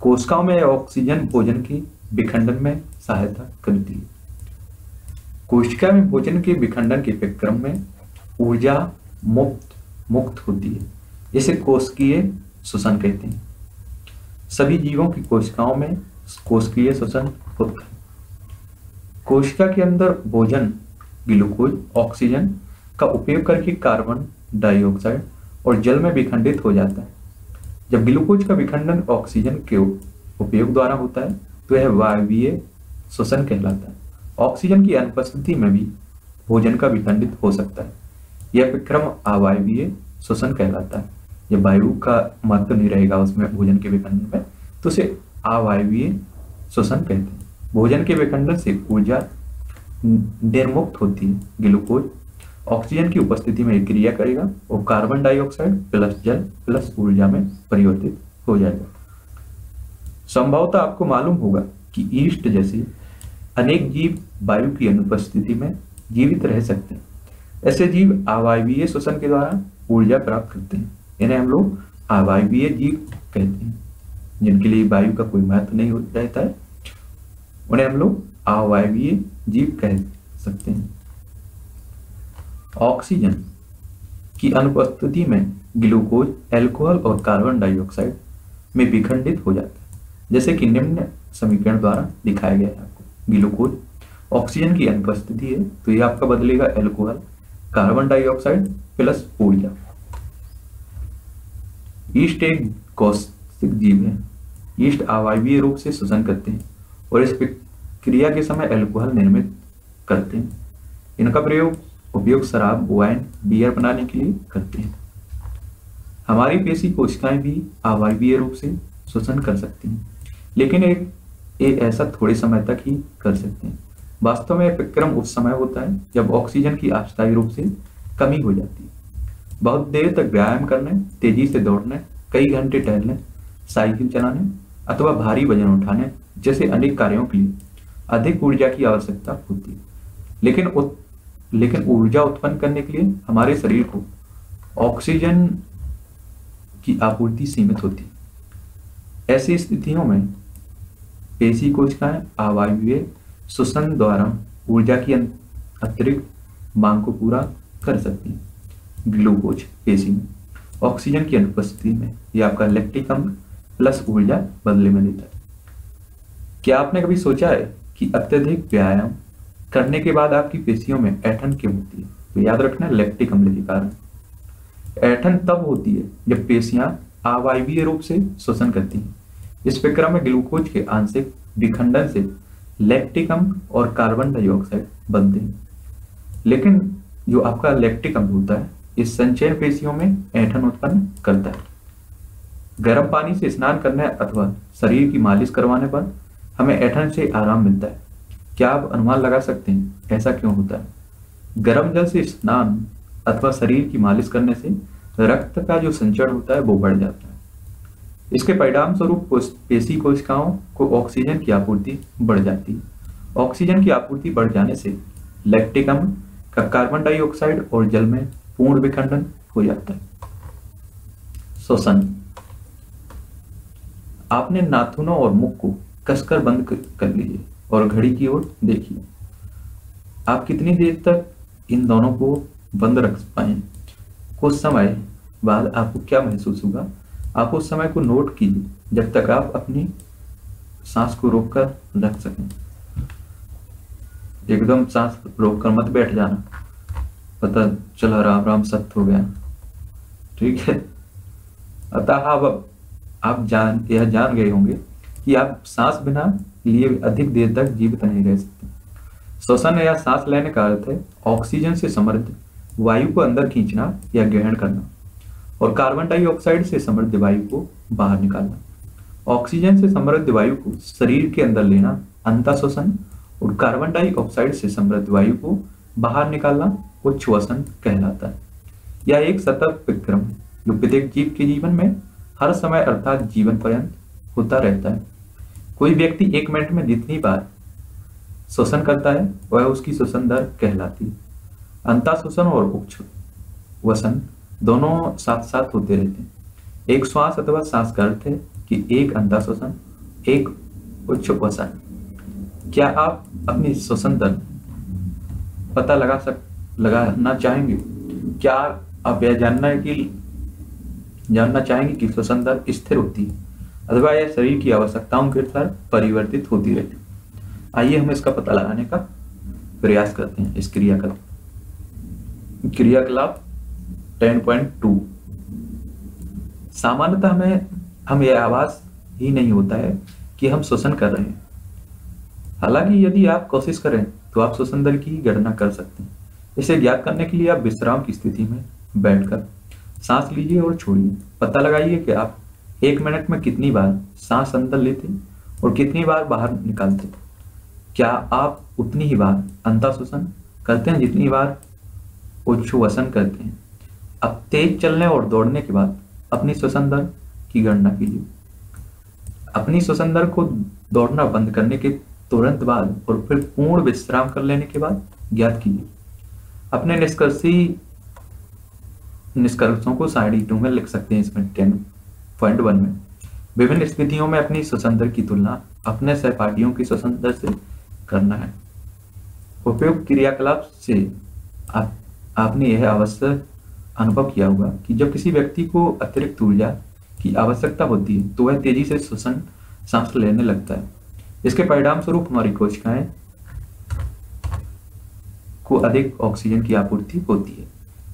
S1: कोशिकाओं में ऑक्सीजन भोजन के विखंडन में सहायता करती है कोशिका में भोजन के विखंडन के विक्रम में ऊर्जा मुक्त मुक्त होती है इसे कोशिकीय शोषण कहते हैं सभी जीवों की कोशिकाओं में कोशिकीय शोषण होता है कोशिका के अंदर भोजन ग्लूकोज ऑक्सीजन का उपयोग करके कार्बन डाइऑक्साइड और जल में विखंडित हो जाता है जब ग्लूकोज का विखंडन ऑक्सीजन के उपयोग द्वारा होता है तो यह वायवीय श्वसन कहलाता है ऑक्सीजन की अनुपस्थिति में भी भोजन का विखंडित हो सकता है यह विक्रम अवायवीय श्वसन कहलाता है जब वायु का महत्व नहीं रहेगा उसमें भोजन के विखंडन में तो उसे अवायवीय श्वसन कहते हैं भोजन के विखंडन से ऊर्जा निर्मुक्त होती है ग्लूकोज ऑक्सीजन की उपस्थिति में क्रिया करेगा और कार्बन डाइऑक्साइड प्लस जल प्लस ऊर्जा में परिवर्तित हो जाएगा संभवतः आपको मालूम होगा कि ईस्ट जैसे अनेक जीव वायु की अनुपस्थिति में जीवित रह सकते हैं ऐसे जीव अवायवीय श्वसन के द्वारा ऊर्जा प्राप्त करते हैं इन्हें हम लोग अवायवीय जीव कहते हैं जिनके लिए वायु का कोई महत्व नहीं रहता है उन्हें हम लोग अवायवीय जीव कह सकते हैं ऑक्सीजन की अनुपस्थिति में ग्लूकोज एल्कोहल और कार्बन डाइऑक्साइड में विखंडित हो जाता है जैसे कि निम्न समीकरण द्वारा दिखाया गया है आपको ग्लूकोज ऑक्सीजन की अनुपस्थिति है तो ये आपका बदलेगा एल्कोहल कार्बन डाइऑक्साइड प्लस ऊर्जा ईस्ट एक कौशिक जीव है ईस्ट अवायवीय रूप से श्वसन करते हैं और इस क्रिया के समय एल्कोहल निर्मित करते हैं इनका प्रयोग उपयोग शराब वाइन बियर बनाने के लिए करते हैं हमारी पेशी कोशिकाएं भी अवायवीय रूप से श्वसन कर सकती हैं लेकिन एक ये ऐसा थोड़े समय तक ही कर सकते हैं वास्तव में विक्रम उस समय होता है जब ऑक्सीजन की अस्थायी रूप से कमी हो जाती है बहुत देर तक व्यायाम करने तेजी से दौड़ने कई घंटे टहलने साइकिल चलाने अथवा भारी वजन उठाने जैसे अनेक कार्यों के लिए अधिक ऊर्जा की आवश्यकता होती है लेकिन उत, लेकिन ऊर्जा उत्पन्न करने के लिए हमारे शरीर को ऑक्सीजन की आपूर्ति सीमित होती है ऐसी स्थितियों में पेशी कोशिकाएं आवायुय श्वसन द्वारा ऊर्जा की अतिरिक्त मांग को पूरा कर सकती है ग्लूकोज पेशी में ऑक्सीजन की अनुपस्थिति में यह आपका लेप्टिक अम्ल प्लस ऊर्जा बदले में लेता है क्या आपने कभी सोचा है कि अत्यधिक व्यायाम करने के बाद आपकी पेशियों में ऐठन क्यों होती है तो याद रखना लेप्टिक अम्ल के कारण ऐठन तब होती है जब पेशियां अवायवीय रूप से शोषण करती हैं इस प्रक्रम में ग्लूकोज के आंशिक विखंडन से लैक्टिक अम्ल और कार्बन डाइऑक्साइड बनते हैं लेकिन जो आपका लैक्टिक अम्ल होता है इस संचय पेशियों में ऐठन उत्पन्न करता है गर्म पानी से स्नान करने अथवा शरीर की मालिश करवाने पर हमें ऐठन से आराम मिलता है क्या आप अनुमान लगा सकते हैं ऐसा क्यों होता है गर्म जल से स्नान अथवा शरीर की मालिश करने से रक्त का जो संचरण होता है वो बढ़ जाता है इसके परिणाम स्वरूप पेशी कोशिकाओं को ऑक्सीजन की आपूर्ति बढ़ जाती है ऑक्सीजन की आपूर्ति बढ़ जाने से लैक्टिक अम्ल का कार्बन डाइऑक्साइड और जल में पूर्ण विखंडन हो जाता है श्वसन आपने नाथुनों और मुख को कसकर बंद कर लीजिए और घड़ी की ओर देखिए आप कितनी देर तक इन दोनों को बंद रख पाए कुछ समय बाद आपको क्या महसूस होगा आप उस समय को नोट कीजिए जब तक आप अपनी सांस को रोक कर रख सकें एकदम सांस रोक कर मत बैठ जाना पता चला राम राम सत्य हो गया ठीक है अतः आप जान यह जान गए होंगे कि आप सांस बिना लिए अधिक देर तक जीवित नहीं रह सकते श्वसन या सांस लेने का अर्थ है ऑक्सीजन से समृद्ध वायु को अंदर खींचना या ग्रहण करना और कार्बन डाइऑक्साइड से समृद्ध वायु को बाहर निकालना ऑक्सीजन से समृद्ध वायु को शरीर के अंदर लेना अंत श्वसन और कार्बन डाइऑक्साइड से समृद्ध वायु को बाहर निकालना उच्छ्वसन कहलाता है यह एक सतत विक्रम है जो प्रत्येक जीव के जीवन में हर समय अर्थात जीवन पर्यंत होता रहता है कोई व्यक्ति एक मिनट में जितनी बार श्वसन करता है वह उसकी श्वसन दर कहलाती है अंता श्वसन और उच्च वसन दोनों साथ साथ होते रहते हैं एक श्वास अथवा सांस का अर्थ है कि एक अंता श्वसन एक उच्च वसन क्या आप अपनी श्वसन दर पता लगा सक लगाना चाहेंगे क्या आप यह जानना है कि जानना चाहेंगे कि श्वसन दर स्थिर होती है अथवा यह शरीर की आवश्यकताओं के अनुसार परिवर्तित होती रहती आइए हम इसका पता लगाने का प्रयास करते हैं इस क्रियाकलाप क्रियाकलाप टेन पॉइंट टू सामान्यतः में हम यह आवाज ही नहीं होता है कि हम श्वसन कर रहे हैं हालांकि यदि आप कोशिश करें तो आप श्वसन दर की गणना कर सकते हैं इसे ज्ञात करने के लिए आप विश्राम की स्थिति में बैठकर सांस लीजिए और छोड़िए पता लगाइए कि आप एक मिनट में कितनी बार सांस अंदर लेते और कितनी बार बाहर निकालते क्या आप उतनी ही बार अंता अंताश्वसन करते हैं जितनी बार उच्छुवसन करते हैं अब तेज चलने और दौड़ने के बाद अपनी श्वसन दर की गणना कीजिए अपनी श्वसन दर को दौड़ना बंद करने के तुरंत बाद और फिर पूर्ण विश्राम कर लेने के बाद ज्ञात कीजिए अपने निष्कर्षी निष्कर्षों को सारणी टू में लिख सकते हैं इसमें टेन पॉइंट वन में विभिन्न स्थितियों में अपनी स्वतंत्र की तुलना अपने सहपाठियों की स्वतंत्र से करना है उपयुक्त क्रियाकलाप से आप, आपने यह अवश्य अनुभव किया होगा कि जब किसी व्यक्ति को अतिरिक्त ऊर्जा की आवश्यकता होती है तो वह तेजी से श्वसन सांस लेने लगता है इसके परिणाम स्वरूप हमारी कोशिकाएं को अधिक ऑक्सीजन की आपूर्ति होती है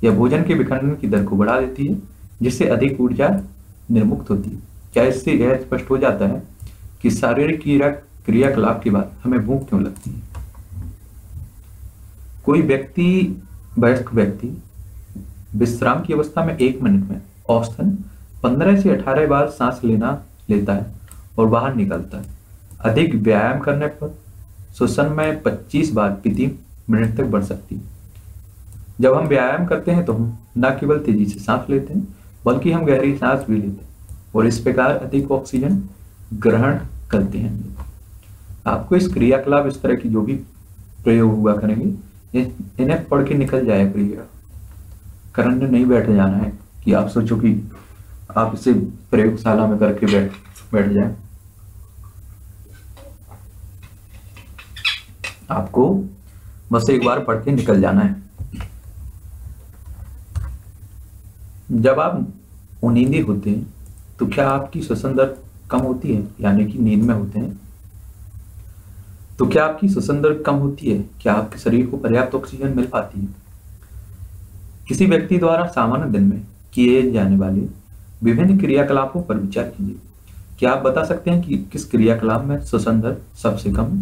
S1: यह भोजन के विखंडन की दर को बढ़ा देती है जिससे अधिक ऊर्जा निर्मुक्त होती है क्या इससे यह स्पष्ट हो जाता है कि शारीरिक क्रियाकलाप के बाद हमें भूख क्यों लगती है कोई व्यक्ति वयस्क व्यक्ति विश्राम की अवस्था में एक मिनट में औसतन 15 से 18 बार सांस लेना लेता है और बाहर निकलता है अधिक व्यायाम करने पर श्वसन में 25 बार प्रति मिनट तक बढ़ सकती है जब हम व्यायाम करते हैं तो हम न केवल तेजी से सांस लेते हैं बल्कि हम गहरी सांस भी लेते हैं और इस प्रकार अधिक ऑक्सीजन ग्रहण करते हैं आपको इस क्रियाकलाप इस तरह की जो भी प्रयोग हुआ करेंगे इन्हें पढ़ के निकल जाया करिएगा करण ने नहीं बैठ जाना है कि आप सोचो कि आप इसे प्रयोगशाला में करके बैठ बैठ जाए आपको बस एक बार पढ़ के निकल जाना है जब आप नींदी होते हैं तो क्या आपकी श्वसन दर कम होती है यानी कि नींद में होते हैं तो क्या आपकी श्वसन दर कम होती है क्या आपके शरीर को पर्याप्त ऑक्सीजन मिल पाती है किसी व्यक्ति द्वारा सामान्य दिन में किए जाने वाले विभिन्न क्रियाकलापों पर विचार कीजिए क्या आप बता सकते हैं कि किस क्रियाकलाप में श्वसन दर सबसे कम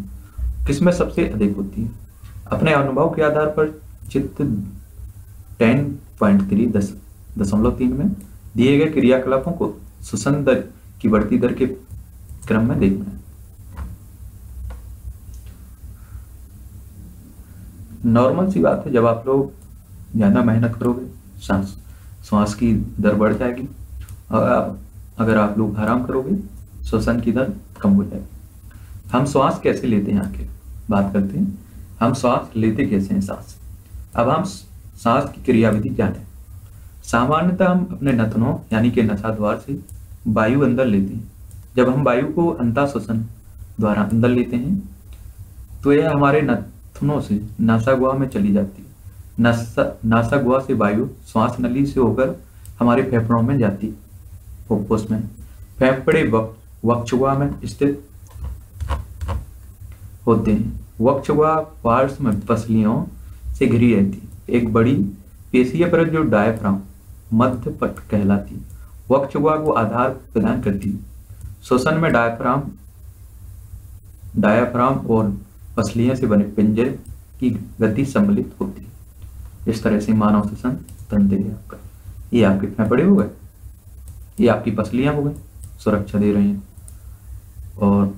S1: किस में सबसे अधिक होती है अपने अनुभव के आधार पर चित्र टेन पॉइंट थ्री दस दशमलव तीन में दिए गए क्रियाकलापों को सुसन दर की बढ़ती दर के क्रम में देखना है नॉर्मल सी बात है जब आप लोग ज्यादा मेहनत करोगे सांस श्वास की दर बढ़ जाएगी और आप अगर आप लोग आराम करोगे श्वसन की दर कम हो जाएगी हम श्वास कैसे लेते हैं आखिर बात करते हैं हम श्वास लेते कैसे हैं सांस अब हम सांस की क्रियाविधि क्या सामान्यतः हम अपने नथनों यानी कि नथा द्वार से वायु अंदर लेते हैं जब हम वायु को अंता श्वसन द्वारा अंदर लेते हैं तो यह हमारे नथनों से नासागुहा में चली जाती है नासा नासागुहा से वायु श्वास नली से होकर हमारे फेफड़ों में जाती है फुफ्फुस में फेफड़े वक्षगुहा में स्थित होते हैं वक्षगुहा पार्श्व में पसलियों से घिरी रहती है एक बड़ी पेशीय परत जो डायफ्राम मध्य पट कहलाती वक्षुआ को आधार प्रदान करती श्वसन में डायफ्राम डायफ्राम और पसलियों से बने पिंजरे की गति सम्मिलित होती इस तरह से मानव श्वसन तंत्र है आपका ये आप कितना बड़े हो गए ये आपकी पसलियां हो गई सुरक्षा दे रही हैं और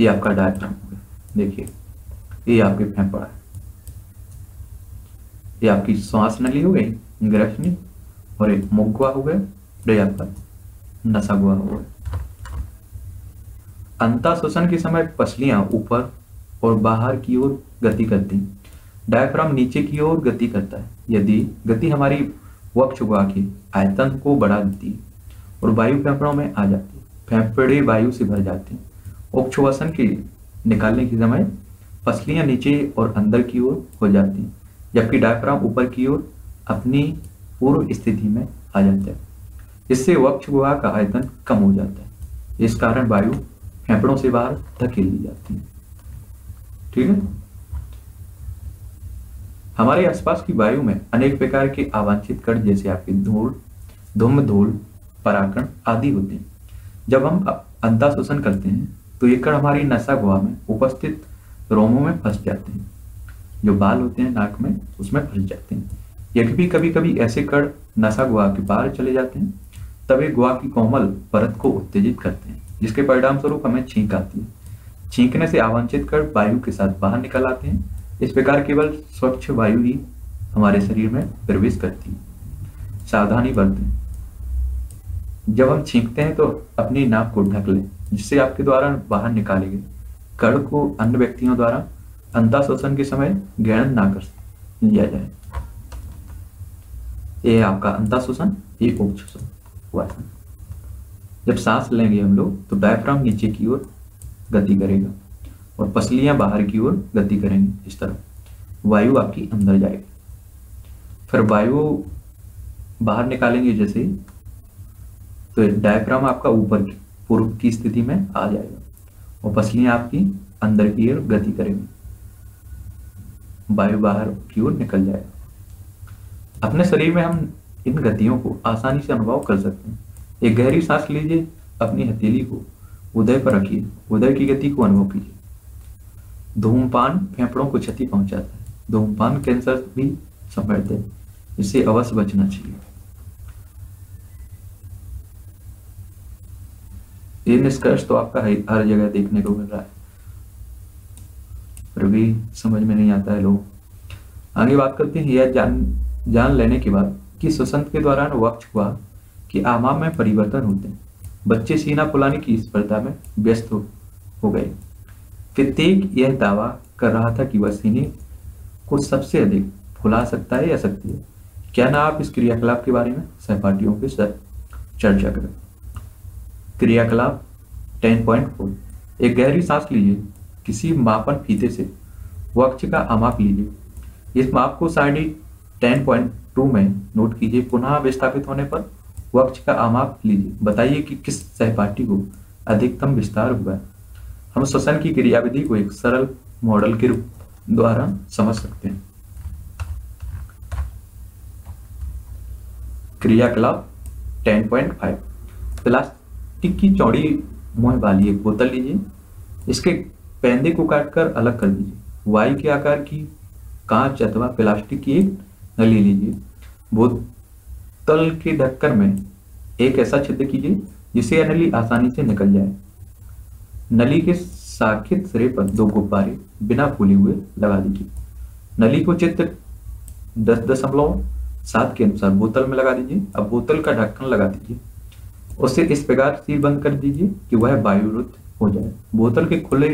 S1: ये आपका डायफ्राम हो गया देखिए ये आपके फेफड़ा है ये आपकी श्वास नली हो गई ग्रसनी और एक मुगुआ हो गया और ये आपका हो गया अंता शोषण के समय पसलियां ऊपर और बाहर की ओर गति करती डायफ्राम नीचे की ओर गति करता है यदि गति हमारी वक्षुआ के आयतन को बढ़ा देती है और वायु फेफड़ों में आ जाती है फेफड़े वायु से भर जाते हैं उक्षवासन के निकालने के समय पसलियां नीचे और अंदर की ओर हो जाती हैं जबकि डायफ्राम ऊपर की ओर अपनी पूर्व स्थिति में आ जाता है इससे वक्ष गुहा का आयतन कम हो जाता है इस कारण वायु फेफड़ों से बाहर धकेल दी जाती है ठीक है हमारे आसपास की वायु में अनेक प्रकार के अवांछित कण जैसे आपके धूल धूम धूल पराकण आदि होते हैं जब हम अंधा शोषण करते हैं तो ये कण हमारी नशा गुहा में उपस्थित रोमों में फंस जाते हैं जो बाल होते हैं नाक में उसमें फंस जाते हैं भी कभी कभी ऐसे कण नशा गुहा के बाहर चले जाते हैं तब ये गुहा की कोमल परत को उत्तेजित करते हैं जिसके परिणाम स्वरूप हमें छींक आती है छींकने से आवांछित कर वायु के साथ बाहर निकल आते हैं इस प्रकार केवल स्वच्छ वायु ही हमारे शरीर में प्रवेश करती है सावधानी बरते जब हम छींकते हैं तो अपनी नाक को ढक लें जिससे आपके द्वारा बाहर निकाले गए कड़ को अन्य व्यक्तियों द्वारा अंधा शोषण के समय ग्रहण ना कर लिया जाए ये आपका अंता शोषण ये उप जब सांस लेंगे हम लोग तो डायफ्राम नीचे की ओर गति करेगा और पसलियां बाहर की ओर गति करेंगी इस तरह वायु आपकी अंदर जाएगी फिर वायु बाहर निकालेंगे जैसे ही तो डायफ्राम आपका ऊपर की पूर्व की स्थिति में आ जाएगा और पसलियां आपकी अंदर की ओर गति करेंगी वायु बाहर की ओर निकल जाएगा अपने शरीर में हम इन गतियों को आसानी से अनुभव कर सकते हैं एक गहरी सांस लीजिए अपनी हथेली को उदय पर रखिए उदय की गति को अनुभव कीजिए धूमपान फेफड़ों को क्षति पहुंचाता है धूमपान कैंसर भी संभलते हैं इससे अवश्य बचना चाहिए ये निष्कर्ष तो आपका हर जगह देखने को मिल रहा है पर भी समझ में नहीं आता है लोग आगे बात करते हैं यह जान जान लेने के बाद कि सुसंत के दौरान वक्त हुआ कि आमा में परिवर्तन होते हैं बच्चे सीना फुलाने की स्पर्धा में व्यस्त हो, हो गए प्रत्येक यह दावा कर रहा था कि वह सीने को सबसे अधिक फुला सकता है या सकती है क्या ना आप इस क्रियाकलाप के बारे में सहपाठियों के साथ चर्चा करें क्रियाकलाप टेन पॉइंट फोर एक गहरी सांस लीजिए किसी मापन फीते से वक्ष का अमाप लीजिए इस माप को साढ़े 10.2 में नोट कीजिए पुनः विस्थापित होने पर वक्ष का आमाप लीजिए बताइए कि किस सहपाठी को अधिकतम विस्तार हुआ है हम श्वसन की क्रियाविधि को एक सरल मॉडल के रूप द्वारा समझ सकते हैं क्रियाकलाप 10.5 पॉइंट प्लास्टिक की चौड़ी मुंह वाली एक बोतल लीजिए इसके पैंदे को काटकर अलग कर दीजिए वाई के आकार की कांच अथवा प्लास्टिक की एक ले लीजिए बोतल के ढक्कर में एक ऐसा छिद्र कीजिए जिसे यह नली आसानी से निकल जाए नली के साखित सिरे पर दो गुब्बारे बिना फूले हुए लगा दीजिए नली को चित्र दस दशमलव सात के अनुसार बोतल में लगा दीजिए अब बोतल का ढक्कन लगा दीजिए उसे इस प्रकार सील बंद कर दीजिए कि वह वायुरुद्ध हो जाए बोतल के खुले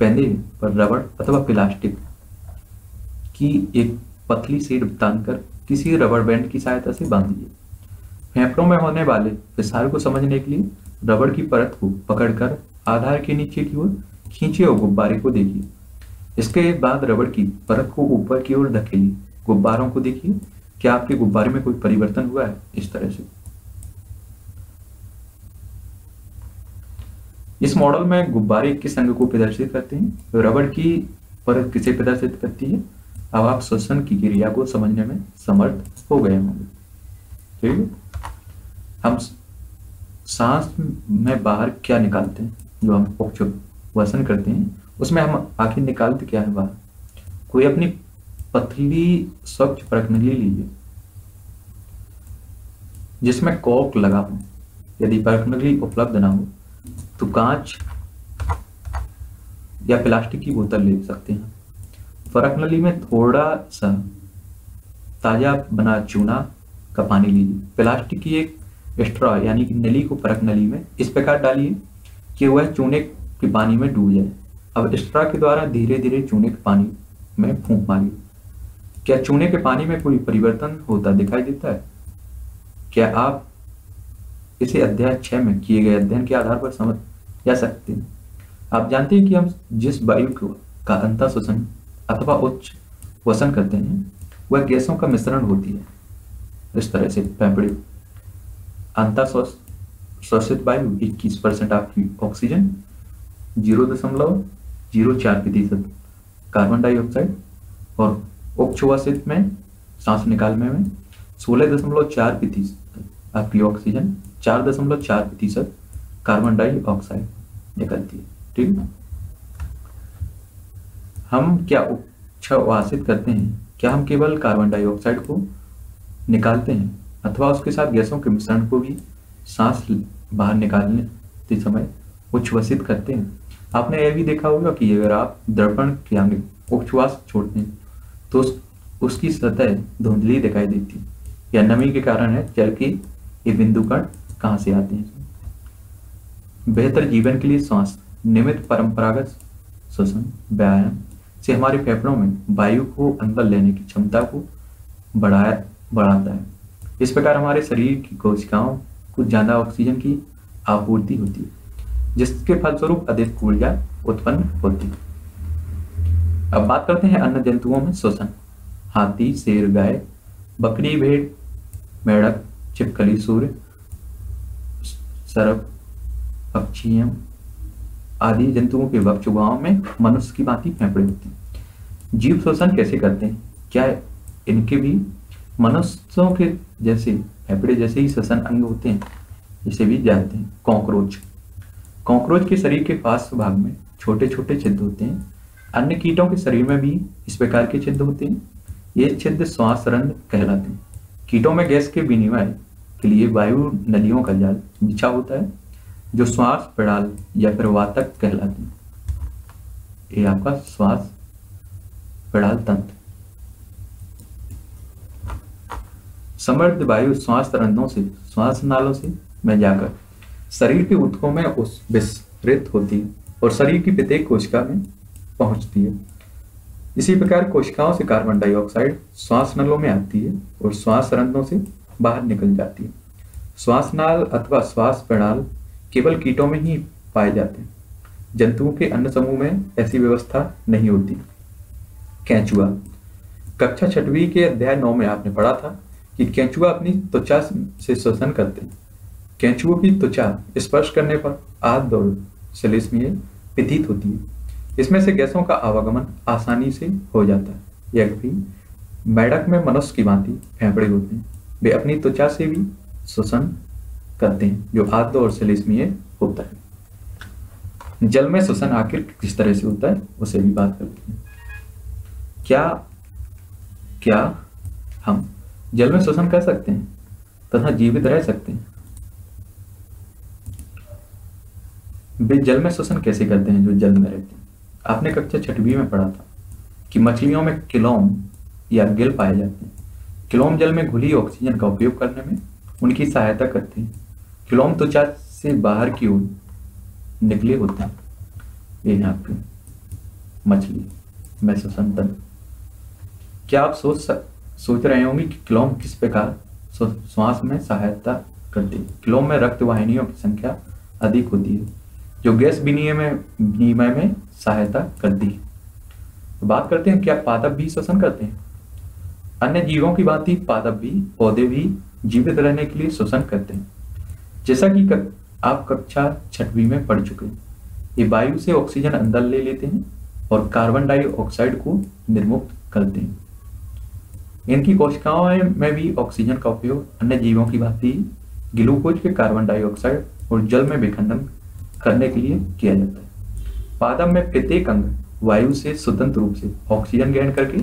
S1: पहने पर रबड़ अथवा प्लास्टिक की एक पतली सीट तानकर किसी रबर बैंड की सहायता से बांध दिए फेफड़ों में होने वाले विसार को समझने के लिए रबड़ की परत को पकड़कर आधार के नीचे की ओर खींचे और गुब्बारे को देखिए इसके बाद रबड़ की परत को ऊपर की ओर धकेलिए गुब्बारों को देखिए क्या आपके गुब्बारे में कोई परिवर्तन हुआ है इस तरह से इस मॉडल में गुब्बारे किस अंग को प्रदर्शित करते हैं रबड़ की परत किसे प्रदर्शित करती है अब आप श्वसन की क्रिया को समझने में समर्थ हो गए होंगे ठीक है हम सांस में बाहर क्या निकालते हैं जो हम वसन करते हैं उसमें हम आखिर निकालते क्या है बाहर कोई अपनी पतली स्वच्छ परखनली लीजिए जिसमें कॉक लगा हो यदि परखनगली उपलब्ध ना हो तो कांच या प्लास्टिक की बोतल ले सकते हैं फरक नली में थोड़ा सा ताजा बना चूना का पानी लीजिए प्लास्टिक की एक स्ट्रॉ यानी कि नली को फरक नली में इस प्रकार डालिए कि वह चूने के पानी में डूब जाए अब स्ट्रॉ के द्वारा धीरे धीरे चूने के पानी में फूंक मारिए क्या चूने के पानी में कोई परिवर्तन होता दिखाई देता है क्या आप इसे अध्याय छह में किए गए अध्ययन के आधार पर समझ जा सकते हैं आप जानते हैं कि हम जिस वायु का अंतर शोषण अथवा उच्च वसन करते हैं वह गैसों का मिश्रण होती है इस तरह से फेफड़े अंतर श्वसित वायु इक्कीस परसेंट आपकी ऑक्सीजन जीरो दशमलव जीरो चार प्रतिशत कार्बन डाइऑक्साइड और उपचुवासित में सांस निकालने में सोलह दशमलव चार प्रतिशत आपकी ऑक्सीजन चार दशमलव चार प्रतिशत कार्बन डाइऑक्साइड निकलती है ठीक है हम क्या उच्छ्वासित करते हैं क्या हम केवल कार्बन डाइऑक्साइड को निकालते हैं अथवा उसके साथ गैसों के मिश्रण को भी सांस बाहर निकालने के समय उच्छ्वसित करते हैं आपने यह भी देखा होगा कि अगर आप दर्पण क्रिया में उच्छ्वास छोड़ते हैं तो उस, उसकी सतह धुंधली दिखाई देती है या नमी के कारण है जल के ये बिंदु कण कहाँ से आते हैं बेहतर जीवन के लिए सांस नियमित परंपरागत श्वसन व्यायाम से हमारे फेफड़ों में वायु को अंदर लेने की क्षमता को बढ़ाया बढ़ाता है इस प्रकार हमारे शरीर की कोशिकाओं को ज़्यादा ऑक्सीजन की आपूर्ति होती है जिसके फलस्वरूप अधिक ऊर्जा उत्पन्न होती है अब बात करते हैं अन्य जंतुओं में शोषण हाथी शेर गाय बकरी भेड़ मेढक चिपकली सूर्य सरप पक्षियम आदि जंतुओं के वक्षुभाव में मनुष्य की भांति फेंपड़े होते हैं जीव शोषण कैसे करते हैं क्या इनके भी मनुष्यों के जैसे फेफड़े जैसे ही श्वसन अंग होते हैं इसे भी जानते हैं कॉकरोच कॉकरोच के शरीर के पास भाग में छोटे छोटे छिद्र होते हैं अन्य कीटों के शरीर में भी इस प्रकार के छिद्र होते हैं ये छिद्र श्वास रंध कहलाते हैं कीटों में गैस के विनिमय के लिए वायु नलियों का जाल बिछा होता है जो श्वास प्रणाली या फिर वातक कहलाती है ये आपका श्वास प्रणाल तंत्र समृद्ध वायु श्वास रंधों से श्वास नालों से में जाकर शरीर के उत्कों में उस विस्तृत होती है और शरीर की प्रत्येक कोशिका में पहुंचती है इसी प्रकार कोशिकाओं से कार्बन डाइऑक्साइड श्वास नलों में आती है और श्वास रंधों से बाहर निकल जाती है श्वास नाल अथवा श्वास प्रणाल केवल कीटों में ही पाए जाते हैं जंतुओं के अन्य समूह में ऐसी व्यवस्था नहीं होती कैंचुआ कक्षा छठवी के अध्याय नौ में आपने पढ़ा था कि कैंचुआ अपनी त्वचा से श्वसन करते हैं कैंचुओं की त्वचा स्पर्श करने पर आद और सलेस्मीय व्यतीत होती है इसमें से गैसों का आवागमन आसानी से हो जाता है यह भी मैडक में मनुष्य की भांति फेफड़े होते हैं वे अपनी त्वचा से भी श्वसन करते हैं जो आर्द्र और सलिस्मीय होता है जल में श्वसन आखिर किस तरह से होता है उसे भी बात करते हैं क्या क्या हम जल में श्वसन कर सकते हैं तथा जीवित रह सकते हैं वे जल में श्वसन कैसे करते हैं जो जल में रहते हैं आपने कक्षा छठवीं में पढ़ा था कि मछलियों में किलोम या गिल पाए जाते हैं किलोम जल में घुली ऑक्सीजन का उपयोग करने में उनकी सहायता करते हैं क्लोम त्वचा तो से बाहर की ओर निकले होते हैं ये है आपकी मछली मैसोसंतन क्या आप सोच सोच रहे होंगे कि क्लोम किस प्रकार श्वास में सहायता करती है क्लोम में रक्त वाहिनियों की संख्या अधिक होती है जो गैस विनिमय में विनिमय में सहायता करती है तो बात करते हैं क्या पादप भी श्वसन करते हैं अन्य जीवों की बात ही पादप भी पौधे भी जीवित रहने के लिए श्वसन करते हैं जैसा कि कर, आप कक्षा छठवीं में पढ़ चुके हैं ये वायु से ऑक्सीजन अंदर ले लेते हैं और कार्बन डाइऑक्साइड को निर्मुक्त करते हैं इनकी कोशिकाओं में भी ऑक्सीजन का उपयोग अन्य जीवों की भांति ग्लूकोज के कार्बन डाइऑक्साइड और जल में विखंडन करने के लिए किया जाता है पादम में प्रत्येक अंग वायु से स्वतंत्र रूप से ऑक्सीजन ग्रहण करके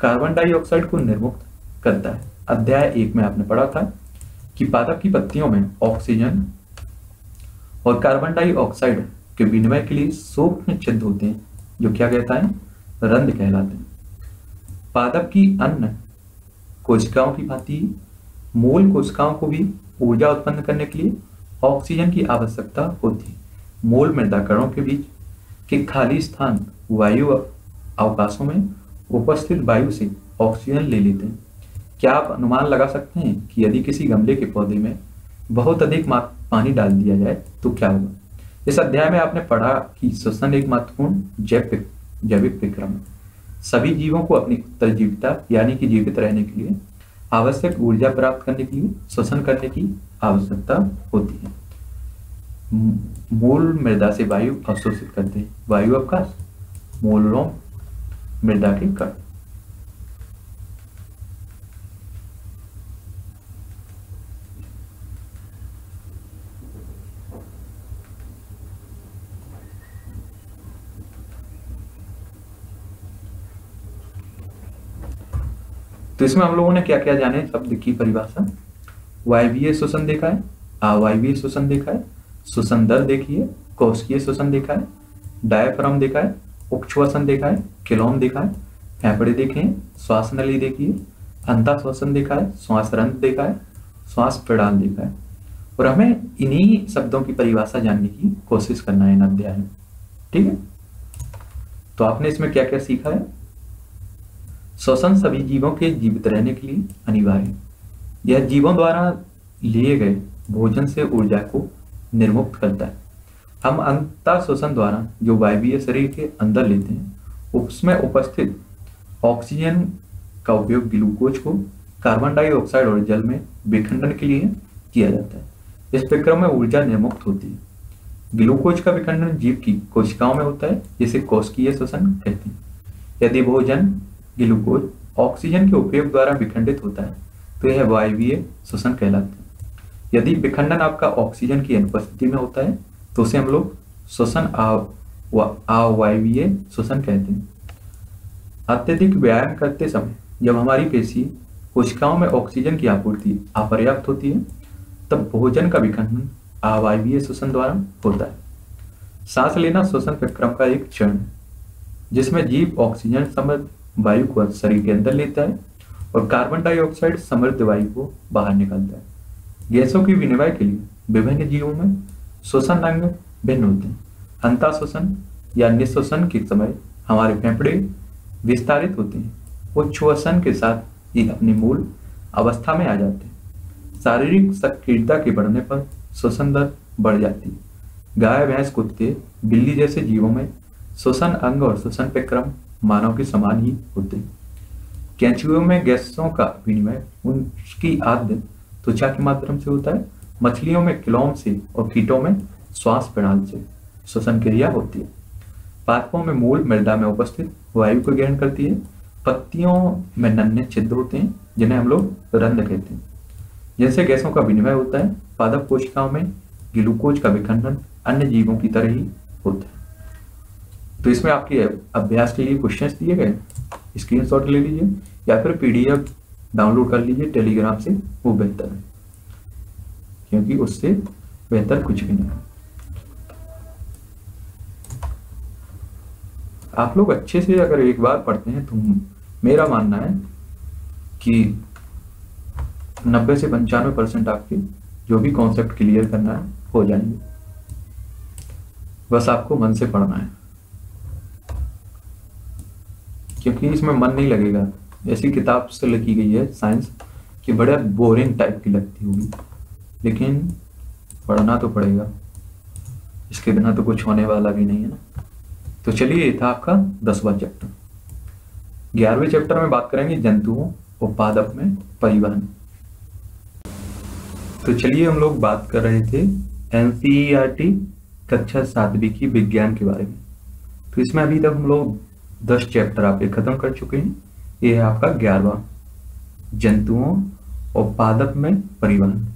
S1: कार्बन डाइऑक्साइड को निर्मुक्त करता है अध्याय एक में आपने पढ़ा था कि पादप की पत्तियों में ऑक्सीजन और कार्बन डाइऑक्साइड के विनिमय के लिए सूक्ष्म छिद्र होते हैं जो क्या कहता है रंध कहलाते हैं पादप की अन्य कोशिकाओं की भांति मूल कोशिकाओं को भी ऊर्जा उत्पन्न करने के लिए ऑक्सीजन की आवश्यकता होती है मूल मृदाकरणों के बीच के खाली स्थान वायु अवकाशों में उपस्थित वायु से ऑक्सीजन ले लेते हैं क्या आप अनुमान लगा सकते हैं कि यदि किसी गमले के पौधे में बहुत अधिक पानी डाल दिया जाए तो क्या होगा इस अध्याय में आपने पढ़ा कि श्वसन एक महत्वपूर्ण जैविक जैविक विक्रम है सभी जीवों को अपनी उत्तरजीविता यानी कि जीवित रहने के लिए आवश्यक ऊर्जा प्राप्त करने के लिए श्वसन करने की आवश्यकता होती
S2: है
S1: मूल मृदा से वायु अवशोषित करते हैं वायु अवकाश मूल रोम मृदा के कर्म तो इसमें हम लोगों ने क्या क्या जाने शब्द की परिभाषा वायवीय शोषण देखा है अवायवीय शोषण देखा है शोषण दर देखिए कौशकीय शोषण देखा है डायफ्राम देखा है उक्षसन देखा है किलोम देखा है फेफड़े देखे हैं श्वास नली देखिए अंता श्वसन देखा है श्वास रंध देखा है श्वास प्रणाल देखा है और हमें इन्हीं शब्दों की परिभाषा जानने की कोशिश करना है इन अध्याय में ठीक है तो आपने इसमें क्या क्या सीखा है श्वसन सभी जीवों के जीवित रहने के लिए अनिवार्य यह जीवों द्वारा लिए गए भोजन से ऊर्जा को निर्मुक्त करता है हम अंता श्वसन द्वारा जो वायवीय शरीर के अंदर लेते हैं उसमें उपस्थित ऑक्सीजन का उपयोग ग्लूकोज को कार्बन डाइऑक्साइड और जल में विखंडन के लिए किया जाता है इस प्रक्रम में ऊर्जा निर्मुक्त होती है ग्लूकोज का विखंडन जीव की कोशिकाओं में होता है जिसे कोशिकीय श्वसन कहते हैं यदि भोजन ग्लूकोज ऑक्सीजन के उपयोग द्वारा विखंडित होता है तो यह वायवीय श्वसन कहलाता है यदि विखंडन आपका ऑक्सीजन की अनुपस्थिति में होता है तो उसे हम लोग श्वसन अवायवीय श्वसन कहते हैं अत्यधिक व्यायाम करते समय जब हमारी पेशी कोशिकाओं में ऑक्सीजन की आपूर्ति अपर्याप्त होती है तब भोजन का विखंडन अवायवीय श्वसन द्वारा होता है सांस लेना श्वसन प्रक्रम का एक चरण जिसमें जीव ऑक्सीजन संबंध वायु को शरीर के अंदर लेता है और कार्बन डाइऑक्साइड समृद्ध वायु को बाहर निकालता है गैसों की विनिमय के लिए विभिन्न जीवों में श्वसन अंग भिन्न होते हैं अंता श्वसन या निश्वसन के समय हमारे फेफड़े विस्तारित होते हैं उच्च छुअसन के साथ ये अपने मूल अवस्था में आ जाते हैं शारीरिक सक्रियता के बढ़ने पर श्वसन दर बढ़ जाती है गाय भैंस कुत्ते बिल्ली जैसे जीवों में श्वसन अंग और श्वसन प्रक्रम मानव के समान ही होते कैचुओं में गैसों का विनिमय उनकी आद्य त्वचा के माध्यम से होता है मछलियों में क्लोम से और कीटों में श्वास प्रणाल से श्वसन क्रिया होती है पादपों में मूल मृदा में उपस्थित वायु को ग्रहण करती है पत्तियों में नन्हे छिद्र होते हैं जिन्हें हम लोग रंध कहते हैं जिनसे गैसों का विनिमय होता है पादप कोशिकाओं में ग्लूकोज का विखंडन अन्य जीवों की तरह ही होता है तो इसमें आपके अभ्यास के लिए क्वेश्चंस दिए गए स्क्रीनशॉट ले लीजिए या फिर पीडीएफ डाउनलोड कर लीजिए टेलीग्राम से वो बेहतर है क्योंकि उससे बेहतर कुछ भी नहीं आप लोग अच्छे से अगर एक बार पढ़ते हैं तो मेरा मानना है कि 90 से पंचानवे परसेंट आपके जो भी कॉन्सेप्ट क्लियर करना है हो जाएंगे बस आपको मन से पढ़ना है क्योंकि इसमें मन नहीं लगेगा ऐसी किताब से लिखी गई है साइंस कि बड़े बोरिंग टाइप की लगती होगी लेकिन पढ़ना तो पड़ेगा इसके बिना तो कुछ होने वाला भी नहीं है ना तो चलिए ये था आपका दसवां चैप्टर ग्यारहवें चैप्टर में बात करेंगे जंतुओं और पादप में परिवहन तो चलिए हम लोग बात कर रहे थे एन कक्षा सातवीं की विज्ञान के बारे में तो इसमें अभी तक हम लोग दस चैप्टर आपके खत्म कर चुके हैं ये है आपका ग्यारहवा जंतुओं और पादप में परिवहन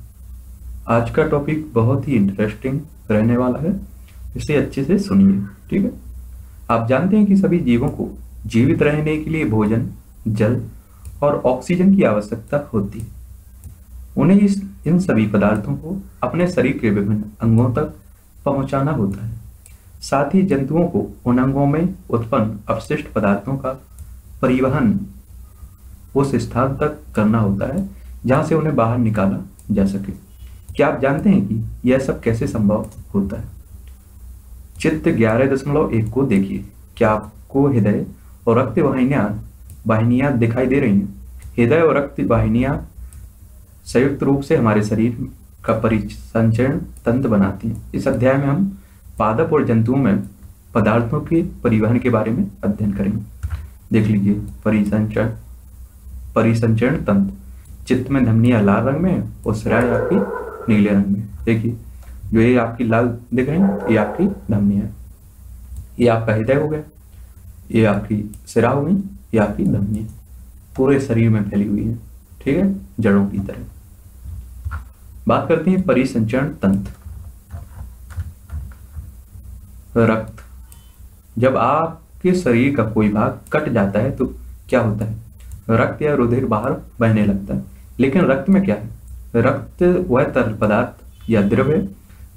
S1: आज का टॉपिक बहुत ही इंटरेस्टिंग रहने वाला है इसे अच्छे से सुनिए ठीक है आप जानते हैं कि सभी जीवों को जीवित रहने के लिए भोजन जल और ऑक्सीजन की आवश्यकता होती है उन्हें इस इन सभी पदार्थों को अपने शरीर के विभिन्न अंगों तक पहुंचाना होता है साथ ही जंतुओं को उनंगों में उत्पन्न अपशिष्ट पदार्थों का परिवहन उस स्थान तक करना होता है जहां से उन्हें बाहर निकाला जा सके क्या आप जानते हैं कि यह सब कैसे संभव होता है चित्त ग्यारह दशमलव एक को देखिए क्या आपको हृदय और रक्त वाहिनिया वाहिनियां दिखाई दे रही हैं हृदय और रक्त वाहिनियां संयुक्त रूप से हमारे शरीर का परिसंचरण तंत्र बनाती हैं इस अध्याय में हम पादप और जंतुओं में पदार्थों के परिवहन के बारे में अध्ययन करेंगे देख लीजिए परिसंचरण परिसंचरण तंत्र चित्त में धमनिया लाल रंग में और सराय आपकी नीले रंग में देखिए जो ये आपकी लाल दिख रहे हैं ये आपकी धमनी है ये आपका हृदय हो गया ये आपकी सिरा हो गई ये आपकी धमनी पूरे शरीर में फैली हुई है ठीक है जड़ों की तरह बात करते हैं परिसंचरण तंत्र रक्त जब आपके शरीर का कोई भाग कट जाता है तो क्या होता है रक्त या रुधिर बाहर बहने लगता है लेकिन रक्त में क्या है रक्त वह तरल पदार्थ या द्रव्य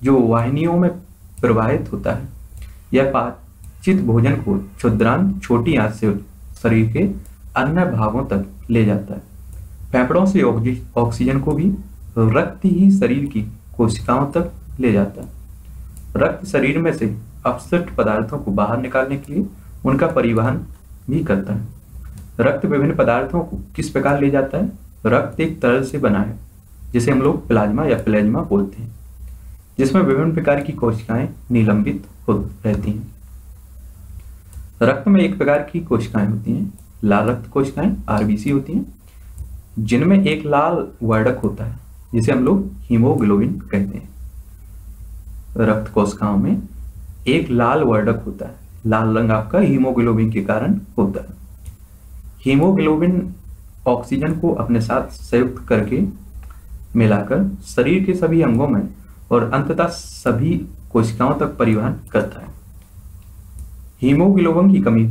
S1: जो वाहिनियों में प्रवाहित होता है यह पाचित भोजन को क्षुद्रांत छोटी आंत से शरीर के अन्य भागों तक ले जाता है फेफड़ों से ऑक्सीजन को भी रक्त ही शरीर की कोशिकाओं तक ले जाता है रक्त शरीर में से अपशिष्ट पदार्थों को बाहर निकालने के लिए उनका परिवहन भी करता है रक्त विभिन्न पदार्थों को किस प्रकार ले जाता है रक्त एक तरल से बना है जिसे हम लोग प्लाज्मा या प्लेज्मा बोलते हैं जिसमें विभिन्न प्रकार की कोशिकाएं निलंबित हो रहती हैं रक्त में एक प्रकार की कोशिकाएं होती हैं लाल रक्त कोशिकाएं आरबीसी होती हैं जिनमें एक लाल वर्डक होता है जिसे हम लोग हीमोग्लोबिन कहते हैं रक्त कोशिकाओं में एक लाल वर्डक होता है लाल रंग आपका हीमोग्लोबिन के कारण होता है हीमोग्लोबिन ऑक्सीजन को अपने साथ संयुक्त करके मिलाकर शरीर के सभी अंगों में और अंततः सभी कोशिकाओं तक परिवहन करता है हीमोग्लोबिन की कमी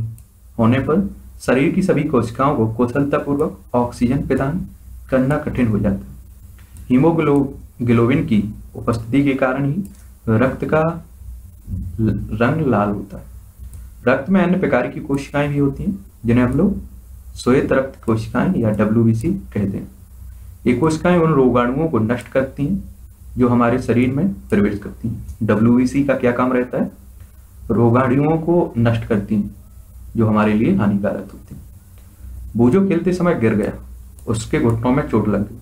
S1: होने पर शरीर की सभी कोशिकाओं को कुशलतापूर्वक ऑक्सीजन प्रदान करना कठिन हो जाता है हीमोग्लोबिन की उपस्थिति के कारण ही रक्त का रंग लाल होता है रक्त में अन्य प्रकार की कोशिकाएं भी होती हैं जिन्हें हम लोग श्वेत रक्त कोशिकाएं या डब्ल्यू कहते हैं ये कोशिकाएं उन रोगाणुओं को नष्ट करती हैं जो हमारे शरीर में प्रवेश करती हैं डब्ल्यू का क्या काम रहता है रोगाणुओं को नष्ट करती हैं जो हमारे लिए हानिकारक होती हैं बोझो खेलते समय गिर गया उसके घुटनों में चोट लग गई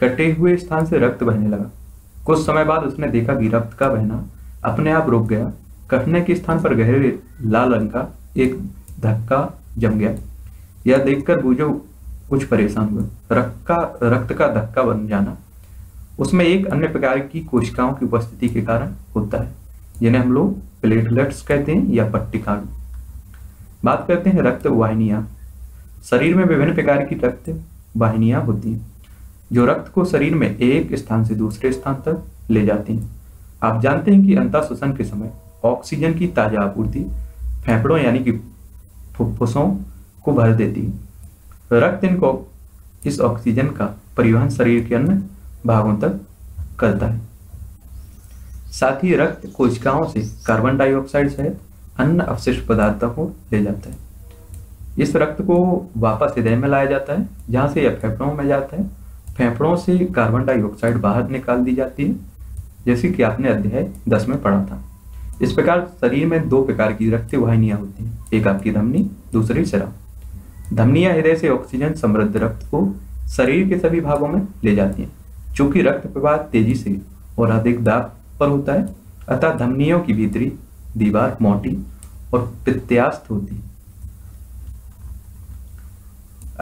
S1: कटे हुए स्थान से रक्त बहने लगा कुछ समय बाद उसने देखा कि रक्त का बहना अपने आप रुक गया कटने के स्थान पर गहरे लाल रंग का एक धक्का जम गया यह देखकर बूझो कुछ परेशान हुआ रक्त का रक्त का धक्का बन जाना उसमें एक अन्य प्रकार की कोशिकाओं की उपस्थिति के कारण होता है जिन्हें हम लोग प्लेटलेट्स कहते हैं या पट्टिकाणु बात करते हैं रक्त वाहिनियां शरीर में विभिन्न प्रकार की रक्त वाहिनियां होती हैं जो रक्त को शरीर में एक स्थान से दूसरे स्थान तक ले जाती हैं आप जानते हैं कि अंता श्वसन के समय ऑक्सीजन की ताजा आपूर्ति फेफड़ों यानी कि फुफ्फुसों को भर देती रक्त इनको इस ऑक्सीजन का परिवहन शरीर के अन्य भागों तक करता है साथ ही रक्त कोशिकाओं से कार्बन डाइऑक्साइड सहित अन्य अवशिष्ट पदार्थों को ले जाता है इस रक्त को वापस हृदय में लाया जाता है जहां से यह फेफड़ों में जाता है फेफड़ों से कार्बन डाइऑक्साइड बाहर निकाल दी जाती है जैसे कि आपने अध्याय दस में पढ़ा था इस प्रकार शरीर में दो प्रकार की रक्त वाहिनियां होती हैं एक आपकी धमनी दूसरी शराब धमनियां हृदय से ऑक्सीजन समृद्ध रक्त को शरीर के सभी भागों में ले जाती हैं चूंकि रक्त प्रवाह तेजी से और अधिक दाब पर होता है अतः धमनियों की भीतरी दीवार मोटी और प्रत्यास्थ होती है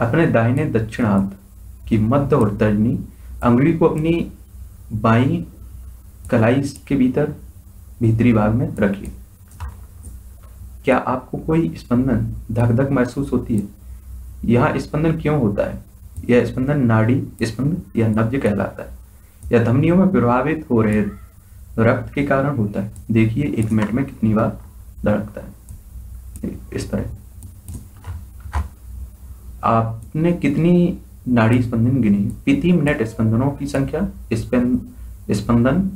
S1: अपने दाहिने दक्षिण हाथ की मध्य और तर्जनी अंगुली को अपनी बाई कलाई के भीतर भीतरी भाग में रखिए क्या आपको कोई स्पंदन धक धक महसूस होती है यह स्पंदन क्यों होता है यह स्पंदन नाड़ी स्पंदन या नब्ज कहलाता है यह धमनियों में प्रभावित हो रहे रक्त के कारण होता है देखिए एक मिनट में कितनी बार धड़कता है इस तरह आपने कितनी नाड़ी स्पंदन गिनी प्रति मिनट स्पंदनों की संख्या स्पंदन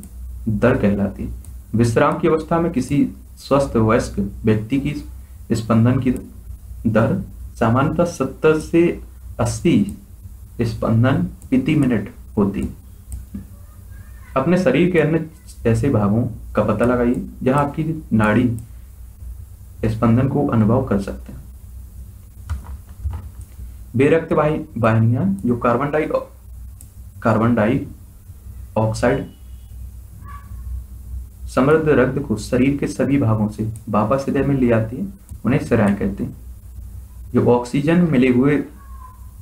S1: दर कहलाती है विश्राम की अवस्था में किसी स्वस्थ वयस्क व्यक्ति की स्पंदन की दर सामान्यतः सत्तर से अस्सी स्पंदन प्रति मिनट होती अपने शरीर के अन्य ऐसे भागों का पता लगाइए जहां आपकी नाड़ी स्पंदन को अनुभव कर सकते हैं बेरक्त वाहिनियां जो carbon di carbon dioxide oxide समृद्ध रक्त को शरीर के सभी भागों से वापस हृदय में ले आती है उन्हें सराय कहते हैं जो ऑक्सीजन मिले हुए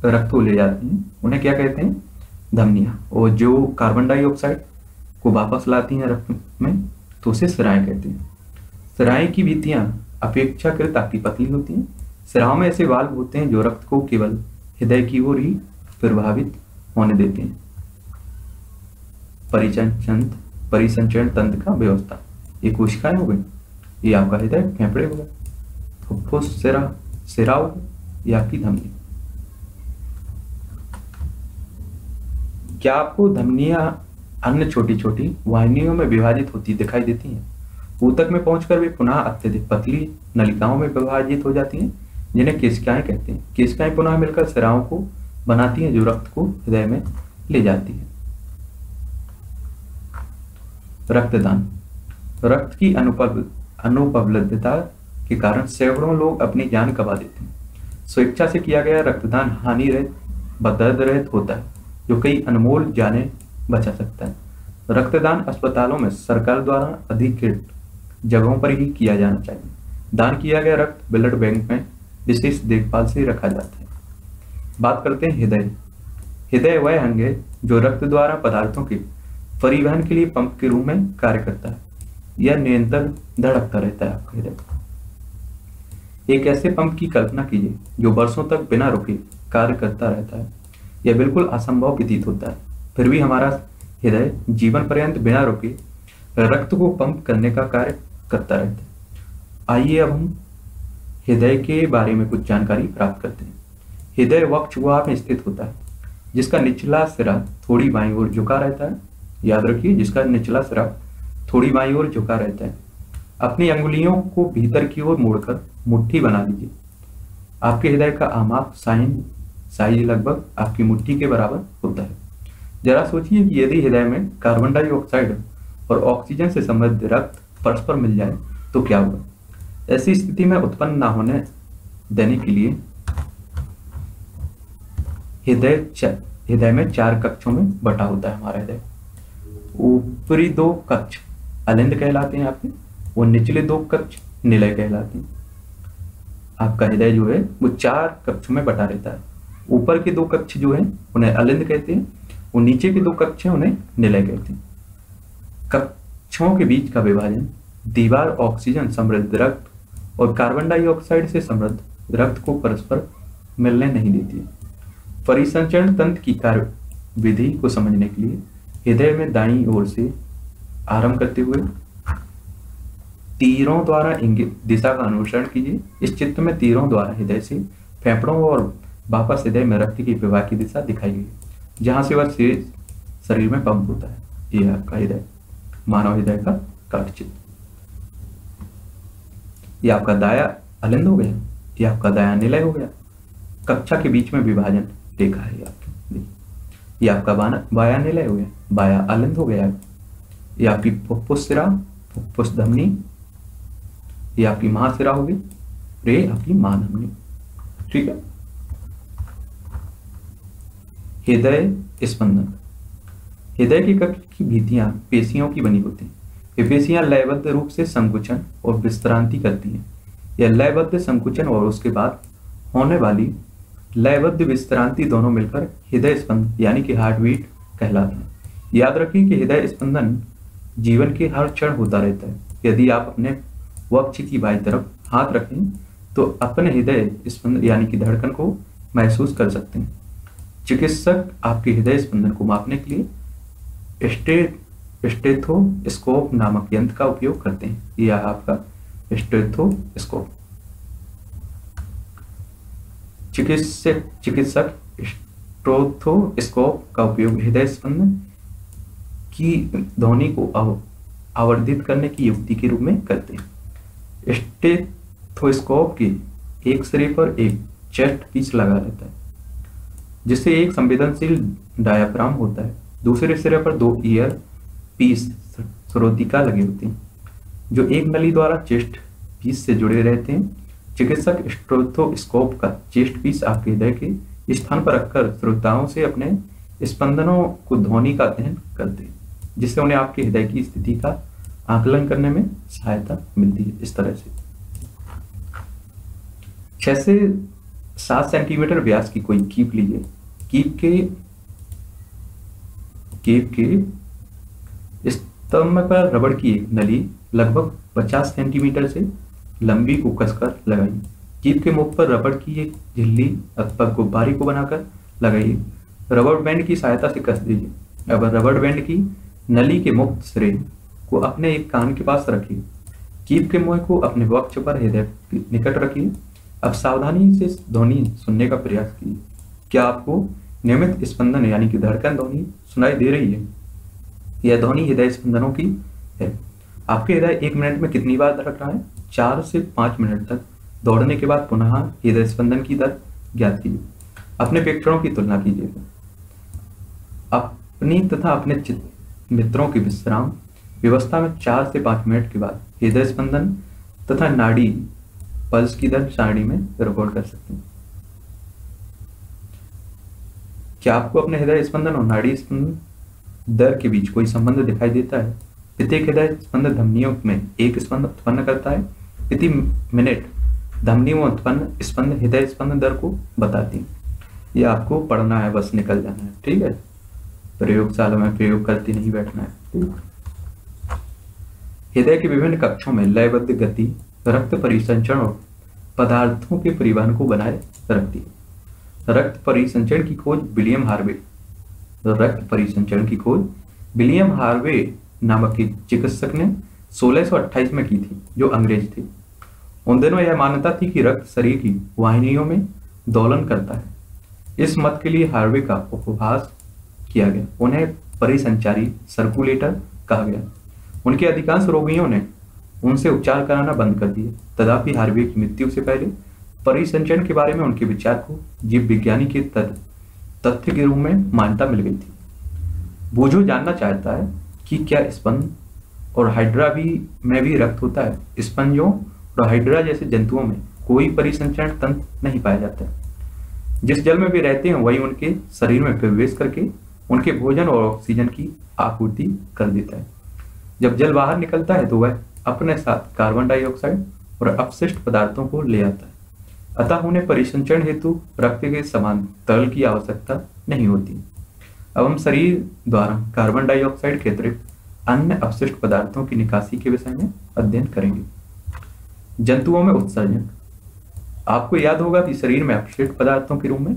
S1: रक्त को ले जाती हैं उन्हें क्या कहते हैं धमनिया और जो कार्बन डाइऑक्साइड को वापस लाती हैं रक्त में तो उसे सराय कहते हैं सराय की भीतियां अपेक्षाकृत आपकी पतली होती हैं सराव में ऐसे वाल्व होते हैं जो रक्त को केवल हृदय की ओर ही प्रभावित होने देते हैं परिचय चंद परिसंचरण तंत्र का व्यवस्था ये कोशिकाएं हो गई ये आपका हृदय फेफड़े हो गए फुफ्फुस सिरा सिरा हो गए ये आपकी धमनी क्या आपको धमनियां अन्य छोटी छोटी वाहिनियों में विभाजित होती दिखाई देती हैं ऊतक में पहुंचकर वे पुनः अत्यधिक पतली नलिकाओं में विभाजित हो जाती हैं जिन्हें केशिकाएं कहते हैं केशिकाएं पुनः मिलकर सिराओं को बनाती हैं जो रक्त को हृदय में ले जाती है रक्तदान रक्त की अनुपलब्धता के कारण सैकड़ों लोग अपनी जान गवा देते हैं स्वेच्छा से किया गया रक्तदान हानि रहित बदर्द रहित होता है जो कई अनमोल जाने बचा सकता है रक्तदान अस्पतालों में सरकार द्वारा अधिकृत जगहों पर ही किया जाना चाहिए दान किया गया रक्त ब्लड बैंक में विशेष देखभाल से रखा जाता है बात करते हैं हृदय हृदय वह अंग है जो रक्त द्वारा पदार्थों के परिवहन के लिए पंप के रूप में कार्य करता है यह निरंतर धड़कता रहता है आपका हृदय एक ऐसे पंप की कल्पना कीजिए जो वर्षों तक बिना रुके कार्य करता रहता है यह बिल्कुल असंभव व्यतीत होता है फिर भी हमारा हृदय जीवन पर्यंत बिना रुके रक्त को पंप करने का कार्य करता रहता है आइए अब हम हृदय के बारे में कुछ जानकारी प्राप्त करते हैं हृदय वक्ष में स्थित होता है जिसका निचला सिरा थोड़ी बाई ओर झुका रहता है याद रखिए जिसका निचला सिरा थोड़ी बाई ओर झुका रहता है अपनी अंगुलियों को भीतर की ओर मोड़कर मुट्ठी बना लीजिए आपके हृदय का आमाप साइन साइज लगभग आपकी मुट्ठी के बराबर होता है जरा सोचिए कि यदि हृदय में कार्बन डाइऑक्साइड और ऑक्सीजन से संबद्ध रक्त परस्पर मिल जाए तो क्या होगा ऐसी स्थिति में उत्पन्न ना होने देने के लिए हृदय हृदय में चार कक्षों में बटा होता है हमारा हृदय ऊपरी दो कक्ष अलिंद कहलाते हैं आपके और निचले दो कक्ष निलय कहलाते हैं आपका हृदय जो है वो चार कक्षों में बटा रहता है ऊपर के दो कक्ष जो है उन्हें अलिंद कहते हैं और नीचे के दो कक्ष हैं उन्हें निलय कहते हैं कक्षों के बीच का विभाजन दीवार ऑक्सीजन समृद्ध रक्त और कार्बन डाइऑक्साइड से समृद्ध रक्त को परस्पर मिलने नहीं देती है परिसंचरण तंत्र की कार्य विधि को समझने के लिए हृदय में दाई ओर से आरंभ करते हुए तीरों द्वारा इंगित दिशा का अनुसरण कीजिए इस चित्र में तीरों द्वारा हृदय से फेफड़ों और वापस हृदय में रक्त की विवाह की दिशा दिखाई गई जहां से वह शरीर में पंप होता है यह आपका हृदय मानव हृदय का काट चित्र यह आपका दाया अलिंद हो गया यह आपका दाया निलय हो गया कक्षा के बीच में विभाजन देखा है आप ये आपका बाना बाया निलय हो गया बाया आलंद हो गया ये आपकी पुष्परा धमनी ये आपकी महासिरा होगी रे आपकी आपकी धमनी ठीक है हृदय स्पंदन हृदय की कक्ष की भीतियां पेशियों की बनी होती हैं ये पेशियां लयबद्ध रूप से संकुचन और विस्तरांति करती हैं यह लयबद्ध संकुचन और उसके बाद होने वाली लयबद्ध विस्तरांति दोनों मिलकर हृदय स्पंद यानी कि हार्ट बीट कहलाते हैं याद रखें कि हृदय स्पंदन जीवन के हर क्षण होता रहता है यदि आप अपने वक्ष की बाई तरफ हाथ रखें तो अपने हृदय स्पंदन यानी कि धड़कन को महसूस कर सकते हैं चिकित्सक आपके हृदय स्पंदन को मापने के लिए स्टे स्टेथोस्कोप नामक यंत्र का उपयोग करते हैं यह आपका स्टेथोस्कोप चिकित्सक चिकित्सक स्ट्रोथोस्कोप का उपयोग हृदय स्पंदन की ध्वनि को आवर्धित करने की युक्ति के रूप में करते हैं स्टेथोस्कोप के एक सिरे पर एक चेस्ट पीस लगा रहता है जिससे एक संवेदनशील डायाफ्राम होता है दूसरे सिरे पर दो ईयर पीस श्रोतिका लगे होते हैं जो एक नली द्वारा चेस्ट पीस से जुड़े रहते हैं चिकित्सक स्ट्रोथोस्कोप का चेस्ट पीस आपके हृदय के स्थान पर रखकर श्रोताओं से अपने स्पंदनों को ध्वनि का अध्ययन करते हैं जिससे उन्हें आपके हृदय की स्थिति का आकलन करने में सहायता मिलती है इस तरह से छह से सात सेंटीमीटर व्यास की कोई कीप लीजिए कीप के कीप के स्तंभ पर रबड़ की एक नली लगभग 50 सेंटीमीटर से लंबी को कसकर लगाइए जीप के मुख पर रबड़ की एक झिल्ली अथवा गुब्बारी को बनाकर लगाइए रबड़ बैंड की सहायता से कस दीजिए अब रबड़ बैंड की नली के मुक्त सिरे को अपने एक कान के पास रखिए जीप के मुंह को अपने वक्ष पर हृदय निकट रखिए अब सावधानी से ध्वनि सुनने का प्रयास कीजिए क्या आपको नियमित स्पंदन यानी कि धड़कन ध्वनि सुनाई दे रही है यह ध्वनि हृदय स्पंदनों की है आपके हृदय एक मिनट में कितनी बार धड़क रहा है चार से पाँच मिनट तक दौड़ने के बाद पुनः हृदय स्पंदन की दर ज्ञात कीजिए अपने प्रेक्षणों की तुलना कीजिए अपनी तथा अपने मित्रों के विश्राम व्यवस्था में चार से पाँच मिनट के बाद हृदय स्पंदन तथा नाड़ी पल्स की दर सारणी में रिकॉर्ड कर सकते हैं क्या आपको अपने हृदय स्पंदन और नाड़ी स्पंदन दर के बीच कोई संबंध दिखाई देता है प्रत्येक हृदय स्पंदन धमनियों में एक स्पंद उत्पन्न करता है प्रति मिनट धमनी में उत्पन्न स्पंद हृदय स्पंद दर को बताती ये आपको पढ़ना है बस निकल जाना है ठीक है प्रयोगशाला में प्रयोग करती नहीं बैठना है हृदय के विभिन्न कक्षों में लयबद्ध गति रक्त परिसंचरण और पदार्थों के परिवहन को बनाए रखती है रक्त परिसंचरण की खोज विलियम हार्वे रक्त परिसंचरण की खोज विलियम हार्वे नामक चिकित्सक ने 1628 में की थी जो अंग्रेज थे उन दिनों यह मान्यता थी कि रक्त शरीर की वाहिनियों में दौलन करता है इस मत के लिए हार्वे का उपभास किया गया उन्हें परिसंचारी सर्कुलेटर कहा गया उनके अधिकांश रोगियों ने उनसे उपचार कराना बंद कर दिया तदापि हार्वे की मृत्यु से पहले परिसंचरण के बारे में उनके विचार को जीव विज्ञानी के तथ्य के रूप में मान्यता मिल गई थी बोझो जानना चाहता है कि क्या स्पंद और हाइड्रा भी में भी रक्त होता है स्पंजों हाइड्रा जैसे जंतुओं में कोई परिसंचरण तंत्र नहीं पाया जाता है जिस जल में भी रहते हैं वही उनके शरीर में प्रवेश करके उनके भोजन और ऑक्सीजन की आपूर्ति कर देता है जब जल बाहर निकलता है तो वह अपने साथ कार्बन डाइऑक्साइड और अपशिष्ट पदार्थों को ले आता है अतः उन्हें परिसंचरण हेतु रक्त के समान तरल की आवश्यकता नहीं होती अब हम शरीर द्वारा कार्बन डाइऑक्साइड के अतिरिक्त अन्य अपशिष्ट पदार्थों की निकासी के विषय में अध्ययन करेंगे जंतुओं में उत्सर्जन आपको याद होगा कि शरीर में अपशिष्ट पदार्थों के रूप में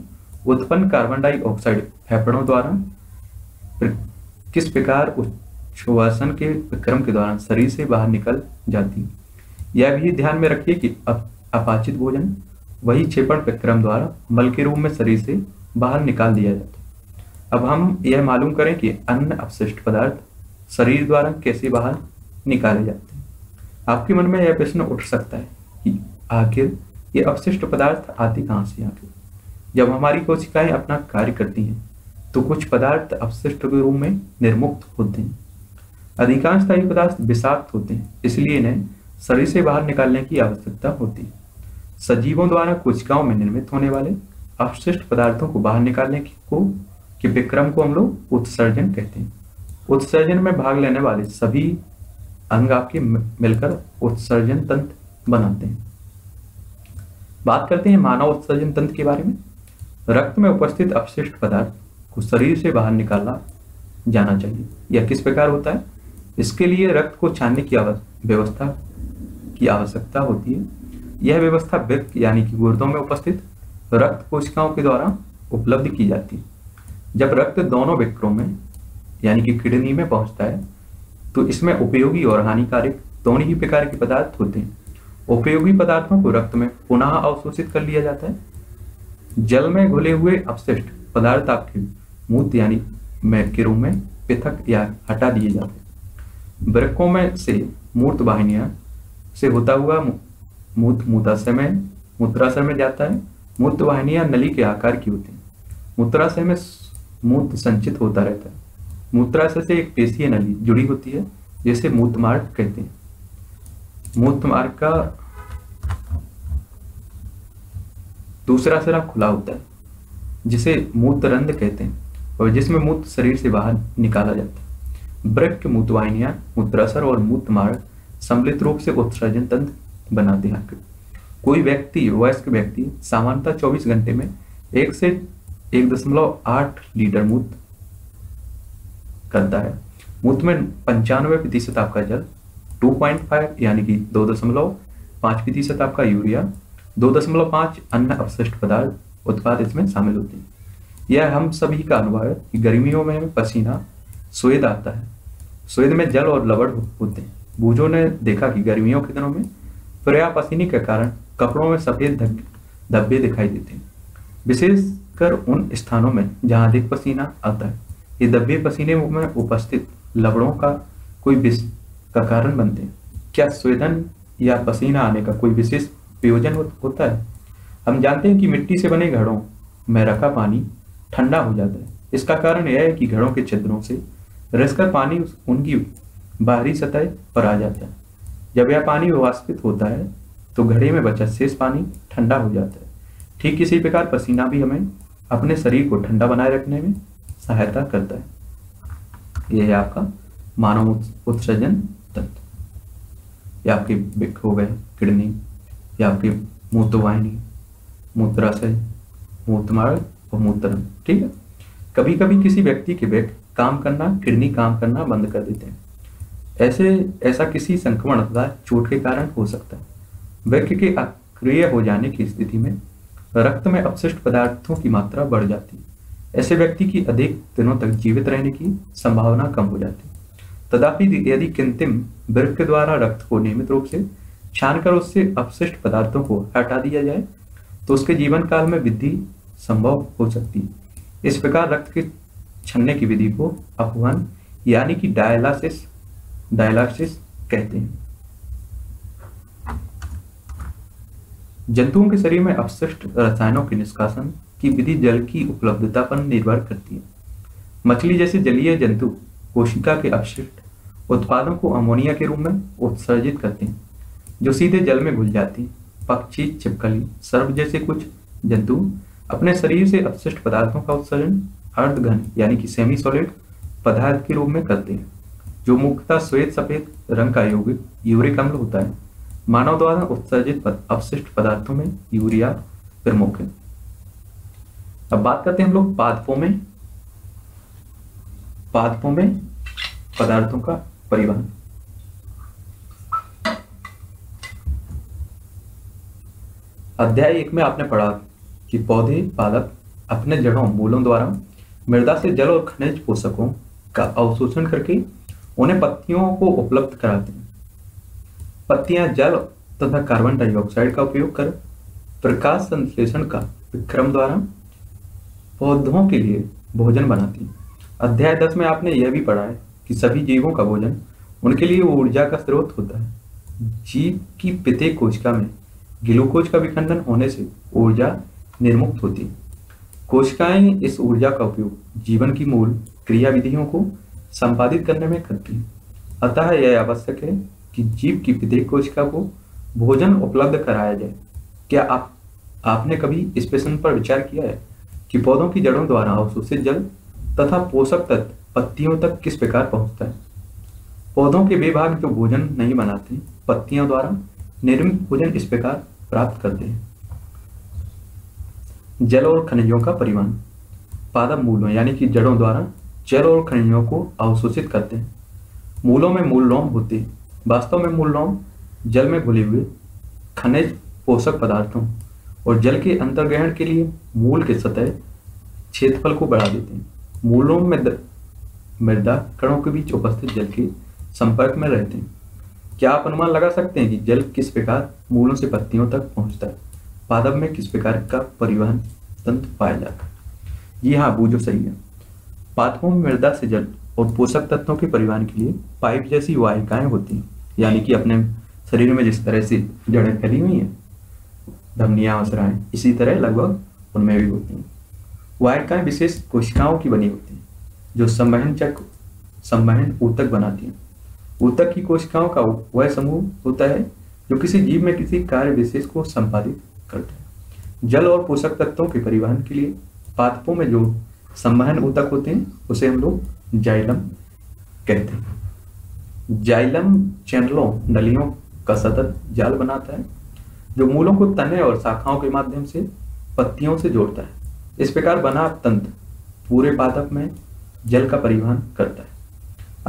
S1: उत्पन्न कार्बन डाइऑक्साइड फेफड़ों द्वारा किस प्रकार उच्छ्वासन के क्रम के दौरान शरीर से बाहर निकल जाती यह भी ध्यान में रखिए कि अपाचित भोजन वही क्षेपण विक्रम द्वारा मल के रूप में शरीर से बाहर निकाल दिया जाता अब हम यह मालूम करें कि अन्य अपशिष्ट पदार्थ शरीर द्वारा कैसे बाहर निकाले जाते आपके मन में यह प्रश्न उठ सकता है कि आखिर ये अवशिष्ट पदार्थ आते कहाँ से आखिर जब हमारी कोशिकाएं अपना कार्य करती हैं तो कुछ पदार्थ अवशिष्ट के रूप में निर्मुक्त होते हैं अधिकांश ये पदार्थ विषाक्त होते हैं इसलिए इन्हें शरीर से बाहर निकालने की आवश्यकता होती है सजीवों द्वारा कोशिकाओं में निर्मित होने वाले अवशिष्ट पदार्थों को बाहर निकालने की को के विक्रम को हम लोग उत्सर्जन कहते हैं उत्सर्जन में भाग लेने वाले सभी अंग आपके मिलकर उत्सर्जन तंत्र बनाते हैं बात करते हैं मानव उत्सर्जन तंत्र के बारे में रक्त में उपस्थित अपशिष्ट पदार्थ को शरीर से बाहर निकाला जाना चाहिए यह किस प्रकार होता है इसके लिए रक्त को छानने की व्यवस्था की आवश्यकता होती है यह व्यवस्था वृक्त यानी कि गुर्दों में उपस्थित रक्त कोशिकाओं के द्वारा उपलब्ध की जाती है जब रक्त दोनों विक्रों में यानी कि किडनी में पहुंचता है तो इसमें उपयोगी और हानिकारक दोनों ही प्रकार के पदार्थ होते हैं उपयोगी पदार्थों को रक्त में पुनः अवशोषित कर लिया जाता है जल में घुले हुए अपशिष्ट पदार्थ आपके मूत यानी मैद में पृथक या हटा दिए जाते हैं वृक्षों में से मूर्त वाहिनियां से होता हुआ मूत मूताशय में मूत्राशय में जाता है मूत्र वाहिनियां नली के आकार की होती हैं मूत्राशय में मूत्र संचित होता रहता है मूत्राशय से एक पेशीय नली जुड़ी होती है जिसे मूत्रमार्ग कहते हैं मूत्रमार्ग का दूसरा सिरा खुला होता है जिसे मूत्ररंध कहते हैं और जिसमें मूत्र शरीर से बाहर निकाला जाता है ब्रक के मूत्रवाहिनियां मूत्रासर और मूत्रमार्ग सम्मिलित रूप से उत्सर्जन तंत्र बनाते हैं कोई व्यक्ति वयस्क व्यक्ति सामान्यतः 24 घंटे में एक से एक दशमलव आठ लीटर मूत्र करता है मुफ्त में पंचानवे प्रतिशत आपका जल 2.5 यानी कि दो दशमलव पाँच प्रतिशत आपका यूरिया दो दशमलव पाँच अन्य अवशिष्ट पदार्थ उत्पाद इसमें शामिल होते हैं यह हम सभी का अनुभव है कि गर्मियों में पसीना स्वेद आता है स्वेद में जल और लवण होते हैं बूझों ने देखा कि गर्मियों के दिनों में प्रया पसीने के कारण कपड़ों में सफेद धब्बे दिखाई देते हैं विशेषकर उन स्थानों में जहाँ अधिक पसीना आता है ये दबे पसीने में उपस्थित लवड़ों का कोई का कारण बनते हैं क्या स्वेदन या पसीना आने का कोई विशेष प्रयोजन होता है हम जानते हैं कि मिट्टी से बने घड़ों में रखा पानी ठंडा हो जाता है इसका कारण यह है कि घड़ों के छिद्रों से रिसकर पानी उनकी बाहरी सतह पर आ जाता है जब यह पानी वाष्पित होता है तो घड़े में बचा शेष पानी ठंडा हो जाता है ठीक इसी प्रकार पसीना भी हमें अपने शरीर को ठंडा बनाए रखने में सहायता करता है यह है आपका मानव उत्सर्जन तत्व या आपकी बिक हो गए किडनी या आपकी मूत्रवाहिनी मूत्राशय मूत्रमार्ग और मूत्र ठीक है कभी कभी किसी व्यक्ति के वेग काम करना किडनी काम करना बंद कर देते हैं ऐसे ऐसा किसी संक्रमण अथवा चोट के कारण हो सकता है वृक्ष के अक्रिय हो जाने की स्थिति में रक्त में अपशिष्ट पदार्थों की मात्रा बढ़ जाती है ऐसे व्यक्ति की अधिक दिनों तक जीवित रहने की संभावना कम हो जाती तदापि यदि किंतिम वृक्क के द्वारा रक्त को नियमित रूप से छान कर उससे अपशिष्ट पदार्थों को हटा दिया जाए तो उसके जीवन काल में वृद्धि संभव हो सकती है इस प्रकार रक्त के छनने की विधि को अपवन यानी कि डायलासिस डायलासिस कहते हैं जंतुओं के शरीर में अपशिष्ट रसायनों के निष्कासन की विधि जल की उपलब्धता पर निर्भर करती है मछली जैसे जलीय जंतु कोशिका के अपशिष्ट उत्पादों को अमोनिया के रूप में उत्सर्जित करते हैं जो सीधे जल में घुल जाती पक्षी चिपकली सर्प जैसे कुछ जंतु अपने शरीर से अपशिष्ट पदार्थों का उत्सर्जन अर्धघन यानी कि सेमी सॉलिड पदार्थ के रूप में करते हैं जो मुख्यतः श्वेत सफेद रंग का यौगिक यूरिक अम्ल होता है मानव द्वारा उत्सर्जित अपशिष्ट पदार्थों में यूरिया प्रमुख है अब बात करते हैं हम लोग पादपों में पादपों में पदार्थों का परिवहन अध्याय एक में आपने पढ़ा कि पौधे पादप अपने जड़ों मूलों द्वारा मृदा से जल और खनिज पोषकों का अवशोषण करके उन्हें पत्तियों को उपलब्ध कराते हैं पत्तियां जल तथा कार्बन डाइऑक्साइड का उपयोग कर प्रकाश संश्लेषण का विक्रम द्वारा पौधों के लिए भोजन बनाती अध्याय दस में आपने यह भी पढ़ा है कि सभी जीवों का भोजन उनके लिए ऊर्जा का स्रोत होता है जीव की प्रत्येक कोशिका में ग्लूकोज का विखंडन होने से ऊर्जा निर्मुक्त होती कोशिकाएं इस ऊर्जा का उपयोग जीवन की मूल क्रियाविधियों को संपादित करने में करती अतः यह आवश्यक है कि जीव की प्रत्येक कोशिका को भोजन उपलब्ध कराया जाए क्या आप आपने कभी इस प्रश्न पर विचार किया है कि पौधों की जड़ों द्वारा अवशोषित जल तथा पोषक तत्व पत्तियों तक किस प्रकार पहुंचता है पौधों के विभाग जो भोजन नहीं बनाते पत्तियों द्वारा निर्मित भोजन इस प्रकार प्राप्त करते हैं जल और खनिजों का परिवहन पादप मूलों यानी कि जड़ों द्वारा जल और खनिजों को अवशोषित करते हैं मूलों में मूल लोम होते वास्तव में मूल लोम जल में घुले हुए खनिज पोषक पदार्थों और जल के अंतर्ग्रहण के लिए मूल के सतह क्षेत्रफल को बढ़ा देते हैं मूलों में मृदा कणों के बीच उपस्थित जल के संपर्क में रहते हैं क्या आप अनुमान लगा सकते हैं कि जल किस प्रकार मूलों से पत्तियों तक पहुंचता है पादप में किस प्रकार का परिवहन तंत्र पाया जाता है जी हाँ बूझो सही है पादपों में मृदा से जल और पोषक तत्वों के परिवहन के लिए पाइप जैसी वाहिकाएं होती हैं यानी कि अपने शरीर में जिस तरह से जड़ें फैली हुई हैं धमनियाँ अवसराएं इसी तरह लगभग उनमें भी होती हैं वायकाएं विशेष कोशिकाओं की बनी होती हैं जो संवहन चक्र संवहन ऊतक बनाती हैं ऊतक की कोशिकाओं का वह समूह होता है जो किसी जीव में किसी कार्य विशेष को संपादित करता है जल और पोषक तत्वों के परिवहन के लिए पादपों में जो संवहन ऊतक होते हैं उसे हम लोग जाइलम कहते हैं जाइलम चैनलों नलियों का सतत जाल बनाता है जो मूलों को तने और शाखाओं के माध्यम से पत्तियों से जोड़ता है इस प्रकार बना तंत्र पूरे पादप में जल का परिवहन करता है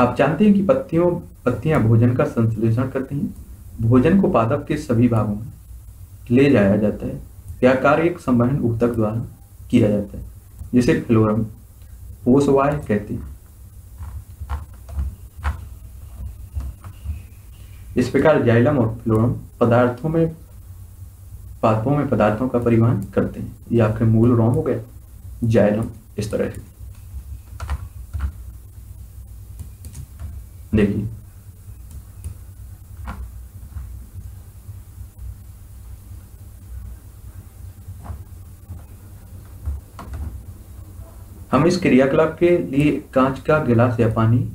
S1: आप जानते हैं कि पत्तियों पत्तियां भोजन का संश्लेषण करती हैं भोजन को पादप के सभी भागों में ले जाया जाता है यह कार्य एक संवहन ऊतक द्वारा किया जाता है जिसे फ्लोरम पोषवाय कहते हैं इस प्रकार जाइलम और फ्लोरम पदार्थों में पादपों में पदार्थों का परिवहन करते हैं ये आपके मूल रोम हो गया जायलम इस तरह से देखिए हम इस क्रियाकलाप के लिए कांच का गिलास या पानी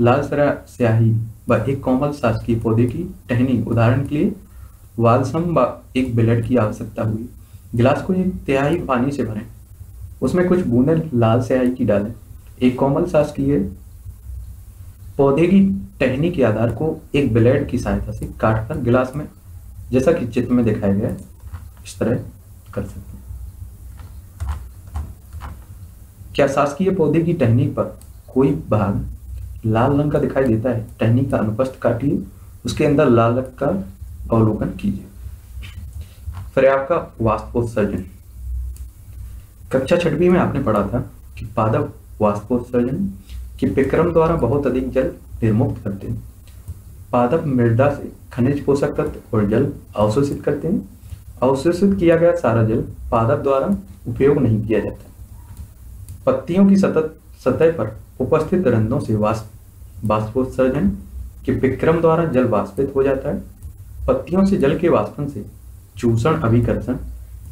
S1: लाल सरा स्याही व एक कोमल सास की पौधे की टहनी उदाहरण के लिए वालसम एक बिलट की आवश्यकता हुई गिलास को एक तिहाई पानी से भरें उसमें कुछ बूंदे लाल स्याही की डालें एक कोमल सांस लिए पौधे की टहनी के आधार को एक ब्लेड की सहायता से काट कर गिलास में जैसा कि चित्र में दिखाया गया इस तरह कर सकते हैं क्या शासकीय पौधे की टहनी पर कोई भाग लाल रंग का दिखाई देता है टहनी का अनुपस्थ काटिए उसके अंदर लाल रंग का अवलोकन कीजिए फिर आपका वास्तवोत्सर्जन कक्षा छठवी में आपने पढ़ा था कि पादप वास्तवोत्सर्जन कि विक्रम द्वारा बहुत अधिक जल निर्मुक्त करते हैं पादप मृदा से खनिज पोषक तत्व और जल अवशोषित करते हैं अवशोषित किया गया सारा जल पादप द्वारा उपयोग नहीं किया जाता पत्तियों की सतत सतह पर उपस्थित रंधों से वाष्प वाष्पोत्सर्जन के विक्रम द्वारा जल वाष्पित हो जाता है पत्तियों से जल के वाष्पन से चूषण अभिकर्षण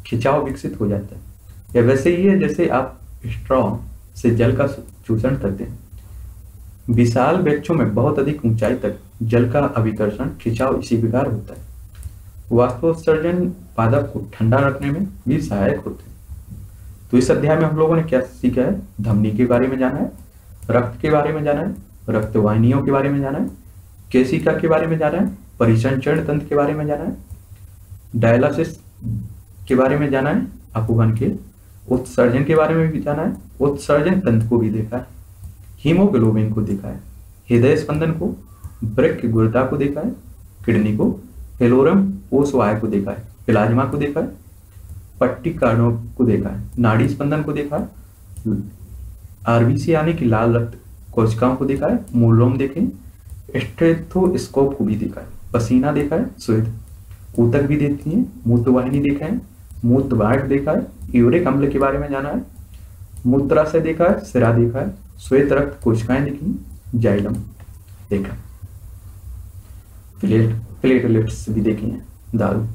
S1: खिंचाव विकसित हो जाता है या वैसे ही है जैसे आप स्ट्रॉ से जल का चूषण करते हैं विशाल वृक्षों में बहुत अधिक ऊंचाई तक जल का अभिकर्षण खिंचाव इसी प्रकार होता है वास्तवोत्सर्जन पादप को ठंडा रखने में भी सहायक होते हैं तो इस अध्याय में हम लोगों ने क्या सीखा है धमनी के बारे में जाना है रक्त के बारे में जाना है रक्त वाहिनियों के बारे में जाना है केसिका के बारे में जाना है परिसंचरण तंत्र के बारे में जाना है डायलासिस के बारे में जाना है अपुगन के उत्सर्जन के बारे में भी जाना है उत्सर्जन तंत्र को भी देखा है हीमोग्लोबिन को देखा है हृदय स्पंदन को ब्रेक गुर्दा को देखा है किडनी को हेलोरम ओसवाय को देखा है प्लाज्मा को देखा है पट्टी कारणों को देखा है नाड़ी स्पंदन को देखा
S2: है
S1: आरबीसी यानी कि लाल रक्त कोशिकाओं को देखा है मूलरोम देखें स्ट्रेथोस्कोप को भी देखा है पसीना देखा है स्वेद ऊतक भी देती है मूत्रवाहिनी तो देखा है मूत्रवाहक तो देखा है यूरिक अम्ल के बारे में जाना है मूत्राशय देखा है सिरा देखा है श्वेत रक्त कोशिकाएं देखी जाइलम देखा प्लेट प्लेटलेट्स भी देखी है दारू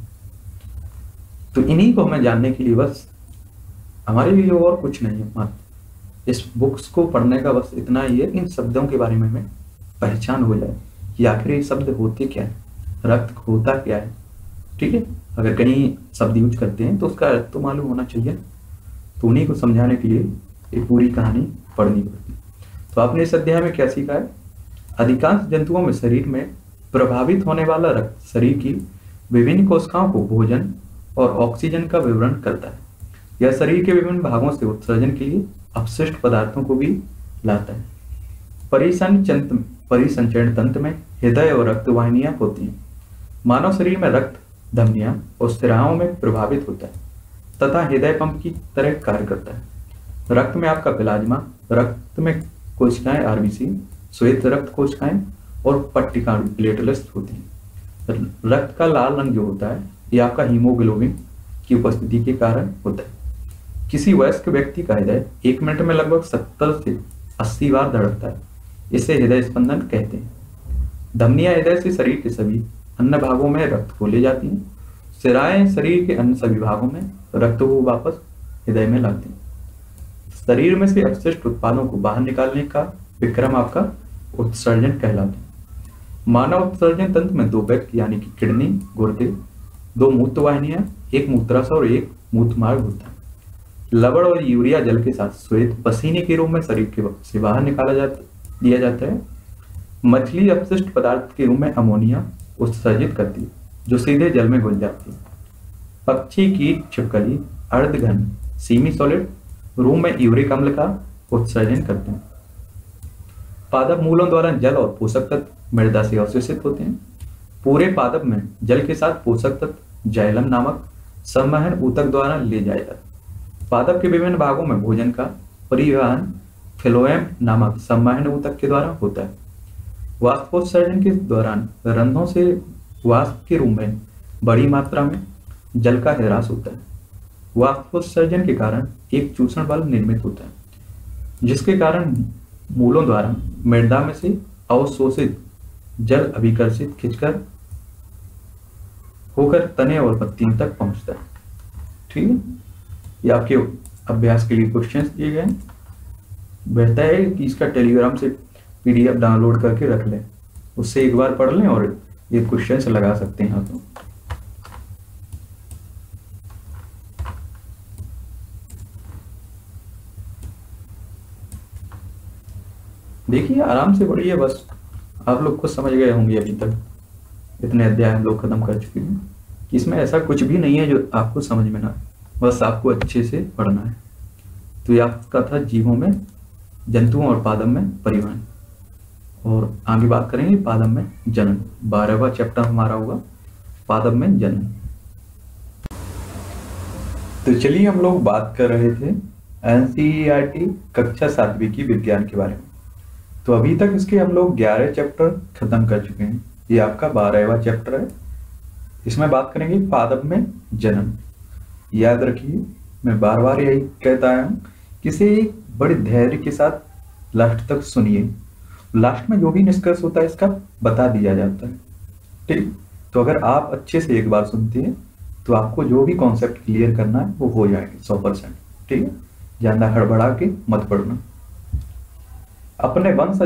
S1: तो इन्हीं को हमें जानने के लिए बस हमारे लिए और कुछ नहीं है मात्र इस बुक्स को पढ़ने का बस इतना ही है इन शब्दों के बारे में हमें पहचान हो जाए कि आखिर ये शब्द होते क्या है रक्त होता क्या है ठीक है अगर कहीं शब्द यूज करते हैं तो उसका अर्थ तो मालूम होना चाहिए तो उन्हीं को समझाने के लिए एक पूरी कहानी पढ़नी पड़ती है तो आपने इस अध्याय में क्या सीखा है अधिकांश जंतुओं में शरीर में प्रभावित होने वाला रक्त शरीर की विभिन्न कोशिकाओं को भोजन और ऑक्सीजन का विवरण करता है यह शरीर के विभिन्न भागों से उत्सर्जन के लिए अपशिष्ट पदार्थों को भी लाता है परिसंचरण तंत्र में हृदय और रक्त वाहिनियां होती हैं मानव शरीर में रक्त धमनियां और सिराओं में प्रभावित होता है तथा हृदय पंप की तरह कार्य करता है रक्त में आपका प्लाज्मा रक्त में कोशिकाएं आरबीसी श्वेत रक्त कोशिकाएं और पट्टिका प्लेटलेट्स होती हैं रक्त का लाल रंग जो होता है ये आपका हीमोग्लोबिन की उपस्थिति के कारण होता है किसी वयस्क व्यक्ति का हृदय एक मिनट में लगभग सत्तर से अस्सी बार धड़कता है इसे हृदय स्पंदन कहते हैं धमनिया हृदय से शरीर के सभी अन्य भागों में रक्त को ले जाती हैं सिराएं शरीर के अन्य सभी भागों में रक्त को वापस हृदय में लाती हैं शरीर में से अवशिष्ट उत्पादों को बाहर निकालने का विक्रम आपका उत्सर्जन कहलाता है मानव उत्सर्जन तंत्र में दो व्यक्ति यानी कि किडनी गुर्दे दो मूत्रवाहिनियां एक मूत्राशय और एक मूत्रमार्ग होता है लवण और यूरिया जल के साथ श्वेत पसीने के रूप में शरीर के से बाहर निकाला जाता दिया जाता है मछली अपशिष्ट पदार्थ के रूप में अमोनिया उत्सर्जित करती जो सीधे जल में घुल जाती पक्षी की छिपकली अर्धघन सीमी सॉलिड रूम में यूरिक अम्ल का उत्सर्जन करते हैं पादप मूलों द्वारा जल और पोषक तत्व मृदा से अवशोषित होते हैं पूरे पादप में जल के साथ पोषक तत्व जैलम नामक संवहन ऊतक द्वारा ले जाया जाता पादप के विभिन्न भागों में भोजन का परिवहन फिलोएम नामक संवहन ऊतक के द्वारा होता है वाष्पोत्सर्जन के दौरान रंधों से वाष्प के रूप में बड़ी मात्रा में जल का ह्रास होता है वाष्पोत्सर्जन के कारण एक चूषण बल निर्मित होता है जिसके कारण मूलों द्वारा मृदा में से अवशोषित जल अभिकर्षित खिंचकर होकर तने और पत्तियों तक पहुंचता है ठीक है ये आपके अभ्यास के लिए क्वेश्चन दिए गए बेहतर है कि इसका टेलीग्राम से पीडीएफ डाउनलोड करके रख लें उससे एक बार पढ़ लें और ये क्वेश्चन लगा सकते हैं आप देखिए आराम से पढ़िए बस आप लोग कुछ समझ गए होंगे अभी तक इतने अध्याय हम लोग खत्म कर चुके हैं कि इसमें ऐसा कुछ भी नहीं है जो आपको समझ में ना बस आपको अच्छे से पढ़ना है तो यह आपका था जीवों में जंतुओं और पादम में परिवहन और आगे बात करेंगे पादम में जनन बारहवा चैप्टर हमारा होगा पादम में जनन तो चलिए हम लोग बात कर रहे थे एनसीईआरटी कक्षा सातवीं की विज्ञान के बारे में तो अभी तक इसके हम लोग ग्यारह चैप्टर खत्म कर चुके हैं ये आपका बारहवा चैप्टर है इसमें बात करेंगे पादम में जनन याद रखिए मैं बार बार यही कहता आया हूँ कि बड़े धैर्य के साथ लास्ट तक सुनिए लास्ट में जो भी निष्कर्ष होता है इसका बता दिया जाता है ठीक तो अगर आप अच्छे से एक बार सुनते हैं तो आपको जो भी कॉन्सेप्ट क्लियर करना है वो हो जाएगा सौ परसेंट ठीक है ज्यादा हड़बड़ा के मत पड़ना अपने वंश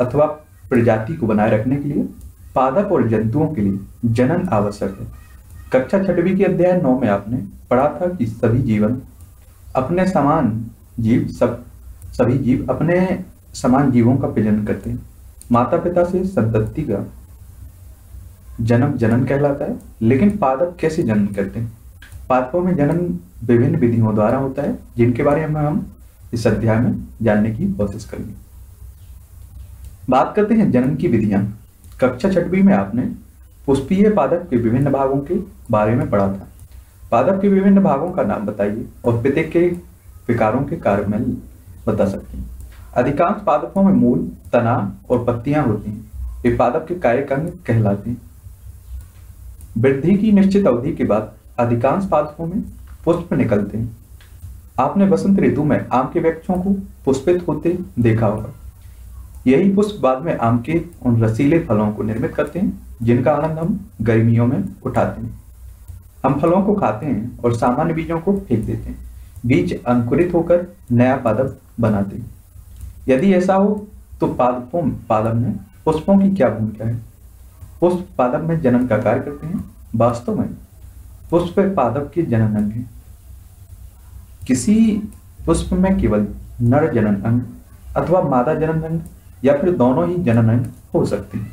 S1: अथवा प्रजाति को बनाए रखने के लिए पादप और जंतुओं के लिए जनन आवश्यक है कक्षा छठवी के अध्याय नौ में आपने पढ़ा था कि सभी जीवन अपने समान जीव सब सभी जीव अपने समान जीवों का प्रजनन करते हैं माता पिता से संतति का जन्म जनन कहलाता है लेकिन पादप कैसे जनन करते हैं पादपों में जनन विभिन्न विधियों द्वारा होता है जिनके बारे में हम इस अध्याय में जानने की कोशिश करेंगे बात करते हैं जनन की विधियां कक्षा छठवी में आपने पुष्पीय पादप के विभिन्न भागों के बारे में पढ़ा था पादप के विभिन्न भागों का नाम बताइए और पिता के विकारों के कार्य में बता सकते हैं अधिकांश पादपों में मूल तना और पत्तियां होती हैं ये पादप के कायक कहलाते हैं वृद्धि की निश्चित अवधि के बाद अधिकांश पादपों में पुष्प निकलते हैं आपने बसंत ऋतु में आम के वृक्षों को पुष्पित होते देखा होगा यही पुष्प बाद में आम के उन रसीले फलों को निर्मित करते हैं जिनका आनंद हम गर्मियों में उठाते हैं हम फलों को खाते हैं और सामान्य बीजों को फेंक देते हैं बीज अंकुरित होकर नया पादप बनाते हैं यदि ऐसा हो तो पादपों पादप में पुष्पों की क्या भूमिका है पुष्प पादप में जनन का कार्य करते हैं वास्तव में पुष्प पादप के जनन अंग है किसी पुष्प में केवल नर जनन अंग अथवा मादा जनन अंग या फिर दोनों ही जनन अंग हो सकते हैं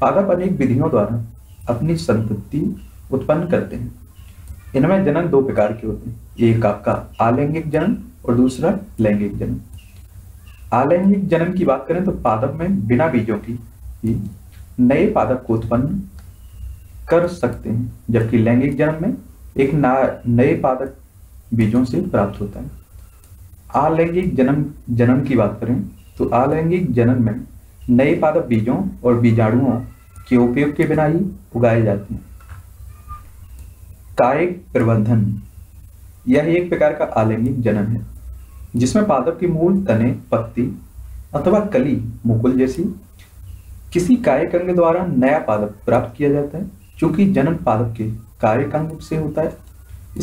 S1: पादप अनेक विधियों द्वारा अपनी संतुति उत्पन्न करते हैं इनमें जनन दो प्रकार के होते हैं एक आपका आलैंगिक जनन और दूसरा लैंगिक जनन आलैंगिक जन्म की बात करें तो पादप में बिना बीजों की नए पादप को उत्पन्न कर सकते हैं जबकि लैंगिक जन्म में एक नए पादक बीजों से प्राप्त होता है आलैंगिक जन्म जन्म की बात करें तो आलैंगिक जन्म में नए पादप बीजों और बीजाणुओं के उपयोग के बिना ही उगाए जाते हैं कायिक प्रबंधन यह एक प्रकार का आलैंगिक जन्म है जिसमें पादप के मूल तने पत्ती अथवा कली मुकुल जैसी किसी कायक अंग द्वारा नया पादप प्राप्त किया जाता है क्योंकि जनन पादप के कायक अंग से होता है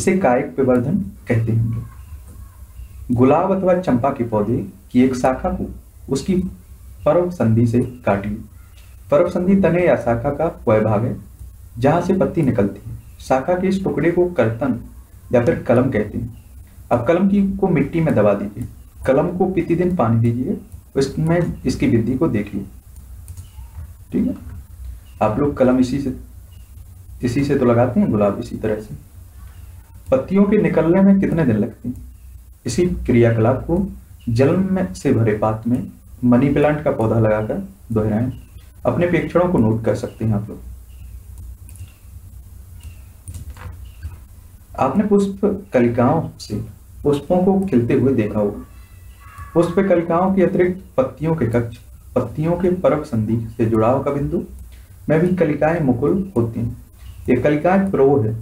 S1: इसे कायक विवर्धन कहते हैं गुलाब अथवा चंपा के पौधे की एक शाखा को उसकी पर्व संधि से काटिए पर्व संधि तने या शाखा का वह भाग है जहां से पत्ती निकलती है शाखा के इस टुकड़े को कर्तन या फिर कलम कहते हैं अब कलम की को मिट्टी में दबा दीजिए कलम को प्रतिदिन पानी दीजिए इसमें इसकी वृद्धि को देखिए ठीक है आप लोग कलम इसी से इसी से तो लगाते हैं गुलाब इसी तरह से पत्तियों के निकलने में कितने दिन लगते हैं इसी क्रियाकलाप को जल में से भरे पात में मनी प्लांट का पौधा लगाकर दोहराएं अपने प्रेक्षणों को नोट कर सकते हैं आप लोग आपने पुष्प कलिकाओं से पुष्पों को खिलते हुए देखा होगा कलिकाओं के अतिरिक्त पत्तियों के कक्ष पत्तियों के परक संधि से जुड़ाव का बिंदु में भी कलिकाएं मुकुल होती हैं ये कलिकाएं प्रो है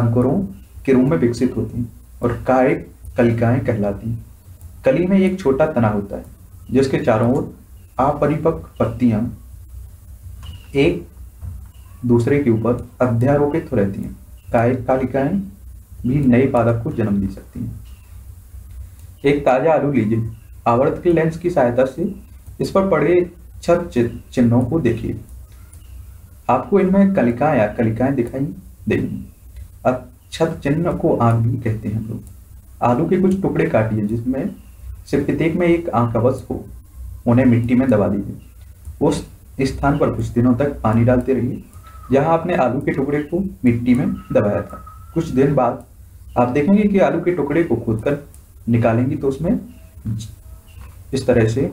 S1: अंकुरों के रूप में विकसित होती हैं और कायिक कलिकाएं कहलाती हैं कली में एक छोटा तना होता है जिसके चारों ओर अपरिपक् पत्तियां एक दूसरे के ऊपर अध्यारोपित रहती हैं कायिक कालिकाएं भी नए पादप को जन्म दे सकती हैं एक ताज़ा आलू लीजिए आवर्त के लेंस की सहायता से इस पर पड़े छत चिन्हों को देखिए आपको इनमें कलिका या कलिकाएं दिखाई देंगी अब छत चिन्ह को आग भी कहते हैं लोग आलू के कुछ टुकड़े काटिए जिसमें से प्रत्येक में एक आंख अवश्य हो उन्हें मिट्टी में दबा दीजिए उस स्थान पर कुछ दिनों तक पानी डालते रहिए जहां आपने आलू के टुकड़े को मिट्टी में दबाया था कुछ दिन बाद आप देखेंगे कि आलू के टुकड़े को खोदकर निकालेंगे तो उसमें इस तरह से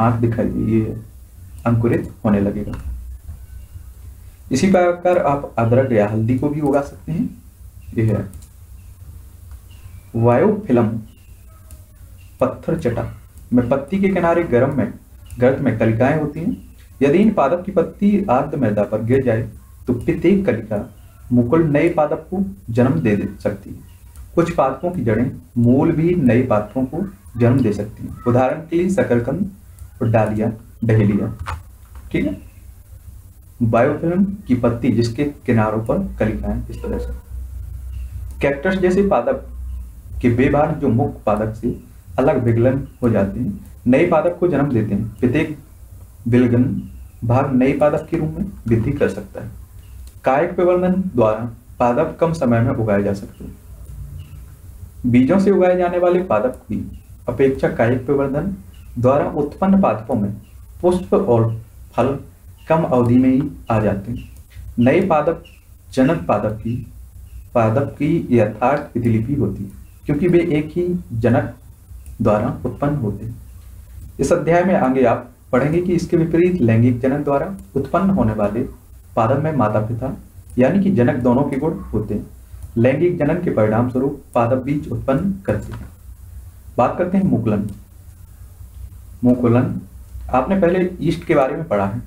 S1: आंख दिखाई ये अंकुरित होने लगेगा इसी प्रकार आप अदरक या हल्दी को भी उगा सकते हैं यह है वायोफिलम पत्थर चटा में पत्ती के किनारे गर्म में गर्द में कलिकाएं होती हैं यदि इन पादप की पत्ती आर्द्र मैदा पर गिर जाए तो प्रत्येक कलिका मुकुल नए पादप को जन्म दे दे सकती है कुछ पादपों की जड़ें मूल भी नए पादपों को जन्म दे सकती हैं उदाहरण के लिए शकरकंद और डालिया डहेलिया ठीक है बायोफिल्म की पत्ती जिसके किनारों पर कलिकाएं इस तरह से कैक्टस जैसे पादप के बेबार जो मुख्य पादप से अलग विगलन हो जाते हैं नए पादप को जन्म देते हैं प्रत्येक विलगन भाग नए पादप के रूप में वृद्धि कर सकता है कायक प्रबंधन द्वारा पादप कम समय में उगाए जा सकते हैं बीजों से उगाए जाने वाले पादप की अपेक्षा कायिक प्रवर्धन द्वारा उत्पन्न पादपों में पुष्प और फल कम अवधि में ही आ जाते हैं नए पादप जनक पादप की पादप की यथार्थ प्रतिलिपि होती है क्योंकि वे एक ही जनक द्वारा उत्पन्न होते हैं इस अध्याय में आगे आप पढ़ेंगे कि इसके विपरीत लैंगिक जनक द्वारा उत्पन्न होने वाले पादप में माता पिता यानी कि जनक दोनों के गुण होते हैं लैंगिक जनन के परिणाम स्वरूप पादप बीज उत्पन्न करते हैं बात करते हैं मुकुलन मुकुलन आपने पहले ईस्ट के बारे में पढ़ा है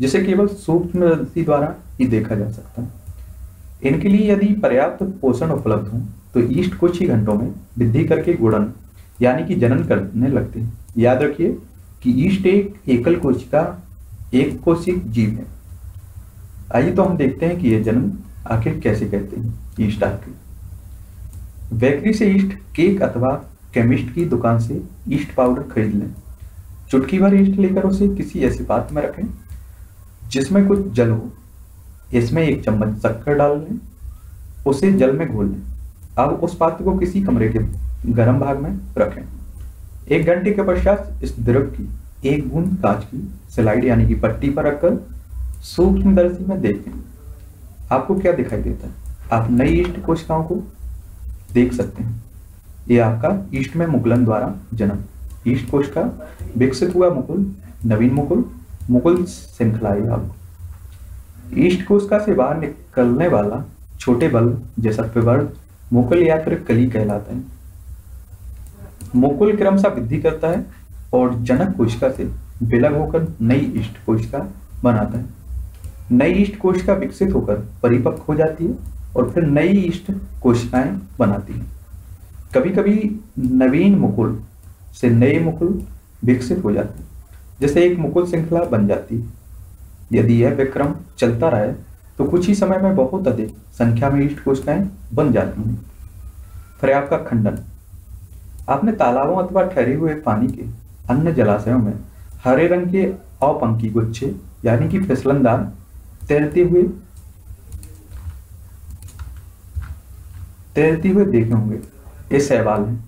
S1: जिसे केवल सूक्ष्म द्वारा ही देखा जा सकता है इनके लिए यदि पर्याप्त पोषण उपलब्ध हो तो ईस्ट कुछ ही घंटों में वृद्धि करके गुड़न यानी कि जनन करने लगते हैं याद रखिए कि ईस्ट एक एकल कोशिका एक कोशिक जीव है आइए तो हम देखते हैं कि यह जन्म आखिर कैसे कहते हैं ईस्ट आखिर बेकरी से ईस्ट केक अथवा केमिस्ट की दुकान से ईस्ट पाउडर खरीद लें चुटकी भर ईस्ट लेकर उसे किसी ऐसे पात्र में रखें जिसमें कुछ जल हो इसमें एक चम्मच शक्कर डाल लें उसे जल में घोल लें अब उस पात्र को किसी कमरे के गर्म भाग में रखें एक घंटे के पश्चात इस द्रव की एक बूंद कांच की स्लाइड यानी कि पट्टी पर रखकर सूक्ष्मदर्शी में देखें आपको क्या दिखाई देता है आप नई ईस्ट कोशिकाओं को देख सकते हैं ये आपका ईस्ट में मुगलन द्वारा जन्म ईस्ट कोशिका विकसित हुआ मुकुल नवीन मुकुल मुकुल श्रृंखला है आपको ईस्ट कोशिका से बाहर निकलने वाला छोटे बल जैसा पिवर्ण मुकुल या फिर कली कहलाता है मुकुल क्रम सा वृद्धि करता है और जनक कोशिका से विलग होकर नई ईष्ट कोशिका बनाता है नई इष्ट कोशिका विकसित होकर परिपक्व हो जाती है और फिर नई इष्ट कोशिकाएं बनाती हैं कभी कभी नवीन मुकुल से नए मुकुल विकसित हो जाते हैं जैसे एक मुकुल श्रृंखला बन जाती है यदि यह विक्रम चलता रहे तो कुछ ही समय में बहुत अधिक संख्या में इष्ट कोशिकाएं बन जाती हैं फिर आपका खंडन आपने तालाबों अथवा ठहरे हुए पानी के अन्य जलाशयों में हरे रंग के अपंकी गुच्छे यानी कि फिसलनदार तैरते हुए तैरते हुए देखे होंगे ये सहवाल है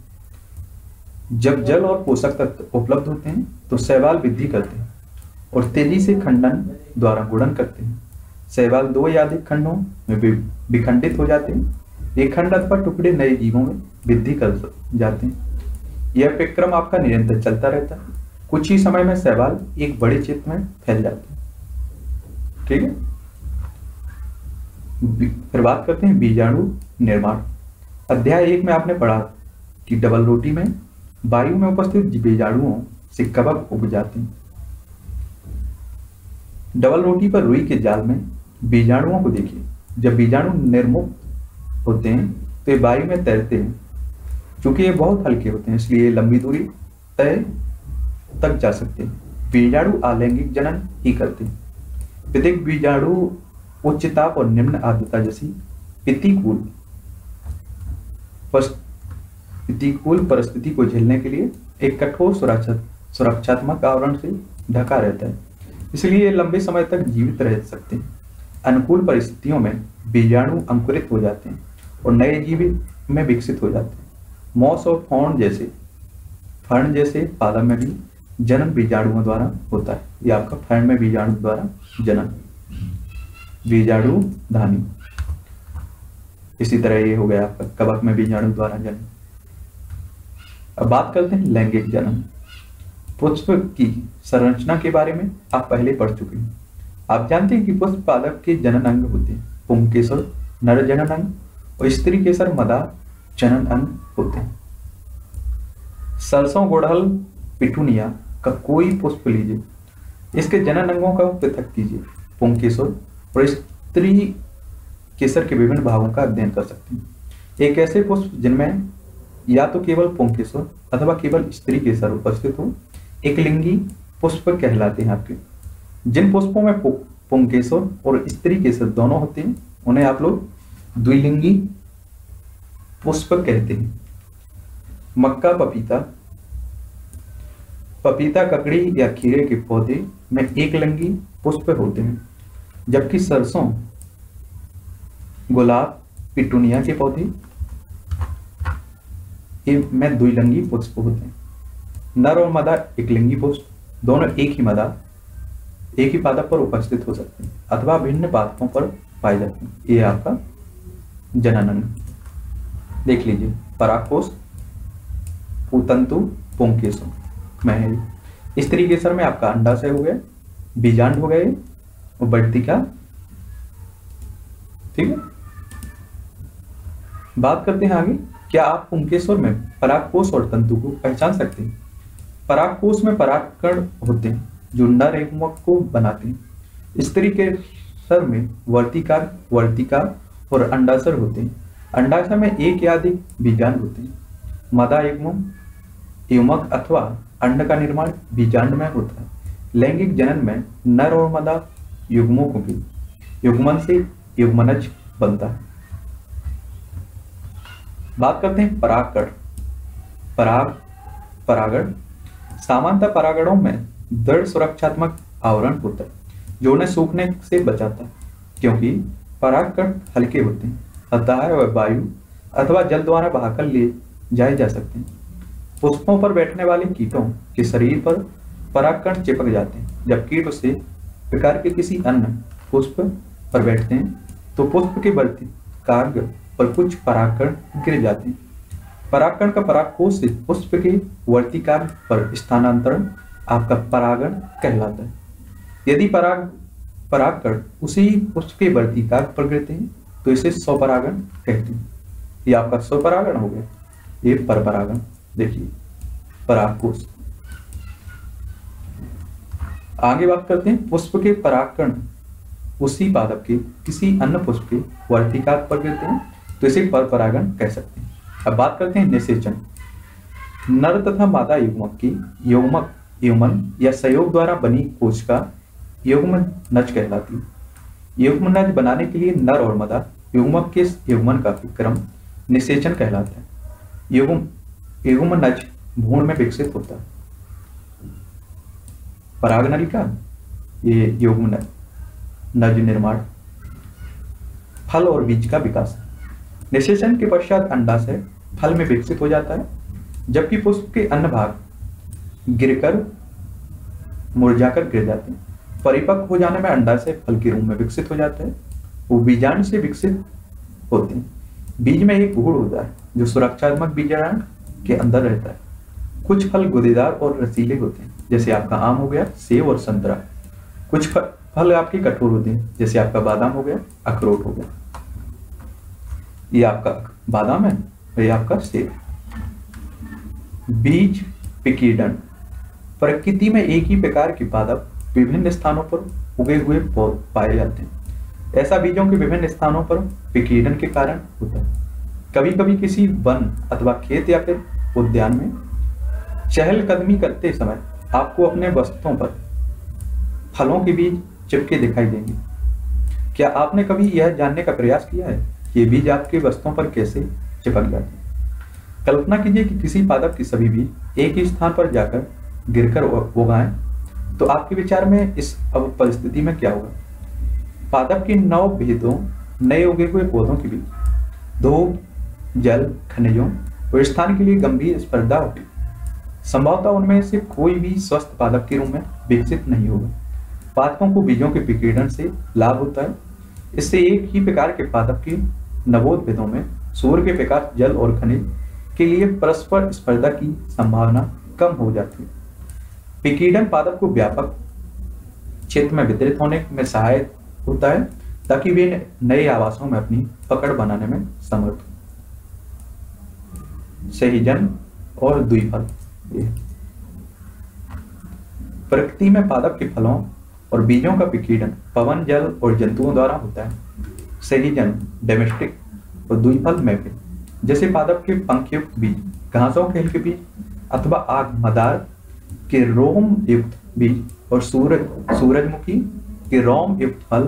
S1: जब जल और पोषक तत्व उपलब्ध होते हैं तो सहवाल वृद्धि करते हैं और तेजी से खंडन द्वारा गुणन करते हैं सहवाल दो या अधिक खंडों में विखंडित हो जाते हैं ये खंड अथवा टुकड़े नए जीवों में वृद्धि कर जाते हैं यह प्रक्रम आपका निरंतर चलता रहता है कुछ ही समय में सहवाल एक बड़े चित्र में फैल जाते हैं ठीक है फिर बात करते हैं बीजाणु निर्माण अध्याय एक में आपने पढ़ा कि डबल रोटी में वायु में उपस्थित बीजाणुओं से कवक उग जाते हैं डबल रोटी पर रुई के जाल में बीजाणुओं को देखिए जब बीजाणु निर्मुक्त होते हैं तो ये वायु में तैरते हैं क्योंकि ये बहुत हल्के होते हैं इसलिए लंबी दूरी तय तक जा सकते हैं बीजाणु आलैंगिक जनन ही करते हैं प्रत्येक तो बीजाणु उच्च ताप और निम्न आर्द्रता जैसी प्रतिकूल प्रतिकूल परिस्थिति को झेलने के लिए एक कठोर सुरक्षा सुरक्षात्मक आवरण से ढका रहता है इसलिए ये लंबे समय तक जीवित रह सकते हैं अनुकूल परिस्थितियों में बीजाणु अंकुरित हो जाते हैं और नए जीव में विकसित हो जाते हैं मॉस और फौन जैसे फर्ण जैसे पादप में भी जन्म बीजाणुओं द्वारा होता है या आपका फर्ण में बीजाणु द्वारा जन्म बीजाणु धानी इसी तरह ये हो गया आपका कवक में बीजाणु द्वारा जन्म अब बात करते हैं लैंगिक जन्म पुष्प की संरचना के बारे में आप पहले पढ़ चुके हैं आप जानते हैं कि पुष्प पादप के जनन अंग होते हैं पुंग केसर नर जनन अंग और स्त्री केसर मदा जनन अंग होते हैं सरसों गुड़हल पिटूनिया का कोई पुष्प लीजिए इसके जनन अंगों का पृथक कीजिए पुंग केसर और स्त्री केसर के विभिन्न भागों का अध्ययन कर सकते हैं एक ऐसे पुष्प जिनमें या तो केवल पुंकेसर अथवा केवल स्त्री केसर उपस्थित हो एक लिंगी पुष्प कहलाते हैं आपके जिन पुष्पों में पुंकेश्वर और स्त्री केसर दोनों होते हैं उन्हें आप लोग द्विलिंगी पुष्प कहते हैं मक्का पपीता पपीता ककड़ी या खीरे के पौधे में एक लिंगी पुष्प होते हैं जबकि सरसों गुलाब पिटूनिया के पौधे मैं द्विलंगी पुष्प होते हैं नर और मादा एकलिंगी पुष्प दोनों एक ही मादा एक ही पादप पर उपस्थित हो सकते हैं अथवा भिन्न पादपों पर पाए जाते हैं ये आपका जननन देख लीजिए पुतंतु पूतंतु पोंकेशु इस स्त्री केसर में आपका अंडाशय हो गया बीजांड हो गए वो बढ़ती क्या ठीक है बात करते हैं आगे क्या आप पुंकेश्वर में कोष और तंतु को पहचान सकते हैं कोष में परागकण होते हैं जो नर एवं को बनाते हैं स्त्री के सर में वर्तिकार वर्तिकार और अंडाशर होते हैं अंडाशय में एक या अधिक बीजांड होते हैं मदा एवं एवमक अथवा अंड का निर्माण बीजांड में होता है लैंगिक जनन में नर और मदा युग्मों को भी युग्मन से युग्मनज बनता है बात करते हैं परागण पराग परागण सामान्यतः परागणों में दृढ़ सुरक्षात्मक आवरण होता है जो उन्हें सूखने से बचाता है क्योंकि परागकण हल्के होते हैं अतः वह वायु अथवा जल द्वारा बहाकर लिए जाए जा सकते हैं पुष्पों पर बैठने वाले कीटों के शरीर पर परागकण चिपक जाते हैं जब कीट उसे प्रकार के किसी अन्य पुष्प पर बैठते हैं तो पुष्प के बढ़ते कार्य पर कुछ पराकरण गिर जाते हैं पराकरण का पराकोष से पुष्प के वर्ती कार्य पर स्थानांतरण आपका परागण कहलाता है यदि पराग परागकण उसी पुष्प के कार्य पर गिरते हैं तो इसे स्वपरागण कहते हैं ये आपका स्वपरागण हो गया ये परपरागण देखिए पराकोष आगे बात करते हैं पुष्प के पराकण उसी पादप के किसी अन्य पुष्प के वर्तिका पर गिरते हैं तो इसे पर परागण कह सकते हैं अब बात करते हैं निषेचन नर तथा मादा युग्मक की युग्मक युमन या सहयोग द्वारा बनी कोशिका युग्म नच कहलाती युग्म नच बनाने के लिए नर और मादा युग्मक के युग्मन का विक्रम निषेचन कहलाता है युग्म युग्म नच भूण में विकसित होता है पराग नलिका ये योग नज निर्माण फल और बीज का विकास निषेचन के पश्चात अंडाशय फल में विकसित हो जाता है जबकि पुष्प के अन्य भाग गिरकर मुरझाकर गिर जाते हैं परिपक्व हो जाने में अंडाशय फल के रूप में विकसित हो जाता है वो बीजाण से विकसित होते हैं बीज में एक गुड़ होता है जो सुरक्षात्मक बीजाण के अंदर रहता है कुछ फल गुदेदार और रसीले होते हैं जैसे आपका आम हो गया सेब और संतरा कुछ फल आपके कठोर होते हैं जैसे आपका बादाम हो गया अखरोट हो गया ये आपका बादाम है ये आपका सेब बीज पिकीडन प्रकृति में एक ही प्रकार के पादप विभिन्न स्थानों पर उगे हुए पाए जाते हैं ऐसा बीजों के विभिन्न स्थानों पर पिकीडन के कारण होता है कभी कभी किसी वन अथवा खेत या फिर उद्यान में चहल कदमी करते समय आपको अपने वस्त्रों पर फलों के बीज चिपके दिखाई देंगे क्या आपने कभी यह जानने का प्रयास किया है कि ये बीज आपके वस्त्रों पर कैसे चिपक जाते हैं कल्पना कीजिए कि किसी पादप के सभी बीज एक ही स्थान पर जाकर गिरकर उगाए तो आपके विचार में इस अब परिस्थिति में क्या होगा पादप के नौ भेदों नए उगे हुए पौधों के बीच धूप जल खनिजों और स्थान के लिए गंभीर स्पर्धा होगी संभवतः उनमें से कोई भी स्वस्थ पादप के रूप में विकसित नहीं होगा पादपों को बीजों के विकीर्ण से लाभ होता है इससे एक ही प्रकार के पादप के नवोद्भिदों में सूर्य के प्रकार जल और खनिज के लिए परस्पर स्पर्धा की संभावना कम हो जाती है विकीर्ण पादप को व्यापक क्षेत्र में वितरित होने में सहायक होता है ताकि वे नए आवासों में अपनी पकड़ बनाने में समर्थ सही जन्म और द्विफल सकती है प्रकृति में पादप के फलों और बीजों का विकीर्ण पवन जल और जंतुओं द्वारा होता है सही जन डोमेस्टिक और द्विफल में भी जैसे पादप के पंखयुक्त बीज घासों के हल्के बीज अथवा आग मदार के रोम युक्त बीज और सूरज सूरजमुखी के रोम युक्त फल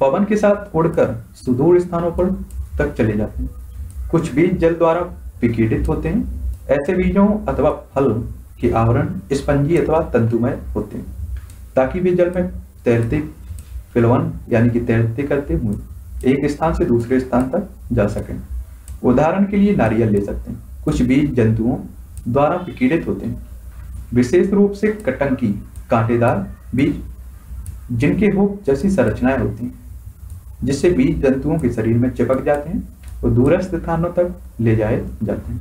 S1: पवन के साथ उड़कर सुदूर स्थानों पर तक चले जाते हैं कुछ बीज जल द्वारा विकीर्णित होते हैं ऐसे बीजों अथवा फल के आवरण स्पंजी अथवा तंतुमय होते हैं ताकि वे जल में तैरते फिलवन यानी कि तैरते करते हुए एक स्थान से दूसरे स्थान तक जा सकें उदाहरण के लिए नारियल ले सकते हैं कुछ बीज जंतुओं द्वारा विकीड़ित होते हैं विशेष रूप से कटंकी कांटेदार बीज जिनके हो जैसी संरचनाएं होती हैं जिससे बीज जंतुओं के शरीर में चिपक जाते हैं और दूरस्थ स्थानों तक ले जाए जाते हैं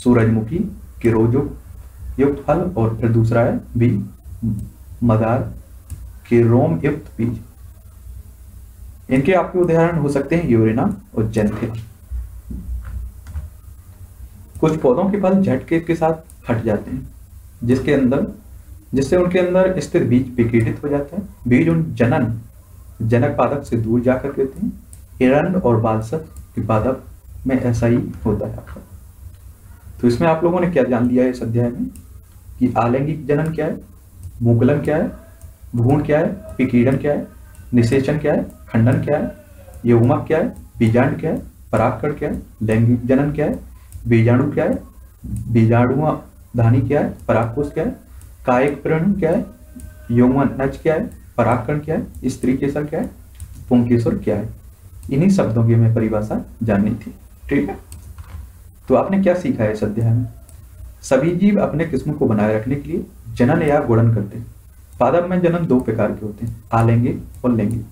S1: सूरजमुखी किरोजुक्त युक्त फल और फिर दूसरा है बी मदार के रोम युक्त बीज इनके आपके उदाहरण हो सकते हैं यूरेना और जेंथिल कुछ पौधों के फल झटके के साथ फट जाते हैं जिसके अंदर जिससे उनके अंदर स्थिर बीज विकीटित हो जाता है बीज उन जनन जनक पादप से दूर जाकर गिरते हैं हिरण और बालसक के पादप में ऐसा ही होता है आपका तो इसमें आप लोगों ने क्या जान लिया है इस अध्याय में कि आलैंगिक जनन क्या है मुगलन क्या है भूण क्या है विकीर्ण क्या है निषेचन क्या है खंडन क्या है यौमा क्या है बीजांड क्या है परागकण क्या है लैंगिक जनन क्या है बीजाणु क्या है बीजाणुआ धानी क्या है परागकोष क्या है कायिक प्रण क्या है यौवन नज क्या है परागकण क्या है स्त्री केसर क्या है पुंकेश्वर क्या है इन्हीं शब्दों की हमें परिभाषा जाननी थी ठीक है तो आपने क्या सीखा है इस अध्याय में सभी जीव अपने किस्म को बनाए रखने के लिए जनन या गुणन करते हैं पादप में जनन दो प्रकार के होते हैं आलैंगिक और लैंगिक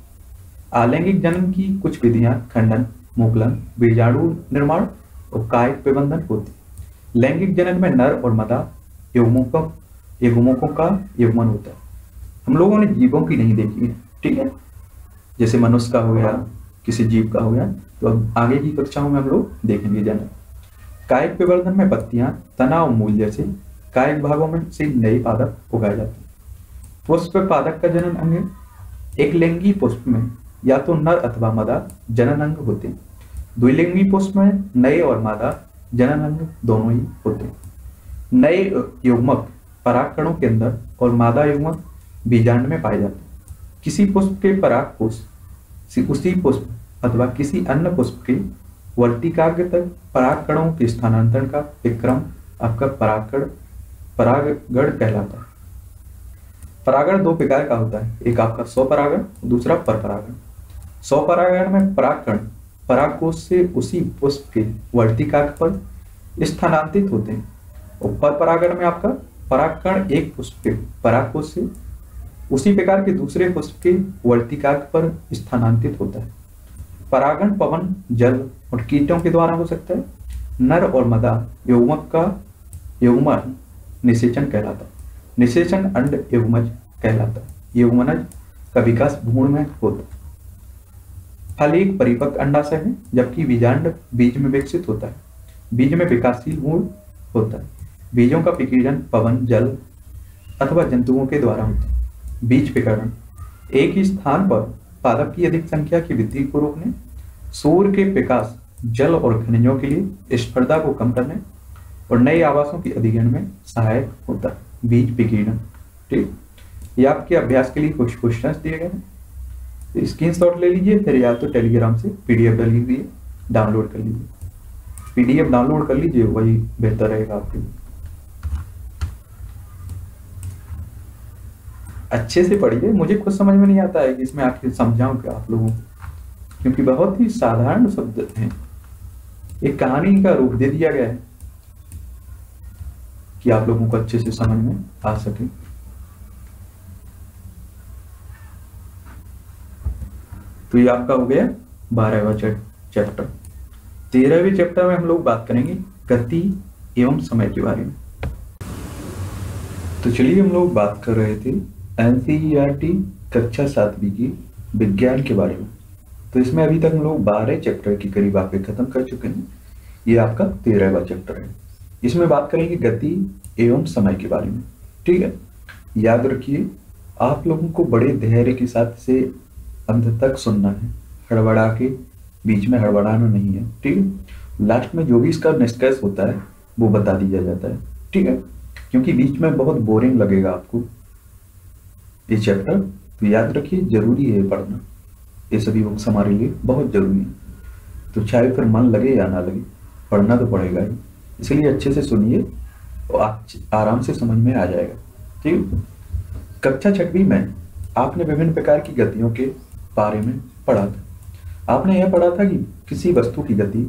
S1: आलैंगिक जनन की कुछ विधियां खंडन मुकलन बीजाणु निर्माण और काय प्रबंधन होती है लैंगिक जनन में नर और मदा युगमों का युगमों का युगमन होता है हम लोगों ने जीवों की नहीं देखी है ठीक है जैसे मनुष्य का हो गया किसी जीव का हो गया तो अब आगे की कक्षाओं में हम लोग देखेंगे जनन कायिक विवर्धन में पत्तियां तनाव मूल जैसे कायिक भागों में से नई पादप उगाई जाती पुष्प पादक का जनन अंग एक लिंगी पुष्प में या तो नर अथवा मादा जनन अंग होते हैं द्विलिंगी पुष्प में नए और मादा जनन अंग दोनों ही होते हैं नए युग्मक परागकणों के अंदर और मादा युग्मक बीजांड में पाए जाते हैं किसी पुष्प के पराग कोष उसी पुष्प अथवा किसी अन्य पुष्प के वर्तिकाग्र तक परागकणों के स्थानांतरण का विक्रम आपका परागण परागण कहलाता है परागण दो प्रकार का होता है एक आपका स्वपरागण दूसरा परपरागण स्वपरागण में परागकण परागकोष से उसी पुष्प के वर्तिकाग्र पर स्थानांतरित होते हैं और परपरागण में आपका परागकण एक पुष्प के परागकोष से उसी प्रकार के दूसरे पुष्प के वर्तिकाग्र पर स्थानांतरित होता है परागण पवन जल और कीटों के द्वारा हो सकता है नर और मदा युगमक का युगमन निषेचन कहलाता निषेचन अंड युगमज कहलाता युगमनज का विकास भूण में होता फल एक परिपक्व अंडाशय है जबकि बीजांड बीज में विकसित होता है बीज में विकासशील भूण होता है बीजों का विकीर्णन पवन जल अथवा जंतुओं के द्वारा होता है बीज विकरण एक ही स्थान पर पादप की अधिक संख्या की वृद्धि को रोकने सूर्य के विकास जल और खनिजों के लिए स्पर्धा को कम करने और नए आवासों के अधिग्रहण में सहायक होता है बीज विकीर्ण ठीक ये आपके अभ्यास के लिए कुछ क्वेश्चन दिए गए हैं स्क्रीन तो शॉट ले लीजिए फिर या तो टेलीग्राम से पीडीएफ डी लीजिए डाउनलोड कर लीजिए पीडीएफ डाउनलोड कर लीजिए वही बेहतर रहेगा आपके लिए अच्छे से पढ़िए मुझे कुछ समझ में नहीं आता है कि इसमें आखिर समझाऊं क्या आप लोगों को क्योंकि बहुत ही साधारण शब्द हैं एक कहानी का रूप दे दिया गया है कि आप लोगों को अच्छे से समझ में आ सके तो ये आपका हो गया बारहवा चैप्टर तेरहवें चैप्टर में हम लोग बात करेंगे गति एवं समय के बारे में तो चलिए हम लोग बात कर रहे थे एनसीईआरटी कक्षा सातवीं की विज्ञान के बारे में तो इसमें अभी तक हम लोग बारह चैप्टर के करीब आपके खत्म कर चुके हैं ये आपका तेरहवा चैप्टर है इसमें बात करेंगे गति एवं समय के बारे में ठीक है याद रखिए आप लोगों को बड़े धैर्य के साथ से अंत तक सुनना है हड़बड़ा के बीच में हड़बड़ाना नहीं है ठीक है लास्ट में जो भी इसका निष्कर्ष होता है वो बता दिया जाता है ठीक है क्योंकि बीच में बहुत बोरिंग लगेगा आपको ये चैप्टर तो याद रखिए जरूरी है पढ़ना ये सभी बुक्स हमारे लिए बहुत जरूरी है तो चाहे फिर मन लगे या ना लगे पढ़ना तो पड़ेगा ही इसलिए अच्छे से सुनिए और आराम से समझ में आ जाएगा ठीक कक्षा छठवीं में आपने विभिन्न प्रकार की गतियों के बारे में पढ़ा था आपने यह पढ़ा था कि किसी वस्तु की गति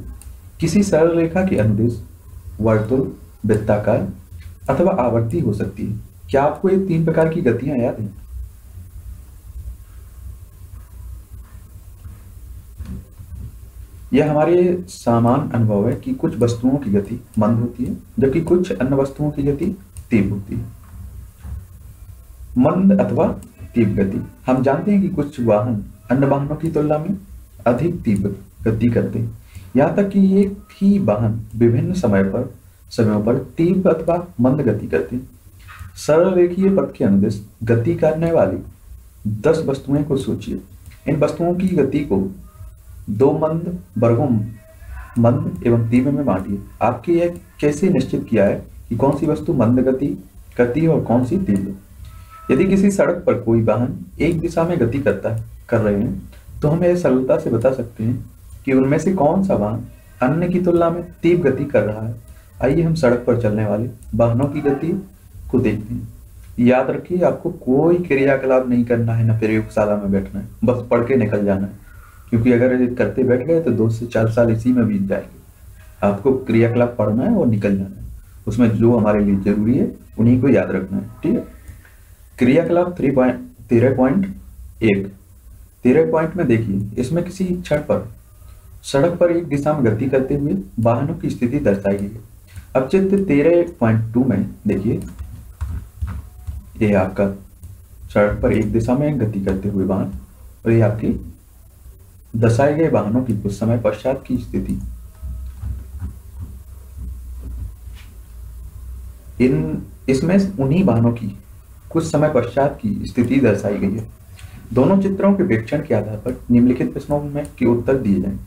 S1: किसी सरल रेखा के अनुदेश वर्तुल वृत्ताकार अथवा आवर्ती हो सकती है क्या आपको ये तीन प्रकार की गतियां याद हैं यह हमारे सामान अनुभव है कि कुछ वस्तुओं की गति मंद होती है जबकि कुछ अन्य वस्तुओं की गति तीव्र होती है मंद अथवा तीव्र गति हम जानते हैं कि कुछ वाहन अन्य वाहनों की तुलना में अधिक तीव्र गति करते हैं यहाँ तक कि एक ही वाहन विभिन्न समय पर समयों पर तीव्र अथवा मंद गति करते हैं सरल रेखीय पथ के अनुदेश गति करने वाली दस वस्तुएं को सोचिए इन वस्तुओं की गति को दो मंद वर्गों मंद एवं तीव्र में बांटिए आपके यह कैसे निश्चित किया है कि कौन सी वस्तु मंद गति करती है और कौन सी तीव्र यदि किसी सड़क पर कोई वाहन एक दिशा में गति करता कर रहे हैं तो हम यह सरलता से बता सकते हैं कि उनमें से कौन सा वाहन अन्य की तुलना में तीव्र गति कर रहा है आइए हम सड़क पर चलने वाले वाहनों की गति को देखते हैं याद रखिए आपको कोई क्रियाकलाप नहीं करना है न प्रयोगशाला में बैठना है बस पढ़ के निकल जाना है क्योंकि अगर करते बैठ गए तो दो से चार साल इसी में बीत जाएंगे आपको क्रियाकलाप पढ़ना है और निकल जाना है उसमें जो हमारे लिए जरूरी है उन्हीं को याद रखना है ठीक है क्रियाकलाप थ्री पॉइंट तेरह पॉइंट एक तेरह पॉइंट में देखिए इसमें किसी क्षण पर सड़क पर एक दिशा में गति करते हुए वाहनों की स्थिति दर्शाई गई है अब चित्र तेरह पॉइंट टू में देखिए ये आपका सड़क पर एक दिशा में गति करते हुए वाहन और ये आपकी दर्शाए गए वाहनों की कुछ समय पश्चात की स्थिति इन इसमें उन्हीं वाहनों की कुछ समय पश्चात की स्थिति दर्शाई गई है दोनों चित्रों के वेक्षण के आधार पर निम्नलिखित प्रश्नों में के उत्तर दिए जाए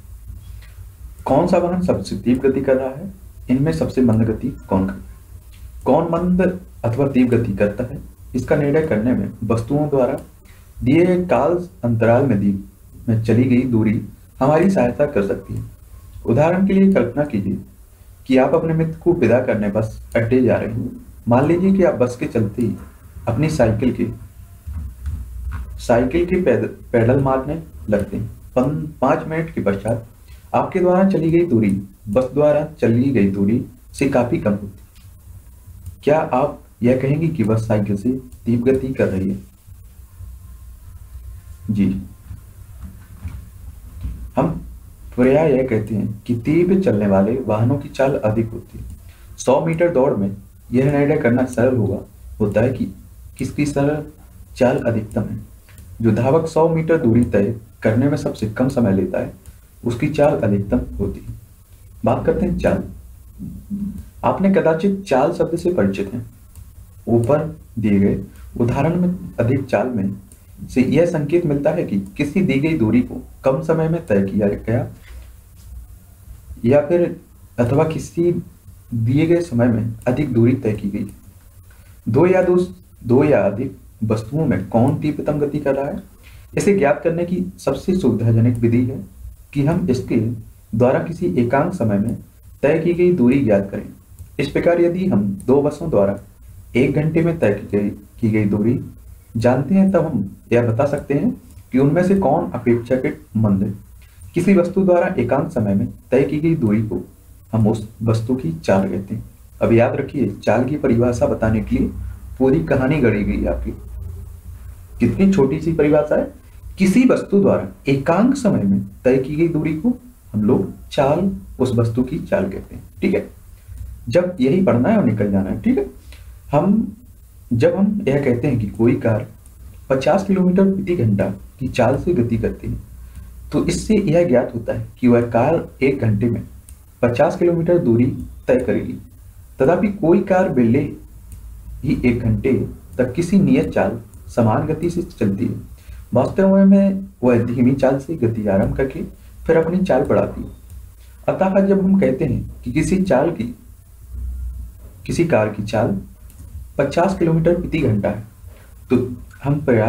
S1: कौन सा वाहन सबसे तीव्र गति कर रहा है इनमें सबसे मंद गति कौन कर कौन मंद अथवा तीव्र गति करता है इसका निर्णय करने में वस्तुओं द्वारा दिए काल अंतराल में दी में चली गई दूरी हमारी सहायता कर सकती है उदाहरण के लिए कल्पना कीजिए कि आप अपने मित्र को विदा करने बस अड्डे जा रहे हैं मान लीजिए कि आप बस के चलते ही अपनी साइकिल के साइकिल के पैडल मारने लगते हैं पांच मिनट के पश्चात आपके द्वारा चली गई दूरी बस द्वारा चली गई दूरी से काफी कम होती क्या आप यह कहेंगे कि बस साइकिल से तीव्र गति कर रही है जी हम पर्याय यह कहते हैं कि तीव्र चलने वाले वाहनों की चाल अधिक होती है सौ मीटर दौड़ में यह निर्णय करना सरल होगा होता है कि किसकी सरल चाल अधिकतम है जो धावक सौ मीटर दूरी तय करने में सबसे कम समय लेता है उसकी चाल अधिकतम होती है बात करते हैं चाल आपने कदाचित चाल शब्द से परिचित हैं ऊपर दिए गए उदाहरण में अधिक चाल में से यह संकेत मिलता है कि किसी दी गई दूरी को कम समय में तय किया गया या फिर अथवा किसी दिए गए समय में अधिक दूरी तय की गई दो या दो दो या अधिक वस्तुओं में कौन तीव्रतम गति कर रहा है इसे ज्ञात करने की सबसे सुविधाजनक विधि है कि हम इसके द्वारा किसी एकांक समय में तय की गई दूरी ज्ञात करें इस प्रकार यदि हम दो बसों द्वारा एक घंटे में तय की गई दूरी जानते हैं तब हम यह बता सकते हैं कि उनमें से कौन अपेक्षाकृत मंद है किसी वस्तु द्वारा एकांत समय में तय की गई दूरी को हम उस वस्तु की चाल कहते हैं अब याद रखिए चाल की परिभाषा बताने के लिए पूरी कहानी गढ़ी गई आपकी कितनी छोटी सी परिभाषा है किसी वस्तु द्वारा एकांक समय में तय की गई दूरी को हम लोग चाल उस वस्तु की चाल कहते हैं ठीक है जब यही पढ़ना है और निकल जाना है ठीक है हम जब हम यह कहते हैं कि कोई कार्य पचास किलोमीटर प्रति घंटा की चाल से गति करती है तो इससे यह ज्ञात होता है कि वह कार एक घंटे में पचास किलोमीटर दूरी तय करेगी तथापि कोई कार बेले ही एक घंटे तक किसी नियत चाल समान गति से चलती है वास्तव में वह धीमी चाल से गति आरंभ करके फिर अपनी चाल बढ़ाती है अतः जब हम कहते हैं कि किसी चाल की किसी कार की चाल 50 किलोमीटर प्रति घंटा है तो हम प्रया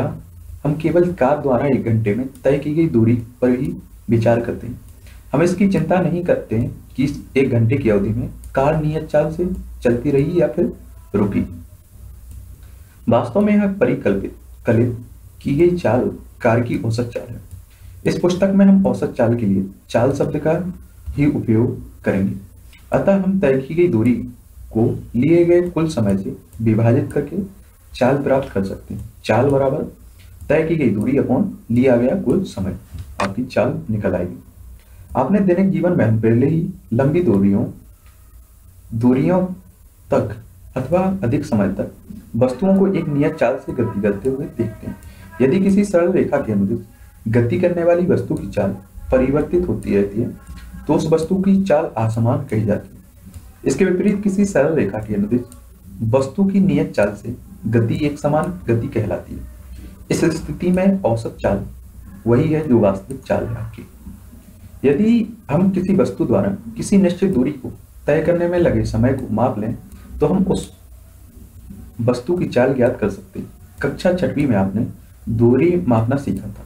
S1: हम केवल कार द्वारा एक घंटे में तय की गई दूरी पर ही विचार करते हैं हम इसकी चिंता नहीं करते हैं कि इस एक घंटे की अवधि में कार नियत चाल से चलती रही या फिर रुकी वास्तव में यह परिकल्पित कलित की गई चाल कार की औसत चाल है इस पुस्तक में हम औसत चाल के लिए चाल शब्द का ही उपयोग करेंगे अतः हम तय की गई दूरी को लिए गए कुल समय से विभाजित करके चाल प्राप्त कर सकते हैं चाल बराबर तय की गई दूरी अपॉन लिया गया कुल समय आपकी चाल निकल आएगी आपने दैनिक जीवन में पहले ही लंबी दूरियों दूरियों तक अथवा अधिक समय तक वस्तुओं को एक नियत चाल से गति करते हुए देखते हैं यदि किसी सरल रेखा के अनुरूप गति करने वाली वस्तु की चाल परिवर्तित होती रहती है तो उस वस्तु की चाल आसमान कही जाती है इसके विपरीत किसी सरल रेखा के अनुदेश वस्तु की नियत चाल से गति एक समान गति कहलाती है इस स्थिति में औसत चाल वही है जो वास्तविक चाल है आपकी यदि हम किसी वस्तु द्वारा किसी निश्चित दूरी को तय करने में लगे समय को माप लें तो हम उस वस्तु की चाल ज्ञात कर सकते हैं कक्षा छठवीं में आपने दूरी मापना सीखा था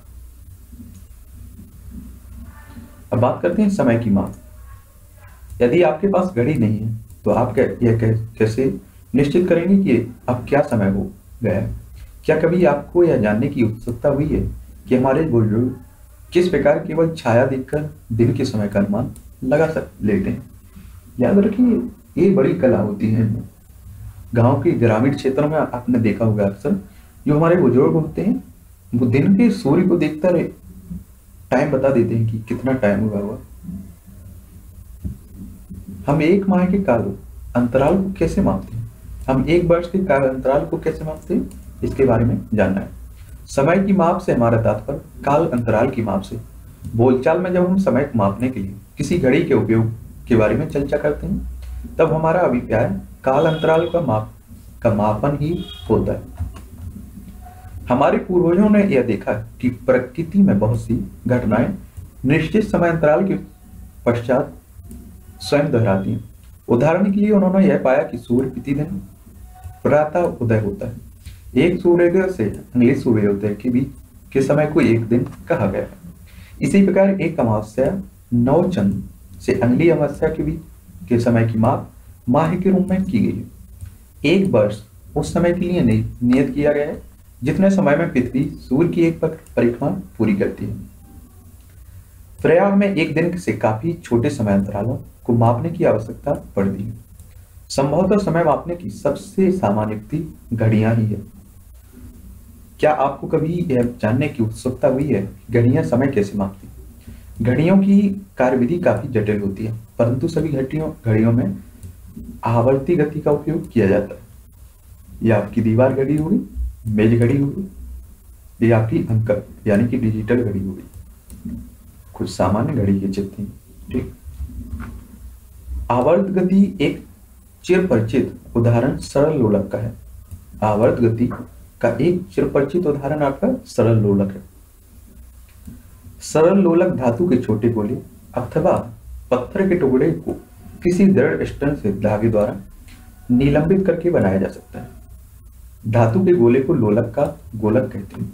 S1: अब बात करते हैं समय की माप यदि आपके पास घड़ी नहीं है तो आप कै, यह कैसे निश्चित करेंगे कि अब क्या समय हो गया है क्या कभी आपको यह जानने की उत्सुकता हुई है कि हमारे बुजुर्ग किस प्रकार केवल छाया देखकर दिन के समय का अनुमान लगा सक लेते हैं याद रखिए ये बड़ी कला होती है गांव के ग्रामीण क्षेत्रों में आपने देखा होगा अक्सर जो हमारे बुजुर्ग होते हैं वो दिन के सूर्य को रहे टाइम बता देते हैं कि कितना टाइम हुआ हुआ हम एक माह के काल अंतराल को कैसे मापते हैं हम एक वर्ष के कार्य अंतराल को कैसे मापते हैं इसके बारे में जानना है समय की माप से हमारा तात्पर्य काल अंतराल की माप से बोलचाल में जब हम समय को मापने के लिए किसी घड़ी के उपयोग के बारे में चर्चा करते हैं तब हमारा अभिप्राय काल अंतराल का माप का मापन ही होता है हमारे पूर्वजों ने यह देखा कि प्रकृति में बहुत सी घटनाएं निश्चित समय अंतराल के पश्चात स्वयं दोहराती हैं उदाहरण के लिए उन्होंने यह पाया कि सूर्य प्रतिदिन प्रातः उदय होता है एक सूर्योदय से अगले सूर्योदय के बीच के समय को एक दिन कहा गया है इसी प्रकार एक अमावस्या नौ चंद से अगली अमावस्या के बीच के समय की माप माह के रूप में की गई है एक वर्ष उस समय के लिए नियत किया गया है जितने समय में पृथ्वी सूर्य की एक परिक्रमा पूरी करती है प्रयाग में एक दिन से काफी छोटे समय अंतरालों को मापने की आवश्यकता पड़ती है संभवतः समय मापने की सबसे सामान्य युक्ति घड़ियां ही है क्या आपको कभी यह जानने की उत्सुकता हुई है कि घड़ियां समय कैसे मापती घड़ियों की कार्यविधि काफी जटिल होती है परंतु सभी घटियों घड़ियों में आवर्ती गति का उपयोग किया जाता है यह आपकी दीवार घड़ी हुई मेज घड़ी हुई ये आपकी अंक यानी कि डिजिटल घड़ी हुई कुछ सामान्य घड़ी के चित्र ठीक आवर्त गति एक चिरपरिचित उदाहरण सरल लोलक का है आवर्त गति का एक चिरपरिचित उदाहरण आपका सरल लोलक है सरल लोलक धातु के छोटे गोले अथवा पत्थर के टुकड़े को किसी दृढ़ स्टन से धागे द्वारा निलंबित करके बनाया जा सकता है धातु के गोले को लोलक का गोलक कहते हैं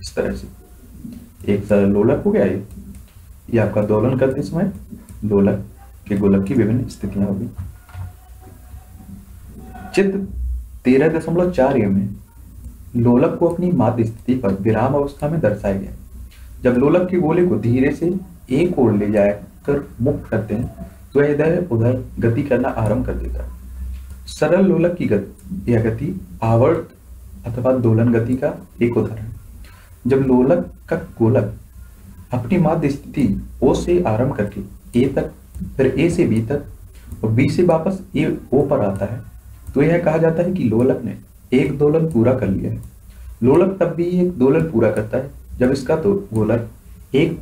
S1: इस तरह से एक सरल लोलक हो गया ये ये आपका दोलन करते समय दोलक के गोलक की विभिन्न स्थितियां होगी चित्र तेरह दशमलव चार एम है लोलक को अपनी मात स्थिति पर विराम अवस्था में दर्शाया गया जब लोलक के गोले को धीरे से एक ओर ले जाए कर मुक्त करते हैं तो वह इधर उधर गति करना आरंभ कर देता है सरल लोलक की गति यह गति आवर्त अथवा दोलन गति का एक उदाहरण जब लोलक का गोलक अपनी माध्य स्थिति ओ से आरंभ करके ए तक फिर ए से बी तक और बी से वापस ए ओ पर आता है तो यह कहा जाता है कि लोलक ने एक दोलन पूरा कर लिया है लोलक तब भी एक दोलन पूरा करता है जब इसका तो गोलक एक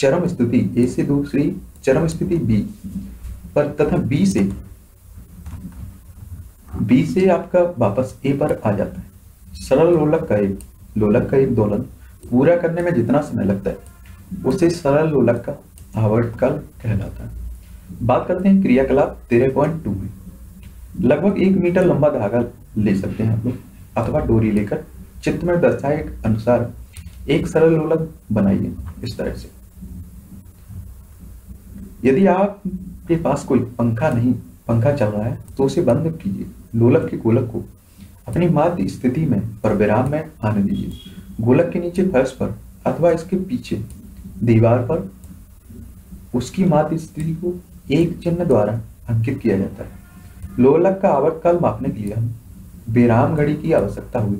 S1: चरम स्थिति ए से दूसरी चरम स्थिति बी पर तथा बी से बी से आपका वापस ए पर आ जाता है सरल लोलक का एक लोलक का एक दोलन पूरा करने में जितना समय लगता है उसे सरल लोलक का आवर्तकाल कहलाता है बात करते हैं क्रियाकलाप तेरह पॉइंट टू में लगभग एक मीटर लंबा धागा ले सकते हैं आप लोग अथवा डोरी लेकर चित्र में दर्शाए अनुसार एक सरल लोलक बनाइए इस तरह से यदि आपके पास कोई पंखा नहीं पंखा चल रहा है तो उसे बंद कीजिए लोलक के गोलक को अपनी माध्य स्थिति में पर विराम में आने दीजिए गोलक के नीचे फर्श पर अथवा इसके पीछे दीवार पर उसकी माध्य स्थिति को एक चिन्ह द्वारा अंकित किया जाता है लोलक का आवर्त काल मापने के लिए हम विराम घड़ी की आवश्यकता हुई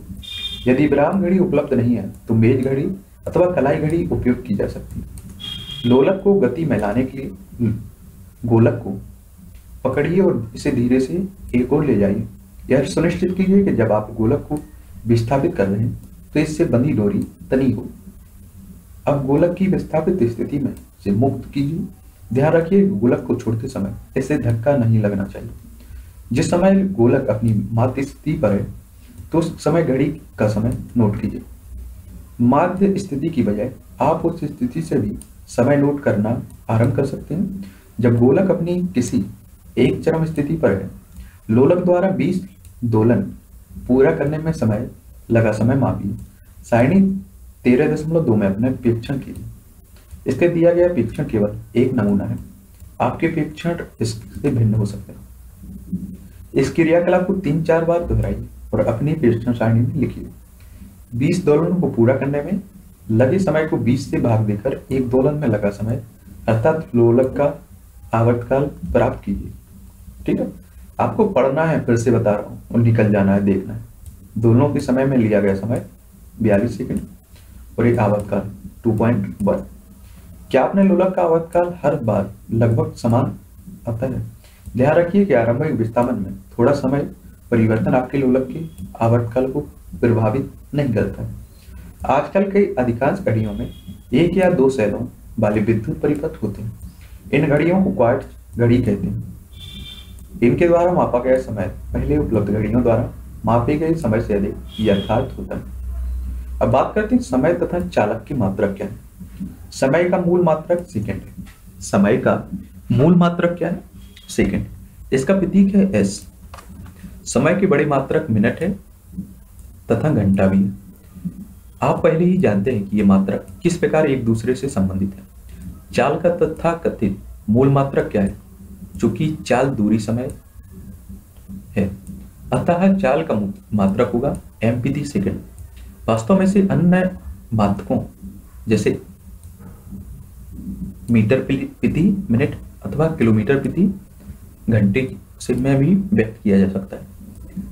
S1: यदि विराम घड़ी उपलब्ध नहीं है तो मेज घड़ी अथवा कलाई घड़ी उपयोग की जा सकती है लोलक को गति लाने के लिए हम्म, गोलक को पकड़िए और इसे धीरे से एक ओर ले जाइए यह सुनिश्चित कीजिए कि जब आप गोलक को विस्थापित कर रहे हैं तो इससे बंधी डोरी तनी हो अब गोलक की विस्थापित स्थिति में से मुक्त कीजिए ध्यान रखिए गोलक को छोड़ते समय इसे धक्का नहीं लगना चाहिए जिस समय गोलक अपनी माध्य स्थिति पर है तो उस समय घड़ी का समय नोट कीजिए माध्य स्थिति की बजाय आप उस स्थिति से भी समय नोट करना आरंभ कर सकते हैं जब गोलक अपनी किसी एक चरम स्थिति पर है लोलक द्वारा 20 दोलन पूरा करने में समय लगा समय मापिए सारणी तेरह दशमलव दो में अपने परीक्षण कीजिए इसके दिया गया प्रेक्षण केवल एक नमूना है आपके प्रेक्षण इससे भिन्न हो सकते हैं इस क्रियाकलाप को तीन चार बार दोहराइए और अपनी प्रश्न सारणी में लिखिए बीस दोलनों को पूरा करने में लगे समय को बीस से भाग देकर एक दोलन में लगा समय अर्थात लोलक का आवर्तकाल प्राप्त कीजिए ठीक है आपको पढ़ना है फिर से बता रहा हूँ और निकल जाना है देखना है दोनों के समय में लिया गया समय बयालीस सेकेंड और एक आवर्तकाल टू पॉइंट वन क्या आपने लोलक का आवर्तकाल हर बार लगभग समान आता है ध्यान रखिए कि आरंभिक विस्थापन में थोड़ा समय परिवर्तन आपके लोलक के आवर्तकाल को प्रभावित नहीं करता है आजकल के अधिकांश घड़ियों में एक या दो सेलों वाले विद्युत परिपथ होते हैं इन घड़ियों को क्वार्ट घड़ी कहते हैं इनके द्वारा मापा गया समय पहले उपलब्ध घड़ियों द्वारा मापे गए समय से अधिक यथार्थ होता है अब बात करते हैं समय तथा चालक की मात्रक क्या है समय का मूल मात्रक सेकेंड है समय का मूल मात्रक क्या है सेकेंड इसका प्रतीक है एस समय की बड़ी मात्रक मिनट है तथा घंटा भी है आप पहले ही जानते हैं कि ये मात्रक किस प्रकार एक दूसरे से संबंधित है चाल का तथा कथित मूल मात्रक क्या है जो कि चाल दूरी समय है अतः चाल का मात्रक होगा एम पी थी सेकेंड वास्तव में से अन्य मात्रकों जैसे मीटर प्रति मिनट अथवा किलोमीटर प्रति घंटे से में भी व्यक्त किया जा सकता है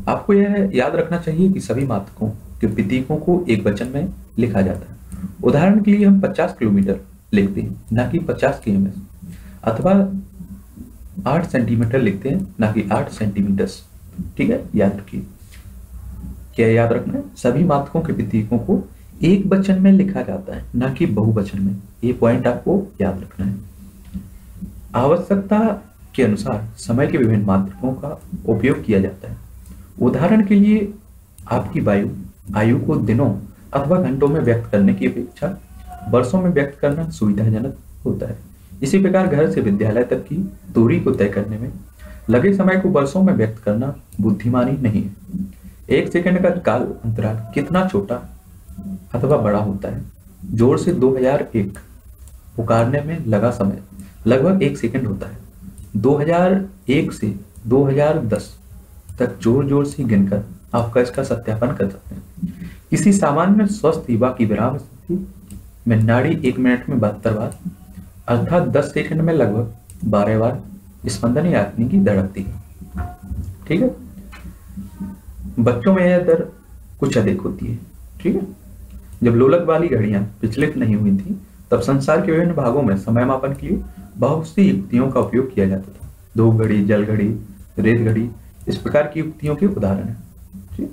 S1: आपको यह याद रखना चाहिए कि सभी मातकों के प्रतीकों को एक वचन में लिखा जाता है उदाहरण के लिए हम 50 किलोमीटर लिखते हैं ना कि 50 के अथवा 8 सेंटीमीटर लिखते हैं ना कि 8 सेंटीमीटर ठीक है याद रखिए क्या याद रखना है सभी मातकों के प्रतीकों को एक वचन में लिखा जाता है ना कि बहुवचन में ये पॉइंट आपको याद रखना है आवश्यकता के अनुसार समय के विभिन्न मात्रकों का उपयोग किया जाता है उदाहरण के लिए आपकी वायु आयु को दिनों अथवा घंटों में व्यक्त करने की अपेक्षा वर्षों में व्यक्त करना सुविधाजनक होता है इसी प्रकार घर से विद्यालय तक की दूरी को तय करने में लगे समय को वर्षों में व्यक्त करना बुद्धिमानी नहीं है एक सेकंड का काल अंतराल कितना छोटा अथवा बड़ा होता है जोर से 2001 पुकारने में लगा समय लगभग एक सेकंड होता है 2001 से 2010 तक जोर जोर से गिनकर आपका इसका सत्यापन कर सकते हैं किसी सामान्य स्वस्थ युवा की विराम स्थिति में नाड़ी एक मिनट में बहत्तर बार अर्थात 10 सेकंड में लगभग बारह बार स्पंदन यात्रा की धड़कती है ठीक है बच्चों में यह दर कुछ अधिक होती है ठीक है जब लोलक वाली घड़ियां विचलित नहीं हुई थी तब संसार के विभिन्न भागों में समय मापन के लिए बहुत सी युक्तियों का उपयोग किया जाता था धूप घड़ी जल घड़ी रेत घड़ी इस प्रकार की युक्तियों के उदाहरण है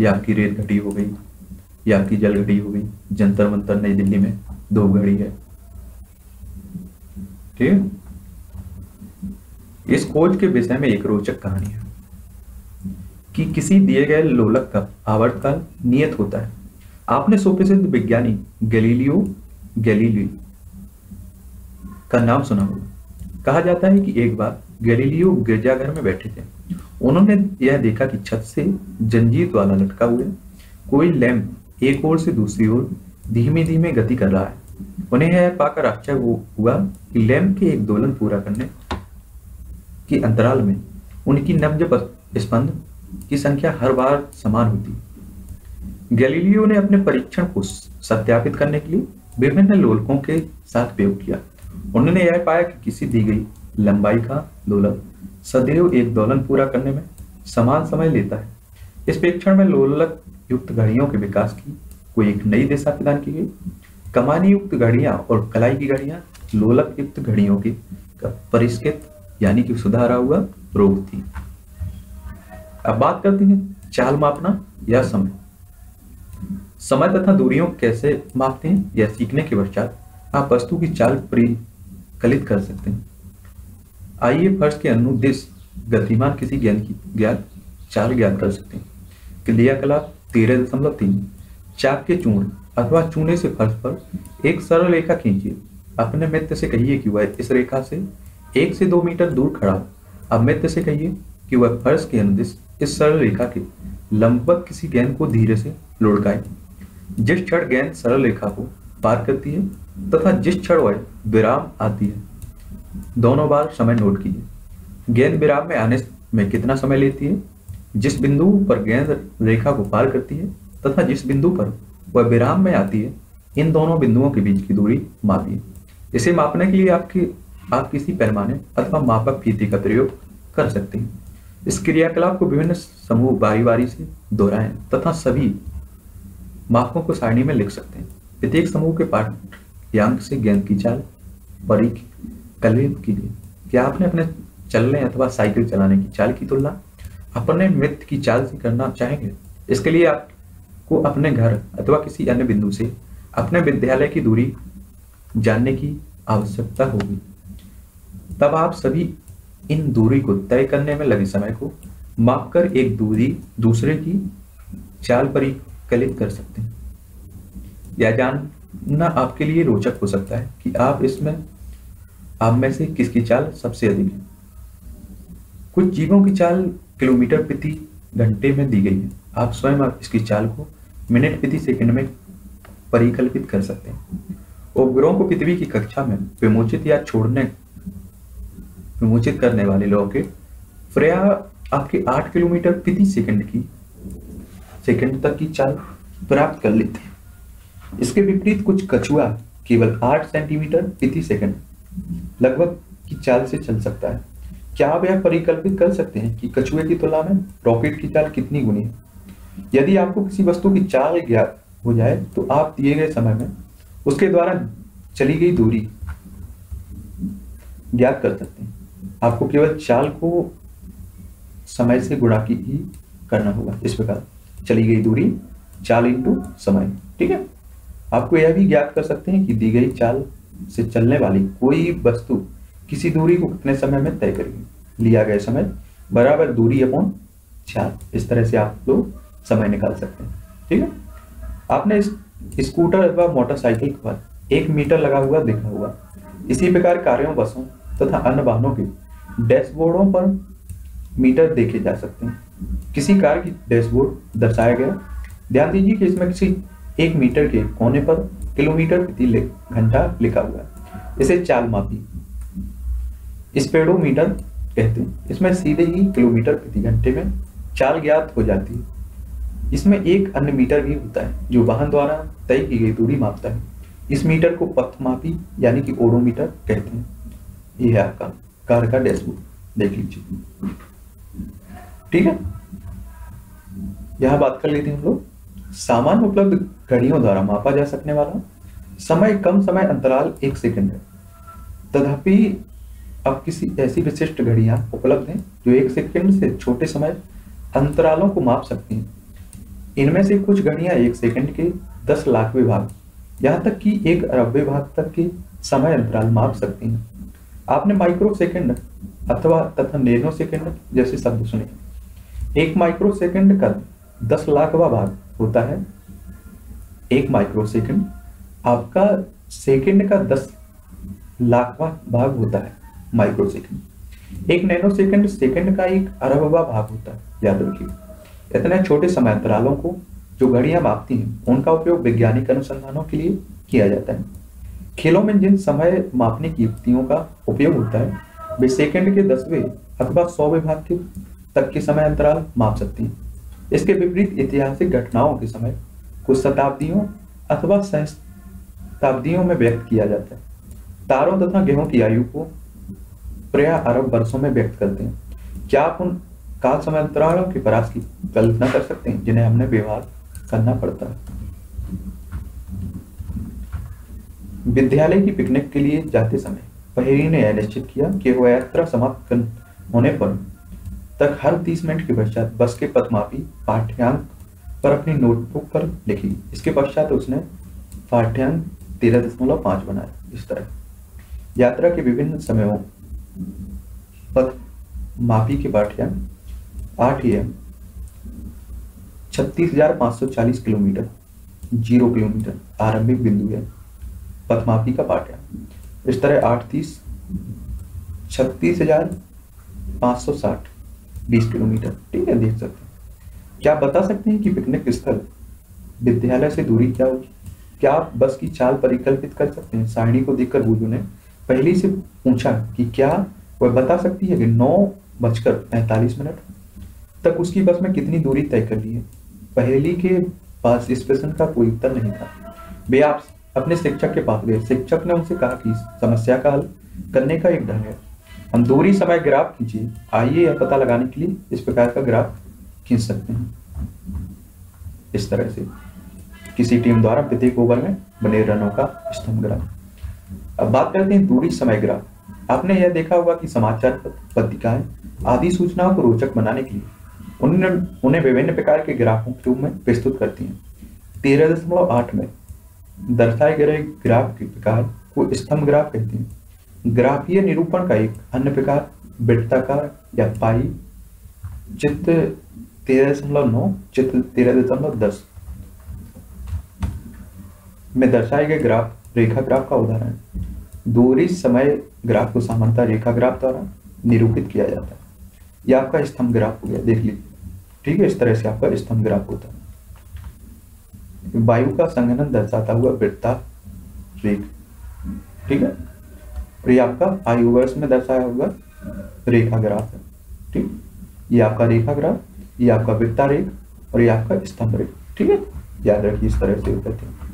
S1: या आपकी रेत घड़ी हो गई या आपकी जल घड़ी हो गई जंतर मंतर नई दिल्ली में दो घड़ी है ठीक इस खोज के विषय में एक रोचक कहानी है कि किसी दिए गए लोलक का आवर्तकाल नियत होता है आपने सुप्रसिद्ध विज्ञानी गैलीलियो गैलीली का नाम सुना होगा कहा जाता है कि एक बार गैलीलियो गिरजाघर में बैठे थे उन्होंने यह देखा कि छत से जंजीर वाला लटका हुआ कोई लैम्प एक ओर से दूसरी ओर धीमे धीमे गति कर रहा है उन्हें यह पाकर आश्चर्य हुआ कि लैम्प के एक दोलन पूरा करने के अंतराल में उनकी नब्ज स्पंद की संख्या हर बार समान होती गैलीलियो ने अपने परीक्षण को सत्यापित करने के लिए विभिन्न लोलकों के साथ प्रयोग किया उन्होंने यह पाया कि किसी दी गई लंबाई का दोलन सदैव एक दोलन पूरा करने में समान समय लेता है इस प्रेक्षण में लोलक युक्त घड़ियों के विकास की कोई एक नई दिशा प्रदान की गई कमानी युक्त घड़ियां और कलाई की घड़ियां लोलक युक्त घड़ियों के परिष्कृत यानी कि सुधारा हुआ रोग थी अब बात करते हैं चाल मापना या समय समय तथा दूरियों कैसे मापते हैं यह सीखने के पश्चात आप वस्तु की चाल कलित कर सकते हैं आइए फर्श के अनुदेश गतिमान किसी ज्ञान की ज्ञान चाल ज्ञान कर सकते हैं क्रियाकलाप तेरह दशमलव तीन चाक के चूर्ण अथवा चूने से फर्श पर एक सरल रेखा खींचिए अपने मित्र से कहिए कि वह इस रेखा से एक से दो मीटर दूर खड़ा अब मित्र से कहिए कि वह फर्श के अनुदेश इस सरल रेखा के लंबवत किसी गेंद को धीरे से लुढ़काए जिस क्षण गेंद सरल रेखा को पार करती है तथा जिस क्षण वह विराम आती है दोनों बार समय नोट कीजिए गेंद विराम में आने में कितना समय लेती है जिस बिंदु पर गेंद रेखा को पार करती है तथा जिस बिंदु पर वह विराम में आती है इन दोनों बिंदुओं के बीच की दूरी मापिए इसे मापने के लिए आपकी आप किसी पैमाने अथवा मापक फीति का प्रयोग कर सकते हैं इस क्रियाकलाप को विभिन्न समूह बारी बारी से दोहराएं तथा सभी मापकों को सारणी में लिख सकते हैं प्रत्येक समूह के पाठ यांग से ज्ञान की चाल परी कलेब की गेंद क्या आपने अपने चलने अथवा साइकिल चलाने की चाल की तुलना अपने मित्र की चाल से करना चाहेंगे इसके लिए आपको अपने घर अथवा किसी अन्य बिंदु से अपने विद्यालय की दूरी जानने की आवश्यकता होगी तब आप सभी इन दूरी को तय करने में लगे समय को माप कर एक दूरी दूसरे की चाल परिकलित कर सकते हैं यह जान ना आपके लिए रोचक हो सकता है कि आप इसमें आप में से किसकी चाल सबसे अधिक है कुछ जीवों की चाल किलोमीटर प्रति घंटे में दी गई है आप स्वयं आप इसकी चाल को मिनट प्रति सेकंड में परिकल्पित कर सकते हैं उपग्रहों को पृथ्वी की कक्षा में विमोचित या छोड़ने विमोचित करने वाले के फ्रेया आपके आठ किलोमीटर प्रति सेकंड की सेकंड तक की चाल प्राप्त कर लेते हैं इसके विपरीत कुछ कछुआ केवल आठ सेंटीमीटर प्रति सेकंड लगभग की चाल से चल सकता है क्या आप यह परिकल्पित कर सकते हैं कि कछुए की तुलना में रॉकेट की चाल कितनी गुनी है यदि आपको किसी वस्तु की चाल ज्ञात हो जाए तो आप दिए गए समय में उसके द्वारा चली गई दूरी ज्ञात कर सकते हैं आपको केवल चाल को समय से गुणा की ही करना होगा इस प्रकार चली गई दूरी चाल इंटू समय ठीक है आपको यह भी ज्ञात कर सकते हैं कि दी गई चाल से चलने वाली कोई वस्तु किसी दूरी को कितने समय में तय करेगी लिया गया समय बराबर दूरी अपॉन चाल इस तरह से आप लोग समय निकाल सकते हैं ठीक है आपने स्कूटर अथवा मोटरसाइकिल पर एक मीटर लगा हुआ देखा हुआ इसी प्रकार कार्यों बसों तथा अन्य वाहनों के डैशबोर्डों पर मीटर देखे जा सकते हैं किसी कार की डैशबोर्ड दर्शाया गया ध्यान दीजिए कि इसमें किसी एक मीटर के कोने पर किलोमीटर प्रति घंटा लिखा हुआ है इसे चाल मापी स्पेडोमीटर कहते हैं इसमें सीधे ही किलोमीटर प्रति घंटे में चाल ज्ञात हो जाती है इसमें एक अन्य मीटर भी होता है जो वाहन द्वारा तय की गई दूरी मापता है इस मीटर को पथ मापी यानी कि ओडोमीटर कहते हैं यह है आपका कार का डैशबोर्ड देख लीजिए ठीक है यह बात कर लेते हैं हम लोग सामान उपलब्ध कड़ियों द्वारा मापा जा सकने वाला समय कम समय अंतराल एक सेकंड है तथापि अब किसी ऐसी विशिष्ट घड़ियां उपलब्ध हैं जो एक सेकंड से छोटे समय अंतरालों को माप सकती हैं इनमें से कुछ घड़ियां एक सेकंड के दस लाख विभाग यहाँ तक कि एक अरब विभाग तक के समय अंतराल माप सकती हैं आपने माइक्रो सेकंड अथवा तथा नैनो सेकंड जैसे शब्द सुने एक माइक्रो सेकंड का दस लाखवा भाग होता है एक माइक्रो सेकेंड आपका सेकेंड का दस लाखवा भाग होता है माइक्रो सेकेंड एक नैनो सेकेंड सेकेंड का एक अरबवा भाग होता है याद रखिए इतने छोटे समय अंतरालों को जो घड़ियां मापती हैं उनका उपयोग वैज्ञानिक अनुसंधानों के लिए किया जाता है खेलों में जिन समय मापने की युक्तियों का उपयोग होता है वे सेकेंड के दसवें अथवा सौवें भाग तक के समय अंतराल माप सकती हैं इसके विपरीत ऐतिहासिक घटनाओं के समय कुछ शताब्दियों अथवा शताब्दियों में व्यक्त किया जाता है तारों तथा गेहूं की आयु को प्रया अरब वर्षों में व्यक्त करते हैं क्या आप उन काल समय अंतरालों की परास की कल्पना कर सकते हैं जिन्हें हमने व्यवहार करना पड़ता है विद्यालय की पिकनिक के लिए जाते समय पहरी ने यह निश्चित किया कि वह यात्रा समाप्त होने पर तक हर तीस मिनट के पश्चात बस के पथमापी पाठ्यांक पर अपनी नोटबुक पर लिखी इसके पश्चात उसने पाठ्यांक तेरह दशमलव पांच बनाया इस तरह यात्रा के विभिन्न समयों पथ मापी के पाठ्यांक आठ एम छत्तीस हजार पांच सौ चालीस किलोमीटर जीरो किलोमीटर आरंभिक बिंदु है पथमापी का है इस तरह आठ तीस छत्तीस हजार पांच सौ साठ बीस किलोमीटर ठीक है देख सकते क्या आप बता सकते हैं कि पिकनिक स्थल विद्यालय से दूरी क्या होगी क्या आप बस की चाल परिकल्पित कर सकते हैं साहिणी को देखकर बूझू ने पहली से पूछा कि क्या वह बता सकती है कि नौ बजकर पैंतालीस मिनट तक उसकी बस में कितनी दूरी तय कर ली है पहली के पास इस प्रश्न का कोई उत्तर नहीं था वे आप अपने शिक्षक के पास गए शिक्षक ने उनसे कहा कि समस्या का हल करने का एक ढंग है हम दूरी समय ग्राफ कीजिए आइए यह पता लगाने के लिए इस प्रकार का ग्राफ खींच सकते हैं इस तरह से किसी टीम द्वारा प्रत्येक ओवर में बने रनों का स्तंभ ग्रह अब बात करते हैं दूरी समय ग्रह आपने यह देखा होगा कि समाचार पत्रिकाएं आदि सूचनाओं को रोचक बनाने के लिए उन्हें उन्हें विभिन्न प्रकार के ग्राफों के रूप में प्रस्तुत करती हैं तेरह दशमलव आठ में दर्शाए गए ग्राफ के प्रकार को स्तंभ ग्राफ कहते हैं ग्राफीय निरूपण का एक अन्य प्रकार वृत्ताकार या पाई चित्र तेरह दशमलव नौ तेरह दशमलव दस में दर्शाए गए ग्राफ रेखा ग्राफ का उदाहरण दूरी समय ग्राफ को सामान्यतः रेखा ग्राफ द्वारा निरूपित किया जाता है यह आपका स्तंभ ग्राफ हो गया देख लीजिए ठीक है इस तरह से आपका स्तंभ ग्राफ होता है वायु का संघनन दर्शाता हुआ वृत्ता रेख ठीक है और यह आपका वर्ष में दर्शाया हुआ रेखा ग्राफ है ठीक ये आपका रेखा ग्राफ ये आपका वित्ता रेख और ये आपका स्तंभ रेख ठीक है याद रखिए इस तरह से होते हैं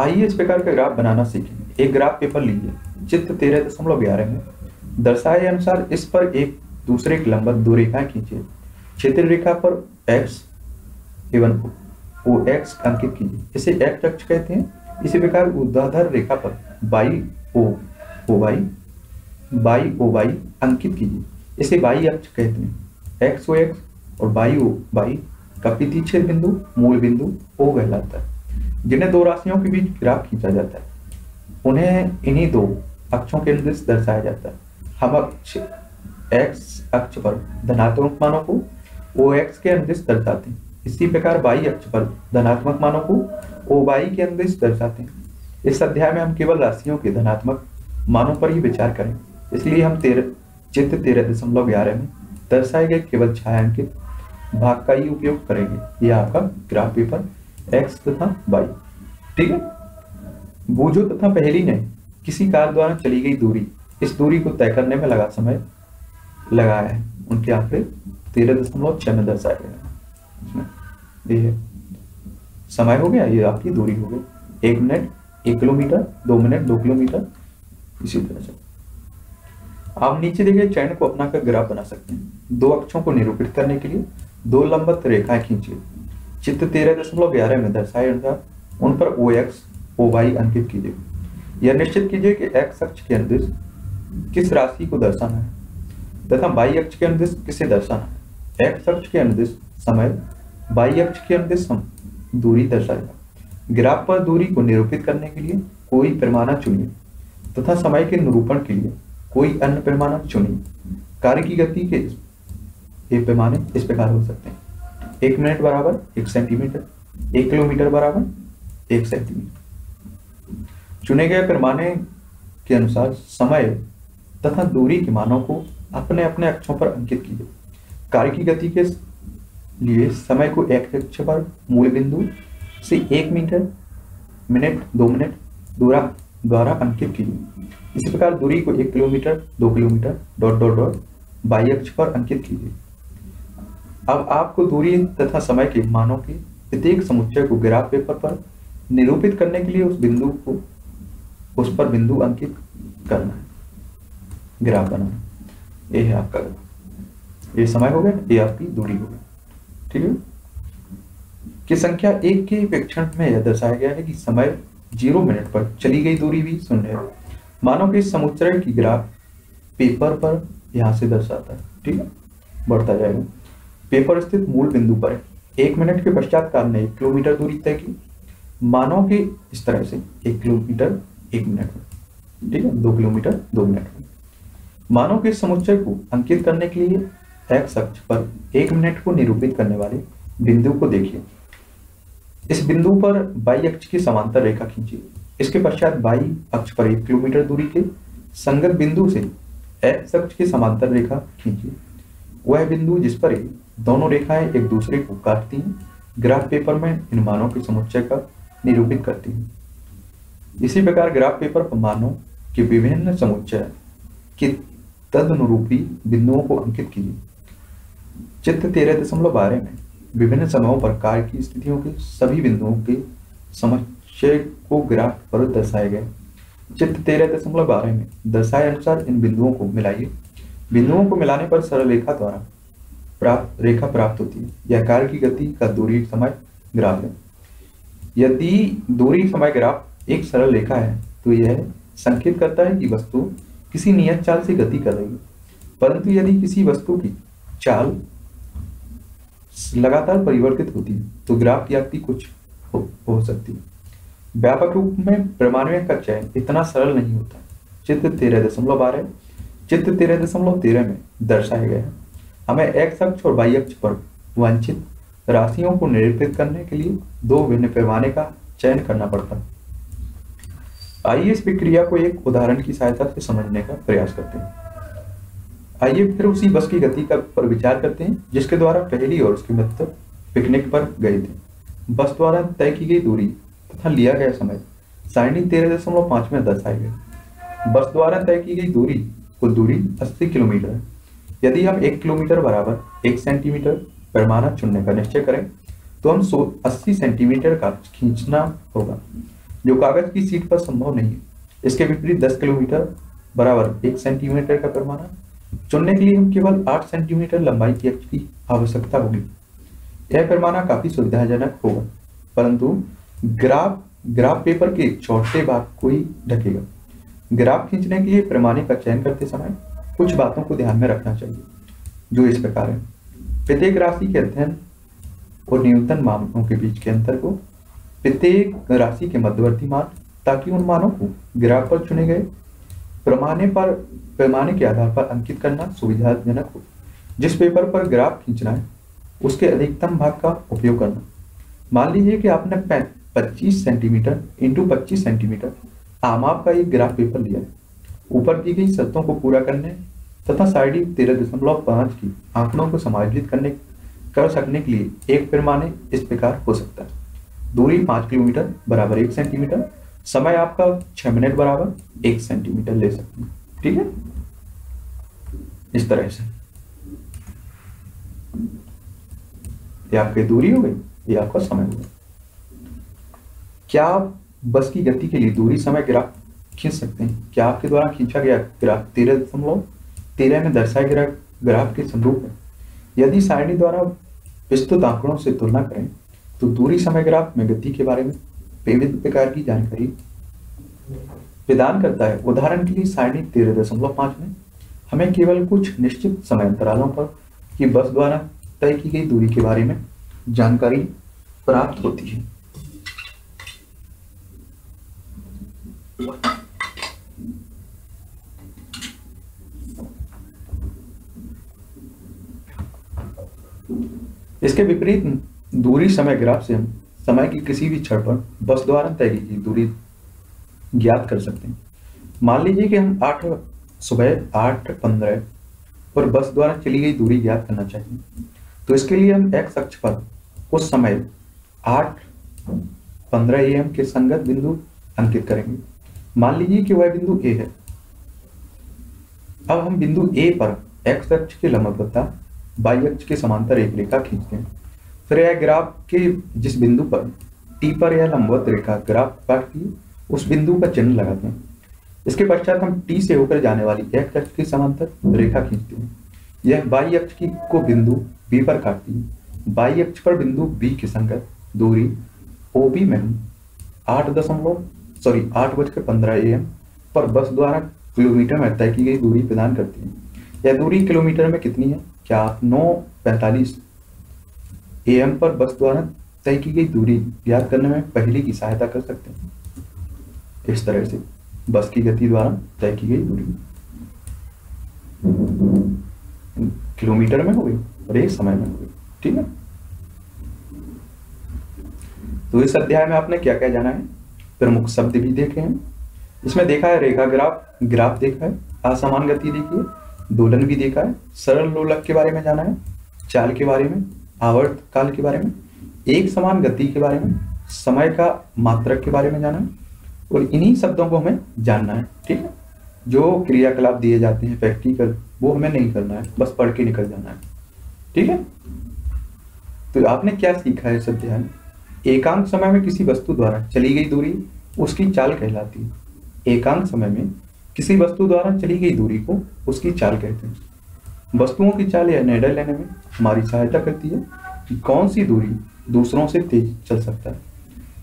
S1: आइए इस प्रकार का ग्राफ बनाना सीखें एक ग्राफ पेपर लीजिए चित्र तेरह दशमलव ग्यारह में दर्शाए अनुसार इस पर एक दूसरे एक लंबत दो रेखाएं खींचे क्षेत्र रेखा पर एक्स एवं ओ एक्स अंकित कीजिए इसे एक्स अक्ष कहते हैं इसी प्रकार उद्धाधर रेखा पर Y O O Y Y O Y अंकित कीजिए इसे बाई अक्ष कहते हैं एक्स ओ एक्स और बाई ओ बाई का प्रतिच्छेद बिंदु मूल बिंदु ओ कहलाता है जिन्हें दो राशियों के बीच ग्राफ खींचा जाता है उन्हें इन्हीं दो अक्षों के निर्देश दर्शाया जाता है हम अक्ष एक्स अक्ष पर धनात्मक मानों को ओ एक्स के अनुदेश दर्शाते हैं इसी प्रकार बाई अक्ष पर धनात्मक मानों को ओ बाई के अनुदेश दर्शाते हैं इस अध्याय में हम केवल राशियों के धनात्मक मानों पर ही विचार करें इसलिए हम तेरह चित्र तेरह दशमलव ग्यारह में दर्शाए गए केवल छायांकित भाग का ही उपयोग करेंगे यह आपका ग्राफ पेपर एक्स तथा वाई ठीक है बोझो तथा पहली ने किसी कार द्वारा चली गई दूरी इस दूरी को तय करने में लगा समय लगाया है उनके आंकड़े तेरह दशमलव छह में दर्शाए गए समय हो गया ये आपकी दूरी हो गई एक मिनट एक किलोमीटर दो मिनट दो किलोमीटर इसी तरह से आप नीचे दिए गए चयन को अपना कर ग्राफ बना सकते हैं दो अक्षों को निरूपित करने के लिए दो लंबत रेखाएं खींचिए चित्र तेरह दशमलव ग्यारह में दर्शाए अनुसार उन पर ओ एक्स ओ वाई अंकित कीजिए यह निश्चित कीजिए कि एक्स अक्ष के अनुदेश किस राशि को दर्शाना है तथा वाई अक्ष के अनुदेश किसे दर्शाना है एक्स अक्ष के अनुदेश समय वाई अक्ष के अनुदेश दूरी दर्शाएगा ग्राफ पर दूरी को निरूपित करने के लिए कोई पैमाना चुनिए तथा समय के निरूपण के लिए कोई अन्य पैमाना चुनी कार्य की गति के ये पैमाने इस प्रकार हो सकते हैं एक मिनट बराबर एक सेंटीमीटर एक किलोमीटर बराबर एक सेंटीमीटर चुने गए पैमाने के अनुसार समय तथा दूरी के मानों को अपने अपने अक्षों पर अंकित कीजिए कार्य की गति के लिए समय को एक अक्ष पर मूल बिंदु से एक मीटर मिनट दो मिनट दूरा द्वारा अंकित कीजिए इस प्रकार दूरी को एक किलोमीटर दो kilometre dot dot dot Y अक्ष पर अंकित कीजिए अब आपको दूरी तथा समय के मानों के प्रत्येक समुच्चय को ग्राफ पेपर पर निरूपित करने के लिए उस बिंदु को उस पर बिंदु अंकित करना है ग्राफ बनाना ये है आपका ये समय हो गया ये आपकी दूरी हो गई ठीक है कि संख्या एक के प्रेक्षण में यह दर्शाया गया है कि समय जीरो मिनट पर चली गई दूरी भी शून्य है मानो कि समुच्चय की ग्राफ पेपर पर यहाँ से दर्शाता है ठीक है बढ़ता जाएगा पेपर स्थित मूल बिंदु पर एक मिनट के पश्चात कार ने एक किलोमीटर दूरी तय की मानो कि इस तरह से एक किलोमीटर एक मिनट में ठीक है दो किलोमीटर दो मिनट में मानव के समुच्चय को अंकित करने के लिए एक्स अक्ष पर एक मिनट को निरूपित करने वाले बिंदु को देखिए इस बिंदु पर बाई अक्ष की समांतर रेखा खींचिए इसके पश्चात बाई अक्ष पर एक किलोमीटर दूरी के संगत बिंदु से एक्स अक्ष की समांतर रेखा खींचिए वह बिंदु जिस पर दोनों रेखाएं एक दूसरे को काटती हैं ग्राफ पेपर में इन मानों के समुच्चय का निरूपित करती हैं इसी प्रकार ग्राफ पेपर पर मानों के विभिन्न समुच्चय के तद अनुरूपी बिंदुओं को अंकित कीजिए चित्र तेरह दशमलव बारह में विभिन्न समयों पर कार्य की स्थितियों के सभी बिंदुओं के समझ शेड को ग्राफ पर दर्शाए गए चित्र तेरह दशमलव बारह में दर्शाए अनुसार इन बिंदुओं को मिलाइए बिंदुओं को मिलाने पर सरल रेखा द्वारा प्राप्त रेखा प्राप्त होती है यह कार्य की गति का दूरी समय ग्राफ है यदि दूरी समय ग्राफ एक सरल रेखा है तो यह संकेत करता है कि वस्तु किसी नियत चाल से गति कर रही है परंतु यदि किसी वस्तु की चाल लगातार परिवर्तित होती है तो ग्राफ की आपकी कुछ हो, हो सकती है व्यापक रूप में ब्रह्मांडीय का चयन इतना सरल नहीं होता चित्र तेरह दशमलव बारह चित्र तेरह दशमलव तेरह में दर्शाया गया है हमें एक्स अक्ष और वाई अक्ष पर वंचित राशियों को निरूपित करने के लिए दो भिन्न पैमाने का चयन करना पड़ता है आइए इस प्रक्रिया को एक उदाहरण की सहायता से समझने का प्रयास करते हैं आइए फिर उसी बस की गति का पर विचार करते हैं जिसके द्वारा पहली और उसके मित्र पिकनिक पर गए थे बस द्वारा तय की गई दूरी था लिया गया समय साढ़े तेरह दशमलव पांच में दर्शाई गई बस द्वारा तय की गई दूरी कुल दूरी अस्सी किलोमीटर है यदि हम एक किलोमीटर बराबर एक सेंटीमीटर पैमाना चुनने का निश्चय करें तो हम सो अस्सी सेंटीमीटर का खींचना होगा जो कागज की सीट पर संभव नहीं है इसके विपरीत दस किलोमीटर बराबर एक सेंटीमीटर का पैमाना चुनने के लिए हम केवल आठ सेंटीमीटर लंबाई की आवश्यकता होगी यह पैमाना काफी सुविधाजनक होगा परंतु ग्राफ ग्राफ पेपर के छोटे भाग को ही ढकेगा ग्राफ खींचने के लिए पैमाने का चयन करते समय कुछ बातों को ध्यान में रखना चाहिए जो इस प्रकार है प्रत्येक राशि के अध्ययन और न्यूनतम मानों के बीच के अंतर को प्रत्येक राशि के मध्यवर्ती मान ताकि उन मानों को ग्राफ पर चुने गए पैमाने पर पैमाने के आधार पर अंकित करना सुविधाजनक हो जिस पेपर पर ग्राफ खींचना है उसके अधिकतम भाग का उपयोग करना मान लीजिए कि आपने 25 सेंटीमीटर इंटू पच्चीस सेंटीमीटर आमाप का एक ग्राफ पेपर लिया है ऊपर दी गई शर्तों को पूरा करने तथा साइडी तेरह दशमलव पाँच की आंकड़ों को समायोजित करने कर सकने के लिए एक पैमाने इस प्रकार हो सकता है दूरी पाँच किलोमीटर बराबर एक सेंटीमीटर समय आपका छः मिनट बराबर एक सेंटीमीटर ले सकते हैं ठीक है इस तरह से ये आपकी दूरी हो गई ये आपका समय हो गया क्या आप बस की गति के लिए दूरी समय ग्राफ खींच सकते हैं क्या आपके द्वारा खींचा गया ग्राफ तेरह दशमलव तेरह में दर्शाया गया ग्राफ के समरूप है यदि सारणी द्वारा विस्तृत आंकड़ों से तुलना करें तो दूरी समय ग्राफ में गति के बारे में विभिन्न प्रकार की जानकारी प्रदान करता है उदाहरण के लिए सारणी तेरह दशमलव पांच में हमें केवल कुछ निश्चित समय अंतरालों पर की बस द्वारा तय की गई दूरी के बारे में जानकारी प्राप्त होती है इसके विपरीत दूरी समय ग्राफ से हम समय की किसी भी क्षण पर बस द्वारा तय की दूरी ज्ञात कर सकते हैं मान लीजिए कि हम आठ सुबह आठ पंद्रह पर बस द्वारा चली गई दूरी ज्ञात करना चाहिए तो इसके लिए हम एक्स अक्ष पर उस समय आठ पंद्रह एम के संगत बिंदु अंकित करेंगे मान लीजिए कि वह बिंदु ए है अब हम बिंदु ए पर एक्स अक्ष के लंब तथा वाई अक्ष के समांतर एक रेखा खींचते हैं फिर यह ग्राफ के जिस बिंदु पर टी पर यह लंबवत रेखा ग्राफ पर थी उस बिंदु पर चिन्ह लगाते हैं इसके पश्चात हम टी से होकर जाने वाली एक्स अक्ष के समांतर रेखा खींचते हैं यह वाई अक्ष की को बिंदु बी पर काटती है वाई अक्ष पर बिंदु बी के संगत दूरी ओ बी में हम आठ दशमलव सॉरी आठ बजकर पंद्रह ए एम पर बस द्वारा किलोमीटर में तय की गई दूरी प्रदान करती है यह दूरी किलोमीटर में कितनी है क्या आप नौ पैंतालीस ए एम पर बस द्वारा तय की गई दूरी याद करने में पहले की सहायता कर सकते हैं इस तरह से बस की गति द्वारा तय की गई दूरी किलोमीटर में हो गई और एक समय में हो गई ठीक है तो इस अध्याय में आपने क्या क्या जाना है प्रमुख शब्द भी देखे हैं इसमें देखा है रेखा ग्राफ ग्राफ देखा है असमान गति देखी है दोलन भी देखा है सरल लोलक के बारे में जाना है चाल के बारे में आवर्त काल के बारे में एक समान गति के बारे में समय का मात्रक के बारे में जाना है और इन्हीं शब्दों को हमें जानना है ठीक है जो क्रियाकलाप दिए जाते हैं प्रैक्टिकल वो हमें नहीं करना है बस पढ़ के निकल जाना है ठीक है तो आपने क्या सीखा है इस अध्याय में एकांत समय में किसी वस्तु द्वारा चली गई दूरी उसकी चाल कहलाती है एकांत समय में किसी वस्तु द्वारा चली गई दूरी को उसकी चाल कहते हैं वस्तुओं की चाल या निर्णय लेने में हमारी सहायता करती है कि कौन सी दूरी दूसरों से तेज चल सकता है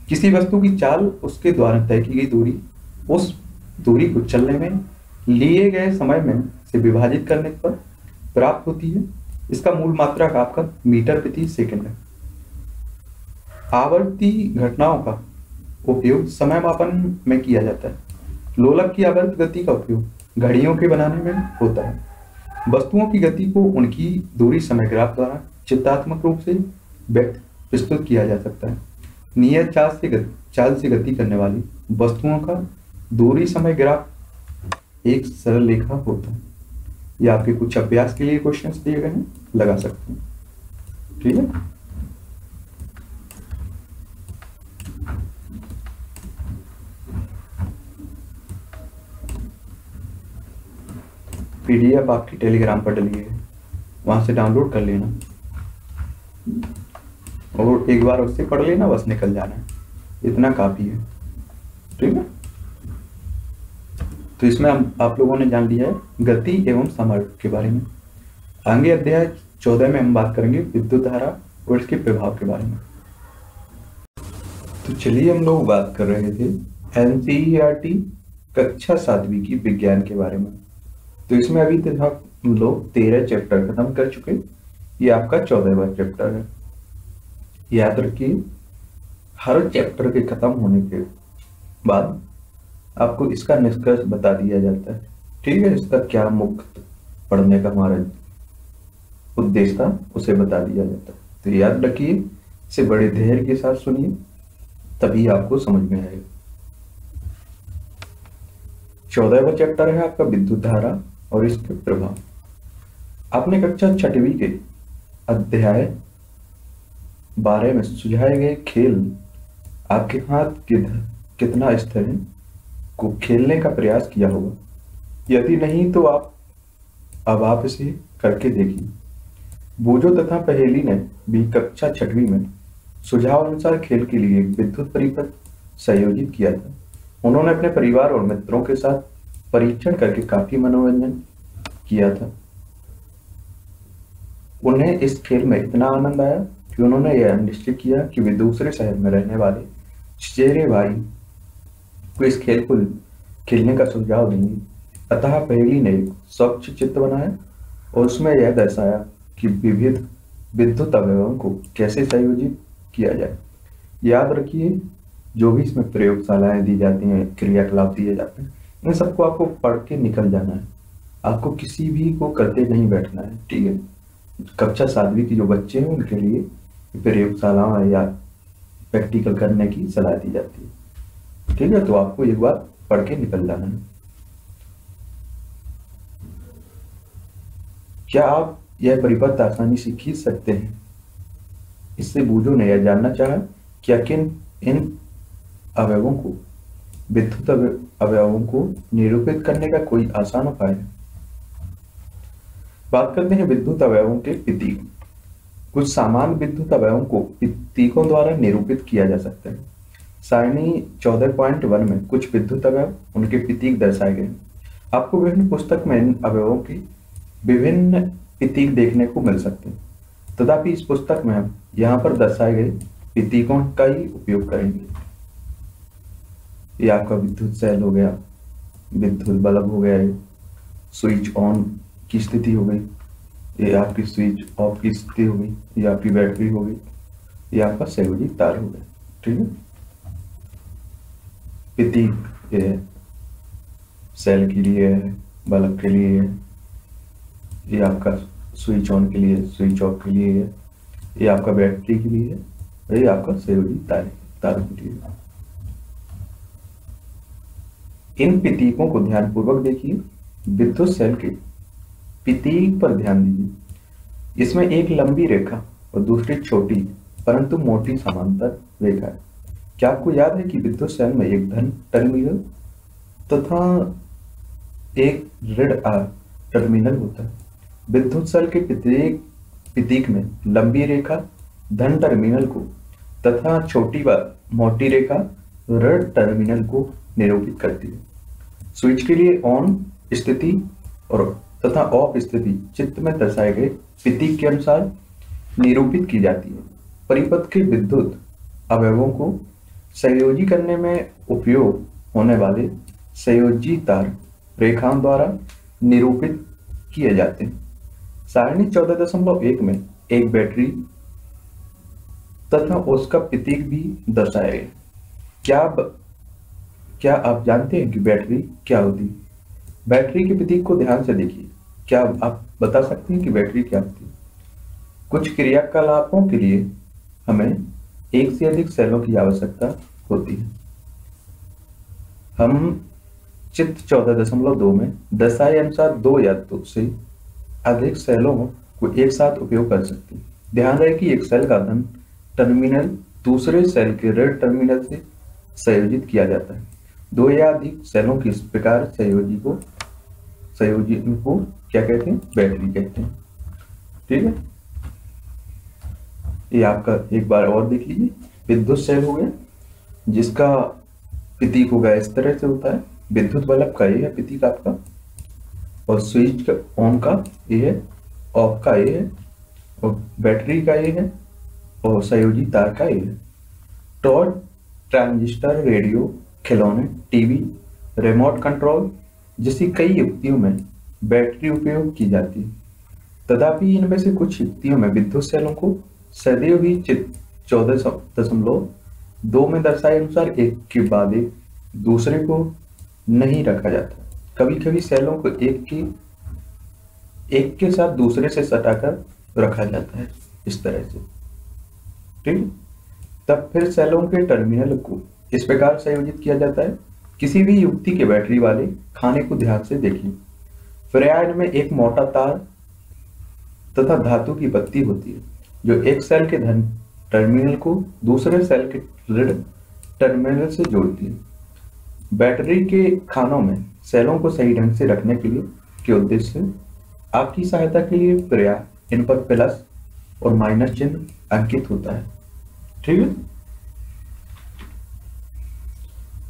S1: किसी वस्तु की चाल उसके द्वारा तय की गई दूरी उस दूरी को चलने में लिए गए समय में से विभाजित करने पर प्राप्त होती है इसका मूल का आपका मीटर प्रति सेकंड है आवर्ती घटनाओं का उपयोग समय मापन में किया जाता है लोलक की आवर्त गति का उपयोग घड़ियों के बनाने में होता है वस्तुओं की गति को उनकी दूरी समय ग्राफ द्वारा चित्तात्मक रूप से व्यक्त प्रस्तुत किया जा सकता है नियत चाल से गति चाल से गति करने वाली वस्तुओं का दूरी समय ग्राफ एक सरल लेखा होता है या आपके कुछ अभ्यास के लिए क्वेश्चंस दिए गए हैं लगा सकते हैं ठीक है पीडीएफ आपकी टेलीग्राम पर डली है वहां से डाउनलोड कर लेना और एक बार उससे पढ़ लेना बस निकल जाना है इतना काफ़ी है ठीक है तो इसमें हम आप लोगों ने जान लिया है गति एवं समर्थ के बारे में आगे अध्याय चौदह में हम बात करेंगे विद्युत धारा और इसके प्रभाव के बारे में तो चलिए हम लोग बात कर रहे थे एन कक्षा सातवीं की विज्ञान के बारे में तो इसमें अभी तक हम लोग तेरह चैप्टर खत्म कर चुके ये आपका चौदहवा चैप्टर है याद रखिए हर चैप्टर के खत्म होने के बाद आपको इसका निष्कर्ष बता दिया जाता है ठीक है इसका क्या मुक्त पढ़ने का हमारा उद्देश्य था उसे बता दिया जाता है तो याद रखिए इसे बड़े धैर्य के साथ सुनिए तभी आपको समझ में आएगा चौदहवा चैप्टर है आपका विद्युत धारा और इसके प्रभाव आपने कक्षा छठवी के अध्याय बारे में सुझाए गए खेल आपके हाथ कितना स्थिर है को खेलने का प्रयास किया होगा यदि नहीं तो आप अब आप इसे करके देखिए बोझो तथा पहेली ने भी कक्षा छठवी में सुझाव अनुसार खेल के लिए विद्युत परिपथ संयोजित किया था उन्होंने अपने परिवार और मित्रों के साथ परीक्षण करके काफी मनोरंजन किया था उन्हें इस खेल में इतना आनंद आया कि उन्होंने यह निश्चित किया कि वे दूसरे शहर में रहने वाले चेरे भाई को इस खेल को खेलने का सुझाव देंगे अतः पहली ने स्वच्छ चित्र बनाया और उसमें यह दर्शाया कि विविध विद्युत अवयवों को कैसे संयोजित किया जाए याद रखिए जो भी इसमें प्रयोगशालाएं दी जाती हैं क्रियाकलाप दिए जाते हैं इन सबको आपको पढ़ के निकल जाना है आपको किसी भी को करते नहीं बैठना है ठीक है कक्षा सातवीं के जो बच्चे हैं उनके लिए प्रयोगशालाओं या प्रैक्टिकल करने की सलाह दी जाती है ठीक है तो आपको एक बार पढ़ के निकल जाना है क्या आप यह परिपथ आसानी से खींच सकते हैं इससे बूझो ने यह जानना चाहा क्या किन इन अवयवों को विद्युत अवयवों को निरूपित करने का कोई आसान उपाय है बात करते हैं विद्युत अवयवों के प्रतीक कुछ सामान्य विद्युत अवयवों को प्रतीकों द्वारा निरूपित किया जा सकता है सारणी चौदह पॉइंट वन में कुछ विद्युत अवयव उनके प्रतीक दर्शाए गए आपको विभिन्न पुस्तक में इन अवयवों की विभिन्न प्रतीक देखने को मिल सकते हैं तथापि इस पुस्तक में हम यहाँ पर दर्शाए गए प्रतीकों का ही उपयोग करेंगे ये आपका विद्युत सेल हो गया विद्युत बल्ब हो गया ये स्विच ऑन की स्थिति हो गई ये आपकी स्विच ऑफ की स्थिति हो गई ये आपकी बैटरी हो गई ये आपका सहयोगी तार हो गया ठीक है प्रतीक ये सेल के लिए है बल्ब के लिए है ये आपका स्विच ऑन के लिए स्विच ऑफ के लिए है ये आपका बैटरी के लिए है ये आपका सहयोगी तार तार के लिए है इन पितीकों को ध्यानपूर्वक देखिए विद्युत सेल के पितीक पर ध्यान दीजिए इसमें एक लंबी रेखा और दूसरी छोटी परंतु मोटी समांतर रेखा है क्या आपको याद है कि विद्युत सेल में एक धन टर्मिनल तथा एक ऋण आर टर्मिनल होता है विद्युत सेल के प्रत्येक प्रतीक में लंबी रेखा धन टर्मिनल को तथा छोटी व मोटी रेखा ऋण टर्मिनल को निरूपित करती है स्विच के लिए ऑन स्थिति और तथा ऑफ स्थिति चित्त में दर्शाए गए विधि के अनुसार निरूपित की जाती है परिपथ के विद्युत अवयवों को संयोजी करने में उपयोग होने वाले संयोजी तार रेखाओं द्वारा निरूपित किए जाते हैं सारणी चौदह दशमलव एक में एक बैटरी तथा उसका प्रतीक भी दर्शाया गया क्या क्या आप जानते हैं कि बैटरी क्या होती है बैटरी के प्रतीक को ध्यान से देखिए क्या आप बता सकते हैं कि बैटरी क्या होती है कुछ क्रियाकलापों के लिए हमें एक से अधिक सेलों की आवश्यकता होती है हम चित्त चौदह दशमलव दो में दशाई अनुसार दो या दो तो से अधिक सेलों को एक साथ उपयोग कर सकते हैं ध्यान रहे कि एक सेल का धन टर्मिनल दूसरे सेल के रेड टर्मिनल से संयोजित किया जाता है दो या अधिक सेलों के इस प्रकार संयोजी को संयोजन को क्या कहते हैं बैटरी कहते हैं ठीक है ये आपका एक बार और देख लीजिए विद्युत सेल हो गया जिसका प्रतीक होगा इस तरह से होता है विद्युत बल्ब का ये है प्रतीक आपका और स्विच का ऑन का ये है ऑफ का ये है और बैटरी का ये है और संयोजी तार का ये है टॉर्च ट्रांजिस्टर रेडियो खिलौने टीवी रिमोट कंट्रोल जैसी कई युक्तियों में बैटरी उपयोग की जाती है तथापि इनमें से कुछ युक्तियों में विद्युत सेलों को सदैव ही चित चौदह दशमलव दो में दर्शाए अनुसार एक के बाद एक दूसरे को नहीं रखा जाता कभी कभी सेलों को एक की एक के साथ दूसरे से सटाकर रखा जाता है इस तरह से ठीक तब फिर सेलों के टर्मिनल को इस प्रकार संयोजित किया जाता है किसी भी युक्ति के बैटरी वाले खाने को ध्यान से देखें फ्रेयाड में एक मोटा तार तथा धातु की बत्ती होती है जो एक सेल के धन टर्मिनल को दूसरे सेल के ऋण टर्मिनल से जोड़ती है बैटरी के खानों में सेलों को सही ढंग से रखने के लिए के उद्देश्य आपकी सहायता के लिए प्रया इन पर प्लस और माइनस चिन्ह अंकित होता है ठीक है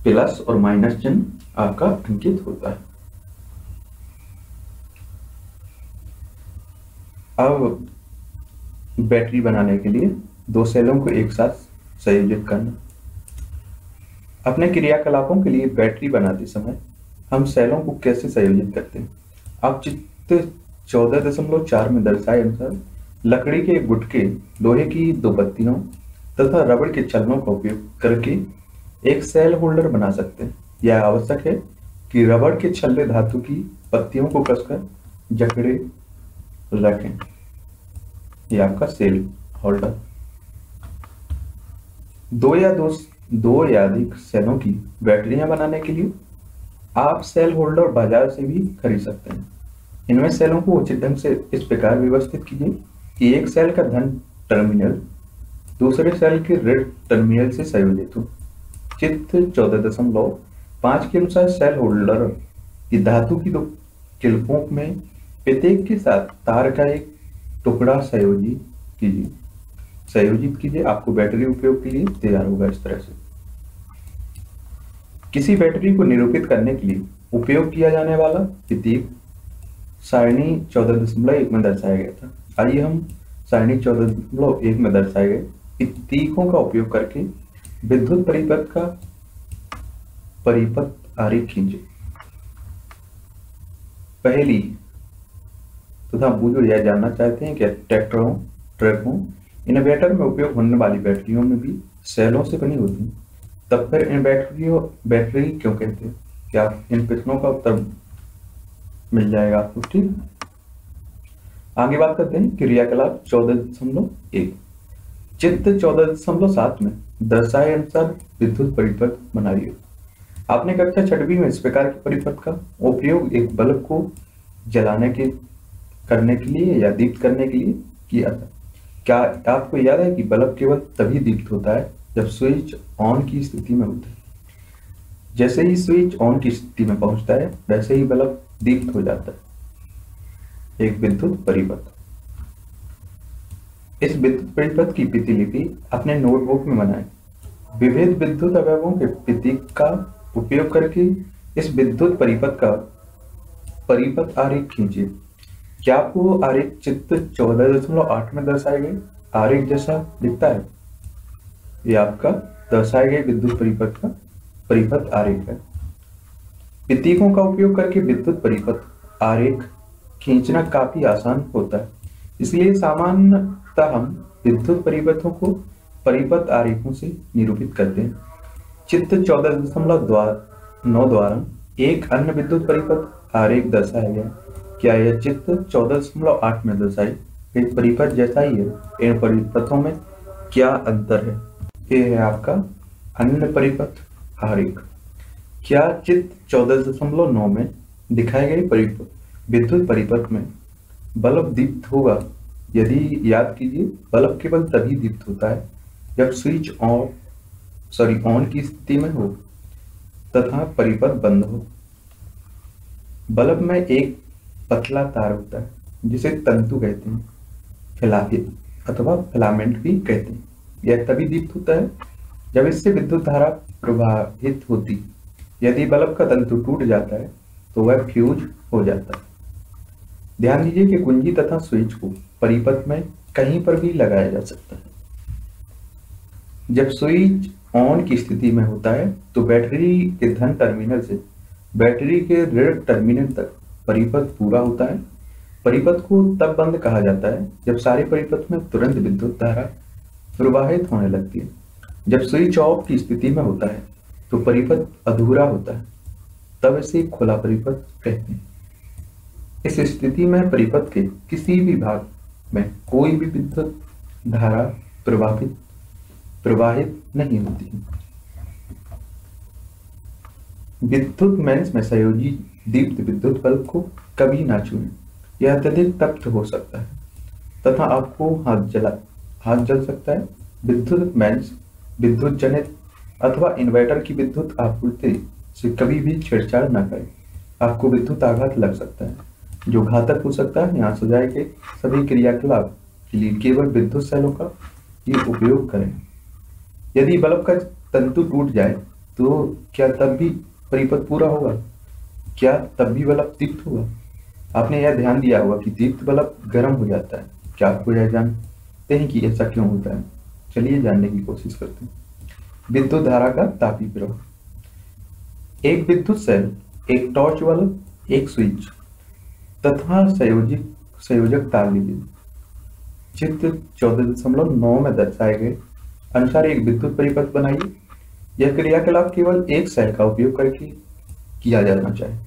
S1: प्लस और माइनस चिन्ह आपका अंकित होता है अब बैटरी बनाने के लिए दो सेलों को एक साथ संयोजित करना अपने क्रियाकलापों के लिए बैटरी बनाते समय हम सेलों को कैसे संयोजित करते हैं आप चित्र चौदह दशमलव चार में दर्शाए अनुसार लकड़ी के गुटके लोहे की दो बत्तियों तथा रबड़ के चलनों का उपयोग करके एक सेल होल्डर बना सकते हैं यह आवश्यक है कि रबड़ के छल्ले धातु की पत्तियों को कसकर जकड़े रखें यह आपका सेल होल्डर दो या दो दो या अधिक सेलों की बैटरियां बनाने के लिए आप सेल होल्डर बाजार से भी खरीद सकते हैं इनमें सेलों को उचित ढंग से इस प्रकार व्यवस्थित कीजिए कि एक सेल का धन टर्मिनल दूसरे सेल के रेड टर्मिनल से संयोजित हो चित्र चौदह दशमलव पांच के अनुसार सेल होल्डर की धातु की दो चिलकों में प्रत्येक के साथ तार का एक टुकड़ा संयोजित कीजिए संयोजित कीजिए आपको बैटरी उपयोग के लिए तैयार होगा इस तरह से किसी बैटरी को निरूपित करने के लिए उपयोग किया जाने वाला प्रतीक सारणी चौदह दशमलव एक में दर्शाया गया था आइए हम सारणी चौदह दशमलव एक में दर्शाए गए प्रतीकों का उपयोग करके विद्युत परिपथ का परिपथ आरेख खींचे पहली तथा तो यह जानना चाहते हैं कि ट्रैक्टरों ट्रकों इन्वेटर में उपयोग होने वाली बैटरियों में भी सेलों से बनी होती है तब फिर इन बैटरियों बैटरी क्यों कहते हैं क्या इन प्रश्नों का उत्तर मिल जाएगा आपको ठीक आगे बात करते हैं क्रियाकलाप चौदह दशमलव एक चित्र चौदह दशमलव सात में दर्शाए अनुसार विद्युत परिपथ बनाइए आपने कक्षा छठवी में इस प्रकार के परिपथ का उपयोग एक बल्ब को जलाने के करने के लिए या दीप्त करने के लिए किया था क्या आपको याद है कि बल्ब केवल तभी दीप्त होता है जब स्विच ऑन की स्थिति में होता है जैसे ही स्विच ऑन की स्थिति में पहुंचता है वैसे ही बल्ब दीप्त हो जाता है एक विद्युत परिपथ इस प्रिंटपथ की प्रतिलिपि अपने नोटबुक में बनाए विविध विद्युत अवयवों के प्रतीक का उपयोग करके इस विद्युत परिपथ का परिपथ आरेख खींचिए क्या आपको आरेख चित्र चौदह दशमलव आठ में दर्शाए गए आरेख जैसा दिखता है यह आपका दर्शाए गए विद्युत परिपथ का परिपथ आरेख है प्रतीकों का उपयोग करके विद्युत परिपथ आरेख खींचना काफी आसान होता है इसलिए सामान्य अतः हम विद्युत परिपथों को परिपथ आरेखों से निरूपित करते हैं चित्र चौदह दशमलव द्वार नौ द्वारा एक अन्य विद्युत परिपथ आरेख दर्शाया गया क्या यह चित्र चौदह दशमलव आठ में दर्शाई एक परिपथ जैसा ही है इन परिपथों में क्या अंतर है ये है आपका अन्य परिपथ आरेख क्या चित्र चौदह दशमलव नौ में दिखाए गए परिपथ विद्युत परिपथ में बल्ब दीप्त होगा यदि याद कीजिए बल्ब केवल तभी दीप्त होता है जब स्विच ऑन सॉरी ऑन की स्थिति में हो तथा परिपथ बंद हो बल्ब में एक पतला तार होता है जिसे तंतु कहते हैं फिलाफिल अथवा फिलामेंट भी कहते हैं यह तभी दीप्त होता है जब इससे विद्युत धारा प्रवाहित होती यदि बल्ब का तंतु टूट जाता है तो वह फ्यूज हो जाता है ध्यान दीजिए कि कुंजी तथा स्विच को परिपथ में कहीं पर भी लगाया जा सकता है जब स्विच ऑन की स्थिति में होता है तो बैटरी के धन टर्मिनल से बैटरी के ऋण टर्मिनल तक परिपथ पूरा होता है परिपथ को तब बंद कहा जाता है जब सारे परिपथ में तुरंत विद्युत धारा प्रवाहित होने लगती है जब स्विच ऑफ की स्थिति में होता है तो परिपथ अधूरा होता है तब इसे खुला परिपथ कहते हैं इस स्थिति में परिपथ के किसी भी भाग में कोई भी विद्युत धारा प्रवाहित प्रवाहित नहीं होती विद्युत मेन्स में संयोजी दीप्त विद्युत बल्ब को कभी ना छूएं यह अत्यधिक तप्त हो सकता है तथा आपको हाथ जला हाथ जल सकता है विद्युत मेन्स विद्युत जनित अथवा इन्वर्टर की विद्युत आपूर्ति से कभी भी छेड़छाड़ न करें आपको विद्युत आघात लग सकता है जो घातक हो सकता है यहाँ सजाए के सभी क्रियाकलाप के लिए केवल विद्युत सेलों का ये उपयोग करें यदि बल्ब का तंतु टूट जाए तो क्या तब भी परिपथ पूरा होगा क्या तब भी बल्ब तीप्त होगा आपने यह ध्यान दिया होगा कि तीप्त बल्ब गर्म हो जाता है क्या आपको यह जानते हैं कि ऐसा क्यों होता है चलिए जानने की कोशिश करते हैं विद्युत धारा का तापी प्रवाह एक विद्युत सेल एक टॉर्च वाला एक स्विच तथा संयोजित संयोजक तारविद्युत चित्र चौदह दशमलव नौ में दर्शाए गए अनुसार एक विद्युत परिपथ बनाइए यह क्रियाकलाप केवल एक सेल का उपयोग करके किया जाना चाहिए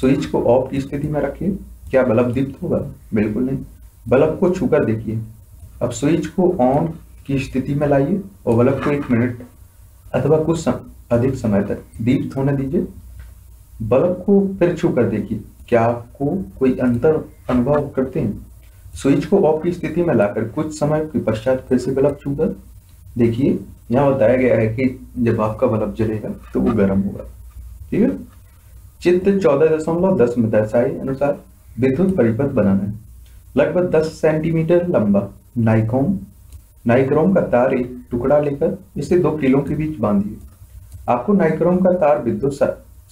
S1: स्विच को ऑफ की स्थिति में रखिए क्या बल्ब दीप्त होगा बिल्कुल नहीं बल्ब को छूकर देखिए अब स्विच को ऑन की स्थिति में लाइए और बल्ब को एक मिनट अथवा कुछ सम, अधिक समय तक दीप्त होने दीजिए बल्ब को फिर छूकर देखिए क्या आपको कोई अंतर अनुभव करते हैं स्विच को ऑफ की स्थिति में लाकर कुछ समय के पश्चात फिर से बल्ब चूंगा देखिए यहाँ बताया गया है कि जब आपका बल्ब जलेगा तो वो गर्म होगा ठीक है चित्र चौदह दशमलव दस में दर्शाए अनुसार विद्युत परिपथ बनाना है लगभग दस सेंटीमीटर लंबा नाइकोम नाइक्रोम का तार एक टुकड़ा लेकर इसे दो किलो के बीच बांधिए आपको नाइक्रोम का तार विद्युत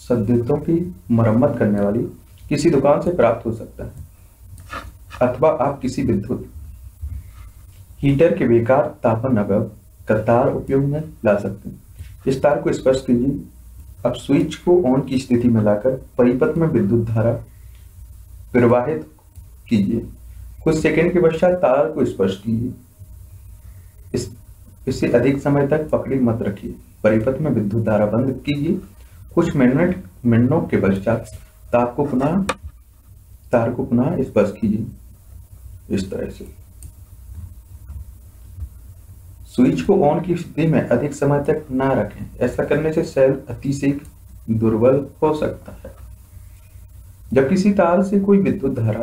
S1: सद्युतों की मरम्मत करने वाली किसी दुकान से प्राप्त हो सकता है अथवा आप किसी विद्युत हीटर के बेकार तापन अवयव का तार उपयोग में ला सकते हैं इस तार को स्पर्श कीजिए अब स्विच को ऑन की स्थिति में लाकर परिपथ में विद्युत धारा प्रवाहित कीजिए कुछ सेकंड के पश्चात तार को स्पर्श कीजिए इस इससे अधिक समय तक पकड़ी मत रखिए परिपथ में विद्युत धारा बंद कीजिए कुछ मिनट मिनटों के पश्चात ताप को पुनः तार को पुनः स्पर्श कीजिए इस तरह से स्विच को ऑन की स्थिति में अधिक समय तक ना रखें ऐसा करने से सेल अतिशीघ्र दुर्बल हो सकता है जब किसी तार से कोई विद्युत धारा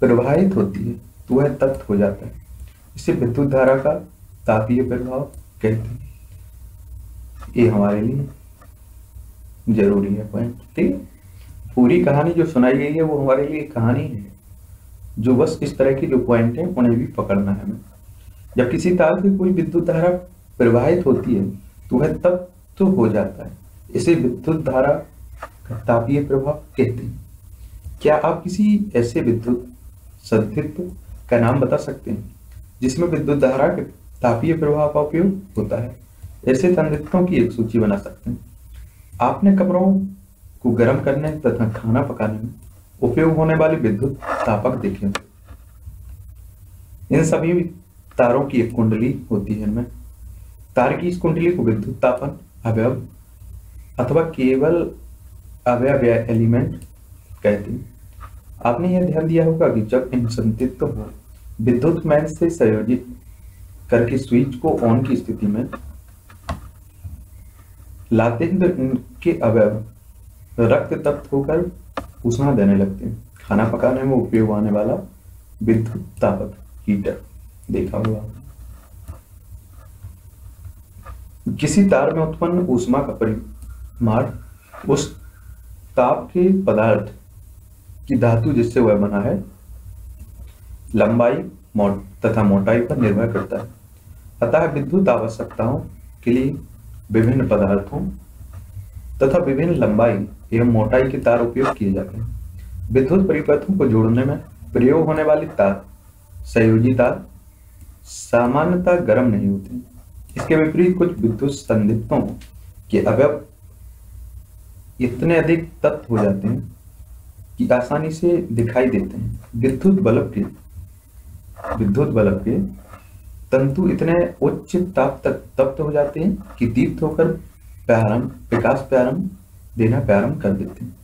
S1: प्रवाहित होती है तो वह तप्त हो जाता है इसे विद्युत धारा का तापीय प्रभाव कहते हैं ये हमारे लिए जरूरी है पॉइंट ठीक पूरी कहानी जो सुनाई गई है वो हमारे लिए कहानी है जो बस इस तरह की जो पॉइंट है उन्हें भी पकड़ना है हमें जब किसी तार से कोई विद्युत धारा प्रवाहित होती है तो वह तब तो हो जाता है इसे विद्युत धारा का तापीय प्रभाव कहते हैं क्या आप किसी ऐसे विद्युत संधित्व का नाम बता सकते हैं जिसमें विद्युत धारा के तापीय प्रभाव का उपयोग होता है ऐसे संधित्वों की एक सूची बना सकते हैं आपने कमरों को गर्म करने तथा खाना पकाने में उपयोग होने वाली विद्युत तापक देखे इन सभी तारों की एक कुंडली होती है इनमें तार की इस कुंडली को विद्युत तापन अवयव अथवा केवल अवयव या एलिमेंट कहते हैं आपने यह ध्यान दिया होगा कि जब इन संतित्व को विद्युत मैन से संयोजित करके स्विच को ऑन की स्थिति में लातेंद्र तो इनके अवयव रक्त तप्त होकर उष्णा देने लगते हैं खाना पकाने में उपयोग आने वाला विद्युत तापक हीटर देखा होगा किसी तार में उत्पन्न ऊष्मा का परिमाण उस ताप के पदार्थ की धातु जिससे वह बना है लंबाई मोट तथा मोटाई पर निर्भर करता है अतः विद्युत आवश्यकताओं के लिए विभिन्न पदार्थों तथा विभिन्न लंबाई एवं मोटाई के तार उपयोग किए जाते हैं विद्युत परिपथों को जोड़ने में प्रयोग होने वाली तार संयोजी तार सामान्यतः गर्म नहीं होते इसके विपरीत कुछ विद्युत संदिग्धों के अवयव इतने अधिक तत्व हो जाते हैं कि आसानी से दिखाई देते हैं विद्युत बल्ब के विद्युत बल्ब के तंतु इतने उच्च ताप तक तप्त हो जाते हैं कि दीप्त होकर प्रारंभ विकास प्रारंभ देना प्रारंभ कर देते हैं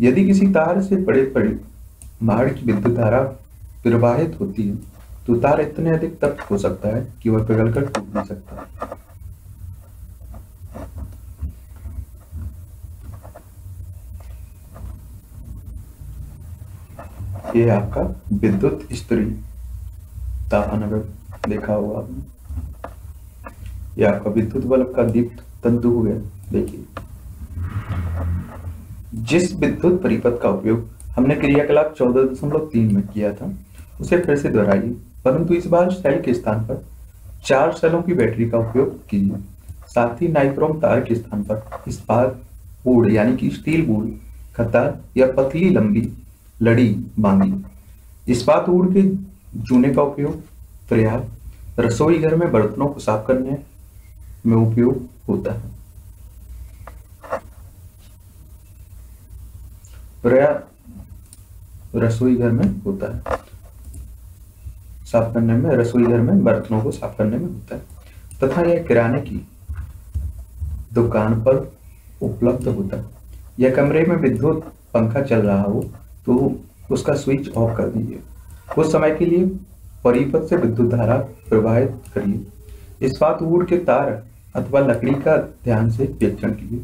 S1: यदि किसी तार से बड़े बड़े बाढ़ की विद्युत धारा प्रवाहित होती है तो तार इतने अधिक तप्त हो सकता है कि वह पिघलकर टूट नहीं सकता है ये आपका विद्युत स्त्री तापन देखा होगा आपने ये आपका विद्युत बल्ब का दीप्त तंतु हो गया देखिए जिस विद्युत परिपथ का उपयोग हमने क्रियाकलाप चौदह दशमलव तीन में किया था उसे फिर से दोहराइए परंतु इस बार सेल के स्थान पर चार सेलों की बैटरी का उपयोग कीजिए साथ ही नाइक्रोम तार के स्थान पर इस बार बोर्ड यानी कि स्टील बोर्ड खतार या पतली लंबी लड़ी बांधी इस बात ऊड़ के जूने का उपयोग प्रयाग रसोई घर में बर्तनों को साफ करने में उपयोग होता है प्रयाग रसोई घर में होता है साफ करने में रसोई घर में बर्तनों को साफ करने में होता है तथा यह किराने की दुकान पर उपलब्ध होता है या कमरे में विद्युत पंखा चल रहा हो तो उसका स्विच ऑफ कर दीजिए कुछ समय के लिए परिपथ से विद्युत धारा प्रवाहित करिए इस्पात वूड के तार अथवा लकड़ी का ध्यान से परीक्षण कीजिए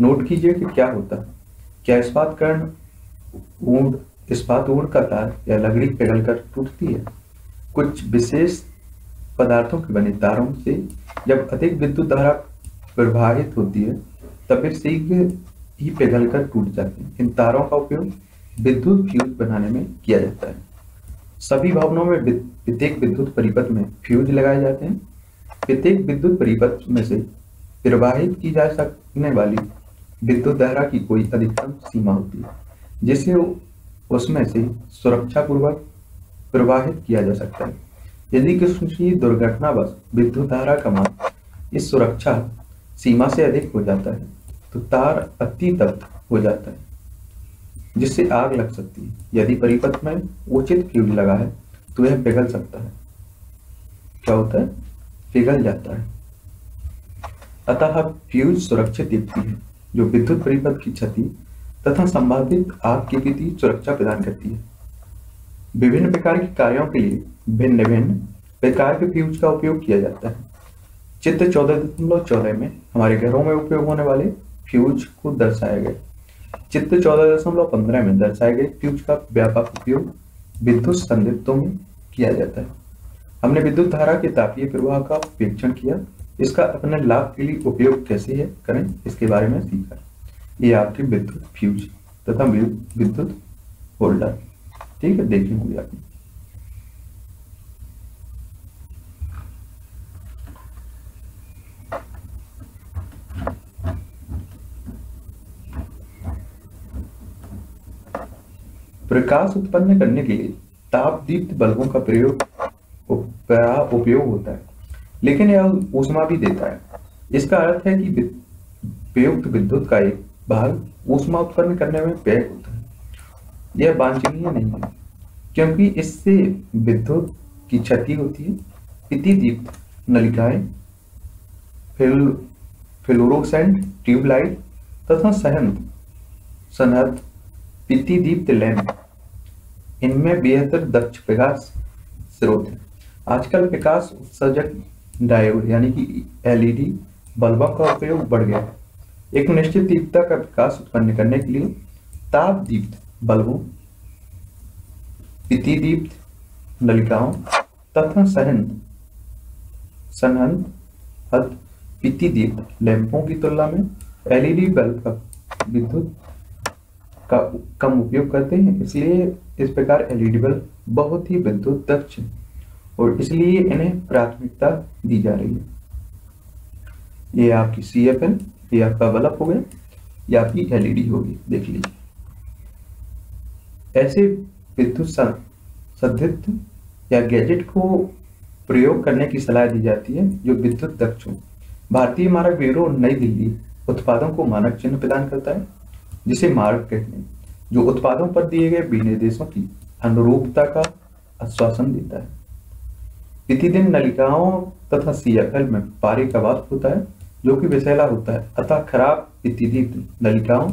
S1: नोट कीजिए कि क्या होता है क्या इस्पात कर्ण ऊंड इस्पात ऊंड का तार या लकड़ी पिघल कर टूटती है कुछ विशेष पदार्थों के बने तारों से जब अधिक विद्युत धारा प्रवाहित होती है तब फिर शीघ्र ही पिघल कर टूट जाते हैं इन तारों का उपयोग विद्युत फ्यूज बनाने में किया जाता है सभी भवनों में प्रत्येक विद्युत परिपथ में फ्यूज लगाए जाते हैं प्रत्येक विद्युत परिपथ में से प्रवाहित की जा सकने वाली विद्युत धारा की कोई अधिकतम सीमा होती है जिसे उसमें से सुरक्षा पूर्वक प्रवाहित किया जा सकता है यदि किसी दुर्घटनावश विद्युत धारा का मान इस सुरक्षा सीमा से अधिक हो जाता है तो तार अति तप्त हो जाता है जिससे आग लग सकती है यदि परिपथ में उचित फ्यूज लगा है तो यह पिघल सकता है क्या होता है पिघल जाता है अतः फ्यूज सुरक्षित युक्ति है जो विद्युत परिपथ की क्षति तथा संभावित आग की भी सुरक्षा प्रदान करती है विभिन्न प्रकार के कार्यों के लिए भिन्न भिन्न प्रकार के फ्यूज का उपयोग किया जाता है चित्र चौदह दशमलव चौदह में हमारे घरों में उपयोग होने वाले फ्यूज को दर्शाया गया चित्र चौदह दशमलव पंद्रह में दर्शाए गए ट्यूब का व्यापक उपयोग विद्युत संदिग्धों में किया जाता है हमने विद्युत धारा के तापीय प्रवाह का उपेक्षण किया इसका अपने लाभ के लिए उपयोग कैसे है करें इसके बारे में सीखा ये आपके विद्युत फ्यूज तथा विद्युत होल्डर ठीक है देखे होंगे आपने प्रकाश उत्पन्न करने के लिए ताप दीप्त बल्बों का प्रयोग उपयोग होता है लेकिन यह ऊष्मा भी देता है इसका अर्थ है कि प्रयुक्त विद्युत का एक भाग ऊष्मा उत्पन्न करने में व्यय होता है यह वांछनीय नहीं है क्योंकि इससे विद्युत की क्षति होती है पितिदीप्त नलिकाएं फिल फ्लोरोसेंट ट्यूबलाइट तथा सहन सनहत पितिदीप्त लैंप इनमें बेहतर दक्ष विकास स्रोत है आजकल विकास उत्सर्जक डायोड यानी कि एलईडी बल्बों का उपयोग बढ़ गया है एक निश्चित दीपता का विकास उत्पन्न करने के लिए ताप दीप्त बल्बों दीप्त नलिकाओं तथा सहन सनहन संहंत दीप्त लैंपों की तुलना में एलईडी बल्ब का विद्युत का कम उपयोग करते हैं इसलिए इस प्रकार एलईडी बल्ब बहुत ही विद्युत दक्ष है और इसलिए इन्हें प्राथमिकता दी जा रही है ये आपकी सी एफ एल ये आपका बल्ब हो गया ये आपकी एलईडी e होगी देख लीजिए ऐसे विद्युत सदित या गैजेट को प्रयोग करने की सलाह दी जाती है जो विद्युत दक्ष हो भारतीय मानक ब्यूरो नई दिल्ली उत्पादों को मानक चिन्ह प्रदान करता है जिसे मार्ग कहते हैं जो उत्पादों पर दिए गए विनिर्देशों की अनुरूपता का आश्वासन देता है प्रतिदिन नलिकाओं तथा सीयाखल में पारी का वाष्प होता है जो कि विषैला होता है अतः खराब प्रतिदिन नलिकाओं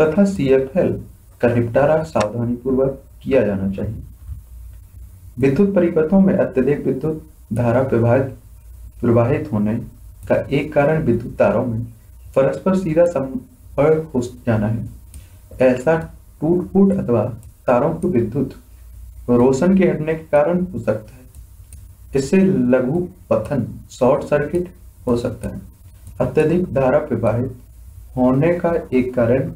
S1: तथा सीएफएल का निपटारा सावधानी पूर्वक किया जाना चाहिए विद्युत परिपथों में अत्यधिक विद्युत धारा प्रवाहित प्रवाहित होने का एक कारण विद्युत तारों में परस्पर सीधा और हो जाना है ऐसा टूट फूट अथवा तारों की विद्युत रोशन के हटने के कारण हो सकता है इससे लघु पथन शॉर्ट सर्किट हो सकता है अत्यधिक धारा प्रवाहित होने का एक कारण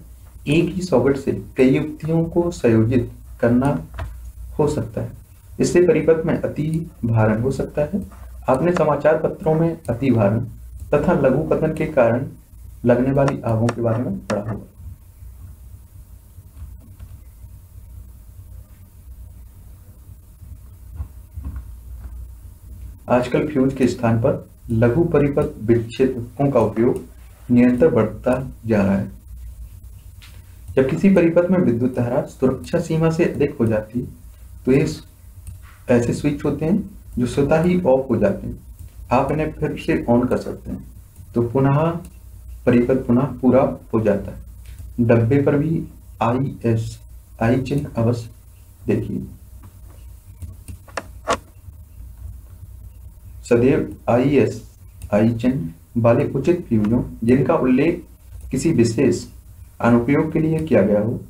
S1: एक ही सॉकेट से कई युक्तियों को संयोजित करना हो सकता है इससे परिपथ में अति भारण हो सकता है आपने समाचार पत्रों में अति भारण तथा लघु पतन के कारण लगने वाली आगों के बारे में पढ़ा होगा आजकल फ्यूज के स्थान पर लघु परिपथ विच्छेदकों का उपयोग निरंतर बढ़ता जा रहा है जब किसी परिपथ में विद्युत धारा सुरक्षा सीमा से अधिक हो जाती है तो ये ऐसे स्विच होते हैं जो स्वतः ही ऑफ हो जाते हैं आप इन्हें फिर से ऑन कर सकते हैं तो पुनः परिपथ पुनः पूरा हो जाता है डब्बे पर भी आई एस आई चिन्ह अवश्य देखिए सदैव आई एस आई चिन्ह वाले उचित फ्यूजों जिनका उल्लेख किसी विशेष अनुपयोग के लिए किया गया हो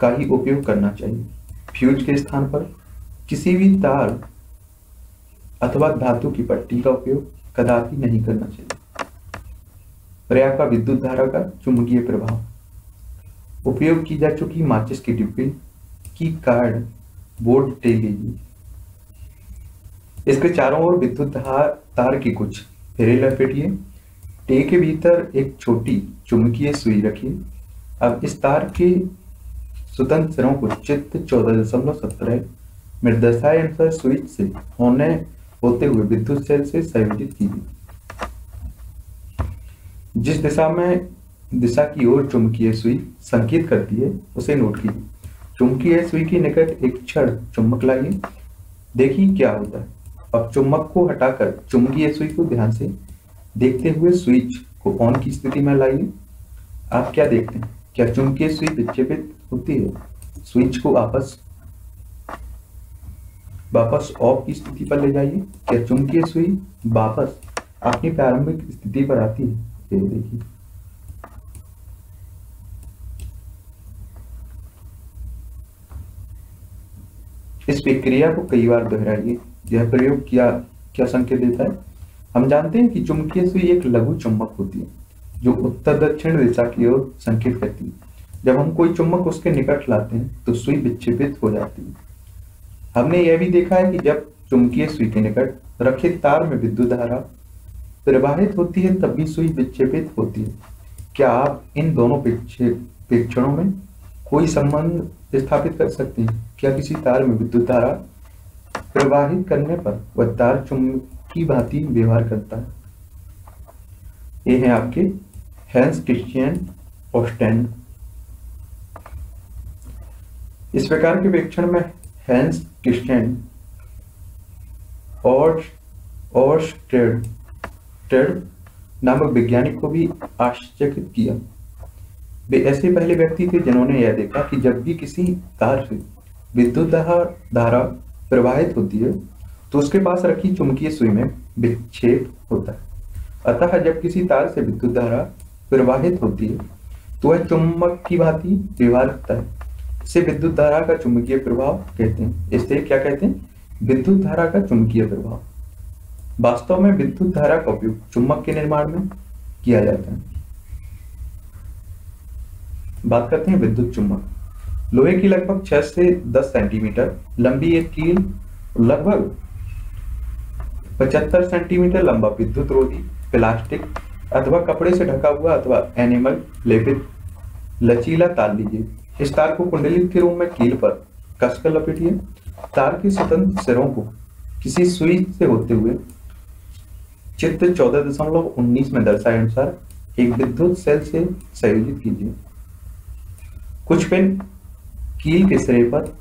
S1: का ही उपयोग करना चाहिए फ्यूज के स्थान पर किसी भी तार अथवा धातु की पट्टी का उपयोग कदापि नहीं करना चाहिए प्रयाग का विद्युत धारा का चुंबकीय प्रभाव उपयोग की जा चुकी माचिस की डिब्बे की कार्ड बोर्ड टेली इसके चारों ओर विद्युत तार की कुछ फेरे लपेटिए टे के भीतर एक छोटी चुंबकीय सुई रखिए अब इस तार के स्वतंत्र सिरों को चित्त चौदह दशमलव सत्रह मृदशा अनुसार स्विच से होने होते हुए विद्युत सेल से संयोजित कीजिए जिस दिशा में दिशा की ओर चुंबकीय सुई संकेत करती है उसे नोट कीजिए चुंबकीय सुई के निकट एक क्षण चुंबक लाइए देखिए क्या होता है अब चुंबक को हटाकर चुंबकीय सुई को ध्यान से देखते हुए स्विच को ऑन की स्थिति में लाइए आप क्या देखते हैं क्या चुंबकीय सुई विक्षेपित होती है स्विच को आपस वापस ऑफ की स्थिति पर ले जाइए क्या चुंबकीय सुई वापस अपनी प्रारंभिक स्थिति पर आती है देखिए इस प्रक्रिया को कई बार दोहराइए यह प्रयोग क्या क्या संकेत देता है हम जानते हैं कि चुंबकीय सुई एक लघु चुंबक होती है जो उत्तर दक्षिण दिशा की ओर संकेत करती है जब हम कोई चुंबक उसके निकट लाते हैं तो सुई विक्षेपित हो जाती है हमने यह भी देखा है कि जब चुंबकीय सुई के निकट रखे तार में विद्युत धारा प्रवाहित होती है तब भी सुई विक्षेपित होती है क्या आप इन दोनों प्रेक्षणों में कोई संबंध स्थापित कर सकते हैं क्या किसी तार में विद्युत धारा प्रवाहित करने पर वह तार चुंबकी भांति व्यवहार करता है ये है आपके हैंस क्रिश्चियन ऑस्टैंड इस प्रकार के प्रेक्षण में हैंस क्रिश्चियन और और स्टर्ड नामक वैज्ञानिक को भी आश्चर्यित किया वे ऐसे पहले व्यक्ति थे जिन्होंने यह देखा कि जब भी किसी तार से विद्युत धारा प्रवाहित होती है तो उसके पास रखी चुंबकीय सुई में विक्षेप होता है अतः जब किसी तार से विद्युत धारा प्रवाहित होती है तो वह चुंबक की भांति व्यवहार करता है इसे विद्युत धारा का चुंबकीय प्रभाव कहते हैं इससे क्या कहते हैं विद्युत धारा का चुंबकीय प्रभाव वास्तव में विद्युत धारा का उपयोग चुंबक के निर्माण में किया जाता है बात करते हैं विद्युत चुंबक लोहे की लगभग 6 से 10 सेंटीमीटर लंबी एक कील लगभग 75 सेंटीमीटर लंबा विद्युत रोधी प्लास्टिक अथवा कपड़े से ढका हुआ अथवा एनिमल लेपित लचीला तार लीजिए इस तार को कुंडली के रूप में कील पर कसकर लपेटिए तार के स्वतंत्र सिरों को किसी सुई से होते हुए चित्र चौदह दशमलव उन्नीस में दर्शाए अनुसार एक विद्युत सेल से संयोजित कीजिए कुछ पेन कील के सिरे पर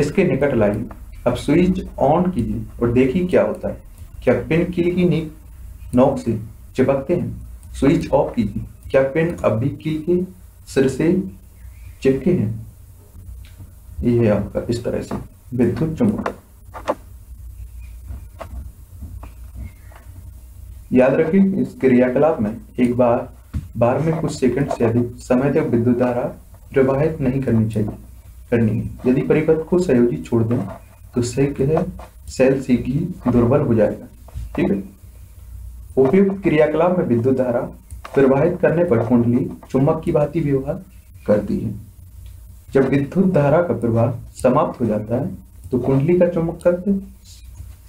S1: इसके निकट लाइए अब स्विच ऑन कीजिए और देखिए क्या होता है क्या पिन कील की नीक नोक से चिपकते हैं स्विच ऑफ कीजिए क्या पिन अब भी कील के सिर से चिपके हैं यह है आपका इस तरह से विद्युत चुंबक याद रखें इस क्रियाकलाप में एक बार बार में कुछ सेकंड से अधिक समय तक विद्युत धारा प्रवाहित नहीं करनी चाहिए करनी है यदि परिपथ को सहयोगी छोड़ दें तो सेल सीघी दुर्बल हो जाएगा ठीक है उपयुक्त क्रियाकलाप में विद्युत धारा प्रवाहित करने पर कुंडली चुम्बक की भांति व्यवहार करती है जब विद्युत धारा का प्रवाह समाप्त हो जाता है तो कुंडली का चुम्बक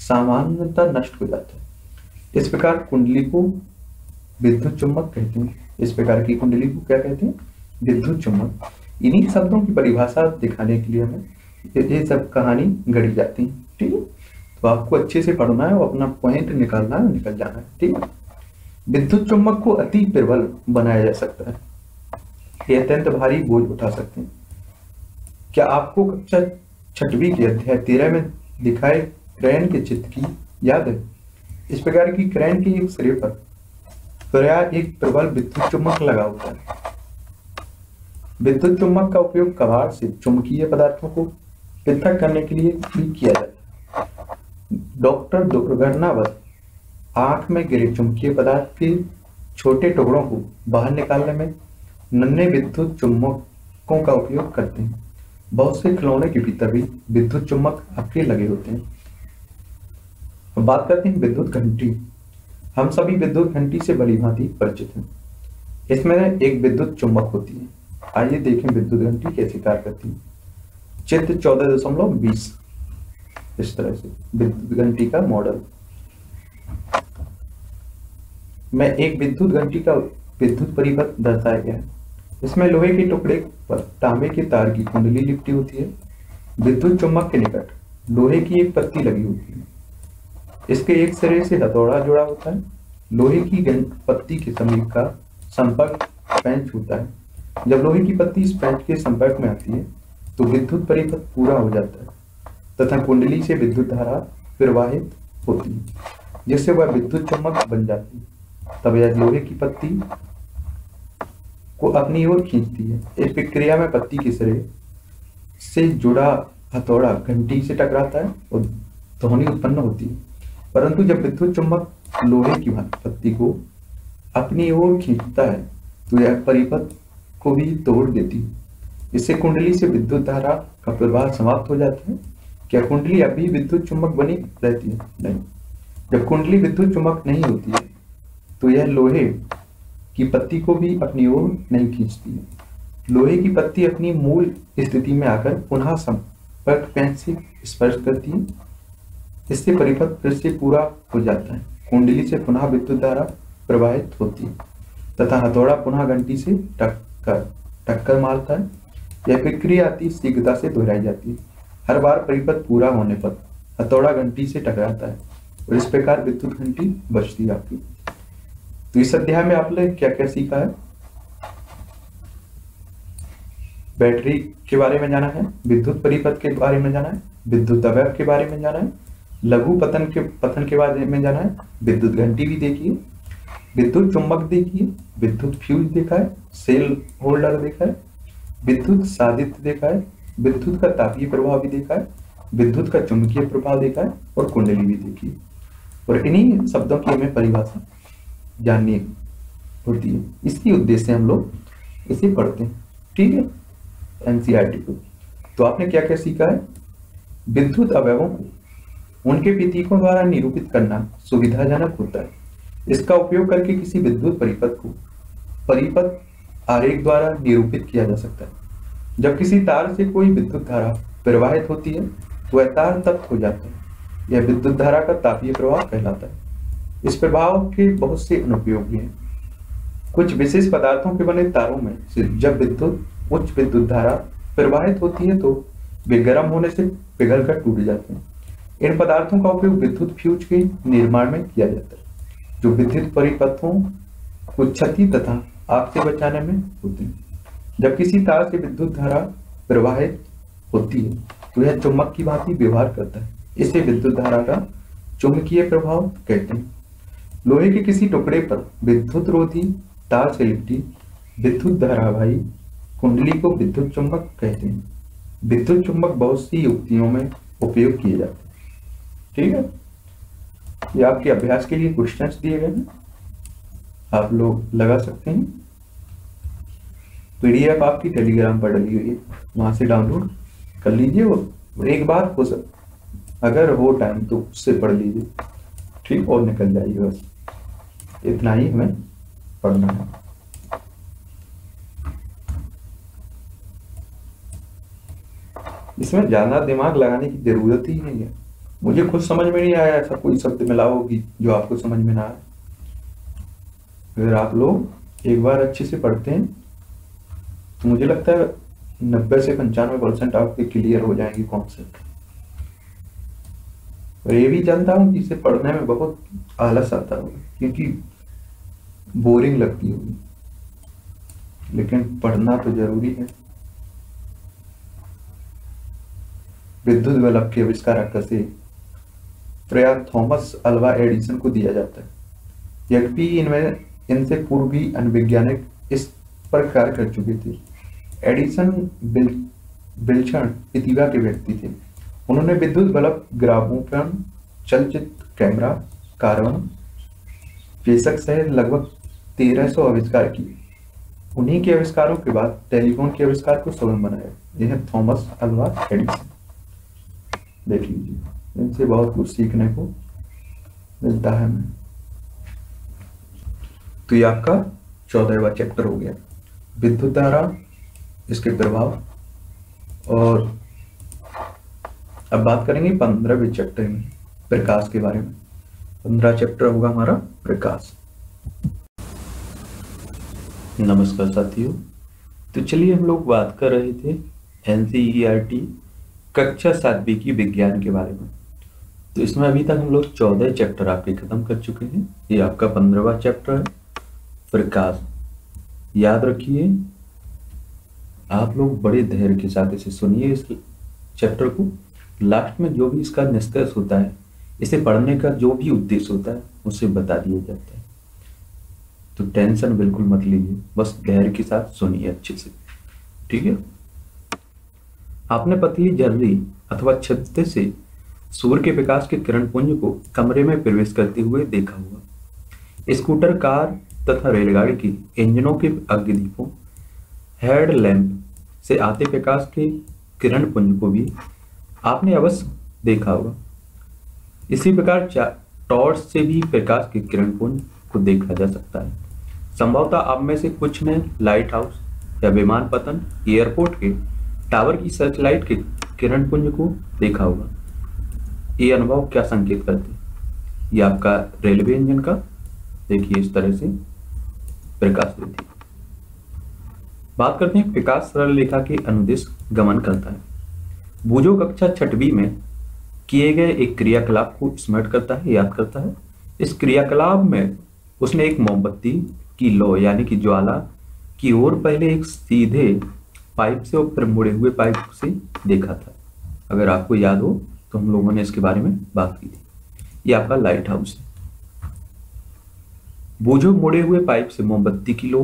S1: सामान्यता नष्ट हो जाता है इस प्रकार कुंडली को विद्युत चुम्बक कहते हैं इस प्रकार की कुंडली को क्या कहते हैं विद्युत चुम्बक इन्हीं शब्दों की परिभाषा दिखाने के लिए हमें ये सब कहानी गढ़ी जाती है ठीक है तो आपको अच्छे से पढ़ना है और अपना पॉइंट निकालना है निकल जाना है ठीक है विद्युत चुम्बक को अति प्रबल बनाया जा सकता है ये अत्यंत भारी बोझ उठा सकते हैं क्या आपको कक्षा छठवीं के अध्याय तेरह में दिखाए ग्रहण के चित्र की याद है इस प्रकार की क्रैन के एक सिरे पर त्वरा एक प्रबल विद्युत चुम्बक लगा होता है विद्युत चुम्बक का उपयोग कबाड़ से चुंबकीय पदार्थों को पृथक करने के लिए भी किया जाता है डॉक्टर दुर्घटनावश आंख में गिरे चुंबकीय पदार्थ के छोटे टुकड़ों को बाहर निकालने में नन्हे विद्युत चुम्बकों का उपयोग करते हैं बहुत से खिलौने के भीतर भी विद्युत चुम्बक आपके लगे होते हैं हम बात करते हैं विद्युत घंटी हम सभी विद्युत घंटी से बड़ी भांति परिचित हैं इसमें एक विद्युत चुंबक होती है आइए देखें विद्युत घंटी कैसे कार्य करती है चित्र चौदह दशमलव बीस इस तरह से विद्युत घंटी का मॉडल में एक विद्युत घंटी का विद्युत परिपथ दर्शाया गया है इसमें लोहे के टुकड़े पर तांबे के तार की कुंडली लिपटी होती है विद्युत चुंबक के निकट लोहे की एक पत्ती लगी होती है इसके एक सिरे से हथौड़ा जुड़ा होता है लोहे की पत्ती के समीप का संपर्क पैंच होता है जब लोहे की पत्ती इस पैंच के संपर्क में आती है तो विद्युत परिपथ पूरा हो जाता है तथा कुंडली से विद्युत धारा प्रवाहित होती है जिससे वह विद्युत चमक बन जाती है तब यह लोहे की पत्ती को अपनी ओर खींचती है इस प्रक्रिया में पत्ती के सिरे से जुड़ा हथौड़ा घंटी से टकराता है और ध्वनि उत्पन्न होती है परंतु जब विद्युत चुंबक लोहे की पत्ती को अपनी ओर खींचता है तो यह परिपथ को भी तोड़ देती इससे कुंडली से विद्युत धारा का प्रवाह समाप्त हो जाता है क्या कुंडली अभी विद्युत चुंबक बनी रहती है नहीं जब कुंडली विद्युत चुंबक नहीं होती है तो यह लोहे की पत्ती को भी अपनी ओर नहीं खींचती है लोहे की पत्ती अपनी मूल स्थिति में आकर पुनः संपर्क पेन से स्पर्श करती है इससे परिपथ फिर से पूरा हो जाता है कुंडली से पुनः विद्युत धारा प्रवाहित होती है तथा हथौड़ा पुनः घंटी से टक्कर टक्कर मारता है यह प्रक्रिया अति शीघ्रता से दोहराई जाती है हर बार परिपथ पूरा होने पर हथौड़ा घंटी से टकराता है और इस प्रकार विद्युत घंटी बचती जाती है तो इस अध्याय में आपने क्या क्या सीखा है बैटरी के बारे में जाना है विद्युत परिपथ के बारे में जाना है विद्युत अवयव के बारे में जाना है लघु पतन के पतन के बाद में जाना है विद्युत घंटी भी देखिए विद्युत चुंबक देखिए विद्युत फ्यूज देखा है सेल होल्डर देखा है विद्युत साधित्य देखा है विद्युत का तापीय प्रभाव भी देखा है विद्युत का चुंबकीय प्रभाव देखा है और कुंडली भी देखी और इन्हीं शब्दों की हमें परिभाषा जाननी होती है इसकी उद्देश्य हम लोग इसे पढ़ते हैं ठीक है एनसीईआरटी e को तो आपने क्या क्या सीखा है विद्युत अवयवों को उनके प्रतीकों द्वारा निरूपित करना सुविधाजनक होता है इसका उपयोग करके किसी विद्युत परिपथ को परिपथ आरेख द्वारा निरूपित किया जा सकता है जब किसी तार से कोई विद्युत धारा प्रवाहित होती है तो वह तार तप्त हो जाता है यह विद्युत धारा का तापीय प्रभाव कहलाता है इस प्रभाव के बहुत से अनुपयोग भी हैं कुछ विशेष पदार्थों के बने तारों में जब विद्युत उच्च विद्युत धारा प्रवाहित होती है तो वे गर्म होने से पिघल कर टूट जाते हैं इन पदार्थों का उपयोग विद्युत फ्यूज के निर्माण में किया जाता है जो विद्युत परिपथों को क्षति तथा आग से बचाने में होते हैं जब किसी तार से विद्युत धारा प्रवाहित होती है तो यह चुम्बक की भांति व्यवहार करता है इसे विद्युत धारा का चुंबकीय प्रभाव कहते हैं लोहे के किसी टुकड़े पर विद्युत रोधी तार से लिपटी विद्युत धारावाही कुंडली को विद्युत चुंबक कहते हैं विद्युत चुंबक बहुत सी युक्तियों में उपयोग किए जाते हैं ठीक है ये आपके अभ्यास के लिए क्वेश्चन दिए गए हैं आप लोग लगा सकते हैं पीडीएफ आपकी टेलीग्राम पर डली हुई है वहां से डाउनलोड कर लीजिए वो एक बार हो सकता अगर हो टाइम तो उससे पढ़ लीजिए ठीक और निकल जाइए बस इतना ही हमें पढ़ना है इसमें ज्यादा दिमाग लगाने की जरूरत ही नहीं है मुझे खुद समझ में नहीं आया ऐसा कोई शब्द मिला होगी जो आपको समझ में ना आए अगर आप लोग एक बार अच्छे से पढ़ते हैं तो मुझे लगता है नब्बे से पंचानवे परसेंट आपके क्लियर हो जाएंगे कॉन्सेप्ट और ये भी जानता हूँ कि इसे पढ़ने में बहुत आलस आता होगा क्योंकि बोरिंग लगती होगी लेकिन पढ़ना तो जरूरी है विद्युत बल्ब के आविष्कार से प्रयाग थॉमस अल्वा एडिसन को दिया जाता है यद्यपि इनमें इनसे पूर्व भी अनवैज्ञानिक इस पर कार्य कर चुके थे एडिसन बिल बिलक्षण प्रतिभा के व्यक्ति थे उन्होंने विद्युत बल्ब ग्रामोफोन चलचित्र कैमरा कार्बन पेशक सहित लगभग 1300 आविष्कार किए उन्हीं के आविष्कारों के बाद टेलीफोन के आविष्कार को सफल बनाया यह थॉमस अल्वा एडिसन देख लीजिए इनसे बहुत कुछ सीखने को मिलता है हमें तो ये आपका चौदहवा चैप्टर हो गया विद्युत धारा इसके प्रभाव और अब बात करेंगे पंद्रहवें चैप्टर में प्रकाश के बारे में पंद्रह चैप्टर होगा हमारा प्रकाश नमस्कार साथियों तो चलिए हम लोग बात कर रहे थे एन कक्षा सातवीं की विज्ञान के बारे में तो इसमें अभी तक हम लोग चौदह चैप्टर आपके खत्म कर चुके हैं ये आपका पंद्रहवा चैप्टर है प्रकाश याद रखिए आप लोग बड़े धैर्य के साथ इसे सुनिए इस चैप्टर को लास्ट में जो भी इसका निष्कर्ष होता है इसे पढ़ने का जो भी उद्देश्य होता है उसे बता दिया जाता है तो टेंशन बिल्कुल मत लीजिए बस धैर्य के साथ सुनिए अच्छे से ठीक है आपने पतली जर्री अथवा छत्ते से सूर्य के विकास के किरण पुंज को कमरे में प्रवेश करते हुए देखा हुआ स्कूटर कार तथा रेलगाड़ी की इंजनों के अग्निदीपों हेड से आते प्रकाश के किरण पुंज को भी आपने अवश्य देखा होगा इसी प्रकार टॉर्च से भी प्रकाश के किरण पुंज को देखा जा सकता है संभवतः आप में से कुछ ने लाइट हाउस या विमान पतन एयरपोर्ट के टावर की सर्च लाइट के किरण पुंज को देखा होगा ये अनुभव क्या संकेत करते हैं ये आपका रेलवे इंजन का देखिए इस तरह से प्रकाश वृद्धि बात करते हैं विकास सरल रेखा के अनुदेश गमन करता है बुजो कक्षा छठवी में किए गए एक क्रियाकलाप को स्मरण करता है याद करता है इस क्रियाकलाप में उसने एक मोमबत्ती की लो यानी कि ज्वाला की ओर पहले एक सीधे पाइप से और फिर मुड़े हुए पाइप से देखा था अगर आपको याद हो तो हम लोगों ने इसके बारे में बात की थी ये आपका लाइट हाउस है बोझो मुड़े हुए पाइप से मोमबत्ती की लो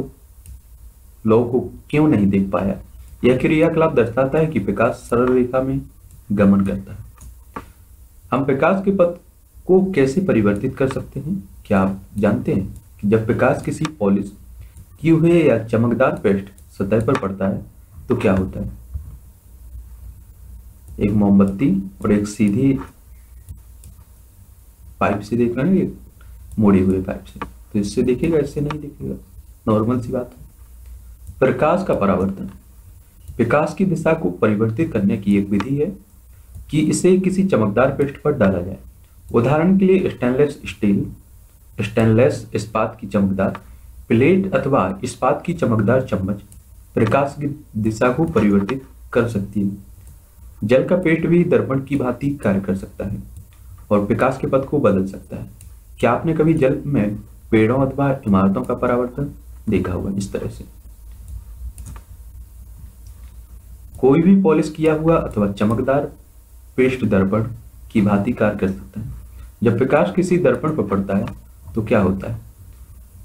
S1: लौ को क्यों नहीं देख पाया यह क्रियाकलाप दर्शाता है कि विकास सरल रेखा में गमन करता है हम विकास के पथ को कैसे परिवर्तित कर सकते हैं क्या आप जानते हैं कि जब विकास किसी पॉलिश किए हुए या चमकदार पेस्ट सतह पर पड़ता है तो क्या होता है एक मोमबत्ती और एक सीधी पाइप से देख रहे हैं एक मोड़ी हुई पाइप से तो इससे दिखेगा इससे नहीं दिखेगा नॉर्मल सी बात है प्रकाश का परावर्तन विकास की दिशा को परिवर्तित करने की एक विधि है कि इसे किसी चमकदार पृष्ठ पर डाला जाए उदाहरण के लिए स्टेनलेस स्टील स्टेनलेस इस्पात की चमकदार प्लेट अथवा इस्पात की चमकदार चम्मच प्रकाश की दिशा को परिवर्तित कर सकती है जल का पेट भी दर्पण की भांति कार्य कर सकता है और विकास के पथ को बदल सकता है क्या आपने कभी जल में पेड़ों अथवा इमारतों का परावर्तन देखा हुआ इस तरह से कोई भी पॉलिश किया हुआ अथवा चमकदार पेस्ट दर्पण की भांति कार्य कर सकता है जब प्रकाश किसी दर्पण पर पड़ता है तो क्या होता है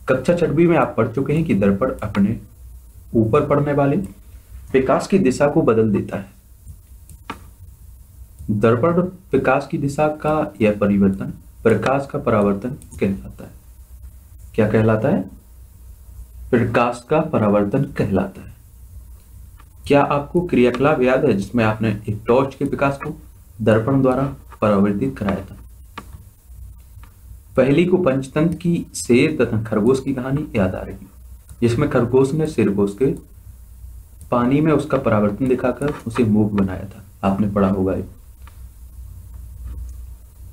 S1: कक्षा छठवी में आप पढ़ चुके हैं कि दर्पण अपने ऊपर पड़ने वाले प्रकाश की दिशा को बदल देता है दर्पण प्रकाश की दिशा का यह परिवर्तन प्रकाश का परावर्तन कहलाता है क्या कहलाता है प्रकाश का परावर्तन कहलाता है क्या आपको क्रियाकलाप याद है जिसमें आपने एक टॉर्च के विकास को दर्पण द्वारा परावर्तित कराया था पहली को पंचतंत्र की शेर तथा खरगोश की कहानी याद आ रही जिसमें खरगोश ने शेरगोश के पानी में उसका परावर्तन दिखाकर उसे मूक बनाया था आपने पढ़ा होगा एक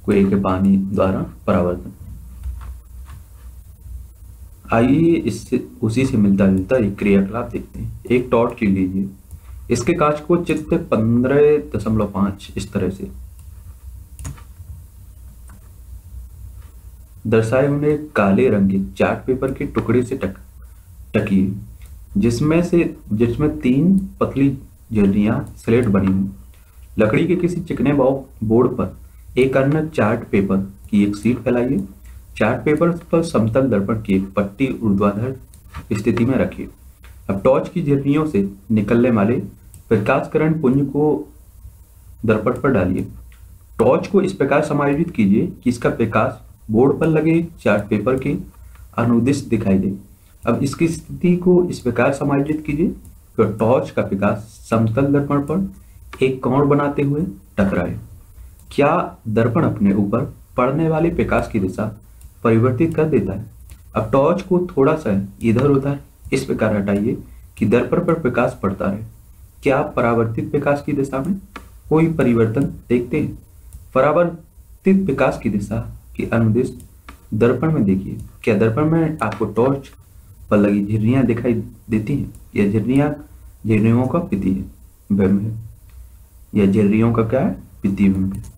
S1: कुएं के पानी द्वारा परावर्तन आइए इससे उसी से मिलता जुलता एक क्रियाकलाप देखते हैं एक टॉर्च ले लीजिए इसके कांच को चित्त पंद्रह दशमलव पांच इस तरह से दर्शाए हुए काले रंग के चार्ट पेपर के टुकड़े से टक टकी जिसमें से जिसमें तीन पतली जलियां स्लेट बनी हुई लकड़ी के किसी चिकने बोर्ड पर एक अन्य चार्ट पेपर की एक सीट फैलाइए चार्ट पेपर पर समतल दर्पण की एक पट्टी ऊर्ध्वाधर स्थिति में रखिए अब टॉर्च की झिरनियों से निकलने वाले प्रकाशकरण पुंज को दर्पण पर डालिए टॉर्च को इस प्रकार समायोजित कीजिए कि इसका प्रकाश बोर्ड पर लगे चार्ट पेपर के अनुदिश दिखाई दे अब इसकी स्थिति को इस प्रकार समायोजित कीजिए कि टॉर्च का प्रकाश समतल दर्पण पर एक कोण बनाते हुए टकराए क्या दर्पण अपने ऊपर पड़ने वाले प्रकाश की दिशा परिवर्तित कर देता है अब टॉर्च को थोड़ा सा इधर उधर इस प्रकार हटाइए कि दर्पण पर प्रकाश पड़ता रहे क्या आप परावर्तित प्रकाश की दिशा में कोई परिवर्तन देखते हैं परावर्तित प्रकाश की दिशा के अनुदेश दर्पण में देखिए क्या दर्पण में आपको टॉर्च पर लगी झिरनियाँ दिखाई देती हैं यह झिरनिया झिरनियों का पीती है या झिरियों यह का क्या है पीती है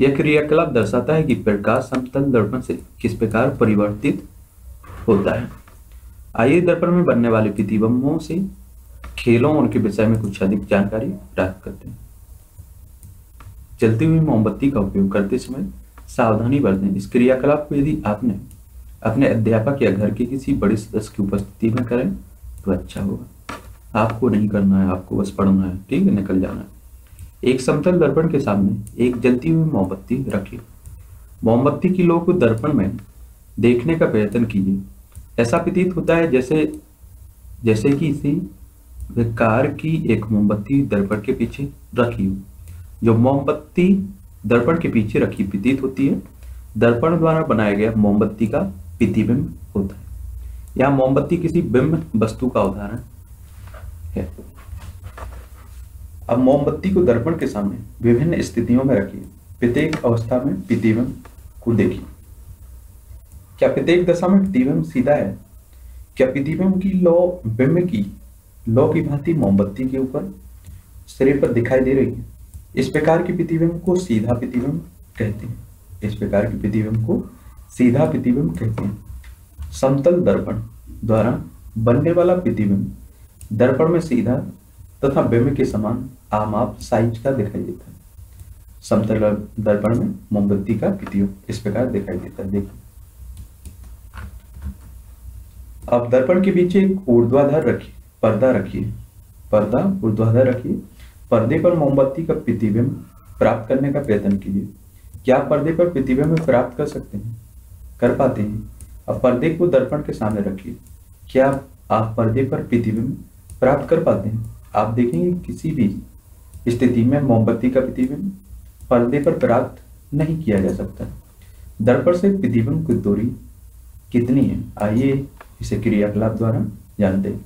S1: यह क्रियाकलाप दर्शाता है कि प्रकाश समतल दर्पण से किस प्रकार परिवर्तित होता है आइए दर्पण में बनने वाले प्रतिबंबों से खेलों उनके विषय में कुछ अधिक जानकारी प्राप्त करते हैं जलती हुई मोमबत्ती का उपयोग करते समय सावधानी बरतें इस क्रियाकलाप को यदि आपने अपने अध्यापक या घर के किसी बड़े सदस्य की उपस्थिति में करें तो अच्छा होगा आपको नहीं करना है आपको बस पढ़ना है ठीक है निकल जाना है एक समतल दर्पण के सामने एक जलती हुई मोमबत्ती रखिए मोमबत्ती की लोग को दर्पण में देखने का प्रयत्न कीजिए ऐसा प्रतीत होता है जैसे जैसे कि इसी कार की एक मोमबत्ती दर्पण के पीछे रखी हो जो मोमबत्ती दर्पण के पीछे रखी प्रतीत होती है दर्पण द्वारा बनाया गया मोमबत्ती का प्रतिबिंब होता है यह मोमबत्ती किसी बिंब वस्तु का उदाहरण है अब मोमबत्ती को दर्पण के सामने विभिन्न स्थितियों में रखिए प्रत्येक अवस्था में प्रतिबिंब को देखिए क्या प्रत्येक दशा में प्रतिबिंब सीधा है क्या प्रतिबिंब की लौ बिंब की लौ की भांति मोमबत्ती के ऊपर सिरे पर दिखाई दे रही है इस प्रकार की प्रतिबिंब को सीधा प्रतिबिंब कहते हैं इस प्रकार की प्रतिबिंब को सीधा प्रतिबिंब कहते हैं समतल दर्पण द्वारा बनने वाला प्रतिबिंब दर्पण में सीधा तथा बेमे के समान आम आप साइज का दिखाई देता है समतल दर्पण में मोमबत्ती का प्रतियोग इस प्रकार दिखाई देता है देखिए अब दर्पण के पीछे एक ऊर्ध्वाधर रखिए पर्दा रखिए पर्दा ऊर्ध्वाधर रखिए पर्दे पर मोमबत्ती का प्रतिबिंब प्राप्त करने का प्रयत्न कीजिए क्या पर्दे पर प्रतिबिंब प्राप्त कर सकते हैं कर पाते हैं अब पर्दे को दर्पण के सामने रखिए क्या आप पर्दे पर प्रतिबिंब प्राप्त कर पाते हैं आप देखेंगे किसी भी स्थिति में मोमबत्ती का प्रतिबिंब पर्दे पर प्राप्त नहीं किया जा सकता दर्पण से प्रतिबिंब की दूरी कितनी है आइए इसे क्रियाकलाप द्वारा जानते हैं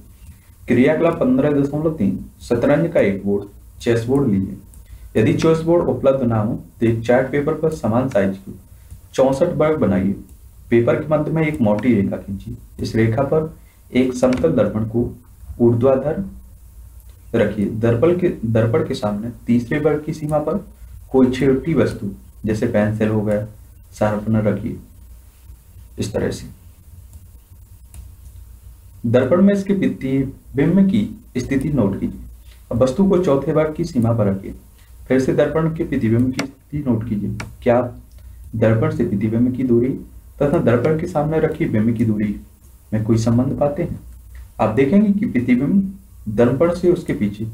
S1: क्रियाकलाप पंद्रह दशमलव तीन शतरंज का एक बोर्ड चेस बोर्ड लीजिए यदि चेस बोर्ड उपलब्ध ना हो तो एक चार्ट पेपर पर समान साइज की चौसठ वर्ग बनाइए पेपर के मध्य में एक मोटी रेखा खींचिए इस रेखा पर एक समतल दर्पण को ऊर्ध्वाधर रखिए दर्पण के दर्पण के सामने तीसरे वर्ग की सीमा पर कोई छोटी वस्तु जैसे पेंसिल हो गया शार्पनर रखिए इस तरह से दर्पण में इसके बिंब की स्थिति नोट कीजिए अब वस्तु को चौथे भाग की सीमा पर रखिए फिर से दर्पण के प्रतिबिंब की स्थिति नोट कीजिए क्या दर्पण से प्रतिबिंब की दूरी तथा दर्पण के सामने रखी बिंब की दूरी में कोई संबंध पाते हैं आप देखेंगे कि प्रतिबिंब दर्पण से उसके पीछे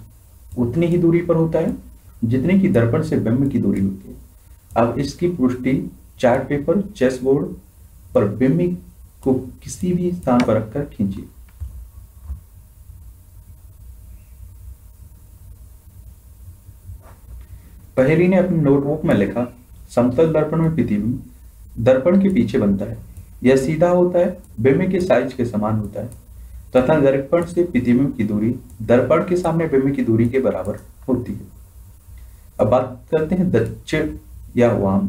S1: उतनी ही दूरी पर होता है जितने की दर्पण से बिंब की दूरी होती है अब इसकी पुष्टि चार्ट पेपर चेस बोर्ड पर बिंब को किसी भी स्थान पर रखकर खींचिए पहली ने अपनी नोटबुक में लिखा समतल दर्पण में प्रतिबिंब दर्पण के पीछे बनता है यह सीधा होता है बिंब के साइज के समान होता है तथा दर्पण से प्रतिबिंब की दूरी दर्पण के सामने बिंब की दूरी के बराबर होती है अब बात करते हैं दक्षिण या वाम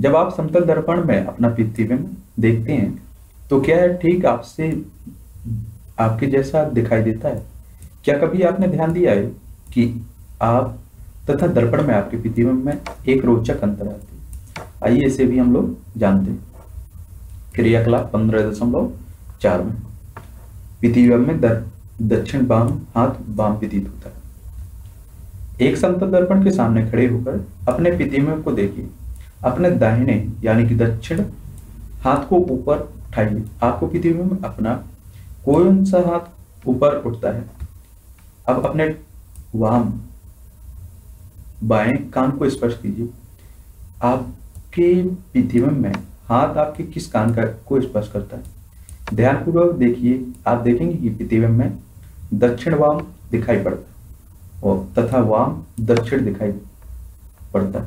S1: जब आप समतल दर्पण में अपना प्रतिबिंब देखते हैं तो क्या है ठीक आपसे आपके जैसा दिखाई देता है क्या कभी आपने ध्यान दिया है कि आप तथा दर्पण में आपके प्रतिबिंब में एक रोचक अंतर आती है आइए इसे भी हम लोग जानते हैं क्रियाकलाप पंद्रह दशमलव चार में पीतियुगम में दक्षिण बाम हाथ बाम विदित होता है एक संत दर्पण के सामने खड़े होकर अपने पीतियुगम को देखिए अपने दाहिने यानी कि दक्षिण हाथ को ऊपर उठाइए आपको पीतियुगम में अपना कोई सा हाथ ऊपर उठता है अब अपने वाम बाएं कान को स्पर्श कीजिए आपके पीतियुगम में हाथ आपके किस कान का को स्पर्श करता है ध्यानपूर्वक देखिए आप देखेंगे कि प्रतिबिंब में दक्षिण वाम दिखाई पड़ता और तथा वाम दक्षिण दिखाई पड़ता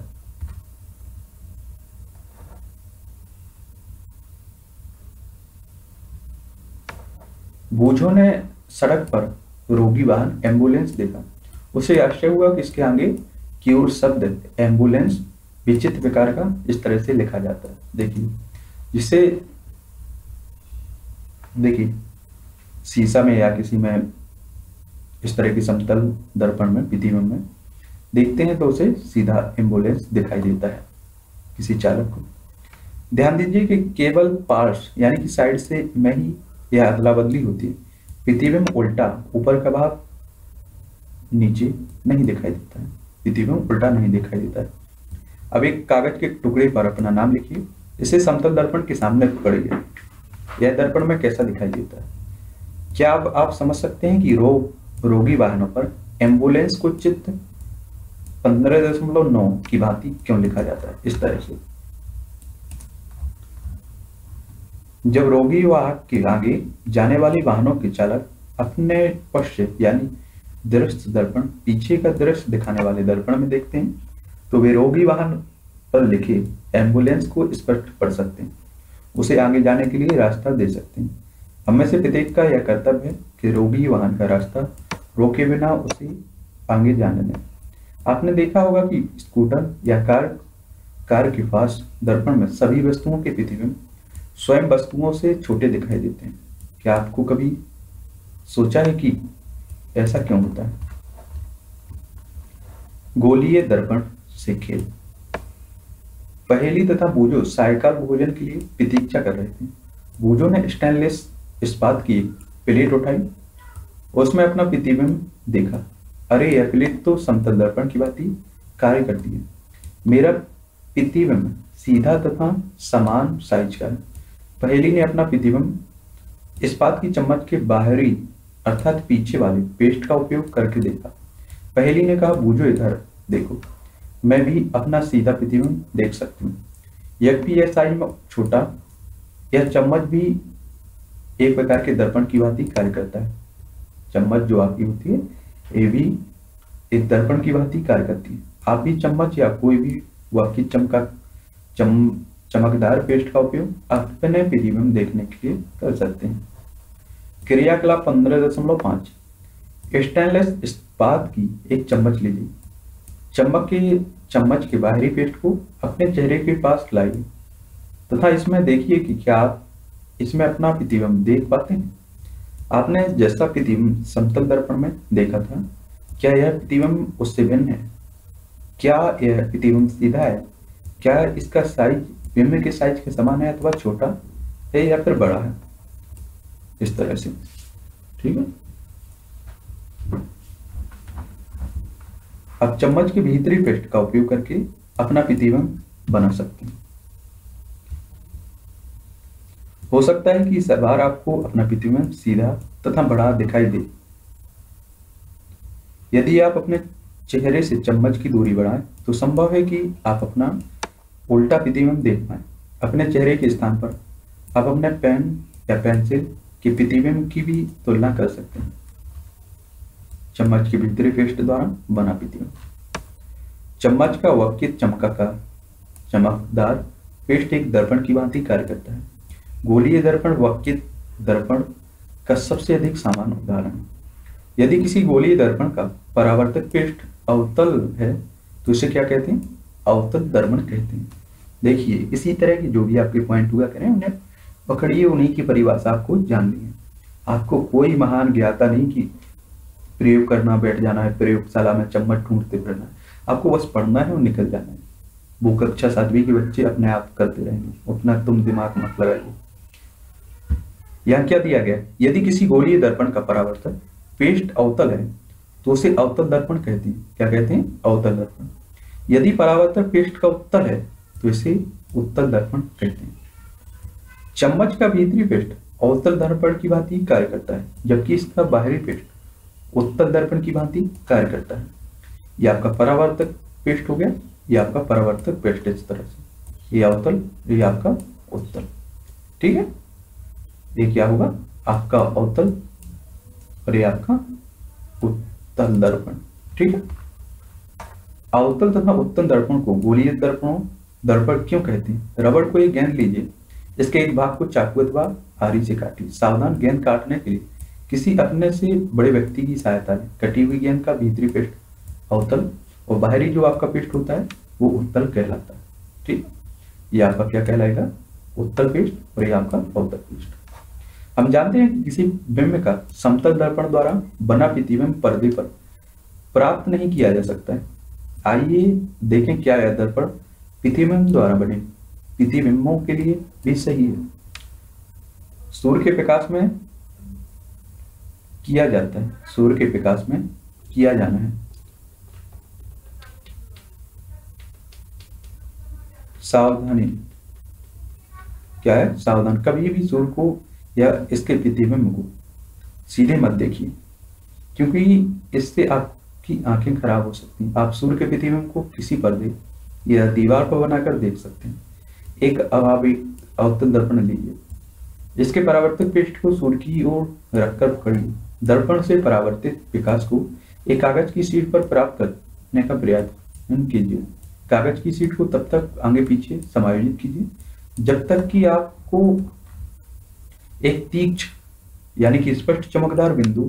S1: है ने सड़क पर रोगी वाहन एम्बुलेंस देखा उसे आश्चर्य हुआ कि इसके आगे की ओर शब्द एम्बुलेंस विचित्र प्रकार का इस तरह से लिखा जाता है देखिए जिसे देखिए शीशा में या किसी में इस तरह की समतल दर्पण में प्रतिबिंब में देखते हैं तो उसे सीधा एम्बुलेंस दिखाई देता है किसी चालक को ध्यान दीजिए कि केवल पार्श यानी कि साइड से में ही यह अदला बदली होती है प्रतिबिंब उल्टा ऊपर का भाग नीचे नहीं दिखाई देता है प्रतिबिंब उल्टा नहीं दिखाई देता है अब एक कागज के टुकड़े पर अपना नाम लिखिए इसे समतल दर्पण के सामने पकड़िए यह दर्पण में कैसा दिखाई देता है क्या अब आप समझ सकते हैं कि रोग रोगी वाहनों पर एम्बुलेंस को चित्र पंद्रह दशमलव नौ की भांति क्यों लिखा जाता है इस तरह से जब रोगी वाहक के आगे जाने वाले वाहनों के चालक अपने पश्चिम यानी दृश्य दर्पण पीछे का दृश्य दिखाने वाले दर्पण में देखते हैं तो वे रोगी वाहन पर लिखे एम्बुलेंस को स्पष्ट पढ़ सकते हैं उसे आगे जाने के लिए रास्ता दे सकते हैं हमें से प्रत्येक का यह कर्तव्य है कि रोगी वाहन का रास्ता रोके बिना उसे आगे जाने दें आपने देखा होगा कि स्कूटर या कार कार के पास दर्पण में सभी वस्तुओं के प्रतिबिंब स्वयं वस्तुओं से छोटे दिखाई देते हैं क्या आपको कभी सोचा है कि ऐसा क्यों होता है गोलीय दर्पण से खेल पहेली तथा बूजो सायकार भोजन के लिए प्रतीक्षा कर रहे थे बूजो ने स्टेनलेस इस्पात की प्लेट उठाई उसमें अपना प्रतिबिंब देखा अरे यह प्लेट तो समतल दर्पण की बात ही कार्य करती है मेरा प्रतिबिंब सीधा तथा समान साइज का है पहेली ने अपना प्रतिबिंब इस्पात की चम्मच के बाहरी अर्थात पीछे वाले पेस्ट का उपयोग करके देखा पहेली ने कहा बूझो इधर देखो मैं भी अपना सीधा प्रतिबिंब देख सकती हूँ यह भी यह साइज में छोटा यह चम्मच भी एक प्रकार के दर्पण की भांति कार्य करता है चम्मच जो आपकी होती है ये भी एक दर्पण की भांति कार्य करती है आप भी चम्मच या कोई भी वह चमका चम चमकदार पेस्ट का उपयोग अपने प्रतिबिंब देखने के लिए कर सकते हैं क्रियाकलाप पंद्रह दशमलव पांच स्टेनलेस इस्पात की एक चम्मच लीजिए चम्मच के चम्मच के बाहरी पेस्ट को अपने चेहरे के पास लाइए तथा इसमें देखिए कि क्या इसमें अपना प्रतिबिंब देख पाते हैं आपने जैसा प्रतिबिंब समतल दर्पण में देखा था क्या यह प्रतिबिंब उससे भिन्न है क्या यह प्रतिबिंब सीधा है क्या इसका साइज बिंब के साइज के समान है अथवा छोटा है या फिर बड़ा है इस तरह से ठीक है आप चम्मच के भीतरी पेस्ट का उपयोग करके अपना प्रतिबंध बना सकते हैं हो सकता है कि इस बार आपको अपना प्रतिबंध सीधा तथा बड़ा दिखाई दे यदि आप अपने चेहरे से चम्मच की दूरी बढ़ाएं तो संभव है कि आप अपना उल्टा प्रतिबिंब देख पाए अपने चेहरे के स्थान पर आप अपने पेन या पेंसिल के प्रतिबिंब की भी तुलना कर सकते हैं चम्मच के भीतरी पेस्ट द्वारा बना पीती हूँ चम्मच का वक्त चमका का चमकदार पेस्ट एक दर्पण की भांति कार्य करता है गोलीय दर्पण वक्त दर्पण का सबसे अधिक सामान्य उदाहरण यदि किसी गोलीय दर्पण का परावर्तक पेस्ट अवतल है तो इसे क्या कहते हैं अवतल दर्पण कहते हैं देखिए इसी तरह के जो भी आपके पॉइंट हुआ करें उन्हें पकड़िए उन्हीं की परिभाषा आपको जाननी है आपको कोई महान ज्ञाता नहीं कि प्रयोग करना बैठ जाना है प्रयोगशाला में चम्मच ढूंढते फिरना है आपको बस पढ़ना है और निकल जाना है वो कक्षा सातवीं के बच्चे अपने आप करते रहेंगे उतना तुम दिमाग मत लगाइए यहाँ क्या दिया गया यदि किसी गोलीय दर्पण का परावर्तन पेस्ट अवतल है तो उसे अवतल दर्पण कहते हैं क्या कहते हैं अवतल दर्पण यदि परावर्तन पेस्ट का उत्तल है तो इसे उत्तल दर्पण कहते हैं चम्मच का भीतरी पेस्ट अवतल दर्पण की भांति कार्य करता है जबकि इसका बाहरी पेस्ट उत्तर दर्पण की भांति कार्य करता है ये आपका परावर्तक पेस्ट हो गया ये आपका परावर्तक पृष्ठ इस तरह से ये अवतल ये आपका उत्तल ठीक है ये क्या होगा आपका अवतल और ये आपका उत्तल दर्पण ठीक है अवतल तथा उत्तल दर्पण को गोलीय दर्पण दर्पण क्यों कहते हैं रबड़ को एक गेंद लीजिए इसके एक भाग को चाकू अथवा आरी से काटिए सावधान गेंद काटने के लिए किसी अपने से बड़े व्यक्ति की सहायता ले कटी हुई गेंद का भीतरी पृष्ठ अवतल और बाहरी जो आपका पृष्ठ होता है वो उत्तल कहलाता है ठीक ये आपका क्या कहलाएगा उत्तल पृष्ठ और ये आपका अवतल पृष्ठ हम जानते हैं कि किसी बिंब का समतल दर्पण द्वारा बना प्रतिबिंब पर्दे पर प्राप्त नहीं किया जा सकता है आइए देखें क्या है दर्पण प्रतिबिंब द्वारा बने प्रतिबिंबों के लिए भी सही है सूर्य के प्रकाश में किया जाता है सूर्य के विकास में किया जाना है सावधानी क्या है सावधान कभी भी सूर्य को या इसके तिथि में मुको सीधे मत देखिए क्योंकि इससे आपकी आंखें खराब हो सकती हैं आप सूर्य के प्रतिबिंब को किसी पर दे या दीवार पर बनाकर देख सकते हैं एक अभावी अवतल दर्पण लीजिए इसके परावर्तक पेस्ट को सूर्य की ओर रखकर पकड़िए दर्पण से परावर्तित विकास को एक कागज की सीट पर प्राप्त करने का प्रयास कीजिए कागज की सीट को तब तक आगे पीछे समायोजित कीजिए जब तक कि आपको एक तीक्ष यानी कि स्पष्ट चमकदार बिंदु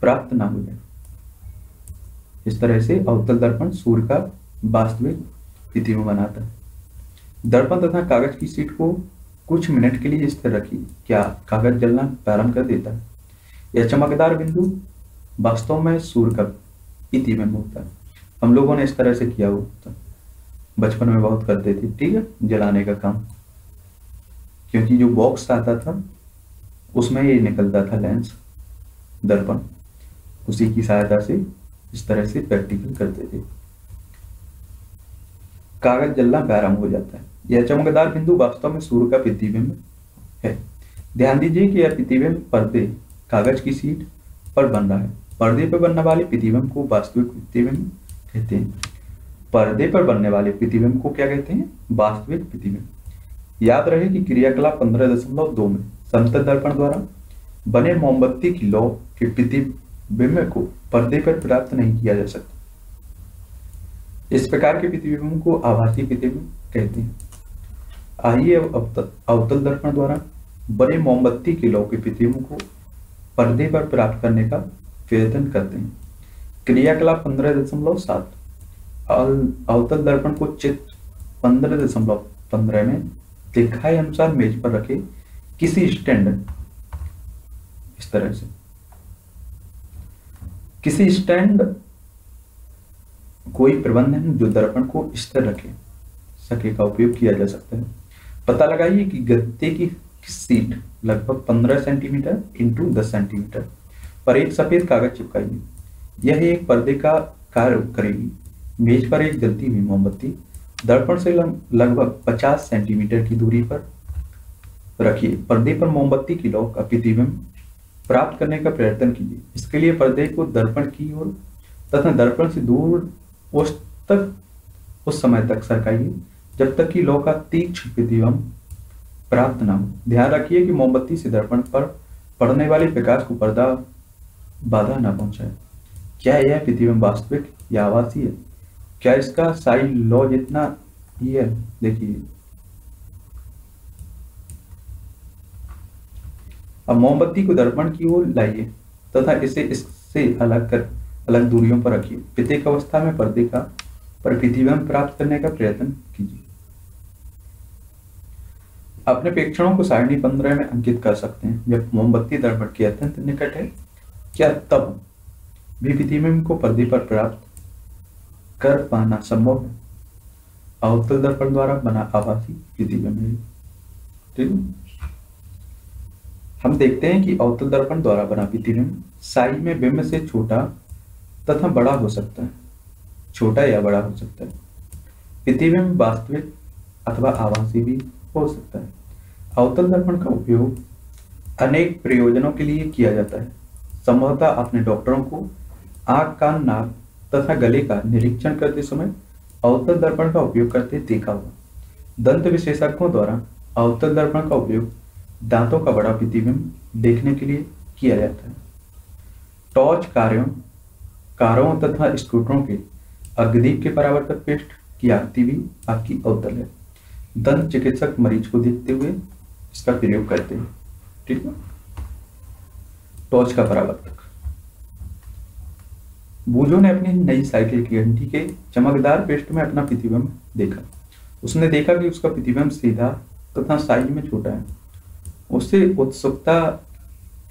S1: प्राप्त ना हो जाए इस तरह से अवतल दर्पण सूर्य का वास्तविक स्थिति में बनाता है दर्पण तथा कागज की सीट को कुछ मिनट के लिए इस तरह रखिए क्या कागज जलना प्रारंभ कर देता है यह चमकदार बिंदु वास्तव में सूर्य का इति में होता है हम लोगों ने इस तरह से किया होता बचपन में बहुत करते थे ठीक है जलाने का काम क्योंकि जो बॉक्स आता था उसमें ये निकलता था लेंस दर्पण उसी की सहायता से इस तरह से प्रैक्टिकल करते थे कागज जलना बैराम हो जाता है यह चमकदार बिंदु वास्तव में सूर्य का प्रतिबिंब है ध्यान दीजिए कि यह प्रतिबिंब पर्दे कागज की सीट पर बन रहा है पर्दे पर बनने वाले प्रतिबिंब को वास्तविक प्रतिबिंब कहते हैं पर्दे पर बनने वाले प्रतिबिंब को क्या कहते हैं वास्तविक प्रतिबिंब याद रहे कि क्रियाकलाप पंद्रह दशमलव दो में समतल दर्पण द्वारा बने मोमबत्ती की लौ के प्रतिबिंब को पर्दे पर प्राप्त नहीं किया जा सकता इस प्रकार के प्रतिबिंब को आभासी प्रतिबिंब कहते हैं आइए अवतल दर्पण द्वारा बने मोमबत्ती के लौ के प्रतिबिंब को पर्दे पर प्राप्त करने का प्रयत्न करते हैं क्रियाकलाप पंद्रह दशमलव सात अवतल दर्पण को चित्र पंद्रह दशमलव पंद्रह में दिखाए अनुसार मेज पर रखे किसी स्टैंड इस तरह से किसी स्टैंड कोई प्रबंधन जो दर्पण को स्थिर रखे सके का उपयोग किया जा सकता है पता लगाइए कि गत्ते की सीट लगभग 15 सेंटीमीटर इंटू दस सेंटीमीटर पर एक सफेद कागज चिपकाएगी यह एक पर्दे का कार्य करेगी मेज पर एक जलती हुई मोमबत्ती दर्पण से लगभग 50 सेंटीमीटर की दूरी पर रखिए पर्दे पर मोमबत्ती की लौक का प्रतिबिंब प्राप्त करने का प्रयत्न कीजिए इसके लिए पर्दे को दर्पण की ओर तथा दर्पण से दूर उस तक उस समय तक सरकाइए जब तक कि लौ का तीक्ष्ण प्रतिबिंब प्राप्त हो ध्यान रखिए कि मोमबत्ती से दर्पण पर पड़ने वाले प्रकाश को पर्दा बाधा न पहुंचाए क्या यह पृथ्वी में वास्तविक या आवासीय है क्या इसका साई लॉ जितना ही है देखिए अब मोमबत्ती को दर्पण की ओर लाइए तथा इसे इससे अलग कर अलग दूरियों पर रखिए प्रत्येक अवस्था में पर्दे का पर प्रतिबिंब प्राप्त करने का प्रयत्न अपने प्रेक्षणों को सारणी पंद्रह में अंकित कर सकते हैं जब मोमबत्ती दर्पण के अत्यंत निकट है क्या तब भी में को पर्दे पर प्राप्त कर पाना संभव है अवतल दर्पण द्वारा बना आभासी प्रतिबिंब ठीक है हम देखते हैं कि अवतल दर्पण द्वारा बना प्रतिबिंब साई में बिंब से छोटा तथा बड़ा हो सकता है छोटा या बड़ा हो सकता है प्रतिबिंब वास्तविक अथवा आभासी भी हो सकता है अवतल दर्पण का उपयोग अनेक प्रयोजनों के लिए किया जाता है संभवतः आपने डॉक्टरों को आग कान नाक तथा गले का निरीक्षण करते समय अवतल दर्पण का उपयोग करते देखा होगा दंत विशेषज्ञों द्वारा अवतल दर्पण का उपयोग दांतों का बड़ा प्रतिबिंब देखने के लिए किया जाता है टॉर्च कार्यों कारों तथा स्कूटरों के अग्निप के परावर्तक पेस्ट की आकृति भी आपकी अवतल है दंत चिकित्सक मरीज को देखते हुए इसका प्रयोग करते हैं ठीक है टॉर्च का परावर्तक बूजो ने अपनी नई साइकिल की घंटी के चमकदार पृष्ठ में अपना प्रतिबिंब देखा उसने देखा कि उसका प्रतिबिंब सीधा तथा साइज में छोटा है उससे उत्सुकता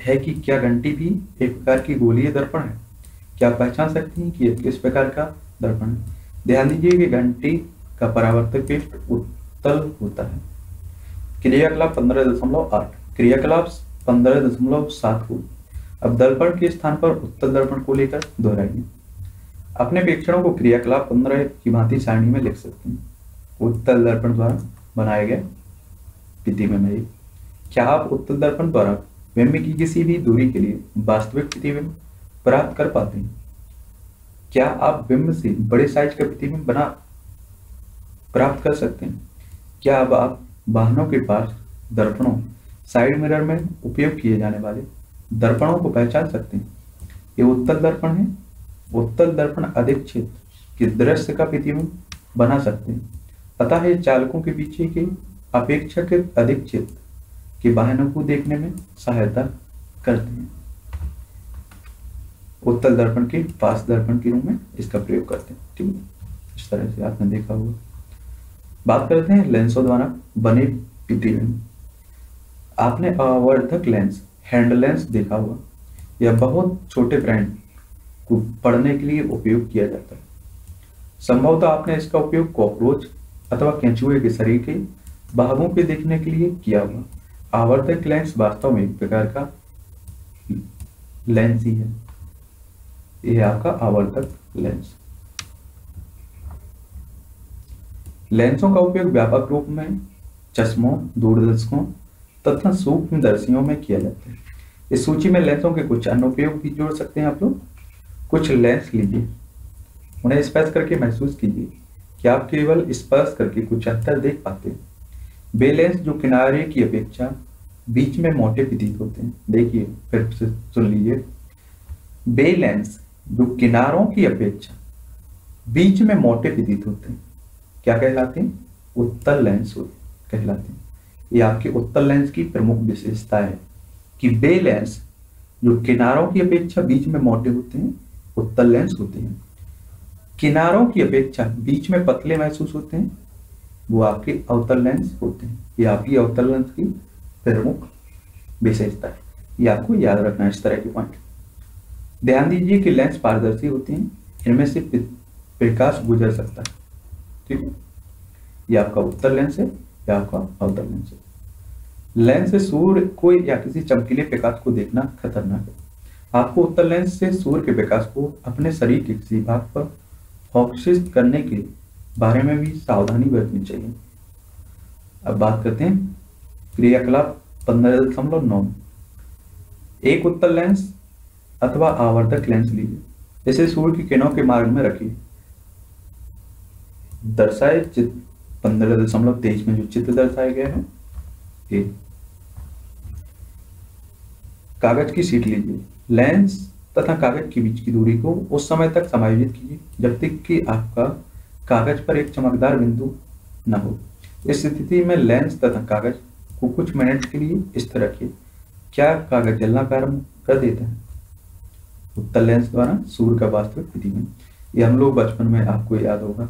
S1: है कि क्या घंटी भी एक प्रकार की गोलीय दर्पण है क्या पहचान सकती हैं कि यह किस प्रकार का दर्पण है ध्यान दीजिए कि घंटी का परावर्तक पृष्ठ उत्तल होता है क्रियाकलाप पंद्रह दशमलव आठ क्रियाकलाप पंद्रह दशमलव सात को अब दर्पण के स्थान पर उत्तर दर्पण को लेकर दोहराइए अपने प्रेक्षणों को क्रियाकलाप पंद्रह की भांति सारणी में लिख सकते हैं उत्तर दर्पण द्वारा बनाया गया क्या आप उत्तर दर्पण द्वारा बिंब की किसी भी दूरी के लिए वास्तविक प्रतिबिंब प्राप्त कर पाते हैं क्या आप बिंब से बड़े साइज का प्रतिबिंब बना प्राप्त कर सकते हैं क्या अब आप वाहनों के पास दर्पणों साइड मिरर में उपयोग किए जाने वाले दर्पणों को पहचान सकते हैं ये उत्तल दर्पण है उत्तल दर्पण अधिक क्षेत्र के दृश्य का प्रतिबिंब बना सकते हैं पता है चालकों के पीछे के अपेक्षाकृत अधिक क्षेत्र के वाहनों को देखने में सहायता करते हैं उत्तल दर्पण के पास दर्पण के रूप में इसका प्रयोग करते हैं ठीक है इस तरह से आपने देखा होगा बात करते हैं लेंसों द्वारा बने प्रतिबिंब आपने अवर्धक लेंस हैंड लेंस देखा हुआ यह बहुत छोटे ब्रांड को पढ़ने के लिए उपयोग किया जाता है संभवतः आपने इसका उपयोग कॉकरोच अथवा केंचुए के शरीर के भागों के देखने के लिए किया हुआ आवर्धक लेंस वास्तव में एक प्रकार का लेंस ही है यह आपका आवर्धक लेंस लेंसों का उपयोग व्यापक रूप में चश्मों दूरदर्शकों तथा सूक्ष्मदर्शियों में किया जाता है इस सूची में लेंसों के कुछ अनुपयोग भी जोड़ सकते हैं आप लोग कुछ लेंस लीजिए उन्हें स्पर्श करके महसूस कीजिए कि आप केवल स्पर्श करके कुछ अंतर देख पाते हैं वे लेंस जो किनारे की अपेक्षा बीच में मोटे प्रतीत होते हैं देखिए फिर से सुन लीजिए बे लेंस जो किनारों की अपेक्षा बीच में मोटे प्रतीत होते हैं क्या कहलाते हैं उत्तल लेंस कहलाते हैं ये आपके उत्तल लेंस की प्रमुख विशेषता है कि बे लेंस जो किनारों की अपेक्षा बीच में मोटे होते हैं उत्तल लेंस होते हैं किनारों की अपेक्षा बीच में पतले महसूस होते हैं वो आपके अवतल लेंस होते हैं ये आपकी अवतल लेंस की प्रमुख विशेषता है ये आपको याद रखना है इस तरह के पॉइंट ध्यान दीजिए कि लेंस पारदर्शी होते हैं इनमें से प्रकाश गुजर सकता है ठीक है यह आपका उत्तर लेंस है या आपका अवतर लेंस है लेंस से सूर्य को या किसी चमकीले प्रकाश को देखना खतरनाक है आपको उत्तर लेंस से सूर्य के प्रकाश को अपने शरीर के किसी भाग पर फोकसिस करने के बारे में भी सावधानी बरतनी चाहिए अब बात करते हैं क्रियाकलाप पंद्रह दशमलव नौ एक उत्तर लेंस अथवा आवर्धक लेंस लीजिए जैसे सूर्य की किरणों के मार्ग में रखिए दर्शाए पंद्रह दशमलव तेईस में जो चित्र दर्शाया गया है ए कागज की सीट लीजिए लेंस तथा कागज के बीच की दूरी को उस समय तक समायोजित कीजिए जब तक कि आपका कागज पर एक चमकदार बिंदु न हो इस स्थिति में लेंस तथा कागज को कुछ मिनट के लिए स्थिर रखिए क्या कागज जलना प्रारंभ कर देता है उत्तर लेंस द्वारा सूर्य का वास्तविक प्रतिबिंब ये हम लोग बचपन में आपको याद होगा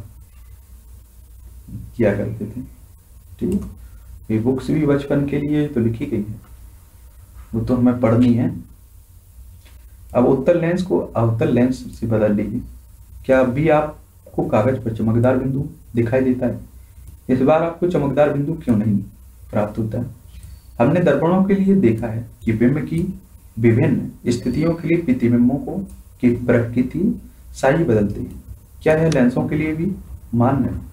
S1: किया करते थे ठीक है ये बुक्स भी बचपन के लिए तो लिखी गई है वो तो हमें पढ़नी है अब उत्तर लेंस को अवतल लेंस से बदल लीजिए क्या अभी आपको कागज पर चमकदार बिंदु दिखाई देता है इस बार आपको चमकदार बिंदु क्यों नहीं प्राप्त होता है हमने दर्पणों के लिए देखा है कि बिंब की विभिन्न स्थितियों के लिए प्रतिबिंबों को की प्रकृति साई बदलती है क्या यह लेंसों के लिए भी मान्य है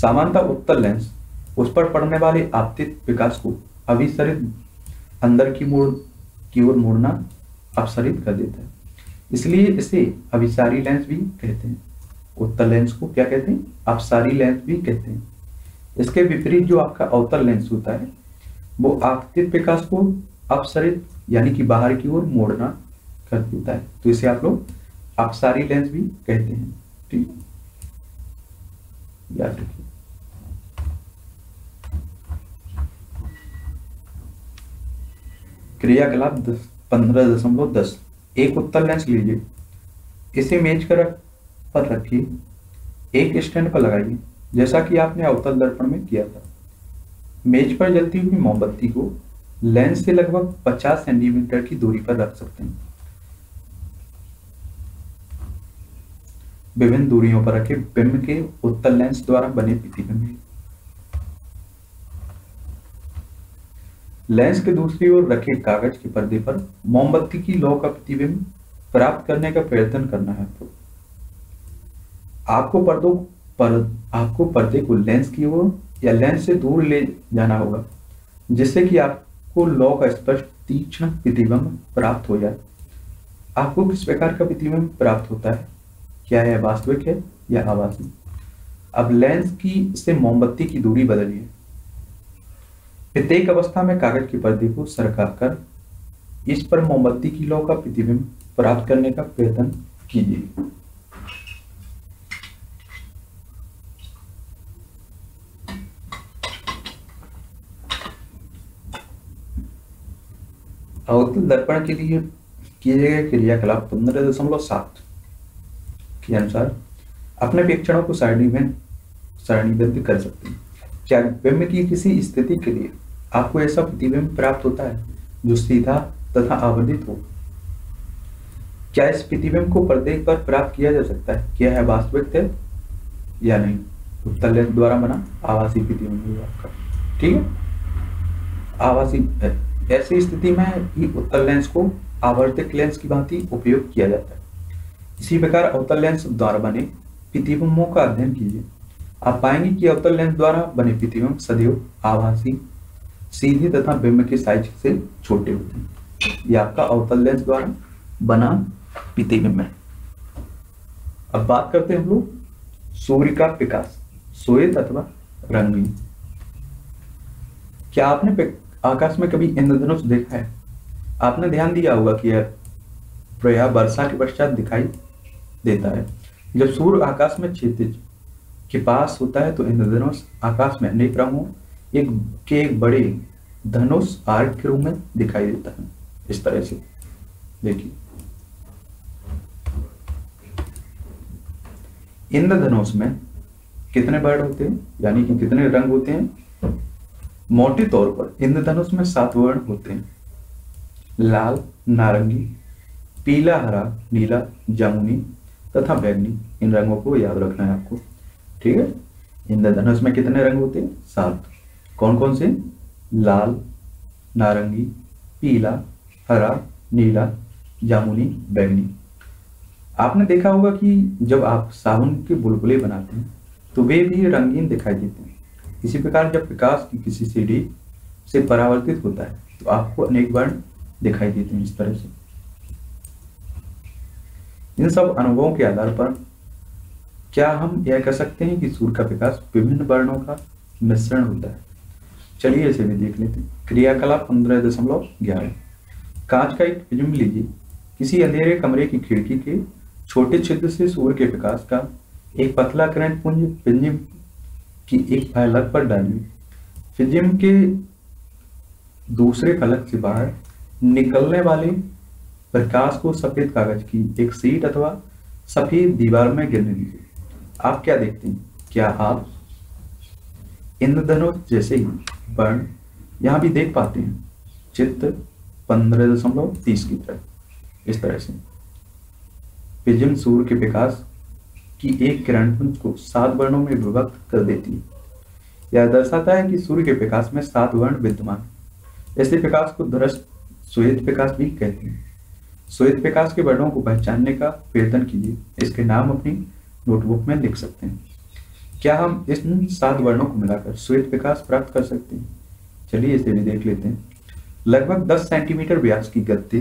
S1: सामान्यतः उत्तर लेंस उस पर पड़ने वाले आपतित विकास को अभिसरित अंदर की मूड़ की ओर मुड़ना अपसरित कर देता है इसलिए इसे अभिसारी लेंस भी कहते हैं उत्तर लेंस को क्या कहते हैं अपसारी लेंस भी कहते हैं इसके विपरीत जो आपका अवतर लेंस होता है वो आपतित विकास को अपसरित यानी कि बाहर की ओर मोड़ना कर देता है तो इसे आप लोग अपसारी लेंस भी कहते हैं ठीक याद रखिए क्रियाकलाप पंद्रह दशमलव दस एक उत्तर लेंस लीजिए इसे मेज कर पर रखिए एक स्टैंड पर लगाइए जैसा कि आपने अवतल दर्पण में किया था मेज पर जलती हुई मोमबत्ती को लेंस से लगभग 50 सेंटीमीटर की दूरी पर रख सकते हैं विभिन्न दूरियों पर रखे बिंब के उत्तर लेंस द्वारा बने प्रतिबिंब लेंस के दूसरी ओर रखे कागज के पर्दे पर मोमबत्ती की लौ का प्रतिबिंब प्राप्त करने का प्रयत्न करना है तो आपको पर्दों पर आपको पर्दे को लेंस की ओर या लेंस से दूर ले जाना होगा जिससे कि आपको लौ का स्पष्ट तीक्ष्ण प्रतिबिंब प्राप्त हो जाए आपको किस प्रकार का प्रतिबिंब प्राप्त होता है क्या यह वास्तविक है या आवासीय अब लेंस की से मोमबत्ती की दूरी बदलिए प्रत्येक अवस्था में कागज की पर्दे को सरका कर इस पर मोमबत्ती की लौ का प्रतिबिंब प्राप्त करने का प्रयत्न कीजिए अवतल दर्पण के लिए किए गए क्रियाकलाप पंद्रह दशमलव सात के अनुसार अपने प्रेक्षणों को सारणी में सारणीबद्ध कर सकते हैं चाहे बिंब की किसी स्थिति के लिए आपको ऐसा प्रतिबिंब प्राप्त होता है जो सीधा तथा आवर्धित हो क्या इस प्रतिबिंब को पर्दे पर प्राप्त किया जा सकता है क्या है वास्तविक थे या नहीं उत्तर लेंस द्वारा बना आवासीय प्रतिबिंब आपका ठीक है आवासीय ऐसी स्थिति में ही उत्तर लेंस को आवर्धित लेंस की भांति उपयोग किया जाता है इसी प्रकार अवतल लेंस द्वारा बने प्रतिबिंबों का अध्ययन कीजिए आप पाएंगे कि अवतल लेंस द्वारा बने प्रतिबिंब सदैव आभासी सीधे तथा बिंब के साइज से छोटे होते हैं यह आपका अवतल लेंस द्वारा बना प्रतिबिंब है अब बात करते हैं हम लोग सूर्य का विकास श्वेत अथवा रंगीन क्या आपने आकाश में कभी इंद्रधनुष देखा है आपने ध्यान दिया होगा कि यह प्रया वर्षा के पश्चात दिखाई देता है जब सूर्य आकाश में क्षेत्र के पास होता है तो इंद्रधनुष आकाश में अनेक रंगों एक के एक बड़े धनुष आर्ट के रूप में दिखाई देता है इस तरह से देखिए इंद्रधनुष में कितने बर्ड होते हैं यानी कि कितने रंग होते हैं मोटे तौर पर इंद्रधनुष में सात वर्ण होते हैं लाल नारंगी पीला हरा नीला जामुनी तथा बैंगनी इन रंगों को याद रखना है आपको ठीक है इंद्रधनुष में कितने रंग होते हैं सात कौन कौन से लाल नारंगी पीला हरा नीला जामुनी बैगनी आपने देखा होगा कि जब आप साबुन के बुलबुले बनाते हैं तो वे भी रंगीन दिखाई देते हैं इसी प्रकार जब प्रकाश की किसी सीढ़ी से परावर्तित होता है तो आपको अनेक वर्ण दिखाई देते हैं इस तरह से इन सब अनुभवों के आधार पर क्या हम यह कह सकते हैं कि सूर्य का विकास विभिन्न वर्णों का मिश्रण होता है चलिए इसे भी देख लेते क्रियाकलाप पंद्रह दशमलव ग्यारह कांच का एक प्रिज्म लीजिए किसी अंधेरे कमरे की खिड़की के छोटे छिद्र से सूर्य के प्रकाश का एक पतला करंट पुंज प्रिज्म की एक फलक पर डालिए प्रिज्म के दूसरे फलक से बाहर निकलने वाले प्रकाश को सफेद कागज की एक सीट अथवा सफेद दीवार में गिरने लीजिए आप क्या देखते हैं क्या आप इंद्रधनुष जैसे ही वर्ण यहाँ भी देख पाते हैं चित्त पंद्रह दशमलव तीस की तरह इस तरह से पिजम सूर्य के विकास की एक किरण पुंज को सात वर्णों में विभक्त कर देती है यह दर्शाता है कि सूर्य के विकास में सात वर्ण विद्यमान ऐसे विकास को दरअसल श्वेत विकास भी कहते हैं श्वेत विकास के वर्णों को पहचानने का प्रयत्न कीजिए इसके नाम अपनी नोटबुक में लिख सकते हैं क्या हम इस सात वर्णों को मिलाकर श्वेत विकास प्राप्त कर सकते हैं चलिए इसे भी देख लेते हैं लगभग 10 सेंटीमीटर व्यास की गद्दे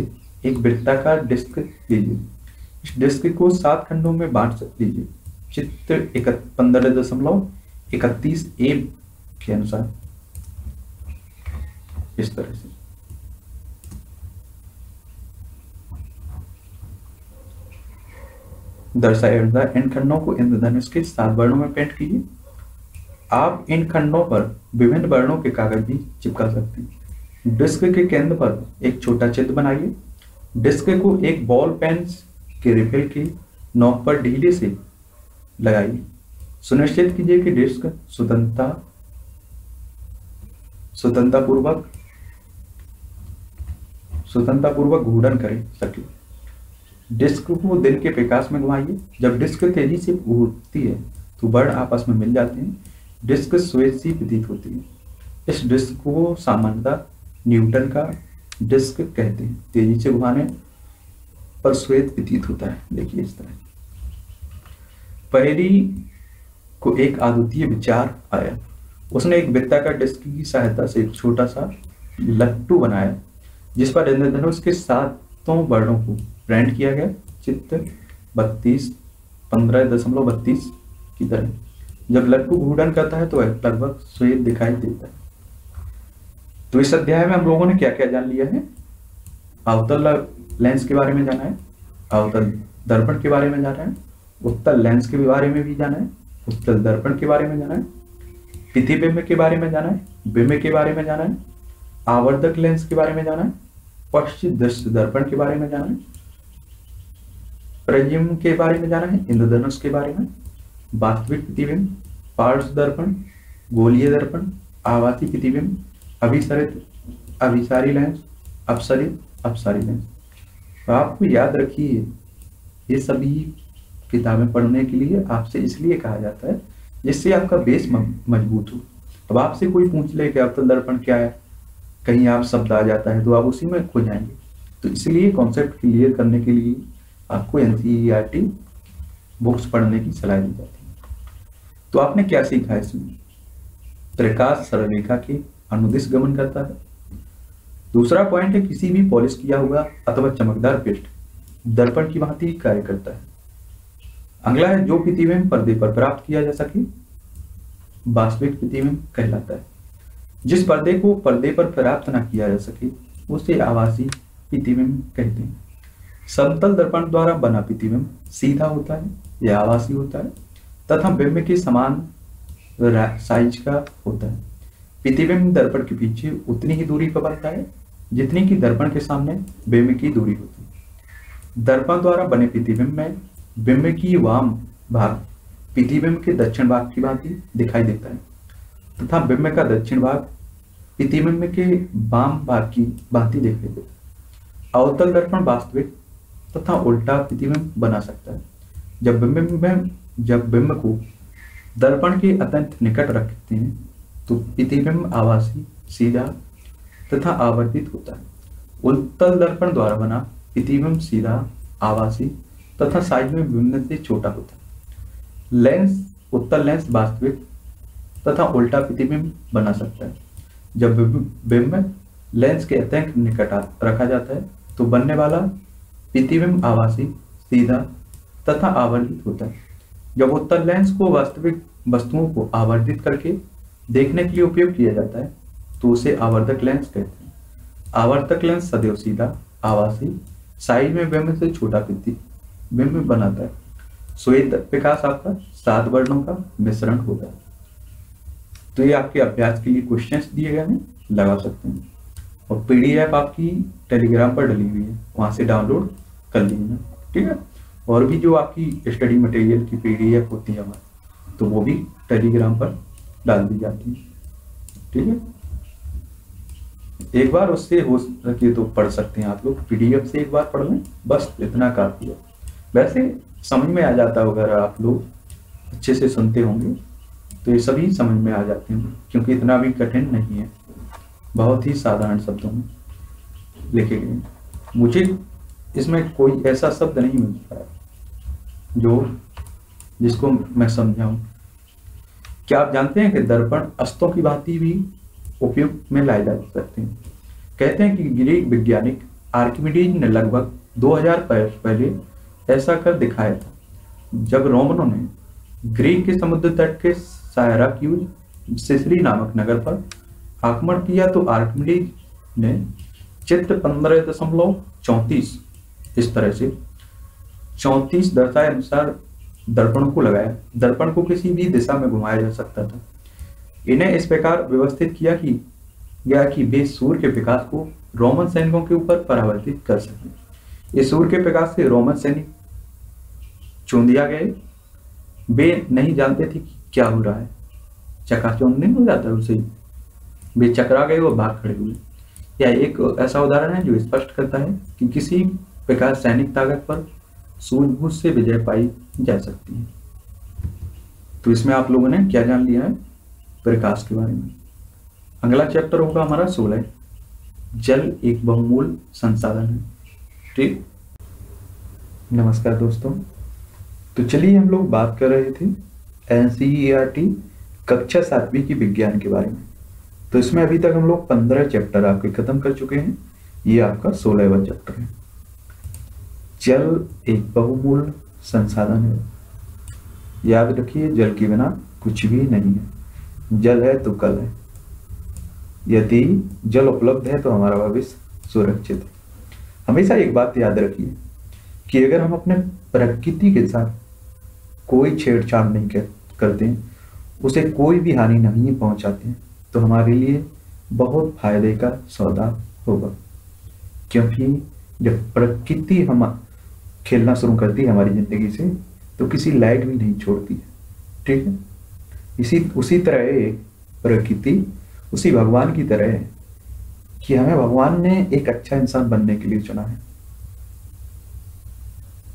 S1: एक वृत्ताकार डिस्क लीजिए इस डिस्क को सात खंडों में बांट लीजिए चित्र पंद्रह दशमलव इकतीस ए के अनुसार इस तरह से दर्शाए दर्शाया इन खंडों को इंद्रधनुष के सात वर्णों में पेंट कीजिए आप इन खंडों पर विभिन्न वर्णों के कागज भी चिपका सकते हैं डिस्क के केंद्र पर एक छोटा चित्र बनाइए डिस्क को एक बॉल पेन के रिफिल की नोक पर ढीले से लगाइए सुनिश्चित कीजिए कि डिस्क स्वतंत्रता स्वतंत्रतापूर्वक स्वतंत्रतापूर्वक घूर्णन कर सके डिस्क को दिल के विकास में घुमाइए जब डिस्क तेजी से उड़ती है तो बर्ड आपस में मिल जाते हैं डिस्क सी प्रतीत होती है इस डिस्क को सामान्यतः न्यूटन का डिस्क कहते हैं तेजी से घुमाने पर श्वेत प्रतीत होता है देखिए इस तरह पहेली को एक आदुतीय विचार आया उसने एक का डिस्क की सहायता से एक छोटा सा लट्टू बनाया जिस पर इंद्रधनुष के सातों वर्णों को ब्रांड किया गया चित्र बत्तीस पंद्रह दशमलव बत्तीस की तरह जब लड्डू घूडन करता है तो वह लगभग स्वेद दिखाई देता है तो इस अध्याय में हम लोगों ने क्या क्या जान लिया है अवतल लेंस के बारे में जाना है अवतल दर्पण के बारे में जाना है उत्तर लेंस के बारे में भी जाना है उत्तर दर्पण के बारे में जाना है प्रतिबिंब के बारे में जाना है बिंब के बारे में जाना है आवर्धक लेंस के बारे में जाना है पश्चिम दृश्य दर्पण के बारे में जाना है प्रज्युम के बारे में जाना है इंद्रधनुष के बारे में वास्तविक प्रतिबिंब पार्श्व दर्पण गोलीय दर्पण आवासीय प्रतिबिंब अभिसरित अभिसारी लेंस अपसरित अपसारी लेंस तो आपको याद रखिए ये सभी किताबें पढ़ने के लिए आपसे इसलिए कहा जाता है जिससे आपका बेस मजबूत हो अब आपसे कोई पूछ ले कि अवतल तो दर्पण क्या है कहीं आप शब्द आ जाता है तो आप उसी में खो जाएंगे तो इसलिए कॉन्सेप्ट क्लियर करने के लिए आपको एन बुक्स e पढ़ने की सलाह दी जाती है तो आपने क्या सीखा इसमें प्रकाश सरलेखा के अनुदिश गमन करता है दूसरा पॉइंट है किसी भी पॉलिश किया हुआ अथवा चमकदार पेस्ट दर्पण की भांति कार्य करता है अगला है जो प्रतिबिंब पर्दे पर प्राप्त किया जा सके वास्तविक प्रतिबिंब कहलाता है जिस पर्दे को पर्दे पर प्राप्त ना किया जा सके उसे आवासीय प्रतिबिंब कहते हैं समतल दर्पण द्वारा बना प्रतिबिंब सीधा होता है या आवासीय होता है तथा बिंब के समान साइज का होता है प्रतिबिंब दर्पण के पीछे उतनी ही दूरी पर बनता है जितनी की दर्पण के सामने बिंब की दूरी होती है दर्पण द्वारा बने प्रतिबिंब में बिंब की वाम भाग प्रतिबिंब के दक्षिण भाग की भांति दिखाई देता है तथा बिंब का दक्षिण भाग प्रतिबिंब के वाम भाग की भांति दिखाई देता है अवतल दर्पण वास्तविक तथा उल्टा प्रतिबिंब बना सकता है जब बिंब में जब बिंब को दर्पण के अत्यंत निकट रखते हैं तो प्रतिबिंब आवासी सीधा तथा आवर्तित होता है उत्तल दर्पण द्वारा बना प्रतिबिंब सीधा आवासी तथा साइज में विभिन्न से छोटा होता है लेंस उत्तल लेंस वास्तविक तथा उल्टा प्रतिबिंब बना सकता है जब बिंब लेंस के अत्यंत निकट रखा जाता है तो बनने वाला प्रतिबिंब आवासी सीधा तथा आवर्धित होता है जब उत्तर लेंस को वास्तविक वस्तुओं को आवर्धित करके देखने के लिए उपयोग किया जाता है तो उसे आवर्धक लेंस कहते हैं आवर्धक लेंस सदैव सीधा आवासी साइड में बिंब से छोटा बिंब बनाता है स्वेद विकास आपका सात वर्णों का मिश्रण होता है तो ये आपके अभ्यास के लिए क्वेश्चन दिए गए हैं लगा सकते हैं और पीडीएफ आपकी टेलीग्राम पर डली हुई है वहां से डाउनलोड कर लेना ठीक है और भी जो आपकी स्टडी मटेरियल की पीडीएफ होती है हमारी तो वो भी टेलीग्राम पर डाल दी जाती है ठीक है एक बार उससे हो सके तो पढ़ सकते हैं आप लोग पीडीएफ से एक बार पढ़ लें बस इतना काफी है वैसे समझ में आ जाता होगा अगर आप लोग अच्छे से सुनते होंगे तो ये सभी समझ में आ जाते हैं क्योंकि इतना भी कठिन नहीं है बहुत ही साधारण शब्दों में लिखे गए मुझे इसमें कोई ऐसा शब्द नहीं मिलता है जो जिसको मैं समझाऊं क्या आप जानते हैं कि दर्पण अस्तों की भांति भी उपयोग में लाए जा सकते हैं कहते हैं कि ग्रीक वैज्ञानिक आर्किमिडीज ने लगभग 2000 पहले ऐसा कर दिखाया था जब रोमनों ने ग्रीक के समुद्र तट के सायरा क्यूज सिसरी नामक नगर पर आक्रमण किया तो आर्किमिडीज ने चित्र पंद्रह दशमलव चौंतीस इस तरह से चौंतीस दशा अनुसार दर्पण को लगाया दर्पण को किसी भी दिशा में घुमाया जा सकता था इन्हें इस प्रकार व्यवस्थित किया कि गया कि वे सूर्य के विकास को रोमन सैनिकों के ऊपर परावर्तित कर सकें इस सूर्य के विकास से रोमन सैनिक चुन दिया गए वे नहीं जानते थे कि क्या हो रहा है चकाचौंध नहीं हो जाता उसे वे चकरा गए और भाग खड़े हुए यह एक ऐसा उदाहरण है जो स्पष्ट करता है कि किसी प्रकार सैनिक ताकत पर सूझबूझ से विजय पाई जा सकती है तो इसमें आप लोगों ने क्या जान लिया है प्रकाश के बारे में अगला चैप्टर होगा हमारा सोलह जल एक बहुमूल संसाधन है ठीक नमस्कार दोस्तों तो चलिए हम लोग बात कर रहे थे एन e e कक्षा सातवीं की विज्ञान के बारे में तो इसमें अभी तक हम लोग पंद्रह चैप्टर आपके खत्म कर चुके हैं ये आपका सोलहवा चैप्टर है जल एक बहुमूल्य संसाधन है याद रखिए जल के बिना कुछ भी नहीं है जल है तो कल है यदि जल उपलब्ध है तो हमारा भविष्य सुरक्षित है हमेशा एक बात याद रखिए कि अगर हम अपने प्रकृति के साथ कोई छेड़छाड़ नहीं करते हैं उसे कोई भी हानि नहीं पहुंचाते हैं तो हमारे लिए बहुत फायदे का सौदा होगा क्योंकि जब प्रकृति हम खेलना शुरू करती है हमारी ज़िंदगी से तो किसी लाइट भी नहीं छोड़ती है ठीक है इसी उसी तरह प्रकृति उसी भगवान की तरह है कि हमें भगवान ने एक अच्छा इंसान बनने के लिए चुना है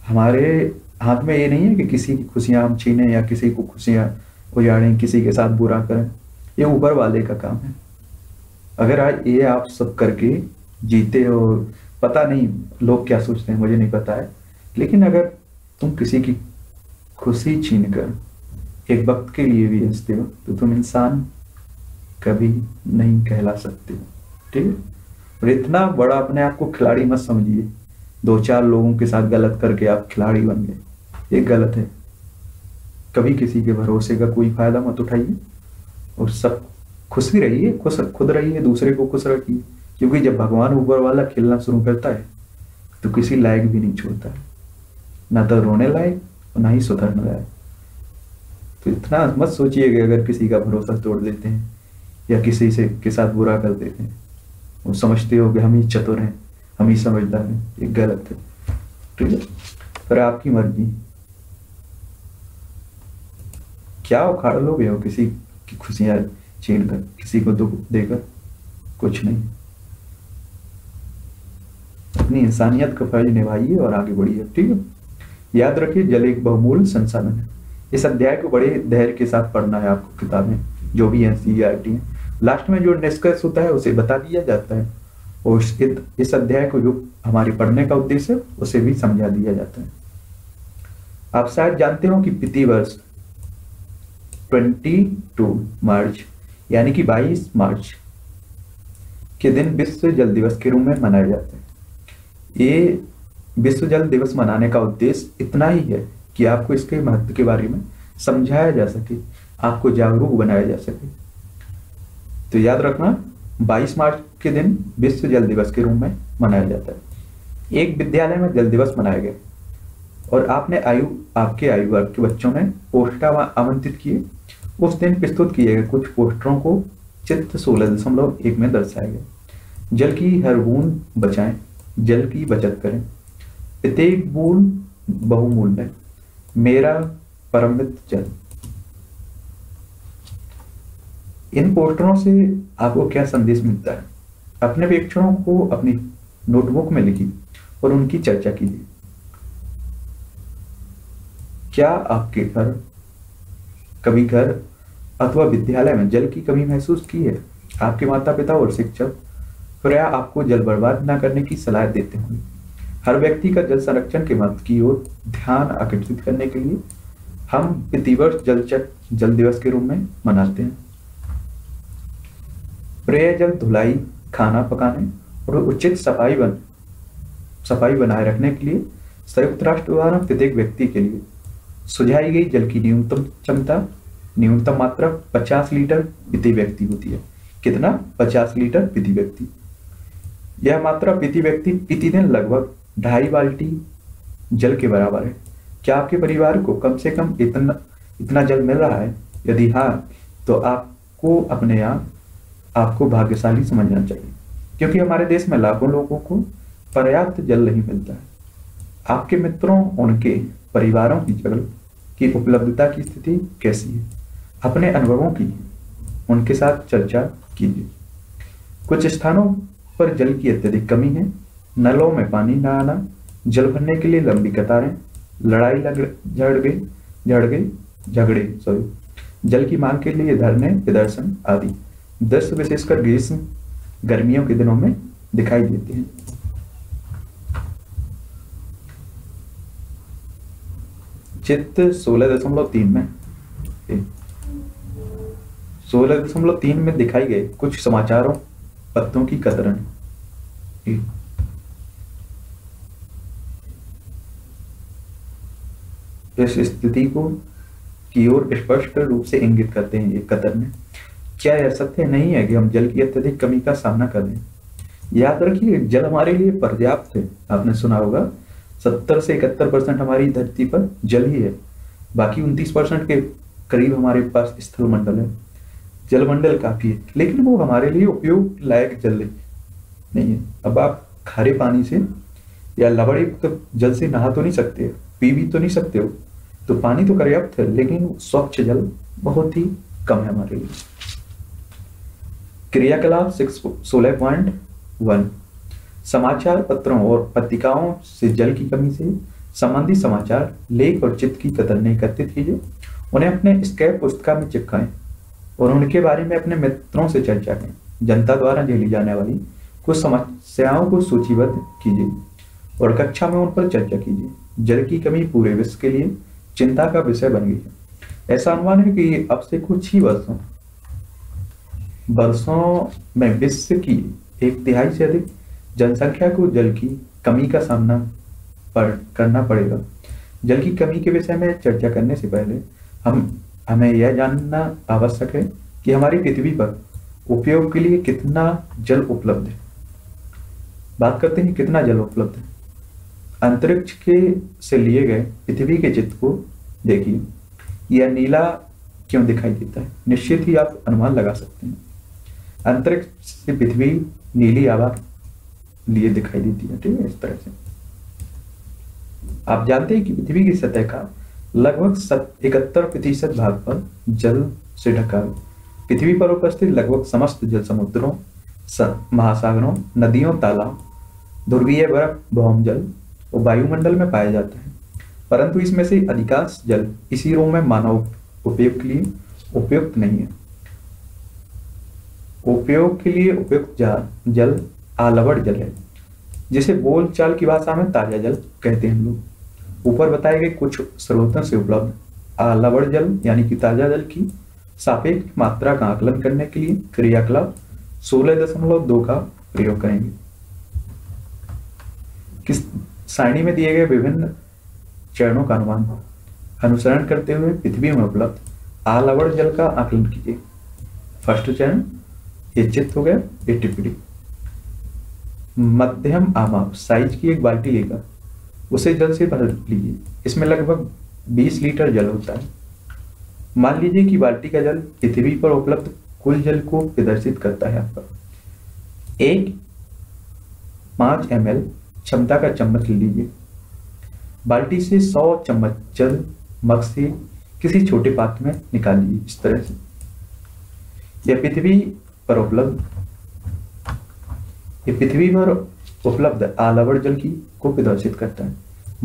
S1: हमारे हाथ में ये नहीं है कि किसी की खुशियां हम छीने या किसी को खुशियां उजाड़ें किसी के साथ बुरा करें ये ऊपर वाले का काम है अगर आज ये आप सब करके जीते और पता नहीं लोग क्या सोचते हैं मुझे नहीं पता है लेकिन अगर तुम किसी की खुशी छीन कर एक वक्त के लिए भी हंसते हो तो तुम इंसान कभी नहीं कहला सकते हो ठीक है और इतना बड़ा अपने आप को खिलाड़ी मत समझिए दो चार लोगों के साथ गलत करके आप खिलाड़ी बन गए ये गलत है कभी किसी के भरोसे का कोई फायदा मत उठाइए और सब खुश भी रहिए खुश खुद रहिए दूसरे को खुश रखिए क्योंकि जब भगवान ऊपर वाला खेलना शुरू करता है तो किसी लायक भी नहीं छोड़ता है ना तो रोने लायक और ना ही सुधरने लायक तो इतना मत कि अगर किसी का भरोसा तोड़ देते हैं या किसी से के साथ बुरा कर देते हैं वो समझते हो कि हम ही चतुर हैं हम ही समझदार हैं ये गलत है ठीक तो है पर आपकी मर्जी क्या उखाड़ लोगे हो किसी की खुशियां छीन कर किसी को दुख देकर कुछ नहीं अपनी इंसानियत का फर्ज निभाइए और आगे बढ़िए ठीक है याद रखिए जल एक बहुमूल्य संसाधन है इस अध्याय को बड़े धैर्य के साथ पढ़ना है आपको किताबें जो भी है सी आर टी लास्ट में जो निष्कर्ष होता है उसे बता दिया जाता है और इस अध्याय को जो हमारे पढ़ने का उद्देश्य है उसे भी समझा दिया जाता है आप शायद जानते हो कि पिति वर्ष 22 मार्च यानी कि 22 मार्च के दिन विश्व जल दिवस के रूप में मनाया जाता है ये विश्व जल दिवस मनाने का उद्देश्य इतना ही है कि आपको इसके महत्व के बारे में समझाया जा सके आपको जागरूक बनाया जा सके तो याद रखना 22 मार्च के दिन विश्व जल दिवस के रूप में मनाया जाता है एक विद्यालय में जल दिवस मनाया गया और आपने आयु आपके आयु वर्ग के बच्चों ने पोस्टर आमंत्रित किए उस दिन प्रस्तुत किए गए कुछ पोस्टरों को चित्र सोलह दशमलव एक में दर्शाया गया जल की हर बूंद बचाएं जल की बचत करें प्रत्येक मूल बहुमूल है मेरा परमित जल इन पोस्टरों से आपको क्या संदेश मिलता है अपने प्रेक्षणों को अपनी नोटबुक में लिखी और उनकी चर्चा कीजिए क्या आपके घर कभी घर अथवा विद्यालय में जल की कमी महसूस की है आपके माता पिता और शिक्षक प्रया तो आपको जल बर्बाद न करने की सलाह देते होंगे हर व्यक्ति का जल संरक्षण के महत्व की ओर ध्यान आकर्षित करने के लिए हम प्रतिवर्ष जल चक जल दिवस के रूप में मनाते हैं प्रेय जल धुलाई खाना पकाने और उचित सफाई बन सफाई बनाए रखने के लिए संयुक्त राष्ट्र द्वारा प्रत्येक व्यक्ति के लिए सुझाई गई जल की न्यूनतम क्षमता न्यूनतम मात्रा 50 लीटर प्रति व्यक्ति होती है कितना 50 लीटर प्रति व्यक्ति यह मात्रा प्रति व्यक्ति प्रतिदिन लगभग ढाई बाल्टी जल के बराबर है क्या आपके परिवार को कम से कम इतना इतना जल मिल रहा है यदि हाँ तो आपको अपने आप आपको भाग्यशाली समझना चाहिए क्योंकि हमारे देश में लाखों लोगों को पर्याप्त जल नहीं मिलता है आपके मित्रों उनके परिवारों की जल की उपलब्धता की स्थिति कैसी है अपने अनुभवों की उनके साथ चर्चा कीजिए कुछ स्थानों पर जल की अत्यधिक कमी है नलों में पानी न आना जल भरने के लिए लंबी कतारें लड़ाई लग झड़ गई झड़ गई झगड़े सॉरी जल की मांग के लिए धरने प्रदर्शन आदि दृश्य विशेषकर ग्रीष्म गर्मियों के दिनों में दिखाई देते हैं चित्र सोलह दशमलव तीन में सोलह दशमलव तीन में दिखाई गए कुछ समाचारों पत्तों की कतरन इस स्थिति को की ओर स्पष्ट रूप से इंगित करते हैं एक कदर में क्या यह सत्य नहीं है कि हम जल की अत्यधिक कमी का सामना कर लें याद रखिए जल हमारे लिए पर्याप्त है आपने सुना होगा सत्तर से इकहत्तर परसेंट हमारी धरती पर जल ही है बाकी उनतीस परसेंट के करीब हमारे पास स्थल मंडल है जल मंडल काफी है लेकिन वो हमारे लिए उपयोग लायक जल नहीं है अब आप खारे पानी से या लबड़े जल से नहा तो नहीं सकते पी भी तो नहीं सकते हो तो पानी तो पर्याप्त है लेकिन स्वच्छ जल बहुत ही कम है हमारे लिए क्रियाकलाप सिक्स सोलह पॉइंट वन समाचार पत्रों और पत्रिकाओं से जल की कमी से संबंधी समाचार लेख और चित्र की कदर नहीं करते थे उन्हें अपने स्कैप पुस्तिका में चिपकाएं और उनके बारे में अपने मित्रों से चर्चा करें जनता द्वारा झेली जाने वाली कुछ समस्याओं को सूचीबद्ध कीजिए और कक्षा में उन पर चर्चा कीजिए जल की कमी पूरे विश्व के लिए चिंता का विषय बन गई ऐसा अनुमान है कि अब से कुछ ही वर्षों वर्षों में विश्व की एक तिहाई से अधिक जनसंख्या को जल की कमी का सामना पर करना पड़ेगा जल की कमी के विषय में चर्चा करने से पहले हम हमें यह जानना आवश्यक है कि हमारी पृथ्वी पर उपयोग के लिए कितना जल उपलब्ध है बात करते हैं कितना जल उपलब्ध है अंतरिक्ष के से लिए गए पृथ्वी के चित्र को देखिए यह नीला क्यों दिखाई देता है निश्चित ही आप अनुमान लगा सकते हैं अंतरिक्ष से पृथ्वी नीली आवा लिए दिखाई देती है ठीक है इस तरह से आप जानते हैं कि पृथ्वी की सतह का लगभग इकहत्तर प्रतिशत भाग पर जल से ढका पृथ्वी पर उपस्थित लगभग समस्त जल समुद्रों महासागरों नदियों तालाब ध्रुवीय बर्फ भौम जल वो वायुमंडल में पाए जाते हैं परंतु इसमें से अधिकांश जल इसी रूप में मानव उपयोग के लिए उपयुक्त नहीं है उपयोग के लिए उपयुक्त जल आलवड़ जल है जिसे बोलचाल की भाषा में ताजा जल कहते हैं हम लोग ऊपर बताए गए कुछ स्रोतों से उपलब्ध आलवड़ जल यानी कि ताजा जल की सापेक्ष मात्रा का आकलन करने के लिए क्रियाकलाप सोलह दशमलव दो का प्रयोग करेंगे किस सारणी में दिए गए विभिन्न चरणों का अनुमान अनुसरण करते हुए पृथ्वी में उपलब्ध आलवण जल का आकलन कीजिए फर्स्ट चरण ये चित्त हो गया ये टिप्पणी मध्यम आमाप साइज की एक बाल्टी लेकर उसे जल से भर लीजिए इसमें लगभग 20 लीटर जल होता है मान लीजिए कि बाल्टी का जल पृथ्वी पर उपलब्ध कुल जल को प्रदर्शित करता है आपका एक पांच एम क्षमता का चम्मच ले लीजिए बाल्टी से 100 चम्मच जल मग से किसी छोटे पात्र में निकालिए इस तरह से यह पृथ्वी पर उपलब्ध यह पृथ्वी पर उपलब्ध आलावर जल की को प्रदर्शित करता है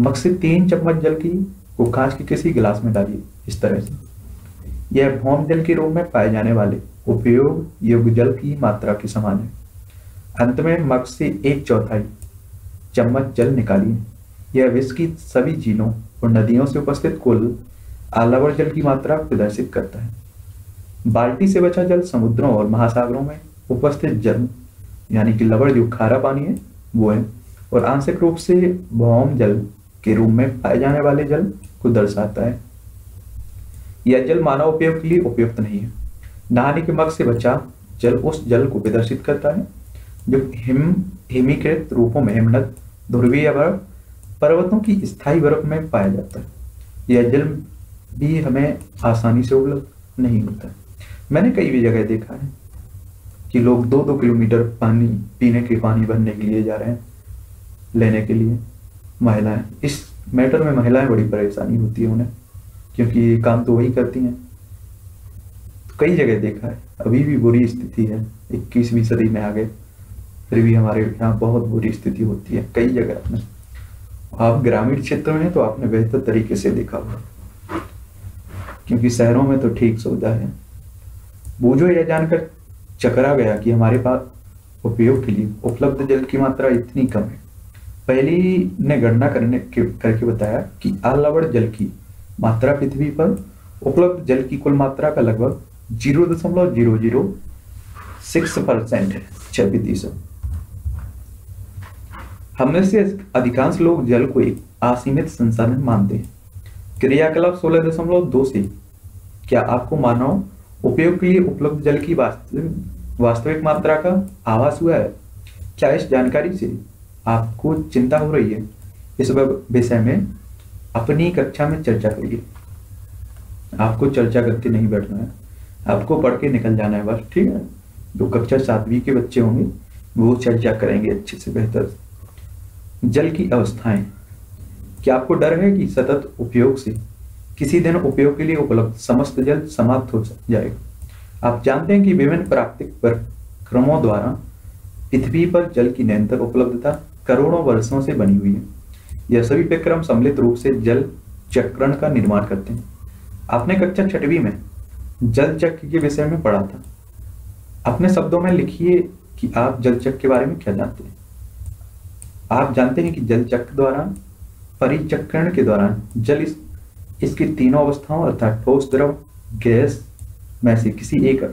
S1: मग से तीन चम्मच जल की को कांच के किसी गिलास में डालिए इस तरह से यह भौम जल के रूप में पाए जाने वाले उपयोग योग्य जल की मात्रा के समान है अंत में मग से एक चौथाई चम्मच जल निकाली यह विश्व की सभी झीलों और नदियों से उपस्थित कुल आलावर जल की मात्रा प्रदर्शित करता है बाल्टी से बचा जल समुद्रों और महासागरों में उपस्थित जल यानी कि लवण जो खारा पानी है वो है और आंशिक रूप से भौम जल के रूप में पाए जाने वाले जल को दर्शाता है यह जल मानव उपयोग के लिए उपयुक्त नहीं है नहाने के मग से बचा जल उस जल को प्रदर्शित करता है जो हिम हिमीकृत रूपों में हिमनद ध्रुवीय बर्फ पर्वतों की स्थायी बर्फ में पाया जाता है यह जल भी हमें आसानी से उपलब्ध नहीं होता है मैंने कई भी जगह देखा है कि लोग दो दो किलोमीटर पानी पीने के पानी भरने के लिए जा रहे हैं लेने के लिए महिलाएं इस मैटर में महिलाएं बड़ी परेशानी होती है उन्हें क्योंकि ये काम तो वही करती हैं तो कई जगह देखा है अभी भी बुरी स्थिति है इक्कीसवीं सदी में आ गए फिर भी हमारे यहाँ बहुत बुरी स्थिति होती है कई जगह में आप ग्रामीण क्षेत्र में तो आपने बेहतर तरीके से देखा होगा क्योंकि शहरों में तो ठीक सुविधा है बूझो यह जानकर चकरा गया कि हमारे पास उपयोग के लिए उपलब्ध जल की मात्रा इतनी कम है पहली ने गणना करने के करके बताया कि आलावड़ जल की मात्रा पृथ्वी पर उपलब्ध जल की कुल मात्रा का लगभग जीरो दशमलव जीरो जीरो सिक्स परसेंट है छब्बीस हमें से अधिकांश लोग जल को एक असीमित संसाधन मानते हैं क्रियाकलाप सोलह दशमलव दो से क्या आपको मानव उपयोग के लिए उपलब्ध जल की वास्तविक वास्तविक मात्रा का आभास हुआ है क्या इस जानकारी से आपको चिंता हो रही है इस विषय में अपनी कक्षा में चर्चा करिए आपको चर्चा करके नहीं बैठना है आपको पढ़ के निकल जाना है बस ठीक है जो कक्षा सातवीं के बच्चे होंगे वो चर्चा करेंगे अच्छे से बेहतर जल की अवस्थाएं क्या आपको डर है कि सतत उपयोग से किसी दिन उपयोग के लिए उपलब्ध समस्त जल समाप्त हो जाएगा आप जानते हैं कि विभिन्न प्राकृतिक परिक्रमों द्वारा पृथ्वी पर जल की निरंतर उपलब्धता करोड़ों वर्षों से बनी हुई है यह सभी परिक्रम सम्मिलित रूप से जल चक्रण का निर्माण करते हैं आपने कक्षा छठवी में जल चक्र के विषय में पढ़ा था अपने शब्दों में लिखिए कि आप जल चक्र के बारे में क्या जानते हैं आप जानते हैं कि जल चक्र द्वारा परिचक्रण के दौरान जल इस इसकी तीनों अवस्थाओं अर्थात ठोस द्रव गैस में से किसी एक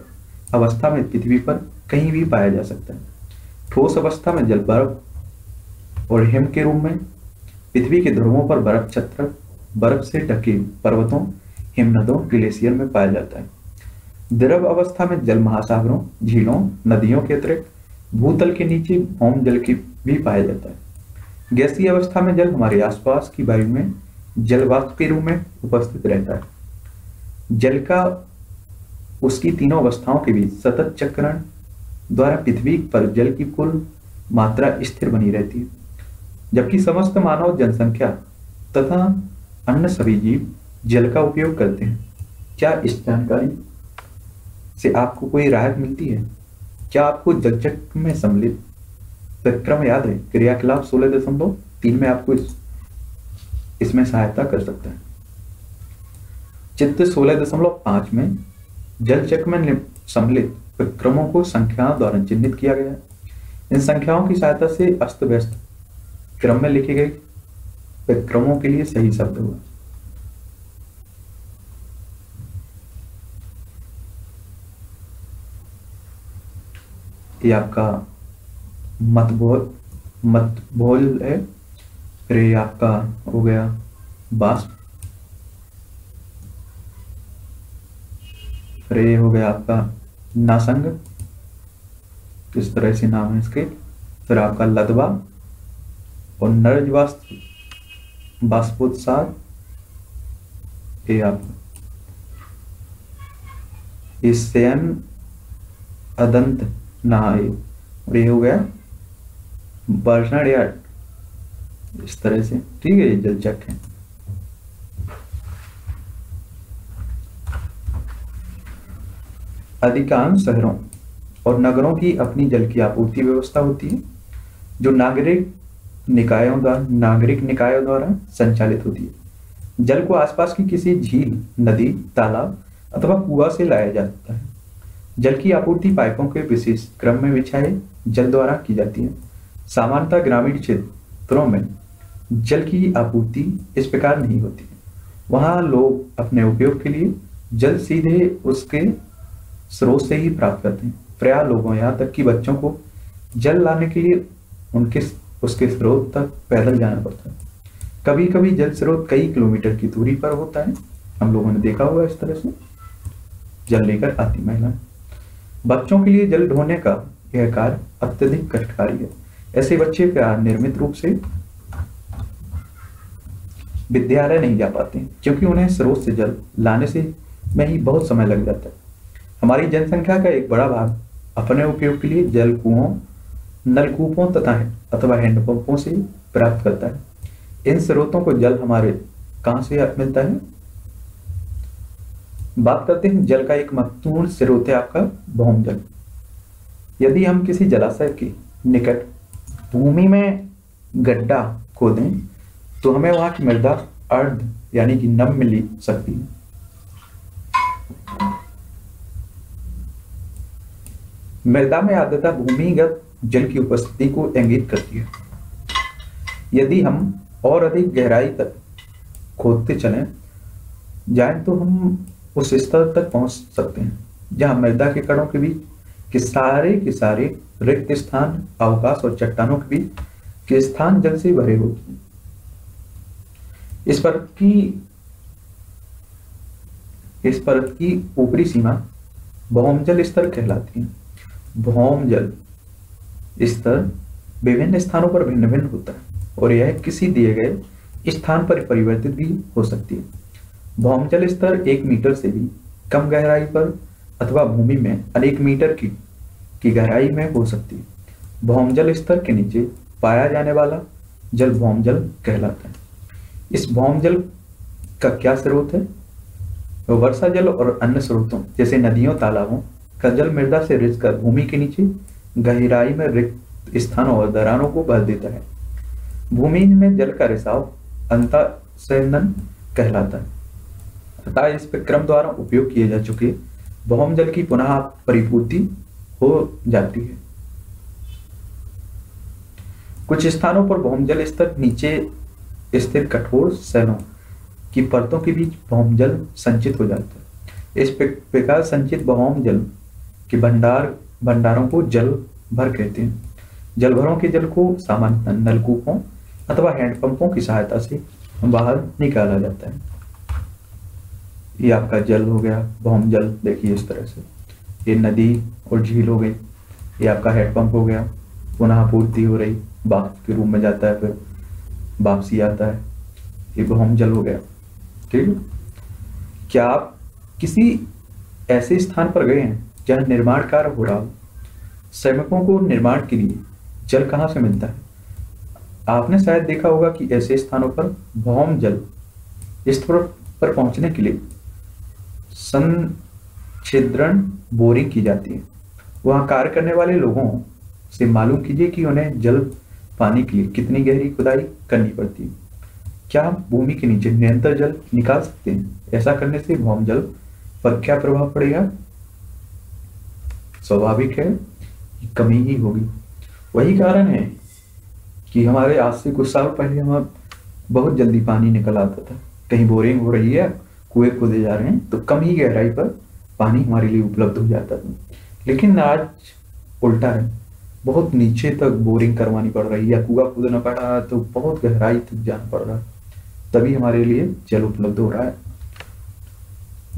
S1: अवस्था में पृथ्वी पर कहीं भी पाया जा सकता है ठोस अवस्था में जल बर्फ और हिम के रूप में पृथ्वी के ध्रुवों पर बर्फ छत्र बर्फ से ढके पर्वतों हिमनदों ग्लेशियर में पाया जाता है द्रव अवस्था में जल महासागरों झीलों नदियों के अतिरिक्त भूतल के नीचे भौम जल की भी पाया जाता है गैसीय अवस्था में जल हमारे आसपास की वायु में जल वाष्प के रूप में उपस्थित रहता है जल का उसकी तीनों अवस्थाओं के बीच सतत चक्रण द्वारा पृथ्वी पर जल की कुल मात्रा स्थिर बनी रहती है जबकि समस्त मानव जनसंख्या तथा अन्य सभी जीव जल का उपयोग करते हैं क्या इस जानकारी से आपको कोई राहत मिलती है क्या आपको जल चक्र में सम्मिलित सक्रम याद है क्रियाकलाप सोलह दशमलव तीन में आपको इस, इसमें सहायता कर सकते हैं चित्त सोलह दशमलव पांच में जल चक्र में सम्मिलित विक्रमों को संख्याओं द्वारा चिन्हित किया गया है इन संख्याओं की सहायता से अस्त व्यस्त क्रम में लिखे गए विक्रमों के लिए सही शब्द हुआ ये आपका मतबोल मतबोल है फिर आपका हो गया बास फिर हो गया आपका नासंग इस तरह से नाम है इसके फिर आपका लदवा और नरज बास्पुत सार ये आप इस सेम अदंत नहा और ये हो गया बर्नर्ड यार्ड इस तरह से ठीक है ये चक है अधिकांश शहरों और नगरों की अपनी जल की आपूर्ति व्यवस्था होती है जो नागरिक निकायों द्वारा नागरिक निकायों द्वारा संचालित होती है जल को आसपास की किसी झील नदी तालाब अथवा कुआ से लाया जाता है जल की आपूर्ति पाइपों के विशेष क्रम में बिछाए जल द्वारा की जाती है सामान्यतः ग्रामीण क्षेत्रों में जल की आपूर्ति इस प्रकार नहीं होती वहां लोग अपने उपयोग के लिए जल सीधे उसके स्रोत से ही प्राप्त करते हैं प्रया लोगों यहाँ तक कि बच्चों को जल लाने के लिए उनके उसके स्रोत तक पैदल जाना पड़ता है कभी कभी जल स्रोत कई किलोमीटर की दूरी पर होता है हम लोगों ने देखा होगा इस तरह से जल लेकर आती महिला बच्चों के लिए जल ढोने का यह कार्य अत्यधिक कष्टकारी है ऐसे बच्चे क्या निर्मित रूप से विद्यालय नहीं जा पाते क्योंकि उन्हें स्रोत से जल लाने से में ही बहुत समय लग जाता है हमारी जनसंख्या का एक बड़ा भाग अपने उपयोग के लिए जल कुओं नलकूपों तथा अथवा हैंडपंपों से प्राप्त करता है इन स्रोतों को जल हमारे कहां से मिलता है बात करते हैं जल का एक महत्वपूर्ण स्रोत है आपका भौम जल यदि हम किसी जलाशय के निकट भूमि में गड्ढा खोदें तो हमें वहां की मृदा अर्ध यानी कि नम मिल सकती है मृदा में आदता भूमिगत जल की उपस्थिति को इंगित करती है यदि हम और अधिक गहराई तक खोदते चले जाए तो हम उस स्तर तक पहुंच सकते हैं जहां मृदा के कणों के बीच के सारे के सारे रिक्त स्थान अवकाश और चट्टानों के बीच के स्थान जल से भरे होते हैं इस पर की इस पर की ऊपरी सीमा भौम जल स्तर कहलाती है भौम जल स्तर विभिन्न स्थानों पर भिन्न भिन्न होता है और यह किसी दिए गए स्थान पर परिवर्तित भी हो सकती है भौम जल स्तर एक मीटर से भी कम गहराई पर अथवा भूमि में अनेक मीटर की की गहराई में हो सकती है भौमजल स्तर के नीचे पाया जाने वाला जल भौमजल कहलाता है इस भौमजल का क्या स्रोत है वर्षा जल और अन्य स्रोतों जैसे नदियों तालाबों का जल मृदा से रिजकर भूमि के नीचे गहराई में रिक्त स्थानों और दरारों को भर देता है भूमि में जल का रिसाव अंतन कहलाता है अतः इस क्रम द्वारा उपयोग किए जा चुके भौम जल की पुनः परिपूर्ति हो जाती है कुछ स्थानों पर भौमजल स्तर नीचे स्थित कठोर सैलों की परतों के बीच भौमजल संचित हो जाता है इस प्रकार संचित भौम जल के भंडार भंडारों को जल भर कहते हैं जल भरों के जल को सामान्य नलकूपों अथवा हैंडपंपों की सहायता से बाहर निकाला जाता है ये आपका जल हो गया भौम जल देखिए इस तरह से ये नदी और झील हो गई ये आपका हेड पंप हो गया पुनः पूर्ति हो रही बाप के रूम में जाता है फिर वापसी आता है ये बहुम तो जल हो गया ठीक है क्या आप किसी ऐसे स्थान पर गए हैं जहां निर्माण कार्य हो रहा हो श्रमिकों को निर्माण के लिए जल कहाँ से मिलता है आपने शायद देखा होगा कि ऐसे स्थानों पर भौम जल इस पर, पर पहुंचने के लिए संछिद्रण बोरिंग की जाती है वहां कार्य करने वाले लोगों से मालूम कीजिए कि उन्हें जल पाने के लिए कितनी गहरी खुदाई करनी पड़ती है क्या भूमि के नीचे निरंतर जल निकाल सकते हैं ऐसा करने से भौम जल पर क्या प्रभाव पड़ेगा स्वाभाविक है कमी ही होगी वही कारण है कि हमारे आज से कुछ साल पहले हम बहुत जल्दी पानी निकल आता था कहीं बोरिंग हो रही है कुएं खोदे जा रहे हैं तो कम ही गहराई पर पानी हमारे लिए उपलब्ध हो जाता था लेकिन आज उल्टा है बहुत नीचे तक बोरिंग करवानी पड़ रही है या कुआ खोदना पड़ रहा है तो बहुत गहराई तक जाना पड़ रहा है तभी हमारे लिए जल उपलब्ध हो रहा है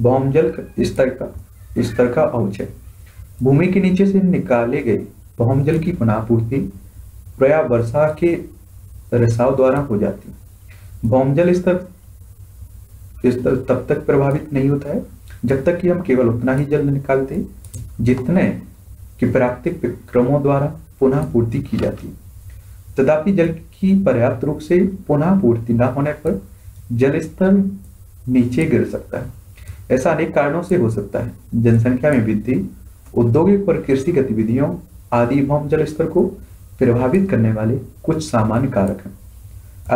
S1: बॉम जल स्तर का स्तर का अवच है भूमि के नीचे से निकाले गए बॉम जल की पुनापूर्ति प्रया वर्षा के रिसाव द्वारा हो जाती है जल स्तर तब तक प्रभावित नहीं होता है जब तक कि हम केवल उतना ही जल निकालते जितने कि प्राकृतिक विक्रमों द्वारा पुनः पूर्ति की जाती है तथापि जल की पर्याप्त रूप से पुनः पूर्ति न होने पर जल स्तर नीचे गिर सकता है ऐसा अनेक कारणों से हो सकता है जनसंख्या में वृद्धि औद्योगिक और कृषि गतिविधियों आदि भौम जल स्तर को प्रभावित करने वाले कुछ सामान्य कारक हैं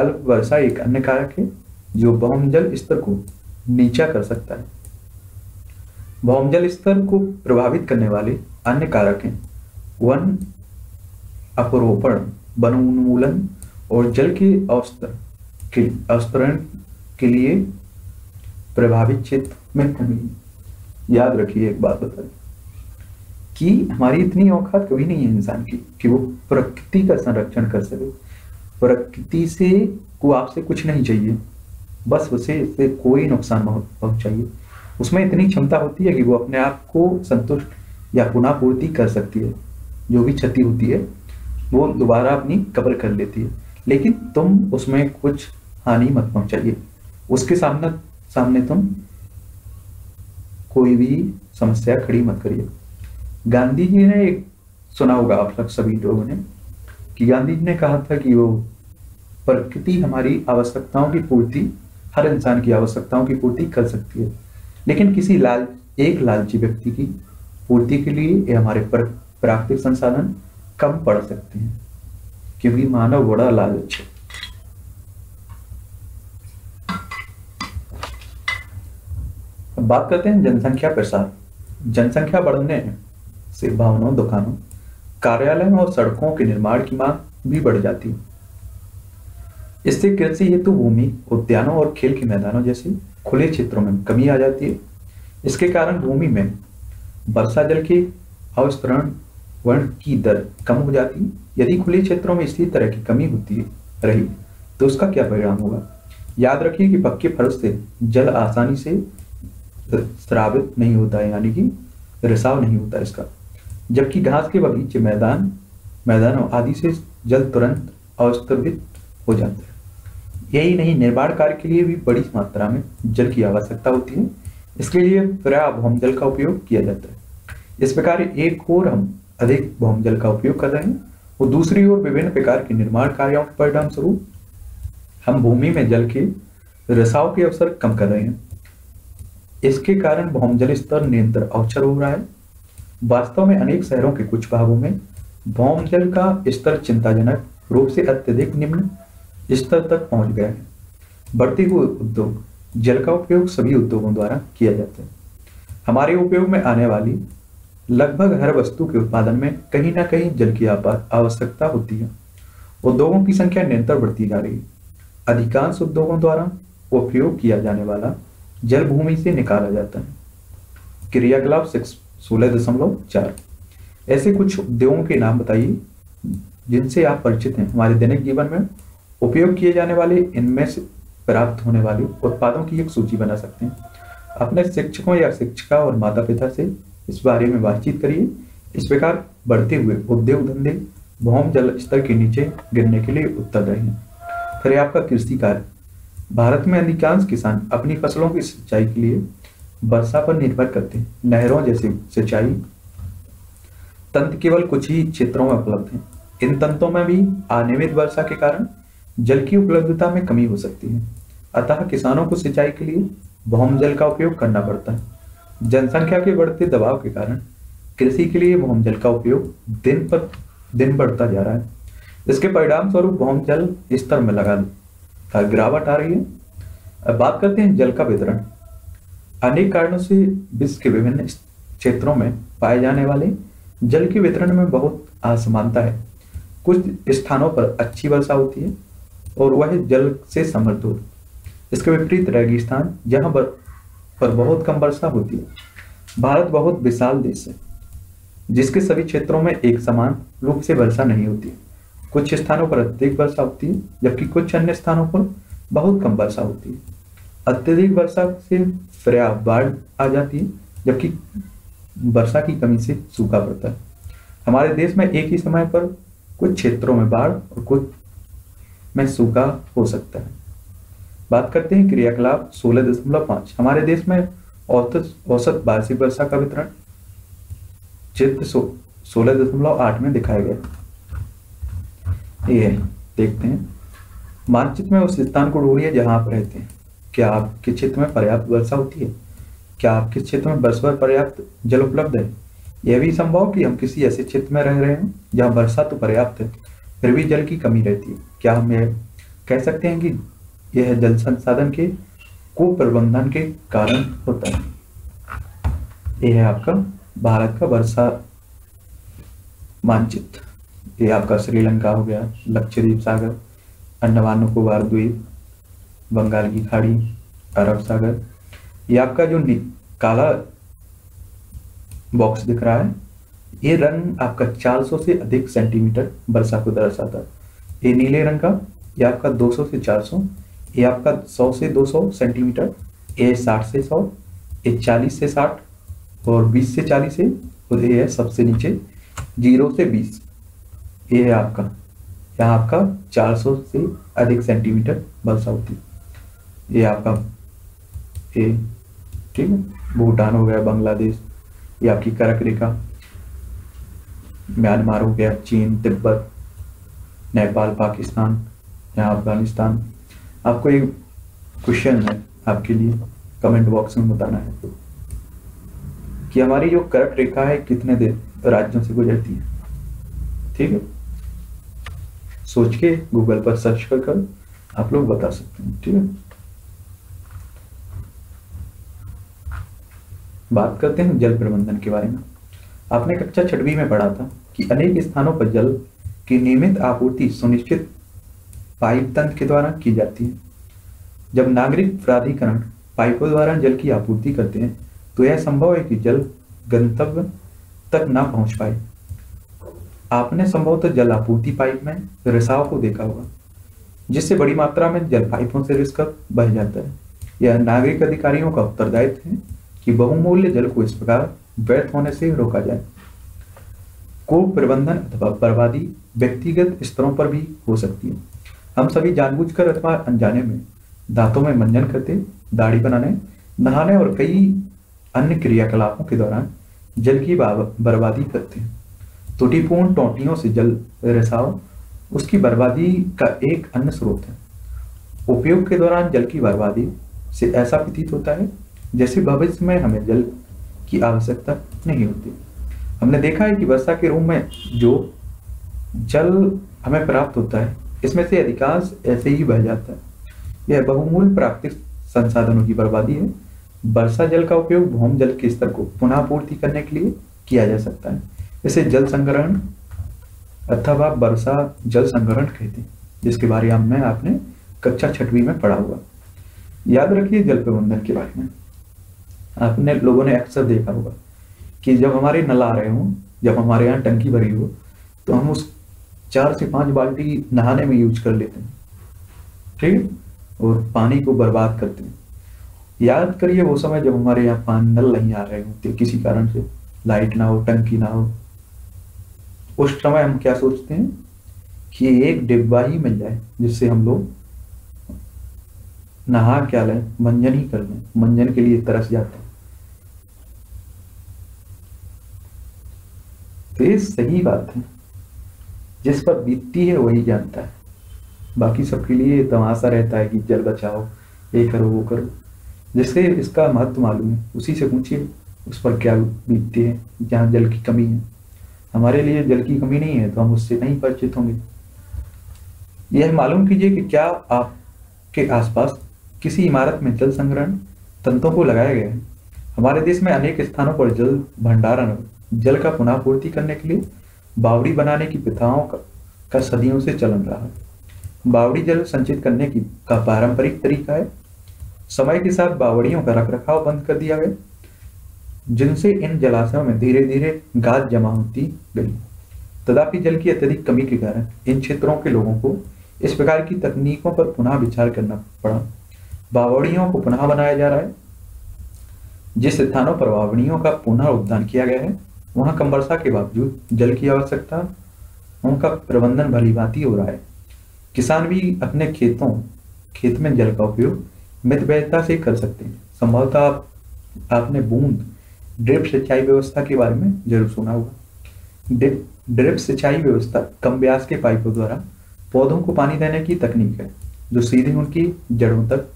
S1: अल्प वर्षा एक अन्य कारक है जो भौम जल स्तर को नीचा कर सकता है भौमजल स्तर को प्रभावित करने वाले अन्य कारक हैं वन अपरोपण वन उन्मूलन और जल के अवस्तर के अवस्तरण के लिए प्रभावित क्षेत्र में कमी याद रखिए एक बात बताइए कि हमारी इतनी औकात कभी नहीं है इंसान की कि वो प्रकृति का संरक्षण कर सके प्रकृति से को आपसे कुछ नहीं चाहिए बस उसे इससे कोई नुकसान पहुंचाइए उसमें इतनी क्षमता होती है कि वो अपने आप को संतुष्ट या पुनः पूर्ति कर सकती है जो भी क्षति होती है वो दोबारा अपनी कवर कर लेती है लेकिन तुम उसमें कुछ हानि मत पहुंचाइए उसके सामने सामने तुम कोई भी समस्या खड़ी मत करिए गांधी जी ने एक सुना होगा आप सब सभी लोगों ने कि गांधी जी ने कहा था कि वो प्रकृति हमारी आवश्यकताओं की पूर्ति हर इंसान की आवश्यकताओं की पूर्ति कर सकती है लेकिन किसी लाल एक लालची व्यक्ति की पूर्ति के लिए ये हमारे प्राकृतिक संसाधन कम पड़ सकते हैं क्योंकि मानव बड़ा लालच है बात करते हैं जनसंख्या प्रसार जनसंख्या बढ़ने से भवनों दुकानों कार्यालयों और सड़कों के निर्माण की मांग भी बढ़ जाती है इससे कृषि हेतु भूमि उद्यानों और खेल के मैदानों जैसी खुले क्षेत्रों में कमी आ जाती है इसके कारण भूमि में वर्षा जल के अवस्तरण वर्ण की दर कम हो जाती है यदि खुले क्षेत्रों में इसी तरह की कमी होती रही तो उसका क्या परिणाम होगा याद रखिए कि पक्के फर्श से जल आसानी से श्रावित नहीं होता है यानी कि रिसाव नहीं होता इसका जबकि घास के बगीचे मैदान मैदानों आदि से जल तुरंत अवस्तरित हो जाता है यही नहीं निर्माण कार्य के लिए भी बड़ी मात्रा में जल की आवश्यकता होती है इसके लिए पर्याप्त भौम जल का उपयोग किया जाता है इस प्रकार एक और हम अधिक भौम जल का उपयोग कर रहे हैं और दूसरी ओर विभिन्न प्रकार के निर्माण कार्यों के परिणाम स्वरूप हम भूमि में जल के रसाव के अवसर कम कर रहे हैं इसके कारण भौम जल स्तर निरंतर अवसर हो रहा है वास्तव में अनेक शहरों के कुछ भागों में भौम जल का स्तर चिंताजनक रूप से अत्यधिक निम्न स्तर तक पहुंच गए हैं बढ़ते हुए उद्योग जल का उपयोग सभी उद्योगों द्वारा किया जाता है हमारे उपयोग में आने वाली लगभग हर वस्तु के उत्पादन में कहीं ना कहीं जल की आवश्यकता होती है उद्योगों की संख्या निरंतर बढ़ती जा रही है अधिकांश उद्योगों द्वारा उपयोग किया जाने वाला जल भूमि से निकाला जाता है क्रियाकलाप सोलह दशमलव चार ऐसे कुछ उद्योगों के नाम बताइए जिनसे आप परिचित हैं हमारे दैनिक जीवन में उपयोग किए जाने वाले इनमें से प्राप्त होने वाले उत्पादों की एक सूची बना सकते हैं अपने शिक्षकों या शिक्षिका और माता पिता से इस बारे में बातचीत करिए इस प्रकार बढ़ते हुए उद्योग धंधे भौम जल स्तर के नीचे गिरने के लिए उत्तरदायी फिर आपका कृषि कार्य भारत में अधिकांश किसान अपनी फसलों की सिंचाई के लिए वर्षा पर निर्भर करते हैं नहरों जैसे सिंचाई तंत्र केवल कुछ ही क्षेत्रों में उपलब्ध हैं इन तंत्रों में भी अनियमित वर्षा के कारण जल की उपलब्धता में कमी हो सकती है अतः किसानों को सिंचाई के लिए भौम जल का उपयोग करना पड़ता है जनसंख्या के बढ़ते दबाव के कारण कृषि के लिए भौम जल का उपयोग दिन पर दिन बढ़ता जा रहा है इसके परिणाम स्वरूप भौम जल स्तर में लगा गिरावट आ रही है अब बात करते हैं जल का वितरण अनेक कारणों से विश्व के विभिन्न क्षेत्रों में पाए जाने वाले जल के वितरण में बहुत असमानता है कुछ स्थानों पर अच्छी वर्षा होती है और वह जल से समृद्ध हो इसके विपरीत रेगिस्तान जहां पर बहुत कम वर्षा होती है भारत बहुत विशाल देश है जिसके सभी क्षेत्रों में एक समान रूप से वर्षा नहीं होती कुछ स्थानों पर अत्यधिक वर्षा होती है जबकि कुछ अन्य स्थानों पर बहुत कम वर्षा होती है अत्यधिक वर्षा से पर्याप्त बाढ़ आ जाती है जबकि वर्षा की कमी से सूखा पड़ता है हमारे देश में एक ही समय पर कुछ क्षेत्रों में बाढ़ और कुछ में सूखा हो सकता है बात करते हैं क्रियाकलाप सोलह दशमलव पांच हमारे देश में औसत औसत वार्षिक वर्षा का वितरण चित्र सोलह दशमलव आठ में दिखाया गया ये देखते हैं मानचित्र में उस स्थान को ढूंढिए जहां आप रहते हैं क्या आपके क्षेत्र में पर्याप्त वर्षा होती है क्या आपके क्षेत्र में वर्ष भर पर्याप्त जल उपलब्ध है यह भी संभव कि हम किसी ऐसे क्षेत्र में रह रहे हैं जहां वर्षा तो पर्याप्त है फिर भी जल की कमी रहती है क्या हम यह कह सकते हैं कि यह जल संसाधन के कुप्रबंधन के कारण होता है यह है आपका भारत का वर्षा मानचित्र ये आपका श्रीलंका हो गया लक्षद्वीप सागर अंडमान निकोबार द्वीप बंगाल की खाड़ी अरब सागर ये आपका जो काला बॉक्स दिख रहा है ये रंग आपका 400 से अधिक सेंटीमीटर वर्षा को दर्शाता है ये नीले रंग का ये आपका 200 से 400 ये आपका 100 से 200 सेंटीमीटर ये 60 से 100 ये 40 से 60 और 20 से 40 है और ये है सबसे नीचे जीरो से 20 ये है आपका यहाँ आपका 400 से अधिक सेंटीमीटर वर्षा होती ये आपका ये ठीक है भूटान हो गया बांग्लादेश ये आपकी करक रेखा म्यांमार हो गया चीन तिब्बत नेपाल पाकिस्तान या अफगानिस्तान आपको एक क्वेश्चन है आपके लिए कमेंट बॉक्स में बताना है कि हमारी जो करंट रेखा है कितने राज्यों से गुजरती है ठीक है सोच के गूगल पर सर्च कर कर आप लोग बता सकते हैं ठीक है बात करते हैं जल प्रबंधन के बारे में आपने कक्षा अच्छा छठवी में पढ़ा था कि अनेक स्थानों पर जल की नियमित आपूर्ति सुनिश्चित पाइप तंत्र के द्वारा की जाती है जब नागरिक प्राधिकरण पाइपों द्वारा जल की आपूर्ति करते हैं तो यह संभव है कि जल गंतव्य तक ना पहुंच पाए आपने संभवतः तो जल आपूर्ति पाइप में रिसाव को देखा होगा जिससे बड़ी मात्रा में जल पाइपों से रिसकर बह जाता है यह नागरिक अधिकारियों का उत्तरदायित्व है कि बहुमूल्य जल को इस प्रकार व्यर्थ होने से रोका जाए को प्रबंधन अथवा बर्बादी व्यक्तिगत स्तरों पर भी हो सकती है हम सभी जानबूझकर अथवा अनजाने में दांतों में मंजन करते दाढ़ी बनाने नहाने और कई अन्य क्रियाकलापों के दौरान जल की बर्बादी करते हैं त्रुटिपूर्ण टोटियों से जल रिसाव उसकी बर्बादी का एक अन्य स्रोत है उपयोग के दौरान जल की बर्बादी से ऐसा प्रतीत होता है जैसे भविष्य में हमें जल की आवश्यकता नहीं होती हमने देखा है कि वर्षा के रूप में जो जल हमें प्राप्त होता है इसमें से अधिकांश ऐसे ही बह जाता है यह बहुमूल्य प्राकृतिक संसाधनों की बर्बादी है वर्षा जल का उपयोग भूम जल के स्तर को पुनः पूर्ति करने के लिए किया जा सकता है इसे जल संग्रहण अथवा वर्षा जल संग्रहण कहते हैं जिसके बारे में आपने कक्षा छठवीं में पढ़ा हुआ याद रखिए जल प्रबंधन के बारे में आपने लोगों ने अक्सर देखा होगा कि जब हमारे नल आ रहे हों जब हमारे यहाँ टंकी भरी हो तो हम उस चार से पांच बाल्टी नहाने में यूज कर लेते हैं ठीक और पानी को बर्बाद करते हैं याद करिए वो समय जब हमारे यहाँ पानी नल नहीं आ रहे होते किसी कारण से लाइट ना हो टंकी ना हो उस समय हम क्या सोचते हैं कि एक डिब्बा ही मिल जाए जिससे हम लोग नहा क्या लें मंजन ही कर लें मंजन के लिए तरस जाते हैं तो ये सही बात है जिस पर बीतती है वही जानता है बाकी सबके लिए तमाशा रहता है कि जल बचाओ ये करो वो करो जिससे इसका महत्व मालूम है उसी से पूछिए उस पर क्या बीतती है जहाँ जल की कमी है हमारे लिए जल की कमी नहीं है तो हम उससे नहीं परिचित होंगे यह मालूम कीजिए कि क्या आपके आसपास किसी इमारत में जल संग्रहण तंत्रों को लगाया गया है हमारे देश में अनेक स्थानों पर जल भंडारण जल का पुनः पूर्ति करने के लिए बावड़ी बनाने की प्रथाओं का, का सदियों से चलन रहा बावड़ी जल संचित करने की का पारंपरिक तरीका है समय के साथ बावड़ियों का रख रखाव बंद कर दिया गया जिनसे इन जलाशयों में धीरे धीरे गाद जमा होती गई तदापि जल की अत्यधिक कमी के कारण इन क्षेत्रों के लोगों को इस प्रकार की तकनीकों पर पुनः विचार करना पड़ा बावड़ियों को पुनः बनाया जा रहा है जिस स्थानों पर बावड़ियों का पुनः उद्यान किया गया है वहां कम वर्षा के बावजूद जल की आवश्यकता उनका प्रबंधन भलीभांति हो रहा है किसान भी अपने खेतों खेत में जल का उपयोग मितव्ययता से कर सकते हैं संभवतः आप, आपने बूंद ड्रिप सिंचाई व्यवस्था के बारे में जरूर सुना होगा ड्रिप ड्रिप सिंचाई व्यवस्था कम ब्यास के पाइपों द्वारा पौधों को पानी देने की तकनीक है जो सीधे उनकी जड़ों तक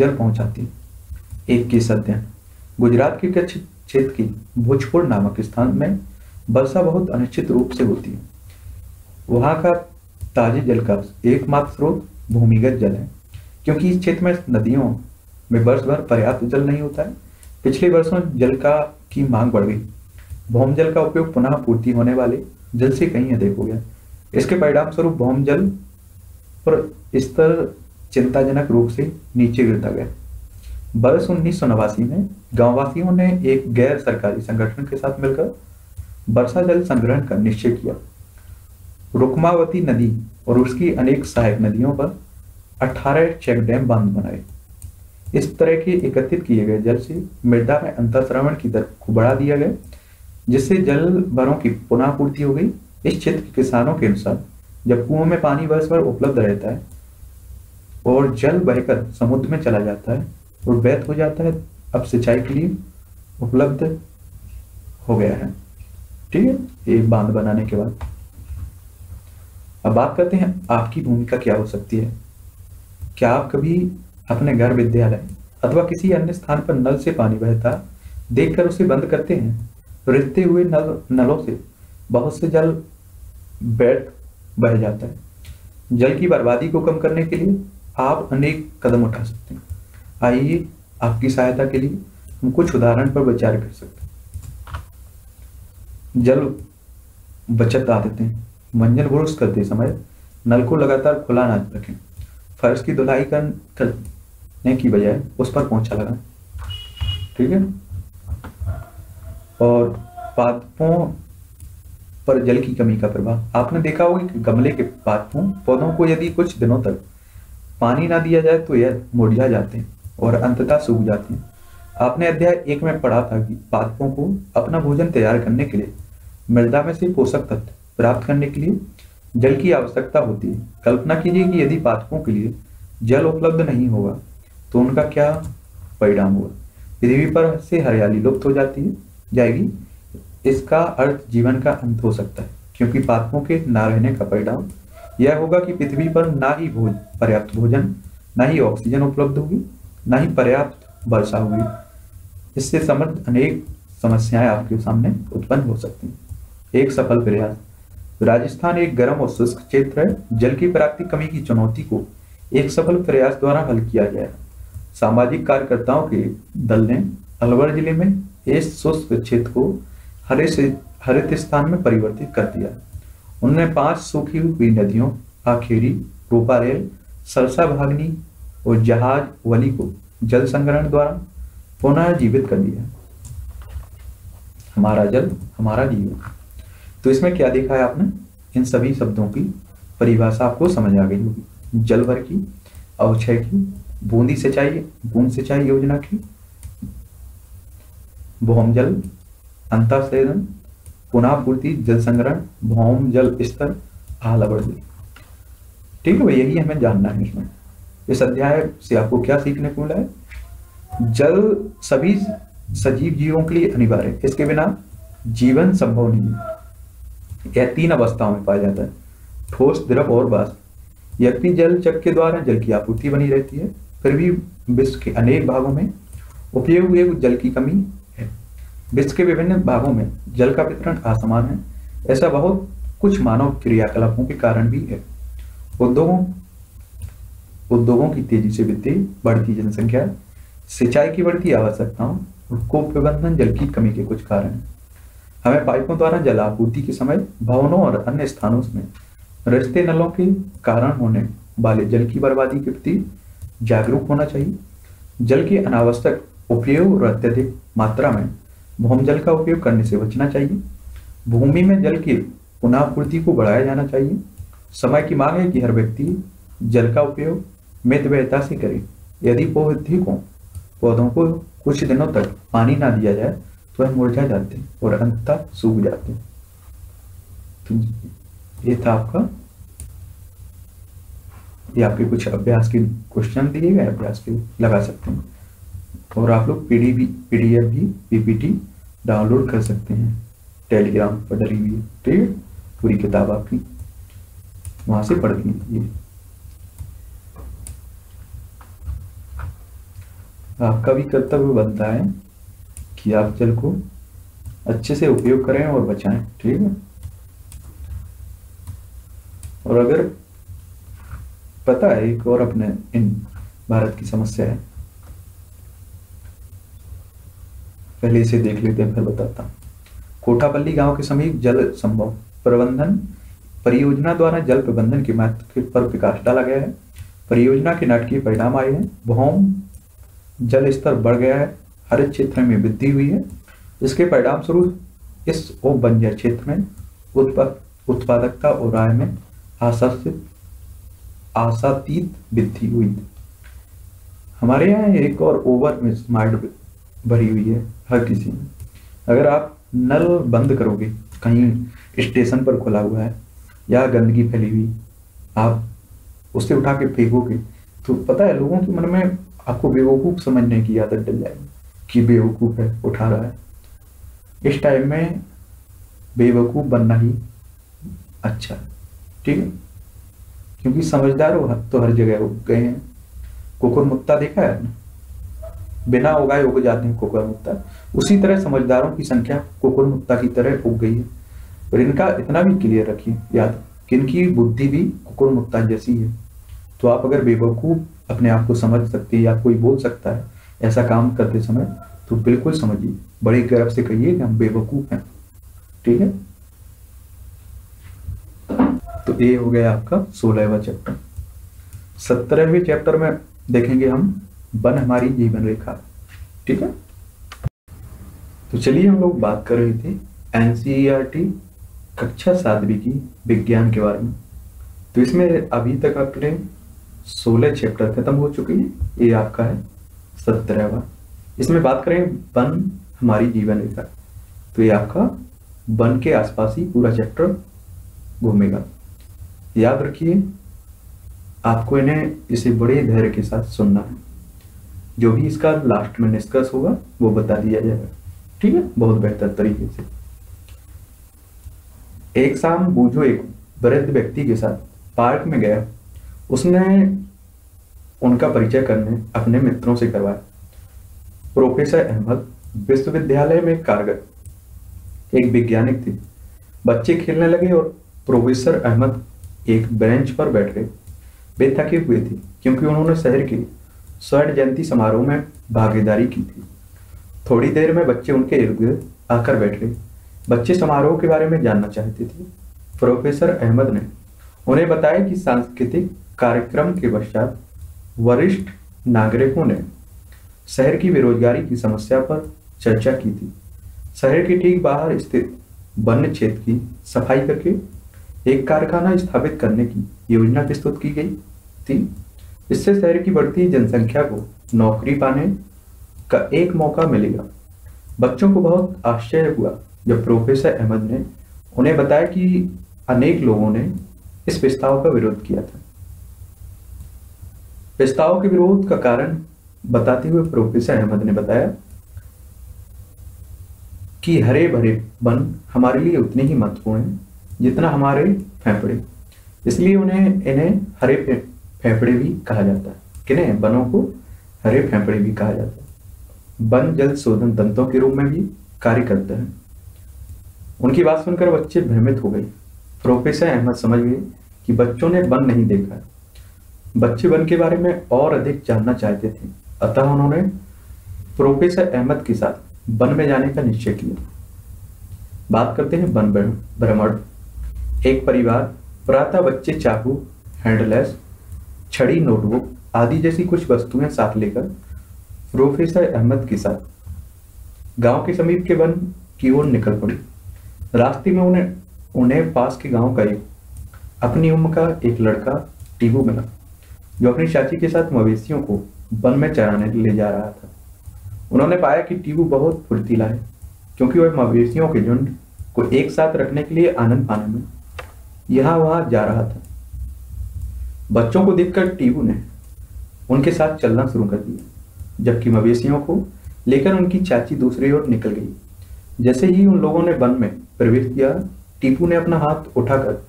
S1: जल पहुंचाती है एक केस अध्ययन गुजरात के कच्छ क्षेत्र की भोजपुर नामक स्थान में वर्षा बहुत अनिश्चित रूप से होती है वहां का ताजे जल का एकमात्र स्रोत भूमिगत जल है क्योंकि इस क्षेत्र में नदियों में वर्ष भर पर्याप्त जल नहीं होता है पिछले वर्षों जल का की मांग बढ़ गई भौम जल का उपयोग पुनः पूर्ति होने वाले जल से कहीं अधिक हो गया इसके परिणाम स्वरूप भौम जल पर स्तर चिंताजनक रूप से नीचे गिरता गया बरस उन्नीस सौ नवासी में गांववासियों ने एक गैर सरकारी संगठन के साथ मिलकर वर्षा जल संग्रहण का निश्चय किया रुकमावती नदी और उसकी अनेक सहायक नदियों पर 18 चेक डैम बांध बनाए इस तरह के एकत्रित किए गए जल से मृदा में अंतरश्रवण की दर को बढ़ा दिया गया जिससे जल भरों की पुनः पूर्ति हो गई इस क्षेत्र के किसानों के अनुसार जब कुओं में पानी वर्ष भर उपलब्ध रहता है और जल बहकर समुद्र में चला जाता है वो वैध हो जाता है अब सिंचाई के लिए उपलब्ध हो गया है ठीक है ये बांध बनाने के बाद अब बात करते हैं आपकी भूमिका क्या हो सकती है क्या आप कभी अपने घर विद्यालय अथवा किसी अन्य स्थान पर नल से पानी बहता देखकर उसे बंद करते हैं रिजते हुए नल नलों से बहुत से जल बैठ बह जाता है जल की बर्बादी को कम करने के लिए आप अनेक कदम उठा सकते हैं आइए आपकी सहायता के लिए हम कुछ उदाहरण पर विचार कर सकते जल बचत आदतें मंजन ब्रुश करते समय नल को लगातार खुला ना रखें फर्श की धुलाई करने की बजाय उस पर पहुंचा लगाएं ठीक है और पादपों पर जल की कमी का प्रभाव आपने देखा होगा कि गमले के पादपों पौधों को यदि कुछ दिनों तक पानी ना दिया जाए तो यह मुरझा जाते हैं और अंततः सूख जाती है आपने अध्याय एक में पढ़ा था कि पादपों को अपना भोजन तैयार करने के लिए मृदा में से पोषक तत्व प्राप्त करने के लिए जल की आवश्यकता होती है कल्पना कीजिए कि यदि पादपों के लिए जल उपलब्ध नहीं होगा तो उनका क्या परिणाम होगा पृथ्वी पर से हरियाली लुप्त हो जाती है जाएगी इसका अर्थ जीवन का अंत हो सकता है क्योंकि पादपों के ना रहने का परिणाम यह होगा कि पृथ्वी पर ना ही भोज पर्याप्त भोजन ना ही ऑक्सीजन उपलब्ध होगी ना ही पर्याप्त वर्षा हुई इससे संबद्ध अनेक समस्याएं आपके सामने उत्पन्न हो सकती हैं एक सफल प्रयास राजस्थान एक गर्म और शुष्क क्षेत्र है जल की प्राप्ति कमी की चुनौती को एक सफल प्रयास द्वारा हल किया गया सामाजिक कार्यकर्ताओं के दल ने अलवर जिले में इस शुष्क क्षेत्र को हरे से हरित स्थान में परिवर्तित कर दिया उन्होंने पांच सूखी हुई नदियों आखेरी रूपारेल सरसा भागनी और जहाज वली को जल संग्रहण द्वारा पुनर्जीवित कर दिया हमारा जल हमारा जीवन तो इसमें क्या देखा है आपने इन सभी शब्दों की परिभाषा आपको समझ आ गई होगी जलवर की अवक्षय की बूंदी सिंचाई बूंद सिंचाई योजना की भौम जल अंतरसेदन पुनःपूर्ति जल संग्रहण भौम जल स्तर आलवड़ ठीक है यही हमें जानना है इसमें इस अध्याय से आपको क्या सीखने को मिला है जल सभी सजीव जीवों के लिए अनिवार्य है इसके बिना जीवन संभव नहीं है यह तीन अवस्थाओं में पाया जाता है ठोस द्रव और बाष्प यद्यपि जल चक के द्वारा जल की आपूर्ति बनी रहती है फिर भी विश्व के अनेक भागों में उपयोग हुए जल की कमी है विश्व के विभिन्न भागों में जल का वितरण असमान है ऐसा बहुत कुछ मानव क्रियाकलापों के कारण भी है उद्योगों उद्योगों की तेजी से वृद्धि बढ़ती जनसंख्या सिंचाई की बढ़ती आवश्यकताओं और कुप प्रबंधन जल की कमी के कुछ कारण हमें पाइपों द्वारा जल आपूर्ति के समय भवनों और अन्य स्थानों में रिश्ते नलों के कारण होने वाले जल की बर्बादी के प्रति जागरूक होना चाहिए जल के अनावश्यक उपयोग और अत्यधिक मात्रा में भूम जल का उपयोग करने से बचना चाहिए भूमि में जल की पुनः को बढ़ाया जाना चाहिए समय की मांग है कि हर व्यक्ति जल का उपयोग मितव्ययता से करें यदि पौधे को पौधों को कुछ दिनों तक पानी ना दिया जाए तो वह मुरझा जाते हैं और अंततः सूख जाते हैं तो ये था आपका ये आपके कुछ अभ्यास के क्वेश्चन दिए गए अभ्यास के लगा सकते हैं और आप लोग पीडी भी पीडीएफ भी पीपीटी डाउनलोड कर सकते हैं टेलीग्राम पर डरी हुई ठीक है तो पूरी किताब आपकी वहां से पढ़ लीजिए आपका भी कर्तव्य बनता है कि आप जल को अच्छे से उपयोग करें और बचाएं ठीक है और अगर पता है एक और अपने इन भारत की समस्या है पहले इसे देख लेते हैं फिर बताता हूँ कोठापल्ली गांव के समीप जल संभव प्रबंधन परियोजना द्वारा जल प्रबंधन के महत्व पर विकास डाला गया है परियोजना के नाटकीय परिणाम आए हैं भौम जल स्तर बढ़ गया है हरित क्षेत्र में वृद्धि हुई है इसके परिणाम स्वरूप इस बंजर क्षेत्र में उत्पादकता और आय में आशातीत वृद्धि हुई हमारे यहाँ एक और ओवर स्मार्ट भरी हुई है हर किसी में अगर आप नल बंद करोगे कहीं स्टेशन पर खुला हुआ है या गंदगी फैली हुई आप उसे उठा के फेंकोगे तो पता है लोगों के मन में आपको बेवकूफ़ समझने की आदत डल जाएगी कि बेवकूफ़ है उठा रहा है इस टाइम में बेवकूफ़ बनना ही अच्छा है ठीक है क्योंकि समझदार हो तो हर जगह उग गए हैं कुकुर मुक्ता देखा है ना बिना उगाए उग जाते हैं कुकुर मुक्ता उसी तरह समझदारों की संख्या कुकुर मुक्ता की तरह उग गई है और इनका इतना भी क्लियर रखिए याद कि इनकी बुद्धि भी कुकुर मुक्ता जैसी है तो आप अगर बेवकूफ़ अपने आप को समझ सकते हैं या कोई बोल सकता है ऐसा काम करते समय तो बिल्कुल समझिए बड़े गर्व से कहिए कि हम बेवकूफ़ हैं ठीक है तो ये हो गया आपका सोलहवा चैप्टर सत्रहवें चैप्टर में देखेंगे हम बन हमारी जीवन रेखा ठीक है तो चलिए हम लोग बात कर रहे थे एनसीईआरटी कक्षा सातवीं की विज्ञान के बारे में तो इसमें अभी तक आपने सोलह चैप्टर खत्म हो चुके हैं ये आपका है सत्रहवा इसमें बात करें वन हमारी जीवन रेखा तो ये आपका वन के आसपास ही पूरा चैप्टर घूमेगा याद रखिए आपको इन्हें इसे बड़े धैर्य के साथ सुनना है जो भी इसका लास्ट में निष्कर्ष होगा वो बता दिया जाएगा ठीक है बहुत बेहतर तरीके से एक शाम बूझो एक वृद्ध व्यक्ति के साथ पार्क में गया उसने उनका परिचय करने अपने मित्रों से करवाया प्रोफेसर अहमद विश्वविद्यालय में कारगर एक वैज्ञानिक थे बच्चे खेलने लगे और प्रोफेसर अहमद एक बेंच पर बैठ गए वे थके हुए थे क्योंकि उन्होंने शहर के स्वर्ण जयंती समारोह में भागीदारी की थी थोड़ी देर में बच्चे उनके इर्द गिर्द आकर बैठ गए बच्चे समारोह के बारे में जानना चाहते थे प्रोफेसर अहमद ने उन्हें बताया कि सांस्कृतिक कार्यक्रम के पश्चात वरिष्ठ नागरिकों ने शहर की बेरोजगारी की समस्या पर चर्चा की थी शहर के ठीक बाहर स्थित वन्य क्षेत्र की सफाई करके एक कारखाना स्थापित करने की योजना प्रस्तुत की गई थी इससे शहर की बढ़ती जनसंख्या को नौकरी पाने का एक मौका मिलेगा बच्चों को बहुत आश्चर्य हुआ जब प्रोफेसर अहमद ने उन्हें बताया कि अनेक लोगों ने इस प्रस्ताव का विरोध किया था प्रस्ताव के विरोध का कारण बताते हुए प्रोफेसर अहमद ने बताया कि हरे भरे वन हमारे लिए उतने ही महत्वपूर्ण हैं जितना हमारे फेफड़े इसलिए उन्हें इन्हें हरे फेफड़े भी कहा जाता है किन्हें वनों को हरे फेफड़े भी कहा जाता है वन जल शोधन तंत्रों के रूप में भी कार्य करते हैं उनकी बात सुनकर बच्चे भ्रमित हो गए प्रोफेसर अहमद समझ गए कि बच्चों ने वन नहीं देखा बच्चे वन के बारे में और अधिक जानना चाहते थे अतः उन्होंने प्रोफेसर अहमद के साथ वन में जाने का निश्चय किया बात करते हैं वन भ्रमण एक परिवार प्रातः बच्चे चाकू हैंडलेस छड़ी नोटबुक आदि जैसी कुछ वस्तुएं साथ लेकर प्रोफेसर अहमद के साथ गांव के समीप के वन की ओर निकल पड़ी रास्ते में उन्हें उन्हें पास के गांव का एक अपनी उम्र का एक लड़का टीबू मिला जो अपनी चाची के साथ मवेशियों को वन में चराने ले जा रहा था उन्होंने पाया कि टीबू बहुत फुर्तीला है क्योंकि वह मवेशियों के झुंड को एक साथ रखने के लिए आनंद पाने में यहां वहां जा रहा था बच्चों को देखकर टीबू ने उनके साथ चलना शुरू कर दिया जबकि मवेशियों को लेकर उनकी चाची दूसरी ओर निकल गई जैसे ही उन लोगों ने वन में प्रवेश किया टीपू ने अपना हाथ उठाकर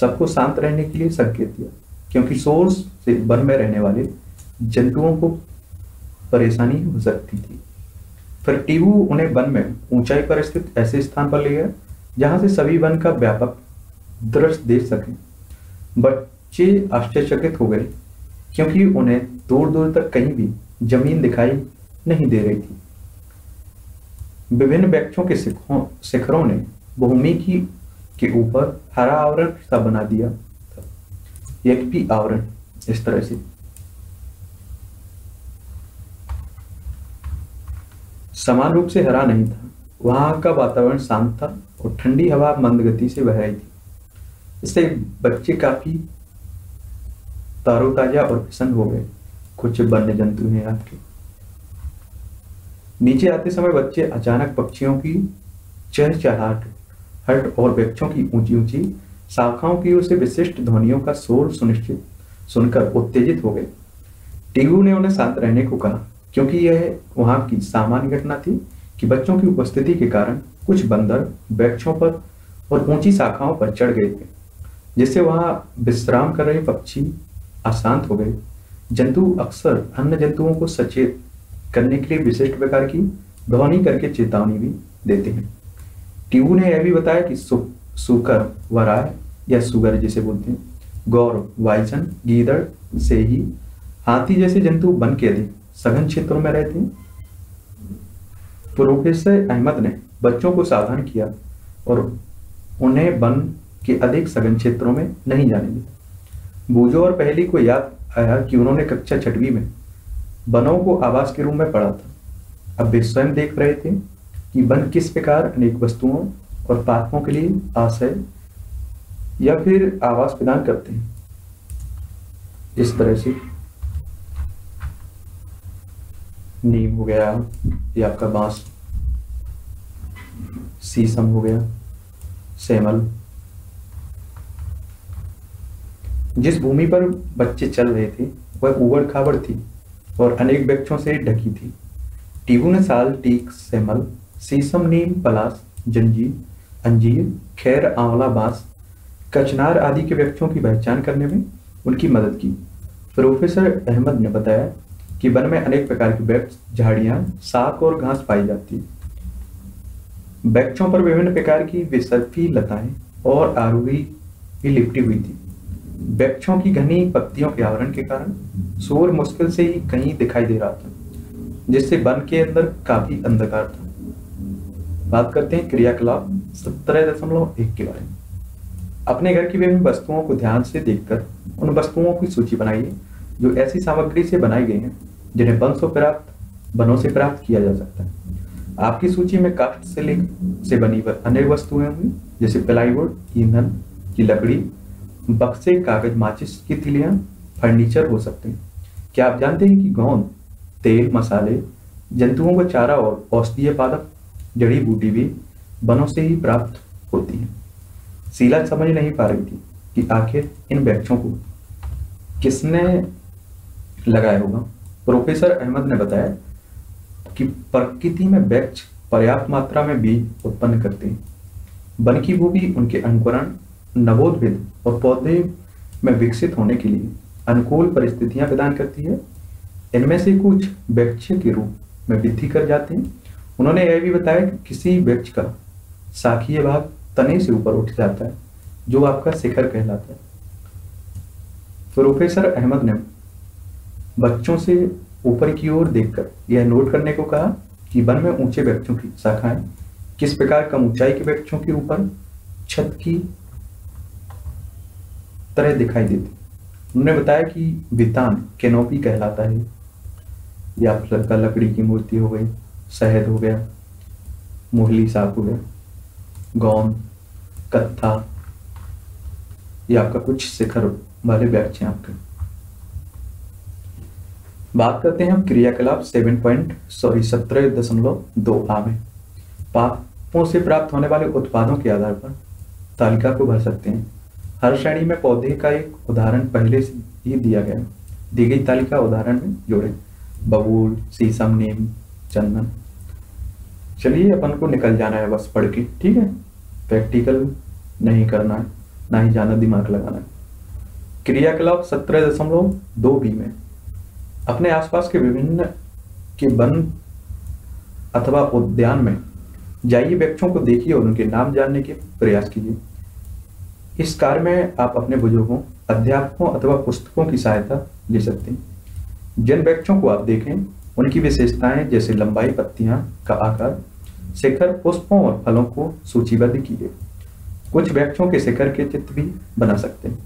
S1: सबको शांत रहने के लिए संकेत दिया क्योंकि सोर्स से बन में रहने वाले जंतुओं को परेशानी हो सकती थी फिर टीबू उन्हें वन में ऊंचाई पर स्थित ऐसे स्थान पर ले गया जहां से सभी वन का व्यापक दृश्य देख सके बच्चे आश्चर्यचकित हो गए क्योंकि उन्हें दूर दूर तक कहीं भी जमीन दिखाई नहीं दे रही थी विभिन्न वृक्षों के शिखरों ने भूमि की के ऊपर हरा आवरण सा बना दिया एक पी आवरण इस तरह से समान रूप से हरा नहीं था वहां का वातावरण शांत था और ठंडी हवा मंद गति से बह रही थी इससे बच्चे काफी तारोताजा और प्रसन्न हो गए कुछ वन्य जंतु हैं आपके नीचे आते समय बच्चे अचानक पक्षियों की चहचहाट हट और वृक्षों की ऊंची ऊंची शाखाओं की ओर से विशिष्ट ध्वनियों का शोर सुनिश्चित सुनकर उत्तेजित हो गए टीगू ने उन्हें शांत रहने को कहा क्योंकि यह वहां की सामान्य घटना थी कि बच्चों की उपस्थिति के कारण कुछ बंदर वृक्षों पर और ऊंची शाखाओं पर चढ़ गए थे जिससे वहां विश्राम कर रहे पक्षी अशांत हो गए जंतु अक्सर अन्य जंतुओं को सचेत करने के लिए विशिष्ट प्रकार की ध्वनि करके चेतावनी भी देते हैं ट्यूब ने यह भी बताया कि सुकर वराय या सुगर जिसे बोलते हैं गौर वाइसन गीदड़ सेही हाथी जैसे जंतु वन के अधिक सघन क्षेत्रों में रहते हैं प्रोफेसर अहमद ने बच्चों को सावधान किया और उन्हें वन के अधिक सघन क्षेत्रों में नहीं जाने दिया बूझो और पहली को याद आया कि उन्होंने कक्षा छठवीं में वनों को आवास के रूप में पढ़ा था अब वे स्वयं देख रहे थे कि वन किस प्रकार अनेक वस्तुओं और पात्रों के लिए आशय या फिर आवास प्रदान करते हैं इस तरह से नीम हो गया या आपका बांस सीसम हो गया सेमल जिस भूमि पर बच्चे चल रहे थे वह उबड़ खाबड़ थी और अनेक वृक्षों से ढकी थी टीबू ने साल टीक सेमल सीसम नीम पलास जंजीर अंजीर खैर आंवला बांस कचनार आदि के व्यक्तियों की पहचान करने में उनकी मदद की प्रोफेसर अहमद ने बताया कि वन में अनेक प्रकार की वृक्ष झाड़ियां साग और घास पाई जाती वृक्षों पर विभिन्न प्रकार की विसर्फी लताएं और आरूही भी लिपटी हुई थी वृक्षों की घनी पत्तियों के आवरण के कारण शोर मुश्किल से ही कहीं दिखाई दे रहा था जिससे वन के अंदर काफी अंधकार था बात करते हैं क्रियाकलाप सत्रह दशमलव एक के बारे में अपने घर की विभिन्न वस्तुओं को ध्यान से देखकर उन वस्तुओं की सूची बनाइए जो ऐसी सामग्री से बनाई गई हैं जिन्हें वन से प्राप्त वनों से प्राप्त किया जा सकता है आपकी सूची में काष्ठ से ले से बनी अनेक वस्तुएं होंगी जैसे प्लाईवुड ईंधन की लकड़ी बक्से कागज माचिस की तिलियां फर्नीचर हो सकते हैं क्या आप जानते हैं कि गौंद तेल मसाले जंतुओं का चारा और औषधीय पादप जड़ी बूटी भी वनों से ही प्राप्त होती है शीला समझ नहीं पा रही थी कि आखिर इन बैचों को किसने लगाया होगा प्रोफेसर अहमद ने बताया कि प्रकृति में वृक्ष पर्याप्त मात्रा में बीज उत्पन्न करते हैं बल्कि वो भी उनके अंकुरण नवोद्भिद और पौधे में विकसित होने के लिए अनुकूल परिस्थितियां प्रदान करती है इनमें से कुछ वृक्ष के रूप में वृद्धि कर जाते हैं उन्होंने यह भी बताया कि किसी वृक्ष का शाखीय भाग तने से ऊपर उठ जाता है जो आपका शिखर कहलाता है तो प्रोफेसर अहमद ने बच्चों से ऊपर की ओर देखकर यह नोट करने को कहा कि वन में ऊंचे वृक्षों की शाखाएं किस प्रकार कम ऊंचाई के वृक्षों के ऊपर छत की तरह दिखाई देती उन्होंने बताया कि वितान केनोपी कहलाता है या लकड़ी की मूर्ति हो गई शहद हो गया मोहली साफ हो गया गौन कत्था ये आपका कुछ शिखर वाले व्याख्य हैं आपके बात करते हैं हम क्रियाकलाप सेवन पॉइंट सॉरी सत्रह दशमलव दो आ में पापों से प्राप्त होने वाले उत्पादों के आधार पर तालिका को भर सकते हैं हर श्रेणी में पौधे का एक उदाहरण पहले से ही दिया गया दी गई तालिका उदाहरण में जोड़े बबूल शीशम नीम चंदन चलिए अपन को निकल जाना है बस पढ़ के ठीक है प्रैक्टिकल नहीं करना है ना ही जाना दिमाग लगाना है क्रियाकलाप सत्रह दशमलव दो बी में अपने आसपास के विभिन्न के वन अथवा उद्यान में जाइए वृक्षों को देखिए और उनके नाम जानने के प्रयास कीजिए इस कार्य में आप अपने बुजुर्गों अध्यापकों अथवा पुस्तकों की सहायता ले सकते हैं जिन वृक्षों को आप देखें उनकी विशेषताएं जैसे लंबाई पत्तियां का आकार शिखर पुष्पों और फलों को सूचीबद्ध किए कुछ वृक्षों के शिखर के चित्र भी बना सकते हैं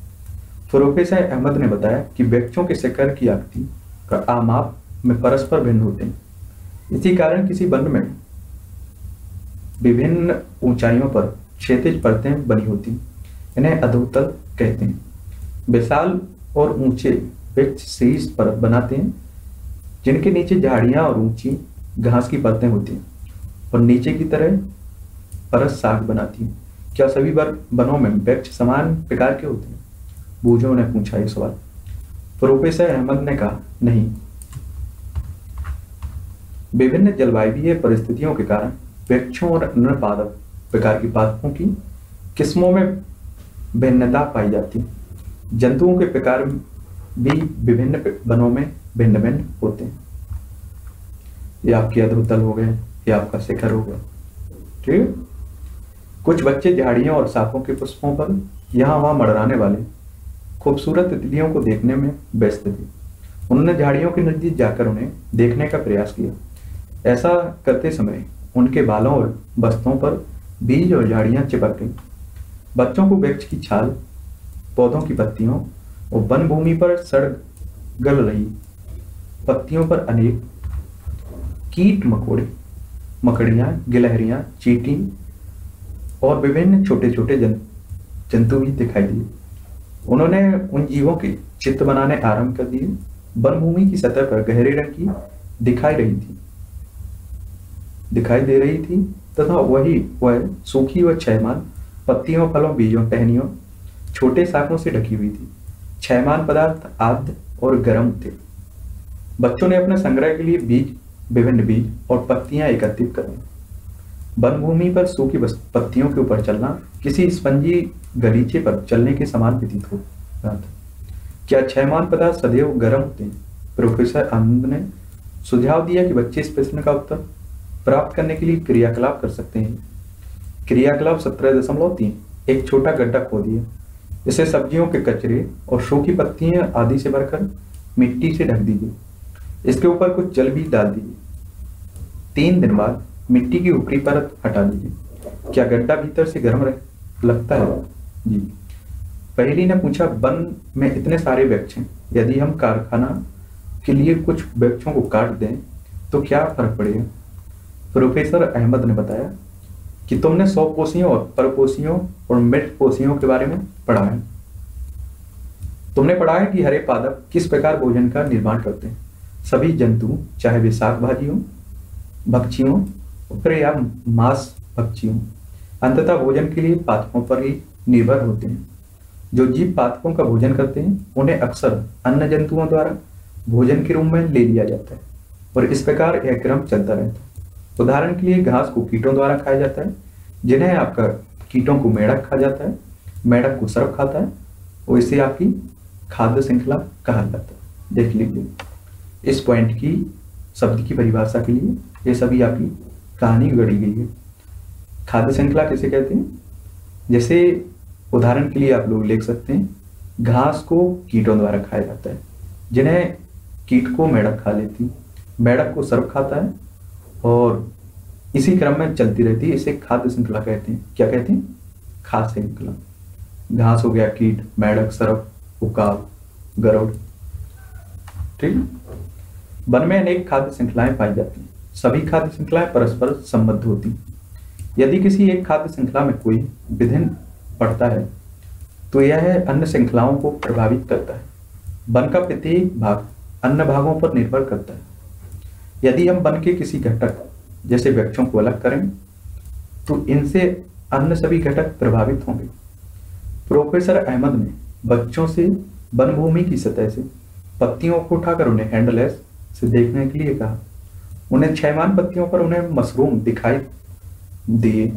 S1: प्रोफेसर अहमद ने बताया कि वृक्षों के शिखर की आकृति का आमाप में परस्पर भिन्न होते हैं इसी कारण किसी वन में विभिन्न ऊंचाइयों पर क्षेत्र परतें बनी होती इन्हें अधोतल कहते हैं विशाल और ऊंचे वृक्ष शीर्ष पर बनाते हैं जिनके नीचे झाड़ियां और ऊंची घास की परतें होती हैं और नीचे की तरह परस साग बनाती हूँ क्या सभी बार बनों में वृक्ष समान प्रकार के होते हैं बूझो ने पूछा ये सवाल प्रोफेसर अहमद ने कहा नहीं विभिन्न जलवायु परिस्थितियों के कारण वृक्षों और अन्य पादप प्रकार की पादपों की किस्मों में भिन्नता पाई जाती है जंतुओं के प्रकार भी विभिन्न वनों में भिन्न भिन्न होते हैं ये आपके अद्भुत हो गए ये आपका शिखर होगा ठीक कुछ बच्चे झाड़ियों और सांपों के पुष्पों पर यहाँ वहां मड़राने वाले खूबसूरत तितलियों को देखने में व्यस्त थे उन्होंने झाड़ियों के नजदीक जाकर उन्हें देखने का प्रयास किया ऐसा करते समय उनके बालों और बस्तों पर बीज और झाड़ियां चिपक गई बच्चों को वृक्ष की छाल पौधों की पत्तियों और वन भूमि पर सड़क गल रही पत्तियों पर अनेक कीट मकोड़े मकड़ियां गिलहरियां चीटी और विभिन्न छोटे छोटे जंतु भी दिखाई दिए उन्होंने उन जीवों के चित्र बनाने आरंभ कर दिए वनभूमि की सतह पर गहरे रंग की दिखाई रही थी दिखाई दे रही थी तथा वही वह सूखी व छयमान पत्तियों फलों बीजों टहनियों छोटे साकों से ढकी हुई थी छयमान पदार्थ आद्य और गर्म थे बच्चों ने अपने संग्रह के लिए बीज विभिन्न बीज और पत्तियां एकत्रित करें वनभूमि पर सूखी पत्तियों के ऊपर चलना किसी स्पंजी गलीचे पर चलने के समान व्यतीत हो क्या क्षयमान पदार्थ सदैव गर्म होते हैं प्रोफेसर आनंद ने सुझाव दिया कि बच्चे इस प्रश्न का उत्तर प्राप्त करने के लिए क्रियाकलाप कर सकते हैं क्रियाकलाप सत्रह दशमलव तीन एक छोटा गड्ढा खो दिया इसे सब्जियों के कचरे और सूखी पत्तियां आदि से भरकर मिट्टी से ढक दीजिए इसके ऊपर कुछ जल भी डाल दीजिए तीन दिन बाद मिट्टी की ऊपरी परत हटा दीजिए क्या गड्ढा भीतर से गर्म रह लगता है जी पहली ने पूछा बंद में इतने सारे वृक्ष हैं यदि हम कारखाना के लिए कुछ वृक्षों को काट दें तो क्या फर्क पड़ेगा प्रोफेसर अहमद ने बताया कि तुमने सौ पोषियों और परपोसियों और मिट पोसियों के बारे में पढ़ा है तुमने पढ़ा है कि हरे पादप किस प्रकार भोजन का निर्माण करते हैं सभी जंतु चाहे वे शाकभाजी हों भक्षियों या मांस भक्षी अंततः भोजन के लिए पादपों पर ही निर्भर होते हैं जो जीव पादपों का भोजन करते हैं उन्हें अक्सर अन्य जंतुओं द्वारा भोजन के रूप में ले लिया जाता है और इस प्रकार यह क्रम चलता रहता है उदाहरण के लिए घास को कीटों द्वारा खाया जाता है जिन्हें आपका कीटों को मेढक खा जाता है मेढक को सर्फ खाता है और इसे आपकी खाद्य श्रृंखला कहा जाता है देख लीजिए इस पॉइंट की शब्द की परिभाषा के लिए ये सभी आपकी कहानी गढ़ी गई है खाद्य श्रृंखला कैसे कहते हैं जैसे उदाहरण के लिए आप लोग लिख सकते हैं घास को कीटों द्वारा खाया जाता है जिन्हें कीट को मेढक खा लेती मेढक को सर्प खाता है और इसी क्रम में चलती रहती है इसे खाद्य श्रृंखला कहते हैं क्या कहते हैं खाद्य श्रृंखला घास हो गया कीट मेढक सर्प उकाब गरुड़ ठीक वन में अनेक खाद्य श्रृंखलाएं पाई जाती हैं सभी खाद्य श्रृंखलाएं परस्पर संबद्ध होती हैं यदि किसी एक खाद्य श्रृंखला में कोई विधिन पड़ता है तो यह है अन्य श्रृंखलाओं को प्रभावित करता है वन का प्रत्येक भाग अन्य भागों पर निर्भर करता है यदि हम वन के किसी घटक जैसे वृक्षों को अलग करें तो इनसे अन्य सभी घटक प्रभावित होंगे प्रोफेसर अहमद ने बच्चों से वन भूमि की सतह से पत्तियों को उठाकर उन्हें हैंडलेस से देखने के लिए कहा उन्हें छयमान पत्तियों पर उन्हें मशरूम दिखाई दिए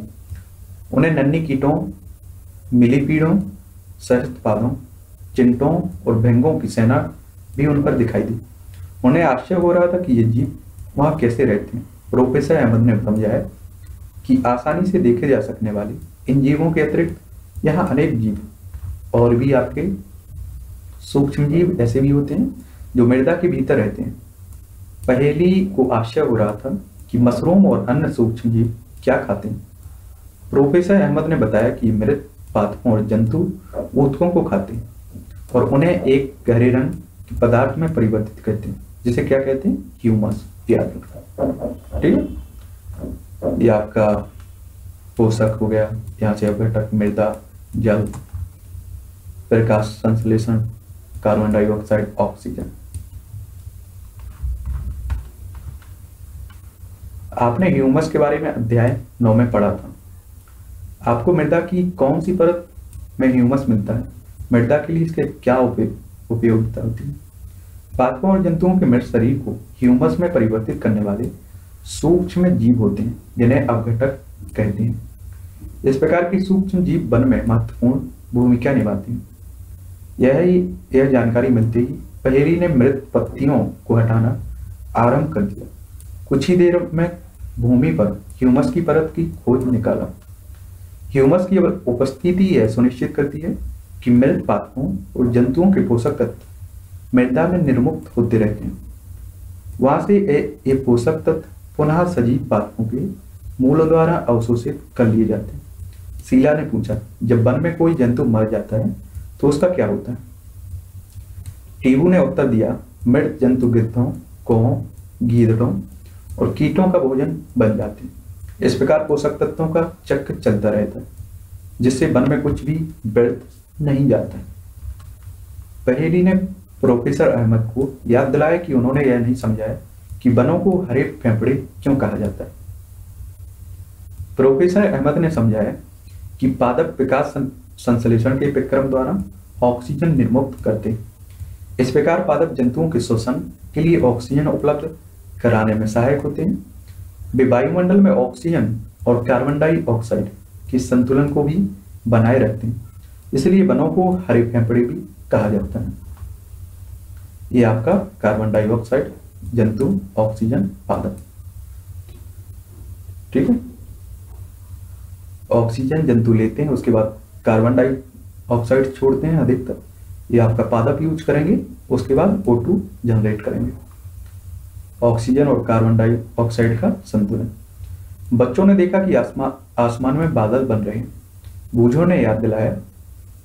S1: उन्हें नन्नी कीटों मिलीपीड़ों सहस्त्रपादों चिंटों और भेंगों की सेना भी उन पर दिखाई दी उन्हें आश्चर्य हो रहा था कि ये जीव वहां कैसे रहते हैं प्रोफेसर अहमद ने समझाया कि आसानी से देखे जा सकने वाले इन जीवों के अतिरिक्त यहाँ अनेक जीव और भी आपके सूक्ष्म जीव ऐसे भी होते हैं जो मृदा के भीतर रहते हैं पहेली को आशय हो रहा था कि मशरूम और अन्य सूक्ष्म जीव क्या खाते हैं प्रोफेसर अहमद ने बताया कि मृत पादपों और जंतु ऊतकों को खाते हैं और उन्हें एक गहरे रंग के पदार्थ में परिवर्तित करते हैं जिसे क्या कहते हैं ह्यूमस याद रखना ठीक है ये आपका पोषक हो गया यहाँ से अपघटक मृदा जल प्रकाश संश्लेषण कार्बन डाइऑक्साइड ऑक्सीजन आपने ह्यूमस के बारे में अध्याय नौ में पढ़ा था आपको मृदा की कौन सी परत में ह्यूमस मिलता है मृदा के लिए इसके क्या उपयोगिता होती है पादपों और जंतुओं के मृत शरीर को ह्यूमस में परिवर्तित करने वाले सूक्ष्म जीव होते हैं जिन्हें अवघटक कहते हैं इस प्रकार की सूक्ष्म जीव वन में महत्वपूर्ण भूमिका निभाते हैं यह यह जानकारी मिलते ही पहेरी ने मृत पत्तियों को हटाना आरंभ कर दिया कुछ ही देर में भूमि पर ह्यूमस की परत की खोज निकाला ह्यूमस की उपस्थिति यह सुनिश्चित करती है कि मृत पात्रों और जंतुओं के पोषक तत्व मृदा में निर्मुक्त होते रहते हैं वहां से ये पोषक तत्व पुनः सजीव पात्रों के मूल द्वारा अवशोषित कर लिए जाते हैं शीला ने पूछा जब वन में कोई जंतु मर जाता है तो उसका क्या होता है टीबू ने उत्तर दिया मृत जंतु गिद्धों को गीदड़ों और कीटों का भोजन बन जाते हैं इस प्रकार पोषक तत्वों का चक्र चलता रहता है जिससे वन में कुछ भी व्यर्थ नहीं जाता पहेली ने प्रोफेसर अहमद को याद दिलाया कि उन्होंने यह नहीं समझाया कि वनों को हरे फेफड़े क्यों कहा जाता है प्रोफेसर अहमद ने समझाया कि पादप विकास संश्लेषण के विक्रम द्वारा ऑक्सीजन निर्मुक्त करते इस प्रकार पादप जंतुओं के शोषण के लिए ऑक्सीजन उपलब्ध कराने में सहायक होते हैं वे वायुमंडल में ऑक्सीजन और कार्बन डाइऑक्साइड के संतुलन को भी बनाए रखते हैं इसलिए वनों को हरे फेफड़े भी कहा जाता है ये आपका कार्बन डाइऑक्साइड जंतु ऑक्सीजन पादप ठीक है ऑक्सीजन जंतु लेते हैं उसके बाद कार्बन डाइऑक्साइड छोड़ते हैं अधिकतर ये आपका पादप यूज करेंगे उसके बाद ओ जनरेट करेंगे ऑक्सीजन और कार्बन डाइऑक्साइड का संतुलन बच्चों ने देखा कि आसमान आसमान में बादल बन रहे हैं बूझों ने याद दिलाया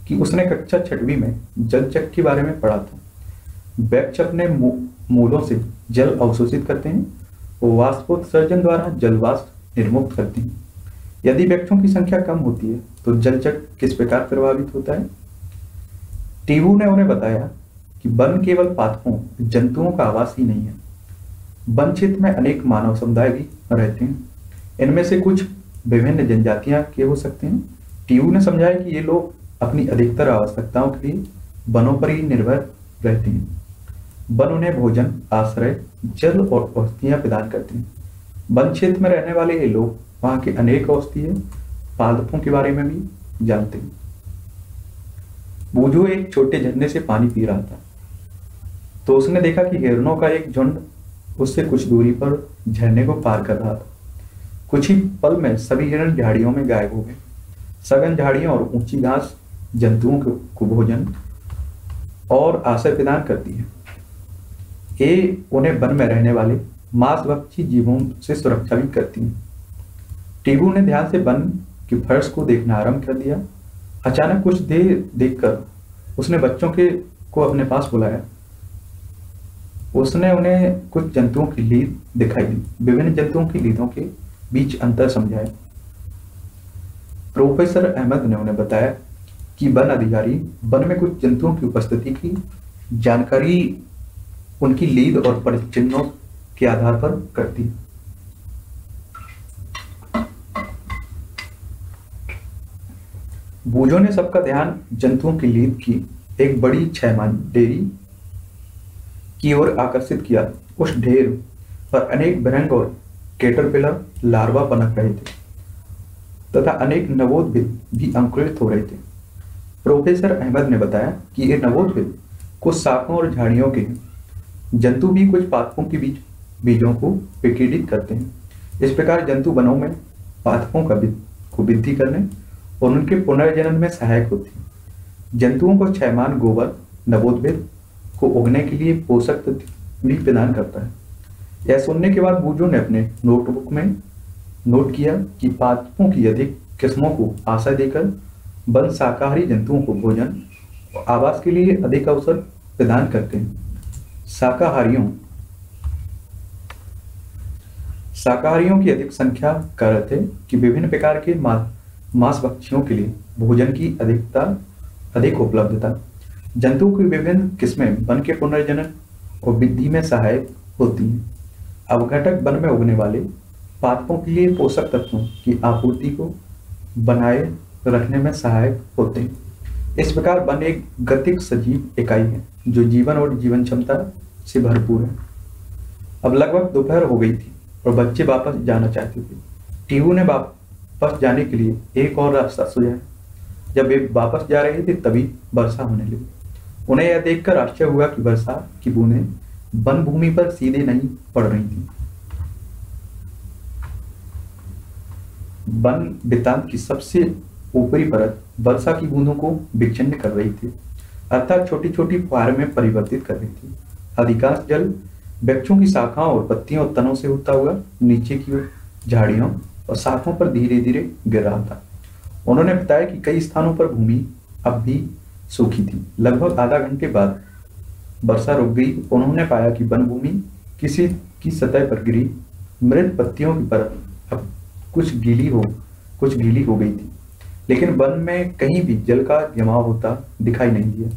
S1: कि उसने कक्षा छठवीं में जल चक के बारे में पढ़ा था बैकचक ने मूलों से जल अवशोषित करते हैं वाष्पोत्सर्जन द्वारा जल वाष्प निर्मुक्त करते हैं यदि वृक्षों की संख्या कम होती है तो जलचक किस प्रकार प्रभावित होता है टीवू ने उन्हें बताया कि वन केवल पादपों जंतुओं का आवास ही नहीं है वन क्षेत्र में अनेक मानव समुदाय भी रहते हैं इनमें से कुछ विभिन्न जनजातियां के हो सकते हैं टीयू ने समझाया कि ये लोग अपनी अधिकतर आवश्यकताओं के लिए वनों पर ही निर्भर रहते हैं वन उन्हें भोजन आश्रय जल और औषधियां प्रदान करते हैं वन क्षेत्र में रहने वाले ये लोग वहां के अनेक औषधीय पादपों के बारे में भी जानते हैं बूझो एक छोटे झरने से पानी पी रहा था तो उसने देखा कि हिरणों का एक झुंड उससे कुछ दूरी पर झरने को पार कर रहा था कुछ ही पल में सभी हिरण झाड़ियों में गायब हो गए सघन झाड़ियां और ऊंची घास जंतुओं को कुभोजन और आश्रय प्रदान करती है ये उन्हें वन में रहने वाले मांसभक्षी जीवों से सुरक्षा भी करती हैं टीबू ने ध्यान से वन की फर्श को देखना आरंभ कर दिया अचानक कुछ देर देखकर उसने बच्चों के को अपने पास बुलाया उसने उन्हें कुछ जंतुओं की लीद दिखाई दी विभिन्न जंतुओं की लीदों के बीच अंतर समझाया प्रोफेसर अहमद ने उन्हें बताया कि वन अधिकारी वन में कुछ जंतुओं की उपस्थिति की जानकारी उनकी लीद और परिचिन्हों के आधार पर करती बूझो ने सबका ध्यान जंतुओं की लीद की एक बड़ी मान डेरी की ओर आकर्षित किया उस ढेर पर अनेक भ्रंग और केटरपिलर लार्वा पनक रहे थे तथा अनेक नवोद्भिद भी अंकुरित हो रहे थे प्रोफेसर अहमद ने बताया कि ये नवोद्भिद कुछ साखों और झाड़ियों के हैं जंतु भी कुछ पादपों के बीच बीजों को विकीर्णित करते हैं इस प्रकार जंतु वनों में पादपों का को वृद्धि करने और उनके पुनर्जनन में सहायक होती हैं जंतुओं को छयमान गोबर नवोद्भिद को उगने के लिए पोषक तत्व भी प्रदान करता है यह सुनने के बाद बूजो ने अपने नोटबुक में नोट किया कि पादपों की अधिक किस्मों को आशा देकर वन शाकाहारी जंतुओं को भोजन और आवास के लिए अधिक अवसर प्रदान करते हैं शाकाहारियों शाकाहारियों की अधिक संख्या कारण है कि विभिन्न प्रकार के मांस भक्षियों के लिए भोजन की अधिकता अधिक उपलब्धता जंतु की विभिन्न किस्में वन के पुनर्जनन और वृद्धि में सहायक होती हैं अवघटक वन में उगने वाले पादपों के लिए पोषक तत्वों की आपूर्ति को बनाए रखने में सहायक होते हैं इस प्रकार वन एक गतिक सजीव इकाई है जो जीवन और जीवन क्षमता से भरपूर है अब लगभग दोपहर हो गई थी और बच्चे वापस जाना चाहते थे टीहू ने वापस जाने के लिए एक और रास्ता सुझाया जब वे वापस जा रहे थे तभी वर्षा होने लगी उन्हें यह देखकर आश्चर्य हुआ कि वर्षा की बूंदें वन भूमि पर सीधे नहीं पड़ रही थी वन वितान की सबसे ऊपरी परत वर्षा की बूंदों को विच्छिन्न कर रही थी अर्थात छोटी छोटी फुहार में परिवर्तित कर रही थी अधिकांश जल वृक्षों की शाखाओं और पत्तियों और तनों से होता हुआ नीचे की ओर झाड़ियों और शाखों पर धीरे धीरे गिर रहा था उन्होंने बताया कि कई स्थानों पर भूमि अब भी सूखी थी लगभग आधा घंटे बाद वर्षा रुक गई उन्होंने पाया कि वनभूमि किसी की सतह पर गिरी मृत पत्तियों की परत अब कुछ गीली हो कुछ गीली हो गई थी लेकिन वन में कहीं भी जल का जमाव होता दिखाई नहीं दिया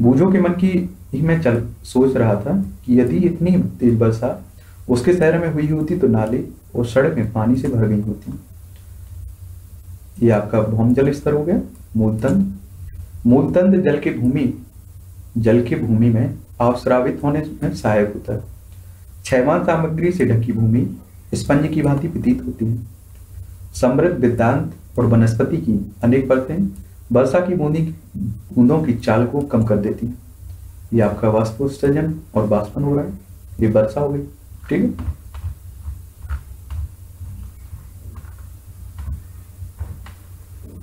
S1: बूझो के मन की ही मैं चल सोच रहा था कि यदि इतनी तेज वर्षा उसके शहर में हुई होती तो नाले और सड़क में पानी से भर गई होती ये आपका भौम जल स्तर हो गया मूलतंत्र मूलतंत्र जल की भूमि जल की भूमि में अवस्रावित होने में सहायक होता है क्षयमान सामग्री से ढकी भूमि स्पंज की भांति प्रतीत होती है समृद्ध वृद्धांत और वनस्पति की अनेक परतें वर्षा की बूंदी बूंदों की चाल को कम कर देती है ये आपका वास्तु सृजन और बाष्पन हो रहा है ये वर्षा हो गई ठीक है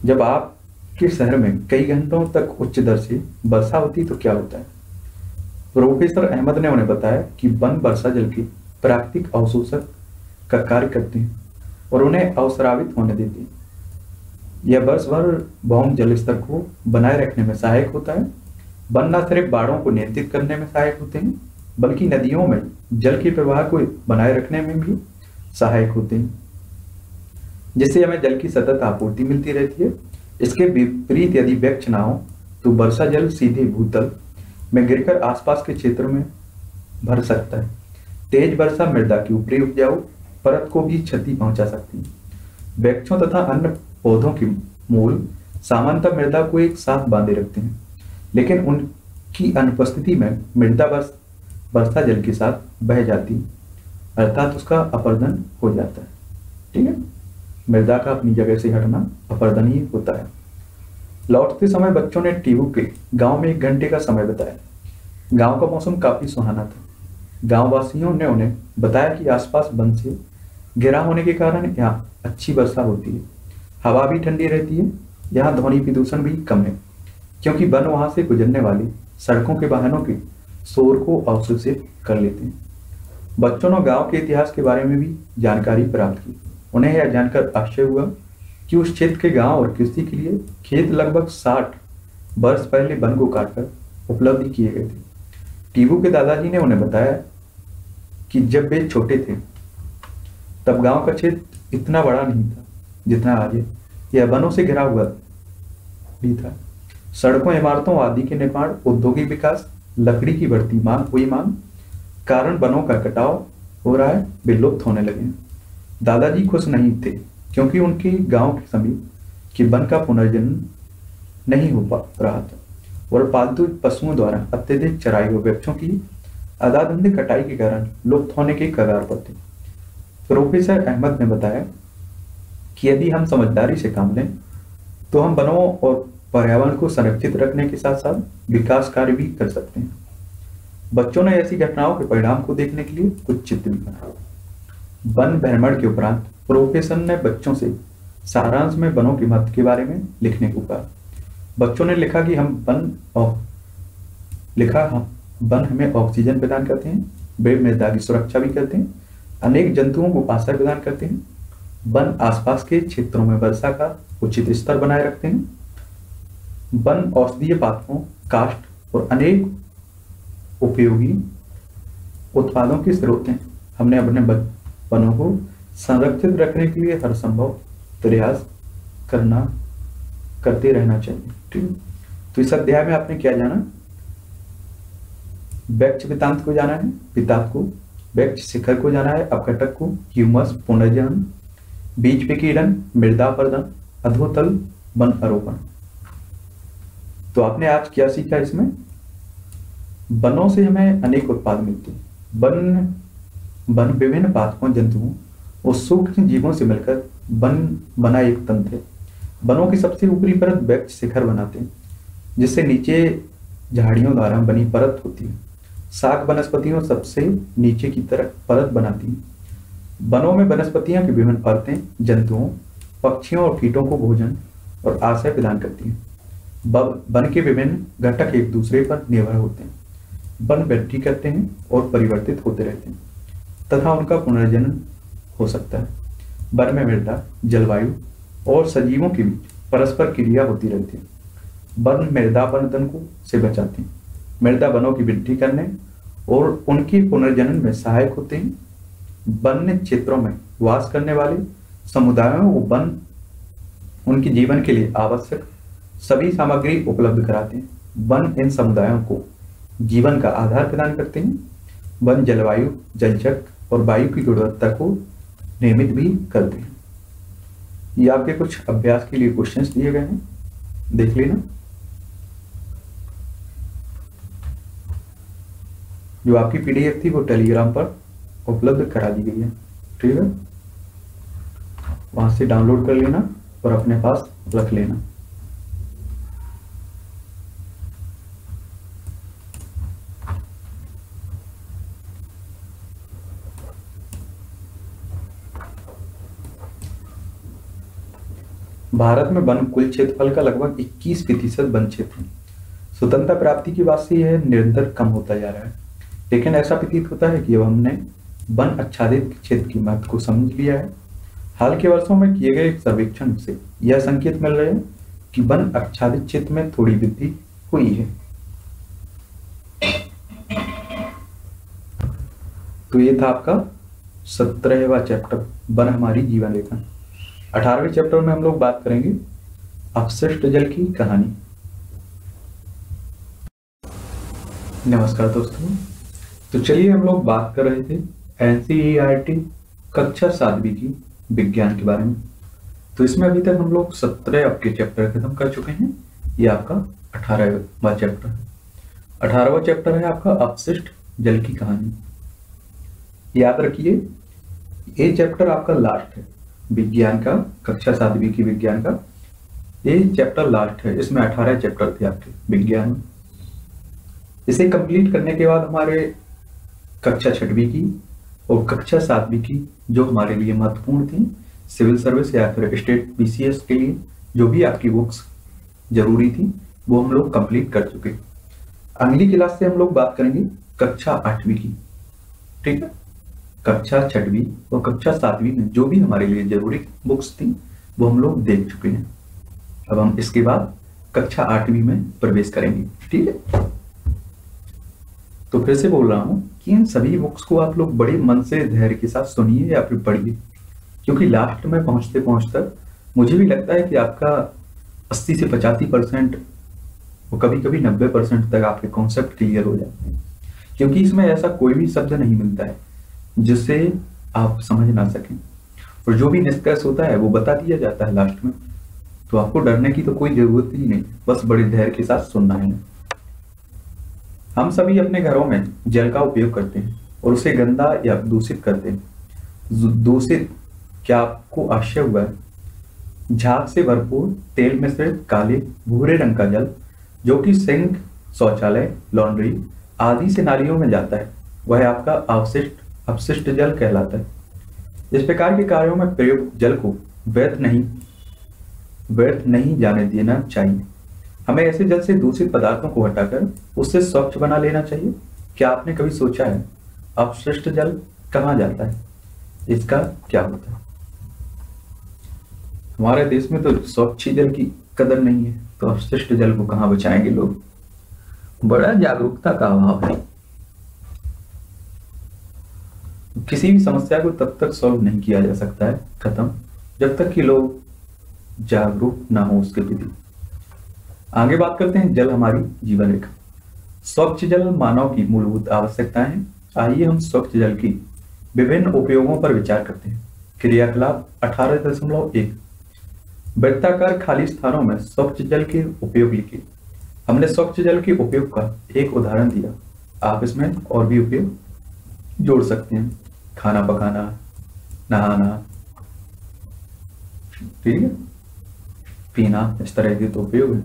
S1: जब आप कि शहर में कई घंटों तक उच्च दर से वर्षा होती तो क्या होता है प्रोफेसर अहमद ने उन्हें बताया कि वन वर्षा जल के प्राकृतिक अवशोषक का कार्य करते हैं और उन्हें अवसरावित होने देते हैं यह वर्ष भर भौम जल स्तर को बनाए रखने में सहायक होता है वन न सिर्फ बाढ़ों को नियंत्रित करने में सहायक होते हैं बल्कि नदियों में जल के प्रवाह को बनाए रखने में भी सहायक होते हैं जिससे हमें जल की सतत आपूर्ति मिलती रहती है इसके विपरीत यदि व्यक्ष ना हो तो वर्षा जल सीधे भूतल में गिरकर आसपास के क्षेत्र में भर सकता है तेज वर्षा मृदा की ऊपरी उपजाऊ परत को भी क्षति पहुंचा सकती है वृक्षों तथा अन्य पौधों के मूल सामान्यतः मृदा को एक साथ बांधे रखते हैं लेकिन उनकी अनुपस्थिति में मृदा वर्षा जल के साथ बह जाती अर्थात उसका अपर्दन हो जाता है ठीक है मृदा का अपनी जगह से हटना अपरदनीय होता है लौटते समय बच्चों ने टीबू के गांव में एक घंटे का समय बताया गांव का मौसम काफी सुहाना था गांव वासियों ने उन्हें बताया कि आसपास बन से घिरा होने के कारण यहाँ अच्छी वर्षा होती है हवा भी ठंडी रहती है यहाँ ध्वनि प्रदूषण भी कम है क्योंकि वन वहां से गुजरने वाली सड़कों के वाहनों के शोर को अवशोषित कर लेते हैं बच्चों ने गांव के इतिहास के बारे में भी जानकारी प्राप्त की उन्हें यह जानकर आश्चर्य हुआ कि उस क्षेत्र के गांव और कृषि के लिए खेत लगभग साठ वर्ष पहले वन को काटकर उपलब्ध किए गए थे टीबू के दादाजी ने उन्हें बताया कि जब वे छोटे थे तब गांव का क्षेत्र इतना बड़ा नहीं था जितना आज है यह वनों से घिरा हुआ भी था सड़कों इमारतों आदि के निर्माण औद्योगिक विकास लकड़ी की बढ़ती मांग हुई मांग कारण वनों का कटाव हो रहा है विलुप्त होने लगे हैं दादाजी खुश नहीं थे क्योंकि उनके गांव के समीप कि वन का पुनर्जन्म नहीं हो पा रहा था और पालतू पशुओं द्वारा अत्यधिक चराई हुए वृक्षों की अदाधंध कटाई के कारण लुप्त होने के कगार पर थे प्रोफेसर अहमद ने बताया कि यदि हम समझदारी से काम लें तो हम वनों और पर्यावरण को संरक्षित रखने के साथ साथ विकास कार्य भी कर सकते हैं बच्चों ने ऐसी घटनाओं के परिणाम को देखने के लिए कुछ चित्र भी बनाया वन भ्रमण के उपरांत प्रोफेसर ने बच्चों से सारांश में वनों के महत्व के बारे में लिखने को कहा बच्चों ने लिखा कि हम वन और लिखा हम वन हमें ऑक्सीजन प्रदान करते हैं वे मृदा की सुरक्षा भी करते हैं अनेक जंतुओं को आश्रय प्रदान करते हैं वन आसपास के क्षेत्रों में वर्षा का उचित स्तर बनाए रखते हैं वन औषधीय पात्रों काष्ट और अनेक उपयोगी उत्पादों के स्रोत हैं हमने अपने वनों को संरक्षित रखने के लिए हर संभव प्रयास करना करते रहना चाहिए ठीक तो इस अध्याय में आपने क्या जाना बैक्च पितांत को जाना है पिताप को बैक्च शिखर को जाना है अपघटक को ह्यूमस पुनर्जन बीज विकीर्ण मृदा प्रदन अधोतल वन आरोपण तो आपने आज क्या सीखा इसमें वनों से हमें अनेक उत्पाद मिलते हैं वन वन विभिन्न पादपों जंतुओं और सूक्ष्म जीवों से मिलकर वन बना एक तंत्र है वनों की सबसे ऊपरी परत वृक्ष शिखर बनाते हैं जिससे नीचे झाड़ियों द्वारा बनी परत होती है साग वनस्पतियों सबसे नीचे की तरफ परत बनाती है वनों में वनस्पतियों की विभिन्न परतें जंतुओं पक्षियों और कीटों को भोजन और आश्रय प्रदान करती हैं वन के विभिन्न घटक एक दूसरे पर निर्भर होते हैं वन वृद्धि करते हैं और परिवर्तित होते रहते हैं तथा उनका पुनर्जन्म हो सकता है वन में मृदा जलवायु और सजीवों के बीच परस्पर क्रिया होती रहती है वन मृदा बंधन को से बचाते हैं मृदा वनों की वृद्धि करने और उनकी पुनर्जनन में सहायक होते हैं वन्य क्षेत्रों में वास करने वाले समुदायों को वन उनके जीवन के लिए आवश्यक सभी सामग्री उपलब्ध कराते हैं वन इन समुदायों को जीवन का आधार प्रदान करते हैं वन जलवायु जलचक्र और वायु की गुणवत्ता को नियमित भी करते हैं ये आपके कुछ अभ्यास के लिए क्वेश्चंस दिए गए हैं देख लेना जो आपकी पीडीएफ थी वो टेलीग्राम पर उपलब्ध करा दी गई है ठीक है वहां से डाउनलोड कर लेना और अपने पास रख लेना भारत में वन कुल क्षेत्रफल का लगभग 21 प्रतिशत वन क्षेत्र स्वतंत्रता प्राप्ति की बात से यह निरंतर कम होता जा रहा है लेकिन ऐसा प्रतीत होता है कि अब हमने वन आच्छादित क्षेत्र की महत्व को समझ लिया है हाल के वर्षों में किए गए एक सर्वेक्षण से यह संकेत मिल रहे हैं कि वन आच्छादित क्षेत्र में थोड़ी वृद्धि हुई है तो ये था आपका सत्रहवा चैप्टर वन हमारी जीवन रेखा अठारहवें चैप्टर में हम लोग बात करेंगे अपशिष्ट जल की कहानी नमस्कार दोस्तों तो चलिए हम लोग बात कर रहे थे एनसीईआरटी e कक्षा साधवी की विज्ञान के बारे में तो इसमें अभी तक हम लोग सत्रह आपके चैप्टर खत्म कर चुके हैं ये आपका अठारहवा चैप्टर है अठारहवा चैप्टर है आपका अपशिष्ट जल की कहानी याद रखिए ये चैप्टर आपका लास्ट है विज्ञान का कक्षा सातवीं की विज्ञान का ये चैप्टर लास्ट है इसमें अठारह चैप्टर थे आपके विज्ञान इसे कंप्लीट करने के बाद हमारे कक्षा छठवीं की और कक्षा सातवीं की जो हमारे लिए महत्वपूर्ण थी सिविल सर्विस या फिर स्टेट पीसीएस के लिए जो भी आपकी बुक्स जरूरी थी वो हम लोग कंप्लीट कर चुके अगली क्लास से हम लोग बात करेंगे कक्षा आठवीं की ठीक है कक्षा छठवीं और कक्षा सातवीं में जो भी हमारे लिए जरूरी बुक्स थी वो हम लोग देख चुके हैं अब हम इसके बाद कक्षा आठवीं में प्रवेश करेंगे ठीक है तो फिर से बोल रहा हूं कि इन सभी बुक्स को आप लोग बड़े मन से धैर्य के साथ सुनिए या फिर पढ़िए क्योंकि लास्ट में पहुंचते पहुंचते मुझे भी लगता है कि आपका 80 से पचासी परसेंट वो कभी कभी 90 परसेंट तक आपके कॉन्सेप्ट क्लियर हो जाते हैं क्योंकि इसमें ऐसा कोई भी शब्द नहीं मिलता है जिससे आप समझ ना सकें और जो भी निष्कर्ष होता है वो बता दिया जाता है लास्ट में तो आपको डरने की तो कोई जरूरत ही नहीं बस बड़े धैर्य के साथ सुनना है हम सभी अपने घरों में जल का उपयोग करते हैं और उसे गंदा या दूषित करते हैं दूषित क्या आपको आश्चर्य हुआ है झाग से भरपूर तेल मिश्रित काले भूरे रंग का जल जो कि सिंक शौचालय लॉन्ड्री आदि से नालियों में जाता है वह आपका अवशिष्ट अपशिष्ट जल कहलाता है इस प्रकार के कार्यों में प्रयुक्त जल को व्यर्थ नहीं व्यर्थ नहीं जाने देना चाहिए हमें ऐसे जल से दूषित पदार्थों को हटाकर उससे स्वच्छ बना लेना चाहिए क्या आपने कभी सोचा है अपशिष्ट जल कहाँ जाता है इसका क्या होता है हमारे देश में तो स्वच्छ जल की कदर नहीं है तो अपशिष्ट जल को कहाँ बचाएंगे लोग बड़ा जागरूकता का अभाव है किसी भी समस्या को तब तक सॉल्व नहीं किया जा सकता है खत्म जब तक कि लोग जागरूक ना हो उसके प्रति आगे बात करते हैं जल हमारी जीवन रेखा स्वच्छ जल मानव की मूलभूत आवश्यकता है आइए हम स्वच्छ जल की विभिन्न उपयोगों पर विचार करते हैं क्रियाकलाप अठारह दशमलव एक वृत्ताकार खाली स्थानों में स्वच्छ जल के उपयोग लिखे हमने स्वच्छ जल के उपयोग का एक उदाहरण दिया आप इसमें और भी उपयोग जोड़ सकते हैं खाना पकाना नहाना ठीक है पीना इस तरह के तो उपयोग है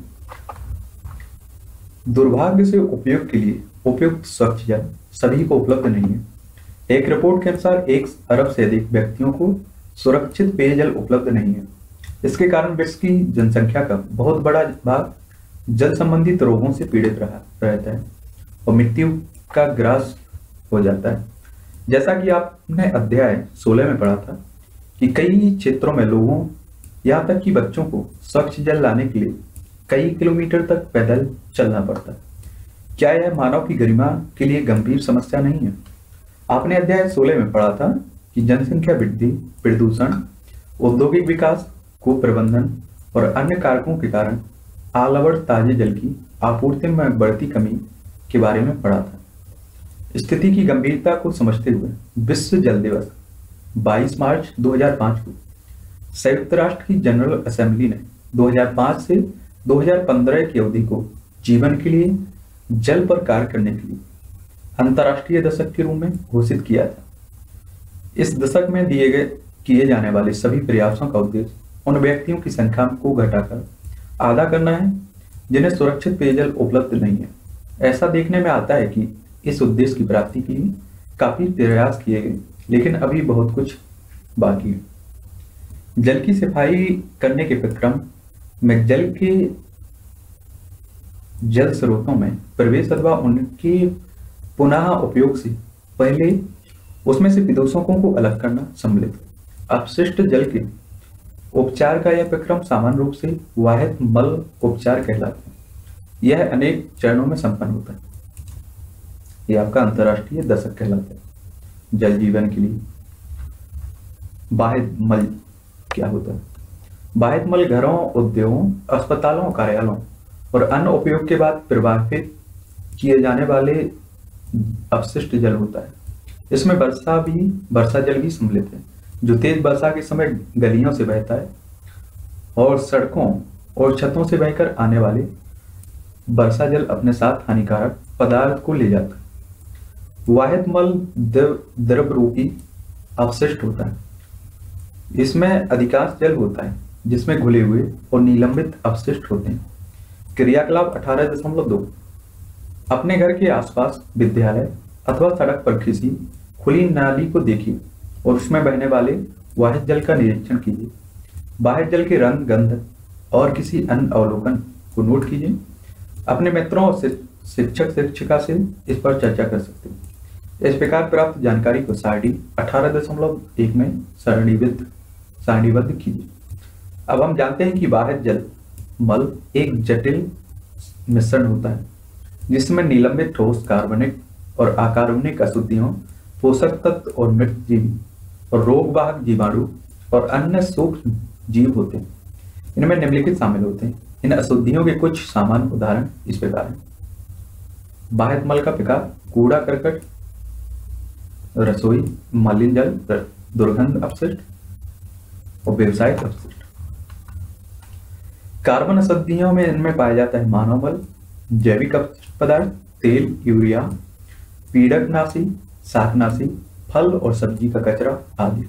S1: दुर्भाग्य से उपयोग के लिए उपयुक्त जल सभी को उपलब्ध नहीं है एक रिपोर्ट के अनुसार एक अरब से अधिक व्यक्तियों को सुरक्षित पेयजल उपलब्ध नहीं है इसके कारण विश्व की जनसंख्या का बहुत बड़ा भाग जल संबंधित रोगों से पीड़ित रहा रहता है और मृत्यु का ग्रास हो जाता है जैसा कि आपने अध्याय सोलह में पढ़ा था कि कई क्षेत्रों में लोगों यहाँ तक कि बच्चों को स्वच्छ जल लाने के लिए कई किलोमीटर तक पैदल चलना पड़ता है क्या यह मानव की गरिमा के लिए गंभीर समस्या नहीं है आपने अध्याय सोलह में पढ़ा था कि जनसंख्या वृद्धि प्रदूषण औद्योगिक विकास कुप्रबंधन और अन्य कारकों के कारण आलावड़ ताजे जल की आपूर्ति में बढ़ती कमी के बारे में पढ़ा था स्थिति की गंभीरता को समझते हुए विश्व जल दिवस 22 मार्च 2005 को संयुक्त राष्ट्र की जनरल असेंबली ने 2005 से 2015 की अवधि को जीवन के लिए जल पर कार्य करने के लिए अंतर्राष्ट्रीय दशक के रूप में घोषित किया था इस दशक में दिए गए किए जाने वाले सभी प्रयासों का उद्देश्य उन व्यक्तियों की संख्या को घटाकर आधा करना है जिन्हें सुरक्षित पेयजल उपलब्ध नहीं है ऐसा देखने में आता है कि इस उद्देश्य की प्राप्ति के लिए काफ़ी प्रयास किए गए लेकिन अभी बहुत कुछ बाकी है जल की सफाई करने के प्रक्रम में जल के जल स्रोतों में प्रवेश अथवा उनके पुनः उपयोग से पहले उसमें से प्रदूषकों को अलग करना सम्मिलित अपशिष्ट जल के उपचार का यह प्रक्रम सामान्य रूप से वाहित मल उपचार कहलाता है यह अनेक चरणों में संपन्न होता है ये आपका अंतरराष्ट्रीय दशक कहलाता है जल जीवन के लिए बाह्य मल क्या होता है बाह्य मल घरों उद्योगों अस्पतालों कार्यालयों और अन्य उपयोग के बाद प्रवाहित किए जाने वाले अपशिष्ट जल होता है इसमें वर्षा भी वर्षा जल भी सम्मिलित है जो तेज वर्षा के समय गलियों से बहता है और सड़कों और छतों से बहकर आने वाले वर्षा जल अपने साथ हानिकारक पदार्थ को ले जाता है वाहित मल द्रव रूपी अवशिष्ट होता है इसमें अधिकांश जल होता है जिसमें घुले हुए और निलंबित अवशिष्ट होते हैं क्रियाकलाप अठारह दशमलव दो अपने घर के आसपास विद्यालय अथवा सड़क पर किसी खुली नाली को देखिए और उसमें बहने वाले वाहित जल का निरीक्षण कीजिए बाहर जल के रंग गंध और किसी अन्य अवलोकन को नोट कीजिए अपने मित्रों और शिक्षक शिक्षिका से इस पर चर्चा कर सकते हैं इस प्रकार प्राप्त जानकारी को सारणी अठारह दशमलव एक में सारणीबद्ध सारणीबद्ध कीजिए अब हम जानते हैं कि बाहर जल मल एक जटिल मिश्रण होता है जिसमें निलंबित ठोस कार्बनिक और अकार्बनिक अशुद्धियों पोषक तत्व और मृत जीव और रोगवाहक जीवाणु और अन्य सूक्ष्म जीव होते हैं इनमें निम्नलिखित शामिल होते हैं इन अशुद्धियों के कुछ सामान्य उदाहरण इस प्रकार हैं बाहत मल का प्रकार कूड़ा करकट रसोई मलिन जल दुर्गंध अपशिष्ट और व्यवसायिक अपशिष्ट कार्बन असदियों में इनमें पाया जाता है मानव बल जैविक अपशिष्ट पदार्थ तेल यूरिया पीड़क नासी शाकनाशी फल और सब्जी का कचरा आदि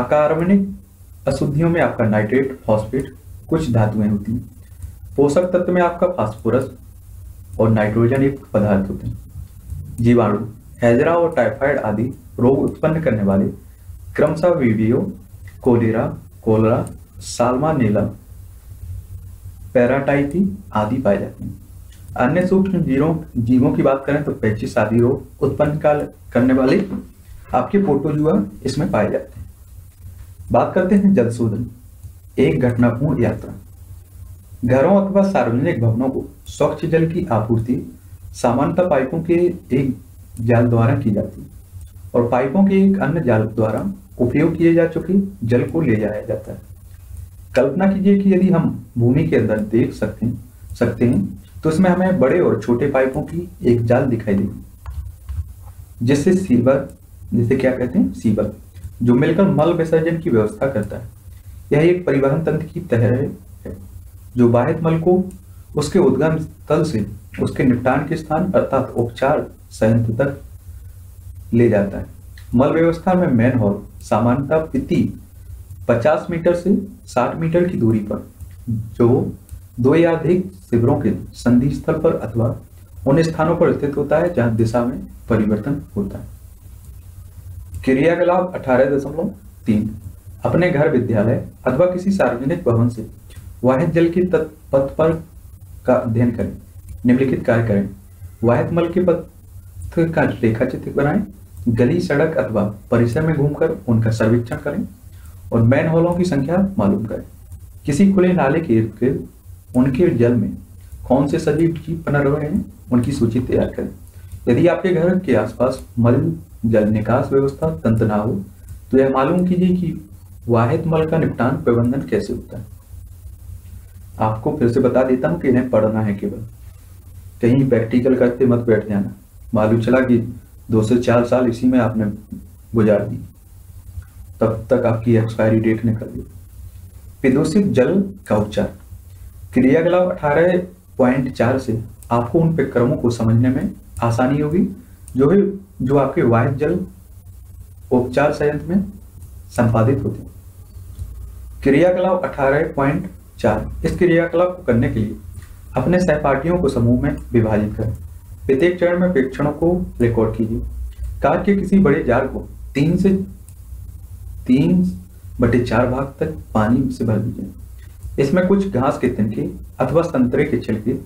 S1: अकार्बनिक अशुद्धियों में आपका नाइट्रेट फॉस्फेट कुछ धातुएं होती हैं पोषक तत्व में आपका फास्फोरस और नाइट्रोजन युक्त पदार्थ होते हैं जीवाणु हैजरा और टाइफाइड आदि रोग उत्पन्न करने वाले क्रमशः वीवियो कोलेरा कोलरा साल्मानेला पैराटाइटी आदि पाए जाते हैं अन्य सूक्ष्म जीवों जीवों की बात करें तो पैचिस आदि रोग उत्पन्न करने वाले आपके पोटोजुआ इसमें पाए जाते हैं बात करते हैं जल शोधन एक घटनापूर्ण यात्रा घरों अथवा सार्वजनिक भवनों को स्वच्छ जल की आपूर्ति सामान्यतः पाइपों के एक जाल द्वारा की जाती है और पाइपों के एक अन्य जाल द्वारा उपयोग किए जा चुके जल को ले जाया जाता है कल्पना कीजिए कि यदि हम भूमि के अंदर देख सकते हैं सकते हैं तो इसमें हमें बड़े और छोटे पाइपों की एक जाल दिखाई देगी जिससे सीवर जिसे क्या कहते हैं सीवर जो मिलकर मल विसर्जन की व्यवस्था करता है यह एक परिवहन तंत्र की तरह है जो बाहित मल को उसके उद्गम स्थल से उसके निपटान के स्थान अर्थात उपचार संयंत्र तक ले जाता है मल व्यवस्था में मैनहोल सामान्यतः प्रति 50 मीटर से 60 मीटर की दूरी पर जो दो या अधिक शिविरों के संधि स्थल पर अथवा उन स्थानों पर स्थित होता है जहां दिशा में परिवर्तन होता है क्रियाकलाप अठारह दशमलव तीन अपने घर विद्यालय अथवा किसी सार्वजनिक भवन से वाहित जल के पथ पर का अध्ययन करें निम्नलिखित कार्य करें वाहित मल के पथ का रेखा चित्र बनाए गली सड़क अथवा परिसर में घूमकर उनका सर्वेक्षण करें और मैन होलों की संख्या मालूम करें किसी खुले नाले के इर्द गिर्द उनके जल में कौन से सजीव जीव पनर रहे हैं उनकी सूची तैयार करें यदि आपके घर के आसपास मल जल निकास व्यवस्था तंत्र ना हो तो यह मालूम कीजिए कि वाहित मल का निपटान प्रबंधन कैसे होता है आपको फिर से बता देता हूं कि इन्हें पढ़ना है केवल कहीं प्रैक्टिकल करते मत बैठ जाना मालूम चला कि दो से चार साल इसी में आपने गुजार दी तब तक आपकी एक्सपायरी डेट निकल गई पिदोसिप जल का उपचार क्रियाकलाप अठारह पॉइंट चार से आपको उन प्रक्रमों को समझने में आसानी होगी जो भी जो आपके वायु जल उपचार संयंत्र में संपादित होते हैं क्रियाकलाप अठारह पॉइंट चार इस क्रियाकलाप को करने के लिए अपने सहपाठियों को समूह में विभाजित करें प्रत्येक चरण में प्रेक्षणों को रिकॉर्ड कीजिए कार के किसी बड़े जार को तीन से तीन बटे चार भाग तक पानी से भर दीजिए इसमें कुछ घास के तिनके अथवा संतरे के छिलके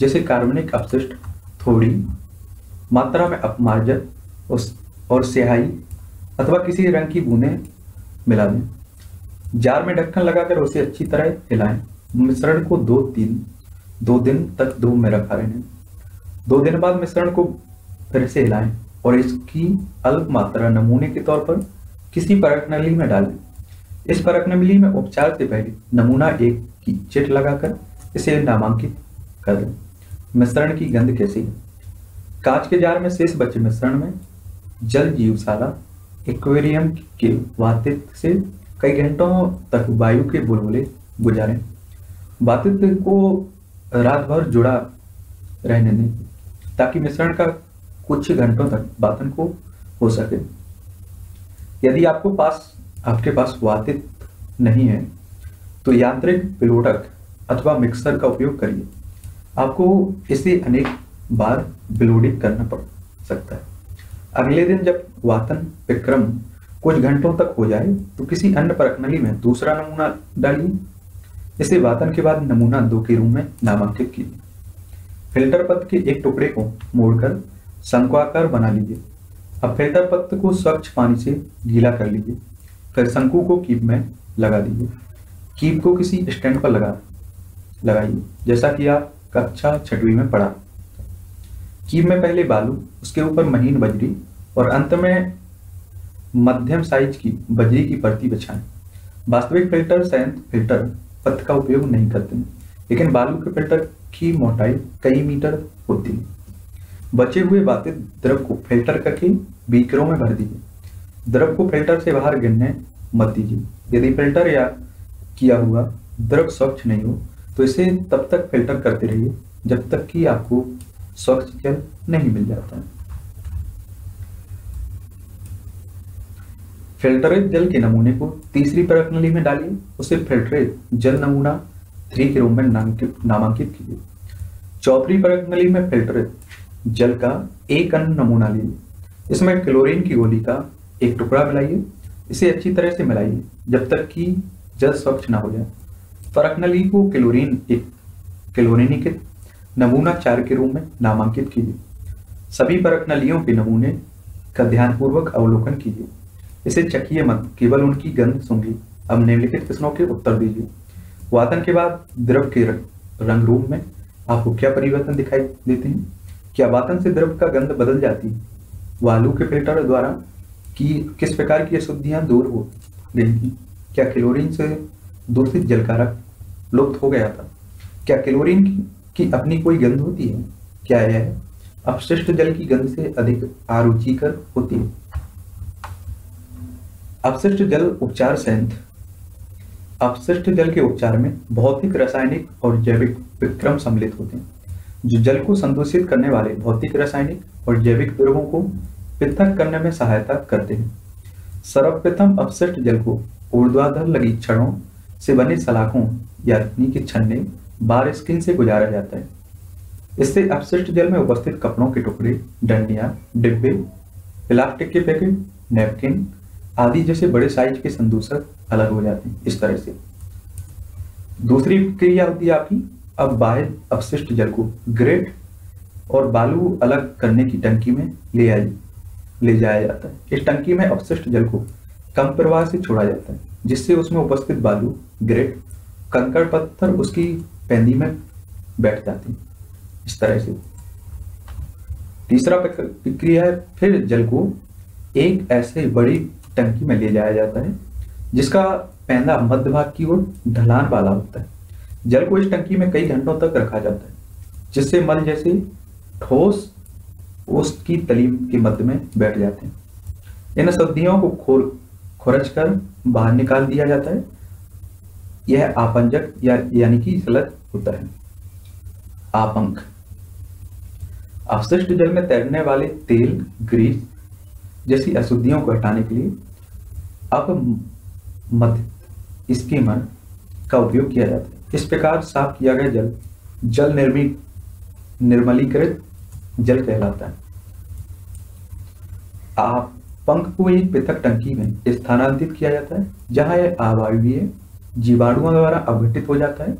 S1: जैसे कार्बनिक अपशिष्ट थोड़ी मात्रा में अपमार्जन और स्याही अथवा किसी रंग की बूंदे मिला दें जार में ढक्कन लगाकर उसे अच्छी तरह हिलाएं मिश्रण को दो तीन दो दिन तक धूप में रखा रहने दो दिन बाद मिश्रण को फिर से हिलाएं और इसकी अल्प मात्रा नमूने के तौर पर किसी परख नली में डालें इस परख नली में उपचार से पहले नमूना एक की चिट लगाकर इसे नामांकित कर दें मिश्रण की गंध कैसी है कांच के जार में शेष बचे मिश्रण में जल जीवशाला एक्वेरियम के वातित से कई घंटों तक वायु के बुलबुले गुजारें वातित को रात भर जुड़ा रहने दें ताकि मिश्रण का कुछ घंटों तक बातन को हो सके यदि आपको पास आपके पास वातित नहीं है तो यांत्रिक बिलोटक अथवा मिक्सर का उपयोग करिए आपको इसे अनेक बार विलोडित करना पड़ सकता है अगले दिन जब वातन विक्रम कुछ घंटों तक हो जाए तो किसी अन्य परखनली में दूसरा नमूना डालिए इसे वातन के बाद नमूना दो के रूप में नामांकित कीजिए फिल्टर पत्र के एक टुकड़े को मोड़कर शंकुआकार बना लीजिए अब फिल्टर पत्र को स्वच्छ पानी से गीला कर लीजिए फिर शंकु को कीप में लगा दीजिए कीप को किसी स्टैंड पर लगा लगाइए जैसा कि आप कक्षा छठवीं में पढ़ा कीप में पहले बालू उसके ऊपर महीन बजरी और अंत में मध्यम साइज की बजरी की परती बिछाएं वास्तविक फिल्टर सैंत फिल्टर पथ का उपयोग नहीं करते हैं लेकिन बालू के फिल्टर की मोटाई कई मीटर होती है बचे हुए बातें द्रव को फिल्टर करके बीकरों में भर दीजिए द्रव को फिल्टर से बाहर गिरने मत दीजिए यदि फिल्टर या किया हुआ द्रव स्वच्छ नहीं हो तो इसे तब तक फिल्टर करते रहिए जब तक कि आपको स्वच्छ जल नहीं मिल जाता है फिल्टरेज जल के नमूने को तीसरी प्रणाली में डालिए उसे फिल्टरेज जल नमूना थ्री के रूप में नामांकित कीजिए चौथी प्रगली में फिल्टर जल का एक अन्य नमूना लिए इसमें क्लोरीन की गोली का एक टुकड़ा मिलाइए इसे अच्छी तरह से मिलाइए जब तक कि जल स्वच्छ ना हो जाए फरकनली को क्लोरीन एक क्लोरीनिकित नमूना चार के रूप में नामांकित कीजिए सभी परक नलियों के नमूने का ध्यानपूर्वक अवलोकन कीजिए इसे चकिए मत केवल उनकी गंध सुंगी अब निम्नलिखित प्रश्नों के उत्तर दीजिए वातन के बाद द्रव के रंग रूप में आपको क्या परिवर्तन दिखाई देते हैं क्या वातन से द्रव का गंध बदल जाती है वालू के फिल्टर द्वारा कि किस प्रकार की अशुद्धियां दूर हो गई थी क्या क्लोरीन से दूषित जलकारक लुप्त हो गया था क्या क्लोरीन की, की अपनी कोई गंध होती है क्या यह अपशिष्ट जल की गंध से अधिक आरुचिकर होती है अपशिष्ट जल उपचार संयंत्र अपशिष्ट जल के उपचार में भौतिक रासायनिक और जैविक विक्रम सम्मिलित होते हैं जो जल को संदूषित करने वाले भौतिक रासायनिक और जैविक द्रवों को पृथक करने में सहायता करते हैं सर्वप्रथम अपशिष्ट जल को ऊर्ध्वाधर लगी छड़ों से बनी सलाखों या कि छन्ने बार स्किन से गुजारा जाता है इससे अपशिष्ट जल में उपस्थित कपड़ों के टुकड़े डंडिया डिब्बे प्लास्टिक के पैकेट नैपकिन आदि जैसे बड़े साइज के संदूषक अलग हो जाते हैं इस तरह से दूसरी क्रिया होती है आपकी अब बाहर अपशिष्ट जल को ग्रेट और बालू अलग करने की टंकी में ले आई ले जाया जाता है इस टंकी में अपशिष्ट जल को कम प्रवाह से छोड़ा जाता है जिससे उसमें उपस्थित बालू ग्रेट कंकड़ पत्थर उसकी पैंदी में बैठ जाते हैं इस तरह से तीसरा प्रक्रिया है फिर जल को एक ऐसे बड़ी टंकी में ले जाया जाता है जिसका पहला मध्य भाग की ओर ढलान वाला होता है जल को इस टंकी में कई घंटों तक रखा जाता है जिससे मल जैसे ठोस ओस्त की तलीम के मध्य में बैठ जाते हैं इन सब्जियों को खोर खुरच कर बाहर निकाल दिया जाता है यह आपंजक या यानी कि सलग होता है आपंक अवशिष्ट जल में तैरने वाले तेल ग्रीस जैसी अशुद्धियों को हटाने के लिए अब मध्य स्कीमर का उपयोग किया जाता है इस प्रकार साफ किया गया जल जल निर्मी निर्मलीकृत जल कहलाता है आप पंख को एक पृथक टंकी में स्थानांतरित किया जाता है जहां यह अवायवीय जीवाणुओं द्वारा अवघटित हो जाता है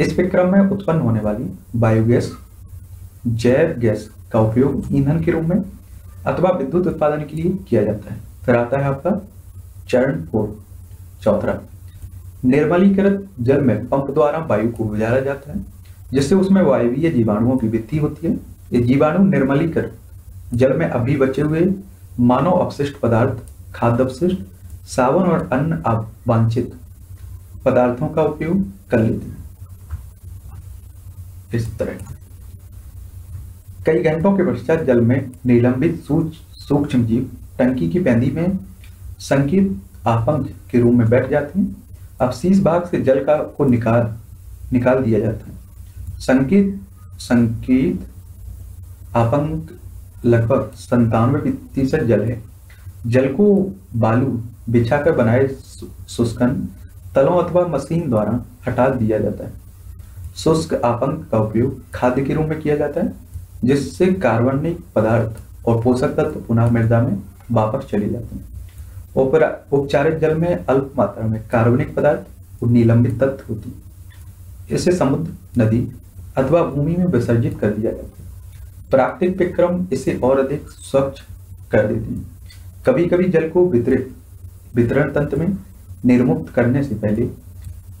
S1: इस विक्रम में उत्पन्न होने वाली बायोगैस जैव गैस का उपयोग ईंधन के रूप में अथवा विद्युत उत्पादन के लिए किया जाता है फिर आता है आपका चरण फोर चौथा निर्मलीकृत जल में पंप द्वारा वायु को गुजारा जाता है जिससे उसमें वायवीय जीवाणुओं की वृद्धि होती है ये जीवाणु निर्मलीकृत जल में अभी बचे हुए मानव अपशिष्ट पदार्थ खाद्य अपशिष्ट सावन और अन्य अवांछित पदार्थों का उपयोग कर लेते हैं इस तरह कई घंटों के पश्चात जल में निलंबित सूक्ष्म जीव टंकी की पैंदी में संकीर्ण आपंग के रूम में बैठ जाती हैं अब शीश भाग से जल का को निकाल निकाल दिया जाता है संकेत संकेत आपंग लगभग संतानवे प्रतिशत जल है जल को बालू बिछाकर बनाए शुष्कन तलों अथवा मशीन द्वारा हटा दिया जाता है शुष्क आपंग का उपयोग खाद्य के रूप में किया जाता है जिससे कार्बनिक पदार्थ और पोषक तत्व पुनः मृदा में वापस चले जाते हैं उपचारित जल में अल्प मात्रा में कार्बनिक पदार्थ और निलंबित तत्व होती इसे समुद्र नदी अथवा भूमि में विसर्जित कर दिया जाता है प्राकृतिक विक्रम इसे और अधिक स्वच्छ कर देती है कभी कभी जल को वितरित वितरण तंत्र में निर्मुक्त करने से पहले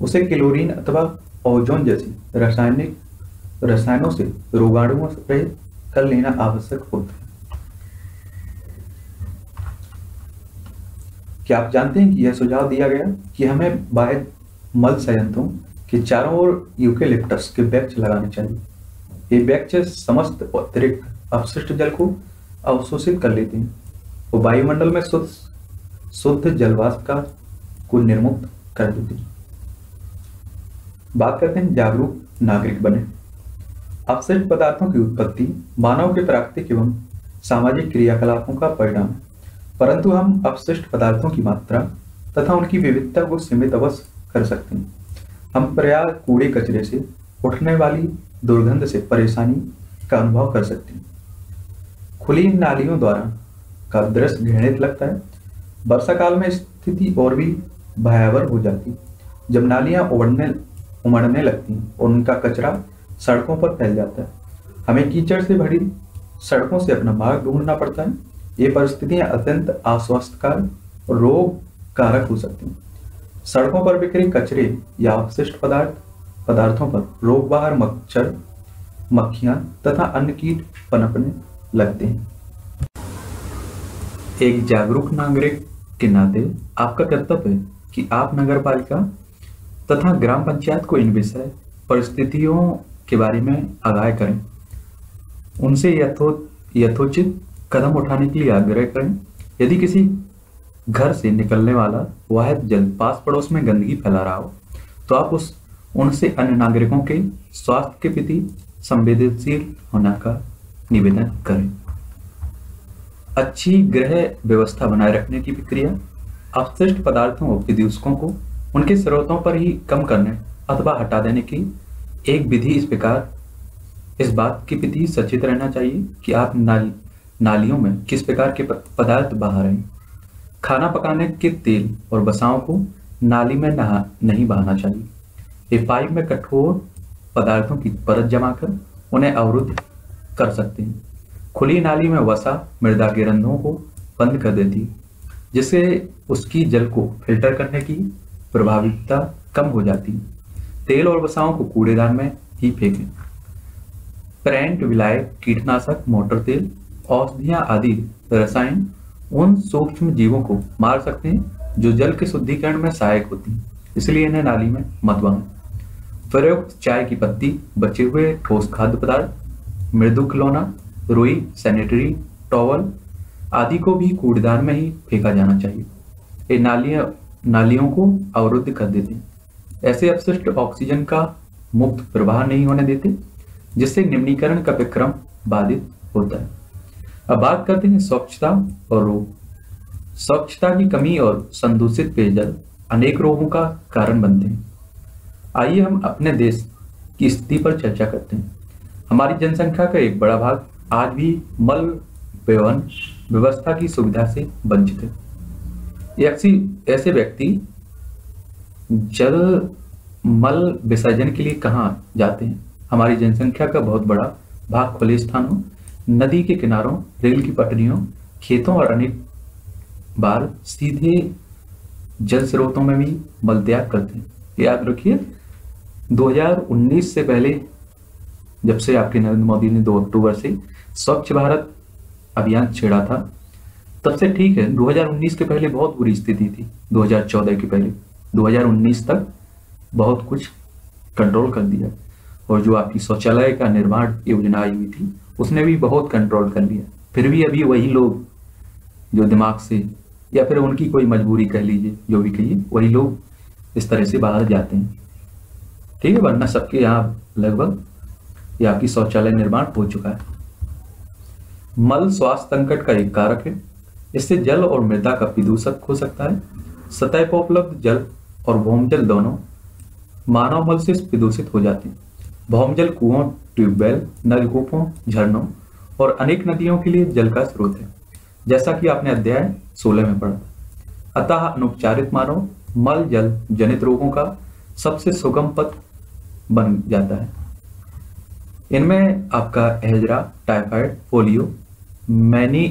S1: उसे क्लोरीन अथवा ओजोन जैसी रासायनिक रसायनों से रोगाणुओं रहित कर लेना आवश्यक होता है क्या आप जानते हैं कि यह सुझाव दिया गया कि हमें बाय मल संयंत्रों के चारों ओर यूकेलिप्टस के वृक्ष लगाने चाहिए ये वृक्ष समस्त अतिरिक्त अपशिष्ट जल को अवशोषित कर लेते हैं और वायुमंडल में शुद्ध शुद्ध जलवाष्प का को निर्मुक्त कर देते हैं बात करते हैं जागरूक नागरिक बने अपशिष्ट पदार्थों की उत्पत्ति मानव के प्राकृतिक एवं सामाजिक क्रियाकलापों का परिणाम है परंतु हम अपशिष्ट पदार्थों की मात्रा तथा उनकी विविधता को सीमित अवश्य कर सकते हैं हम पर्याप्त कूड़े कचरे से उठने वाली दुर्गंध से परेशानी का अनुभव कर सकते हैं खुली नालियों द्वारा का दृश्य घृणित लगता है वर्षा काल में स्थिति और भी भयावह हो जाती जब नालियां उमड़ने उमड़ने लगती हैं और उनका कचरा सड़कों पर फैल जाता है हमें कीचड़ से भरी सड़कों से अपना मार्ग ढूंढना पड़ता है ये परिस्थितियां अत्यंत अस्वस्थकार रोग कारक हो सकती हैं सड़कों पर बिखरे कचरे या अवशिष्ट पदार्थ पदार्थों पर बाहर मच्छर मक्खियां तथा अन्य कीट पनपने लगते हैं एक जागरूक नागरिक के नाते आपका कर्तव्य है कि आप नगर पालिका तथा ग्राम पंचायत को इन विषय परिस्थितियों के बारे में आगाह करें उनसे यथो यथोचित कदम उठाने के लिए आग्रह करें यदि किसी घर से निकलने वाला वह जल पास पड़ोस में गंदगी फैला रहा हो तो आप उस उनसे अन्य नागरिकों के स्वास्थ्य के प्रति संवेदनशील होना का निवेदन करें अच्छी ग्रह व्यवस्था बनाए रखने की प्रक्रिया अवशिष्ट पदार्थों और प्रदूषकों को उनके स्रोतों पर ही कम करने अथवा हटा देने की एक विधि इस प्रकार इस बात के प्रति सचेत रहना चाहिए कि आप नालियों में किस प्रकार के पदार्थ बहा रहे खाना पकाने के तेल और बसाओं को नाली में नहा नहीं बहाना चाहिए ये पाइप में कठोर पदार्थों की परत जमा कर उन्हें अवरुद्ध कर सकते हैं खुली नाली में वसा मृदा के रंधों को बंद कर देती जिससे उसकी जल को फिल्टर करने की प्रभावितता कम हो जाती तेल और वसाओं को कूड़ेदान में ही फेंकें प्रेंट विलायक कीटनाशक मोटर तेल औषधियां आदि रसायन उन सूक्ष्म जीवों को मार सकते हैं जो जल के शुद्धिकरण में सहायक होती हैं इसलिए इन्हें नाली में मत बहाएं प्रयुक्त चाय की पत्ती बचे हुए ठोस खाद्य पदार्थ मृदु खिलौना रुई सैनिटरी टॉवल आदि को भी कूड़ेदान में ही फेंका जाना चाहिए ये नालियां नालियों को अवरुद्ध कर देते हैं ऐसे अपशिष्ट ऑक्सीजन का मुक्त प्रवाह नहीं होने देते जिससे निम्नीकरण का विक्रम बाधित होता है अब बात करते हैं स्वच्छता और रोग स्वच्छता की कमी और संदूषित पेयजल अनेक रोगों का कारण बनते हैं आइए हम अपने देश की स्थिति पर चर्चा करते हैं हमारी जनसंख्या का एक बड़ा भाग आज भी मल व्यवन व्यवस्था की सुविधा से वंचित है ऐसे व्यक्ति जल मल विसर्जन के लिए कहाँ जाते हैं हमारी जनसंख्या का बहुत बड़ा भाग खुले स्थानों नदी के किनारों रेल की पटरियों खेतों और अनेक बार सीधे जल स्रोतों में भी मलत्याग करते हैं याद रखिए 2019 से पहले जब से आपके नरेंद्र मोदी ने 2 अक्टूबर से स्वच्छ भारत अभियान छेड़ा था तब से ठीक है 2019 के पहले बहुत बुरी स्थिति थी 2014 के पहले 2019 तक बहुत कुछ कंट्रोल कर दिया और जो आपकी शौचालय का निर्माण योजना आई हुई थी उसने भी बहुत कंट्रोल कर लिया फिर भी अभी वही लोग जो दिमाग से या फिर उनकी कोई मजबूरी कह लीजिए जो भी कहिए वही लोग इस तरह से बाहर जाते हैं ठीक है वरना सबके यहाँ लगभग यहाँ की शौचालय निर्माण हो चुका है मल स्वास्थ्य संकट का एक कारक है इससे जल और मृदा का प्रदूषक हो सकता है सतह पर उपलब्ध जल और जल दोनों मानव मल से प्रदूषित हो जाते हैं जल कुओं ट्यूबवेल नलकूपों झरनों और अनेक नदियों के लिए जल का स्रोत है जैसा कि आपने अध्याय 16 में पढ़ा अतः अनुपचारित मानव मल जल जनित रोगों का सबसे सुगम पथ बन जाता है इनमें आपका हेजरा टाइफाइड पोलियो मैनी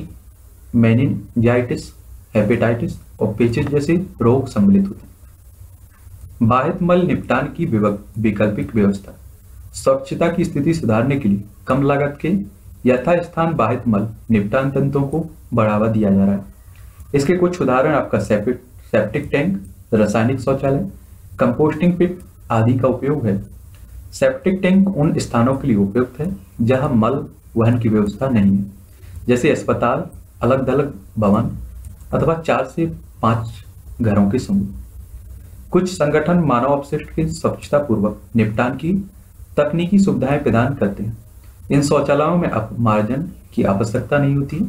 S1: मैनिजाइटिस हेपेटाइटिस और पेचिस जैसे रोग सम्मिलित होते हैं बाहित मल निपटान की विकल्पिक व्यवस्था स्वच्छता की स्थिति सुधारने के लिए कम लागत के यथास्थान बाहित मल निपटान तंत्रों को बढ़ावा दिया जा रहा है इसके कुछ उदाहरण आपका सेप्टिक टैंक रासायनिक शौचालय कंपोस्टिंग पिट आदि का उपयोग है सेप्टिक टैंक उन स्थानों के लिए उपयुक्त है जहां मल वहन की व्यवस्था नहीं है जैसे अस्पताल अलग अलग भवन अथवा चार से पांच घरों के समूह कुछ संगठन मानव अपशिष्ट के स्वच्छता पूर्वक निपटान की तकनीकी सुविधाएं प्रदान करते हैं इन शौचालयों में मार्जन की आवश्यकता नहीं होती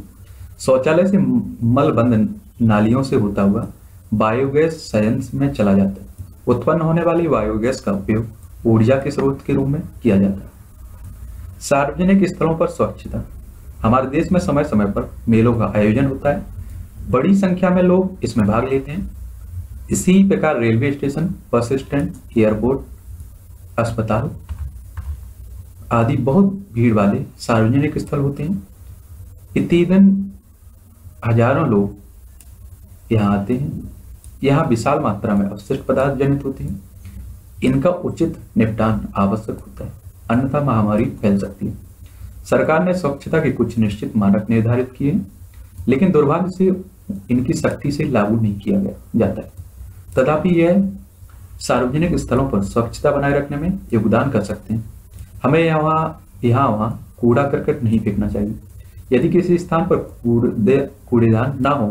S1: शौचालय से मलबंद नालियों से होता हुआ बायोगैस संयंत्र में चला जाता है उत्पन्न होने वाली बायोगैस का उपयोग ऊर्जा के स्रोत के रूप में किया जाता है सार्वजनिक स्थलों पर स्वच्छता हमारे देश में समय समय पर मेलों का आयोजन होता है बड़ी संख्या में लोग इसमें भाग लेते हैं इसी प्रकार railway station bus stand airport अस्पताल आदि बहुत भीड़ वाले सार्वजनिक स्थल होते हैं इतिदन हजारों लोग यहाँ आते हैं यहाँ विशाल मात्रा में अवशिष्ट पदार्थ जनित होते हैं इनका उचित निपटान आवश्यक होता है अन्यथा महामारी फैल सकती है सरकार ने स्वच्छता के कुछ निश्चित मानक निर्धारित किए लेकिन दुर्भाग्य से इनकी सख्ती से लागू नहीं किया गया जाता है तथापि यह सार्वजनिक स्थलों पर स्वच्छता बनाए रखने में योगदान कर सकते हैं हमें यहाँ यहाँ वहाँ कूड़ा करकट नहीं फेंकना चाहिए यदि किसी स्थान पर कूड़े कूड़ेदान ना हो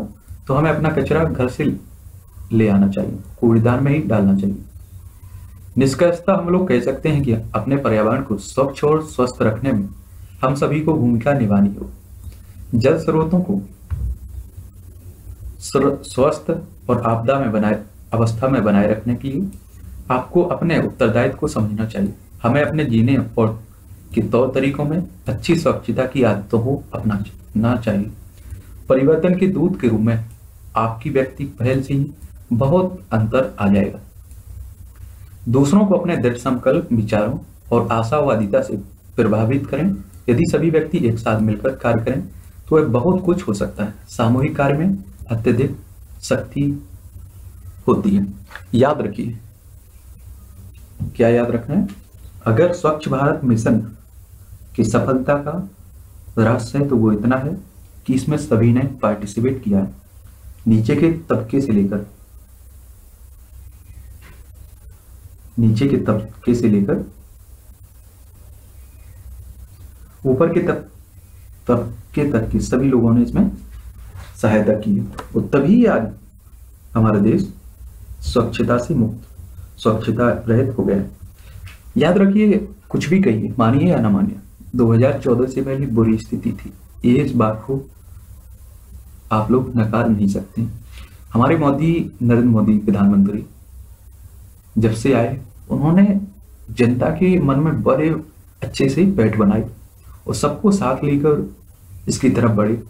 S1: तो हमें अपना कचरा घर से ले आना चाहिए कूड़ेदान में ही डालना चाहिए निष्कर्षता हम लोग कह सकते हैं कि अपने पर्यावरण को स्वच्छ और स्वस्थ रखने में हम सभी को भूमिका निभानी हो जल स्रोतों को स्वस्थ और आपदा में बनाए अवस्था में बनाए रखने के लिए आपको अपने उत्तरदायित्व को समझना चाहिए हमें अपने जीने और के तौर तरीकों में अच्छी स्वच्छता की आदतों को अपनाना चाहिए परिवर्तन के दूध के रूप में आपकी व्यक्ति पहल से ही बहुत अंतर आ जाएगा दूसरों को अपने दृढ़ संकल्प विचारों और आशावादिता से प्रभावित करें यदि सभी व्यक्ति एक साथ मिलकर कार्य करें तो वह बहुत कुछ हो सकता है सामूहिक कार्य में अत्यधिक शक्ति होती है याद रखिए क्या याद रखना है अगर स्वच्छ भारत मिशन की सफलता का रहस्य है तो वो इतना है कि इसमें सभी ने पार्टिसिपेट किया है नीचे के तबके से लेकर नीचे के तबके से लेकर ऊपर के तब तबके तक के सभी लोगों ने इसमें सहायता की है और तभी आज हमारा देश स्वच्छता से मुक्त स्वच्छता रहित हो गया है याद रखिए कुछ भी कहिए मानिए या ना मानिए 2014 से पहले बुरी स्थिति थी ये इस बात को आप लोग नकार नहीं सकते हमारे मोदी नरेंद्र मोदी प्रधानमंत्री जब से आए उन्होंने जनता के मन में बड़े अच्छे से बैठ बनाई और सबको साथ लेकर इसकी तरफ बढ़े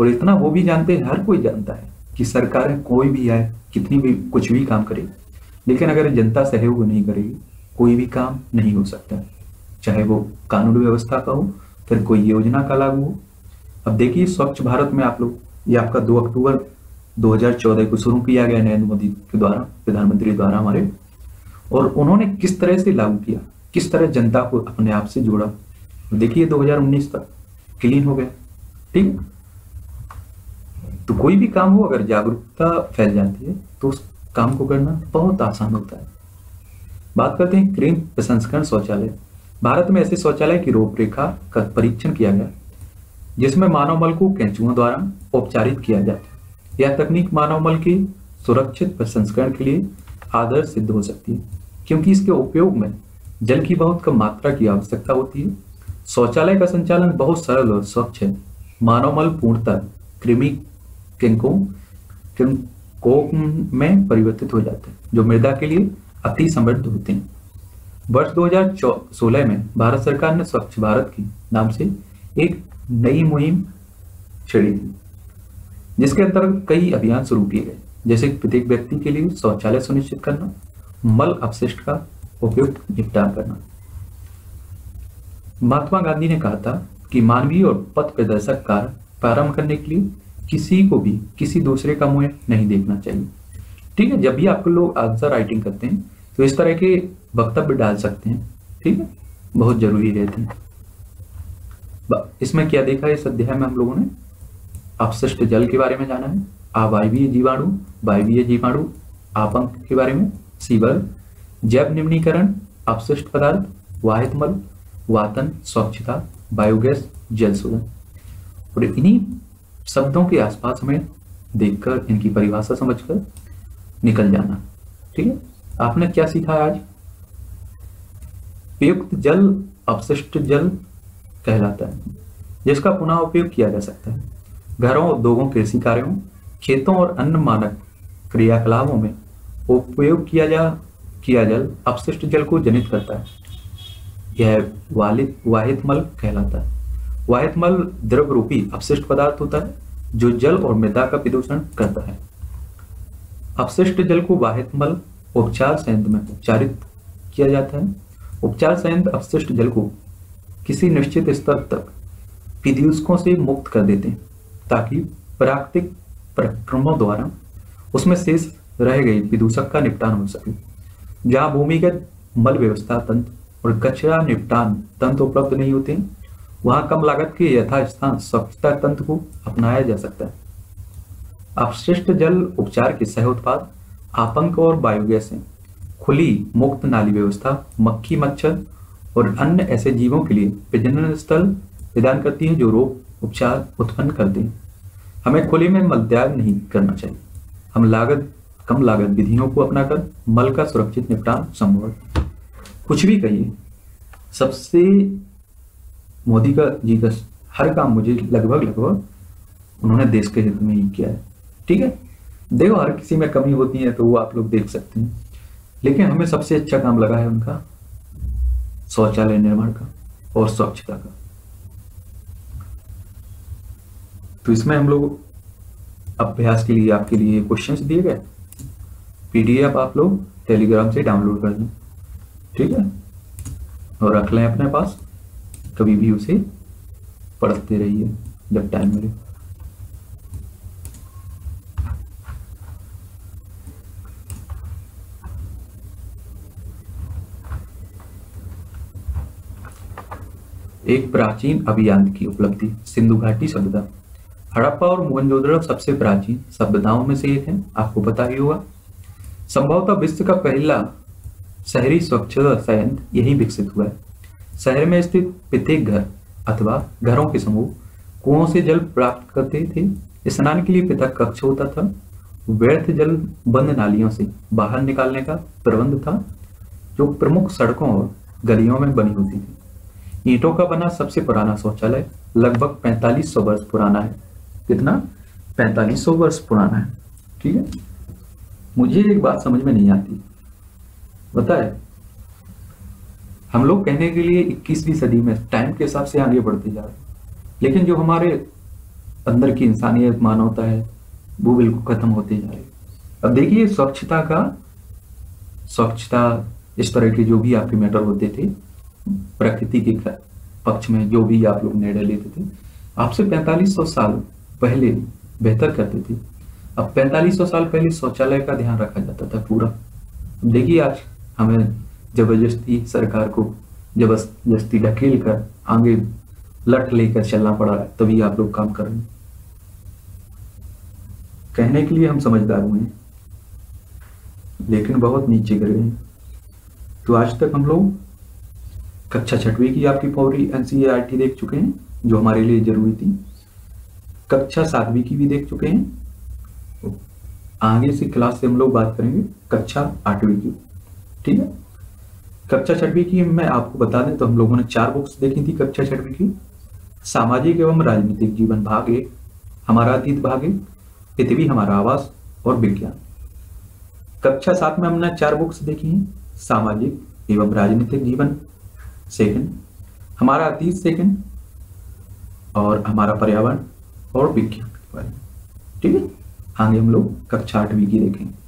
S1: और इतना वो भी जानते हैं हर कोई जानता है कि सरकारें कोई भी आए कितनी भी कुछ भी काम करे लेकिन अगर जनता सहयोग नहीं करेगी कोई भी काम नहीं हो सकता चाहे वो कानून व्यवस्था का हो फिर कोई योजना का लागू हो अब देखिए स्वच्छ भारत में आप लोग ये आपका 2 अक्टूबर 2014 को शुरू किया गया नरेंद्र मोदी के द्वारा प्रधानमंत्री द्वारा हमारे और उन्होंने किस तरह से लागू किया किस तरह जनता को अपने आप से जोड़ा देखिए 2019 तक क्लीन हो गया ठीक तो कोई भी काम हो अगर जागरूकता फैल जाती है तो उस काम को करना बहुत आसान होता है बात करते हैं क्रीम प्रसंस्करण शौचालय भारत में ऐसे शौचालय की रूपरेखा का परीक्षण किया गया जिसमें मानव मल को कैंचुओं द्वारा उपचारित किया जाता यह तकनीक मानव मल के सुरक्षित प्रसंस्करण के लिए आदर्श सिद्ध हो सकती है क्योंकि इसके उपयोग में जल की बहुत कम मात्रा की आवश्यकता होती है शौचालय का संचालन बहुत सरल और स्वच्छ है मानव मल पूर्णतः कृमि किंकों में परिवर्तित हो जाते हैं जो मृदा के लिए अति समृद्ध होते हैं वर्ष 2016 में भारत सरकार ने स्वच्छ भारत के नाम से एक नई मुहिम छेड़ी थी जिसके अंतर्गत कई अभियान शुरू किए गए जैसे प्रत्येक व्यक्ति के लिए शौचालय सुनिश्चित करना मल अपशिष्ट का उपयुक्त निपटान करना महात्मा गांधी ने कहा था कि मानवीय और पथ प्रदर्शक कार्य प्रारंभ करने के लिए किसी को भी किसी दूसरे का मुंह नहीं देखना चाहिए ठीक है जब भी आपको लोग आंसर राइटिंग करते हैं तो इस तरह के वक्तव्य डाल सकते हैं ठीक है बहुत जरूरी रहते हैं इसमें क्या देखा इस अध्याय में हम लोगों ने अपशिष्ट जल के बारे में जाना है अवायवीय जीवाणु वायवीय जीवाणु आपंक के बारे में सीवर जैव निम्नीकरण अपशिष्ट पदार्थ वाहित मल वातन स्वच्छता बायोगैस जल शोधन और इन्हीं शब्दों के आसपास हमें देखकर इनकी परिभाषा समझकर निकल जाना ठीक है आपने क्या सीखा आज उपयुक्त जल अपशिष्ट जल कहलाता है जिसका पुनः उपयोग किया जा सकता है घरों उद्योगों कृषि कार्यों खेतों और अन्य मानक क्रियाकलापों में उपयोग किया जा किया जल अपशिष्ट जल को जनित करता है यह वालित वाहित मल कहलाता है वाहित मल द्रव रूपी अपशिष्ट पदार्थ होता है जो जल और मृदा का प्रदूषण करता है अपशिष्ट जल को वाहित मल उपचार संयंत्र में उपचारित किया जाता है उपचार संयंत्र अपशिष्ट जल को किसी निश्चित स्तर तक विद्युषकों से मुक्त कर देते हैं ताकि प्राकृतिक प्रक्रमों द्वारा उसमें शेष रह गए विदूषक का निपटान हो सके जहाँ भूमिगत मल व्यवस्था तंत्र और कचरा निपटान तंत्र उपलब्ध नहीं होते वहां कम लागत के यथास्थान स्वच्छता तंत्र को अपनाया जा सकता है अपशिष्ट जल उपचार के सह उत्पाद आपंक और बायोगैस खुली मुक्त नाली व्यवस्था मक्खी मच्छर और अन्य ऐसे जीवों के लिए प्रजनन स्थल प्रदान करती है जो रोग उपचार उत्पन्न करते हैं हमें खुले में मलत्याग नहीं करना चाहिए हम लागत कम लागत विधियों को अपनाकर मल का सुरक्षित निपटान संभव है कुछ भी कहिए सबसे मोदी का जी का हर काम मुझे लगभग लगभग उन्होंने देश के हित में ही किया है ठीक है देखो हर किसी में कमी होती है तो वो आप लोग देख सकते हैं लेकिन हमें सबसे अच्छा काम लगा है उनका शौचालय निर्माण का और स्वच्छता का तो इसमें हम लोग अभ्यास के लिए आपके लिए क्वेश्चन दिए गए पीडीएफ आप लोग टेलीग्राम से डाउनलोड कर लें ठीक है और रख लें अपने पास कभी भी उसे पढ़ते रहिए जब टाइम मिले एक प्राचीन अभियांत्रिकी उपलब्धि सिंधु घाटी सभ्यता हड़प्पा और मोहनजोदड़ो सबसे प्राचीन सभ्यताओं में से एक है आपको पता ही होगा संभवतः विश्व का पहला शहरी स्वच्छता संयंत्र यही विकसित हुआ है शहर में स्थित प्रत्येक घर अथवा घरों के समूह कुओं से जल प्राप्त करते थे स्नान के लिए पृथक कक्ष होता था व्यर्थ जल बंद नालियों से बाहर निकालने का प्रबंध था जो प्रमुख सड़कों और गलियों में बनी होती थी ईटों का बना सबसे पुराना शौचालय लगभग 4500 वर्ष पुराना है कितना 4500 वर्ष पुराना है ठीक है मुझे एक बात समझ में नहीं आती बताए हम लोग कहने के लिए 21वीं सदी में टाइम के हिसाब से आगे बढ़ते जा रहे हैं लेकिन जो हमारे अंदर की इंसानियत मानवता है वो बिल्कुल खत्म होते जा रही अब देखिए स्वच्छता का स्वच्छता इस तरह के जो भी आपके मैटर होते थे प्रकृति के पक्ष में जो भी आप लोग निर्णय लेते थे आपसे 4500 साल पहले बेहतर करते थे अब 4500 साल पहले शौचालय का ध्यान रखा जाता था पूरा देखिए आज हमें जबरदस्ती सरकार को जबरदस्ती ढकेल कर आगे लट लेकर चलना पड़ा है तभी आप लोग काम कर रहे हैं कहने के लिए हम समझदार हुए लेकिन बहुत नीचे गिर गए तो आज तक हम लोग कक्षा छठवी की आपकी फौरी एनसीईआरटी e देख चुके हैं जो हमारे लिए जरूरी थी कक्षा सातवीं की भी देख चुके हैं आगे से क्लास से हम लोग बात करेंगे कक्षा आठवीं की ठीक है कक्षा छठवीं की मैं आपको बता दें तो हम लोगों ने चार बुक्स देखी थी कक्षा छठवीं की सामाजिक एवं राजनीतिक जीवन भाग एक हमारा अतीत भाग एक पृथ्वी हमारा आवास और विज्ञान कक्षा सात में हमने चार बुक्स देखी हैं सामाजिक एवं राजनीतिक जीवन सेकंड हमारा अतीत सेकंड और हमारा पर्यावरण और विज्ञान के बारे में ठीक है आगे हम लोग कक्षा आठवीं की देखेंगे